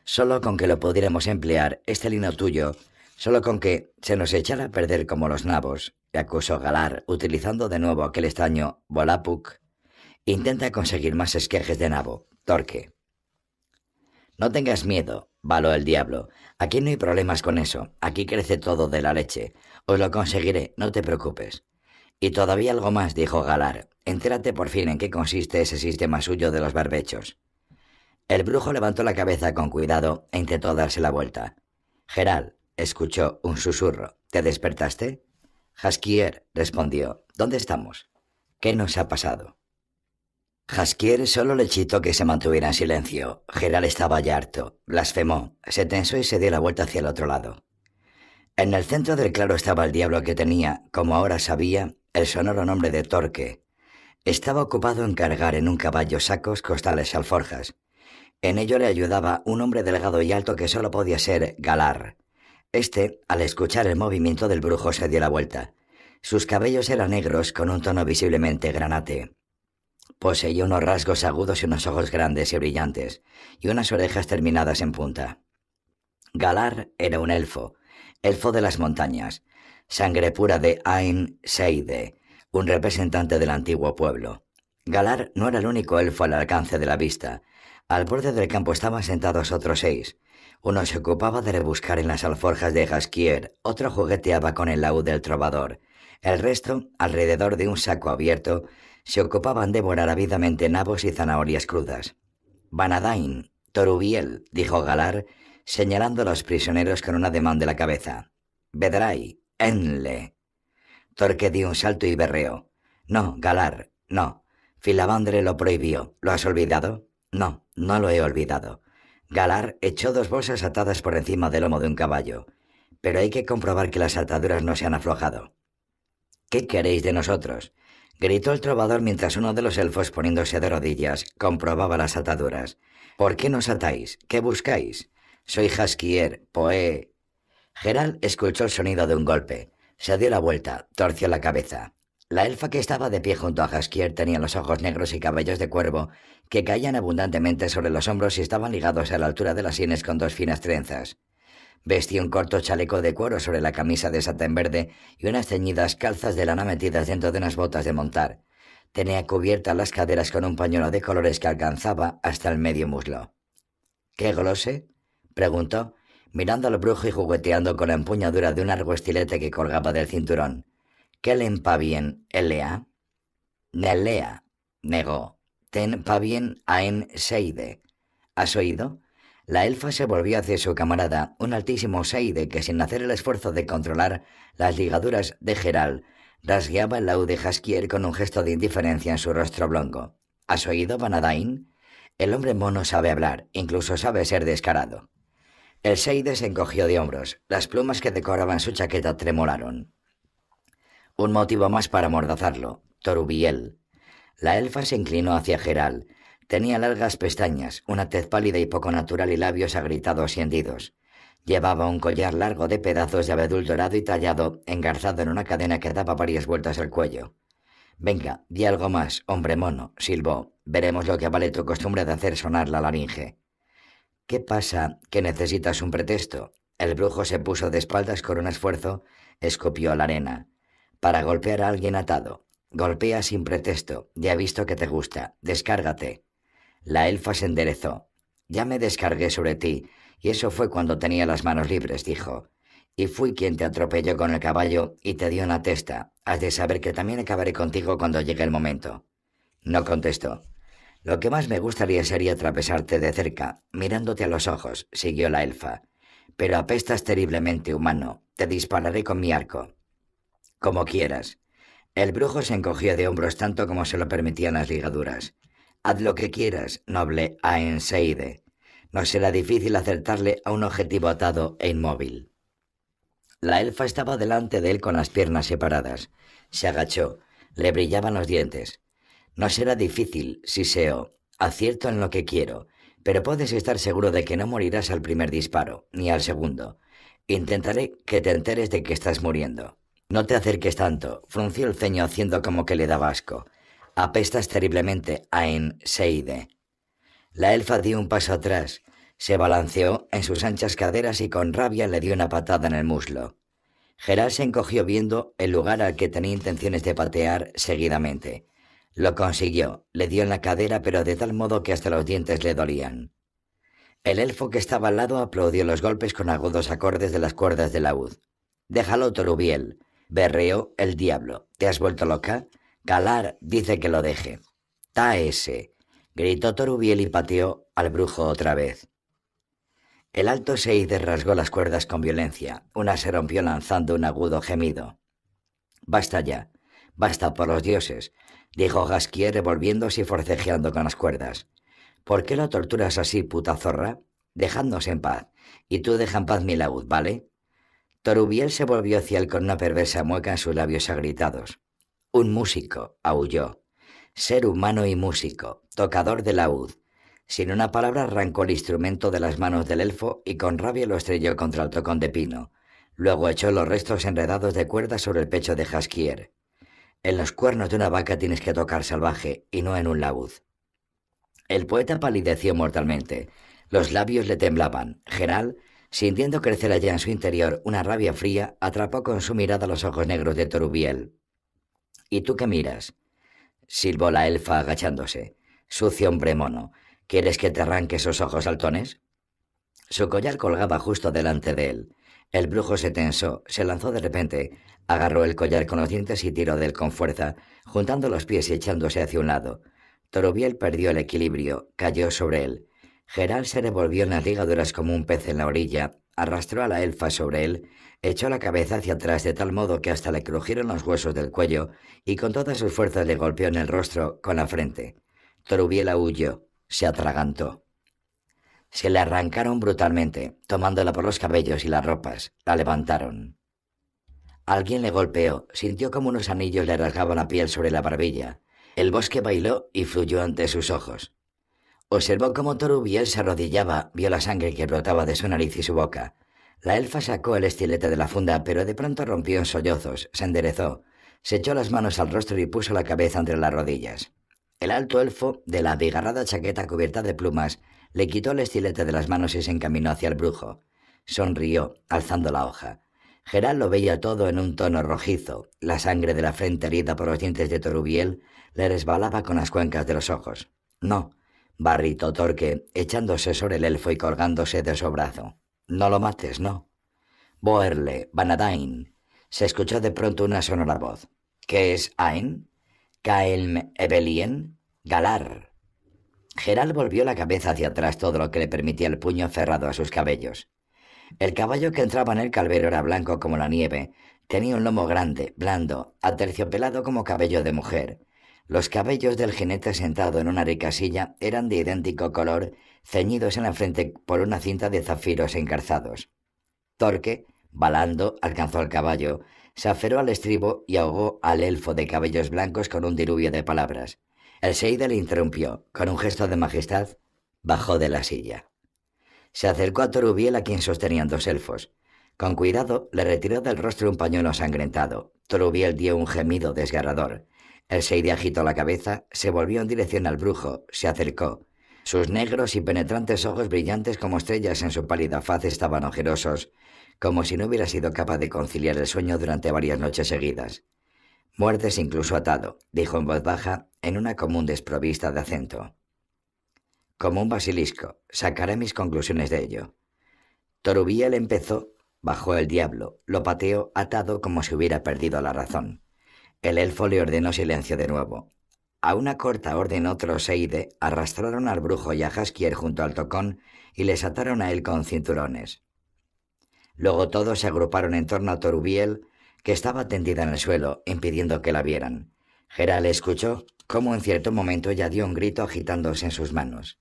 Solo con que lo pudiéramos emplear, este lino tuyo, solo con que se nos echara a perder como los nabos, acusó Galar, utilizando de nuevo aquel estaño Volapuk, Intenta conseguir más esquejes de nabo, Torque. No tengas miedo, való el diablo. Aquí no hay problemas con eso. Aquí crece todo de la leche. Os lo conseguiré, no te preocupes. Y todavía algo más, dijo Galar. Entérate por fin en qué consiste ese sistema suyo de los barbechos. El brujo levantó la cabeza con cuidado e intentó darse la vuelta. Geral, escuchó un susurro. ¿Te despertaste? Haskier respondió. ¿Dónde estamos? ¿Qué nos ha pasado? Haskier solo le chitó que se mantuviera en silencio. Geral estaba ya harto. Blasfemó. Se tensó y se dio la vuelta hacia el otro lado. En el centro del claro estaba el diablo que tenía, como ahora sabía, el sonoro nombre de Torque. Estaba ocupado en cargar en un caballo sacos, costales y alforjas. En ello le ayudaba un hombre delgado y alto que solo podía ser Galar. Este, al escuchar el movimiento del brujo, se dio la vuelta. Sus cabellos eran negros con un tono visiblemente granate. Poseía unos rasgos agudos y unos ojos grandes y brillantes, y unas orejas terminadas en punta. Galar era un elfo, elfo de las montañas, sangre pura de Ain Seide, un representante del antiguo pueblo. Galar no era el único elfo al alcance de la vista. Al borde del campo estaban sentados otros seis, uno se ocupaba de rebuscar en las alforjas de Gasquier, otro jugueteaba con el laúd del trovador. El resto, alrededor de un saco abierto, se ocupaban de devorar ávidamente nabos y zanahorias crudas. Banadain, Torubiel, dijo Galar, señalando a los prisioneros con un ademán de la cabeza. Bedrai, Enle. Torque dio un salto y berreó. No, Galar, no. Filabandre lo prohibió. ¿Lo has olvidado? No, no lo he olvidado. Galar echó dos bolsas atadas por encima del lomo de un caballo, pero hay que comprobar que las ataduras no se han aflojado. ¿Qué queréis de nosotros? gritó el trovador mientras uno de los elfos poniéndose de rodillas comprobaba las ataduras. ¿Por qué nos atáis? ¿Qué buscáis? Soy Haskier, Poe. Gerald escuchó el sonido de un golpe. Se dio la vuelta, torció la cabeza. La elfa que estaba de pie junto a Haskier tenía los ojos negros y cabellos de cuervo que caían abundantemente sobre los hombros y estaban ligados a la altura de las sienes con dos finas trenzas. Vestía un corto chaleco de cuero sobre la camisa de satén verde y unas ceñidas calzas de lana metidas dentro de unas botas de montar. Tenía cubiertas las caderas con un pañuelo de colores que alcanzaba hasta el medio muslo. ¿Qué glose? preguntó, mirando al brujo y jugueteando con la empuñadura de un largo estilete que colgaba del cinturón. ¿Qué le bien, Elea? Nelea, negó. Ten bien en Seide. ¿Has oído? La elfa se volvió hacia su camarada, un altísimo Seide que sin hacer el esfuerzo de controlar las ligaduras de Geral, rasgueaba el laúd de Jaskier con un gesto de indiferencia en su rostro blanco. ¿Has oído, Vanadain? El hombre mono sabe hablar, incluso sabe ser descarado. El Seide se encogió de hombros. Las plumas que decoraban su chaqueta tremolaron. Un motivo más para amordazarlo. Torubiel. La elfa se inclinó hacia Geral. Tenía largas pestañas, una tez pálida y poco natural y labios agritados y hendidos. Llevaba un collar largo de pedazos de abedul dorado y tallado, engarzado en una cadena que daba varias vueltas al cuello. Venga, di algo más, hombre mono, silbó. Veremos lo que vale tu costumbre de hacer sonar la laringe. ¿Qué pasa? ¿Que necesitas un pretexto? El brujo se puso de espaldas con un esfuerzo, escupió la arena para golpear a alguien atado. Golpea sin pretexto. Ya he visto que te gusta. Descárgate. La elfa se enderezó. Ya me descargué sobre ti, y eso fue cuando tenía las manos libres, dijo. Y fui quien te atropelló con el caballo y te dio una testa. Has de saber que también acabaré contigo cuando llegue el momento. No contestó. Lo que más me gustaría sería atravesarte de cerca, mirándote a los ojos, siguió la elfa. Pero apestas terriblemente, humano. Te dispararé con mi arco. Como quieras. El brujo se encogió de hombros tanto como se lo permitían las ligaduras. Haz lo que quieras, noble Aenseide. No será difícil acertarle a un objetivo atado e inmóvil. La elfa estaba delante de él con las piernas separadas. Se agachó. Le brillaban los dientes. No será difícil, Siseo. Acierto en lo que quiero, pero puedes estar seguro de que no morirás al primer disparo, ni al segundo. Intentaré que te enteres de que estás muriendo. No te acerques tanto, frunció el ceño haciendo como que le daba asco. Apestas terriblemente, Ain Seide. La elfa dio un paso atrás, se balanceó en sus anchas caderas y con rabia le dio una patada en el muslo. Geral se encogió viendo el lugar al que tenía intenciones de patear seguidamente. Lo consiguió, le dio en la cadera, pero de tal modo que hasta los dientes le dolían. El elfo que estaba al lado aplaudió los golpes con agudos acordes de las cuerdas del laúd. Déjalo, Torubiel. Berreó el diablo. ¿Te has vuelto loca? Galar dice que lo deje. Ta ese. Gritó Torubiel y pateó al brujo otra vez. El alto Seide rasgó las cuerdas con violencia. Una se rompió lanzando un agudo gemido. Basta ya. Basta por los dioses, dijo Gasquier revolviéndose y forcejeando con las cuerdas. ¿Por qué lo torturas así, puta zorra? Dejadnos en paz. Y tú deja en paz mi laúd, ¿vale? Torubiel se volvió hacia él con una perversa mueca en sus labios agritados. Un músico, aulló. Ser humano y músico, tocador de laúd. Sin una palabra arrancó el instrumento de las manos del elfo y con rabia lo estrelló contra el tocón de pino. Luego echó los restos enredados de cuerda sobre el pecho de Jaskier. En los cuernos de una vaca tienes que tocar salvaje y no en un laúd. El poeta palideció mortalmente. Los labios le temblaban. Geral, sintiendo crecer allá en su interior una rabia fría, atrapó con su mirada los ojos negros de Torubiel. ¿Y tú qué miras? silbó la elfa agachándose. Sucio hombre mono. ¿Quieres que te arranque esos ojos saltones? Su collar colgaba justo delante de él. El brujo se tensó, se lanzó de repente, agarró el collar con los dientes y tiró de él con fuerza, juntando los pies y echándose hacia un lado. Torobiel perdió el equilibrio, cayó sobre él. Geral se revolvió en las ligaduras como un pez en la orilla, arrastró a la elfa sobre él, echó la cabeza hacia atrás de tal modo que hasta le crujieron los huesos del cuello y con todas sus fuerzas le golpeó en el rostro con la frente. Torubiel huyó, se atragantó. Se le arrancaron brutalmente, tomándola por los cabellos y las ropas. La levantaron. Alguien le golpeó, sintió como unos anillos le rasgaban la piel sobre la barbilla. El bosque bailó y fluyó ante sus ojos. Observó cómo Torubiel se arrodillaba, vio la sangre que brotaba de su nariz y su boca. La elfa sacó el estilete de la funda, pero de pronto rompió en sollozos, se enderezó, se echó las manos al rostro y puso la cabeza entre las rodillas. El alto elfo, de la abigarrada chaqueta cubierta de plumas, le quitó el estilete de las manos y se encaminó hacia el brujo. Sonrió, alzando la hoja. Geral lo veía todo en un tono rojizo. La sangre de la frente herida por los dientes de Torubiel le resbalaba con las cuencas de los ojos. No, barrito Torque, echándose sobre el elfo y colgándose de su brazo. No lo mates, no. Boerle, Vanadain. Se escuchó de pronto una sonora voz. ¿Qué es Ain? Kaelm Ebelien? Galar. Geral volvió la cabeza hacia atrás todo lo que le permitía el puño cerrado a sus cabellos. El caballo que entraba en el calvero era blanco como la nieve, tenía un lomo grande, blando, aterciopelado como cabello de mujer, los cabellos del jinete sentado en una rica silla eran de idéntico color, ceñidos en la frente por una cinta de zafiros encarzados. Torque, balando, alcanzó al caballo, se aferró al estribo y ahogó al elfo de cabellos blancos con un diluvio de palabras. El Seide le interrumpió. Con un gesto de majestad, bajó de la silla. Se acercó a Torubiel a quien sostenían dos elfos. Con cuidado le retiró del rostro un pañuelo sangrentado. Torubiel dio un gemido desgarrador. El Seide agitó la cabeza, se volvió en dirección al brujo, se acercó. Sus negros y penetrantes ojos brillantes como estrellas en su pálida faz estaban ojerosos, como si no hubiera sido capaz de conciliar el sueño durante varias noches seguidas. Muertes incluso atado, dijo en voz baja, en una común desprovista de acento. Como un basilisco, sacaré mis conclusiones de ello. Torubiel empezó, bajó el diablo, lo pateó atado como si hubiera perdido la razón. El elfo le ordenó silencio de nuevo. A una corta orden otro Seide arrastraron al brujo y a Jaskier junto al tocón y les ataron a él con cinturones. Luego todos se agruparon en torno a Torubiel, que estaba tendida en el suelo, impidiendo que la vieran. Geral escuchó cómo en cierto momento ella dio un grito agitándose en sus manos.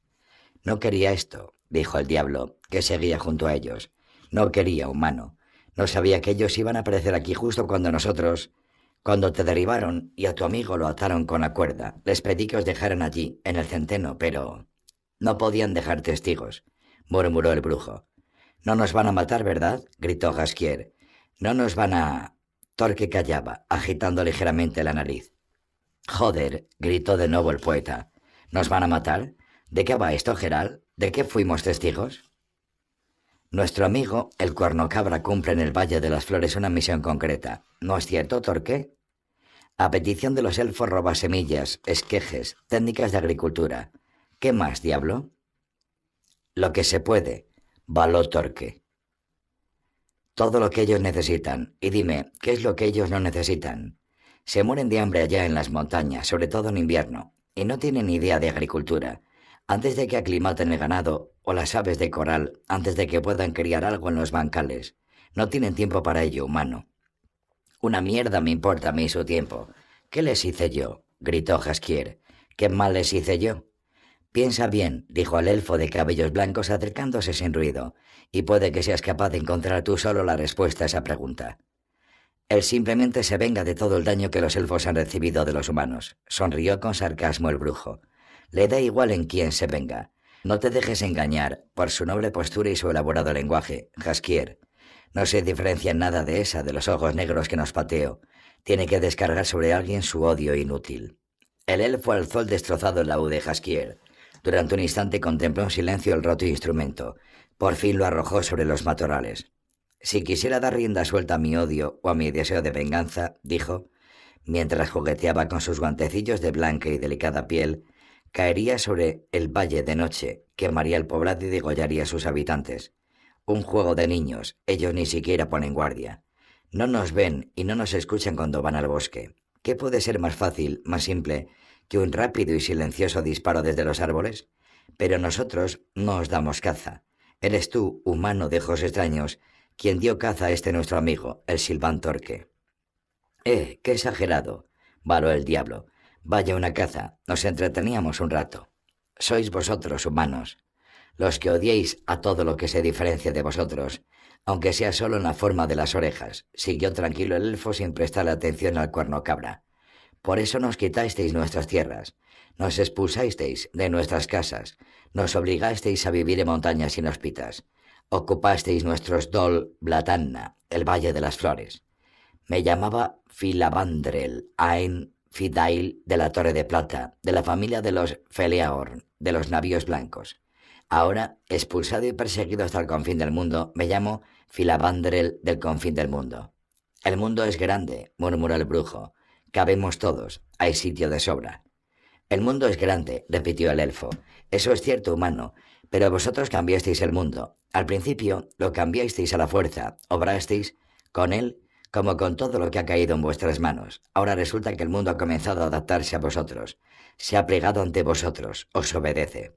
No quería esto, dijo el diablo, que seguía junto a ellos. No quería humano. No sabía que ellos iban a aparecer aquí justo cuando nosotros cuando te derribaron y a tu amigo lo ataron con la cuerda, les pedí que os dejaran allí, en el centeno, pero... No podían dejar testigos, murmuró el brujo. No nos van a matar, ¿verdad? gritó Gasquier. No nos van a... Torque callaba, agitando ligeramente la nariz. Joder, gritó de nuevo el poeta. ¿Nos van a matar? ¿De qué va esto, Geral? ¿De qué fuimos testigos? Nuestro amigo, el cuerno cabra, cumple en el Valle de las Flores una misión concreta. ¿No es cierto, Torque? A petición de los elfos roba semillas, esquejes, técnicas de agricultura. ¿Qué más, diablo? Lo que se puede, való Torque. Todo lo que ellos necesitan. Y dime, ¿qué es lo que ellos no necesitan? Se mueren de hambre allá en las montañas, sobre todo en invierno, y no tienen idea de agricultura. Antes de que aclimaten el ganado o las aves de coral, antes de que puedan criar algo en los bancales, no tienen tiempo para ello, humano. Una mierda me importa a mí su tiempo. ¿Qué les hice yo? gritó Jaskier. ¿Qué mal les hice yo? Piensa bien, dijo el elfo de cabellos blancos acercándose sin ruido, y puede que seas capaz de encontrar tú solo la respuesta a esa pregunta. Él simplemente se venga de todo el daño que los elfos han recibido de los humanos. Sonrió con sarcasmo el brujo. Le da igual en quién se venga. No te dejes engañar por su noble postura y su elaborado lenguaje, Jaskier. No se diferencia en nada de esa de los ojos negros que nos pateó. Tiene que descargar sobre alguien su odio inútil. El elfo alzó el destrozado laúd de Jaskier. Durante un instante contempló en silencio el roto instrumento. Por fin lo arrojó sobre los matorrales. Si quisiera dar rienda suelta a mi odio o a mi deseo de venganza, dijo, mientras jugueteaba con sus guantecillos de blanca y delicada piel, caería sobre el valle de noche, quemaría el poblado y degollaría a sus habitantes. Un juego de niños, ellos ni siquiera ponen guardia. No nos ven y no nos escuchan cuando van al bosque. ¿Qué puede ser más fácil, más simple, que un rápido y silencioso disparo desde los árboles? Pero nosotros no os damos caza. Eres tú, humano de ojos extraños, quien dio caza a este nuestro amigo, el Silván Torque. Eh, qué exagerado, való el diablo. Vaya una caza, nos entreteníamos un rato. Sois vosotros, humanos, los que odiéis a todo lo que se diferencia de vosotros, aunque sea solo en la forma de las orejas, siguió tranquilo el elfo sin prestarle atención al cuerno cabra. Por eso nos quitasteis nuestras tierras, nos expulsasteis de nuestras casas, nos obligasteis a vivir en montañas inhóspitas, ocupasteis nuestros Dol Blatanna, el Valle de las Flores. Me llamaba Filabandrel Ain Fidail de la Torre de Plata, de la familia de los Feleaorn, de los navíos blancos. Ahora, expulsado y perseguido hasta el confín del mundo, me llamo Filabandrel del confín del mundo. El mundo es grande, murmuró el brujo. Cabemos todos, hay sitio de sobra. El mundo es grande, repitió el elfo. Eso es cierto, humano, pero vosotros cambiasteis el mundo, al principio lo cambiasteis a la fuerza, obrasteis con él como con todo lo que ha caído en vuestras manos. Ahora resulta que el mundo ha comenzado a adaptarse a vosotros, se ha plegado ante vosotros, os obedece.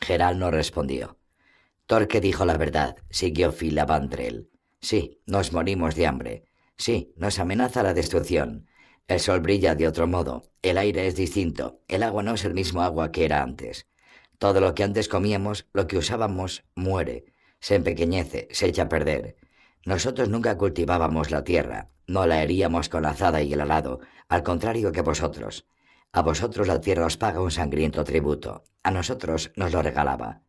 Geral no respondió. Torque dijo la verdad, siguió Filabandrel. Sí, nos morimos de hambre. Sí, nos amenaza la destrucción. El sol brilla de otro modo, el aire es distinto, el agua no es el mismo agua que era antes. Todo lo que antes comíamos, lo que usábamos, muere, se empequeñece, se echa a perder. Nosotros nunca cultivábamos la tierra, no la heríamos con azada y el alado, al contrario que vosotros. A vosotros la tierra os paga un sangriento tributo, a nosotros nos lo regalaba.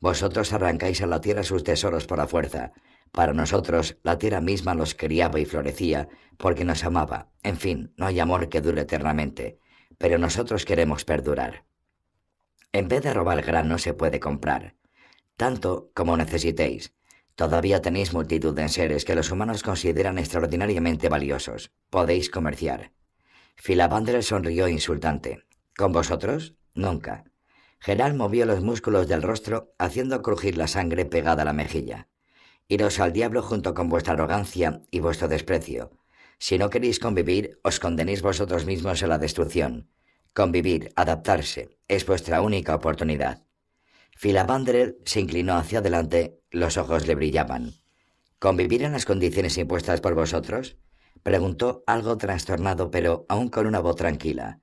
Vosotros arrancáis a la tierra sus tesoros por la fuerza. Para nosotros la tierra misma los criaba y florecía porque nos amaba. En fin, no hay amor que dure eternamente, pero nosotros queremos perdurar. En vez de robar grano se puede comprar, tanto como necesitéis. Todavía tenéis multitud de enseres que los humanos consideran extraordinariamente valiosos. Podéis comerciar. Filabandre sonrió insultante. ¿Con vosotros? Nunca. Geral movió los músculos del rostro, haciendo crujir la sangre pegada a la mejilla. Iros al diablo junto con vuestra arrogancia y vuestro desprecio. Si no queréis convivir, os condenéis vosotros mismos a la destrucción. Convivir, adaptarse, es vuestra única oportunidad. Filabandrel se inclinó hacia adelante, los ojos le brillaban. ¿Convivir en las condiciones impuestas por vosotros? Preguntó algo trastornado, pero aún con una voz tranquila.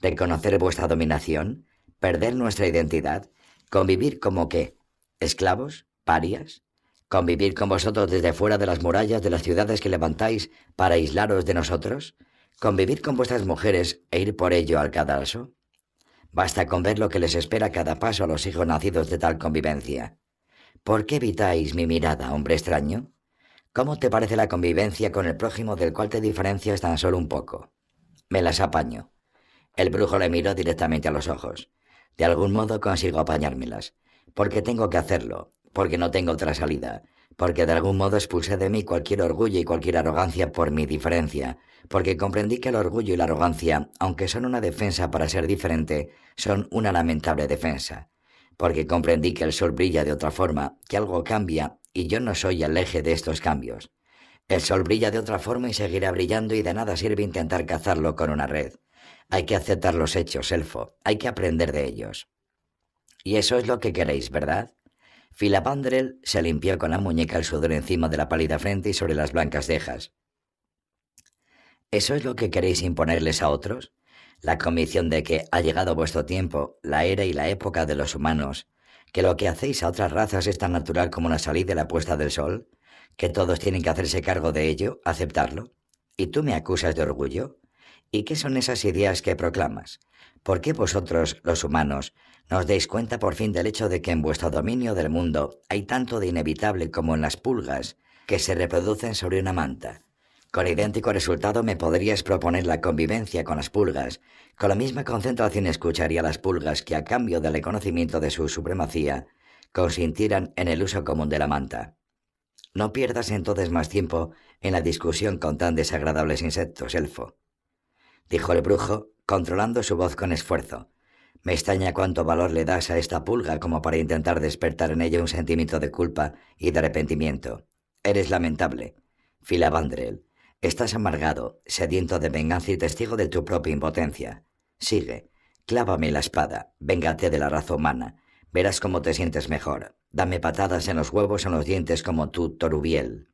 ¿Reconocer vuestra dominación? ¿Perder nuestra identidad? ¿Convivir como qué? ¿Esclavos? ¿Parias? ¿Convivir con vosotros desde fuera de las murallas de las ciudades que levantáis para aislaros de nosotros? ¿Convivir con vuestras mujeres e ir por ello al cadalso? Basta con ver lo que les espera cada paso a los hijos nacidos de tal convivencia. ¿Por qué evitáis mi mirada, hombre extraño? ¿Cómo te parece la convivencia con el prójimo del cual te diferencias tan solo un poco? Me las apaño. El brujo le miró directamente a los ojos. De algún modo consigo apañármelas. Porque tengo que hacerlo, porque no tengo otra salida, porque de algún modo expulsé de mí cualquier orgullo y cualquier arrogancia por mi diferencia, porque comprendí que el orgullo y la arrogancia, aunque son una defensa para ser diferente, son una lamentable defensa, porque comprendí que el sol brilla de otra forma, que algo cambia, y yo no soy el eje de estos cambios. El sol brilla de otra forma y seguirá brillando y de nada sirve intentar cazarlo con una red. Hay que aceptar los hechos, elfo, hay que aprender de ellos. Y eso es lo que queréis, ¿verdad? Filapandrel se limpió con la muñeca el sudor encima de la pálida frente y sobre las blancas cejas. ¿Eso es lo que queréis imponerles a otros? La convicción de que ha llegado vuestro tiempo, la era y la época de los humanos, que lo que hacéis a otras razas es tan natural como la salida de la puesta del sol, que todos tienen que hacerse cargo de ello, aceptarlo. ¿Y tú me acusas de orgullo? ¿Y qué son esas ideas que proclamas? ¿Por qué vosotros, los humanos, no os deis cuenta por fin del hecho de que en vuestro dominio del mundo hay tanto de inevitable como en las pulgas que se reproducen sobre una manta? Con idéntico resultado me podrías proponer la convivencia con las pulgas. Con la misma concentración escucharía las pulgas que a cambio del reconocimiento de su supremacía consintieran en el uso común de la manta. No pierdas entonces más tiempo en la discusión con tan desagradables insectos, elfo. Dijo el brujo, controlando su voz con esfuerzo. Me extraña cuánto valor le das a esta pulga como para intentar despertar en ella un sentimiento de culpa y de arrepentimiento. Eres lamentable. Filabandrel, estás amargado, sediento de venganza y testigo de tu propia impotencia. Sigue, clávame la espada, véngate de la raza humana. Verás cómo te sientes mejor. Dame patadas en los huevos o en los dientes como tu Torubiel.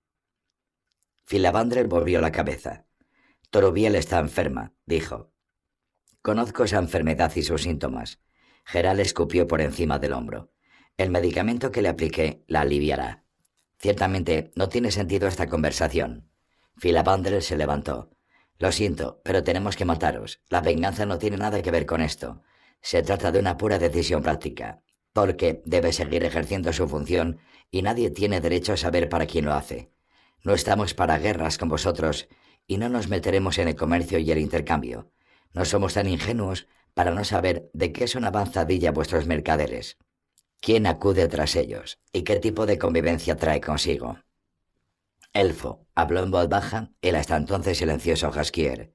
Filabandrel volvió la cabeza. Torubiel está enferma, dijo. Conozco esa enfermedad y sus síntomas. Geral escupió por encima del hombro. El medicamento que le apliqué la aliviará. Ciertamente no tiene sentido esta conversación. Filabandrel se levantó. Lo siento, pero tenemos que mataros. La venganza no tiene nada que ver con esto. Se trata de una pura decisión práctica. Porque debe seguir ejerciendo su función y nadie tiene derecho a saber para quién lo hace. No estamos para guerras con vosotros y no nos meteremos en el comercio y el intercambio. No somos tan ingenuos para no saber de qué son avanzadilla vuestros mercaderes. ¿Quién acude tras ellos? ¿Y qué tipo de convivencia trae consigo? Elfo habló en voz baja el hasta entonces silencioso Jaskier.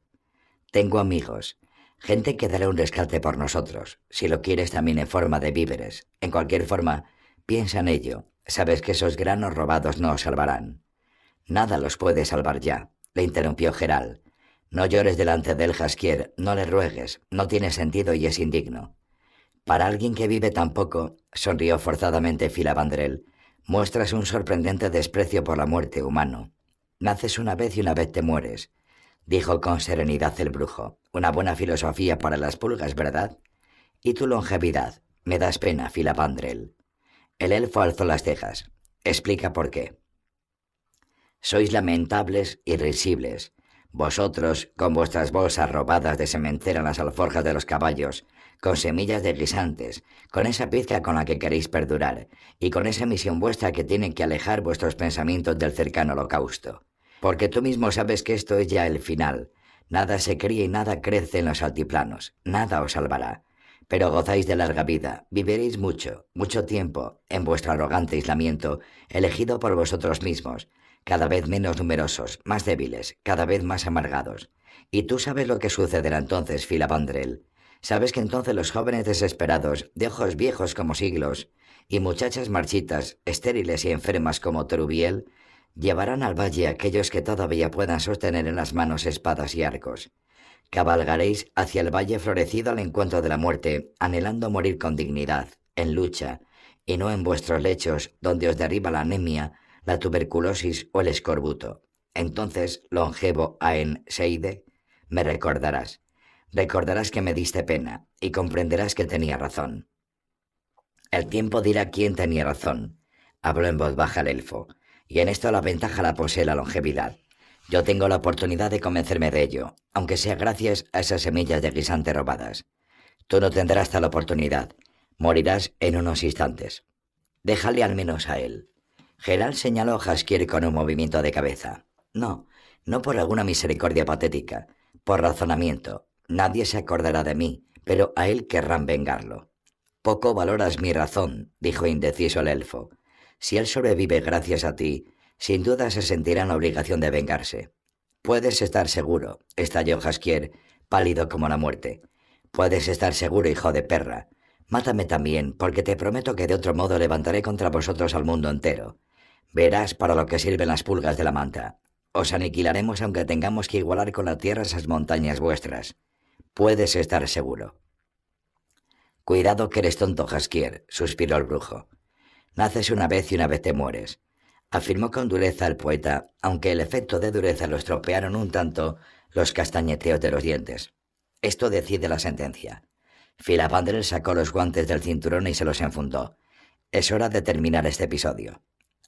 Tengo amigos, gente que dará un rescate por nosotros, si lo quieres también en forma de víveres. En cualquier forma, piensa en ello. Sabes que esos granos robados no os salvarán. Nada los puede salvar ya, le interrumpió Geral. No llores delante del Jaskier, no le ruegues, no tiene sentido y es indigno. Para alguien que vive tan poco, sonrió forzadamente Filabandrel, muestras un sorprendente desprecio por la muerte humano. Naces una vez y una vez te mueres, dijo con serenidad el brujo. Una buena filosofía para las pulgas, ¿verdad? Y tu longevidad. Me das pena, Filabandrel. El elfo alzó las cejas. Explica por qué. Sois lamentables y risibles, vosotros, con vuestras bolsas robadas de sementera en las alforjas de los caballos, con semillas de guisantes, con esa pizca con la que queréis perdurar, y con esa misión vuestra que tiene que alejar vuestros pensamientos del cercano holocausto. Porque tú mismo sabes que esto es ya el final. Nada se cría y nada crece en los altiplanos, nada os salvará. Pero gozáis de larga vida, viviréis mucho, mucho tiempo, en vuestro arrogante aislamiento, elegido por vosotros mismos, cada vez menos numerosos, más débiles, cada vez más amargados. Y tú sabes lo que sucederá entonces, Filabandrel. Sabes que entonces los jóvenes desesperados, de ojos viejos como siglos, y muchachas marchitas, estériles y enfermas como Terubiel, llevarán al valle aquellos que todavía puedan sostener en las manos espadas y arcos. Cabalgaréis hacia el valle florecido al encuentro de la muerte, anhelando morir con dignidad, en lucha, y no en vuestros lechos, donde os derriba la anemia, la tuberculosis o el escorbuto. Entonces, longevo Aen Seide, me recordarás. Recordarás que me diste pena y comprenderás que tenía razón. El tiempo dirá quién tenía razón, habló en voz baja el elfo, y en esto la ventaja la posee la longevidad. Yo tengo la oportunidad de convencerme de ello, aunque sea gracias a esas semillas de guisante robadas. Tú no tendrás tal oportunidad. Morirás en unos instantes. Déjale al menos a él. Gerald señaló a Jaskier con un movimiento de cabeza. No, no por alguna misericordia patética, por razonamiento. Nadie se acordará de mí, pero a él querrán vengarlo. Poco valoras mi razón, dijo indeciso el elfo. Si él sobrevive gracias a ti, sin duda se sentirá en la obligación de vengarse. Puedes estar seguro, estalló Jaskier, pálido como la muerte. Puedes estar seguro, hijo de perra. Mátame también, porque te prometo que de otro modo levantaré contra vosotros al mundo entero. Verás para lo que sirven las pulgas de la manta. Os aniquilaremos aunque tengamos que igualar con la tierra esas montañas vuestras. Puedes estar seguro. Cuidado que eres tonto, Jaskier, suspiró el brujo. Naces una vez y una vez te mueres. Afirmó con dureza el poeta, aunque el efecto de dureza lo estropearon un tanto los castañeteos de los dientes. Esto decide la sentencia. Filapandrel sacó los guantes del cinturón y se los enfundó. Es hora de terminar este episodio.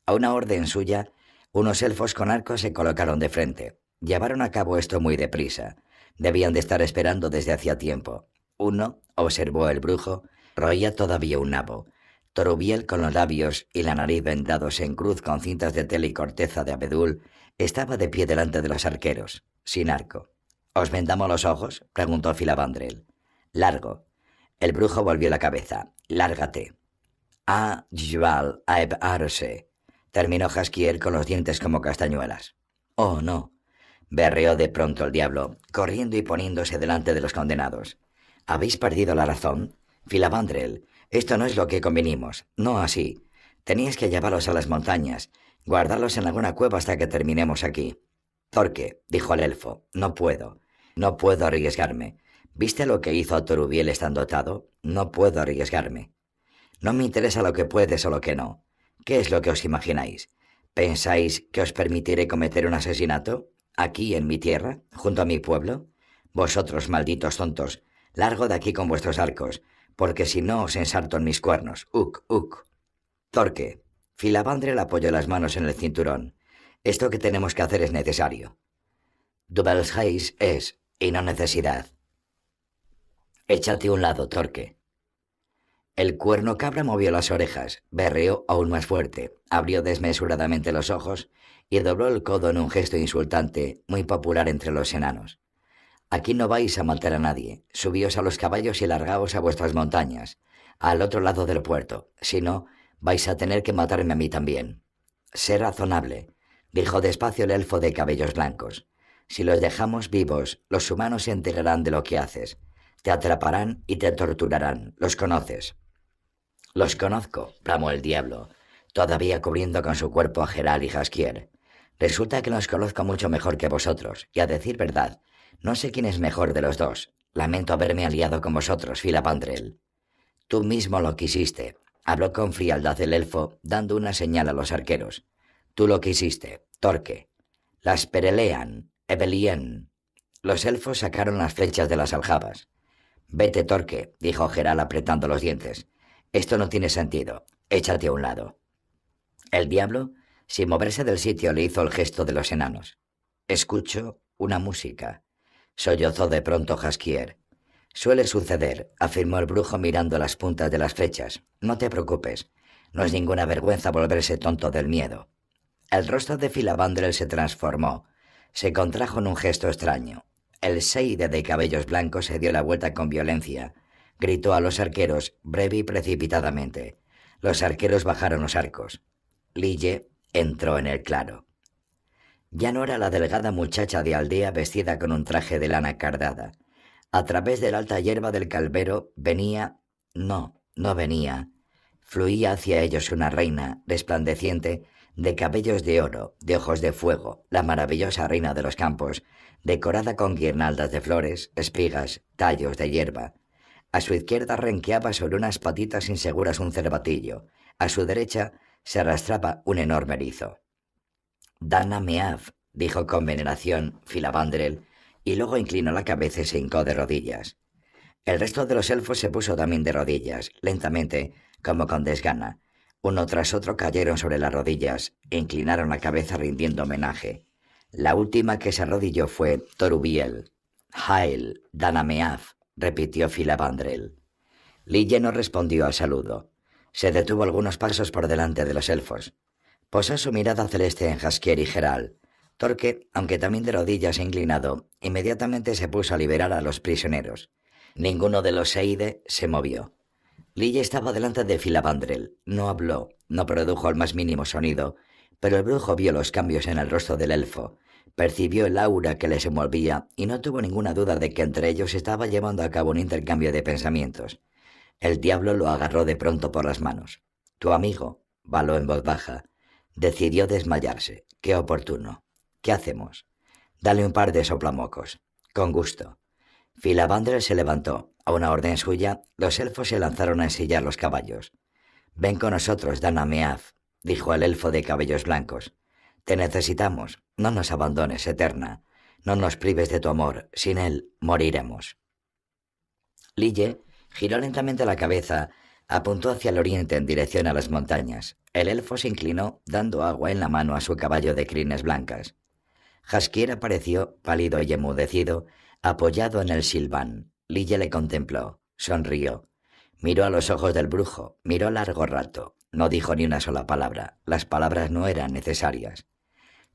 A una orden suya, unos elfos con arcos se colocaron de frente. Llevaron a cabo esto muy deprisa. Debían de estar esperando desde hacía tiempo. Uno, observó el brujo, roía todavía un nabo. Torubiel, con los labios y la nariz vendados en cruz con cintas de tela y corteza de abedul, estaba de pie delante de los arqueros, sin arco. ¿Os vendamos los ojos? preguntó Filabandrel. Largo. El brujo volvió la cabeza. Lárgate. Ah, Jval, aeb arse. Terminó Jaskier con los dientes como castañuelas. Oh, no. Berreó de pronto el diablo, corriendo y poniéndose delante de los condenados. ¿Habéis perdido la razón? Filabandrel, esto no es lo que convenimos. No así. Teníais que llevarlos a las montañas, guardarlos en alguna cueva hasta que terminemos aquí. Torque, dijo el elfo, no puedo. No puedo arriesgarme. ¿Viste lo que hizo Torubiel estando atado? No puedo arriesgarme. No me interesa lo que puedes o lo que no. ¿Qué es lo que os imagináis? ¿Pensáis que os permitiré cometer un asesinato? ¿Aquí, en mi tierra? ¿Junto a mi pueblo? Vosotros, malditos tontos, largo de aquí con vuestros arcos, porque si no os ensarto en mis cuernos. Uk, uk. Torque. Filabandre le apoyó las manos en el cinturón. Esto que tenemos que hacer es necesario. Dubelsheis es, y no necesidad. Échate un lado, Torque. El cuerno cabra movió las orejas, berreó aún más fuerte, abrió desmesuradamente los ojos y dobló el codo en un gesto insultante, muy popular entre los enanos. Aquí no vais a matar a nadie, subíos a los caballos y largaos a vuestras montañas, al otro lado del puerto, si no, vais a tener que matarme a mí también. Sé razonable, dijo despacio el elfo de cabellos blancos. Si los dejamos vivos, los humanos se enterarán de lo que haces. Te atraparán y te torturarán. Los conoces. Los conozco, bramó el diablo, todavía cubriendo con su cuerpo a Geral y Jaskier. Resulta que los conozco mucho mejor que vosotros, y a decir verdad, no sé quién es mejor de los dos. Lamento haberme aliado con vosotros, Filapandrel. Tú mismo lo quisiste, habló con frialdad el elfo, dando una señal a los arqueros. Tú lo quisiste, Torque. Las perelean, Evelien. Los elfos sacaron las flechas de las aljabas. Vete, Torque, dijo Geral apretando los dientes. Esto no tiene sentido. Échate a un lado. El diablo, sin moverse del sitio, le hizo el gesto de los enanos. Escucho una música. Sollozó de pronto Jaskier. Suele suceder, afirmó el brujo mirando las puntas de las flechas. No te preocupes. No es ninguna vergüenza volverse tonto del miedo. El rostro de Filabandrel se transformó. Se contrajo en un gesto extraño. El seide de cabellos blancos se dio la vuelta con violencia. Gritó a los arqueros, breve y precipitadamente. Los arqueros bajaron los arcos. Lille entró en el claro. Ya no era la delgada muchacha de aldea vestida con un traje de lana cardada. A través de la alta hierba del calvero venía... No, no venía. Fluía hacia ellos una reina, resplandeciente, de cabellos de oro, de ojos de fuego, la maravillosa reina de los campos, decorada con guirnaldas de flores, espigas, tallos de hierba. A su izquierda renqueaba sobre unas patitas inseguras un cervatillo. A su derecha se arrastraba un enorme erizo. Dana Meav, dijo con veneración Filabandrel, y luego inclinó la cabeza y se hincó de rodillas. El resto de los elfos se puso también de rodillas, lentamente, como con desgana. Uno tras otro cayeron sobre las rodillas e inclinaron la cabeza rindiendo homenaje. La última que se arrodilló fue Torubiel. Hail, Danameav, repitió Filabandrel. Lille no respondió al saludo. Se detuvo algunos pasos por delante de los elfos. Posó su mirada celeste en Jaskier y Geral. Torque, aunque también de rodillas e inclinado, inmediatamente se puso a liberar a los prisioneros. Ninguno de los Seide se movió. Lille estaba delante de Filabandrel. No habló, no produjo el más mínimo sonido, pero el brujo vio los cambios en el rostro del elfo, percibió el aura que les envolvía y no tuvo ninguna duda de que entre ellos estaba llevando a cabo un intercambio de pensamientos. El diablo lo agarró de pronto por las manos. Tu amigo, baló en voz baja, decidió desmayarse. Qué oportuno. ¿Qué hacemos? Dale un par de soplamocos. Con gusto. Filabandre se levantó. A una orden suya, los elfos se lanzaron a ensillar los caballos. Ven con nosotros, Danameaz, dijo el elfo de cabellos blancos. Te necesitamos. No nos abandones, Eterna. No nos prives de tu amor. Sin él moriremos. Lille giró lentamente la cabeza, apuntó hacia el oriente en dirección a las montañas. El elfo se inclinó, dando agua en la mano a su caballo de crines blancas. Jaskier apareció, pálido y emudecido, apoyado en el silván. Lille le contempló, sonrió. Miró a los ojos del brujo, miró largo rato. No dijo ni una sola palabra. Las palabras no eran necesarias.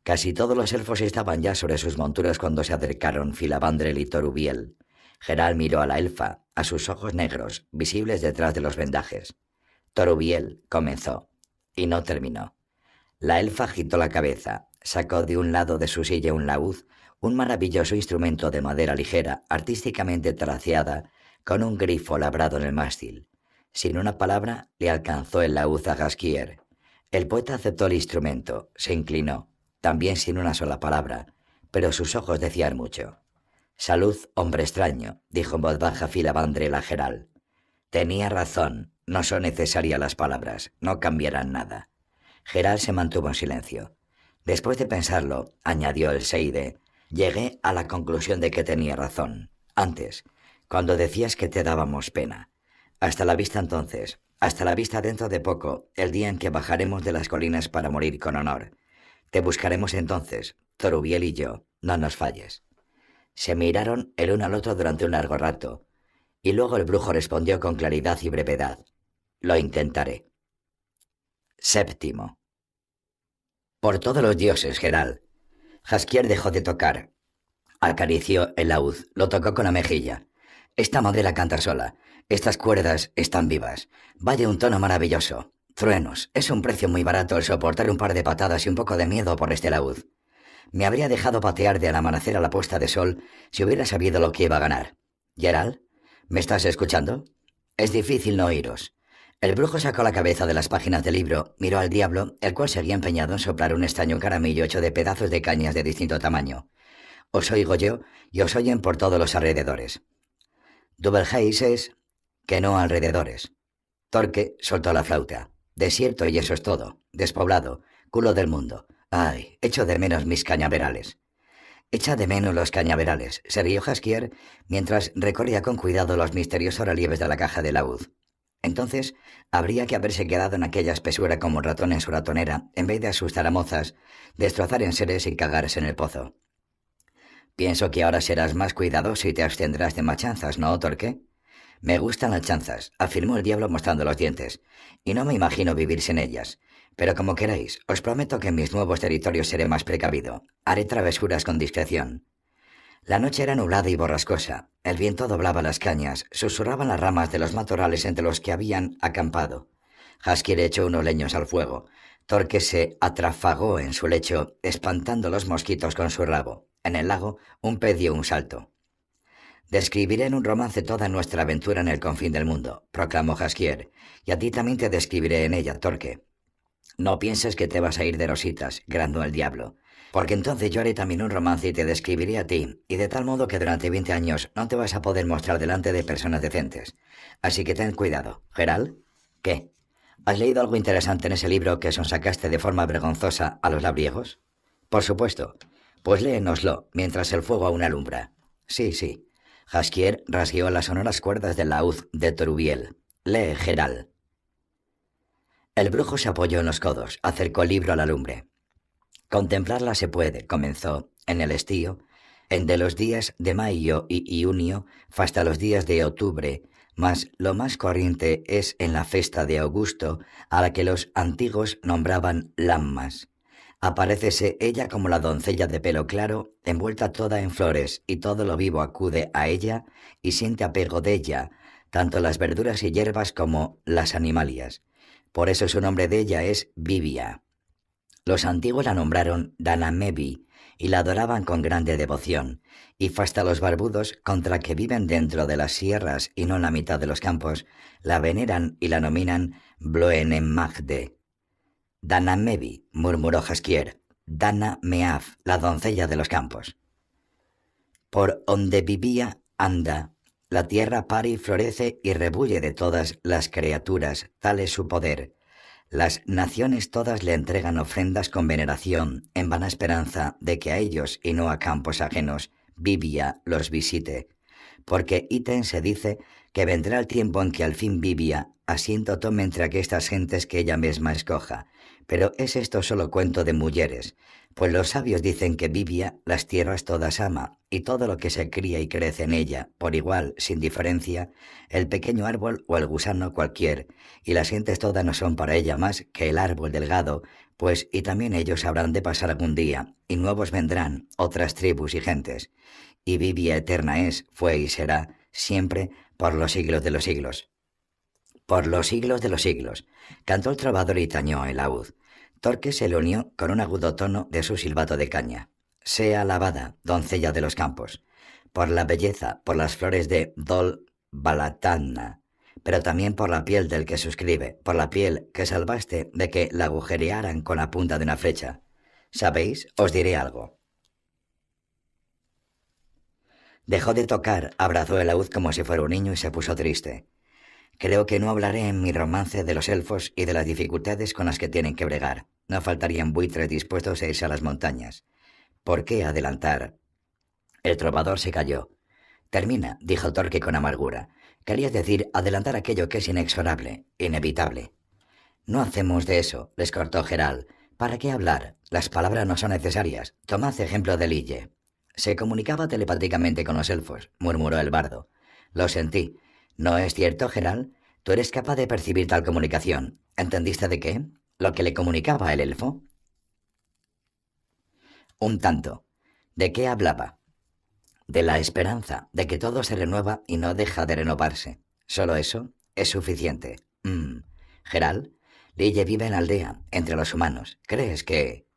Casi todos los elfos estaban ya sobre sus monturas cuando se acercaron Filabandrel y Torubiel. Geral miró a la elfa, a sus ojos negros, visibles detrás de los vendajes. Torubiel comenzó, y no terminó. La elfa agitó la cabeza, sacó de un lado de su silla un laúd, un maravilloso instrumento de madera ligera, artísticamente traciada, con un grifo labrado en el mástil. Sin una palabra, le alcanzó el laúd a Gasquier. El poeta aceptó el instrumento, se inclinó, también sin una sola palabra, pero sus ojos decían mucho. Salud, hombre extraño, dijo en voz baja Filabandre la Geral. Tenía razón, no son necesarias las palabras, no cambiarán nada. Geral se mantuvo en silencio. Después de pensarlo, añadió el Seide, llegué a la conclusión de que tenía razón. Antes, cuando decías que te dábamos pena. Hasta la vista entonces, hasta la vista dentro de poco, el día en que bajaremos de las colinas para morir con honor. Te buscaremos entonces, Torubiel y yo, no nos falles. Se miraron el uno al otro durante un largo rato, y luego el brujo respondió con claridad y brevedad. Lo intentaré. Séptimo. Por todos los dioses, Geral. Jaskier dejó de tocar. Acarició el laúd, lo tocó con la mejilla. Esta modela canta sola. Estas cuerdas están vivas. Vaya un tono maravilloso. Truenos. Es un precio muy barato el soportar un par de patadas y un poco de miedo por este laúd. Me habría dejado patear de al amanecer a la puesta de sol si hubiera sabido lo que iba a ganar. Gerald, ¿me estás escuchando? Es difícil no oíros. El brujo sacó la cabeza de las páginas del libro, miró al diablo, el cual seguía empeñado en soplar un extraño caramillo hecho de pedazos de cañas de distinto tamaño. Os oigo yo y os oyen por todos los alrededores. Hayes es que no alrededores. Torque soltó la flauta. Desierto y eso es todo. Despoblado. Culo del mundo. Ay, echo de menos mis cañaverales. Echa de menos los cañaverales, se rió Jaskier mientras recorría con cuidado los misteriosos relieves de la caja de laúd. Entonces, habría que haberse quedado en aquella espesura como ratón en su ratonera, en vez de asustar a mozas, destrozar en seres y cagarse en el pozo. Pienso que ahora serás más cuidadoso y te abstendrás de machanzas, ¿no, Torque? Me gustan las chanzas, afirmó el diablo mostrando los dientes, y no me imagino vivir sin ellas. Pero como queráis, os prometo que en mis nuevos territorios seré más precavido. Haré travesuras con discreción. La noche era nublada y borrascosa. El viento doblaba las cañas, susurraban las ramas de los matorrales entre los que habían acampado. Haskir echó unos leños al fuego. Torque se atrafagó en su lecho, espantando los mosquitos con su rabo. En el lago, un pez dio un salto. Describiré en un romance toda nuestra aventura en el confín del mundo, proclamó Haskier, y a ti también te describiré en ella, Torque. No pienses que te vas a ir de rositas, granó el diablo porque entonces yo haré también un romance y te describiré a ti, y de tal modo que durante veinte años no te vas a poder mostrar delante de personas decentes. Así que ten cuidado. ¿Gerald? ¿Qué? ¿Has leído algo interesante en ese libro que sonsacaste de forma vergonzosa a los labriegos? Por supuesto. Pues léenoslo, mientras el fuego aún alumbra. Sí, sí. Jaskier rasgueó las sonoras cuerdas del laúd de Torubiel. Lee, Gerald. El brujo se apoyó en los codos, acercó el libro a la lumbre. Contemplarla se puede, comenzó, en el estío, en los días de mayo y junio hasta los días de octubre, mas lo más corriente es en la festa de Augusto, a la que los antiguos nombraban lammas. Aparécese ella como la doncella de pelo claro, envuelta toda en flores, y todo lo vivo acude a ella y siente apego de ella, tanto las verduras y hierbas como las animalias. Por eso su nombre de ella es Vivia. Los antiguos la nombraron Danamebi y la adoraban con grande devoción, y hasta los barbudos, contra que viven dentro de las sierras y no en la mitad de los campos, la veneran y la nominan Bloenemagde. Danamebi, murmuró Jaskier, Dana Meaf, la doncella de los campos. Por donde vivía anda, la tierra pare y florece y rebulle de todas las criaturas, tal es su poder. Las naciones todas le entregan ofrendas con veneración, en vana esperanza de que a ellos y no a campos ajenos Vivia los visite. Porque ítem se dice que vendrá el tiempo en que al fin Vivia asiento tome entre aquestas gentes que ella misma escoja, pero es esto solo cuento de mujeres, pues los sabios dicen que Vivia las tierras todas ama, y todo lo que se cría y crece en ella, por igual, sin diferencia, el pequeño árbol o el gusano cualquier, y las gentes todas no son para ella más que el árbol delgado, pues y también ellos habrán de pasar algún día, y nuevos vendrán, otras tribus y gentes, y Vivia eterna es, fue y será, siempre, por los siglos de los siglos. Por los siglos de los siglos, cantó el trovador y tañó el laúd. Torque se le unió con un agudo tono de su silbato de caña. Sea alabada, doncella de los campos, por la belleza, por las flores de Dol Balatana, pero también por la piel del que suscribe, por la piel que salvaste de que la agujerearan con la punta de una flecha. ¿Sabéis? Os diré algo. Dejó de tocar, abrazó el laúd como si fuera un niño y se puso triste. Creo que no hablaré en mi romance de los elfos y de las dificultades con las que tienen que bregar. No faltarían buitres dispuestos a irse a las montañas. ¿Por qué adelantar? El trovador se calló. Termina, dijo Torque con amargura. Querías decir adelantar aquello que es inexorable, inevitable. No hacemos de eso, les cortó Geral. ¿Para qué hablar? Las palabras no son necesarias. Tomad ejemplo de Lille. Se comunicaba telepáticamente con los elfos, murmuró el bardo. Lo sentí. ¿No es cierto, Gerald? Tú eres capaz de percibir tal comunicación. ¿Entendiste de qué? ¿Lo que le comunicaba el elfo? Un tanto. ¿De qué hablaba? De la esperanza, de que todo se renueva y no deja de renovarse. Solo eso es suficiente. Mm. Gerald, Lille vive en aldea, entre los humanos. ¿Crees que...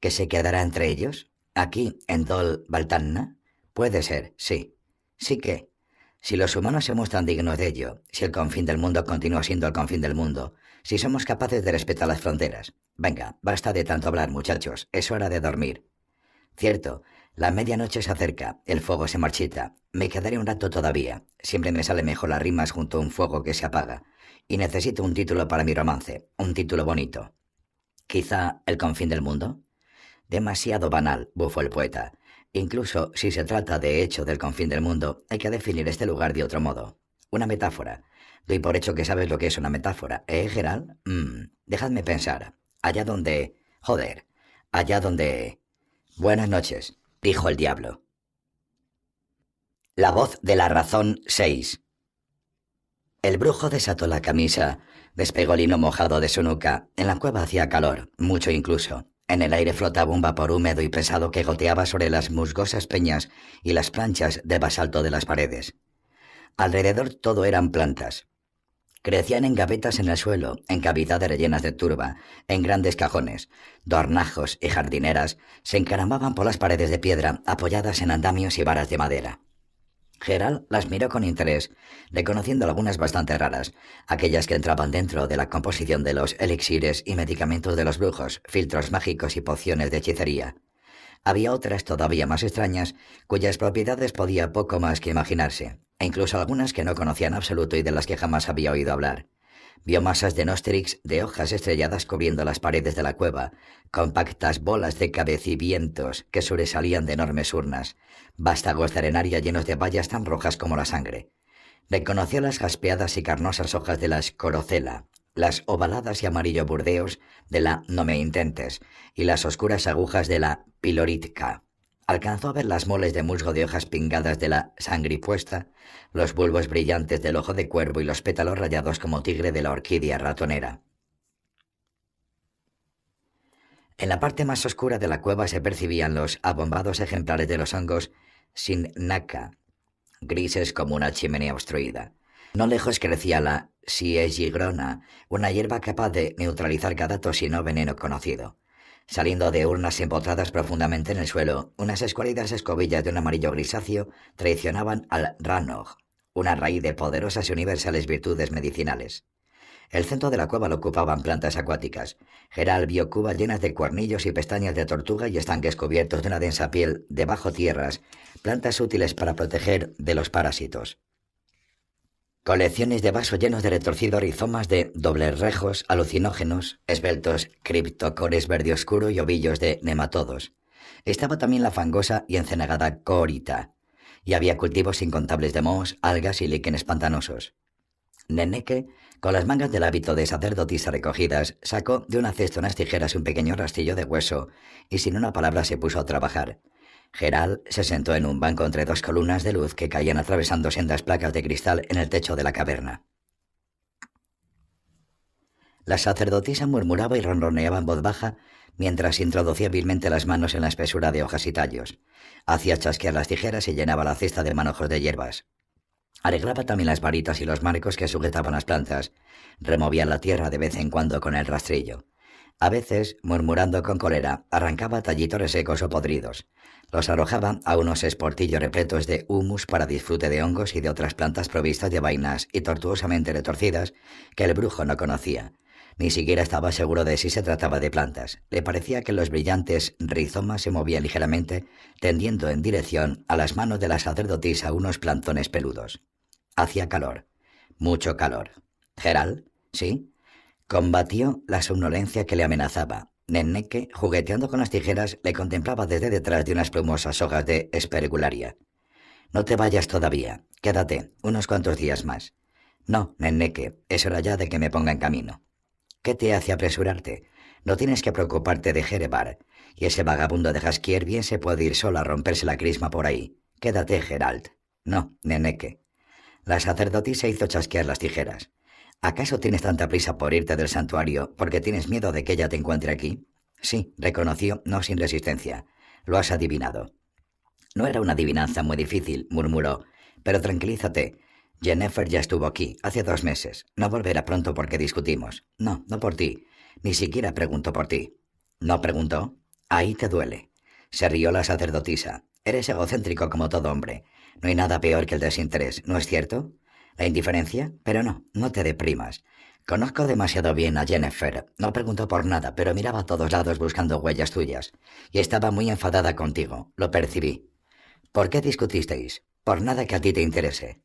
que se quedará entre ellos? ¿Aquí, en Dol Baltanna? Puede ser, sí. Sí que... Si los humanos se muestran dignos de ello, si el confín del mundo continúa siendo el confín del mundo, si somos capaces de respetar las fronteras. Venga, basta de tanto hablar, muchachos, es hora de dormir. Cierto, la medianoche se acerca, el fuego se marchita. Me quedaré un rato todavía. Siempre me sale mejor las rimas junto a un fuego que se apaga. Y necesito un título para mi romance, un título bonito. Quizá El confín del mundo. Demasiado banal, bufó el poeta. Incluso si se trata de hecho del confín del mundo, hay que definir este lugar de otro modo. Una metáfora. Doy por hecho que sabes lo que es una metáfora, ¿eh, Gerald? Mm, dejadme pensar. Allá donde... Joder. Allá donde... Buenas noches, dijo el diablo. La voz de la razón 6. El brujo desató la camisa, despegó el lino mojado de su nuca. En la cueva hacía calor, mucho incluso. En el aire flotaba un vapor húmedo y pesado que goteaba sobre las musgosas peñas y las planchas de basalto de las paredes. Alrededor todo eran plantas. Crecían en gavetas en el suelo, en cavidades rellenas de turba, en grandes cajones. Dornajos y jardineras se encaramaban por las paredes de piedra, apoyadas en andamios y varas de madera. Gerald las miró con interés, reconociendo algunas bastante raras, aquellas que entraban dentro de la composición de los elixires y medicamentos de los brujos, filtros mágicos y pociones de hechicería. Había otras todavía más extrañas, cuyas propiedades podía poco más que imaginarse, e incluso algunas que no conocía en absoluto y de las que jamás había oído hablar. Vio masas de Nosterix de hojas estrelladas cubriendo las paredes de la cueva, compactas bolas de cabecimientos que sobresalían de enormes urnas, vástagos de arenaria llenos de bayas tan rojas como la sangre. Reconoció las jaspeadas y carnosas hojas de la escorocela, las ovaladas y amarillo burdeos de la no me intentes y las oscuras agujas de la pilorítica. Alcanzó a ver las moles de musgo de hojas pingadas de la sangripuesta, los bulbos brillantes del ojo de cuervo y los pétalos rayados como tigre de la orquídea ratonera. En la parte más oscura de la cueva se percibían los abombados ejemplares de los hongos sin naca, grises como una chimenea obstruida. No lejos crecía la siegigrona, una hierba capaz de neutralizar cada tosino veneno conocido. Saliendo de urnas empotradas profundamente en el suelo, unas escuálidas escobillas de un amarillo grisáceo traicionaban al ranog, una raíz de poderosas y universales virtudes medicinales. El centro de la cueva lo ocupaban plantas acuáticas. Geral vio cubas llenas de cuernillos y pestañas de tortuga y estanques cubiertos de una densa piel de bajo tierras, plantas útiles para proteger de los parásitos. Colecciones de vasos llenos de retorcidos rizomas de dobles rejos, alucinógenos, esbeltos criptocores verde oscuro y ovillos de nematodos. Estaba también la fangosa y encenagada corita, y había cultivos incontables de mohos, algas y líquenes pantanosos. Neneque, con las mangas del hábito de sacerdotisa recogidas, sacó de una cesta unas tijeras y un pequeño rastillo de hueso, y sin una palabra se puso a trabajar. Geral se sentó en un banco entre dos columnas de luz que caían atravesando sendas placas de cristal en el techo de la caverna. La sacerdotisa murmuraba y ronroneaba en voz baja mientras introducía hábilmente las manos en la espesura de hojas y tallos. Hacía chasquear las tijeras y llenaba la cesta de manojos de hierbas. Arreglaba también las varitas y los marcos que sujetaban las plantas. Removía la tierra de vez en cuando con el rastrillo. A veces, murmurando con cólera, arrancaba tallitos secos o podridos. Los arrojaba a unos esportillos repletos de humus para disfrute de hongos y de otras plantas provistas de vainas y tortuosamente retorcidas que el brujo no conocía. Ni siquiera estaba seguro de si se trataba de plantas. Le parecía que los brillantes rizomas se movían ligeramente, tendiendo en dirección a las manos de la sacerdotisa unos plantones peludos. Hacía calor. Mucho calor. ¿Geral? ¿Sí? Combatió la somnolencia que le amenazaba. Nenneque, jugueteando con las tijeras, le contemplaba desde detrás de unas plumosas hojas de espergularia. No te vayas todavía. Quédate unos cuantos días más. No, Nenneque, es hora ya de que me ponga en camino. ¿Qué te hace apresurarte? No tienes que preocuparte de Jerebar. Y ese vagabundo de Jaskier bien se puede ir solo a romperse la crisma por ahí. Quédate, Gerald. No, Nenneque. La sacerdotisa hizo chasquear las tijeras. ¿Acaso tienes tanta prisa por irte del santuario porque tienes miedo de que ella te encuentre aquí? Sí, reconoció, no sin resistencia. Lo has adivinado. No era una adivinanza muy difícil, murmuró. Pero tranquilízate. Jennifer ya estuvo aquí, hace dos meses. No volverá pronto porque discutimos. No, no por ti. Ni siquiera preguntó por ti. ¿No preguntó? Ahí te duele. Se rió la sacerdotisa. Eres egocéntrico como todo hombre. No hay nada peor que el desinterés, ¿no es cierto? La indiferencia, pero no, no te deprimas. Conozco demasiado bien a Jennifer. No preguntó por nada, pero miraba a todos lados buscando huellas tuyas. Y estaba muy enfadada contigo. Lo percibí. ¿Por qué discutisteis? Por nada que a ti te interese.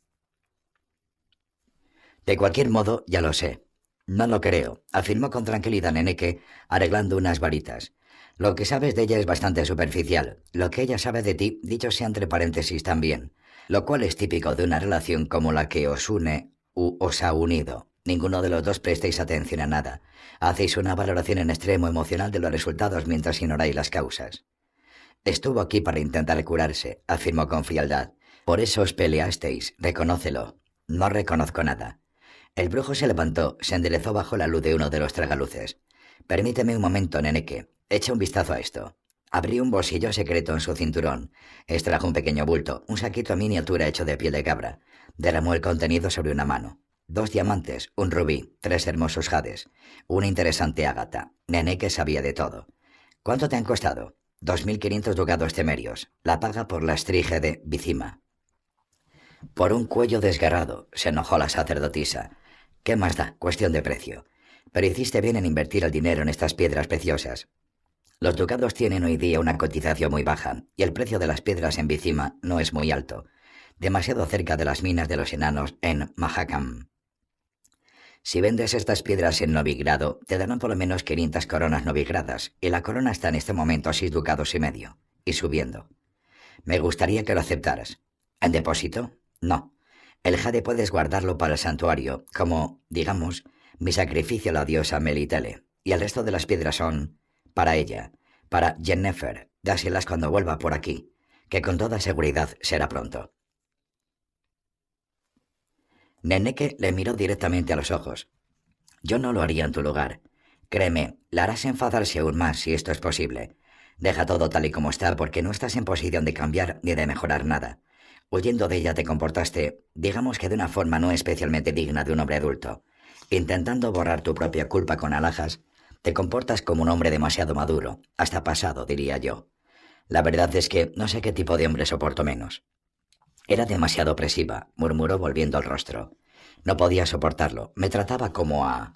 De cualquier modo, ya lo sé. No lo creo, afirmó con tranquilidad Neneque, arreglando unas varitas. Lo que sabes de ella es bastante superficial. Lo que ella sabe de ti, dicho sea entre paréntesis también lo cual es típico de una relación como la que os une u os ha unido. Ninguno de los dos prestéis atención a nada. Hacéis una valoración en extremo emocional de los resultados mientras ignoráis las causas. Estuvo aquí para intentar curarse, afirmó con frialdad. Por eso os peleasteis, reconócelo. No reconozco nada. El brujo se levantó, se enderezó bajo la luz de uno de los tragaluces. Permíteme un momento, Neneque. Echa un vistazo a esto. Abrió un bolsillo secreto en su cinturón. Extrajo un pequeño bulto, un saquito a miniatura hecho de piel de cabra. Derramó el contenido sobre una mano. Dos diamantes, un rubí, tres hermosos jades, una interesante ágata. Nené que sabía de todo. ¿Cuánto te han costado? Dos mil quinientos ducados temerios. La paga por la estrige de Bicima. Por un cuello desgarrado, se enojó la sacerdotisa. ¿Qué más da? Cuestión de precio. Pero hiciste bien en invertir el dinero en estas piedras preciosas. Los ducados tienen hoy día una cotización muy baja y el precio de las piedras en Bicima no es muy alto, demasiado cerca de las minas de los enanos en Mahakam. Si vendes estas piedras en novigrado, te darán por lo menos 500 coronas novigradas, y la corona está en este momento a seis ducados y medio, y subiendo. Me gustaría que lo aceptaras. ¿En depósito? No. El jade puedes guardarlo para el santuario, como, digamos, mi sacrificio a la diosa Melitele, y el resto de las piedras son para ella, para Jennifer, dáselas cuando vuelva por aquí, que con toda seguridad será pronto. Neneke le miró directamente a los ojos. Yo no lo haría en tu lugar. Créeme, la harás enfadarse aún más si esto es posible. Deja todo tal y como está porque no estás en posición de cambiar ni de mejorar nada. Huyendo de ella te comportaste, digamos que de una forma no especialmente digna de un hombre adulto. Intentando borrar tu propia culpa con alhajas, te comportas como un hombre demasiado maduro, hasta pasado, diría yo. La verdad es que no sé qué tipo de hombre soporto menos. Era demasiado opresiva, murmuró volviendo el rostro. No podía soportarlo. Me trataba como a...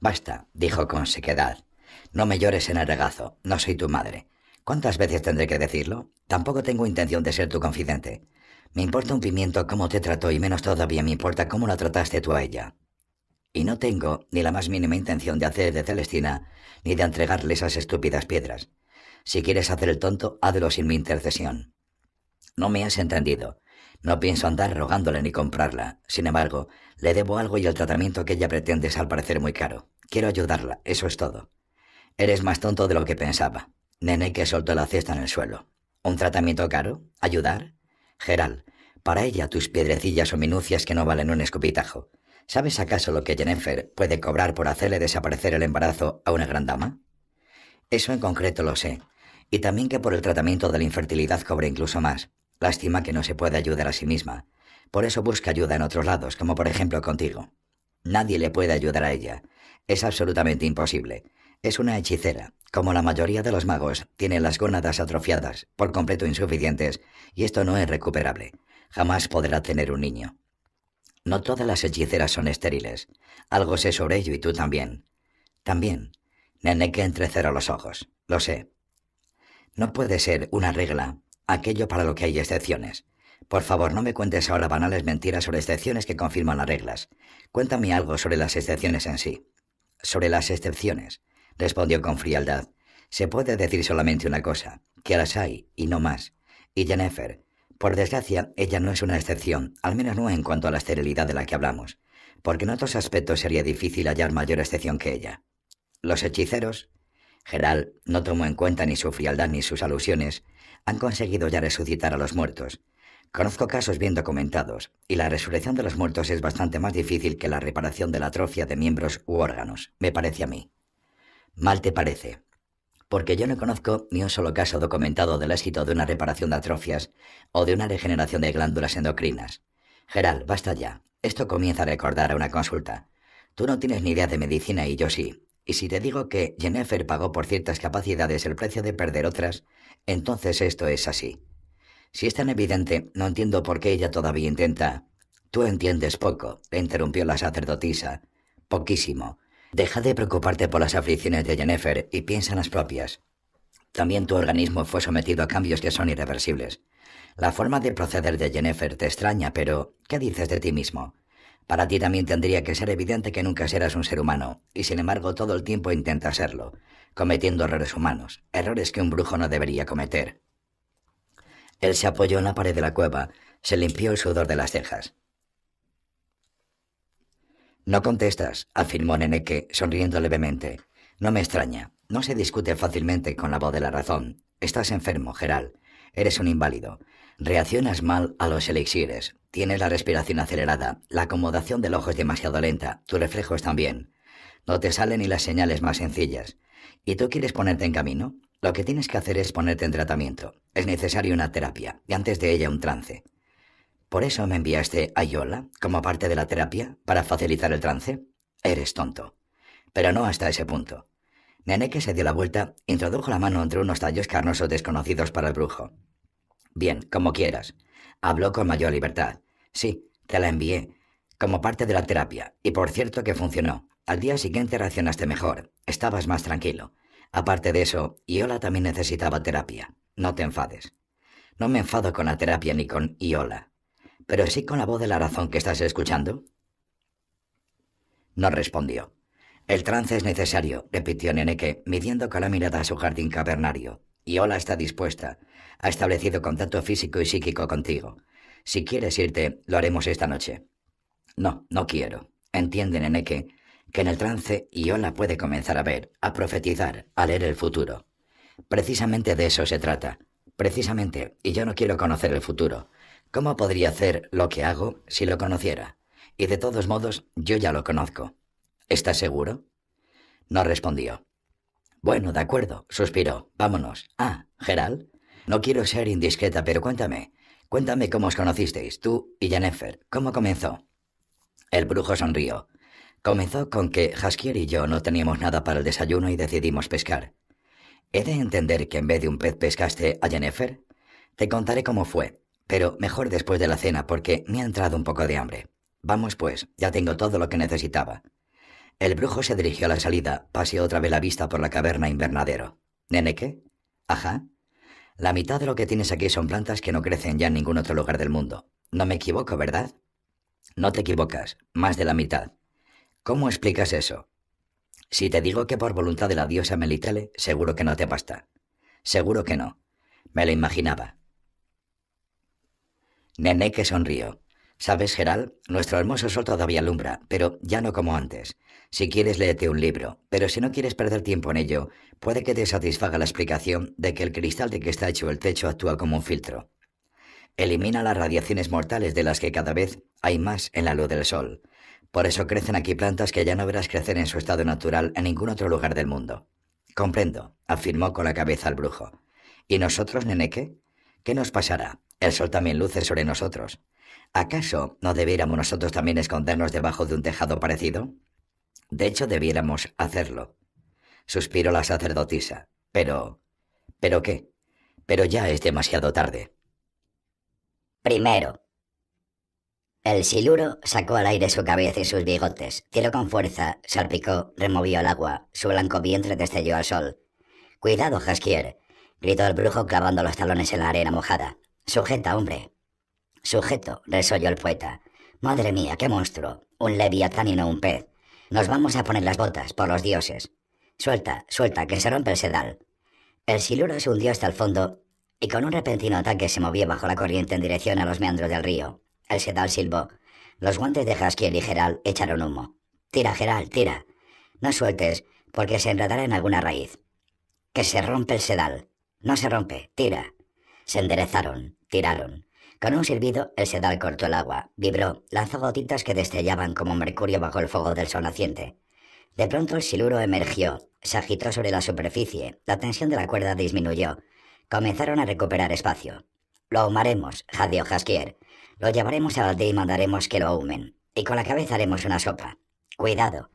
Basta, dijo con sequedad. No me llores en el regazo. No soy tu madre. ¿Cuántas veces tendré que decirlo? Tampoco tengo intención de ser tu confidente. Me importa un pimiento cómo te trató y menos todavía me importa cómo la trataste tú a ella. Y no tengo ni la más mínima intención de hacer de Celestina ni de entregarle esas estúpidas piedras. Si quieres hacer el tonto, hazlo sin mi intercesión. No me has entendido. No pienso andar rogándole ni comprarla. Sin embargo, le debo algo y el tratamiento que ella pretende es al parecer muy caro. Quiero ayudarla, eso es todo. Eres más tonto de lo que pensaba. Nene que soltó la cesta en el suelo. ¿Un tratamiento caro? ¿Ayudar? Geral, para ella tus piedrecillas o minucias que no valen un escupitajo. ¿Sabes acaso lo que Jennifer puede cobrar por hacerle desaparecer el embarazo a una gran dama? Eso en concreto lo sé. Y también que por el tratamiento de la infertilidad cobra incluso más. Lástima que no se puede ayudar a sí misma. Por eso busca ayuda en otros lados, como por ejemplo contigo. Nadie le puede ayudar a ella. Es absolutamente imposible. Es una hechicera. Como la mayoría de los magos, tiene las gónadas atrofiadas, por completo insuficientes, y esto no es recuperable. Jamás podrá tener un niño. No todas las hechiceras son estériles. Algo sé sobre ello y tú también. También. Neneque entrecerró los ojos. Lo sé. No puede ser una regla aquello para lo que hay excepciones. Por favor, no me cuentes ahora banales mentiras sobre excepciones que confirman las reglas. Cuéntame algo sobre las excepciones en sí. Sobre las excepciones, respondió con frialdad. Se puede decir solamente una cosa, que las hay, y no más. Y Jennifer, por desgracia, ella no es una excepción, al menos no en cuanto a la esterilidad de la que hablamos, porque en otros aspectos sería difícil hallar mayor excepción que ella. Los hechiceros, Geral no tomó en cuenta ni su frialdad ni sus alusiones, han conseguido ya resucitar a los muertos. Conozco casos bien documentados, y la resurrección de los muertos es bastante más difícil que la reparación de la atrofia de miembros u órganos, me parece a mí. Mal te parece, porque yo no conozco ni un solo caso documentado del éxito de una reparación de atrofias o de una regeneración de glándulas endocrinas. Geral, basta ya. Esto comienza a recordar a una consulta. Tú no tienes ni idea de medicina y yo sí. Y si te digo que Jennifer pagó por ciertas capacidades el precio de perder otras, entonces esto es así. Si es tan evidente, no entiendo por qué ella todavía intenta. Tú entiendes poco, le interrumpió la sacerdotisa. Poquísimo. Deja de preocuparte por las aflicciones de Jennifer y piensa en las propias. También tu organismo fue sometido a cambios que son irreversibles. La forma de proceder de Jennifer te extraña, pero ¿qué dices de ti mismo? Para ti también tendría que ser evidente que nunca serás un ser humano, y sin embargo todo el tiempo intenta serlo, cometiendo errores humanos, errores que un brujo no debería cometer. Él se apoyó en la pared de la cueva, se limpió el sudor de las cejas. No contestas, afirmó Neneque, sonriendo levemente. No me extraña. No se discute fácilmente con la voz de la razón. Estás enfermo, Geral. Eres un inválido. Reaccionas mal a los elixires. Tienes la respiración acelerada. La acomodación del ojo es demasiado lenta. Tus reflejos también. No te salen ni las señales más sencillas. ¿Y tú quieres ponerte en camino? Lo que tienes que hacer es ponerte en tratamiento. Es necesaria una terapia, y antes de ella un trance. ¿Por eso me enviaste a Yola como parte de la terapia, para facilitar el trance? Eres tonto. Pero no hasta ese punto. Neneke se dio la vuelta, introdujo la mano entre unos tallos carnosos desconocidos para el brujo. Bien, como quieras. Habló con mayor libertad. Sí, te la envié, como parte de la terapia, y por cierto que funcionó. Al día siguiente reaccionaste mejor, estabas más tranquilo. Aparte de eso, Iola también necesitaba terapia. No te enfades. No me enfado con la terapia ni con Iola, pero sí con la voz de la razón que estás escuchando. No respondió. El trance es necesario, repitió Neneke, midiendo con la mirada a su jardín cavernario. Iola está dispuesta ha establecido contacto físico y psíquico contigo. Si quieres irte, lo haremos esta noche. No, no quiero. Entiende, Neneke, que en el trance Iola puede comenzar a ver, a profetizar, a leer el futuro. Precisamente de eso se trata. Precisamente, y yo no quiero conocer el futuro. ¿Cómo podría hacer lo que hago si lo conociera? Y de todos modos, yo ya lo conozco. ¿Estás seguro? No respondió. Bueno, de acuerdo, suspiró. Vámonos. Ah, Gerald. No quiero ser indiscreta, pero cuéntame, Cuéntame cómo os conocisteis, tú y Jennifer. ¿Cómo comenzó? El brujo sonrió. Comenzó con que Haskier y yo no teníamos nada para el desayuno y decidimos pescar. ¿He de entender que en vez de un pez pescaste a Jennifer? Te contaré cómo fue, pero mejor después de la cena porque me ha entrado un poco de hambre. Vamos pues, ya tengo todo lo que necesitaba. El brujo se dirigió a la salida, paseó otra vez la vista por la caverna invernadero. ¿Nene qué? Ajá. La mitad de lo que tienes aquí son plantas que no crecen ya en ningún otro lugar del mundo. No me equivoco, ¿verdad? No te equivocas, más de la mitad. ¿Cómo explicas eso? Si te digo que por voluntad de la diosa Melitele, seguro que no te basta. Seguro que no. Me lo imaginaba. Nené que sonrió. Sabes, Geral, nuestro hermoso sol todavía alumbra, pero ya no como antes. Si quieres, léete un libro, pero si no quieres perder tiempo en ello, puede que te satisfaga la explicación de que el cristal de que está hecho el techo actúa como un filtro. Elimina las radiaciones mortales de las que cada vez hay más en la luz del sol. Por eso crecen aquí plantas que ya no verás crecer en su estado natural en ningún otro lugar del mundo. Comprendo, afirmó con la cabeza el brujo. ¿Y nosotros, neneque? ¿Qué nos pasará? El sol también luce sobre nosotros. ¿Acaso no debiéramos nosotros también escondernos debajo de un tejado parecido? De hecho, debiéramos hacerlo. Suspiró la sacerdotisa. Pero... ¿Pero qué? Pero ya es demasiado tarde. Primero. El siluro sacó al aire su cabeza y sus bigotes, tiró con fuerza, salpicó, removió el agua, su blanco vientre destelló al sol. Cuidado, Jaskier, gritó el brujo clavando los talones en la arena mojada. Sujeta, hombre. Sujeto, resolló el poeta. Madre mía, qué monstruo. Un leviatán y no un pez. Nos vamos a poner las botas, por los dioses. Suelta, suelta, que se rompe el sedal. El siluro se hundió hasta el fondo y con un repentino ataque se movió bajo la corriente en dirección a los meandros del río. El sedal silbó. Los guantes de Haskiel y Geral echaron humo. Tira, Geral, tira. No sueltes, porque se enredará en alguna raíz. Que se rompe el sedal. No se rompe, tira. Se enderezaron, tiraron. Con un silbido, el sedal cortó el agua, vibró, lanzó gotitas que destellaban como mercurio bajo el fuego del sol naciente. De pronto el siluro emergió, se agitó sobre la superficie, la tensión de la cuerda disminuyó. Comenzaron a recuperar espacio. Lo ahumaremos, jadeó Jaskier. Lo llevaremos a aldea y mandaremos que lo ahumen. Y con la cabeza haremos una sopa. Cuidado.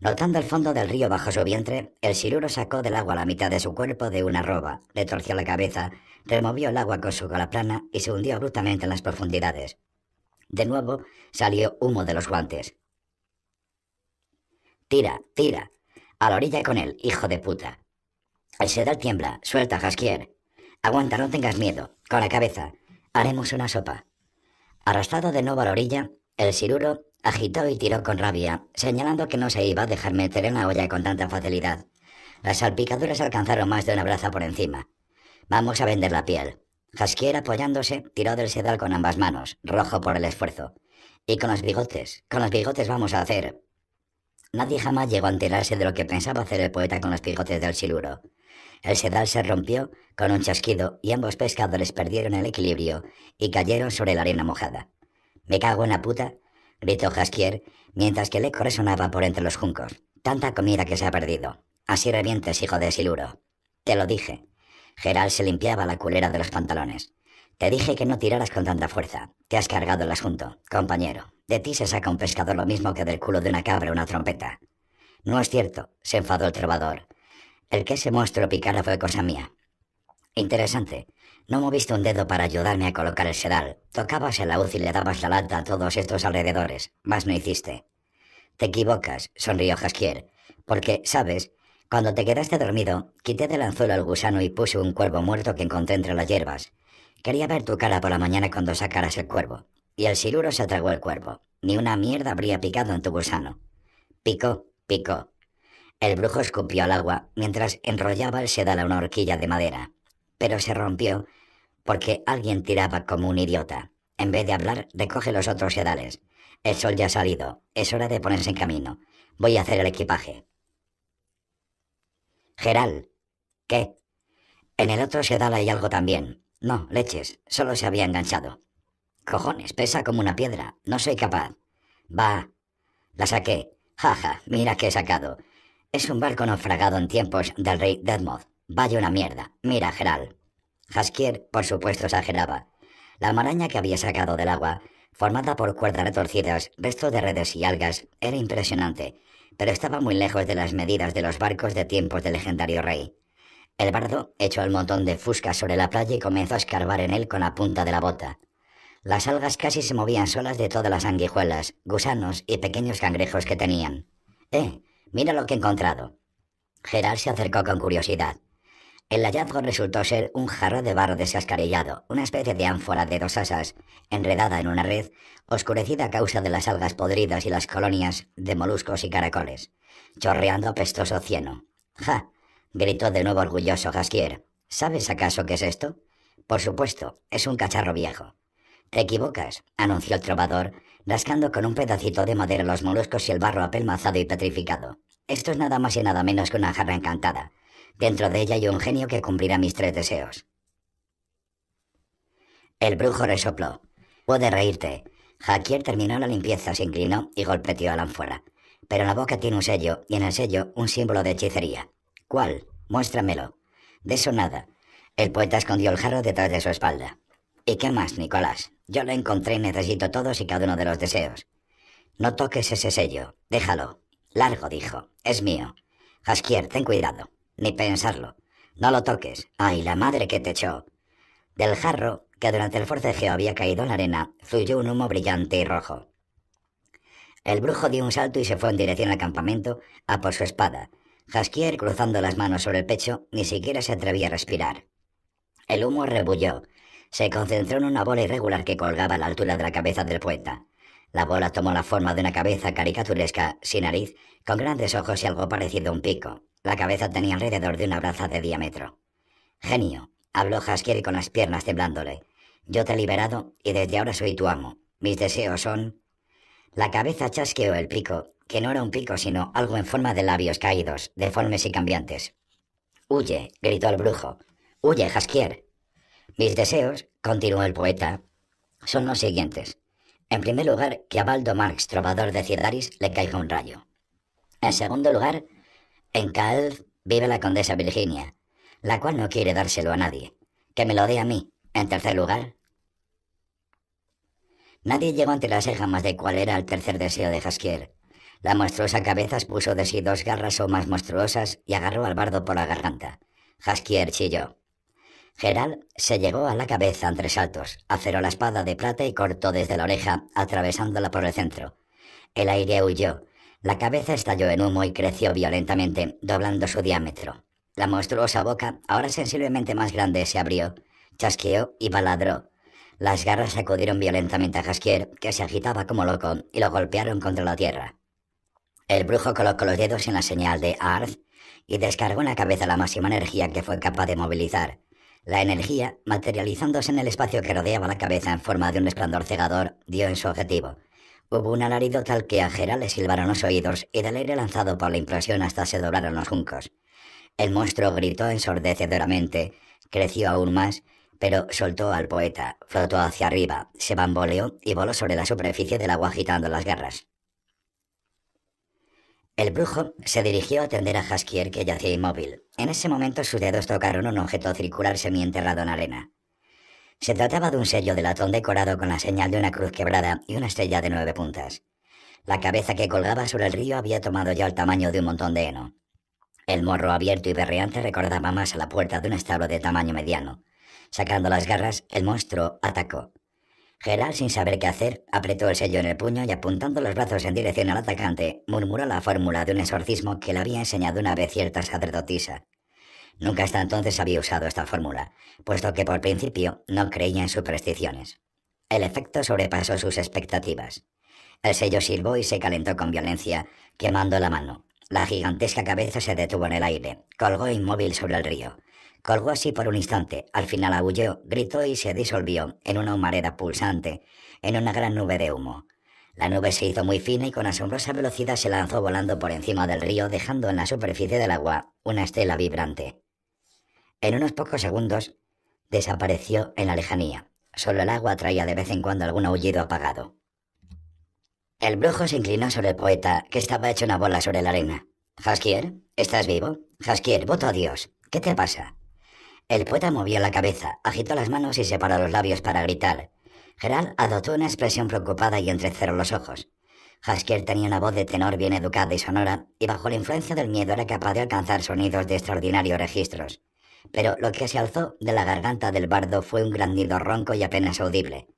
Notando el fondo del río bajo su vientre, el siluro sacó del agua la mitad de su cuerpo de una roba, le torció la cabeza, removió el agua con su cola plana y se hundió abruptamente en las profundidades. De nuevo salió humo de los guantes. Tira, tira. A la orilla con él, hijo de puta. El sedal tiembla. Suelta, Jaskier. Aguanta, no tengas miedo. Con la cabeza. Haremos una sopa. Arrastrado de nuevo a la orilla, el siluro agitó y tiró con rabia, señalando que no se iba a dejar meter en la olla con tanta facilidad. Las salpicaduras alcanzaron más de una braza por encima. Vamos a vender la piel. Jaskier, apoyándose, tiró del sedal con ambas manos, rojo por el esfuerzo. Y con los bigotes, con los bigotes vamos a hacer. Nadie jamás llegó a enterarse de lo que pensaba hacer el poeta con los bigotes del siluro. El sedal se rompió con un chasquido y ambos pescadores perdieron el equilibrio y cayeron sobre la arena mojada. Me cago en la puta, gritó Jaskier, mientras que el eco resonaba por entre los juncos. Tanta comida que se ha perdido. Así revientes, hijo de siluro. Te lo dije. Geral se limpiaba la culera de los pantalones. Te dije que no tiraras con tanta fuerza. Te has cargado el asunto, compañero. De ti se saca un pescador lo mismo que del culo de una cabra una trompeta. No es cierto, se enfadó el trovador. El que ese monstruo picara fue cosa mía. Interesante. No moviste un dedo para ayudarme a colocar el sedal. Tocabas el laúd y le dabas la lata a todos estos alrededores. Más no hiciste. Te equivocas, sonrió Jaskier, porque, sabes, cuando te quedaste dormido, quité del anzuelo al gusano y puse un cuervo muerto que encontré entre las hierbas. Quería ver tu cara por la mañana cuando sacaras el cuervo. Y el siluro se tragó el cuervo. Ni una mierda habría picado en tu gusano. Picó, picó. El brujo escupió al agua mientras enrollaba el sedal a una horquilla de madera. Pero se rompió porque alguien tiraba como un idiota. En vez de hablar, recoge los otros sedales. El sol ya ha salido. Es hora de ponerse en camino. Voy a hacer el equipaje. Geral. ¿Qué? En el otro sedal hay algo también. No, leches, solo se había enganchado. Cojones, pesa como una piedra. No soy capaz. Va. La saqué. Jaja, mira qué he sacado. Es un barco naufragado en tiempos del rey Deadmoth. Vaya una mierda. Mira, Geral. Haskier, por supuesto, exageraba. La maraña que había sacado del agua, formada por cuerdas retorcidas, restos de redes y algas, era impresionante, pero estaba muy lejos de las medidas de los barcos de tiempos del legendario rey. El bardo echó el montón de fusca sobre la playa y comenzó a escarbar en él con la punta de la bota. Las algas casi se movían solas de todas las sanguijuelas, gusanos y pequeños cangrejos que tenían. ¡Eh! Mira lo que he encontrado. Gerald se acercó con curiosidad. El hallazgo resultó ser un jarro de barro descascarillado, una especie de ánfora de dos asas, enredada en una red, oscurecida a causa de las algas podridas y las colonias de moluscos y caracoles, chorreando apestoso cieno. ¡Ja! gritó de nuevo orgulloso Jaskier. ¿Sabes acaso qué es esto? Por supuesto, es un cacharro viejo. Te equivocas, anunció el trovador, rascando con un pedacito de madera los moluscos y el barro apelmazado y petrificado. Esto es nada más y nada menos que una jarra encantada. Dentro de ella hay un genio que cumplirá mis tres deseos. El brujo resopló. Puede reírte. Jaquier terminó la limpieza, se inclinó y golpeteó a la ánfora. Pero la boca tiene un sello, y en el sello un símbolo de hechicería. ¿Cuál? Muéstramelo. De eso nada. El poeta escondió el jarro detrás de su espalda. ¿Y qué más, Nicolás? Yo lo encontré y necesito todos y cada uno de los deseos. No toques ese sello. Déjalo. Largo, dijo. Es mío. Jaskier, ten cuidado. Ni pensarlo. No lo toques. Ay, la madre que te echó. Del jarro, que durante el forcejeo había caído en la arena, fluyó un humo brillante y rojo. El brujo dio un salto y se fue en dirección al campamento a por su espada. Jaskier, cruzando las manos sobre el pecho, ni siquiera se atrevía a respirar. El humo rebulló. Se concentró en una bola irregular que colgaba a la altura de la cabeza del poeta. La bola tomó la forma de una cabeza caricaturesca, sin nariz, con grandes ojos y algo parecido a un pico. La cabeza tenía alrededor de una braza de diámetro. Genio, habló Haskier con las piernas temblándole. Yo te he liberado y desde ahora soy tu amo. Mis deseos son... La cabeza chasqueó el pico, que no era un pico, sino algo en forma de labios caídos, deformes y cambiantes. Huye, gritó el brujo. Huye, Haskier. Mis deseos, continuó el poeta, son los siguientes. En primer lugar, que a Baldo Marx, trovador de Cirdaris, le caiga un rayo. En segundo lugar, en Cal vive la condesa Virginia, la cual no quiere dárselo a nadie. Que me lo dé a mí. En tercer lugar. Nadie llegó ante las cejas más de cuál era el tercer deseo de Jaskier. La monstruosa cabeza puso de sí dos garras o más monstruosas y agarró al bardo por la garganta. Jaskier chilló. Gerald se llegó a la cabeza entre saltos, aferró la espada de plata y cortó desde la oreja, atravesándola por el centro. El aire huyó, la cabeza estalló en humo y creció violentamente, doblando su diámetro. La monstruosa boca, ahora sensiblemente más grande, se abrió, chasqueó y baladró. Las garras sacudieron violentamente a Jaskier, que se agitaba como loco, y lo golpearon contra la tierra. El brujo colocó los dedos en la señal de Arth y descargó en la cabeza la máxima energía que fue capaz de movilizar. La energía, materializándose en el espacio que rodeaba la cabeza en forma de un resplandor cegador, dio en su objetivo. Hubo un alarido tal que a Gerald le silbaron los oídos y del aire lanzado por la implosión hasta se doblaron los juncos. El monstruo gritó ensordecedoramente, creció aún más, pero soltó al poeta, flotó hacia arriba, se bamboleó y voló sobre la superficie del agua agitando las garras. El brujo se dirigió a atender a Haskier que yacía inmóvil. En ese momento sus dedos tocaron un objeto circular semienterrado en arena. Se trataba de un sello de latón decorado con la señal de una cruz quebrada y una estrella de nueve puntas. La cabeza que colgaba sobre el río había tomado ya el tamaño de un montón de heno. El morro abierto y berreante recordaba más a la puerta de un establo de tamaño mediano. Sacando las garras, el monstruo atacó. Gerald, sin saber qué hacer, apretó el sello en el puño y apuntando los brazos en dirección al atacante, murmuró la fórmula de un exorcismo que le había enseñado una vez cierta sacerdotisa. Nunca hasta entonces había usado esta fórmula, puesto que por principio no creía en supersticiones. El efecto sobrepasó sus expectativas. El sello silbó y se calentó con violencia, quemando la mano. La gigantesca cabeza se detuvo en el aire, colgó inmóvil sobre el río. Colgó así por un instante, al final aulló, gritó y se disolvió en una humareda pulsante, en una gran nube de humo. La nube se hizo muy fina y con asombrosa velocidad se lanzó volando por encima del río, dejando en la superficie del agua una estela vibrante. En unos pocos segundos desapareció en la lejanía. Solo el agua traía de vez en cuando algún aullido apagado. El brujo se inclinó sobre el poeta, que estaba hecho una bola sobre la arena. Jaskier, ¿estás vivo? Jaskier, voto a Dios. ¿Qué te pasa? El poeta movió la cabeza, agitó las manos y separó los labios para gritar. Gerald adoptó una expresión preocupada y entrecerró los ojos. Haskier tenía una voz de tenor bien educada y sonora, y bajo la influencia del miedo era capaz de alcanzar sonidos de extraordinarios registros. Pero lo que se alzó de la garganta del bardo fue un grandido ronco y apenas audible.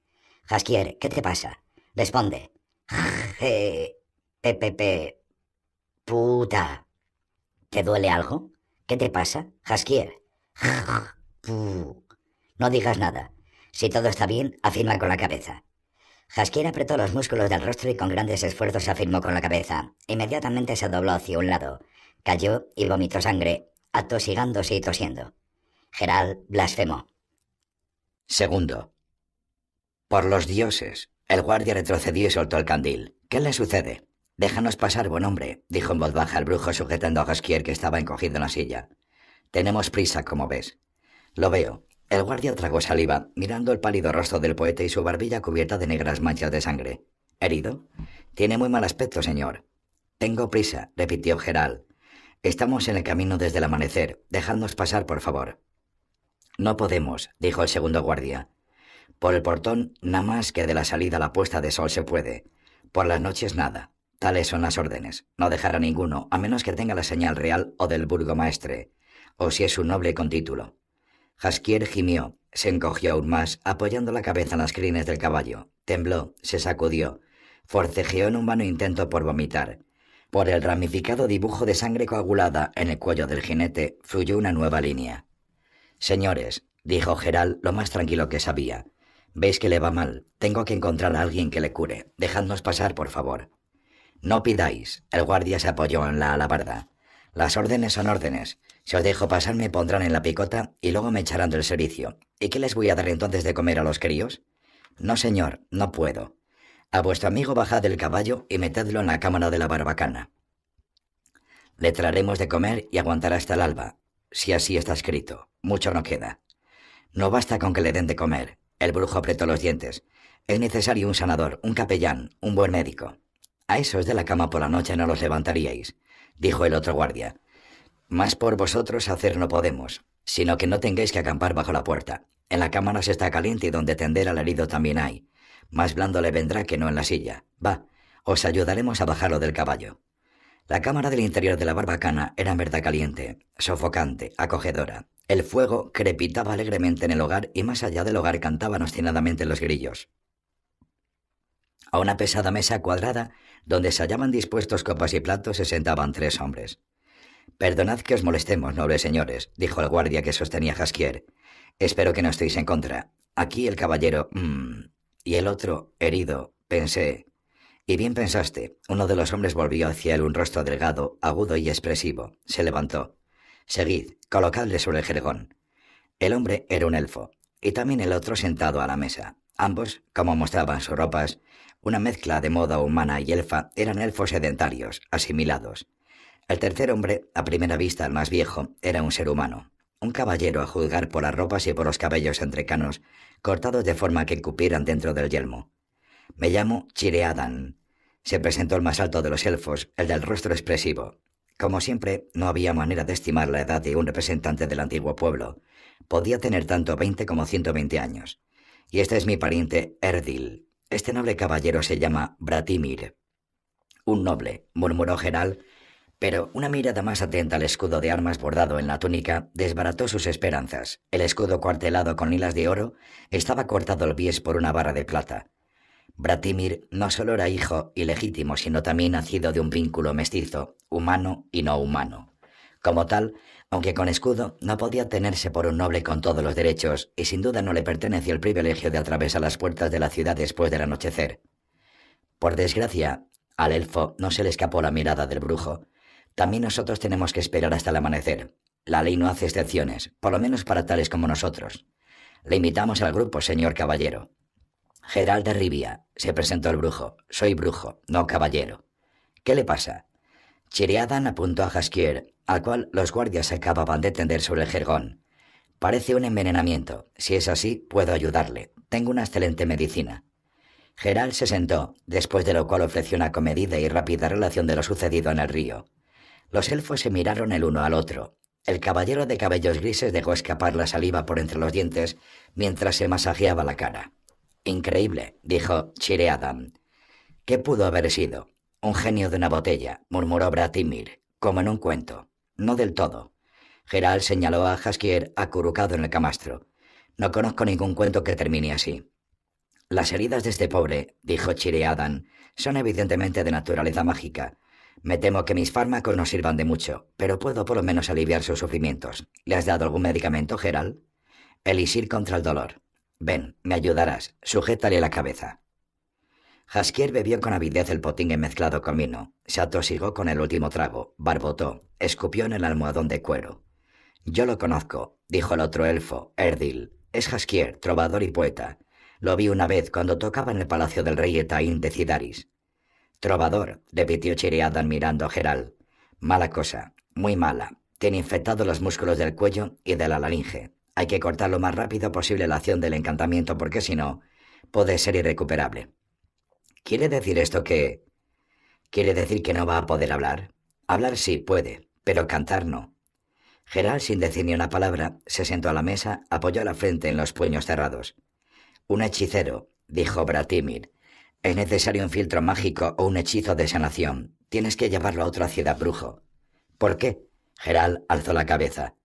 Haskier, ¿qué te pasa? Responde. *laughs* Pepepe. Puta. ¿Te duele algo? ¿Qué te pasa, Haskier? *laughs* No digas nada. Si todo está bien, afirma con la cabeza. Haskier apretó los músculos del rostro y con grandes esfuerzos afirmó con la cabeza. Inmediatamente se dobló hacia un lado. Cayó y vomitó sangre, atosigándose y tosiendo. Gerald blasfemó. Segundo. Por los dioses. El guardia retrocedió y soltó el candil. ¿Qué le sucede? Déjanos pasar, buen hombre, dijo en voz baja el brujo sujetando a Haskier que estaba encogido en la silla. Tenemos prisa, como ves. Lo veo. El guardia tragó saliva, mirando el pálido rostro del poeta y su barbilla cubierta de negras manchas de sangre. ¿Herido? Tiene muy mal aspecto, señor. Tengo prisa, repitió Gerald. Estamos en el camino desde el amanecer. Dejadnos pasar, por favor. No podemos, dijo el segundo guardia. Por el portón, nada más que de la salida a la puesta de sol se puede. Por las noches, nada. Tales son las órdenes. No dejar a ninguno, a menos que tenga la señal real o del burgomaestre, o si es un noble con título. Jaskier gimió, se encogió aún más, apoyando la cabeza en las crines del caballo. Tembló, se sacudió, forcejeó en un vano intento por vomitar. Por el ramificado dibujo de sangre coagulada en el cuello del jinete fluyó una nueva línea. Señores, dijo Gerald lo más tranquilo que sabía, veis que le va mal. Tengo que encontrar a alguien que le cure. Dejadnos pasar, por favor. No pidáis. El guardia se apoyó en la alabarda. Las órdenes son órdenes. Si os dejo pasar me pondrán en la picota y luego me echarán del servicio. ¿Y qué les voy a dar entonces de comer a los críos? No, señor, no puedo. A vuestro amigo bajad del caballo y metedlo en la cámara de la barbacana. Le traeremos de comer y aguantará hasta el alba, si así está escrito. Mucho no queda. No basta con que le den de comer. El brujo apretó los dientes. Es necesario un sanador, un capellán, un buen médico. A esos de la cama por la noche no los levantaríais, dijo el otro guardia. Más por vosotros hacer no podemos, sino que no tengáis que acampar bajo la puerta. En la cámara se está caliente y donde tender al herido también hay. Más blando le vendrá que no en la silla. Va, os ayudaremos a bajarlo del caballo. La cámara del interior de la barbacana era en verdad caliente, sofocante, acogedora. El fuego crepitaba alegremente en el hogar y más allá del hogar cantaban obstinadamente los grillos. A una pesada mesa cuadrada, donde se hallaban dispuestos copas y platos, se sentaban tres hombres. Perdonad que os molestemos, nobles señores, dijo el guardia que sostenía Jaskier. Espero que no estéis en contra. Aquí el caballero... Mmm, y el otro, herido, pensé. Y bien pensaste. Uno de los hombres volvió hacia él un rostro delgado, agudo y expresivo. Se levantó. Seguid, colocadle sobre el jergón. El hombre era un elfo, y también el otro sentado a la mesa. Ambos, como mostraban sus ropas, una mezcla de moda humana y elfa, eran elfos sedentarios, asimilados. El tercer hombre, a primera vista el más viejo, era un ser humano, un caballero a juzgar por las ropas y por los cabellos entrecanos, cortados de forma que cupieran dentro del yelmo. Me llamo Chireadan. Se presentó el más alto de los elfos, el del rostro expresivo. Como siempre, no había manera de estimar la edad de un representante del antiguo pueblo. Podía tener tanto veinte como ciento veinte años. Y este es mi pariente Erdil, este noble caballero se llama Bratimir. Un noble, murmuró Geral, pero una mirada más atenta al escudo de armas bordado en la túnica desbarató sus esperanzas. El escudo cuartelado con hilas de oro estaba cortado al bies por una barra de plata. Bratimir no solo era hijo ilegítimo, sino también nacido de un vínculo mestizo, humano y no humano. Como tal, aunque con escudo, no podía tenerse por un noble con todos los derechos, y sin duda no le pertenecía el privilegio de atravesar las puertas de la ciudad después del anochecer. Por desgracia, al elfo no se le escapó la mirada del brujo. También nosotros tenemos que esperar hasta el amanecer. La ley no hace excepciones, por lo menos para tales como nosotros. Le invitamos al grupo, señor caballero. Gerald de Rivia, se presentó el brujo. Soy brujo, no caballero. ¿Qué le pasa? Chiriadan apuntó a Jaskier, al cual los guardias acababan de tender sobre el jergón. Parece un envenenamiento. Si es así, puedo ayudarle. Tengo una excelente medicina. Gerald se sentó, después de lo cual ofreció una comedida y rápida relación de lo sucedido en el río. Los elfos se miraron el uno al otro. El caballero de cabellos grises dejó escapar la saliva por entre los dientes mientras se masajeaba la cara. Increíble, dijo Chireadan. ¿Qué pudo haber sido? Un genio de una botella, murmuró Bratimir, como en un cuento. No del todo. Gerald señaló a Jaskier acurrucado en el camastro. No conozco ningún cuento que termine así. Las heridas de este pobre, dijo Chireadan, son evidentemente de naturaleza mágica. Me temo que mis fármacos no sirvan de mucho, pero puedo por lo menos aliviar sus sufrimientos. ¿Le has dado algún medicamento, Gerald? Elisir contra el dolor. Ven, me ayudarás. Sujétale la cabeza. Jaskier bebió con avidez el potín mezclado con vino, se atosigó con el último trago, barbotó, escupió en el almohadón de cuero. Yo lo conozco, dijo el otro elfo, Erdil. Es Jaskier, trovador y poeta. Lo vi una vez cuando tocaba en el palacio del rey Etaín de Cidaris. Trovador, repitió Chiriadan mirando a Geral. Mala cosa, muy mala. Tiene infectados los músculos del cuello y de la laringe. Hay que cortar lo más rápido posible la acción del encantamiento porque si no, puede ser irrecuperable. ¿Quiere decir esto que... ¿Quiere decir que no va a poder hablar? Hablar sí, puede, pero cantar no. Gerald, sin decir ni una palabra, se sentó a la mesa, apoyó la frente en los puños cerrados. Un hechicero, dijo Bratimir. Es necesario un filtro mágico o un hechizo de sanación. Tienes que llevarlo a otra ciudad brujo. ¿Por qué? Gerald alzó la cabeza.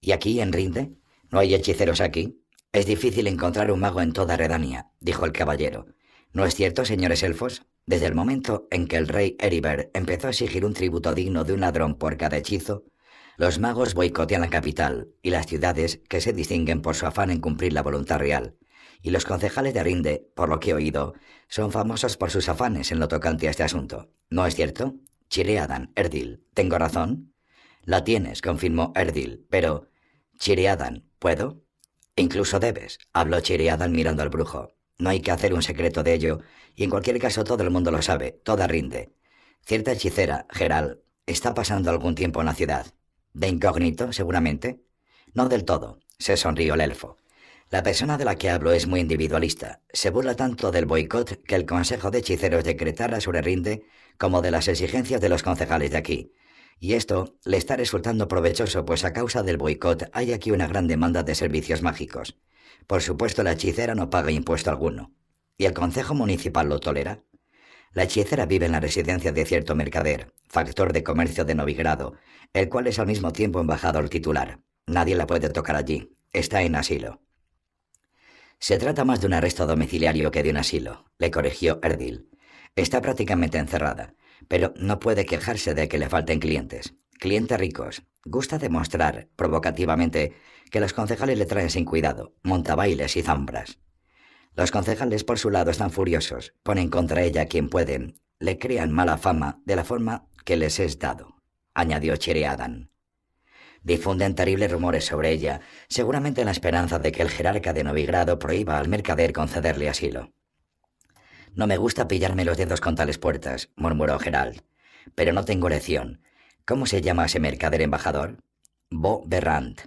¿Y aquí, en Rinde? ¿No hay hechiceros aquí? Es difícil encontrar un mago en toda Redania, dijo el caballero. ¿No es cierto, señores elfos? Desde el momento en que el rey Eribert empezó a exigir un tributo digno de un ladrón por cada hechizo, los magos boicotean la capital y las ciudades que se distinguen por su afán en cumplir la voluntad real. Y los concejales de Rinde, por lo que he oído, son famosos por sus afanes en lo tocante a este asunto. ¿No es cierto? Chireadan, Erdil, ¿tengo razón? La tienes, confirmó Erdil, pero... Chireadan, ¿puedo? Incluso debes, habló Chireadan mirando al brujo. No hay que hacer un secreto de ello, y en cualquier caso todo el mundo lo sabe, toda rinde. Cierta hechicera, Geral, está pasando algún tiempo en la ciudad. ¿De incógnito, seguramente? No del todo, se sonrió el elfo. La persona de la que hablo es muy individualista. Se burla tanto del boicot que el Consejo de Hechiceros decretara sobre Rinde como de las exigencias de los concejales de aquí. Y esto le está resultando provechoso, pues a causa del boicot hay aquí una gran demanda de servicios mágicos. Por supuesto, la hechicera no paga impuesto alguno. ¿Y el Consejo Municipal lo tolera? La hechicera vive en la residencia de cierto mercader, factor de comercio de Novigrado, el cual es al mismo tiempo embajador titular. Nadie la puede tocar allí. Está en asilo. Se trata más de un arresto domiciliario que de un asilo, le corrigió Erdil. Está prácticamente encerrada, pero no puede quejarse de que le falten clientes. Clientes ricos. Gusta demostrar, provocativamente, que los concejales le traen sin cuidado, montabailes y zambras. Los concejales, por su lado, están furiosos, ponen contra ella a quien pueden, le crean mala fama de la forma que les es dado añadió Chiriadan. Difunden terribles rumores sobre ella, seguramente en la esperanza de que el jerarca de Novigrado prohíba al mercader concederle asilo. No me gusta pillarme los dedos con tales puertas, murmuró Gerald, pero no tengo lección. ¿Cómo se llama ese mercader embajador? Bo Berrand.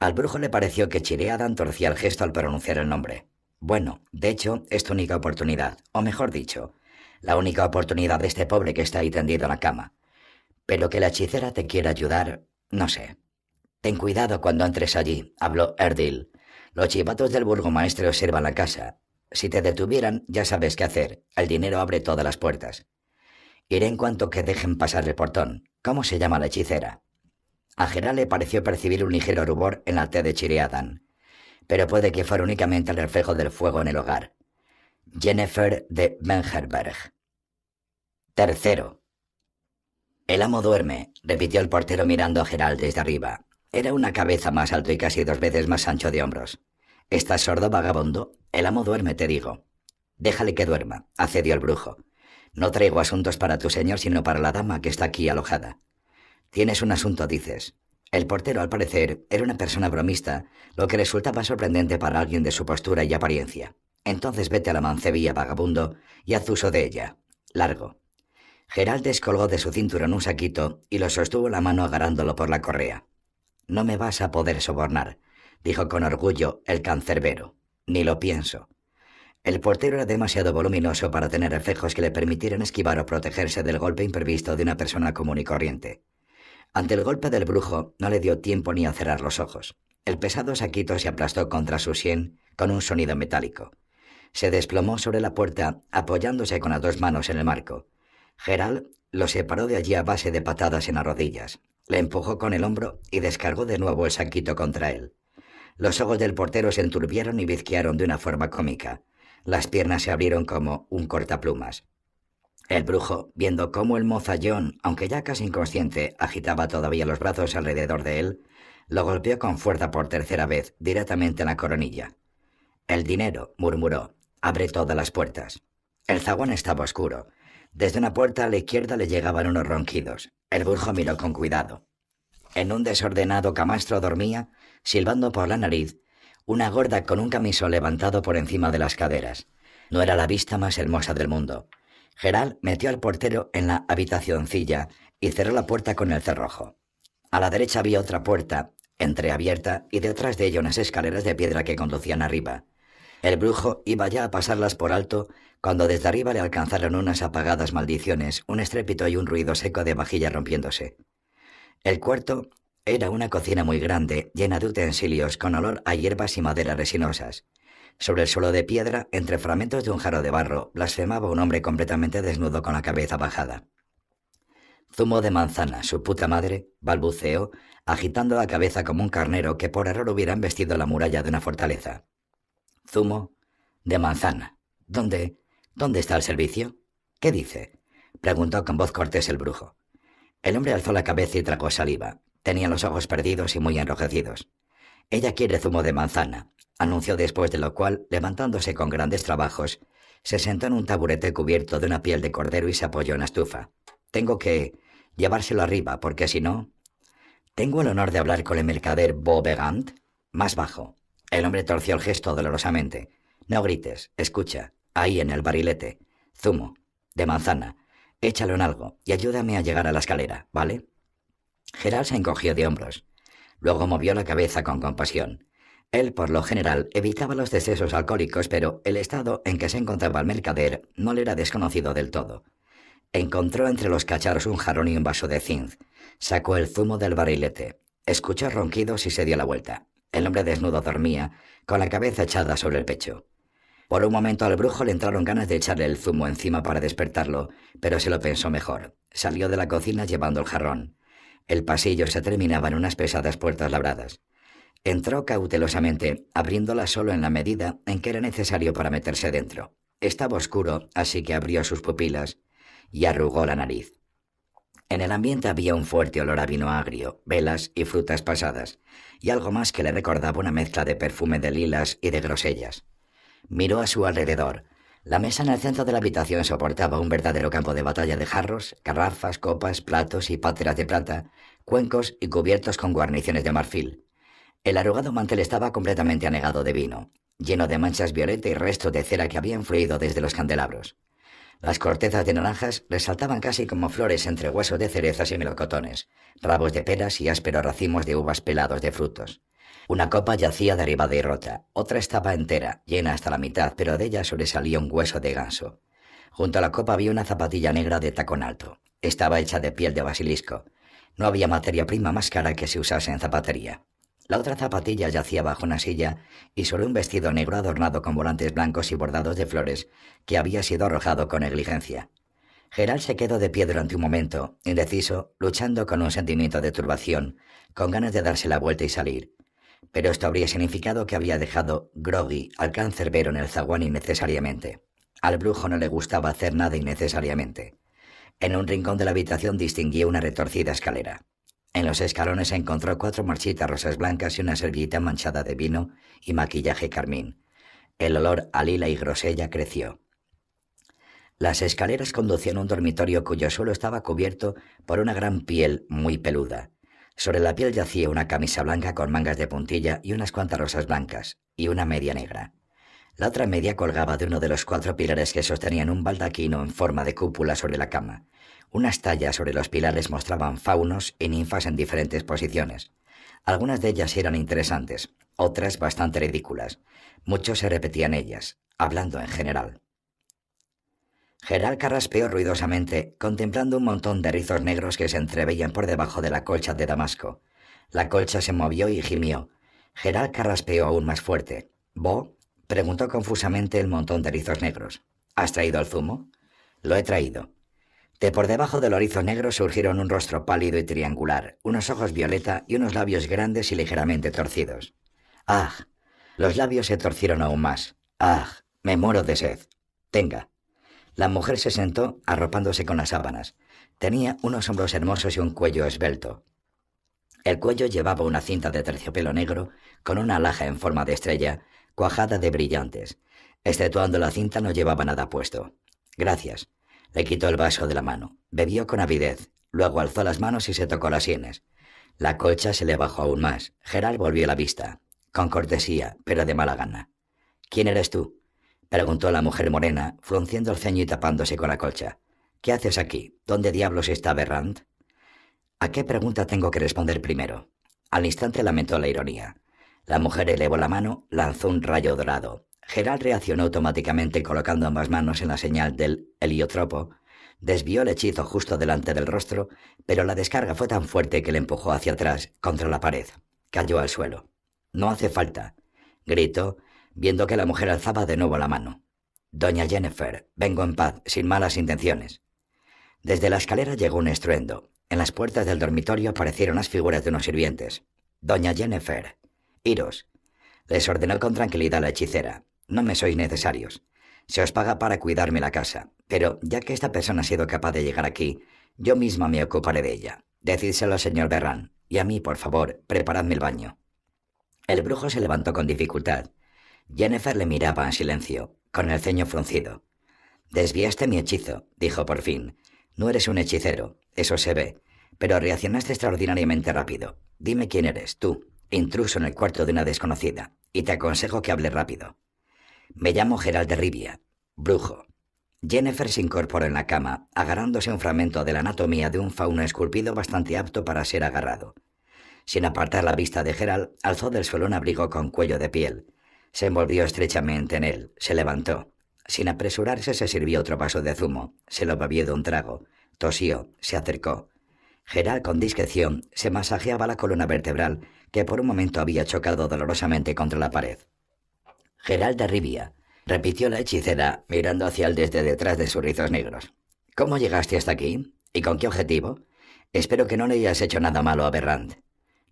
Al brujo le pareció que Chireadan torcía el gesto al pronunciar el nombre. Bueno, de hecho, es tu única oportunidad, o mejor dicho, la única oportunidad de este pobre que está ahí tendido a la cama. Pero que la hechicera te quiera ayudar, no sé. Ten cuidado cuando entres allí, habló Erdil. Los chivatos del burgomaestre observan la casa. Si te detuvieran, ya sabes qué hacer. El dinero abre todas las puertas. Iré en cuanto que dejen pasar el portón. ¿Cómo se llama la hechicera? A Gerald le pareció percibir un ligero rubor en la T de Chiriadan, pero puede que fuera únicamente el reflejo del fuego en el hogar. Jennifer de Benherberg. Tercero. El amo duerme, repitió el portero mirando a Gerald desde arriba. Era una cabeza más alto y casi dos veces más ancho de hombros. ¿Estás sordo, vagabundo? El amo duerme, te digo. Déjale que duerma, accedió el brujo. No traigo asuntos para tu señor, sino para la dama que está aquí alojada. Tienes un asunto, dices. El portero, al parecer, era una persona bromista, lo que resultaba sorprendente para alguien de su postura y apariencia. Entonces vete a la mancebía, vagabundo, y haz uso de ella. Largo. Gerald descolgó de su cinturón un saquito y lo sostuvo la mano agarrándolo por la correa. No me vas a poder sobornar, dijo con orgullo el cancerbero. Ni lo pienso. El portero era demasiado voluminoso para tener reflejos que le permitieran esquivar o protegerse del golpe imprevisto de una persona común y corriente. Ante el golpe del brujo no le dio tiempo ni a cerrar los ojos. El pesado saquito se aplastó contra su sien con un sonido metálico. Se desplomó sobre la puerta apoyándose con las dos manos en el marco. Geral lo separó de allí a base de patadas en las rodillas. Le empujó con el hombro y descargó de nuevo el saquito contra él. Los ojos del portero se enturbieron y bizquearon de una forma cómica. Las piernas se abrieron como un cortaplumas. El brujo, viendo cómo el mozallón, aunque ya casi inconsciente, agitaba todavía los brazos alrededor de él, lo golpeó con fuerza por tercera vez, directamente en la coronilla. El dinero, murmuró, abre todas las puertas. El zaguán estaba oscuro. Desde una puerta a la izquierda le llegaban unos ronquidos. El brujo miró con cuidado. En un desordenado camastro dormía, silbando por la nariz, una gorda con un camisón levantado por encima de las caderas. No era la vista más hermosa del mundo. Geral metió al portero en la habitacioncilla y cerró la puerta con el cerrojo. A la derecha había otra puerta, entreabierta, y detrás de ella unas escaleras de piedra que conducían arriba. El brujo iba ya a pasarlas por alto cuando desde arriba le alcanzaron unas apagadas maldiciones, un estrépito y un ruido seco de vajilla rompiéndose. El cuarto era una cocina muy grande, llena de utensilios con olor a hierbas y maderas resinosas. Sobre el suelo de piedra, entre fragmentos de un jarro de barro, blasfemaba un hombre completamente desnudo con la cabeza bajada. Zumo de manzana, su puta madre, balbuceó, agitando la cabeza como un carnero que por error hubiera vestido la muralla de una fortaleza. Zumo de manzana. ¿Dónde? ¿Dónde está el servicio? ¿Qué dice? preguntó con voz cortés el brujo. El hombre alzó la cabeza y tragó saliva. Tenía los ojos perdidos y muy enrojecidos. Ella quiere zumo de manzana, anunció después de lo cual, levantándose con grandes trabajos, se sentó en un taburete cubierto de una piel de cordero y se apoyó en la estufa. Tengo que llevárselo arriba, porque si no... ¿Tengo el honor de hablar con el mercader Beauvegant? Más bajo. El hombre torció el gesto dolorosamente. No grites, escucha. Ahí en el barilete. Zumo. De manzana. Échalo en algo y ayúdame a llegar a la escalera, ¿vale? Gerald se encogió de hombros. Luego movió la cabeza con compasión. Él, por lo general, evitaba los decesos alcohólicos, pero el estado en que se encontraba el mercader no le era desconocido del todo. Encontró entre los cacharros un jarrón y un vaso de zinc. Sacó el zumo del barilete. Escuchó ronquidos y se dio la vuelta. El hombre desnudo dormía, con la cabeza echada sobre el pecho. Por un momento al brujo le entraron ganas de echarle el zumo encima para despertarlo, pero se lo pensó mejor. Salió de la cocina llevando el jarrón. El pasillo se terminaba en unas pesadas puertas labradas. Entró cautelosamente, abriéndola solo en la medida en que era necesario para meterse dentro. Estaba oscuro, así que abrió sus pupilas y arrugó la nariz. En el ambiente había un fuerte olor a vino agrio, velas y frutas pasadas, y algo más que le recordaba una mezcla de perfume de lilas y de grosellas. Miró a su alrededor. La mesa en el centro de la habitación soportaba un verdadero campo de batalla de jarros, garrafas, copas, platos y páteras de plata, cuencos y cubiertos con guarniciones de marfil. El arrugado mantel estaba completamente anegado de vino, lleno de manchas violeta y restos de cera que habían fluido desde los candelabros. Las cortezas de naranjas resaltaban casi como flores entre huesos de cerezas y melocotones, rabos de peras y ásperos racimos de uvas pelados de frutos. Una copa yacía derribada y rota, otra estaba entera, llena hasta la mitad, pero de ella sobresalía un hueso de ganso. Junto a la copa había una zapatilla negra de tacón alto. Estaba hecha de piel de basilisco. No había materia prima más cara que se usase en zapatería. La otra zapatilla yacía bajo una silla y sobre un vestido negro adornado con volantes blancos y bordados de flores que había sido arrojado con negligencia. Gerald se quedó de pie durante un momento, indeciso, luchando con un sentimiento de turbación, con ganas de darse la vuelta y salir. Pero esto habría significado que había dejado groggy al cancerbero en el zaguán innecesariamente. Al brujo no le gustaba hacer nada innecesariamente. En un rincón de la habitación distinguía una retorcida escalera. En los escalones encontró cuatro marchitas rosas blancas y una servilleta manchada de vino y maquillaje carmín. El olor a lila y grosella creció. Las escaleras conducían a un dormitorio cuyo suelo estaba cubierto por una gran piel muy peluda. Sobre la piel yacía una camisa blanca con mangas de puntilla y unas cuantas rosas blancas, y una media negra. La otra media colgaba de uno de los cuatro pilares que sostenían un baldaquino en forma de cúpula sobre la cama, unas tallas sobre los pilares mostraban faunos y ninfas en diferentes posiciones. Algunas de ellas eran interesantes, otras bastante ridículas. Muchos se repetían ellas, hablando en general. Gerald carraspeó ruidosamente, contemplando un montón de rizos negros que se entreveían por debajo de la colcha de Damasco. La colcha se movió y gimió. Gerald carraspeó aún más fuerte. ¿Bo? preguntó confusamente el montón de rizos negros. ¿Has traído el zumo? Lo he traído. De por debajo del orizo negro surgieron un rostro pálido y triangular, unos ojos violeta y unos labios grandes y ligeramente torcidos. ¡Ah! Los labios se torcieron aún más. ¡Ah! Me muero de sed. Tenga. La mujer se sentó arropándose con las sábanas. Tenía unos hombros hermosos y un cuello esbelto. El cuello llevaba una cinta de terciopelo negro con una alhaja en forma de estrella, cuajada de brillantes. Exceptuando la cinta no llevaba nada puesto. Gracias. Le quitó el vaso de la mano. Bebió con avidez. Luego alzó las manos y se tocó las sienes. La colcha se le bajó aún más. Gerald volvió la vista. Con cortesía, pero de mala gana. ¿Quién eres tú? Preguntó la mujer morena, frunciendo el ceño y tapándose con la colcha. ¿Qué haces aquí? ¿Dónde diablos está Berrand? ¿A qué pregunta tengo que responder primero? Al instante lamentó la ironía. La mujer elevó la mano, lanzó un rayo dorado. Gerald reaccionó automáticamente colocando ambas manos en la señal del heliotropo, desvió el hechizo justo delante del rostro, pero la descarga fue tan fuerte que le empujó hacia atrás, contra la pared. Cayó al suelo. No hace falta, gritó, viendo que la mujer alzaba de nuevo la mano. Doña Jennifer, vengo en paz, sin malas intenciones. Desde la escalera llegó un estruendo. En las puertas del dormitorio aparecieron las figuras de unos sirvientes. Doña Jennifer, iros. Les ordenó con tranquilidad la hechicera. No me sois necesarios. Se os paga para cuidarme la casa, pero ya que esta persona ha sido capaz de llegar aquí, yo misma me ocuparé de ella. Decídselo señor Berran, y a mí, por favor, preparadme el baño. El brujo se levantó con dificultad. Jennifer le miraba en silencio, con el ceño fruncido. Desviaste mi hechizo, dijo por fin. No eres un hechicero, eso se ve, pero reaccionaste extraordinariamente rápido. Dime quién eres, tú, intruso en el cuarto de una desconocida, y te aconsejo que hable rápido. Me llamo Gerald de Rivia, brujo. Jennifer se incorporó en la cama, agarrándose un fragmento de la anatomía de un fauno esculpido bastante apto para ser agarrado. Sin apartar la vista de Gerald, alzó del suelo un abrigo con cuello de piel. Se envolvió estrechamente en él, se levantó. Sin apresurarse se sirvió otro vaso de zumo, se lo bebió de un trago, tosió, se acercó. Gerald, con discreción, se masajeaba la columna vertebral que por un momento había chocado dolorosamente contra la pared. Gerald de repitió la hechicera, mirando hacia él desde detrás de sus rizos negros. ¿Cómo llegaste hasta aquí? ¿Y con qué objetivo? Espero que no le hayas hecho nada malo a Berrand.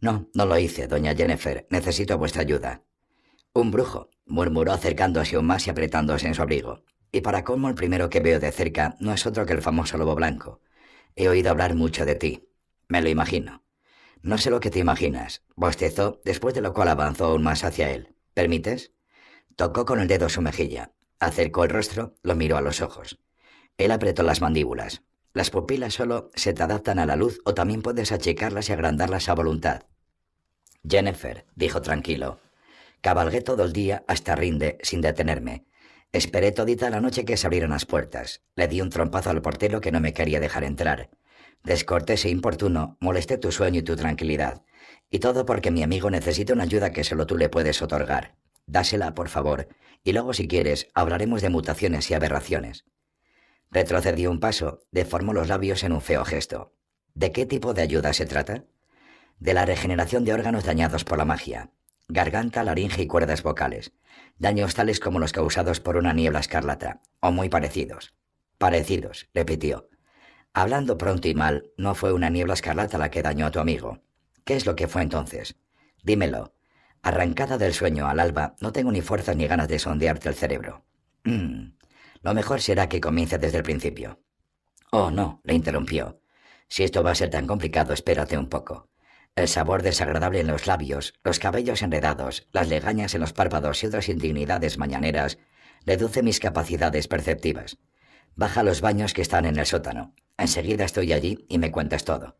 No, no lo hice, doña Jennifer. Necesito vuestra ayuda. Un brujo, murmuró acercándose aún más y apretándose en su abrigo. Y para cómo el primero que veo de cerca no es otro que el famoso lobo blanco. He oído hablar mucho de ti. Me lo imagino. No sé lo que te imaginas. Bostezó, después de lo cual avanzó aún más hacia él. ¿Permites? Tocó con el dedo su mejilla, acercó el rostro, lo miró a los ojos. Él apretó las mandíbulas. Las pupilas solo se te adaptan a la luz o también puedes achicarlas y agrandarlas a voluntad. Jennifer, dijo tranquilo. Cabalgué todo el día hasta Rinde sin detenerme. Esperé todita la noche que se abrieran las puertas. Le di un trompazo al portero que no me quería dejar entrar. Descortés e importuno, molesté tu sueño y tu tranquilidad. Y todo porque mi amigo necesita una ayuda que solo tú le puedes otorgar. Dásela, por favor, y luego, si quieres, hablaremos de mutaciones y aberraciones. Retrocedió un paso, deformó los labios en un feo gesto. ¿De qué tipo de ayuda se trata? De la regeneración de órganos dañados por la magia. Garganta, laringe y cuerdas vocales. Daños tales como los causados por una niebla escarlata, o muy parecidos. Parecidos, repitió. Hablando pronto y mal, no fue una niebla escarlata la que dañó a tu amigo. ¿Qué es lo que fue entonces? Dímelo, Arrancada del sueño al alba, no tengo ni fuerzas ni ganas de sondearte el cerebro. Mm, lo mejor será que comience desde el principio. Oh, no, le interrumpió. Si esto va a ser tan complicado, espérate un poco. El sabor desagradable en los labios, los cabellos enredados, las legañas en los párpados y otras indignidades mañaneras reduce mis capacidades perceptivas. Baja los baños que están en el sótano. Enseguida estoy allí y me cuentas todo.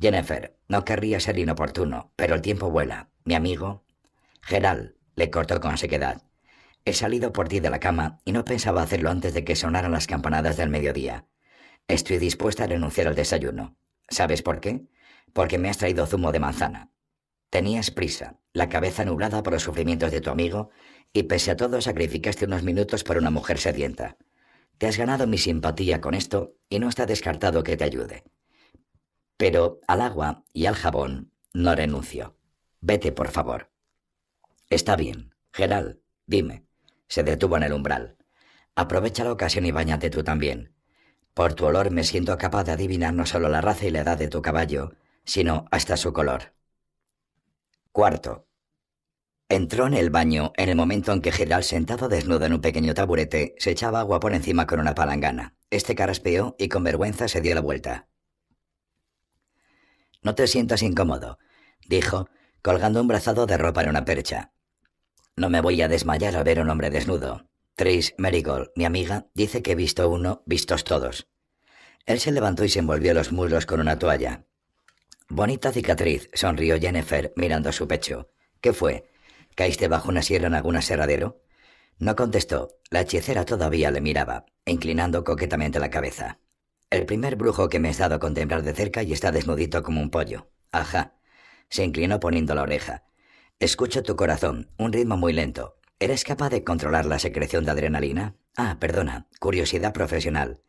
Jennifer, no querría ser inoportuno, pero el tiempo vuela. Mi amigo, Gerald, le cortó con sequedad. He salido por ti de la cama y no pensaba hacerlo antes de que sonaran las campanadas del mediodía. Estoy dispuesta a renunciar al desayuno. ¿Sabes por qué? Porque me has traído zumo de manzana. Tenías prisa, la cabeza nublada por los sufrimientos de tu amigo, y pese a todo sacrificaste unos minutos por una mujer sedienta. Te has ganado mi simpatía con esto y no está descartado que te ayude. Pero al agua y al jabón no renuncio. Vete, por favor. Está bien. Gerald, dime. Se detuvo en el umbral. Aprovecha la ocasión y bañate tú también. Por tu olor me siento capaz de adivinar no solo la raza y la edad de tu caballo, sino hasta su color. Cuarto. Entró en el baño en el momento en que Gerald, sentado desnudo en un pequeño taburete, se echaba agua por encima con una palangana. Este caraspeó y con vergüenza se dio la vuelta. No te sientas incómodo, dijo, colgando un brazado de ropa en una percha. No me voy a desmayar al ver un hombre desnudo. Trace Marigold, mi amiga, dice que he visto uno, vistos todos. Él se levantó y se envolvió los muslos con una toalla. Bonita cicatriz, sonrió Jennifer mirando su pecho. ¿Qué fue? ¿Caíste bajo una sierra en algún aserradero? No contestó. La hechicera todavía le miraba, inclinando coquetamente la cabeza. El primer brujo que me he estado a contemplar de cerca y está desnudito como un pollo. Ajá. Se inclinó poniendo la oreja. Escucho tu corazón, un ritmo muy lento. ¿Eres capaz de controlar la secreción de adrenalina? Ah, perdona, curiosidad profesional.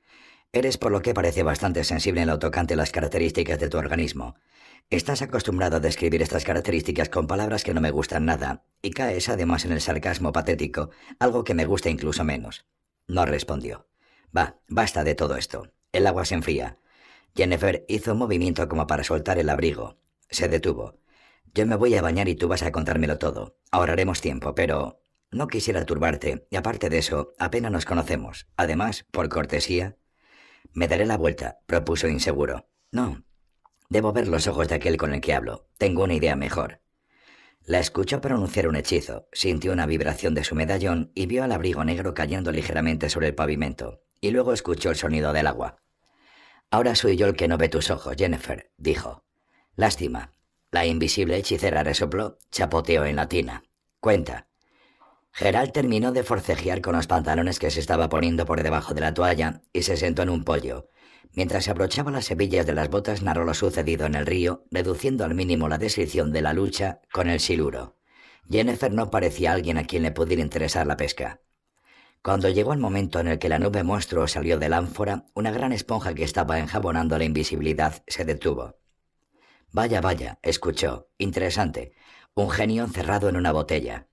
Eres por lo que parece bastante sensible en lo tocante a las características de tu organismo. Estás acostumbrado a describir estas características con palabras que no me gustan nada, y caes además en el sarcasmo patético, algo que me gusta incluso menos. No respondió. Va, basta de todo esto. El agua se enfría. Jennifer hizo un movimiento como para soltar el abrigo. Se detuvo. Yo me voy a bañar y tú vas a contármelo todo. Ahorraremos tiempo, pero... No quisiera turbarte, y aparte de eso, apenas nos conocemos. Además, por cortesía... Me daré la vuelta, propuso inseguro. No. Debo ver los ojos de aquel con el que hablo. Tengo una idea mejor. La escuchó pronunciar un hechizo, sintió una vibración de su medallón y vio al abrigo negro cayendo ligeramente sobre el pavimento, y luego escuchó el sonido del agua. Ahora soy yo el que no ve tus ojos, Jennifer, dijo. Lástima, la invisible hechicera resopló, chapoteó en la tina. Cuenta. Gerald terminó de forcejear con los pantalones que se estaba poniendo por debajo de la toalla y se sentó en un pollo. Mientras se abrochaba las hebillas de las botas, narró lo sucedido en el río, reduciendo al mínimo la descripción de la lucha con el siluro. Jennifer no parecía alguien a quien le pudiera interesar la pesca. Cuando llegó el momento en el que la nube monstruo salió del ánfora, una gran esponja que estaba enjabonando la invisibilidad se detuvo. Vaya, vaya, escuchó. Interesante. Un genio encerrado en una botella.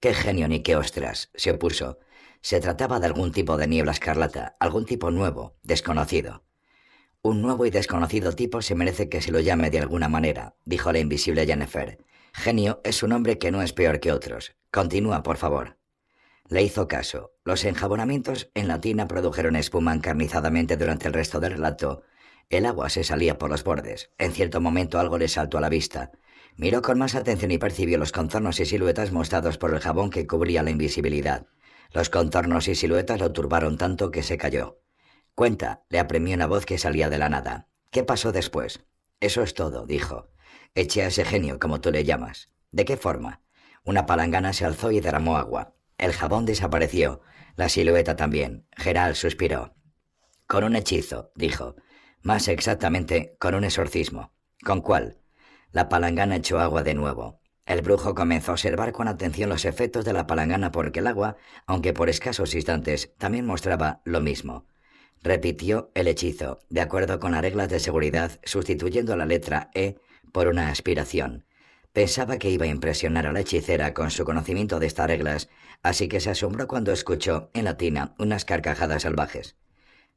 ¿Qué genio ni qué ostras? se opuso. Se trataba de algún tipo de niebla escarlata, algún tipo nuevo, desconocido. Un nuevo y desconocido tipo se merece que se lo llame de alguna manera, dijo la invisible Jennifer. Genio es un hombre que no es peor que otros. Continúa, por favor. Le hizo caso. Los enjabonamientos en la tina produjeron espuma encarnizadamente durante el resto del relato, el agua se salía por los bordes. En cierto momento algo le saltó a la vista. Miró con más atención y percibió los contornos y siluetas mostrados por el jabón que cubría la invisibilidad. Los contornos y siluetas lo turbaron tanto que se cayó. Cuenta, le apremió una voz que salía de la nada. ¿Qué pasó después? Eso es todo, dijo. Eché a ese genio, como tú le llamas. ¿De qué forma? Una palangana se alzó y derramó agua. El jabón desapareció. La silueta también. Geral suspiró. Con un hechizo, dijo. Más exactamente, con un exorcismo. ¿Con cuál? La palangana echó agua de nuevo. El brujo comenzó a observar con atención los efectos de la palangana porque el agua, aunque por escasos instantes, también mostraba lo mismo. Repitió el hechizo, de acuerdo con las reglas de seguridad, sustituyendo la letra E por una aspiración. Pensaba que iba a impresionar a la hechicera con su conocimiento de estas reglas, así que se asombró cuando escuchó, en latina, unas carcajadas salvajes.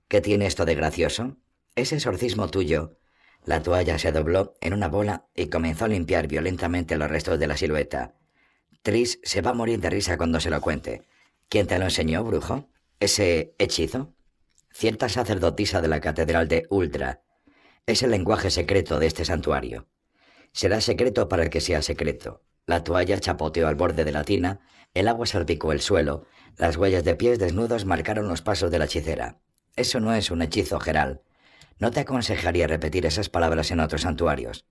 ¿Qué tiene esto de gracioso? Ese exorcismo tuyo. La toalla se dobló en una bola y comenzó a limpiar violentamente los restos de la silueta. Tris se va a morir de risa cuando se lo cuente. ¿Quién te lo enseñó, brujo? ¿Ese hechizo? Cierta sacerdotisa de la Catedral de Ultra. Es el lenguaje secreto de este santuario. Será secreto para el que sea secreto. La toalla chapoteó al borde de la tina, el agua salpicó el suelo, las huellas de pies desnudos marcaron los pasos de la hechicera. Eso no es un hechizo, Geral. No te aconsejaría repetir esas palabras en otros santuarios.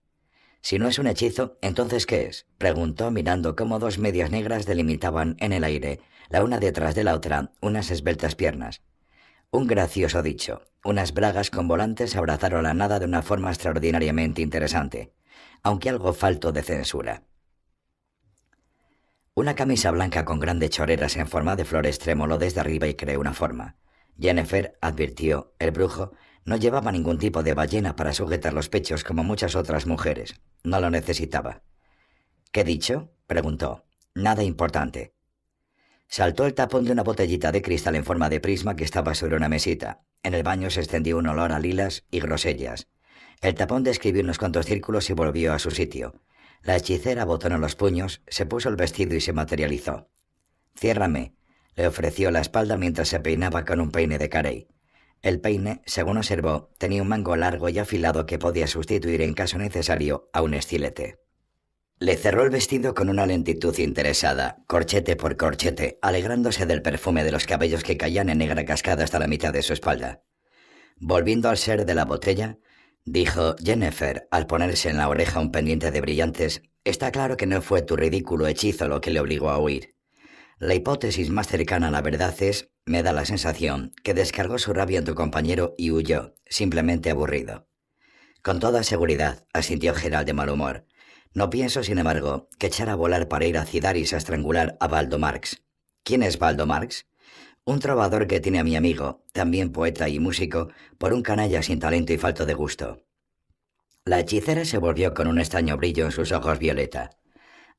Si no es un hechizo, entonces ¿qué es? preguntó mirando cómo dos medias negras delimitaban en el aire, la una detrás de la otra, unas esbeltas piernas. Un gracioso dicho. Unas bragas con volantes abrazaron la nada de una forma extraordinariamente interesante, aunque algo falto de censura. Una camisa blanca con grandes choreras en forma de flores tremoló desde arriba y creó una forma. Jennifer advirtió, el brujo no llevaba ningún tipo de ballena para sujetar los pechos como muchas otras mujeres. No lo necesitaba. ¿Qué dicho? preguntó. Nada importante. Saltó el tapón de una botellita de cristal en forma de prisma que estaba sobre una mesita. En el baño se extendió un olor a lilas y grosellas. El tapón describió unos cuantos círculos y volvió a su sitio. La hechicera botonó los puños, se puso el vestido y se materializó. Ciérrame, le ofreció la espalda mientras se peinaba con un peine de carey. El peine, según observó, tenía un mango largo y afilado que podía sustituir en caso necesario a un estilete. Le cerró el vestido con una lentitud interesada, corchete por corchete, alegrándose del perfume de los cabellos que caían en negra cascada hasta la mitad de su espalda. Volviendo al ser de la botella, dijo Jennifer al ponerse en la oreja un pendiente de brillantes, está claro que no fue tu ridículo hechizo lo que le obligó a huir. La hipótesis más cercana a la verdad es, me da la sensación, que descargó su rabia en tu compañero y huyó, simplemente aburrido. Con toda seguridad, asintió Gerald de mal humor. No pienso, sin embargo, que echar a volar para ir a Cidaris a estrangular a Baldo Marx. ¿Quién es Baldo Marx? Un trovador que tiene a mi amigo, también poeta y músico, por un canalla sin talento y falto de gusto. La hechicera se volvió con un extraño brillo en sus ojos violeta.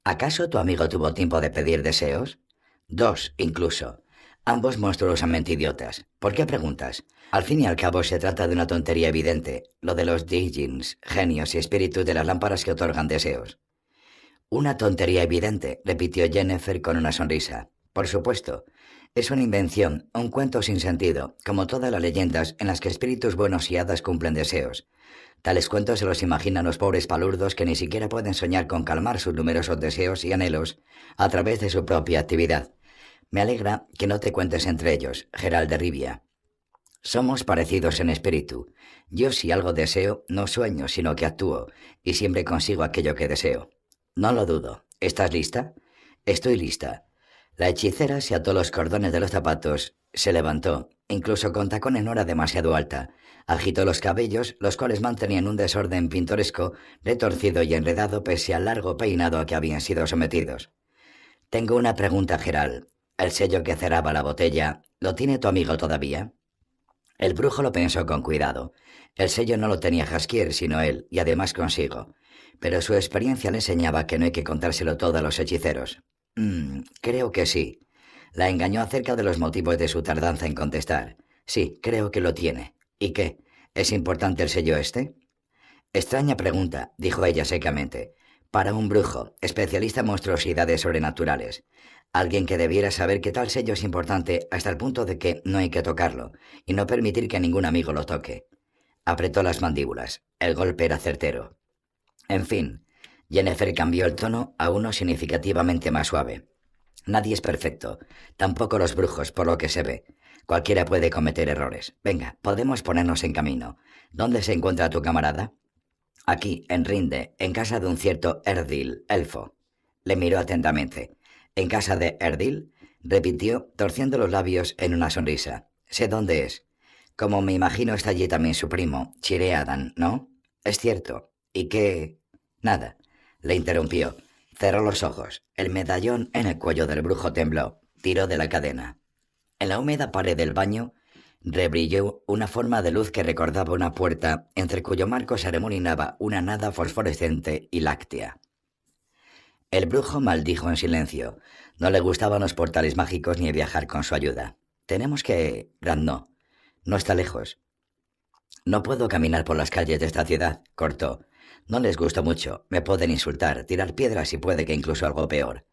¿Acaso tu amigo tuvo tiempo de pedir deseos? Dos, incluso. Ambos monstruosamente idiotas. ¿Por qué preguntas? Al fin y al cabo se trata de una tontería evidente, lo de los Dijins, genios y espíritus de las lámparas que otorgan deseos. Una tontería evidente, repitió Jennifer con una sonrisa. Por supuesto. Es una invención, un cuento sin sentido, como todas las leyendas en las que espíritus buenos y hadas cumplen deseos. Tales cuentos se los imaginan los pobres palurdos que ni siquiera pueden soñar con calmar sus numerosos deseos y anhelos a través de su propia actividad. Me alegra que no te cuentes entre ellos, Gerald de Rivia. Somos parecidos en espíritu. Yo si algo deseo, no sueño, sino que actúo, y siempre consigo aquello que deseo. No lo dudo. ¿Estás lista? Estoy lista. La hechicera se ató los cordones de los zapatos, se levantó, incluso con tacón en hora demasiado alta, agitó los cabellos, los cuales mantenían un desorden pintoresco, retorcido y enredado pese al largo peinado a que habían sido sometidos. Tengo una pregunta, Gerald. El sello que cerraba la botella, ¿lo tiene tu amigo todavía? El brujo lo pensó con cuidado. El sello no lo tenía Jaskier, sino él, y además consigo. Pero su experiencia le enseñaba que no hay que contárselo todo a los hechiceros. Mm, creo que sí. La engañó acerca de los motivos de su tardanza en contestar. Sí, creo que lo tiene. ¿Y qué? ¿Es importante el sello este? Extraña pregunta, dijo ella secamente. Para un brujo, especialista en monstruosidades sobrenaturales. Alguien que debiera saber que tal sello es importante hasta el punto de que no hay que tocarlo y no permitir que ningún amigo lo toque. Apretó las mandíbulas. El golpe era certero. En fin, Jennifer cambió el tono a uno significativamente más suave. Nadie es perfecto, tampoco los brujos, por lo que se ve. Cualquiera puede cometer errores. Venga, podemos ponernos en camino. ¿Dónde se encuentra tu camarada? Aquí, en Rinde, en casa de un cierto Erdil, elfo. Le miró atentamente. ¿En casa de Erdil? repitió, torciendo los labios en una sonrisa. Sé dónde es. Como me imagino está allí también su primo, Chireadan, ¿no? Es cierto. ¿Y qué? Nada. Le interrumpió. Cerró los ojos. El medallón en el cuello del brujo tembló. Tiró de la cadena. En la húmeda pared del baño rebrilló una forma de luz que recordaba una puerta entre cuyo marco se arremolinaba una nada fosforescente y láctea. El brujo maldijo en silencio. No le gustaban los portales mágicos ni viajar con su ayuda. Tenemos que... no. No está lejos. No puedo caminar por las calles de esta ciudad, cortó. No les gusto mucho. Me pueden insultar, tirar piedras y puede que incluso algo peor.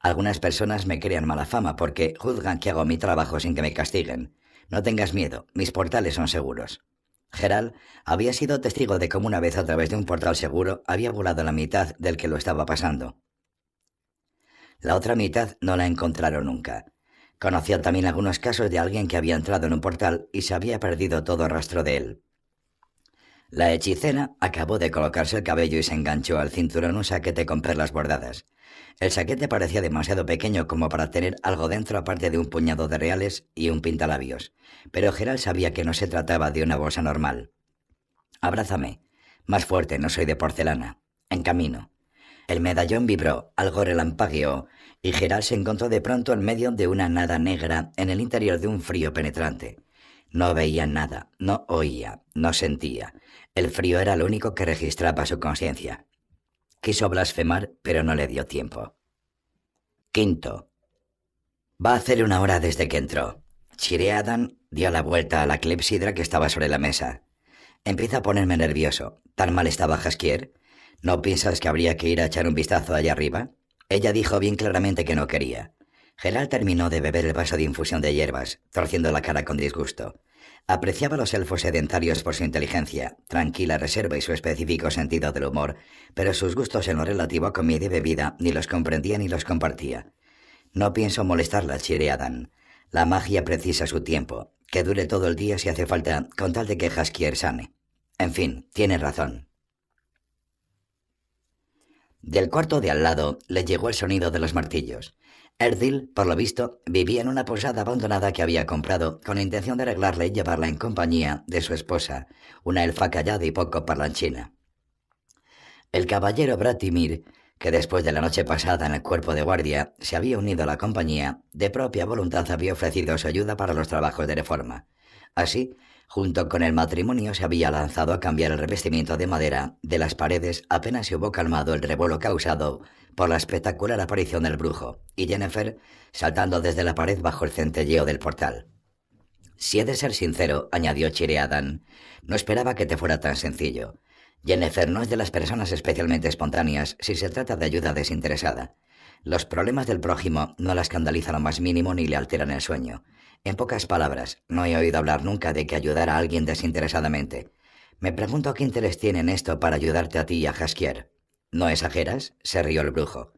Algunas personas me crean mala fama porque juzgan que hago mi trabajo sin que me castiguen. No tengas miedo, mis portales son seguros. Gerald había sido testigo de cómo una vez a través de un portal seguro había volado la mitad del que lo estaba pasando. La otra mitad no la encontraron nunca. Conocía también algunos casos de alguien que había entrado en un portal y se había perdido todo rastro de él. La hechicera acabó de colocarse el cabello y se enganchó al cinturón un saquete con perlas bordadas. El saquete parecía demasiado pequeño como para tener algo dentro aparte de un puñado de reales y un pintalabios, pero Gerald sabía que no se trataba de una bolsa normal. Abrázame. Más fuerte, no soy de porcelana. En camino. El medallón vibró, algo relampagueó, y Gerald se encontró de pronto en medio de una nada negra en el interior de un frío penetrante. No veía nada, no oía, no sentía. El frío era lo único que registraba su conciencia. Quiso blasfemar, pero no le dio tiempo. Quinto. Va a hacer una hora desde que entró. Chireadan dio la vuelta a la clepsidra que estaba sobre la mesa. Empieza a ponerme nervioso. ¿Tan mal estaba Jaskier? ¿No piensas que habría que ir a echar un vistazo allá arriba? Ella dijo bien claramente que no quería. Gerald terminó de beber el vaso de infusión de hierbas, torciendo la cara con disgusto. Apreciaba a los elfos sedentarios por su inteligencia, tranquila reserva y su específico sentido del humor, pero sus gustos en lo relativo a comida y bebida ni los comprendía ni los compartía. No pienso molestarla, Chireadan. La magia precisa su tiempo, que dure todo el día si hace falta, con tal de que Jaskier sane. En fin, tiene razón. Del cuarto de al lado le llegó el sonido de los martillos. Erdil, por lo visto, vivía en una posada abandonada que había comprado con la intención de arreglarla y llevarla en compañía de su esposa, una elfa callada y poco parlanchina. El caballero Bratimir, que después de la noche pasada en el cuerpo de guardia se había unido a la compañía, de propia voluntad había ofrecido su ayuda para los trabajos de reforma. Así, Junto con el matrimonio se había lanzado a cambiar el revestimiento de madera de las paredes apenas se hubo calmado el revuelo causado por la espectacular aparición del brujo, y Jennifer saltando desde la pared bajo el centelleo del portal. Si he de ser sincero, añadió Chireadan, no esperaba que te fuera tan sencillo. Jennifer no es de las personas especialmente espontáneas si se trata de ayuda desinteresada. Los problemas del prójimo no la escandalizan lo más mínimo ni le alteran el sueño. En pocas palabras, no he oído hablar nunca de que ayudar a alguien desinteresadamente. Me pregunto qué interés tiene en esto para ayudarte a ti y a Jaskier. ¿No exageras? se rió el brujo.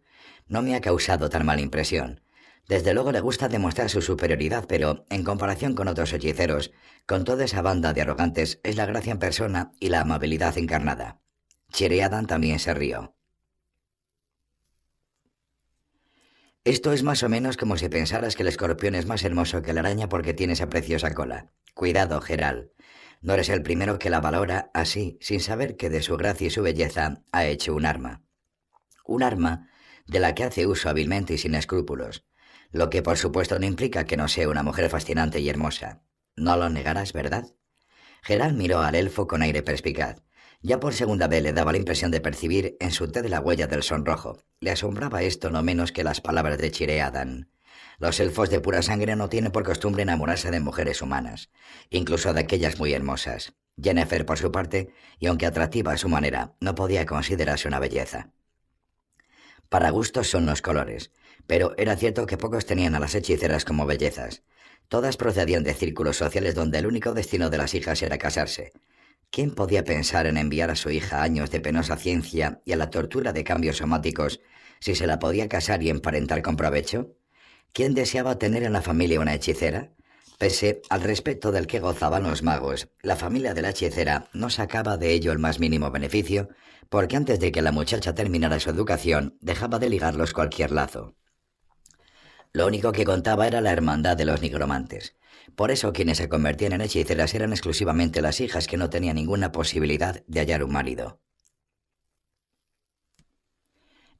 No me ha causado tan mala impresión. Desde luego le gusta demostrar su superioridad, pero, en comparación con otros hechiceros, con toda esa banda de arrogantes, es la gracia en persona y la amabilidad encarnada. Chireadan también se rió. Esto es más o menos como si pensaras que el escorpión es más hermoso que la araña porque tiene esa preciosa cola. Cuidado, Geral. No eres el primero que la valora así, sin saber que de su gracia y su belleza ha hecho un arma. Un arma de la que hace uso hábilmente y sin escrúpulos, lo que por supuesto no implica que no sea una mujer fascinante y hermosa. No lo negarás, ¿verdad? Geral miró al elfo con aire perspicaz. Ya por segunda vez le daba la impresión de percibir en su té de la huella del sonrojo. Le asombraba esto no menos que las palabras de Chireadan. Los elfos de pura sangre no tienen por costumbre enamorarse de mujeres humanas, incluso de aquellas muy hermosas. Jennifer, por su parte, y aunque atractiva a su manera, no podía considerarse una belleza. Para gustos son los colores, pero era cierto que pocos tenían a las hechiceras como bellezas. Todas procedían de círculos sociales donde el único destino de las hijas era casarse, ¿Quién podía pensar en enviar a su hija años de penosa ciencia y a la tortura de cambios somáticos si se la podía casar y emparentar con provecho? ¿Quién deseaba tener en la familia una hechicera? Pese al respeto del que gozaban los magos, la familia de la hechicera no sacaba de ello el más mínimo beneficio, porque antes de que la muchacha terminara su educación, dejaba de ligarlos cualquier lazo. Lo único que contaba era la hermandad de los nigromantes. Por eso quienes se convertían en hechiceras eran exclusivamente las hijas que no tenían ninguna posibilidad de hallar un marido.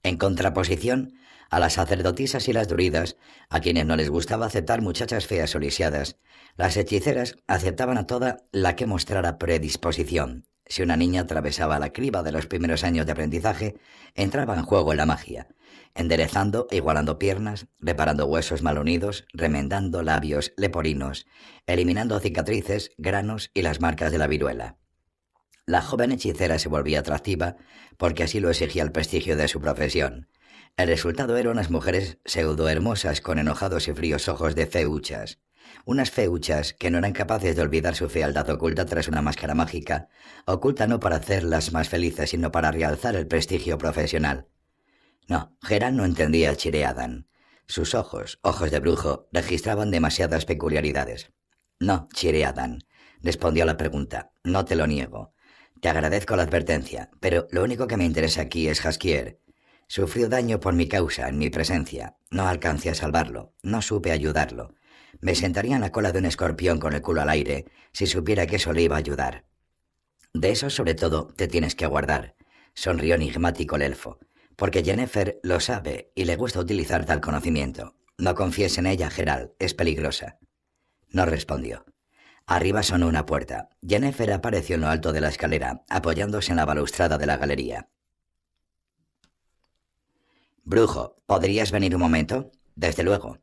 En contraposición a las sacerdotisas y las druidas, a quienes no les gustaba aceptar muchachas feas o lisiadas, las hechiceras aceptaban a toda la que mostrara predisposición. Si una niña atravesaba la criba de los primeros años de aprendizaje, entraba en juego la magia, enderezando e igualando piernas, reparando huesos mal unidos, remendando labios leporinos, eliminando cicatrices, granos y las marcas de la viruela. La joven hechicera se volvía atractiva porque así lo exigía el prestigio de su profesión. El resultado eran unas mujeres pseudo hermosas con enojados y fríos ojos de feuchas. Unas feuchas que no eran capaces de olvidar su fealdad oculta tras una máscara mágica, oculta no para hacerlas más felices, sino para realzar el prestigio profesional. No, Gerán no entendía a Chireadan. Sus ojos, ojos de brujo, registraban demasiadas peculiaridades. No, Chireadan, respondió a la pregunta. No te lo niego. Te agradezco la advertencia, pero lo único que me interesa aquí es Jaskier. Sufrió daño por mi causa, en mi presencia. No alcancé a salvarlo. No supe ayudarlo. Me sentaría en la cola de un escorpión con el culo al aire si supiera que eso le iba a ayudar. De eso, sobre todo, te tienes que guardar. Sonrió enigmático el elfo porque Jennifer lo sabe y le gusta utilizar tal conocimiento. No confíes en ella, Gerald, es peligrosa. No respondió. Arriba sonó una puerta. Jennifer apareció en lo alto de la escalera, apoyándose en la balustrada de la galería. Brujo, ¿podrías venir un momento? Desde luego.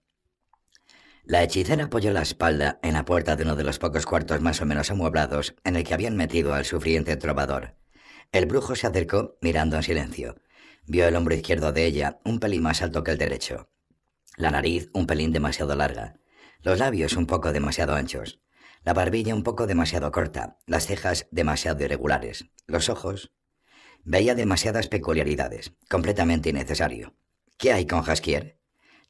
La hechicera apoyó la espalda en la puerta de uno de los pocos cuartos más o menos amueblados en el que habían metido al sufriente trovador. El brujo se acercó mirando en silencio. Vio el hombro izquierdo de ella un pelín más alto que el derecho. La nariz un pelín demasiado larga. Los labios un poco demasiado anchos. La barbilla un poco demasiado corta. Las cejas demasiado irregulares. Los ojos Veía demasiadas peculiaridades, completamente innecesario. ¿Qué hay con Jaskier?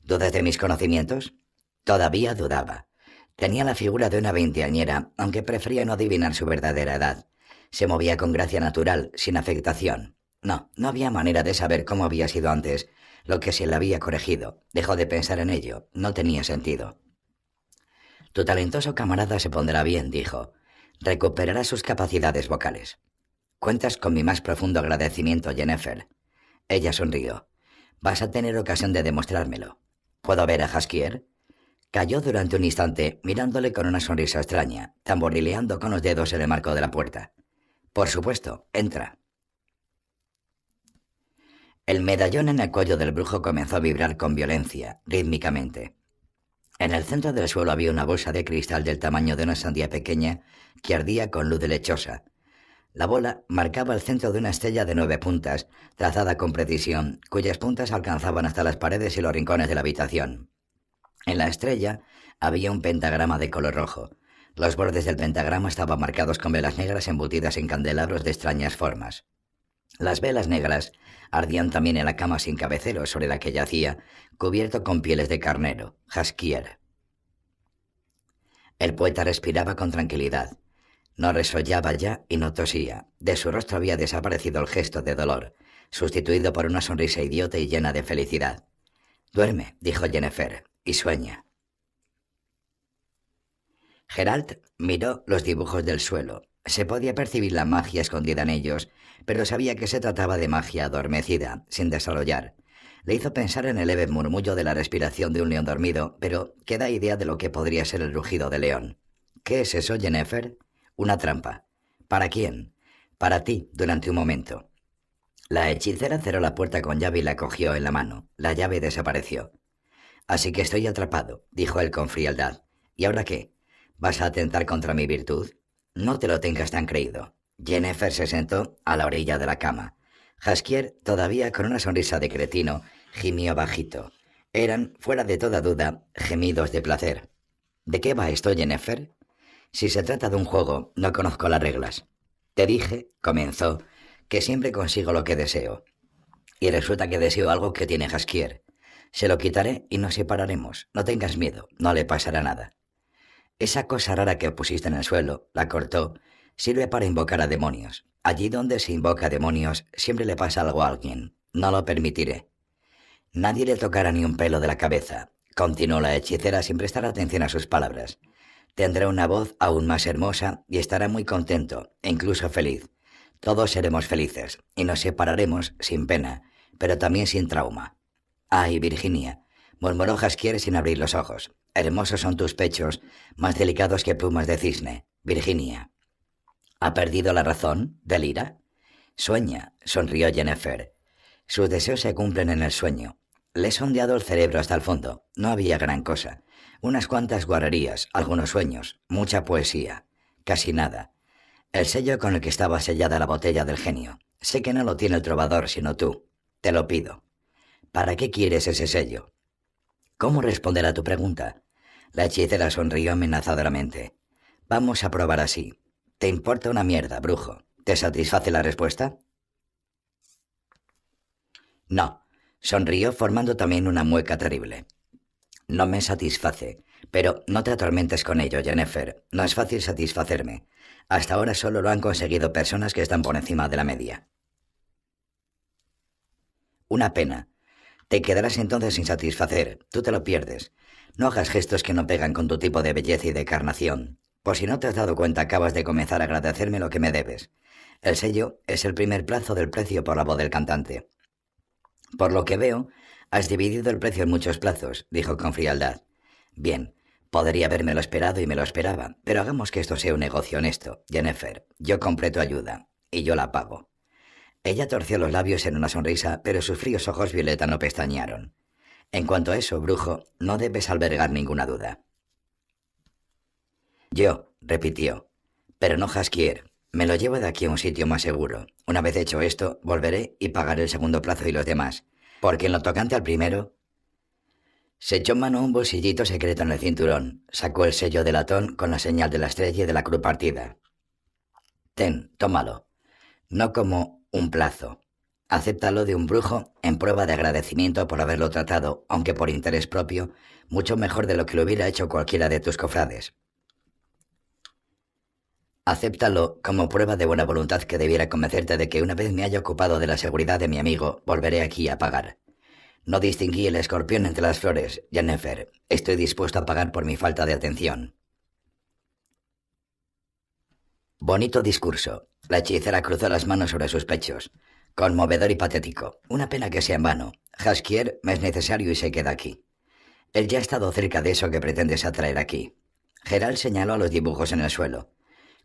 ¿Dudas de mis conocimientos? Todavía dudaba. Tenía la figura de una veinteañera, aunque prefería no adivinar su verdadera edad. Se movía con gracia natural, sin afectación. No, no había manera de saber cómo había sido antes, lo que se le había corregido. Dejó de pensar en ello. No tenía sentido. Tu talentoso camarada se pondrá bien, dijo. Recuperará sus capacidades vocales. Cuentas con mi más profundo agradecimiento, Jennifer. Ella sonrió. Vas a tener ocasión de demostrármelo. ¿Puedo ver a Haskier? Cayó durante un instante, mirándole con una sonrisa extraña, tamborileando con los dedos en el marco de la puerta. Por supuesto, entra. El medallón en el cuello del brujo comenzó a vibrar con violencia, rítmicamente. En el centro del suelo había una bolsa de cristal del tamaño de una sandía pequeña que ardía con luz lechosa, la bola marcaba el centro de una estrella de nueve puntas, trazada con precisión, cuyas puntas alcanzaban hasta las paredes y los rincones de la habitación. En la estrella había un pentagrama de color rojo. Los bordes del pentagrama estaban marcados con velas negras embutidas en candelabros de extrañas formas. Las velas negras ardían también en la cama sin cabecero sobre la que yacía, cubierto con pieles de carnero, Jaskier. El poeta respiraba con tranquilidad. No resollaba ya y no tosía. De su rostro había desaparecido el gesto de dolor, sustituido por una sonrisa idiota y llena de felicidad. Duerme, dijo Jennifer, y sueña. Geralt miró los dibujos del suelo. Se podía percibir la magia escondida en ellos, pero sabía que se trataba de magia adormecida, sin desarrollar. Le hizo pensar en el leve murmullo de la respiración de un león dormido, pero que da idea de lo que podría ser el rugido de león. ¿Qué es eso, Jennifer? Una trampa. ¿Para quién? Para ti, durante un momento. La hechicera cerró la puerta con llave y la cogió en la mano. La llave desapareció. Así que estoy atrapado, dijo él con frialdad. ¿Y ahora qué? ¿Vas a atentar contra mi virtud? No te lo tengas tan creído. Jennifer se sentó a la orilla de la cama. Jaskier, todavía con una sonrisa de cretino, gimió bajito. Eran, fuera de toda duda, gemidos de placer. ¿De qué va esto, Jennifer? Si se trata de un juego, no conozco las reglas. Te dije, comenzó, que siempre consigo lo que deseo. Y resulta que deseo algo que tiene Jaskier. Se lo quitaré y nos separaremos. No tengas miedo, no le pasará nada. Esa cosa rara que pusiste en el suelo, la cortó, sirve para invocar a demonios. Allí donde se invoca demonios, siempre le pasa algo a alguien. No lo permitiré. Nadie le tocará ni un pelo de la cabeza, continuó la hechicera sin prestar atención a sus palabras. Tendrá una voz aún más hermosa y estará muy contento e incluso feliz. Todos seremos felices y nos separaremos sin pena, pero también sin trauma. Ay, Virginia, murmuró Jaskier sin abrir los ojos. Hermosos son tus pechos, más delicados que plumas de cisne. Virginia. ¿Ha perdido la razón? ¿Delira? Sueña, sonrió Jennifer. Sus deseos se cumplen en el sueño. Le he sondeado el cerebro hasta el fondo. No había gran cosa. Unas cuantas guarrerías, algunos sueños, mucha poesía, casi nada. El sello con el que estaba sellada la botella del genio. Sé que no lo tiene el trovador, sino tú. Te lo pido. ¿Para qué quieres ese sello? ¿Cómo responder a tu pregunta? La hechicera sonrió amenazadoramente. Vamos a probar así. ¿Te importa una mierda, brujo? ¿Te satisface la respuesta? No, sonrió formando también una mueca terrible. No me satisface. Pero no te atormentes con ello, Jennifer. No es fácil satisfacerme. Hasta ahora solo lo han conseguido personas que están por encima de la media. Una pena. Te quedarás entonces sin satisfacer. Tú te lo pierdes. No hagas gestos que no pegan con tu tipo de belleza y de carnación. Por si no te has dado cuenta, acabas de comenzar a agradecerme lo que me debes. El sello es el primer plazo del precio por la voz del cantante. Por lo que veo, Has dividido el precio en muchos plazos, dijo con frialdad. Bien, Podría lo esperado y me lo esperaba, pero hagamos que esto sea un negocio honesto. Jennifer, yo completo ayuda, y yo la pago. Ella torció los labios en una sonrisa, pero sus fríos ojos violeta no pestañearon. En cuanto a eso, brujo, no debes albergar ninguna duda. Yo, repitió, pero no Haskier. Me lo llevo de aquí a un sitio más seguro. Una vez hecho esto, volveré y pagaré el segundo plazo y los demás. Porque en lo tocante al primero... Se echó mano un bolsillito secreto en el cinturón, sacó el sello de latón con la señal de la estrella y de la cruz partida. Ten, tómalo. No como un plazo. Acéptalo de un brujo en prueba de agradecimiento por haberlo tratado, aunque por interés propio, mucho mejor de lo que lo hubiera hecho cualquiera de tus cofrades. Acéptalo como prueba de buena voluntad que debiera convencerte de que una vez me haya ocupado de la seguridad de mi amigo, volveré aquí a pagar. No distinguí el escorpión entre las flores, Jennifer. Estoy dispuesto a pagar por mi falta de atención. Bonito discurso. La hechicera cruzó las manos sobre sus pechos. Conmovedor y patético. Una pena que sea en vano. Haskier me es necesario y se queda aquí. Él ya ha estado cerca de eso que pretendes atraer aquí. Gerald señaló a los dibujos en el suelo.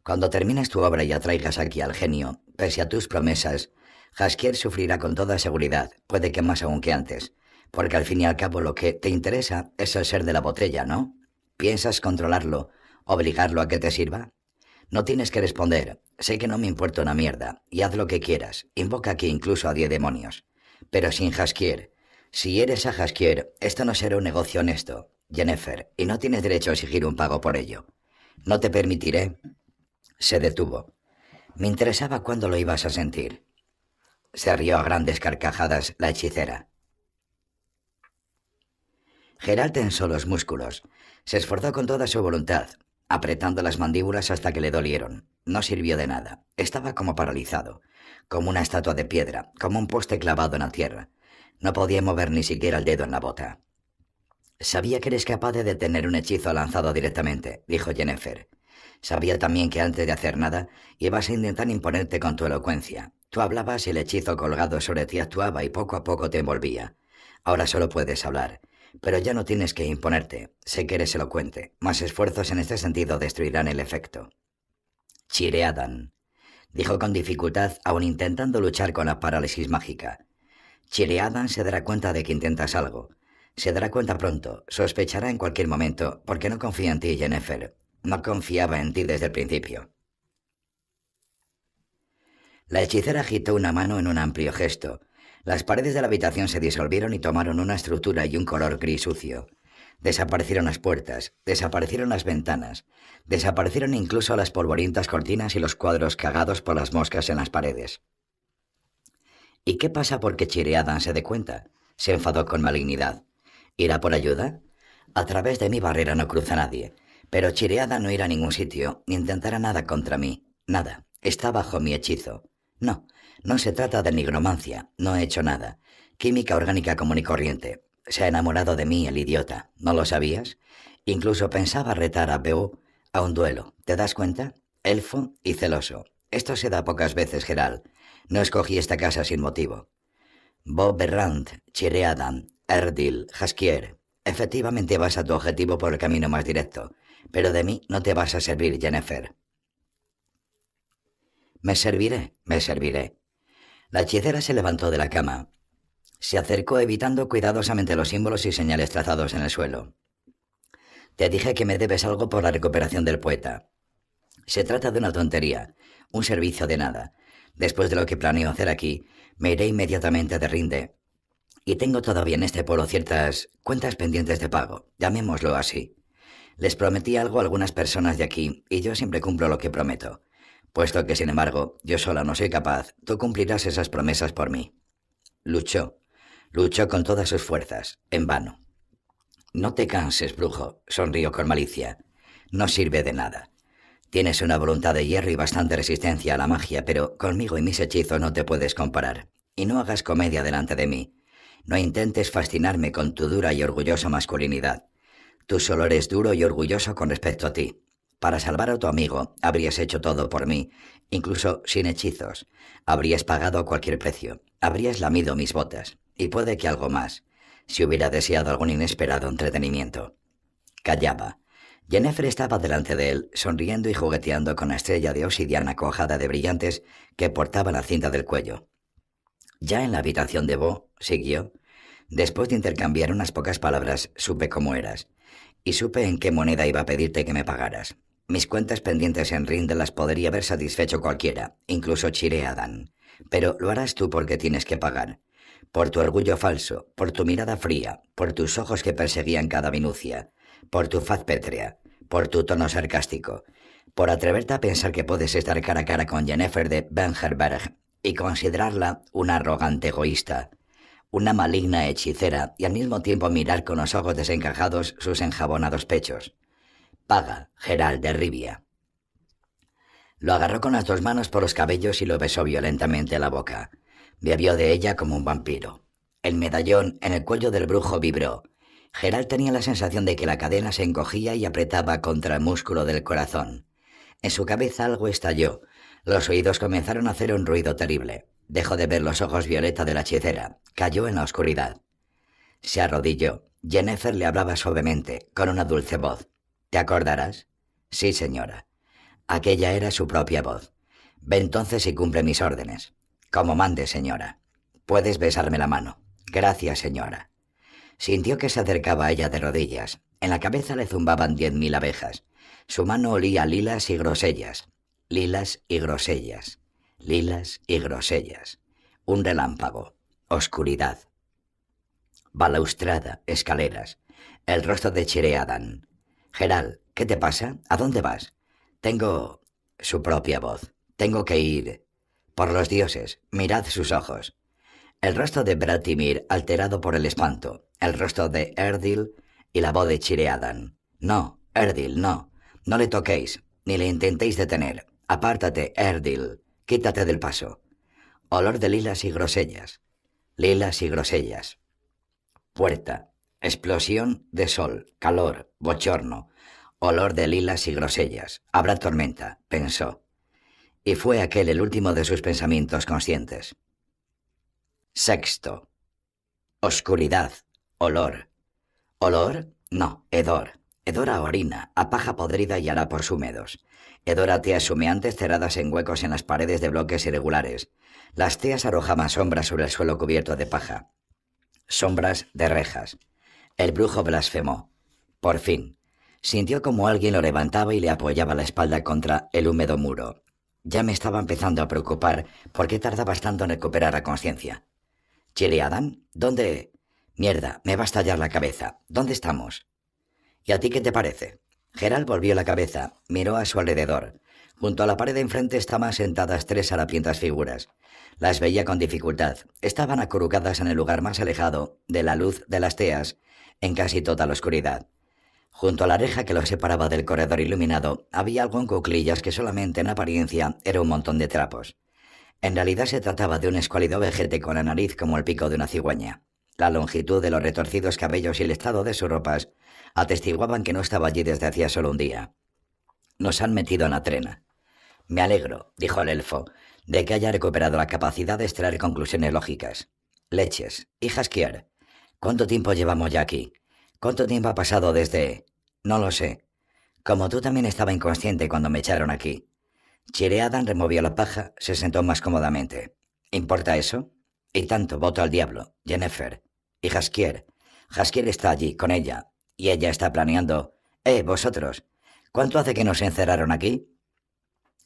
Cuando termines tu obra y atraigas aquí al genio, pese a tus promesas, Haskier sufrirá con toda seguridad, puede que más aún que antes, porque al fin y al cabo lo que te interesa es el ser de la botella, ¿no? ¿Piensas controlarlo, obligarlo a que te sirva? No tienes que responder, sé que no me importa una mierda, y haz lo que quieras, invoca aquí incluso a diez demonios. Pero sin Haskier, si eres a Haskier, esto no será un negocio honesto, Jennifer, y no tienes derecho a exigir un pago por ello. No te permitiré se detuvo. Me interesaba cuándo lo ibas a sentir. Se rió a grandes carcajadas la hechicera. Gerald tensó los músculos. Se esforzó con toda su voluntad, apretando las mandíbulas hasta que le dolieron. No sirvió de nada. Estaba como paralizado, como una estatua de piedra, como un poste clavado en la tierra. No podía mover ni siquiera el dedo en la bota. Sabía que eres capaz de detener un hechizo lanzado directamente, dijo Jennifer. Sabía también que antes de hacer nada ibas a intentar imponerte con tu elocuencia. Tú hablabas y el hechizo colgado sobre ti actuaba y poco a poco te envolvía. Ahora solo puedes hablar. Pero ya no tienes que imponerte. Sé que eres elocuente. Más esfuerzos en este sentido destruirán el efecto. Chireadan, dijo con dificultad, aun intentando luchar con la parálisis mágica. Chireadan se dará cuenta de que intentas algo. Se dará cuenta pronto, sospechará en cualquier momento, porque no confía en ti, Jennifer. No confiaba en ti desde el principio. La hechicera agitó una mano en un amplio gesto. Las paredes de la habitación se disolvieron y tomaron una estructura y un color gris sucio. Desaparecieron las puertas, desaparecieron las ventanas, desaparecieron incluso las polvorientas cortinas y los cuadros cagados por las moscas en las paredes. ¿Y qué pasa porque Chireadan se dé cuenta? Se enfadó con malignidad. ¿Irá por ayuda? A través de mi barrera no cruza nadie. Pero Chireada no irá a ningún sitio, ni intentará nada contra mí. Nada. Está bajo mi hechizo. No, no se trata de nigromancia. No he hecho nada. Química orgánica común y corriente. Se ha enamorado de mí, el idiota. ¿No lo sabías? Incluso pensaba retar a Beau a un duelo. ¿Te das cuenta? Elfo y celoso. Esto se da pocas veces, Gerald. No escogí esta casa sin motivo. Bob Berrand, Chireadan, Erdil, Haskier. Efectivamente vas a tu objetivo por el camino más directo. Pero de mí no te vas a servir, Jennifer. Me serviré, me serviré. La hechicera se levantó de la cama. Se acercó evitando cuidadosamente los símbolos y señales trazados en el suelo. Te dije que me debes algo por la recuperación del poeta. Se trata de una tontería, un servicio de nada. Después de lo que planeo hacer aquí, me iré inmediatamente de Rinde. Y tengo todavía en este pueblo ciertas cuentas pendientes de pago, llamémoslo así. Les prometí algo a algunas personas de aquí, y yo siempre cumplo lo que prometo. Puesto que, sin embargo, yo sola no soy capaz, tú cumplirás esas promesas por mí. Luchó. Luchó con todas sus fuerzas, en vano. No te canses, brujo, sonrió con malicia. No sirve de nada. Tienes una voluntad de hierro y bastante resistencia a la magia, pero conmigo y mis hechizos no te puedes comparar. Y no hagas comedia delante de mí. No intentes fascinarme con tu dura y orgullosa masculinidad. Tú solo eres duro y orgulloso con respecto a ti. Para salvar a tu amigo, habrías hecho todo por mí, incluso sin hechizos. Habrías pagado cualquier precio. Habrías lamido mis botas. Y puede que algo más, si hubiera deseado algún inesperado entretenimiento. Callaba. Jennifer estaba delante de él, sonriendo y jugueteando con la estrella de obsidiana cojada de brillantes que portaba la cinta del cuello. Ya en la habitación de Bo, siguió, después de intercambiar unas pocas palabras, supe cómo eras, y supe en qué moneda iba a pedirte que me pagaras. Mis cuentas pendientes en Rinde las podría haber satisfecho cualquiera, incluso Chireadan. Pero lo harás tú porque tienes que pagar. Por tu orgullo falso, por tu mirada fría, por tus ojos que perseguían cada minucia, por tu faz pétrea, por tu tono sarcástico, por atreverte a pensar que puedes estar cara a cara con Jennifer de Bengerberg y considerarla una arrogante egoísta, una maligna hechicera y al mismo tiempo mirar con los ojos desencajados sus enjabonados pechos. Paga, Gerald de Rivia. Lo agarró con las dos manos por los cabellos y lo besó violentamente a la boca. Bebió de ella como un vampiro. El medallón en el cuello del brujo vibró, Gerald tenía la sensación de que la cadena se encogía y apretaba contra el músculo del corazón. En su cabeza algo estalló. Los oídos comenzaron a hacer un ruido terrible. Dejó de ver los ojos violeta de la hechicera. Cayó en la oscuridad. Se arrodilló. Jennifer le hablaba suavemente, con una dulce voz. ¿Te acordarás? Sí, señora. Aquella era su propia voz. Ve entonces y cumple mis órdenes. Como mande, señora. Puedes besarme la mano. Gracias, señora. Sintió que se acercaba a ella de rodillas. En la cabeza le zumbaban diez mil abejas. Su mano olía lilas y grosellas. Lilas y grosellas. Lilas y grosellas. Un relámpago. Oscuridad. Balaustrada. Escaleras. El rostro de Chireadan. Geral, ¿qué te pasa? ¿A dónde vas? Tengo... su propia voz. Tengo que ir... Por los dioses, mirad sus ojos. El rostro de Bratimir, alterado por el espanto, el rostro de Erdil y la voz de Chireadan. No, Erdil, no. No le toquéis, ni le intentéis detener. Apártate, Erdil. Quítate del paso. Olor de lilas y grosellas. Lilas y grosellas. Puerta. Explosión de sol, calor, bochorno. Olor de lilas y grosellas. Habrá tormenta, pensó. Y fue aquel el último de sus pensamientos conscientes. Sexto. Oscuridad. Olor. ¿Olor? No, hedor. Hedor a orina, a paja podrida y harapos húmedos. Hedor a teas humeantes cerradas en huecos en las paredes de bloques irregulares. Las teas arrojaban sombras sobre el suelo cubierto de paja. Sombras de rejas. El brujo blasfemó. Por fin. Sintió como alguien lo levantaba y le apoyaba la espalda contra el húmedo muro. Ya me estaba empezando a preocupar por qué tardabas tanto en recuperar la conciencia. ¿Chile Adam? ¿Dónde? Mierda, me va a estallar la cabeza. ¿Dónde estamos? ¿Y a ti qué te parece? Gerald volvió la cabeza, miró a su alrededor. Junto a la pared de enfrente estaban sentadas tres harapientas figuras. Las veía con dificultad. Estaban acurrucadas en el lugar más alejado de la luz de las teas, en casi toda la oscuridad. Junto a la reja que los separaba del corredor iluminado, había algo en cuclillas que solamente en apariencia era un montón de trapos. En realidad se trataba de un escuálido vejete con la nariz como el pico de una cigüeña. La longitud de los retorcidos cabellos y el estado de sus ropas atestiguaban que no estaba allí desde hacía solo un día. Nos han metido en la trena. Me alegro, dijo el elfo, de que haya recuperado la capacidad de extraer conclusiones lógicas. Leches, hijas Kier, ¿cuánto tiempo llevamos ya aquí? ¿Cuánto tiempo ha pasado desde...? No lo sé. Como tú también estaba inconsciente cuando me echaron aquí. Chireadan removió la paja, se sentó más cómodamente. ¿Importa eso? Y tanto, voto al diablo. Jennifer. Y Jaskier. Jaskier está allí, con ella. Y ella está planeando... Eh, vosotros. ¿Cuánto hace que nos encerraron aquí?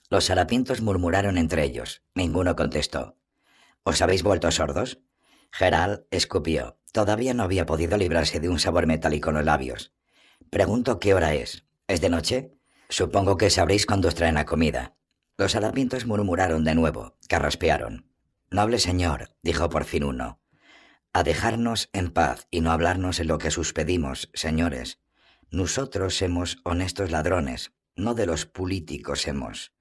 Los harapientos murmuraron entre ellos. Ninguno contestó. ¿Os habéis vuelto sordos? Gerald escupió. Todavía no había podido librarse de un sabor metálico en los labios. Pregunto qué hora es. ¿Es de noche? Supongo que sabréis cuándo os traen la comida. Los harapientos murmuraron de nuevo, carraspearon. Noble señor, dijo por fin uno, a dejarnos en paz y no hablarnos en lo que suspedimos, señores. Nosotros somos honestos ladrones, no de los políticos hemos.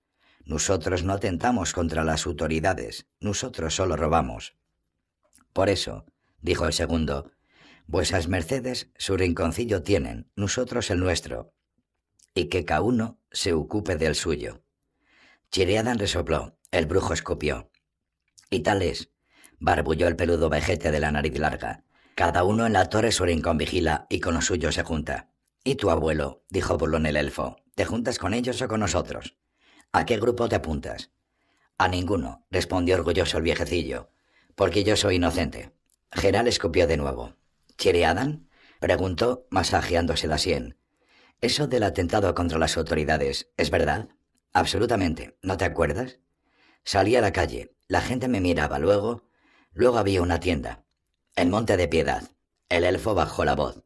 Nosotros no atentamos contra las autoridades, nosotros solo robamos. Por eso, dijo el segundo, vuesas mercedes su rinconcillo tienen, nosotros el nuestro, y que cada uno se ocupe del suyo. Chiriadan resopló, el brujo escupió. Y tal es, barbulló el peludo vejete de la nariz larga. Cada uno en la torre su rincón vigila y con lo suyo se junta. ¿Y tu abuelo? dijo burlón el elfo. ¿Te juntas con ellos o con nosotros? ¿A qué grupo te apuntas? A ninguno, respondió orgulloso el viejecillo, porque yo soy inocente. Geral escupió de nuevo. ¿Chiriadan? preguntó, masajeándose la sien. Eso del atentado contra las autoridades, ¿es verdad? Absolutamente. ¿No te acuerdas? Salí a la calle. La gente me miraba. Luego... Luego había una tienda. El Monte de Piedad. El elfo bajó la voz.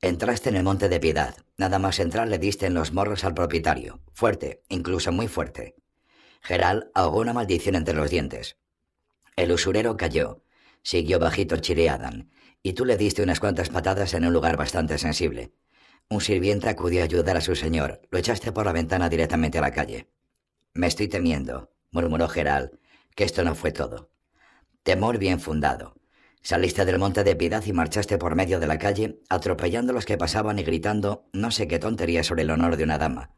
Entraste en el Monte de Piedad. Nada más entrar le diste en los morros al propietario. Fuerte, incluso muy fuerte. Geral ahogó una maldición entre los dientes. El usurero cayó. Siguió bajito Chiriadan, y tú le diste unas cuantas patadas en un lugar bastante sensible. Un sirviente acudió a ayudar a su señor. Lo echaste por la ventana directamente a la calle. Me estoy temiendo, murmuró Geral, que esto no fue todo. Temor bien fundado. Saliste del monte de piedad y marchaste por medio de la calle, atropellando a los que pasaban y gritando no sé qué tontería sobre el honor de una dama.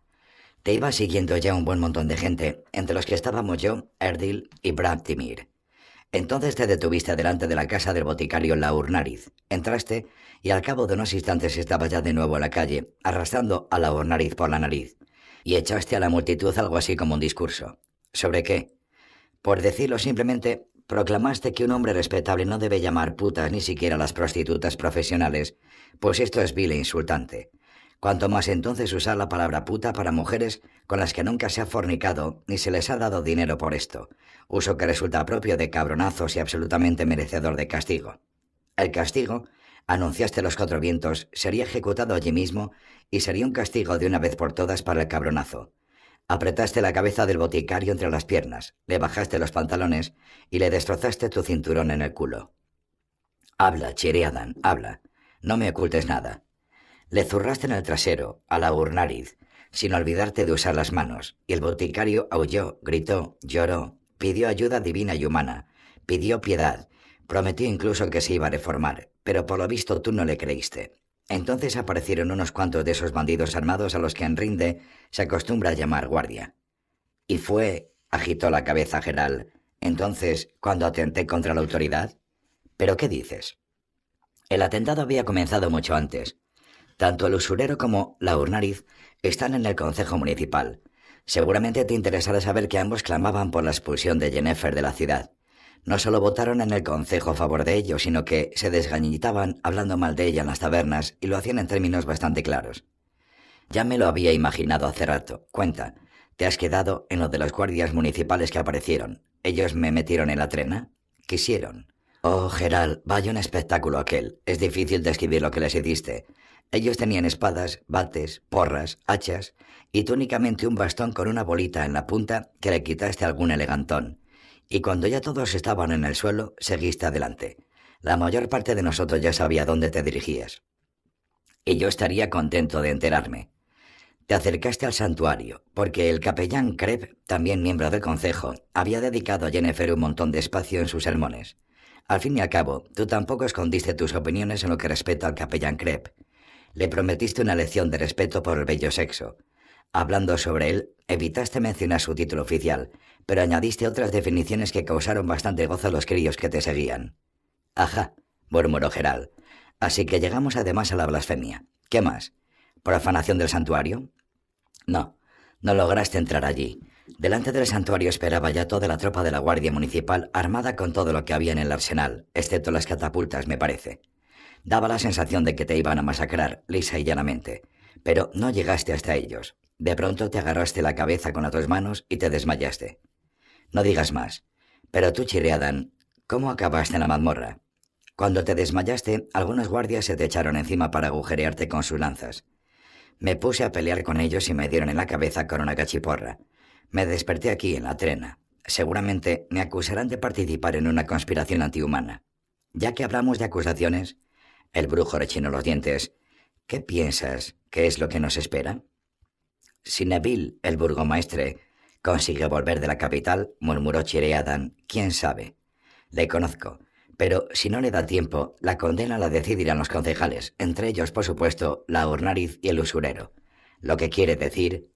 Te iba siguiendo ya un buen montón de gente, entre los que estábamos yo, Erdil y Timir. Entonces te detuviste delante de la casa del boticario Laurnariz. Entraste y al cabo de unos instantes estabas ya de nuevo en la calle, arrastrando a Laurnariz por la nariz. Y echaste a la multitud algo así como un discurso. ¿Sobre qué? Por decirlo simplemente, proclamaste que un hombre respetable no debe llamar putas ni siquiera a las prostitutas profesionales, pues esto es vil e insultante. Cuanto más entonces usar la palabra puta para mujeres con las que nunca se ha fornicado ni se les ha dado dinero por esto, uso que resulta propio de cabronazos y absolutamente merecedor de castigo. El castigo, anunciaste los cuatro vientos, sería ejecutado allí mismo y sería un castigo de una vez por todas para el cabronazo. Apretaste la cabeza del boticario entre las piernas, le bajaste los pantalones y le destrozaste tu cinturón en el culo. Habla, Chiriadan, habla. No me ocultes nada. Le zurraste en el trasero, a la urnariz, sin olvidarte de usar las manos, y el boticario aulló, gritó, lloró, pidió ayuda divina y humana, pidió piedad, prometió incluso que se iba a reformar, pero por lo visto tú no le creíste. Entonces aparecieron unos cuantos de esos bandidos armados a los que en Rinde se acostumbra a llamar guardia. Y fue, agitó la cabeza Geral, entonces, cuando atenté contra la autoridad. ¿Pero qué dices? El atentado había comenzado mucho antes, tanto el usurero como la urnariz están en el Consejo Municipal. Seguramente te interesará saber que ambos clamaban por la expulsión de Jennifer de la ciudad. No solo votaron en el Consejo a favor de ello, sino que se desgañitaban hablando mal de ella en las tabernas y lo hacían en términos bastante claros. Ya me lo había imaginado hace rato. Cuenta, ¿te has quedado en lo de los guardias municipales que aparecieron? ¿Ellos me metieron en la trena? Quisieron. Oh, Geral, vaya un espectáculo aquel. Es difícil describir lo que les hiciste. Ellos tenían espadas, bates, porras, hachas y tú únicamente un bastón con una bolita en la punta que le quitaste algún elegantón. Y cuando ya todos estaban en el suelo, seguiste adelante. La mayor parte de nosotros ya sabía dónde te dirigías. Y yo estaría contento de enterarme. Te acercaste al santuario, porque el capellán Kreb, también miembro del concejo, había dedicado a Jennifer un montón de espacio en sus sermones. Al fin y al cabo, tú tampoco escondiste tus opiniones en lo que respecta al capellán Kreb, le prometiste una lección de respeto por el bello sexo. Hablando sobre él, evitaste mencionar su título oficial, pero añadiste otras definiciones que causaron bastante gozo a los críos que te seguían. Ajá, murmuró Geral. Así que llegamos además a la blasfemia. ¿Qué más? ¿Profanación del santuario? No, no lograste entrar allí. Delante del santuario esperaba ya toda la tropa de la Guardia Municipal armada con todo lo que había en el arsenal, excepto las catapultas, me parece. Daba la sensación de que te iban a masacrar, lisa y llanamente. Pero no llegaste hasta ellos. De pronto te agarraste la cabeza con las dos manos y te desmayaste. No digas más. Pero tú, Chiriadan, ¿cómo acabaste en la mazmorra? Cuando te desmayaste, algunos guardias se te echaron encima para agujerearte con sus lanzas. Me puse a pelear con ellos y me dieron en la cabeza con una cachiporra. Me desperté aquí, en la trena. Seguramente me acusarán de participar en una conspiración antihumana. Ya que hablamos de acusaciones, el brujo rechinó los dientes. ¿Qué piensas? ¿Qué es lo que nos espera? Si Neville, el burgomaestre, consigue volver de la capital, murmuró Chireadan, quién sabe. Le conozco. Pero si no le da tiempo, la condena la decidirán los concejales, entre ellos, por supuesto, la urnariz y el usurero. Lo que quiere decir...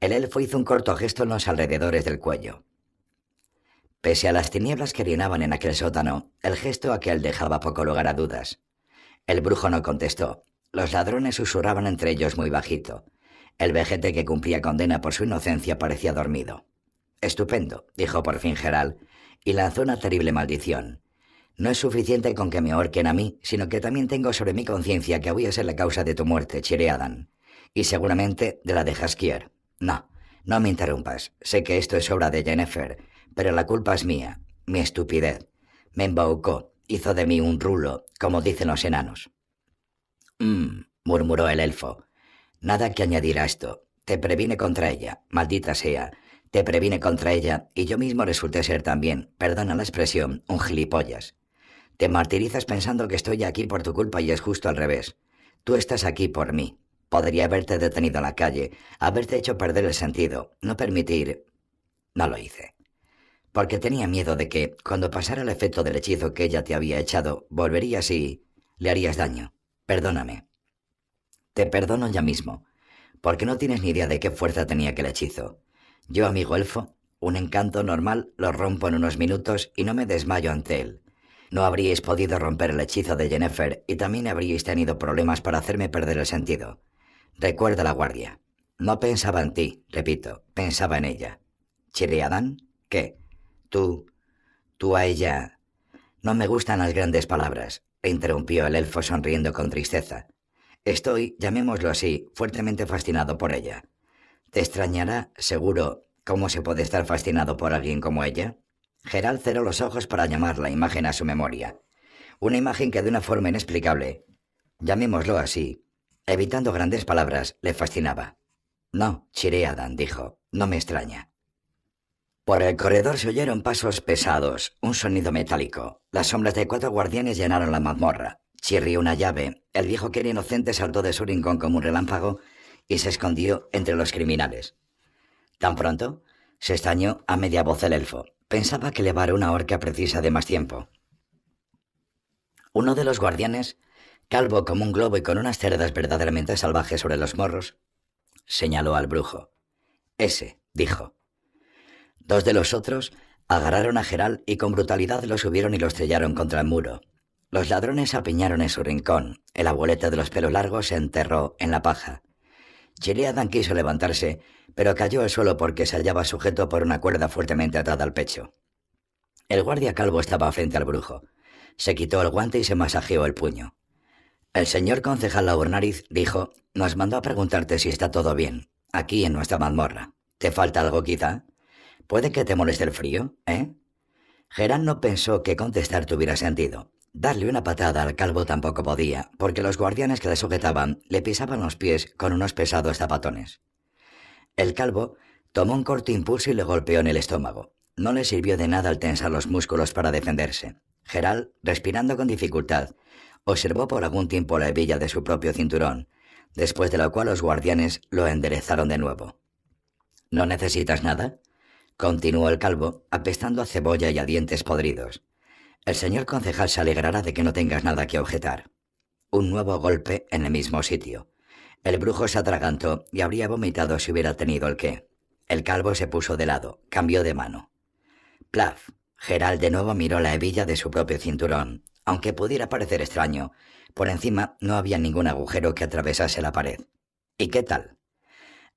El elfo hizo un corto gesto en los alrededores del cuello. Pese a las tinieblas que reinaban en aquel sótano, el gesto aquel dejaba poco lugar a dudas. El brujo no contestó. Los ladrones susurraban entre ellos muy bajito. El vejete que cumplía condena por su inocencia parecía dormido. Estupendo, dijo por fin Geral, y lanzó una terrible maldición. No es suficiente con que me ahorquen a mí, sino que también tengo sobre mi conciencia que voy a ser la causa de tu muerte, Chireadan. Y seguramente de la de Jaskier. No, no me interrumpas. Sé que esto es obra de Jennifer, pero la culpa es mía, mi estupidez. Me embaucó, hizo de mí un rulo, como dicen los enanos. Mmm, murmuró el elfo. Nada que añadir a esto. Te previne contra ella, maldita sea. Te previne contra ella y yo mismo resulté ser también, perdona la expresión, un gilipollas. Te martirizas pensando que estoy aquí por tu culpa y es justo al revés. Tú estás aquí por mí. Podría haberte detenido en la calle, haberte hecho perder el sentido, no permitir... No lo hice. Porque tenía miedo de que, cuando pasara el efecto del hechizo que ella te había echado, volverías y... le harías daño. Perdóname. Te perdono ya mismo, porque no tienes ni idea de qué fuerza tenía aquel hechizo. Yo, amigo elfo, un encanto normal lo rompo en unos minutos y no me desmayo ante él. No habríais podido romper el hechizo de Jennifer y también habríais tenido problemas para hacerme perder el sentido. Recuerda la guardia. No pensaba en ti, repito, pensaba en ella. ¿Chiriadán? ¿Qué? Tú. tú a ella. No me gustan las grandes palabras, interrumpió el elfo sonriendo con tristeza. Estoy, llamémoslo así, fuertemente fascinado por ella. ¿Te extrañará, seguro, cómo se puede estar fascinado por alguien como ella? Gerald cerró los ojos para llamar la imagen a su memoria. Una imagen que de una forma inexplicable, llamémoslo así, evitando grandes palabras, le fascinaba. No, Chireadan, dijo, no me extraña. Por el corredor se oyeron pasos pesados, un sonido metálico. Las sombras de cuatro guardianes llenaron la mazmorra. Chirrió una llave. El viejo que era inocente saltó de su rincón como un relámpago y se escondió entre los criminales. Tan pronto, se estañó a media voz el elfo. Pensaba que llevar una horca precisa de más tiempo. Uno de los guardianes, calvo como un globo y con unas cerdas verdaderamente salvajes sobre los morros, señaló al brujo. Ese, dijo. Dos de los otros agarraron a Geral y con brutalidad lo subieron y lo estrellaron contra el muro. Los ladrones apiñaron en su rincón. El abuelete de los pelos largos se enterró en la paja. Chiliadan quiso levantarse, pero cayó al suelo porque se hallaba sujeto por una cuerda fuertemente atada al pecho. El guardia calvo estaba frente al brujo. Se quitó el guante y se masajeó el puño. El señor concejal Laurnariz dijo, nos mandó a preguntarte si está todo bien, aquí en nuestra mazmorra. ¿Te falta algo quizá? ¿Puede que te moleste el frío, eh? Gerán no pensó que contestar tuviera sentido. Darle una patada al calvo tampoco podía, porque los guardianes que le sujetaban le pisaban los pies con unos pesados zapatones. El calvo tomó un corto impulso y le golpeó en el estómago. No le sirvió de nada al tensar los músculos para defenderse. Geral, respirando con dificultad, observó por algún tiempo la hebilla de su propio cinturón, después de lo cual los guardianes lo enderezaron de nuevo. ¿No necesitas nada? continuó el calvo, apestando a cebolla y a dientes podridos. El señor concejal se alegrará de que no tengas nada que objetar. Un nuevo golpe en el mismo sitio. El brujo se atragantó y habría vomitado si hubiera tenido el qué. El calvo se puso de lado, cambió de mano. Plaf. Gerald de nuevo miró la hebilla de su propio cinturón. Aunque pudiera parecer extraño, por encima no había ningún agujero que atravesase la pared. ¿Y qué tal?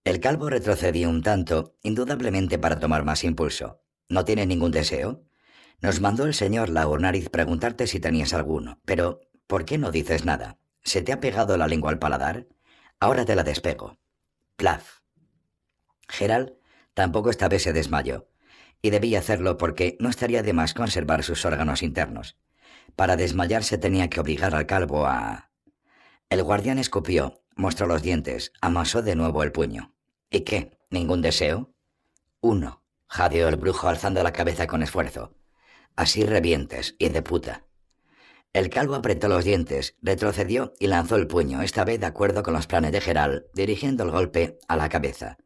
El calvo retrocedió un tanto, indudablemente para tomar más impulso. ¿No tienes ningún deseo? Nos mandó el señor Laurnariz preguntarte si tenías alguno, pero ¿por qué no dices nada? ¿Se te ha pegado la lengua al paladar? Ahora te la despego. Plaf. Gerald tampoco esta vez se desmayó, y debía hacerlo porque no estaría de más conservar sus órganos internos. Para desmayarse tenía que obligar al calvo a... El guardián escupió Mostró los dientes, amasó de nuevo el puño. ¿Y qué? ¿Ningún deseo? Uno, jadeó el brujo alzando la cabeza con esfuerzo. Así revientes, y de puta. El calvo apretó los dientes, retrocedió y lanzó el puño, esta vez de acuerdo con los planes de Geral, dirigiendo el golpe a la cabeza.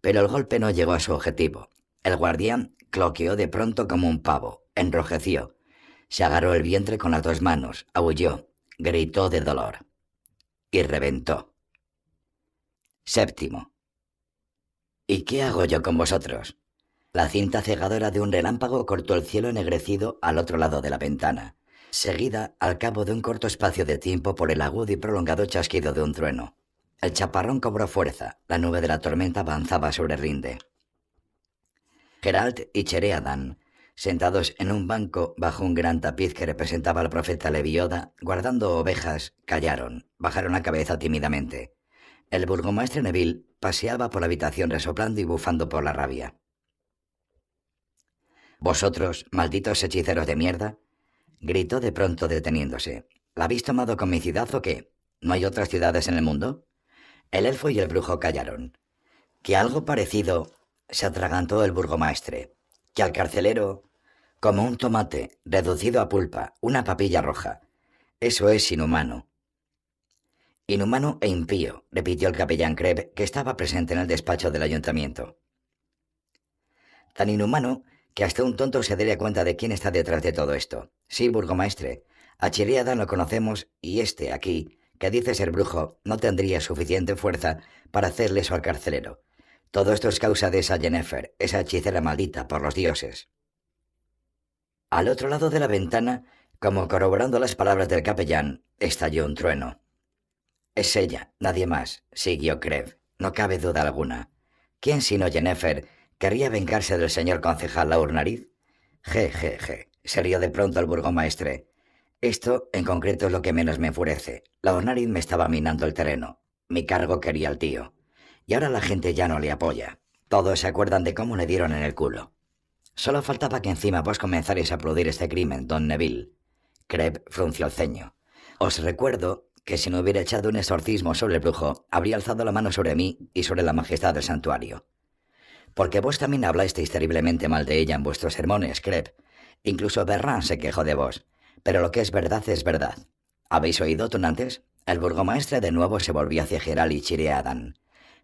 Pero el golpe no llegó a su objetivo. El guardián cloqueó de pronto como un pavo, enrojeció. Se agarró el vientre con las dos manos, aulló, gritó de dolor y reventó. Séptimo. ¿Y qué hago yo con vosotros? La cinta cegadora de un relámpago cortó el cielo ennegrecido al otro lado de la ventana. seguida al cabo de un corto espacio de tiempo por el agudo y prolongado chasquido de un trueno. El chaparrón cobró fuerza, la nube de la tormenta avanzaba sobre Rinde. Geralt y Chereadan, sentados en un banco bajo un gran tapiz que representaba al profeta Levioda, guardando ovejas, callaron, bajaron la cabeza tímidamente. El burgomaestre Neville paseaba por la habitación resoplando y bufando por la rabia. Vosotros, malditos hechiceros de mierda, gritó de pronto deteniéndose. ¿La habéis tomado con mi ciudad o qué? ¿No hay otras ciudades en el mundo? El elfo y el brujo callaron. Que algo parecido se atragantó el burgomaestre, que al carcelero, como un tomate reducido a pulpa, una papilla roja. Eso es inhumano. Inhumano e impío, repitió el capellán Kreb, que estaba presente en el despacho del ayuntamiento. Tan inhumano que hasta un tonto se daría cuenta de quién está detrás de todo esto. Sí, burgomaestre, a Chiriadan lo conocemos y este, aquí, que dice ser brujo, no tendría suficiente fuerza para hacerle eso al carcelero. Todo esto es causa de esa Jennifer, esa hechicera maldita por los dioses. Al otro lado de la ventana, como corroborando las palabras del capellán, estalló un trueno. Es ella, nadie más, siguió Krev. No cabe duda alguna. ¿Quién sino Jennifer querría vengarse del señor concejal Laurnariz? Je, je, je, se rió de pronto el burgomaestre. Esto, en concreto, es lo que menos me enfurece. Laurnariz me estaba minando el terreno. Mi cargo quería al tío y ahora la gente ya no le apoya. Todos se acuerdan de cómo le dieron en el culo. Solo faltaba que encima vos comenzarais a aplaudir este crimen, don Neville. Kreb frunció el ceño. Os recuerdo que si no hubiera echado un exorcismo sobre el brujo, habría alzado la mano sobre mí y sobre la majestad del santuario. Porque vos también hablasteis terriblemente mal de ella en vuestros sermones, Kreb. Incluso Berran se quejó de vos. Pero lo que es verdad es verdad. ¿Habéis oído, tonantes? El burgomaestre de nuevo se volvió hacia Geral y Chireadan.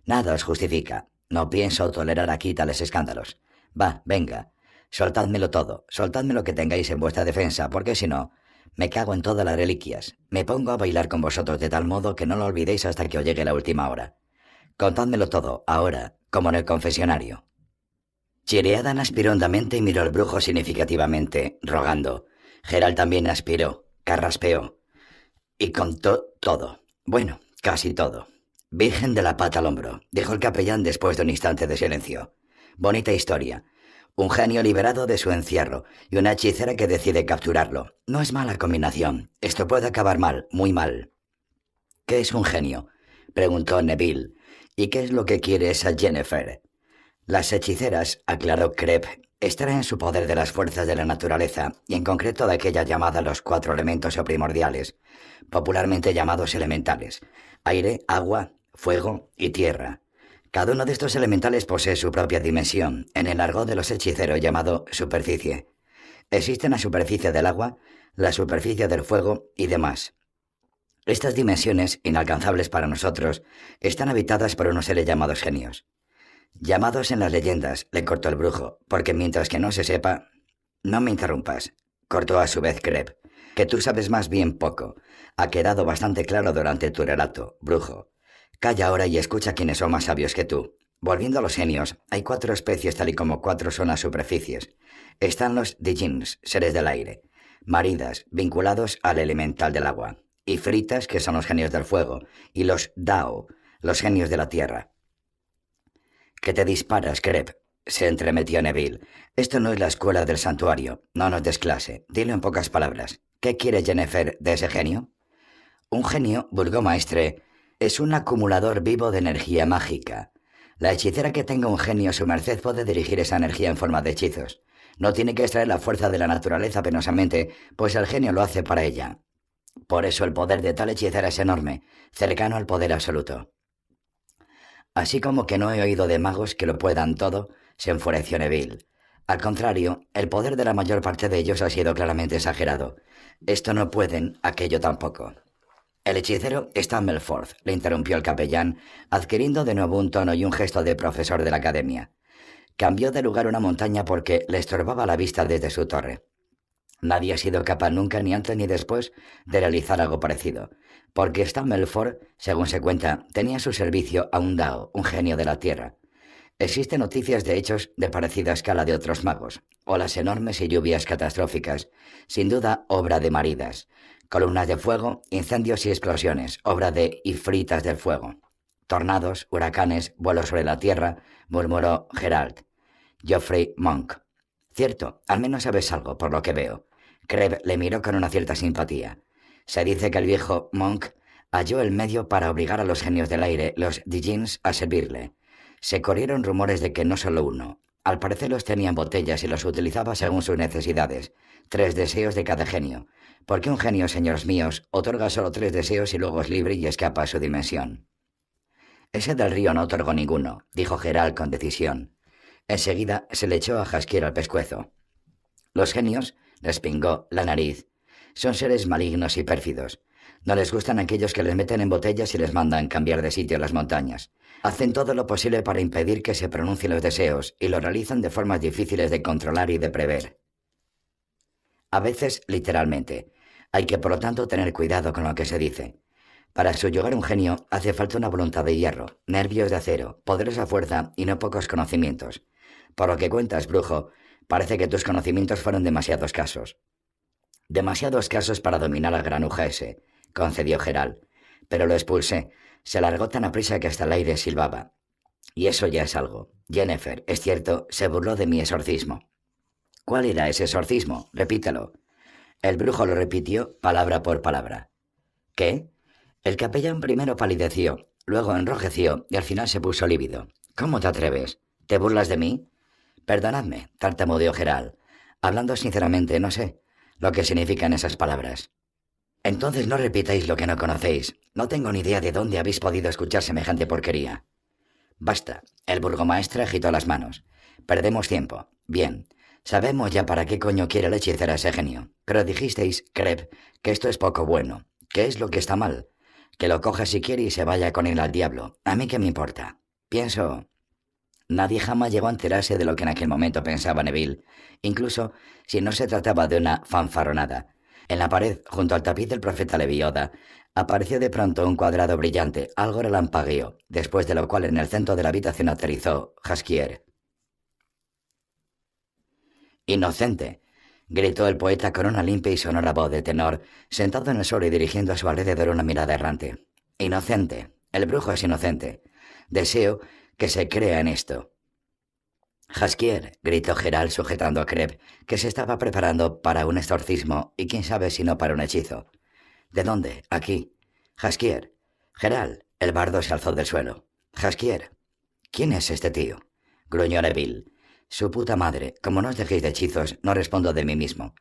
Nada os justifica. No pienso tolerar aquí tales escándalos. Va, venga. Soltádmelo todo. Soltadme lo que tengáis en vuestra defensa, porque si no, me cago en todas las reliquias. Me pongo a bailar con vosotros de tal modo que no lo olvidéis hasta que os llegue la última hora. Contádmelo todo, ahora, como en el confesionario. Chireadan aspiró hondamente y miró al brujo significativamente, rogando. Gerald también aspiró, carraspeó. Y contó todo. Bueno, casi todo. Virgen de la pata al hombro, dijo el capellán después de un instante de silencio. Bonita historia. Un genio liberado de su encierro y una hechicera que decide capturarlo. No es mala combinación. Esto puede acabar mal, muy mal. ¿Qué es un genio? preguntó Neville. ¿Y qué es lo que quiere esa Jennifer? Las hechiceras, aclaró Kreb, están en su poder de las fuerzas de la naturaleza, y en concreto de aquella llamada los cuatro elementos o primordiales, popularmente llamados elementales, aire, agua, fuego y tierra. Cada uno de estos elementales posee su propia dimensión, en el argot de los hechiceros llamado superficie. Existe la superficie del agua, la superficie del fuego y demás. Estas dimensiones, inalcanzables para nosotros, están habitadas por unos seres llamados genios. Llamados en las leyendas, le cortó el brujo, porque mientras que no se sepa... No me interrumpas, cortó a su vez Kreb, que tú sabes más bien poco. Ha quedado bastante claro durante tu relato, brujo. Calla ahora y escucha quienes son más sabios que tú. Volviendo a los genios, hay cuatro especies tal y como cuatro son las superficies. Están los Dijins, seres del aire, maridas, vinculados al elemental del agua, y fritas, que son los genios del fuego, y los Dao, los genios de la tierra. ¿Qué te disparas, Kreb? se entremetió Neville. Esto no es la escuela del santuario. No nos desclase. Dilo en pocas palabras. ¿Qué quiere Jennifer de ese genio? Un genio, burgomaestre, es un acumulador vivo de energía mágica. La hechicera que tenga un genio a su merced puede dirigir esa energía en forma de hechizos. No tiene que extraer la fuerza de la naturaleza penosamente, pues el genio lo hace para ella. Por eso el poder de tal hechicera es enorme, cercano al poder absoluto. Así como que no he oído de magos que lo puedan todo, se enfureció Neville. Al contrario, el poder de la mayor parte de ellos ha sido claramente exagerado. Esto no pueden, aquello tampoco. El hechicero está Melforth, le interrumpió el capellán, adquiriendo de nuevo un tono y un gesto de profesor de la academia. Cambió de lugar una montaña porque le estorbaba la vista desde su torre. Nadie ha sido capaz nunca, ni antes ni después, de realizar algo parecido, porque Stammelford, según se cuenta, tenía a su servicio a un Dao, un genio de la tierra. Existen noticias de hechos de parecida escala de otros magos, o las enormes y lluvias catastróficas, sin duda obra de maridas, columnas de fuego, incendios y explosiones, obra de ifritas del fuego, tornados, huracanes, vuelos sobre la tierra, murmuró Gerald. Geoffrey Monk. Cierto, al menos sabes algo, por lo que veo. Kreb le miró con una cierta simpatía. Se dice que el viejo Monk halló el medio para obligar a los genios del aire, los Dijins, a servirle se corrieron rumores de que no solo uno. Al parecer los tenía en botellas y los utilizaba según sus necesidades. Tres deseos de cada genio. Porque un genio, señores míos, otorga solo tres deseos y luego es libre y escapa a su dimensión. Ese del río no otorgó ninguno, dijo Gerald con decisión. Enseguida se le echó a Jaskier al pescuezo. Los genios, respingó la nariz, son seres malignos y pérfidos. No les gustan aquellos que les meten en botellas y les mandan cambiar de sitio las montañas. Hacen todo lo posible para impedir que se pronuncien los deseos y lo realizan de formas difíciles de controlar y de prever. A veces, literalmente. Hay que, por lo tanto, tener cuidado con lo que se dice. Para subyugar un genio hace falta una voluntad de hierro, nervios de acero, poderosa fuerza y no pocos conocimientos. Por lo que cuentas, brujo, parece que tus conocimientos fueron demasiado escasos. Demasiado escasos para dominar al granuja ese, concedió Gerald. Pero lo expulsé. Se largó tan aprisa que hasta el aire silbaba. Y eso ya es algo. Jennifer, es cierto, se burló de mi exorcismo. ¿Cuál era ese exorcismo? Repítelo. El brujo lo repitió palabra por palabra. ¿Qué? El capellán primero palideció, luego enrojeció y al final se puso lívido. ¿Cómo te atreves? ¿Te burlas de mí? Perdonadme, tartamudeó Gerald. Hablando sinceramente, no sé lo que significan esas palabras. Entonces no repitáis lo que no conocéis. No tengo ni idea de dónde habéis podido escuchar semejante porquería. Basta. El burgomaestre agitó las manos. Perdemos tiempo. Bien. Sabemos ya para qué coño quiere la hechicera ese genio. Pero dijisteis, Creb, que esto es poco bueno. ¿Qué es lo que está mal? Que lo coja si quiere y se vaya con él al diablo. A mí qué me importa. Pienso... Nadie jamás llegó a enterarse de lo que en aquel momento pensaba Neville, incluso si no se trataba de una fanfarronada. En la pared, junto al tapiz del profeta Levioda, apareció de pronto un cuadrado brillante, algo relampagueo, después de lo cual en el centro de la habitación aterrizó Jaskier. Inocente, gritó el poeta con una limpia y sonora voz de tenor, sentado en el suelo y dirigiendo a su alrededor una mirada errante. Inocente. El brujo es inocente. Deseo que se crea en esto. Jaskier, gritó Gerald sujetando a Kreb, que se estaba preparando para un exorcismo y quién sabe si no para un hechizo. ¿De dónde? Aquí. Jaskier. Gerald. El bardo se alzó del suelo. Jaskier. ¿Quién es este tío? gruñó Neville. Su puta madre. Como no os dejéis de hechizos, no respondo de mí mismo.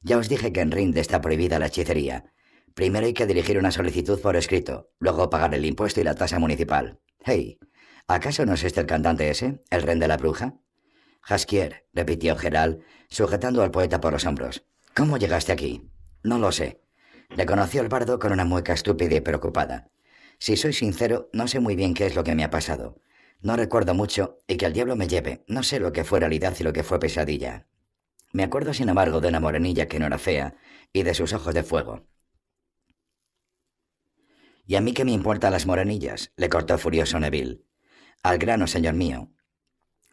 Ya os dije que en Rinde está prohibida la hechicería. Primero hay que dirigir una solicitud por escrito, luego pagar el impuesto y la tasa municipal. Hey, ¿acaso no es este el cantante ese, el ren de la bruja? Jaskier, repitió Gerald, sujetando al poeta por los hombros. ¿Cómo llegaste aquí? No lo sé. Le conoció el bardo con una mueca estúpida y preocupada. Si soy sincero, no sé muy bien qué es lo que me ha pasado. No recuerdo mucho y que el diablo me lleve. No sé lo que fue realidad y lo que fue pesadilla. Me acuerdo, sin embargo, de una morenilla que no era fea y de sus ojos de fuego. ¿Y a mí qué me importan las morenillas? le cortó furioso Neville. Al grano, señor mío.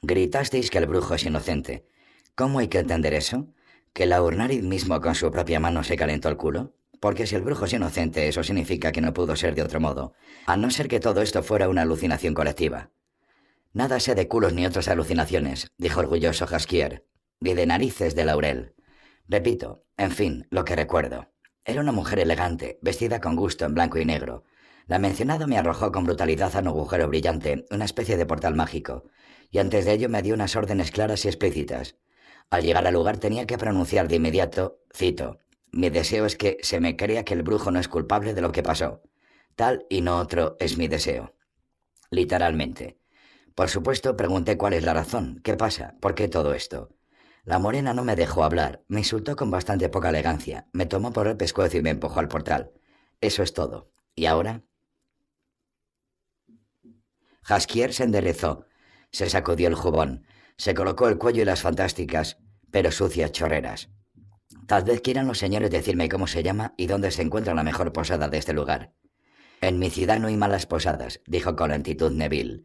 Gritasteis que el brujo es inocente. ¿Cómo hay que entender eso? ¿Que la Urnariz mismo con su propia mano se calentó el culo? Porque si el brujo es inocente, eso significa que no pudo ser de otro modo, a no ser que todo esto fuera una alucinación colectiva. Nada sé de culos ni otras alucinaciones, dijo orgulloso Jaskier, ni de narices de laurel. Repito, en fin, lo que recuerdo. Era una mujer elegante, vestida con gusto en blanco y negro. La mencionada me arrojó con brutalidad a un agujero brillante, una especie de portal mágico, y antes de ello me dio unas órdenes claras y explícitas. Al llegar al lugar tenía que pronunciar de inmediato, cito, mi deseo es que se me crea que el brujo no es culpable de lo que pasó. Tal y no otro es mi deseo. Literalmente. Por supuesto, pregunté cuál es la razón, qué pasa, por qué todo esto. La morena no me dejó hablar, me insultó con bastante poca elegancia, me tomó por el pescuezo y me empujó al portal. Eso es todo. ¿Y ahora? Jaskier se enderezó, se sacudió el jubón, se colocó el cuello y las fantásticas, pero sucias chorreras. Tal vez quieran los señores decirme cómo se llama y dónde se encuentra la mejor posada de este lugar. En mi ciudad no hay malas posadas, dijo con lentitud Neville.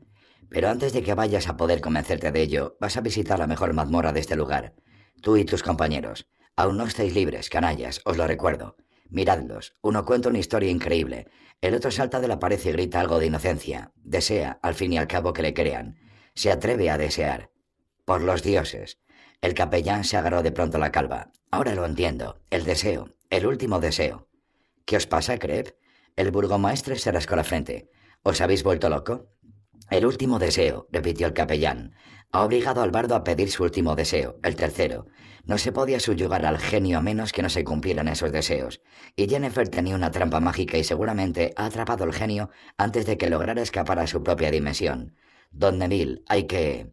Pero antes de que vayas a poder convencerte de ello, vas a visitar la mejor mazmorra de este lugar. Tú y tus compañeros. Aún no estáis libres, canallas, os lo recuerdo. Miradlos. Uno cuenta una historia increíble. El otro salta de la pared y grita algo de inocencia. Desea, al fin y al cabo, que le crean. Se atreve a desear. Por los dioses. El capellán se agarró de pronto la calva. Ahora lo entiendo. El deseo. El último deseo. ¿Qué os pasa, Crep? El burgomaestre se rascó la frente. ¿Os habéis vuelto loco? El último deseo, repitió el capellán. Ha obligado al bardo a pedir su último deseo, el tercero. No se podía subyugar al genio a menos que no se cumplieran esos deseos. Y Jennifer tenía una trampa mágica y seguramente ha atrapado al genio antes de que lograra escapar a su propia dimensión. Don Neville, hay que...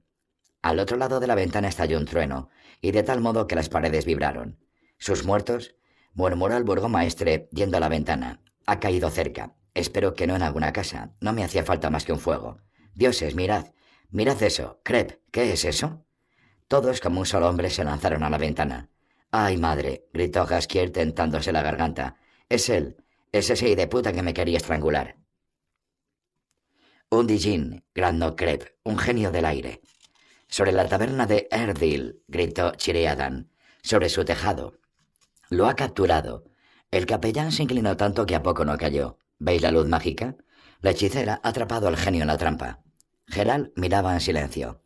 Al otro lado de la ventana estalló un trueno, y de tal modo que las paredes vibraron. ¿Sus muertos? murmuró el burgomaestre yendo a la ventana. Ha caído cerca. Espero que no en alguna casa. No me hacía falta más que un fuego. Dioses, mirad. Mirad eso. Crep, ¿qué es eso? Todos como un solo hombre se lanzaron a la ventana. ¡Ay, madre! gritó Jaskier tentándose la garganta. Es él. Es ese de puta que me quería estrangular. Un Dijin, granó Crep, un genio del aire. Sobre la taberna de Erdil, gritó Chireadan. Sobre su tejado. Lo ha capturado. El capellán se inclinó tanto que a poco no cayó. ¿Veis la luz mágica? La hechicera ha atrapado al genio en la trampa. Gerald miraba en silencio.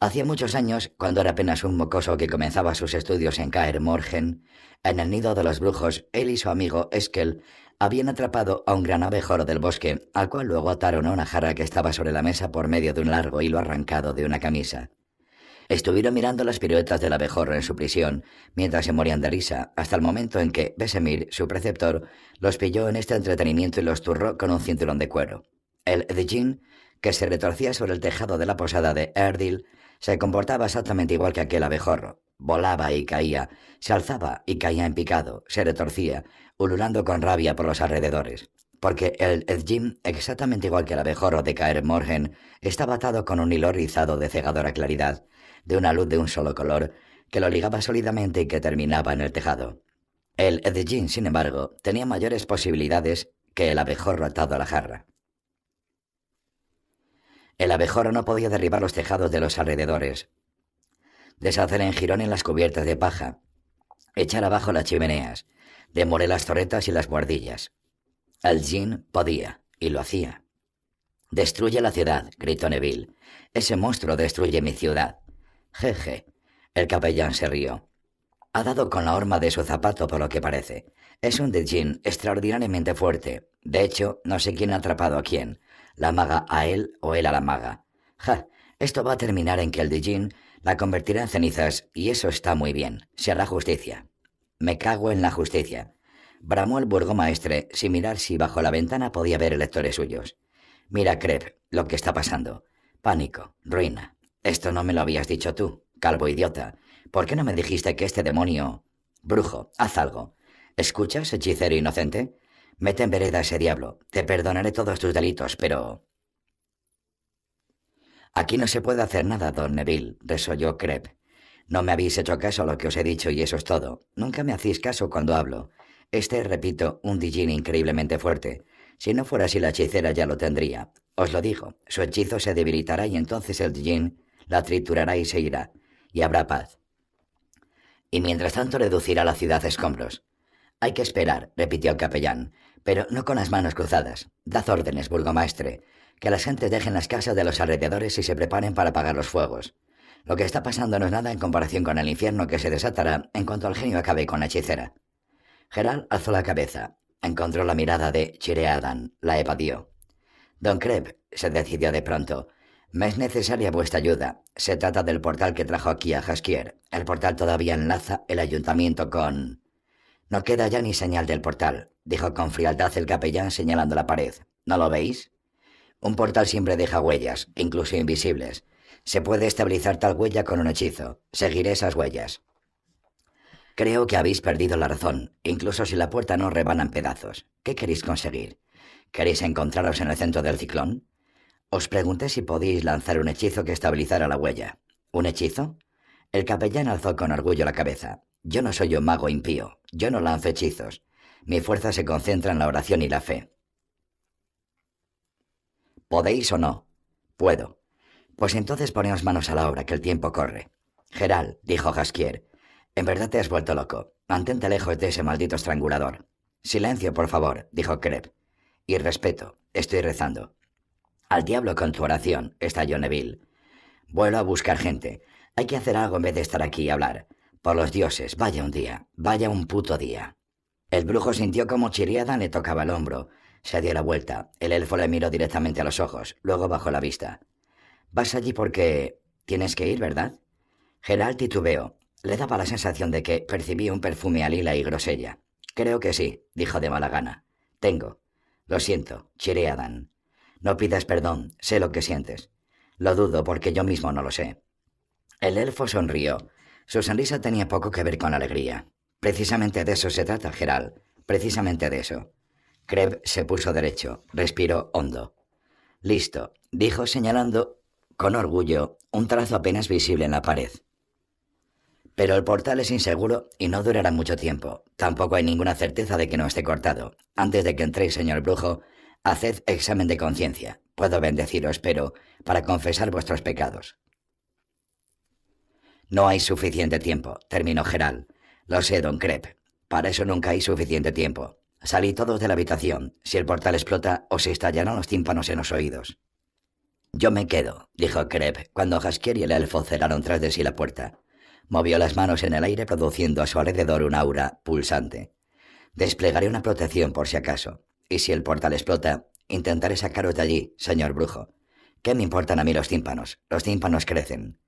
Hacía muchos años, cuando era apenas un mocoso que comenzaba sus estudios en Caer Morgen, en el nido de los brujos, él y su amigo Eskel habían atrapado a un gran abejorro del bosque, al cual luego ataron a una jarra que estaba sobre la mesa por medio de un largo hilo arrancado de una camisa. Estuvieron mirando las piruetas del abejorro en su prisión, mientras se morían de risa, hasta el momento en que Besemir, su preceptor, los pilló en este entretenimiento y los turró con un cinturón de cuero. El Edgin, que se retorcía sobre el tejado de la posada de Erdil, se comportaba exactamente igual que aquel abejorro. Volaba y caía, se alzaba y caía en picado, se retorcía, ululando con rabia por los alrededores. Porque el Edgin, exactamente igual que el abejorro de Caer Morgen, estaba atado con un hilo rizado de cegadora claridad, de una luz de un solo color, que lo ligaba sólidamente y que terminaba en el tejado. El Edgin, sin embargo, tenía mayores posibilidades que el abejorro atado a la jarra. El abejorro no podía derribar los tejados de los alrededores, deshacer en jirón en las cubiertas de paja, echar abajo las chimeneas, demoler las torretas y las guardillas. El Jin podía, y lo hacía. Destruye la ciudad, gritó Neville. Ese monstruo destruye mi ciudad. Jeje. El capellán se rió. Ha dado con la horma de su zapato por lo que parece. Es un Djinn extraordinariamente fuerte. De hecho, no sé quién ha atrapado a quién. La maga a él o él a la maga. Ja, esto va a terminar en que el Djinn la convertirá en cenizas y eso está muy bien. Se hará justicia. Me cago en la justicia. Bramó el burgomaestre sin mirar si bajo la ventana podía ver electores suyos. Mira, Crep, lo que está pasando. Pánico, ruina, esto no me lo habías dicho tú, calvo idiota. ¿Por qué no me dijiste que este demonio... Brujo, haz algo. ¿Escuchas, hechicero inocente? Mete en vereda a ese diablo. Te perdonaré todos tus delitos, pero... Aquí no se puede hacer nada, don Neville, resolló Crep. No me habéis hecho caso a lo que os he dicho y eso es todo. Nunca me hacéis caso cuando hablo. Este, repito, un Dijin increíblemente fuerte. Si no fuera así la hechicera ya lo tendría. Os lo digo, su hechizo se debilitará y entonces el Dijin la triturará y se irá, y habrá paz. Y mientras tanto reducirá la ciudad a escombros. Hay que esperar, repitió el capellán, pero no con las manos cruzadas. Dad órdenes, burgomaestre, que las gentes dejen las casas de los alrededores y se preparen para apagar los fuegos. Lo que está pasando no es nada en comparación con el infierno que se desatará en cuanto el genio acabe con la hechicera. Gerald alzó la cabeza, encontró la mirada de Chireadan, la evadió. Don Creb se decidió de pronto, me es necesaria vuestra ayuda. Se trata del portal que trajo aquí a Jaskier. El portal todavía enlaza el ayuntamiento con... No queda ya ni señal del portal, dijo con frialdad el capellán señalando la pared. ¿No lo veis? Un portal siempre deja huellas, incluso invisibles. Se puede estabilizar tal huella con un hechizo. Seguiré esas huellas. Creo que habéis perdido la razón, incluso si la puerta no rebana en pedazos. ¿Qué queréis conseguir? ¿Queréis encontraros en el centro del ciclón? Os pregunté si podíais lanzar un hechizo que estabilizara la huella. ¿Un hechizo? El capellán alzó con orgullo la cabeza. Yo no soy un mago impío. Yo no lanzo hechizos. Mi fuerza se concentra en la oración y la fe. ¿Podéis o no? Puedo. Pues entonces ponemos manos a la obra, que el tiempo corre. Geral, dijo Jaskier, en verdad te has vuelto loco. Mantente lejos de ese maldito estrangulador. Silencio, por favor, dijo Crep. Y respeto, estoy rezando. Al diablo con tu oración, estalló Neville. Vuelo a buscar gente. Hay que hacer algo en vez de estar aquí y hablar. Por los dioses, vaya un día, vaya un puto día. El brujo sintió como Chiriada le tocaba el hombro. Se dio la vuelta. El elfo le miró directamente a los ojos, luego bajó la vista. Vas allí porque... Tienes que ir, ¿verdad? Gerald titubeó. Le daba la sensación de que percibía un perfume a lila y grosella. Creo que sí, dijo de mala gana. Tengo. Lo siento, Chiriadan. No pidas perdón, sé lo que sientes. Lo dudo porque yo mismo no lo sé. El elfo sonrió. Su sonrisa tenía poco que ver con alegría. Precisamente de eso se trata, Gerald. Precisamente de eso. Kreb se puso derecho, respiró hondo. Listo, dijo señalando con orgullo un trazo apenas visible en la pared. Pero el portal es inseguro y no durará mucho tiempo. Tampoco hay ninguna certeza de que no esté cortado. Antes de que entréis, señor brujo, haced examen de conciencia. Puedo bendeciros, pero para confesar vuestros pecados. No hay suficiente tiempo, terminó Geral. Lo sé, don Crep. Para eso nunca hay suficiente tiempo. Salid todos de la habitación. Si el portal explota, os estallarán los tímpanos en los oídos. Yo me quedo, dijo Crep, cuando Jaskier y el elfo cerraron tras de sí la puerta. Movió las manos en el aire produciendo a su alrededor un aura pulsante. Desplegaré una protección por si acaso. Y si el portal explota, intentaré sacaros de allí, señor brujo. ¿Qué me importan a mí los tímpanos? Los tímpanos crecen.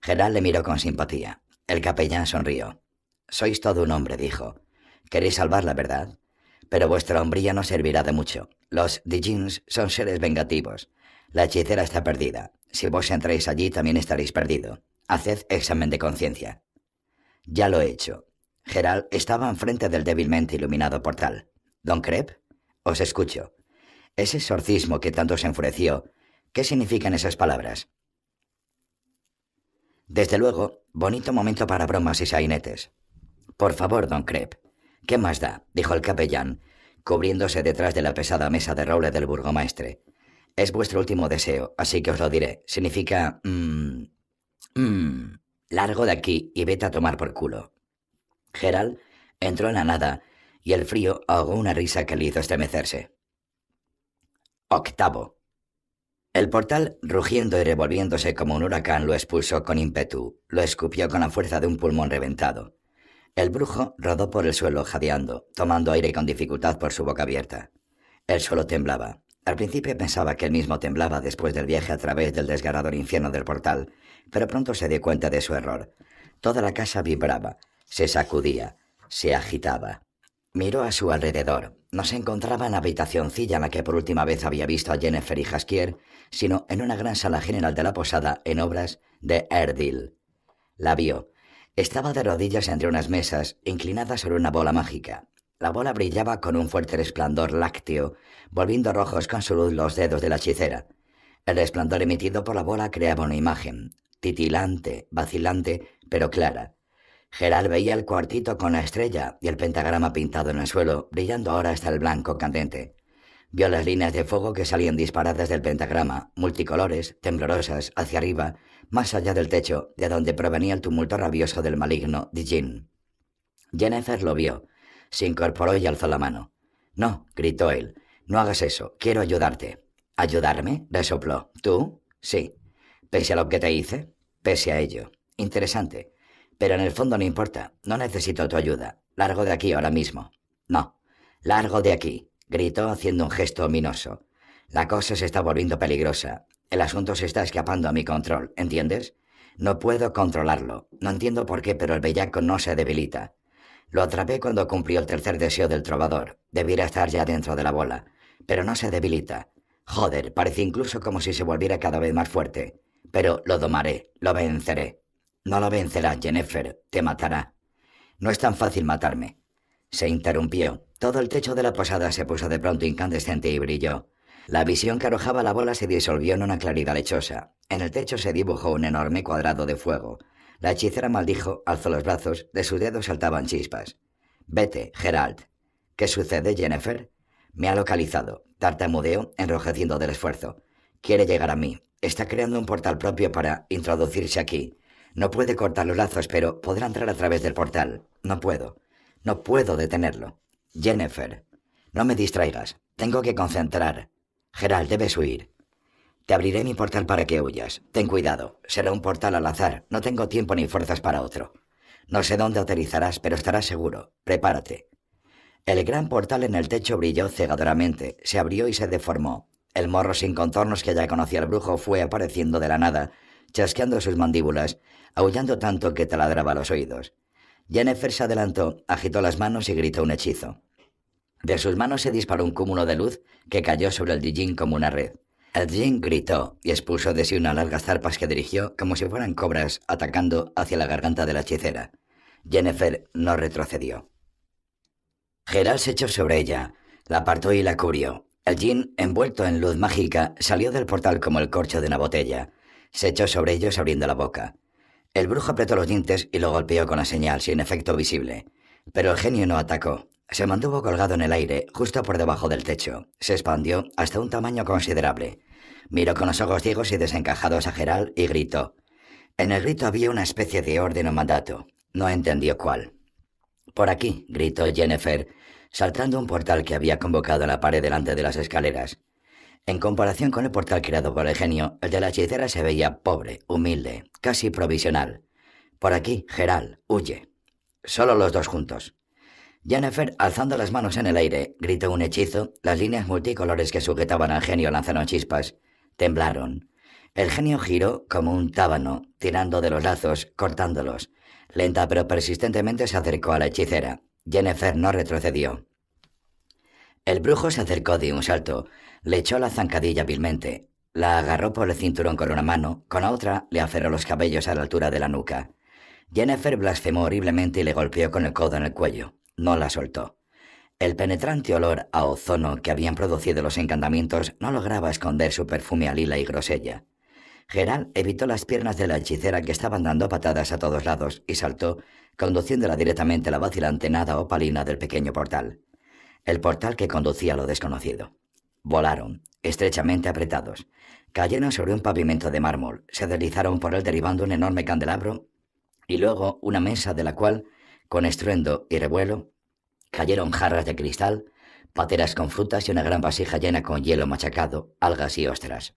Gerald le miró con simpatía. El capellán sonrió. Sois todo un hombre, dijo. Queréis salvar la verdad. Pero vuestra hombría no servirá de mucho. Los Dijins son seres vengativos. La hechicera está perdida. Si vos entráis allí, también estaréis perdido. Haced examen de conciencia. Ya lo he hecho. Gerald estaba enfrente del débilmente iluminado portal. ¿Don Crep? Os escucho. Ese exorcismo que tanto se enfureció, ¿qué significan esas palabras? Desde luego, bonito momento para bromas y sainetes. Por favor, don Crep. ¿Qué más da? dijo el capellán, cubriéndose detrás de la pesada mesa de roble del burgomaestre. Es vuestro último deseo, así que os lo diré. Significa... Mmm, mmm, largo de aquí y vete a tomar por culo. Gerald entró en la nada y el frío ahogó una risa que le hizo estremecerse. Octavo. El portal, rugiendo y revolviéndose como un huracán, lo expulsó con ímpetu, lo escupió con la fuerza de un pulmón reventado. El brujo rodó por el suelo jadeando, tomando aire con dificultad por su boca abierta. El suelo temblaba. Al principio pensaba que él mismo temblaba después del viaje a través del desgarrador infierno del portal, pero pronto se dio cuenta de su error. Toda la casa vibraba, se sacudía, se agitaba. Miró a su alrededor. No se encontraba en la habitacioncilla en la que por última vez había visto a Jennifer y Jaskier, sino en una gran sala general de la posada en obras de Erdil. La vio. Estaba de rodillas entre unas mesas, inclinada sobre una bola mágica. La bola brillaba con un fuerte resplandor lácteo, volviendo rojos con su luz los dedos de la hechicera. El resplandor emitido por la bola creaba una imagen, titilante, vacilante, pero clara. Gerald veía el cuartito con la estrella y el pentagrama pintado en el suelo, brillando ahora hasta el blanco candente. Vio las líneas de fuego que salían disparadas del pentagrama, multicolores, temblorosas, hacia arriba, más allá del techo, de donde provenía el tumulto rabioso del maligno Dijin. Jennifer lo vio, se incorporó y alzó la mano. No, gritó él, no hagas eso, quiero ayudarte. ¿Ayudarme? resopló. ¿Tú? Sí. ¿Pese a lo que te hice? Pese a ello. Interesante. Pero en el fondo no importa, no necesito tu ayuda. Largo de aquí ahora mismo. No, largo de aquí, gritó haciendo un gesto ominoso. La cosa se está volviendo peligrosa. El asunto se está escapando a mi control, ¿entiendes? No puedo controlarlo. No entiendo por qué, pero el bellaco no se debilita. Lo atrapé cuando cumplió el tercer deseo del trovador. Debiera estar ya dentro de la bola. Pero no se debilita. Joder, parece incluso como si se volviera cada vez más fuerte. Pero lo domaré, lo venceré. No lo vencerá, Jennifer. Te matará. No es tan fácil matarme. Se interrumpió. Todo el techo de la posada se puso de pronto incandescente y brilló. La visión que arrojaba la bola se disolvió en una claridad lechosa. En el techo se dibujó un enorme cuadrado de fuego. La hechicera maldijo, alzó los brazos, de sus dedos saltaban chispas. Vete, Gerald. ¿Qué sucede, Jennifer? Me ha localizado. Tartamudeó, enrojeciendo del esfuerzo. Quiere llegar a mí. Está creando un portal propio para introducirse aquí. No puede cortar los lazos, pero podrá entrar a través del portal. No puedo. No puedo detenerlo. Jennifer, no me distraigas. Tengo que concentrar. Gerald, debes huir. Te abriré mi portal para que huyas. Ten cuidado. Será un portal al azar. No tengo tiempo ni fuerzas para otro. No sé dónde aterrizarás, pero estarás seguro. Prepárate. El gran portal en el techo brilló cegadoramente, se abrió y se deformó. El morro sin contornos que ya conocía el brujo fue apareciendo de la nada, chasqueando sus mandíbulas, aullando tanto que taladraba los oídos. Jennifer se adelantó, agitó las manos y gritó un hechizo. De sus manos se disparó un cúmulo de luz que cayó sobre el Dijin como una red. El Dijin gritó y expulsó de sí unas largas zarpas que dirigió como si fueran cobras atacando hacia la garganta de la hechicera. Jennifer no retrocedió. Gerald se echó sobre ella, la apartó y la cubrió. El Jin, envuelto en luz mágica, salió del portal como el corcho de una botella. Se echó sobre ellos abriendo la boca. El brujo apretó los dientes y lo golpeó con la señal, sin efecto visible. Pero el genio no atacó. Se mantuvo colgado en el aire, justo por debajo del techo. Se expandió hasta un tamaño considerable. Miró con los ojos ciegos y desencajados a Gerald y gritó. En el grito había una especie de orden o mandato. No entendió cuál. Por aquí, gritó Jennifer, saltando un portal que había convocado en la pared delante de las escaleras. En comparación con el portal creado por el genio, el de la hechicera se veía pobre, humilde, casi provisional. Por aquí, Gerald, huye. Solo los dos juntos. Jennifer, alzando las manos en el aire, gritó un hechizo, las líneas multicolores que sujetaban al genio lanzaron chispas. Temblaron. El genio giró como un tábano, tirando de los lazos, cortándolos. Lenta pero persistentemente se acercó a la hechicera. Jennifer no retrocedió. El brujo se acercó de un salto, le echó la zancadilla hábilmente, la agarró por el cinturón con una mano, con la otra le aferró los cabellos a la altura de la nuca. Jennifer blasfemó horriblemente y le golpeó con el codo en el cuello. No la soltó. El penetrante olor a ozono que habían producido los encantamientos no lograba esconder su perfume a lila y grosella. Gerald evitó las piernas de la hechicera que estaban dando patadas a todos lados y saltó, conduciéndola directamente a la vacilante nada opalina del pequeño portal. El portal que conducía a lo desconocido. Volaron, estrechamente apretados. Cayeron sobre un pavimento de mármol, se deslizaron por él derivando un enorme candelabro y luego una mesa de la cual, con estruendo y revuelo, cayeron jarras de cristal, pateras con frutas y una gran vasija llena con hielo machacado, algas y ostras.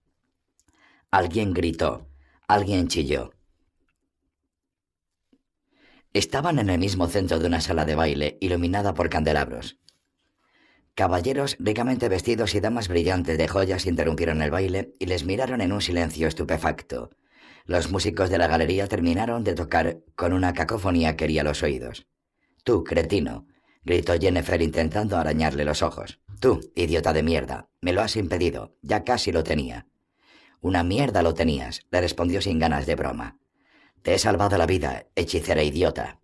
Alguien gritó, alguien chilló. Estaban en el mismo centro de una sala de baile iluminada por candelabros. Caballeros ricamente vestidos y damas brillantes de joyas interrumpieron el baile y les miraron en un silencio estupefacto. Los músicos de la galería terminaron de tocar con una cacofonía que hería los oídos. Tú, cretino, gritó Jennifer intentando arañarle los ojos. Tú, idiota de mierda, me lo has impedido, ya casi lo tenía. Una mierda lo tenías, le respondió sin ganas de broma. Te he salvado la vida, hechicera idiota.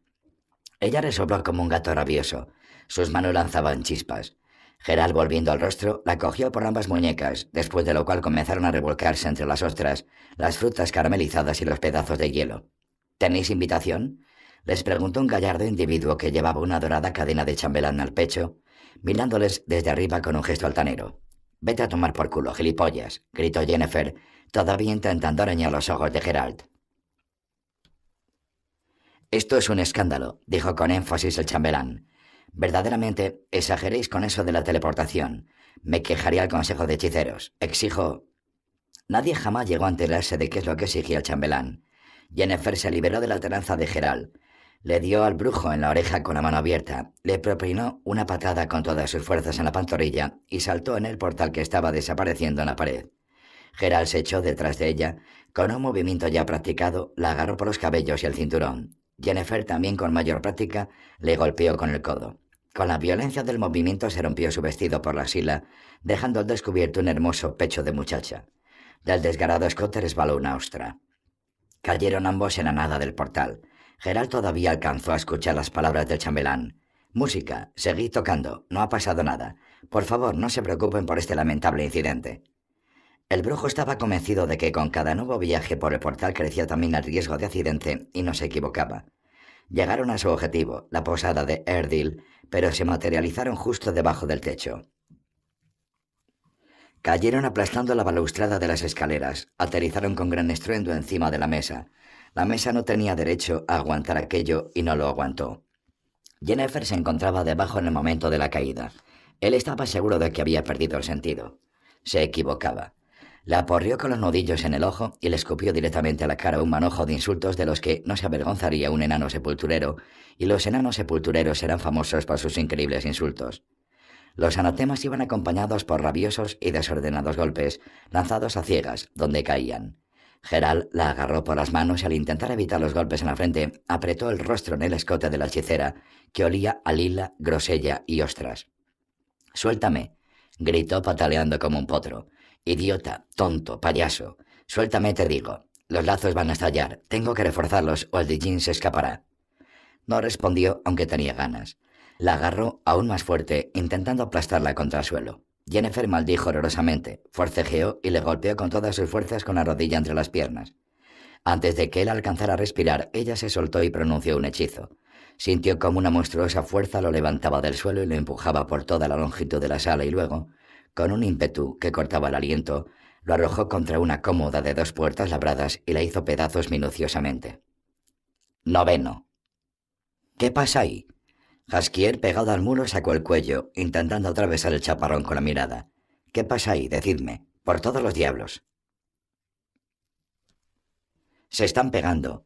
Ella resopló como un gato rabioso. Sus manos lanzaban chispas. Gerald, volviendo al rostro, la cogió por ambas muñecas, después de lo cual comenzaron a revolcarse entre las ostras, las frutas caramelizadas y los pedazos de hielo. ¿Tenéis invitación? Les preguntó un gallardo individuo que llevaba una dorada cadena de chambelán al pecho, mirándoles desde arriba con un gesto altanero. Vete a tomar por culo, gilipollas, gritó Jennifer, todavía intentando arañar los ojos de Gerald. Esto es un escándalo, dijo con énfasis el chambelán. Verdaderamente exageréis con eso de la teleportación. Me quejaría al Consejo de Hechiceros. Exijo. Nadie jamás llegó a enterarse de qué es lo que exigía el chambelán. Jennifer se liberó de la tenaza de Gerald. Le dio al brujo en la oreja con la mano abierta, le propinó una patada con todas sus fuerzas en la pantorrilla y saltó en el portal que estaba desapareciendo en la pared. Gerald se echó detrás de ella, con un movimiento ya practicado, la agarró por los cabellos y el cinturón. Jennifer, también con mayor práctica, le golpeó con el codo. Con la violencia del movimiento se rompió su vestido por la sila, dejando al descubierto un hermoso pecho de muchacha. Del desgarrado escote resbaló una ostra. Cayeron ambos en la nada del portal. Gerald todavía alcanzó a escuchar las palabras del chambelán. Música, seguid tocando, no ha pasado nada. Por favor, no se preocupen por este lamentable incidente. El brujo estaba convencido de que con cada nuevo viaje por el portal crecía también el riesgo de accidente y no se equivocaba. Llegaron a su objetivo, la posada de Erdil, pero se materializaron justo debajo del techo. Cayeron aplastando la balaustrada de las escaleras, aterrizaron con gran estruendo encima de la mesa. La mesa no tenía derecho a aguantar aquello y no lo aguantó. Jennifer se encontraba debajo en el momento de la caída. Él estaba seguro de que había perdido el sentido. Se equivocaba. La aporrió con los nudillos en el ojo y le escupió directamente a la cara un manojo de insultos de los que no se avergonzaría un enano sepulturero, y los enanos sepultureros eran famosos por sus increíbles insultos. Los anatemas iban acompañados por rabiosos y desordenados golpes, lanzados a ciegas, donde caían. Geral la agarró por las manos y al intentar evitar los golpes en la frente, apretó el rostro en el escote de la hechicera, que olía a lila, grosella y ostras. Suéltame, gritó pataleando como un potro. Idiota, tonto, payaso. Suéltame, te digo. Los lazos van a estallar. Tengo que reforzarlos o el de se escapará. No respondió, aunque tenía ganas. La agarró aún más fuerte, intentando aplastarla contra el suelo. Jennifer maldijo horrorosamente, forcejeó y le golpeó con todas sus fuerzas con la rodilla entre las piernas. Antes de que él alcanzara a respirar, ella se soltó y pronunció un hechizo. Sintió como una monstruosa fuerza lo levantaba del suelo y lo empujaba por toda la longitud de la sala y luego, con un ímpetu que cortaba el aliento, lo arrojó contra una cómoda de dos puertas labradas y la hizo pedazos minuciosamente. Noveno. ¿Qué pasa ahí? Jaskier, pegado al muro, sacó el cuello, intentando atravesar el chaparrón con la mirada. ¿Qué pasa ahí? Decidme. Por todos los diablos. Se están pegando,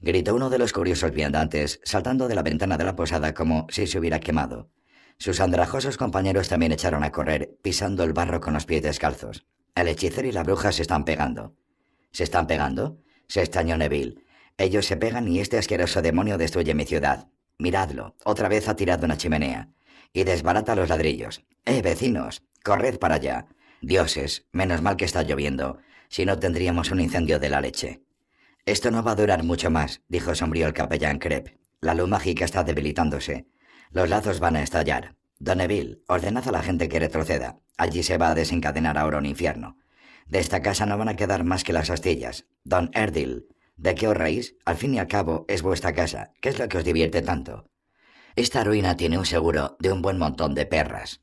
gritó uno de los curiosos viandantes, saltando de la ventana de la posada como si se hubiera quemado. Sus andrajosos compañeros también echaron a correr, pisando el barro con los pies descalzos. El hechicero y la bruja se están pegando. ¿Se están pegando? se extrañó Neville. Ellos se pegan y este asqueroso demonio destruye mi ciudad. Miradlo, otra vez ha tirado una chimenea. Y desbarata los ladrillos. ¡Eh, vecinos! ¡Corred para allá! Dioses, menos mal que está lloviendo. Si no tendríamos un incendio de la leche. Esto no va a durar mucho más, dijo sombrío el capellán Crep. La luz mágica está debilitándose. Los lazos van a estallar. Don Evil, ordenad a la gente que retroceda. Allí se va a desencadenar ahora un infierno. De esta casa no van a quedar más que las astillas. Don Erdil, ¿De qué os reís? Al fin y al cabo, es vuestra casa. ¿Qué es lo que os divierte tanto? Esta ruina tiene un seguro de un buen montón de perras.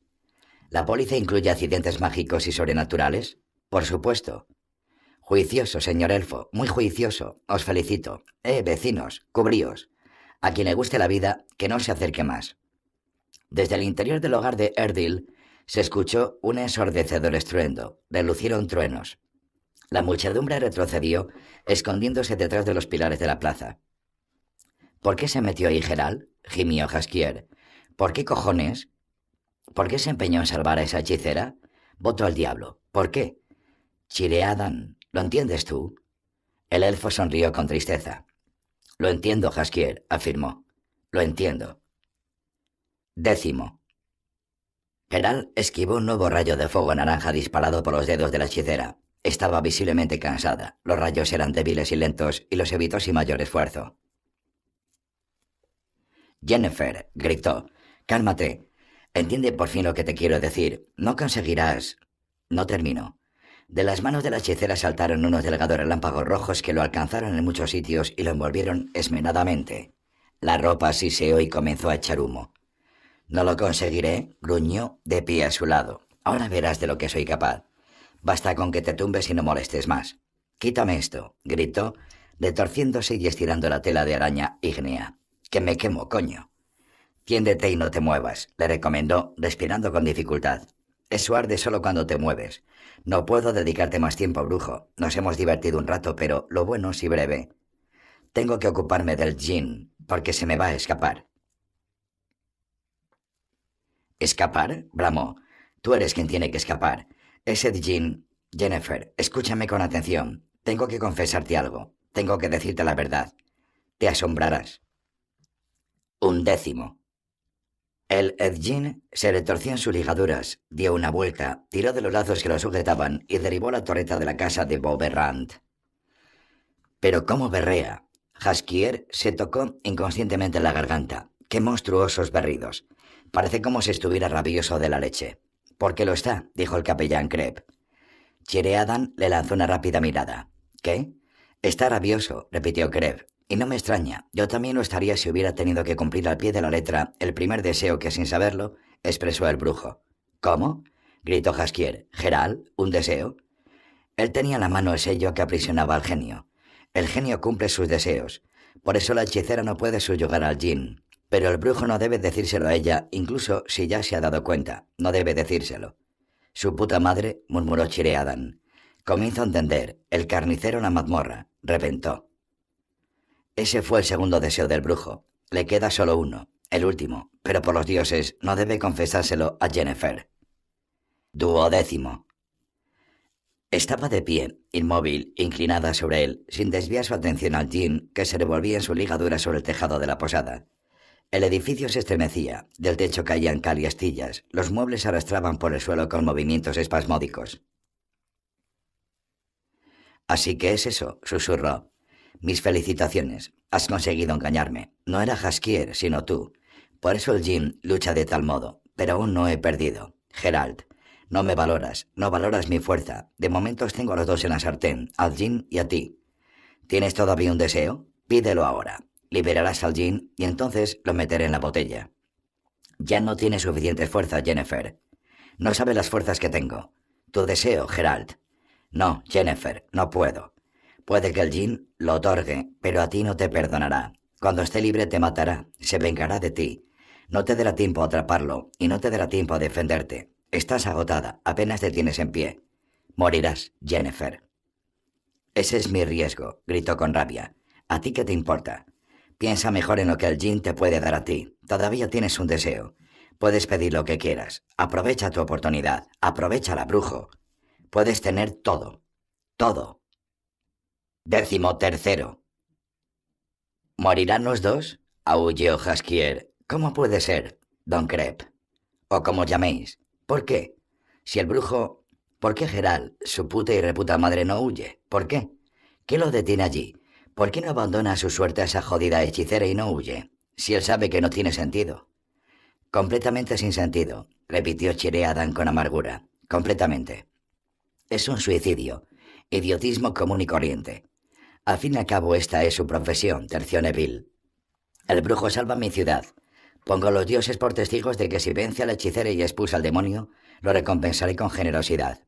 ¿La póliza incluye accidentes mágicos y sobrenaturales? Por supuesto. Juicioso, señor elfo, muy juicioso. Os felicito. Eh, vecinos, cubríos. A quien le guste la vida, que no se acerque más. Desde el interior del hogar de Erdil se escuchó un ensordecedor estruendo. Relucieron truenos. La muchedumbre retrocedió, escondiéndose detrás de los pilares de la plaza. ¿Por qué se metió ahí Geral? gimió Jaskier. ¿Por qué cojones? ¿Por qué se empeñó en salvar a esa hechicera? Voto al diablo. ¿Por qué? Chireadan, ¿lo entiendes tú? El elfo sonrió con tristeza. Lo entiendo, Jaskier, afirmó. Lo entiendo. Décimo. Geral esquivó un nuevo rayo de fuego naranja disparado por los dedos de la hechicera. Estaba visiblemente cansada. Los rayos eran débiles y lentos y los evitó sin mayor esfuerzo. Jennifer, gritó. Cálmate. Entiende por fin lo que te quiero decir. No conseguirás. No termino. De las manos de la hechicera saltaron unos delgados relámpagos rojos que lo alcanzaron en muchos sitios y lo envolvieron esmenadamente. La ropa siseó y comenzó a echar humo. No lo conseguiré, gruñó, de pie a su lado. Ahora verás de lo que soy capaz. Basta con que te tumbes y no molestes más. Quítame esto, gritó, retorciéndose y estirando la tela de araña ígnea. Que me quemo, coño. Tiéndete y no te muevas, le recomendó, respirando con dificultad. Eso arde solo cuando te mueves. No puedo dedicarte más tiempo, brujo. Nos hemos divertido un rato, pero lo bueno si breve. Tengo que ocuparme del gin, porque se me va a escapar. ¿Escapar? bramó. Tú eres quien tiene que escapar. Ese Jean. Jennifer, escúchame con atención. Tengo que confesarte algo. Tengo que decirte la verdad. Te asombrarás. Un décimo. El Edgin se retorció en sus ligaduras, dio una vuelta, tiró de los lazos que lo sujetaban y derribó la torreta de la casa de Beauberrand. Pero cómo berrea. Jaskier se tocó inconscientemente la garganta. ¡Qué monstruosos berridos! Parece como si estuviera rabioso de la leche. ¿Por qué lo está? dijo el capellán Crep. Chireadan le lanzó una rápida mirada. ¿Qué? Está rabioso, repitió Crep. Y no me extraña, yo también lo estaría si hubiera tenido que cumplir al pie de la letra el primer deseo que, sin saberlo, expresó el brujo. ¿Cómo? gritó Jaskier. Gerald, ¿un deseo? Él tenía en la mano el sello que aprisionaba al genio. El genio cumple sus deseos. Por eso la hechicera no puede subyugar al Jin. Pero el brujo no debe decírselo a ella, incluso si ya se ha dado cuenta. No debe decírselo. Su puta madre, murmuró Chireadan. Comienzo a entender. El carnicero en la mazmorra. Reventó. Ese fue el segundo deseo del brujo. Le queda solo uno, el último, pero por los dioses no debe confesárselo a Jennifer. Duodécimo. Estaba de pie, inmóvil, inclinada sobre él, sin desviar su atención al jean que se revolvía en su ligadura sobre el tejado de la posada. El edificio se estremecía, del techo caían cal y astillas, los muebles arrastraban por el suelo con movimientos espasmódicos. Así que es eso, susurró. Mis felicitaciones. Has conseguido engañarme. No era Jaskier, sino tú. Por eso el Jim lucha de tal modo. Pero aún no he perdido. Gerald, no me valoras, no valoras mi fuerza. De momento os tengo a los dos en la sartén, al Jin y a ti. ¿Tienes todavía un deseo? Pídelo ahora. Liberarás al Jin y entonces lo meteré en la botella. Ya no tienes suficiente fuerza, Jennifer. No sabe las fuerzas que tengo. Tu deseo, Gerald. No, Jennifer, no puedo. Puede que el Jin lo otorgue, pero a ti no te perdonará. Cuando esté libre te matará, se vengará de ti. No te dará tiempo a atraparlo y no te dará tiempo a defenderte. Estás agotada, apenas te tienes en pie. Morirás, Jennifer. Ese es mi riesgo, gritó con rabia. ¿A ti qué te importa? Piensa mejor en lo que el Jin te puede dar a ti. Todavía tienes un deseo. Puedes pedir lo que quieras. Aprovecha tu oportunidad. Aprovecha brujo. Puedes tener todo. Todo. Décimo tercero. ¿Morirán los dos? Aulló Jaskier. ¿Cómo puede ser, don Crep? O como llaméis. ¿Por qué? Si el brujo... ¿Por qué Gerald, su puta y reputa madre, no huye? ¿Por qué? ¿Qué lo detiene allí? ¿Por qué no abandona su suerte a esa jodida hechicera y no huye? Si él sabe que no tiene sentido. Completamente sin sentido, repitió Chireadan con amargura. Completamente. Es un suicidio. Idiotismo común y corriente. Al fin y al cabo, esta es su profesión, terció Neville. El brujo salva mi ciudad. Pongo a los dioses por testigos de que si vence a la hechicera y expulsa al demonio, lo recompensaré con generosidad.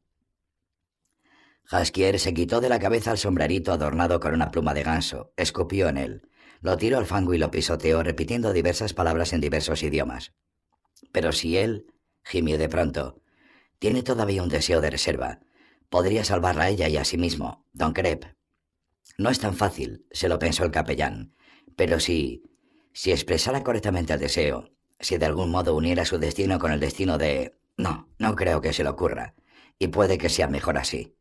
Jaskier se quitó de la cabeza el sombrerito adornado con una pluma de ganso, escupió en él, lo tiró al fango y lo pisoteó, repitiendo diversas palabras en diversos idiomas. Pero si él, gimió de pronto, tiene todavía un deseo de reserva, podría salvarla a ella y a sí mismo, don Crep. No es tan fácil, se lo pensó el capellán, pero si si expresara correctamente el deseo, si de algún modo uniera su destino con el destino de... No, no creo que se le ocurra, y puede que sea mejor así.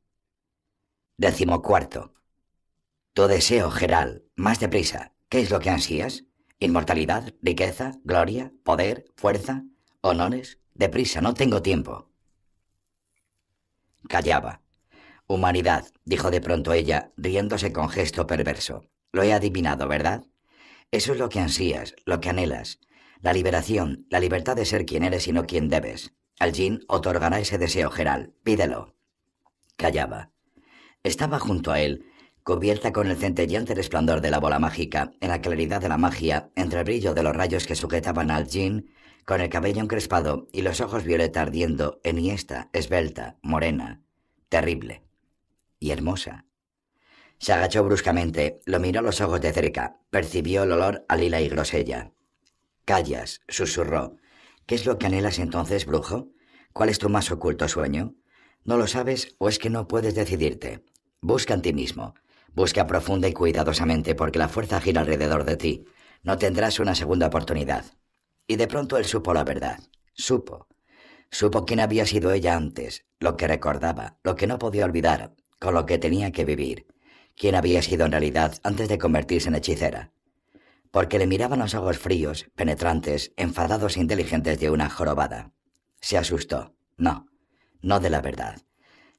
Décimo cuarto. Tu deseo, Gerald, más deprisa. ¿Qué es lo que ansías? ¿Inmortalidad, riqueza, gloria, poder, fuerza, honores? Deprisa, no tengo tiempo. Callaba. Humanidad, dijo de pronto ella, riéndose con gesto perverso. Lo he adivinado, ¿verdad? Eso es lo que ansías, lo que anhelas. La liberación, la libertad de ser quien eres y no quien debes. Al Jin otorgará ese deseo, Gerald. Pídelo. Callaba. Estaba junto a él, cubierta con el centelleante resplandor de la bola mágica, en la claridad de la magia, entre el brillo de los rayos que sujetaban al Jin, con el cabello encrespado y los ojos violeta ardiendo, enhiesta, esbelta, morena, terrible y hermosa. Se agachó bruscamente, lo miró a los ojos de cerca, percibió el olor a lila y grosella. Callas, susurró. ¿Qué es lo que anhelas entonces, brujo? ¿Cuál es tu más oculto sueño? ¿No lo sabes o es que no puedes decidirte? Busca en ti mismo. Busca profunda y cuidadosamente porque la fuerza gira alrededor de ti. No tendrás una segunda oportunidad. Y de pronto él supo la verdad. Supo. Supo quién había sido ella antes, lo que recordaba, lo que no podía olvidar, con lo que tenía que vivir quién había sido en realidad antes de convertirse en hechicera, porque le miraban los ojos fríos, penetrantes, enfadados e inteligentes de una jorobada. Se asustó. No, no de la verdad.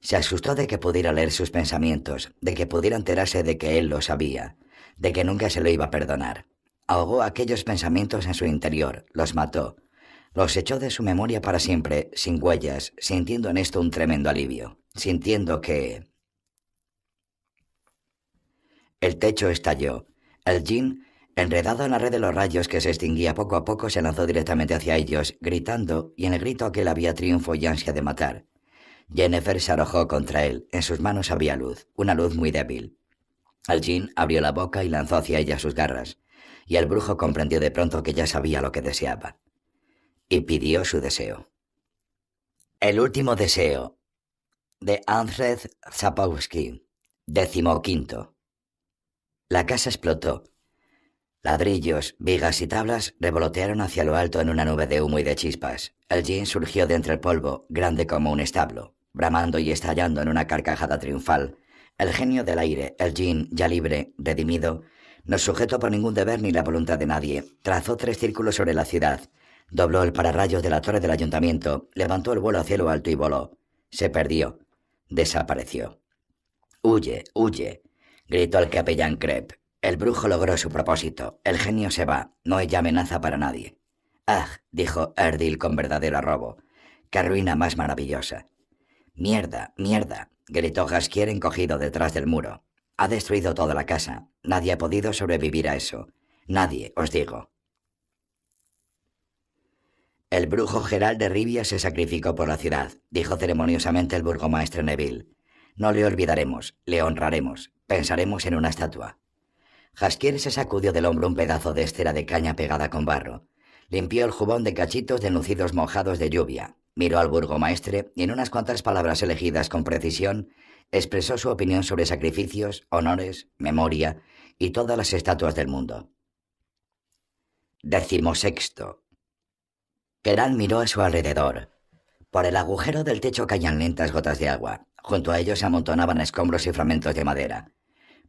Se asustó de que pudiera leer sus pensamientos, de que pudiera enterarse de que él lo sabía, de que nunca se lo iba a perdonar. Ahogó aquellos pensamientos en su interior, los mató, los echó de su memoria para siempre, sin huellas, sintiendo en esto un tremendo alivio, sintiendo que, el techo estalló. El Jin Enredado en la red de los rayos que se extinguía poco a poco, se lanzó directamente hacia ellos, gritando, y en el grito aquel había triunfo y ansia de matar. Jennifer se arrojó contra él. En sus manos había luz, una luz muy débil. Jean abrió la boca y lanzó hacia ella sus garras, y el brujo comprendió de pronto que ya sabía lo que deseaba. Y pidió su deseo. El último deseo, de Andrzej Zapowski, décimo quinto. La casa explotó. Ladrillos, vigas y tablas revolotearon hacia lo alto en una nube de humo y de chispas. El jean surgió de entre el polvo, grande como un establo, bramando y estallando en una carcajada triunfal. El genio del aire, el jean, ya libre, redimido, no sujeto por ningún deber ni la voluntad de nadie, trazó tres círculos sobre la ciudad, dobló el pararrayos de la torre del ayuntamiento, levantó el vuelo a cielo alto y voló. Se perdió. Desapareció. Huye, huye, gritó el capellán Crep. El brujo logró su propósito. El genio se va. No hay amenaza para nadie. Ah, dijo Erdil con verdadero arrobo. Qué ruina más maravillosa. Mierda, mierda, gritó Jaskier encogido detrás del muro. Ha destruido toda la casa. Nadie ha podido sobrevivir a eso. Nadie, os digo. El brujo Gerald de Rivia se sacrificó por la ciudad, dijo ceremoniosamente el burgomaestre Neville. No le olvidaremos, le honraremos, pensaremos en una estatua. Jaskier se sacudió del hombro un pedazo de estera de caña pegada con barro. Limpió el jubón de cachitos de lucidos mojados de lluvia. Miró al burgomaestre y en unas cuantas palabras elegidas con precisión expresó su opinión sobre sacrificios, honores, memoria y todas las estatuas del mundo. Decimosexto. Keral miró a su alrededor. Por el agujero del techo caían lentas gotas de agua. Junto a ellos se amontonaban escombros y fragmentos de madera.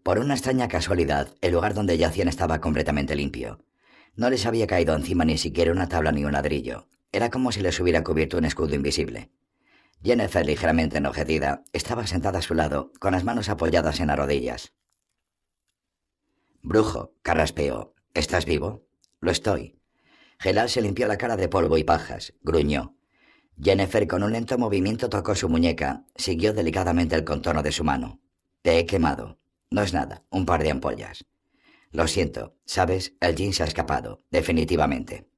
Por una extraña casualidad, el lugar donde yacían estaba completamente limpio. No les había caído encima ni siquiera una tabla ni un ladrillo. Era como si les hubiera cubierto un escudo invisible. Jennifer, ligeramente enojecida, estaba sentada a su lado, con las manos apoyadas en las rodillas. Brujo, carraspeó. ¿Estás vivo? Lo estoy. Gelal se limpió la cara de polvo y pajas, gruñó. Jennifer, con un lento movimiento, tocó su muñeca, siguió delicadamente el contorno de su mano. Te he quemado. No es nada, un par de ampollas. Lo siento, sabes, el jean se ha escapado, definitivamente.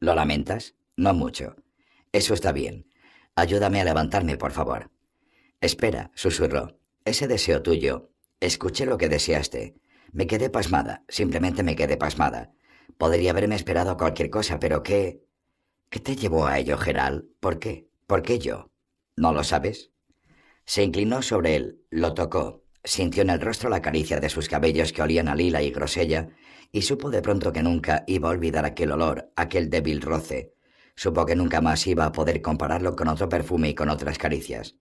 ¿Lo lamentas? No mucho. Eso está bien. Ayúdame a levantarme, por favor. Espera, susurró. Ese deseo tuyo. Escuché lo que deseaste. Me quedé pasmada, simplemente me quedé pasmada. Podría haberme esperado cualquier cosa, pero ¿qué? ¿Qué te llevó a ello, Gerald? ¿Por qué? ¿Por qué yo? ¿No lo sabes? Se inclinó sobre él, lo tocó, sintió en el rostro la caricia de sus cabellos que olían a lila y grosella, y supo de pronto que nunca iba a olvidar aquel olor, aquel débil roce, Supo que nunca más iba a poder compararlo con otro perfume y con otras caricias.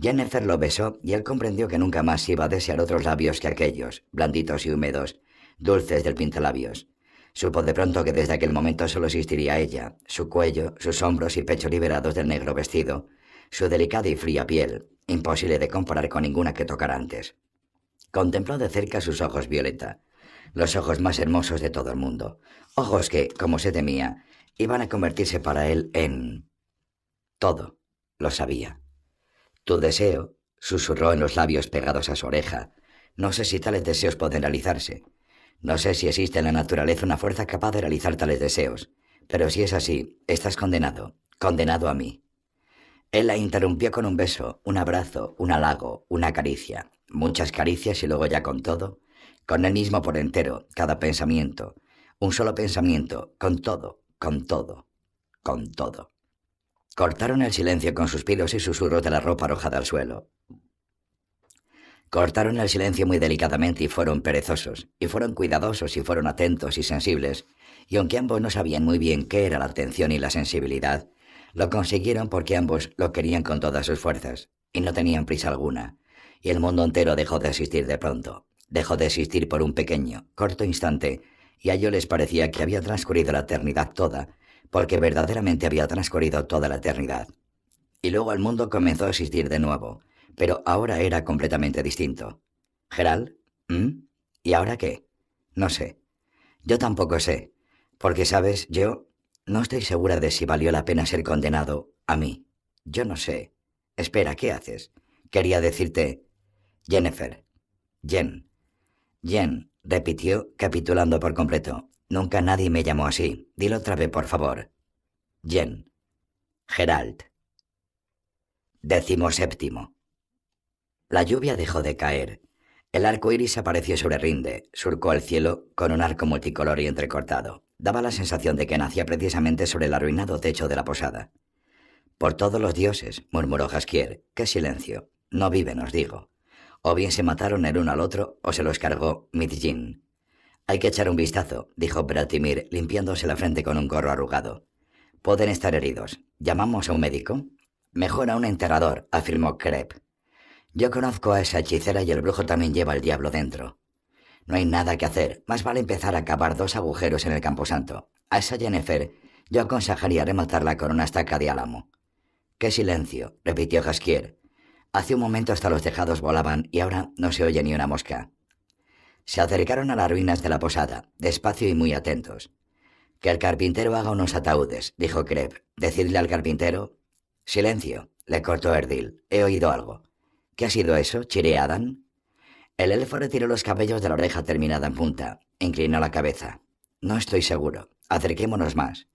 Jennifer lo besó y él comprendió que nunca más iba a desear otros labios que aquellos, blanditos y húmedos, dulces del pintalabios. Supo de pronto que desde aquel momento solo existiría ella, su cuello, sus hombros y pecho liberados del negro vestido, su delicada y fría piel, imposible de comparar con ninguna que tocara antes. Contempló de cerca sus ojos violeta, los ojos más hermosos de todo el mundo, ojos que, como se temía, iban a convertirse para él en... Todo, lo sabía. Tu deseo, susurró en los labios pegados a su oreja. No sé si tales deseos pueden realizarse. No sé si existe en la naturaleza una fuerza capaz de realizar tales deseos. Pero si es así, estás condenado, condenado a mí. Él la interrumpió con un beso, un abrazo, un halago, una caricia, muchas caricias y luego ya con todo, con él mismo por entero, cada pensamiento, un solo pensamiento, con todo, con todo, con todo. Cortaron el silencio con suspiros y susurros de la ropa arrojada al suelo. Cortaron el silencio muy delicadamente y fueron perezosos, y fueron cuidadosos y fueron atentos y sensibles, y aunque ambos no sabían muy bien qué era la atención y la sensibilidad, lo consiguieron porque ambos lo querían con todas sus fuerzas, y no tenían prisa alguna, y el mundo entero dejó de existir de pronto, dejó de existir por un pequeño, corto instante, y a ellos les parecía que había transcurrido la eternidad toda, porque verdaderamente había transcurrido toda la eternidad. Y luego el mundo comenzó a existir de nuevo, pero ahora era completamente distinto. ¿Gerald? ¿Mm? ¿Y ahora qué? No sé. Yo tampoco sé, porque, sabes, yo no estoy segura de si valió la pena ser condenado a mí. Yo no sé. Espera, ¿qué haces? Quería decirte... Jennifer. Jen. Jen, repitió, capitulando por completo. Nunca nadie me llamó así. Dilo otra vez, por favor. Jen. Gerald. Décimo séptimo. La lluvia dejó de caer. El arco iris apareció sobre Rinde, surcó el cielo con un arco multicolor y entrecortado. Daba la sensación de que nacía precisamente sobre el arruinado techo de la posada. Por todos los dioses, murmuró Jaskier, qué silencio. No viven, os digo. O bien se mataron el uno al otro, o se los cargó Midjin. Hay que echar un vistazo, dijo Bratimir, limpiándose la frente con un gorro arrugado. Pueden estar heridos. ¿Llamamos a un médico? Mejor a un enterrador, afirmó Krep. Yo conozco a esa hechicera y el brujo también lleva el diablo dentro. No hay nada que hacer, más vale empezar a cavar dos agujeros en el camposanto. A esa Jennifer yo aconsejaría rematarla con una estaca de álamo. ¡Qué silencio! repitió Jaskier. Hace un momento hasta los tejados volaban y ahora no se oye ni una mosca. Se acercaron a las ruinas de la posada, despacio y muy atentos. Que el carpintero haga unos ataúdes, dijo Kreb. Decidle al carpintero. Silencio, le cortó Erdil. He oído algo. ¿Qué ha sido eso? ¿Chireadan? El elfo retiró los cabellos de la oreja terminada en punta. Inclinó la cabeza. No estoy seguro. Acerquémonos más.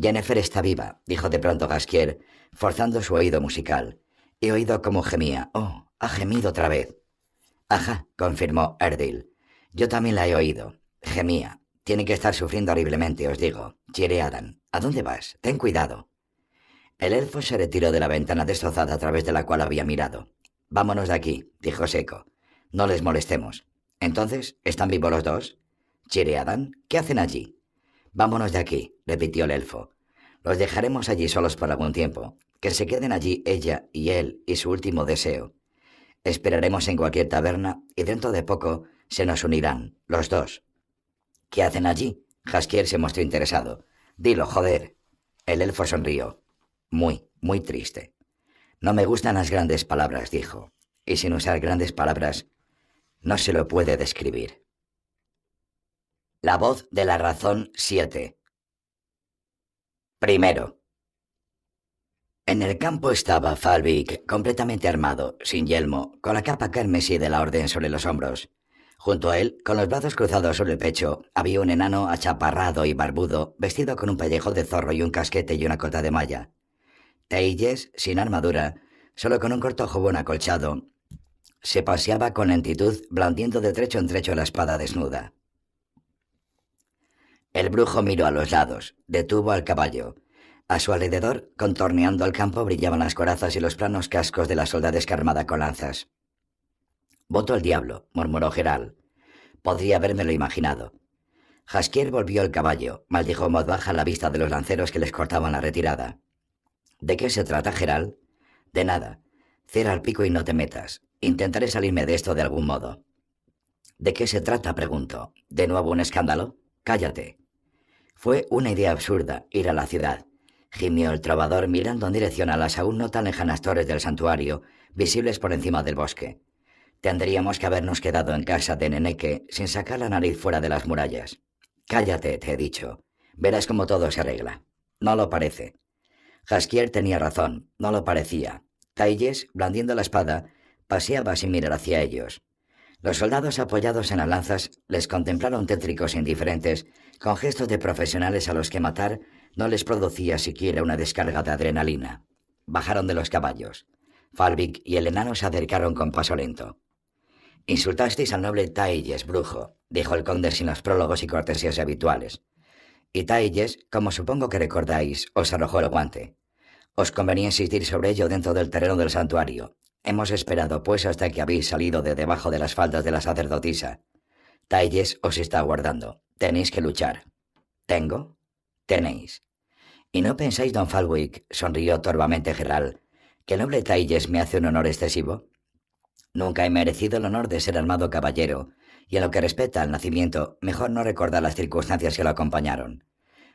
Jennifer está viva, dijo de pronto Gaskier, forzando su oído musical. He oído cómo gemía. Oh, ha gemido otra vez. Ajá, confirmó Erdil. Yo también la he oído. Gemía. Tiene que estar sufriendo horriblemente, os digo. Chireadan. ¿A dónde vas? Ten cuidado. El elfo se retiró de la ventana destrozada a través de la cual había mirado. Vámonos de aquí, dijo seco. No les molestemos. Entonces, ¿están vivos los dos? Chireadan, ¿qué hacen allí? Vámonos de aquí, repitió el elfo. Los dejaremos allí solos por algún tiempo. Que se queden allí ella y él y su último deseo. Esperaremos en cualquier taberna y dentro de poco se nos unirán, los dos. ¿Qué hacen allí? Jaskier se mostró interesado. Dilo, joder. El elfo sonrió. Muy, muy triste. No me gustan las grandes palabras, dijo, y sin usar grandes palabras no se lo puede describir. La voz de la razón 7. Primero. En el campo estaba Falvik, completamente armado, sin yelmo, con la capa carmesí de la orden sobre los hombros. Junto a él, con los brazos cruzados sobre el pecho, había un enano achaparrado y barbudo, vestido con un pellejo de zorro y un casquete y una cota de malla. Teilles, sin armadura, solo con un corto jubón acolchado, se paseaba con lentitud, blandiendo de trecho en trecho la espada desnuda. El brujo miró a los lados, detuvo al caballo. A su alrededor, contorneando el campo, brillaban las corazas y los planos cascos de la soldadesca armada con lanzas. Voto el diablo, murmuró Geral. Podría habérmelo imaginado. Jaskier volvió al caballo, maldijo en voz baja la vista de los lanceros que les cortaban la retirada. ¿De qué se trata, Geral? De nada. Cierra el pico y no te metas. Intentaré salirme de esto de algún modo. ¿De qué se trata? preguntó. ¿De nuevo un escándalo? Cállate. Fue una idea absurda ir a la ciudad. Gimió el trovador mirando en dirección a las aún no tan lejanas torres del santuario, visibles por encima del bosque. Tendríamos que habernos quedado en casa de Neneque sin sacar la nariz fuera de las murallas. Cállate, te he dicho. Verás cómo todo se arregla. No lo parece. Jaskier tenía razón, no lo parecía. Tailles, blandiendo la espada, paseaba sin mirar hacia ellos. Los soldados apoyados en las lanzas les contemplaron tétricos e indiferentes, con gestos de profesionales a los que matar no les producía siquiera una descarga de adrenalina. Bajaron de los caballos. Falvik y el enano se acercaron con paso lento. Insultasteis al noble Tailles, brujo, dijo el conde sin los prólogos y cortesías habituales. Y Tailles, como supongo que recordáis, os arrojó el guante. Os convenía insistir sobre ello dentro del terreno del santuario. Hemos esperado, pues, hasta que habéis salido de debajo de las faldas de la sacerdotisa. Tailles os está aguardando. Tenéis que luchar. ¿Tengo? Tenéis. ¿Y no pensáis, don Falwick, sonrió torvamente Gerald, que el noble Tailles me hace un honor excesivo? Nunca he merecido el honor de ser armado caballero, y en lo que respecta al nacimiento, mejor no recordar las circunstancias que lo acompañaron.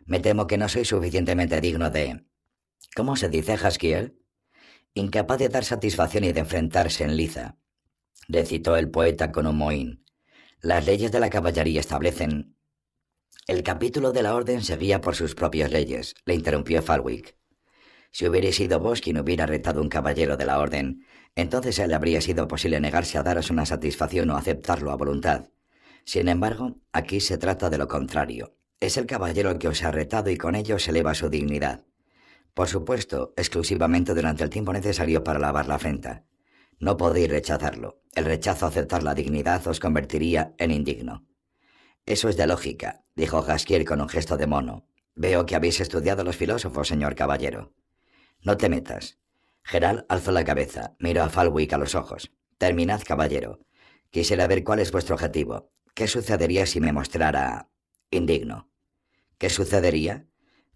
Me temo que no soy suficientemente digno de... ¿Cómo se dice, Haskiel? Incapaz de dar satisfacción y de enfrentarse en liza. Recitó el poeta con un mohín. Las leyes de la caballería establecen... El capítulo de la orden seguía por sus propias leyes, le interrumpió Falwick. Si hubiera sido vos quien hubiera retado un caballero de la orden, entonces a él habría sido posible negarse a daros una satisfacción o aceptarlo a voluntad. Sin embargo, aquí se trata de lo contrario. Es el caballero el que os ha retado y con ello se eleva su dignidad. Por supuesto, exclusivamente durante el tiempo necesario para lavar la afrenta. No podéis rechazarlo. El rechazo a aceptar la dignidad os convertiría en indigno. Eso es de lógica, dijo Jaskier con un gesto de mono. Veo que habéis estudiado los filósofos, señor caballero. No te metas. Gerald alzó la cabeza, miró a Falwick a los ojos. Terminad, caballero. Quisiera ver cuál es vuestro objetivo. ¿Qué sucedería si me mostrara indigno? ¿Qué sucedería?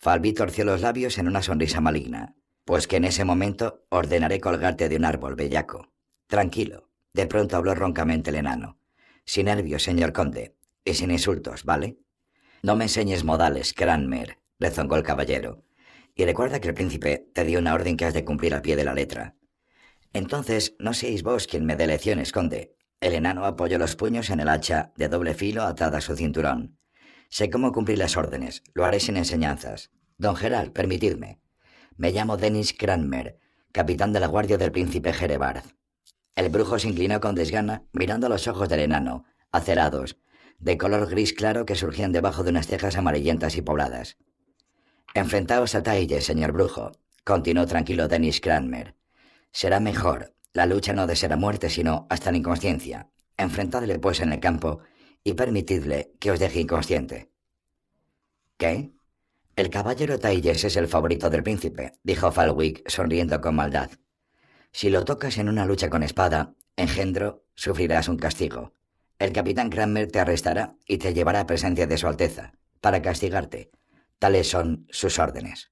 Falby torció los labios en una sonrisa maligna. Pues que en ese momento ordenaré colgarte de un árbol, bellaco. Tranquilo. De pronto habló roncamente el enano. Sin nervios, señor conde. Y sin insultos, ¿vale? No me enseñes modales, Cranmer, rezongó el caballero. Y recuerda que el príncipe te dio una orden que has de cumplir al pie de la letra. Entonces, no seáis vos quien me dé lecciones, conde. El enano apoyó los puños en el hacha de doble filo atada a su cinturón. Sé cómo cumplir las órdenes, lo haré sin enseñanzas. Don Gerald, permitidme. Me llamo Dennis Cranmer, capitán de la guardia del príncipe Jerebard. El brujo se inclinó con desgana, mirando los ojos del enano, acerados, de color gris claro que surgían debajo de unas cejas amarillentas y pobladas. Enfrentaos a Taille, señor brujo, continuó tranquilo Dennis Cranmer. Será mejor. La lucha no de ser a muerte, sino hasta la inconsciencia. Enfrentadle, pues, en el campo y permitidle que os deje inconsciente. ¿Qué? El caballero Tailles es el favorito del príncipe, dijo Falwick, sonriendo con maldad. Si lo tocas en una lucha con espada, engendro, sufrirás un castigo. El capitán Cranmer te arrestará y te llevará a presencia de su Alteza, para castigarte. Tales son sus órdenes.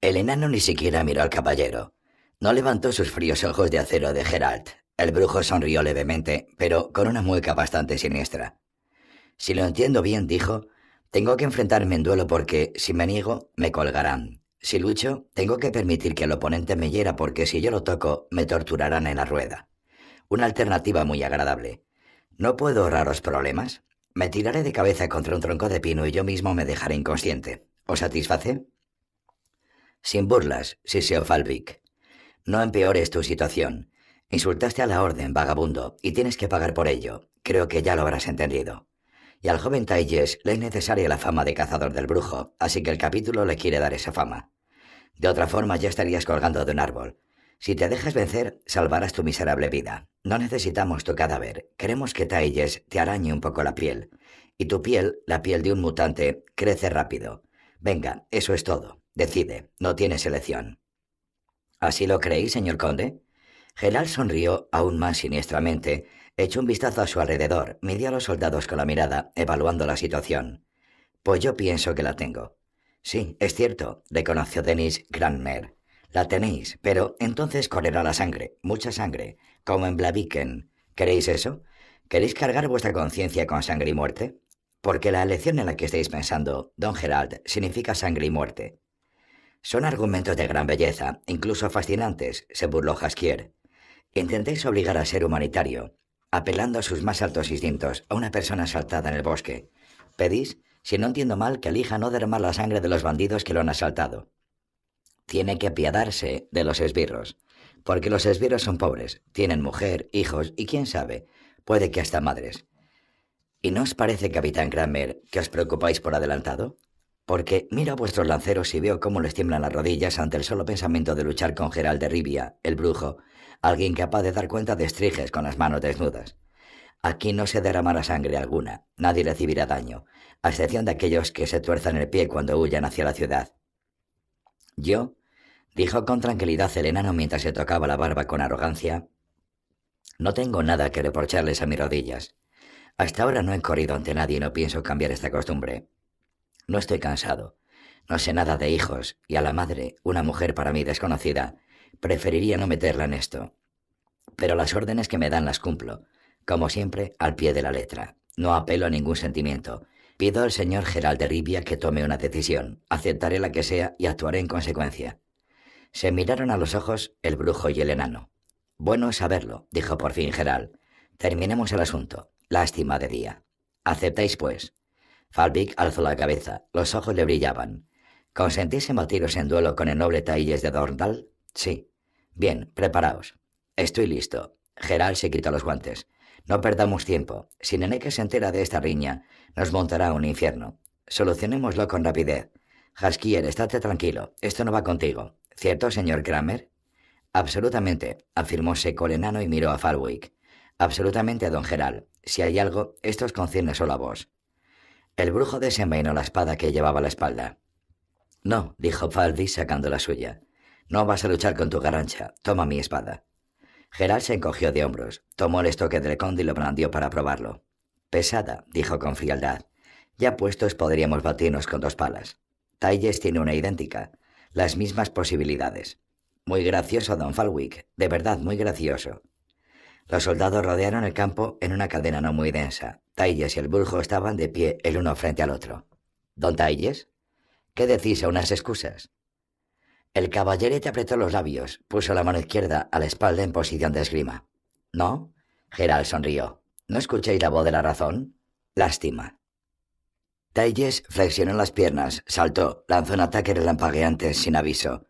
El enano ni siquiera miró al caballero. No levantó sus fríos ojos de acero de Geralt. El brujo sonrió levemente, pero con una mueca bastante siniestra. Si lo entiendo bien, dijo, tengo que enfrentarme en duelo porque, si me niego, me colgarán. Si lucho, tengo que permitir que el oponente me hiera porque si yo lo toco, me torturarán en la rueda. Una alternativa muy agradable. ¿No puedo ahorraros problemas? Me tiraré de cabeza contra un tronco de pino y yo mismo me dejaré inconsciente. ¿Os satisface? Sin burlas, Siseo Falvik. No empeores tu situación. Insultaste a la orden, vagabundo, y tienes que pagar por ello. Creo que ya lo habrás entendido y al joven Tailles le es necesaria la fama de cazador del brujo, así que el capítulo le quiere dar esa fama. De otra forma ya estarías colgando de un árbol. Si te dejas vencer, salvarás tu miserable vida. No necesitamos tu cadáver. Queremos que Tailles te arañe un poco la piel. Y tu piel, la piel de un mutante, crece rápido. Venga, eso es todo. Decide, no tienes elección. ¿Así lo creéis, señor conde? Gelal sonrió aún más siniestramente Echó un vistazo a su alrededor, midió a los soldados con la mirada, evaluando la situación. Pues yo pienso que la tengo. Sí, es cierto, reconoció Denis Granmer. La tenéis, pero entonces correrá la sangre, mucha sangre, como en Blaviken. ¿Queréis eso? ¿Queréis cargar vuestra conciencia con sangre y muerte? Porque la elección en la que estáis pensando, don Gerald, significa sangre y muerte. Son argumentos de gran belleza, incluso fascinantes, se burló Jaskier. Intentéis obligar a ser humanitario, apelando a sus más altos instintos, a una persona asaltada en el bosque. Pedís, si no entiendo mal, que elija no derramar la sangre de los bandidos que lo han asaltado. Tiene que apiadarse de los esbirros, porque los esbirros son pobres, tienen mujer, hijos y quién sabe, puede que hasta madres. ¿Y no os parece, capitán Kramer, que os preocupáis por adelantado? Porque miro a vuestros lanceros y veo cómo les tiemblan las rodillas ante el solo pensamiento de luchar con Gerald de Rivia, el brujo, alguien capaz de dar cuenta de estriges con las manos desnudas. Aquí no se derramará sangre alguna, nadie recibirá daño, a excepción de aquellos que se tuerzan el pie cuando huyan hacia la ciudad. Yo, dijo con tranquilidad el enano mientras se tocaba la barba con arrogancia, no tengo nada que reprocharles a mis rodillas. Hasta ahora no he corrido ante nadie y no pienso cambiar esta costumbre. No estoy cansado. No sé nada de hijos, y a la madre, una mujer para mí desconocida, Preferiría no meterla en esto. Pero las órdenes que me dan las cumplo, como siempre, al pie de la letra. No apelo a ningún sentimiento. Pido al señor Gerald de Rivia que tome una decisión. Aceptaré la que sea y actuaré en consecuencia. Se miraron a los ojos el brujo y el enano. Bueno saberlo, dijo por fin Gerald. Terminemos el asunto. Lástima de día. ¿Aceptáis, pues? Falvik alzó la cabeza. Los ojos le brillaban. ¿Consentís en en duelo con el noble Tailles de Dorndal? Sí. Bien, preparaos. Estoy listo. Gerald se quitó los guantes. No perdamos tiempo. Si Neneque se entera de esta riña, nos montará un infierno. Solucionémoslo con rapidez. Haskier, estate tranquilo. Esto no va contigo. ¿Cierto, señor Kramer? Absolutamente, afirmó seco el enano y miró a Falwick. Absolutamente, don Geral. Si hay algo, esto os concierne solo a vos. El brujo desenvainó la espada que llevaba a la espalda. No, dijo Falvi sacando la suya. No vas a luchar con tu garancha. Toma mi espada. Gerald se encogió de hombros, tomó el estoque del conde y lo brandió para probarlo. Pesada, dijo con frialdad. Ya puestos podríamos batirnos con dos palas. Talles tiene una idéntica. Las mismas posibilidades. Muy gracioso, don Falwick. De verdad, muy gracioso. Los soldados rodearon el campo en una cadena no muy densa. Talles y el brujo estaban de pie el uno frente al otro. ¿Don Talles? ¿Qué decís a unas excusas? El caballerete apretó los labios, puso la mano izquierda a la espalda en posición de esgrima. ¿No? Gerald sonrió. ¿No escuchéis la voz de la razón? Lástima. Talles flexionó las piernas, saltó, lanzó un ataque relampagueante sin aviso.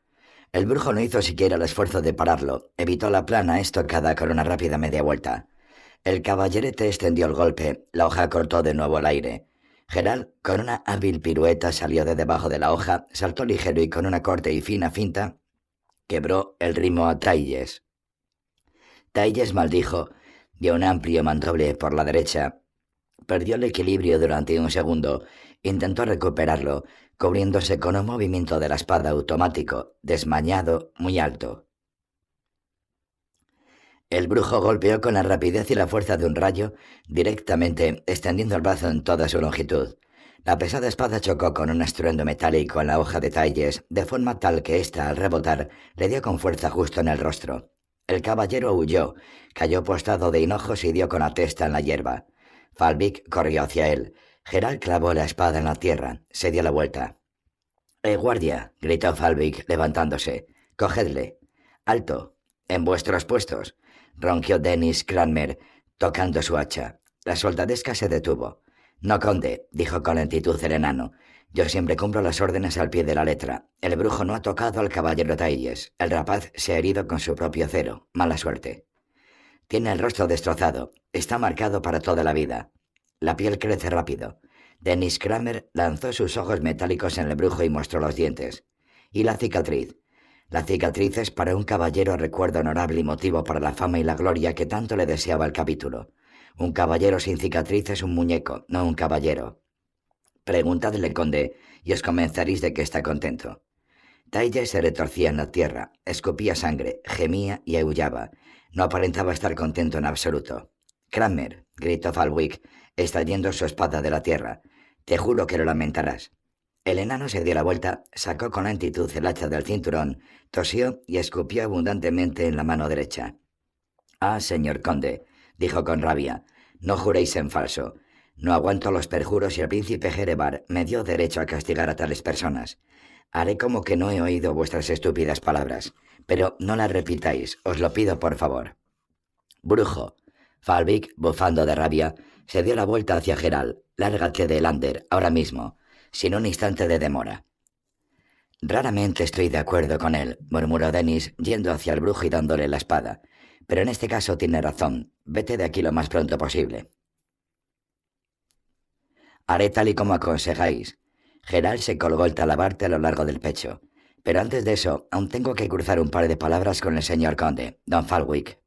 El brujo no hizo siquiera el esfuerzo de pararlo, evitó la plana estocada con una rápida media vuelta. El caballerete extendió el golpe, la hoja cortó de nuevo el aire. Gerald, con una hábil pirueta, salió de debajo de la hoja, saltó ligero y con una corte y fina finta, quebró el ritmo a Tailles. Tailles maldijo, dio un amplio mandoble por la derecha, perdió el equilibrio durante un segundo, intentó recuperarlo, cubriéndose con un movimiento de la espada automático, desmañado, muy alto. El brujo golpeó con la rapidez y la fuerza de un rayo, directamente extendiendo el brazo en toda su longitud. La pesada espada chocó con un estruendo metálico en la hoja de talles, de forma tal que ésta, al rebotar, le dio con fuerza justo en el rostro. El caballero huyó, cayó postrado de hinojos y dio con la testa en la hierba. Falvik corrió hacia él. Gerald clavó la espada en la tierra, se dio la vuelta. ¡Eh, guardia! gritó Falvik, levantándose. ¡Cogedle! ¡Alto! ¡En vuestros puestos! Ronquió Dennis Cranmer, tocando su hacha. La soldadesca se detuvo. No, conde, dijo con lentitud el enano. Yo siempre cumplo las órdenes al pie de la letra. El brujo no ha tocado al caballero Tailles. El rapaz se ha herido con su propio cero. Mala suerte. Tiene el rostro destrozado. Está marcado para toda la vida. La piel crece rápido. Dennis Kramer lanzó sus ojos metálicos en el brujo y mostró los dientes. ¿Y la cicatriz? La cicatriz es para un caballero recuerdo honorable y motivo para la fama y la gloria que tanto le deseaba el capítulo. Un caballero sin cicatriz es un muñeco, no un caballero. Preguntadle, conde, y os convenceréis de que está contento. Taille se retorcía en la tierra, escupía sangre, gemía y aullaba. No aparentaba estar contento en absoluto. Kramer, gritó Falwick, extrayendo su espada de la tierra. Te juro que lo lamentarás. El enano se dio la vuelta, sacó con lentitud el hacha del cinturón, tosió y escupió abundantemente en la mano derecha. Ah, señor conde, dijo con rabia, no juréis en falso. No aguanto los perjuros y el príncipe Jerebar me dio derecho a castigar a tales personas. Haré como que no he oído vuestras estúpidas palabras, pero no las repitáis, os lo pido por favor. Brujo. Falvik, bufando de rabia, se dio la vuelta hacia Gerald. Lárgate de Lander, ahora mismo sin un instante de demora. Raramente estoy de acuerdo con él, murmuró Denis, yendo hacia el brujo y dándole la espada. Pero en este caso tiene razón. Vete de aquí lo más pronto posible. Haré tal y como aconsejáis. Gerald se colgó el talabarte a lo largo del pecho. Pero antes de eso, aún tengo que cruzar un par de palabras con el señor conde, don Falwick.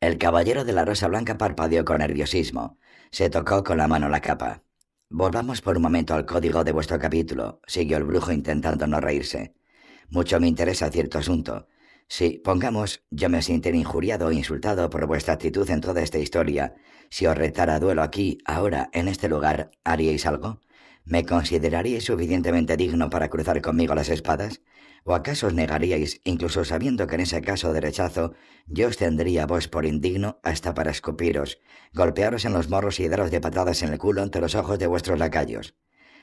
El caballero de la Rosa Blanca parpadeó con nerviosismo. Se tocó con la mano la capa. Volvamos por un momento al código de vuestro capítulo, siguió el brujo intentando no reírse. Mucho me interesa cierto asunto. Si, pongamos, yo me sintiera injuriado o insultado por vuestra actitud en toda esta historia, si os retara duelo aquí, ahora, en este lugar, ¿haríais algo? ¿Me consideraríais suficientemente digno para cruzar conmigo las espadas? ¿O acaso os negaríais, incluso sabiendo que en ese caso de rechazo yo os tendría vos por indigno hasta para escupiros, golpearos en los morros y daros de patadas en el culo ante los ojos de vuestros lacayos?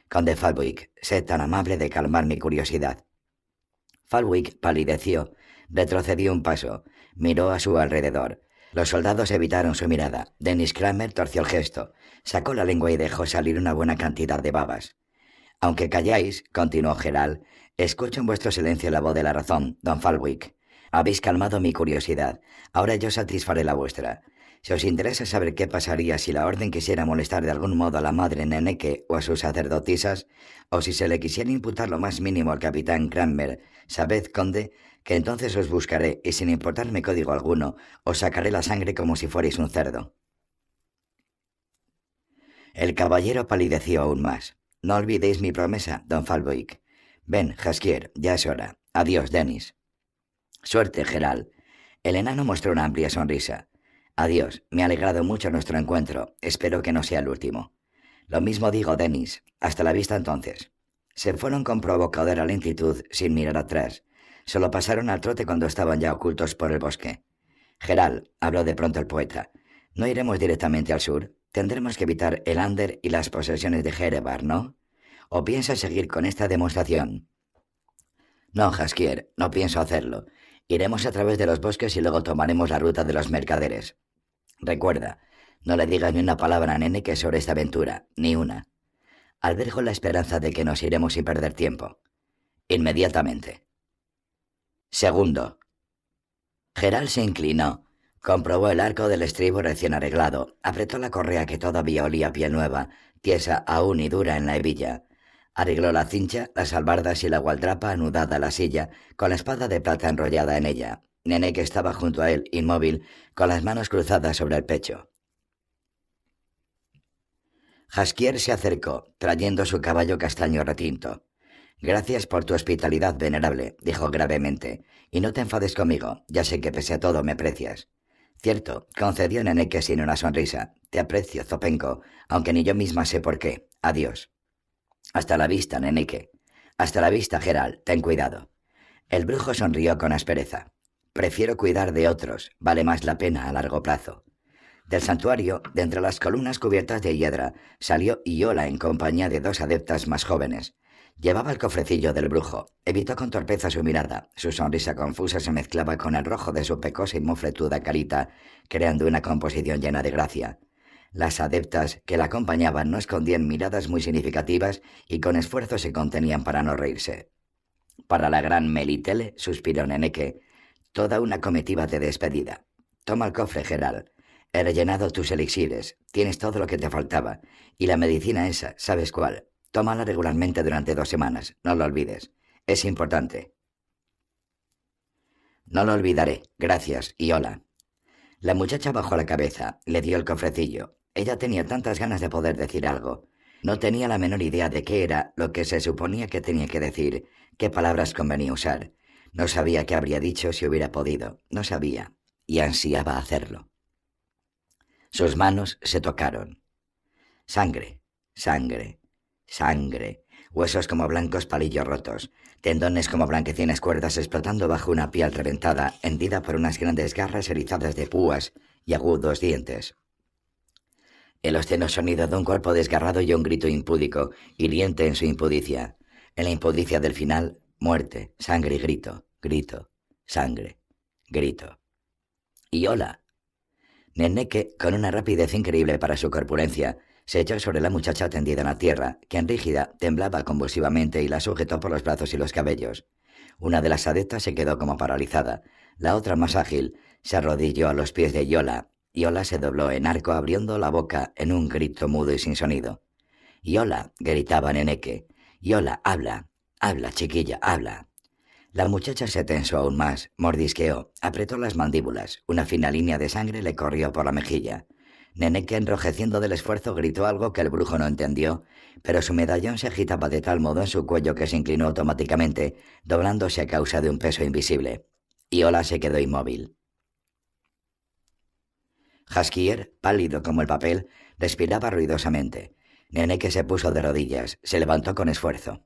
Conde Falwick, sed tan amable de calmar mi curiosidad. Falwick palideció, retrocedió un paso, miró a su alrededor. Los soldados evitaron su mirada. Dennis Kramer torció el gesto, sacó la lengua y dejó salir una buena cantidad de babas. Aunque calláis, continuó Gerald, Escucho en vuestro silencio la voz de la razón, don Falwick. Habéis calmado mi curiosidad. Ahora yo satisfaré la vuestra. Si os interesa saber qué pasaría si la orden quisiera molestar de algún modo a la madre Neneque o a sus sacerdotisas, o si se le quisiera imputar lo más mínimo al capitán Cranmer, sabed, conde, que entonces os buscaré y sin importarme código alguno, os sacaré la sangre como si fuerais un cerdo. El caballero palideció aún más. No olvidéis mi promesa, don Falboic. Ven, Jaskier, ya es hora. Adiós, Denis. Suerte, Gerald. El enano mostró una amplia sonrisa. Adiós, me ha alegrado mucho nuestro encuentro. Espero que no sea el último. Lo mismo digo, Denis. Hasta la vista entonces. Se fueron con provocadora lentitud, sin mirar atrás. Solo pasaron al trote cuando estaban ya ocultos por el bosque. Gerald, habló de pronto el poeta, no iremos directamente al sur. Tendremos que evitar el Ander y las posesiones de Jerebar, ¿no? ¿O piensas seguir con esta demostración? No, Jaskier, no pienso hacerlo. Iremos a través de los bosques y luego tomaremos la ruta de los mercaderes. Recuerda, no le digas ni una palabra a Nene que sobre esta aventura, ni una. Albergo la esperanza de que nos iremos sin perder tiempo. Inmediatamente. Segundo. Geral se inclinó, comprobó el arco del estribo recién arreglado, apretó la correa que todavía olía a piel nueva, tiesa aún y dura en la hebilla, arregló la cincha, las albardas y la gualdrapa anudada a la silla, con la espada de plata enrollada en ella, Nené que estaba junto a él, inmóvil, con las manos cruzadas sobre el pecho. Jaskier se acercó, trayendo su caballo castaño retinto. Gracias por tu hospitalidad, venerable, dijo gravemente, y no te enfades conmigo, ya sé que pese a todo me aprecias. Cierto, concedió Neneque sin una sonrisa. Te aprecio, Zopenco, aunque ni yo misma sé por qué. Adiós. Hasta la vista, Neneque. Hasta la vista, Gerald. Ten cuidado. El brujo sonrió con aspereza. Prefiero cuidar de otros, vale más la pena a largo plazo. Del santuario, de entre las columnas cubiertas de hiedra, salió Iola en compañía de dos adeptas más jóvenes. Llevaba el cofrecillo del brujo. Evitó con torpeza su mirada. Su sonrisa confusa se mezclaba con el rojo de su pecosa y mofletuda carita, creando una composición llena de gracia. Las adeptas que la acompañaban no escondían miradas muy significativas y con esfuerzo se contenían para no reírse. Para la gran Melitele, suspiró Neneque, Toda una comitiva de despedida. Toma el cofre, Gerald. He rellenado tus elixires. Tienes todo lo que te faltaba. Y la medicina esa, ¿sabes cuál? Tómala regularmente durante dos semanas. No lo olvides. Es importante. No lo olvidaré. Gracias y hola. La muchacha bajó la cabeza, le dio el cofrecillo. Ella tenía tantas ganas de poder decir algo. No tenía la menor idea de qué era lo que se suponía que tenía que decir, qué palabras convenía usar. No sabía qué habría dicho si hubiera podido, no sabía, y ansiaba hacerlo. Sus manos se tocaron. Sangre, sangre, sangre, huesos como blancos palillos rotos, tendones como blanquecinas cuerdas explotando bajo una piel reventada, hendida por unas grandes garras erizadas de púas y agudos dientes. El obsceno sonido de un cuerpo desgarrado y un grito impúdico, hiriente en su impudicia. En la impudicia del final, muerte, sangre y grito grito, sangre, grito. Y hola. Neneque, con una rapidez increíble para su corpulencia, se echó sobre la muchacha tendida en la tierra, quien rígida temblaba convulsivamente y la sujetó por los brazos y los cabellos. Una de las adeptas se quedó como paralizada. La otra, más ágil, se arrodilló a los pies de Yola. Yola se dobló en arco abriendo la boca en un grito mudo y sin sonido. Yola, gritaba Neneque. Yola, habla. Habla, chiquilla, habla. La muchacha se tensó aún más, mordisqueó, apretó las mandíbulas, una fina línea de sangre le corrió por la mejilla. Neneque, enrojeciendo del esfuerzo, gritó algo que el brujo no entendió, pero su medallón se agitaba de tal modo en su cuello que se inclinó automáticamente, doblándose a causa de un peso invisible. Y Ola se quedó inmóvil. Jaskier, pálido como el papel, respiraba ruidosamente. Neneque se puso de rodillas, se levantó con esfuerzo.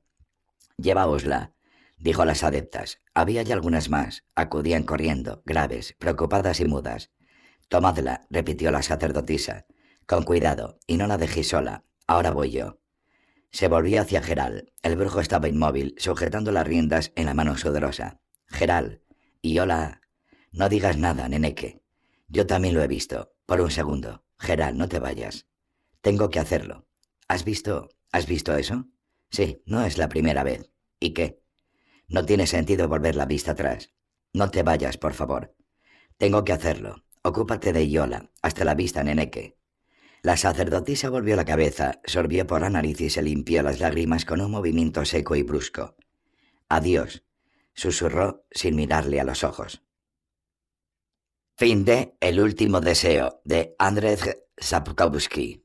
Lleváosla, dijo a las adeptas. Había ya algunas más. Acudían corriendo, graves, preocupadas y mudas. Tomadla, repitió la sacerdotisa. Con cuidado, y no la dejéis sola. Ahora voy yo. Se volvió hacia Geral. El brujo estaba inmóvil, sujetando las riendas en la mano sudorosa. Geral. Y hola. No digas nada, neneque. Yo también lo he visto. Por un segundo. Geral, no te vayas. Tengo que hacerlo. ¿Has visto? ¿Has visto eso? Sí, no es la primera vez. ¿Y qué? No tiene sentido volver la vista atrás. No te vayas, por favor. Tengo que hacerlo. ocúpate de Iola. Hasta la vista, neneque. La sacerdotisa volvió la cabeza, sorbió por la nariz y se limpió las lágrimas con un movimiento seco y brusco. Adiós, susurró sin mirarle a los ojos. Fin de El último deseo de Andrzej Sapkowski.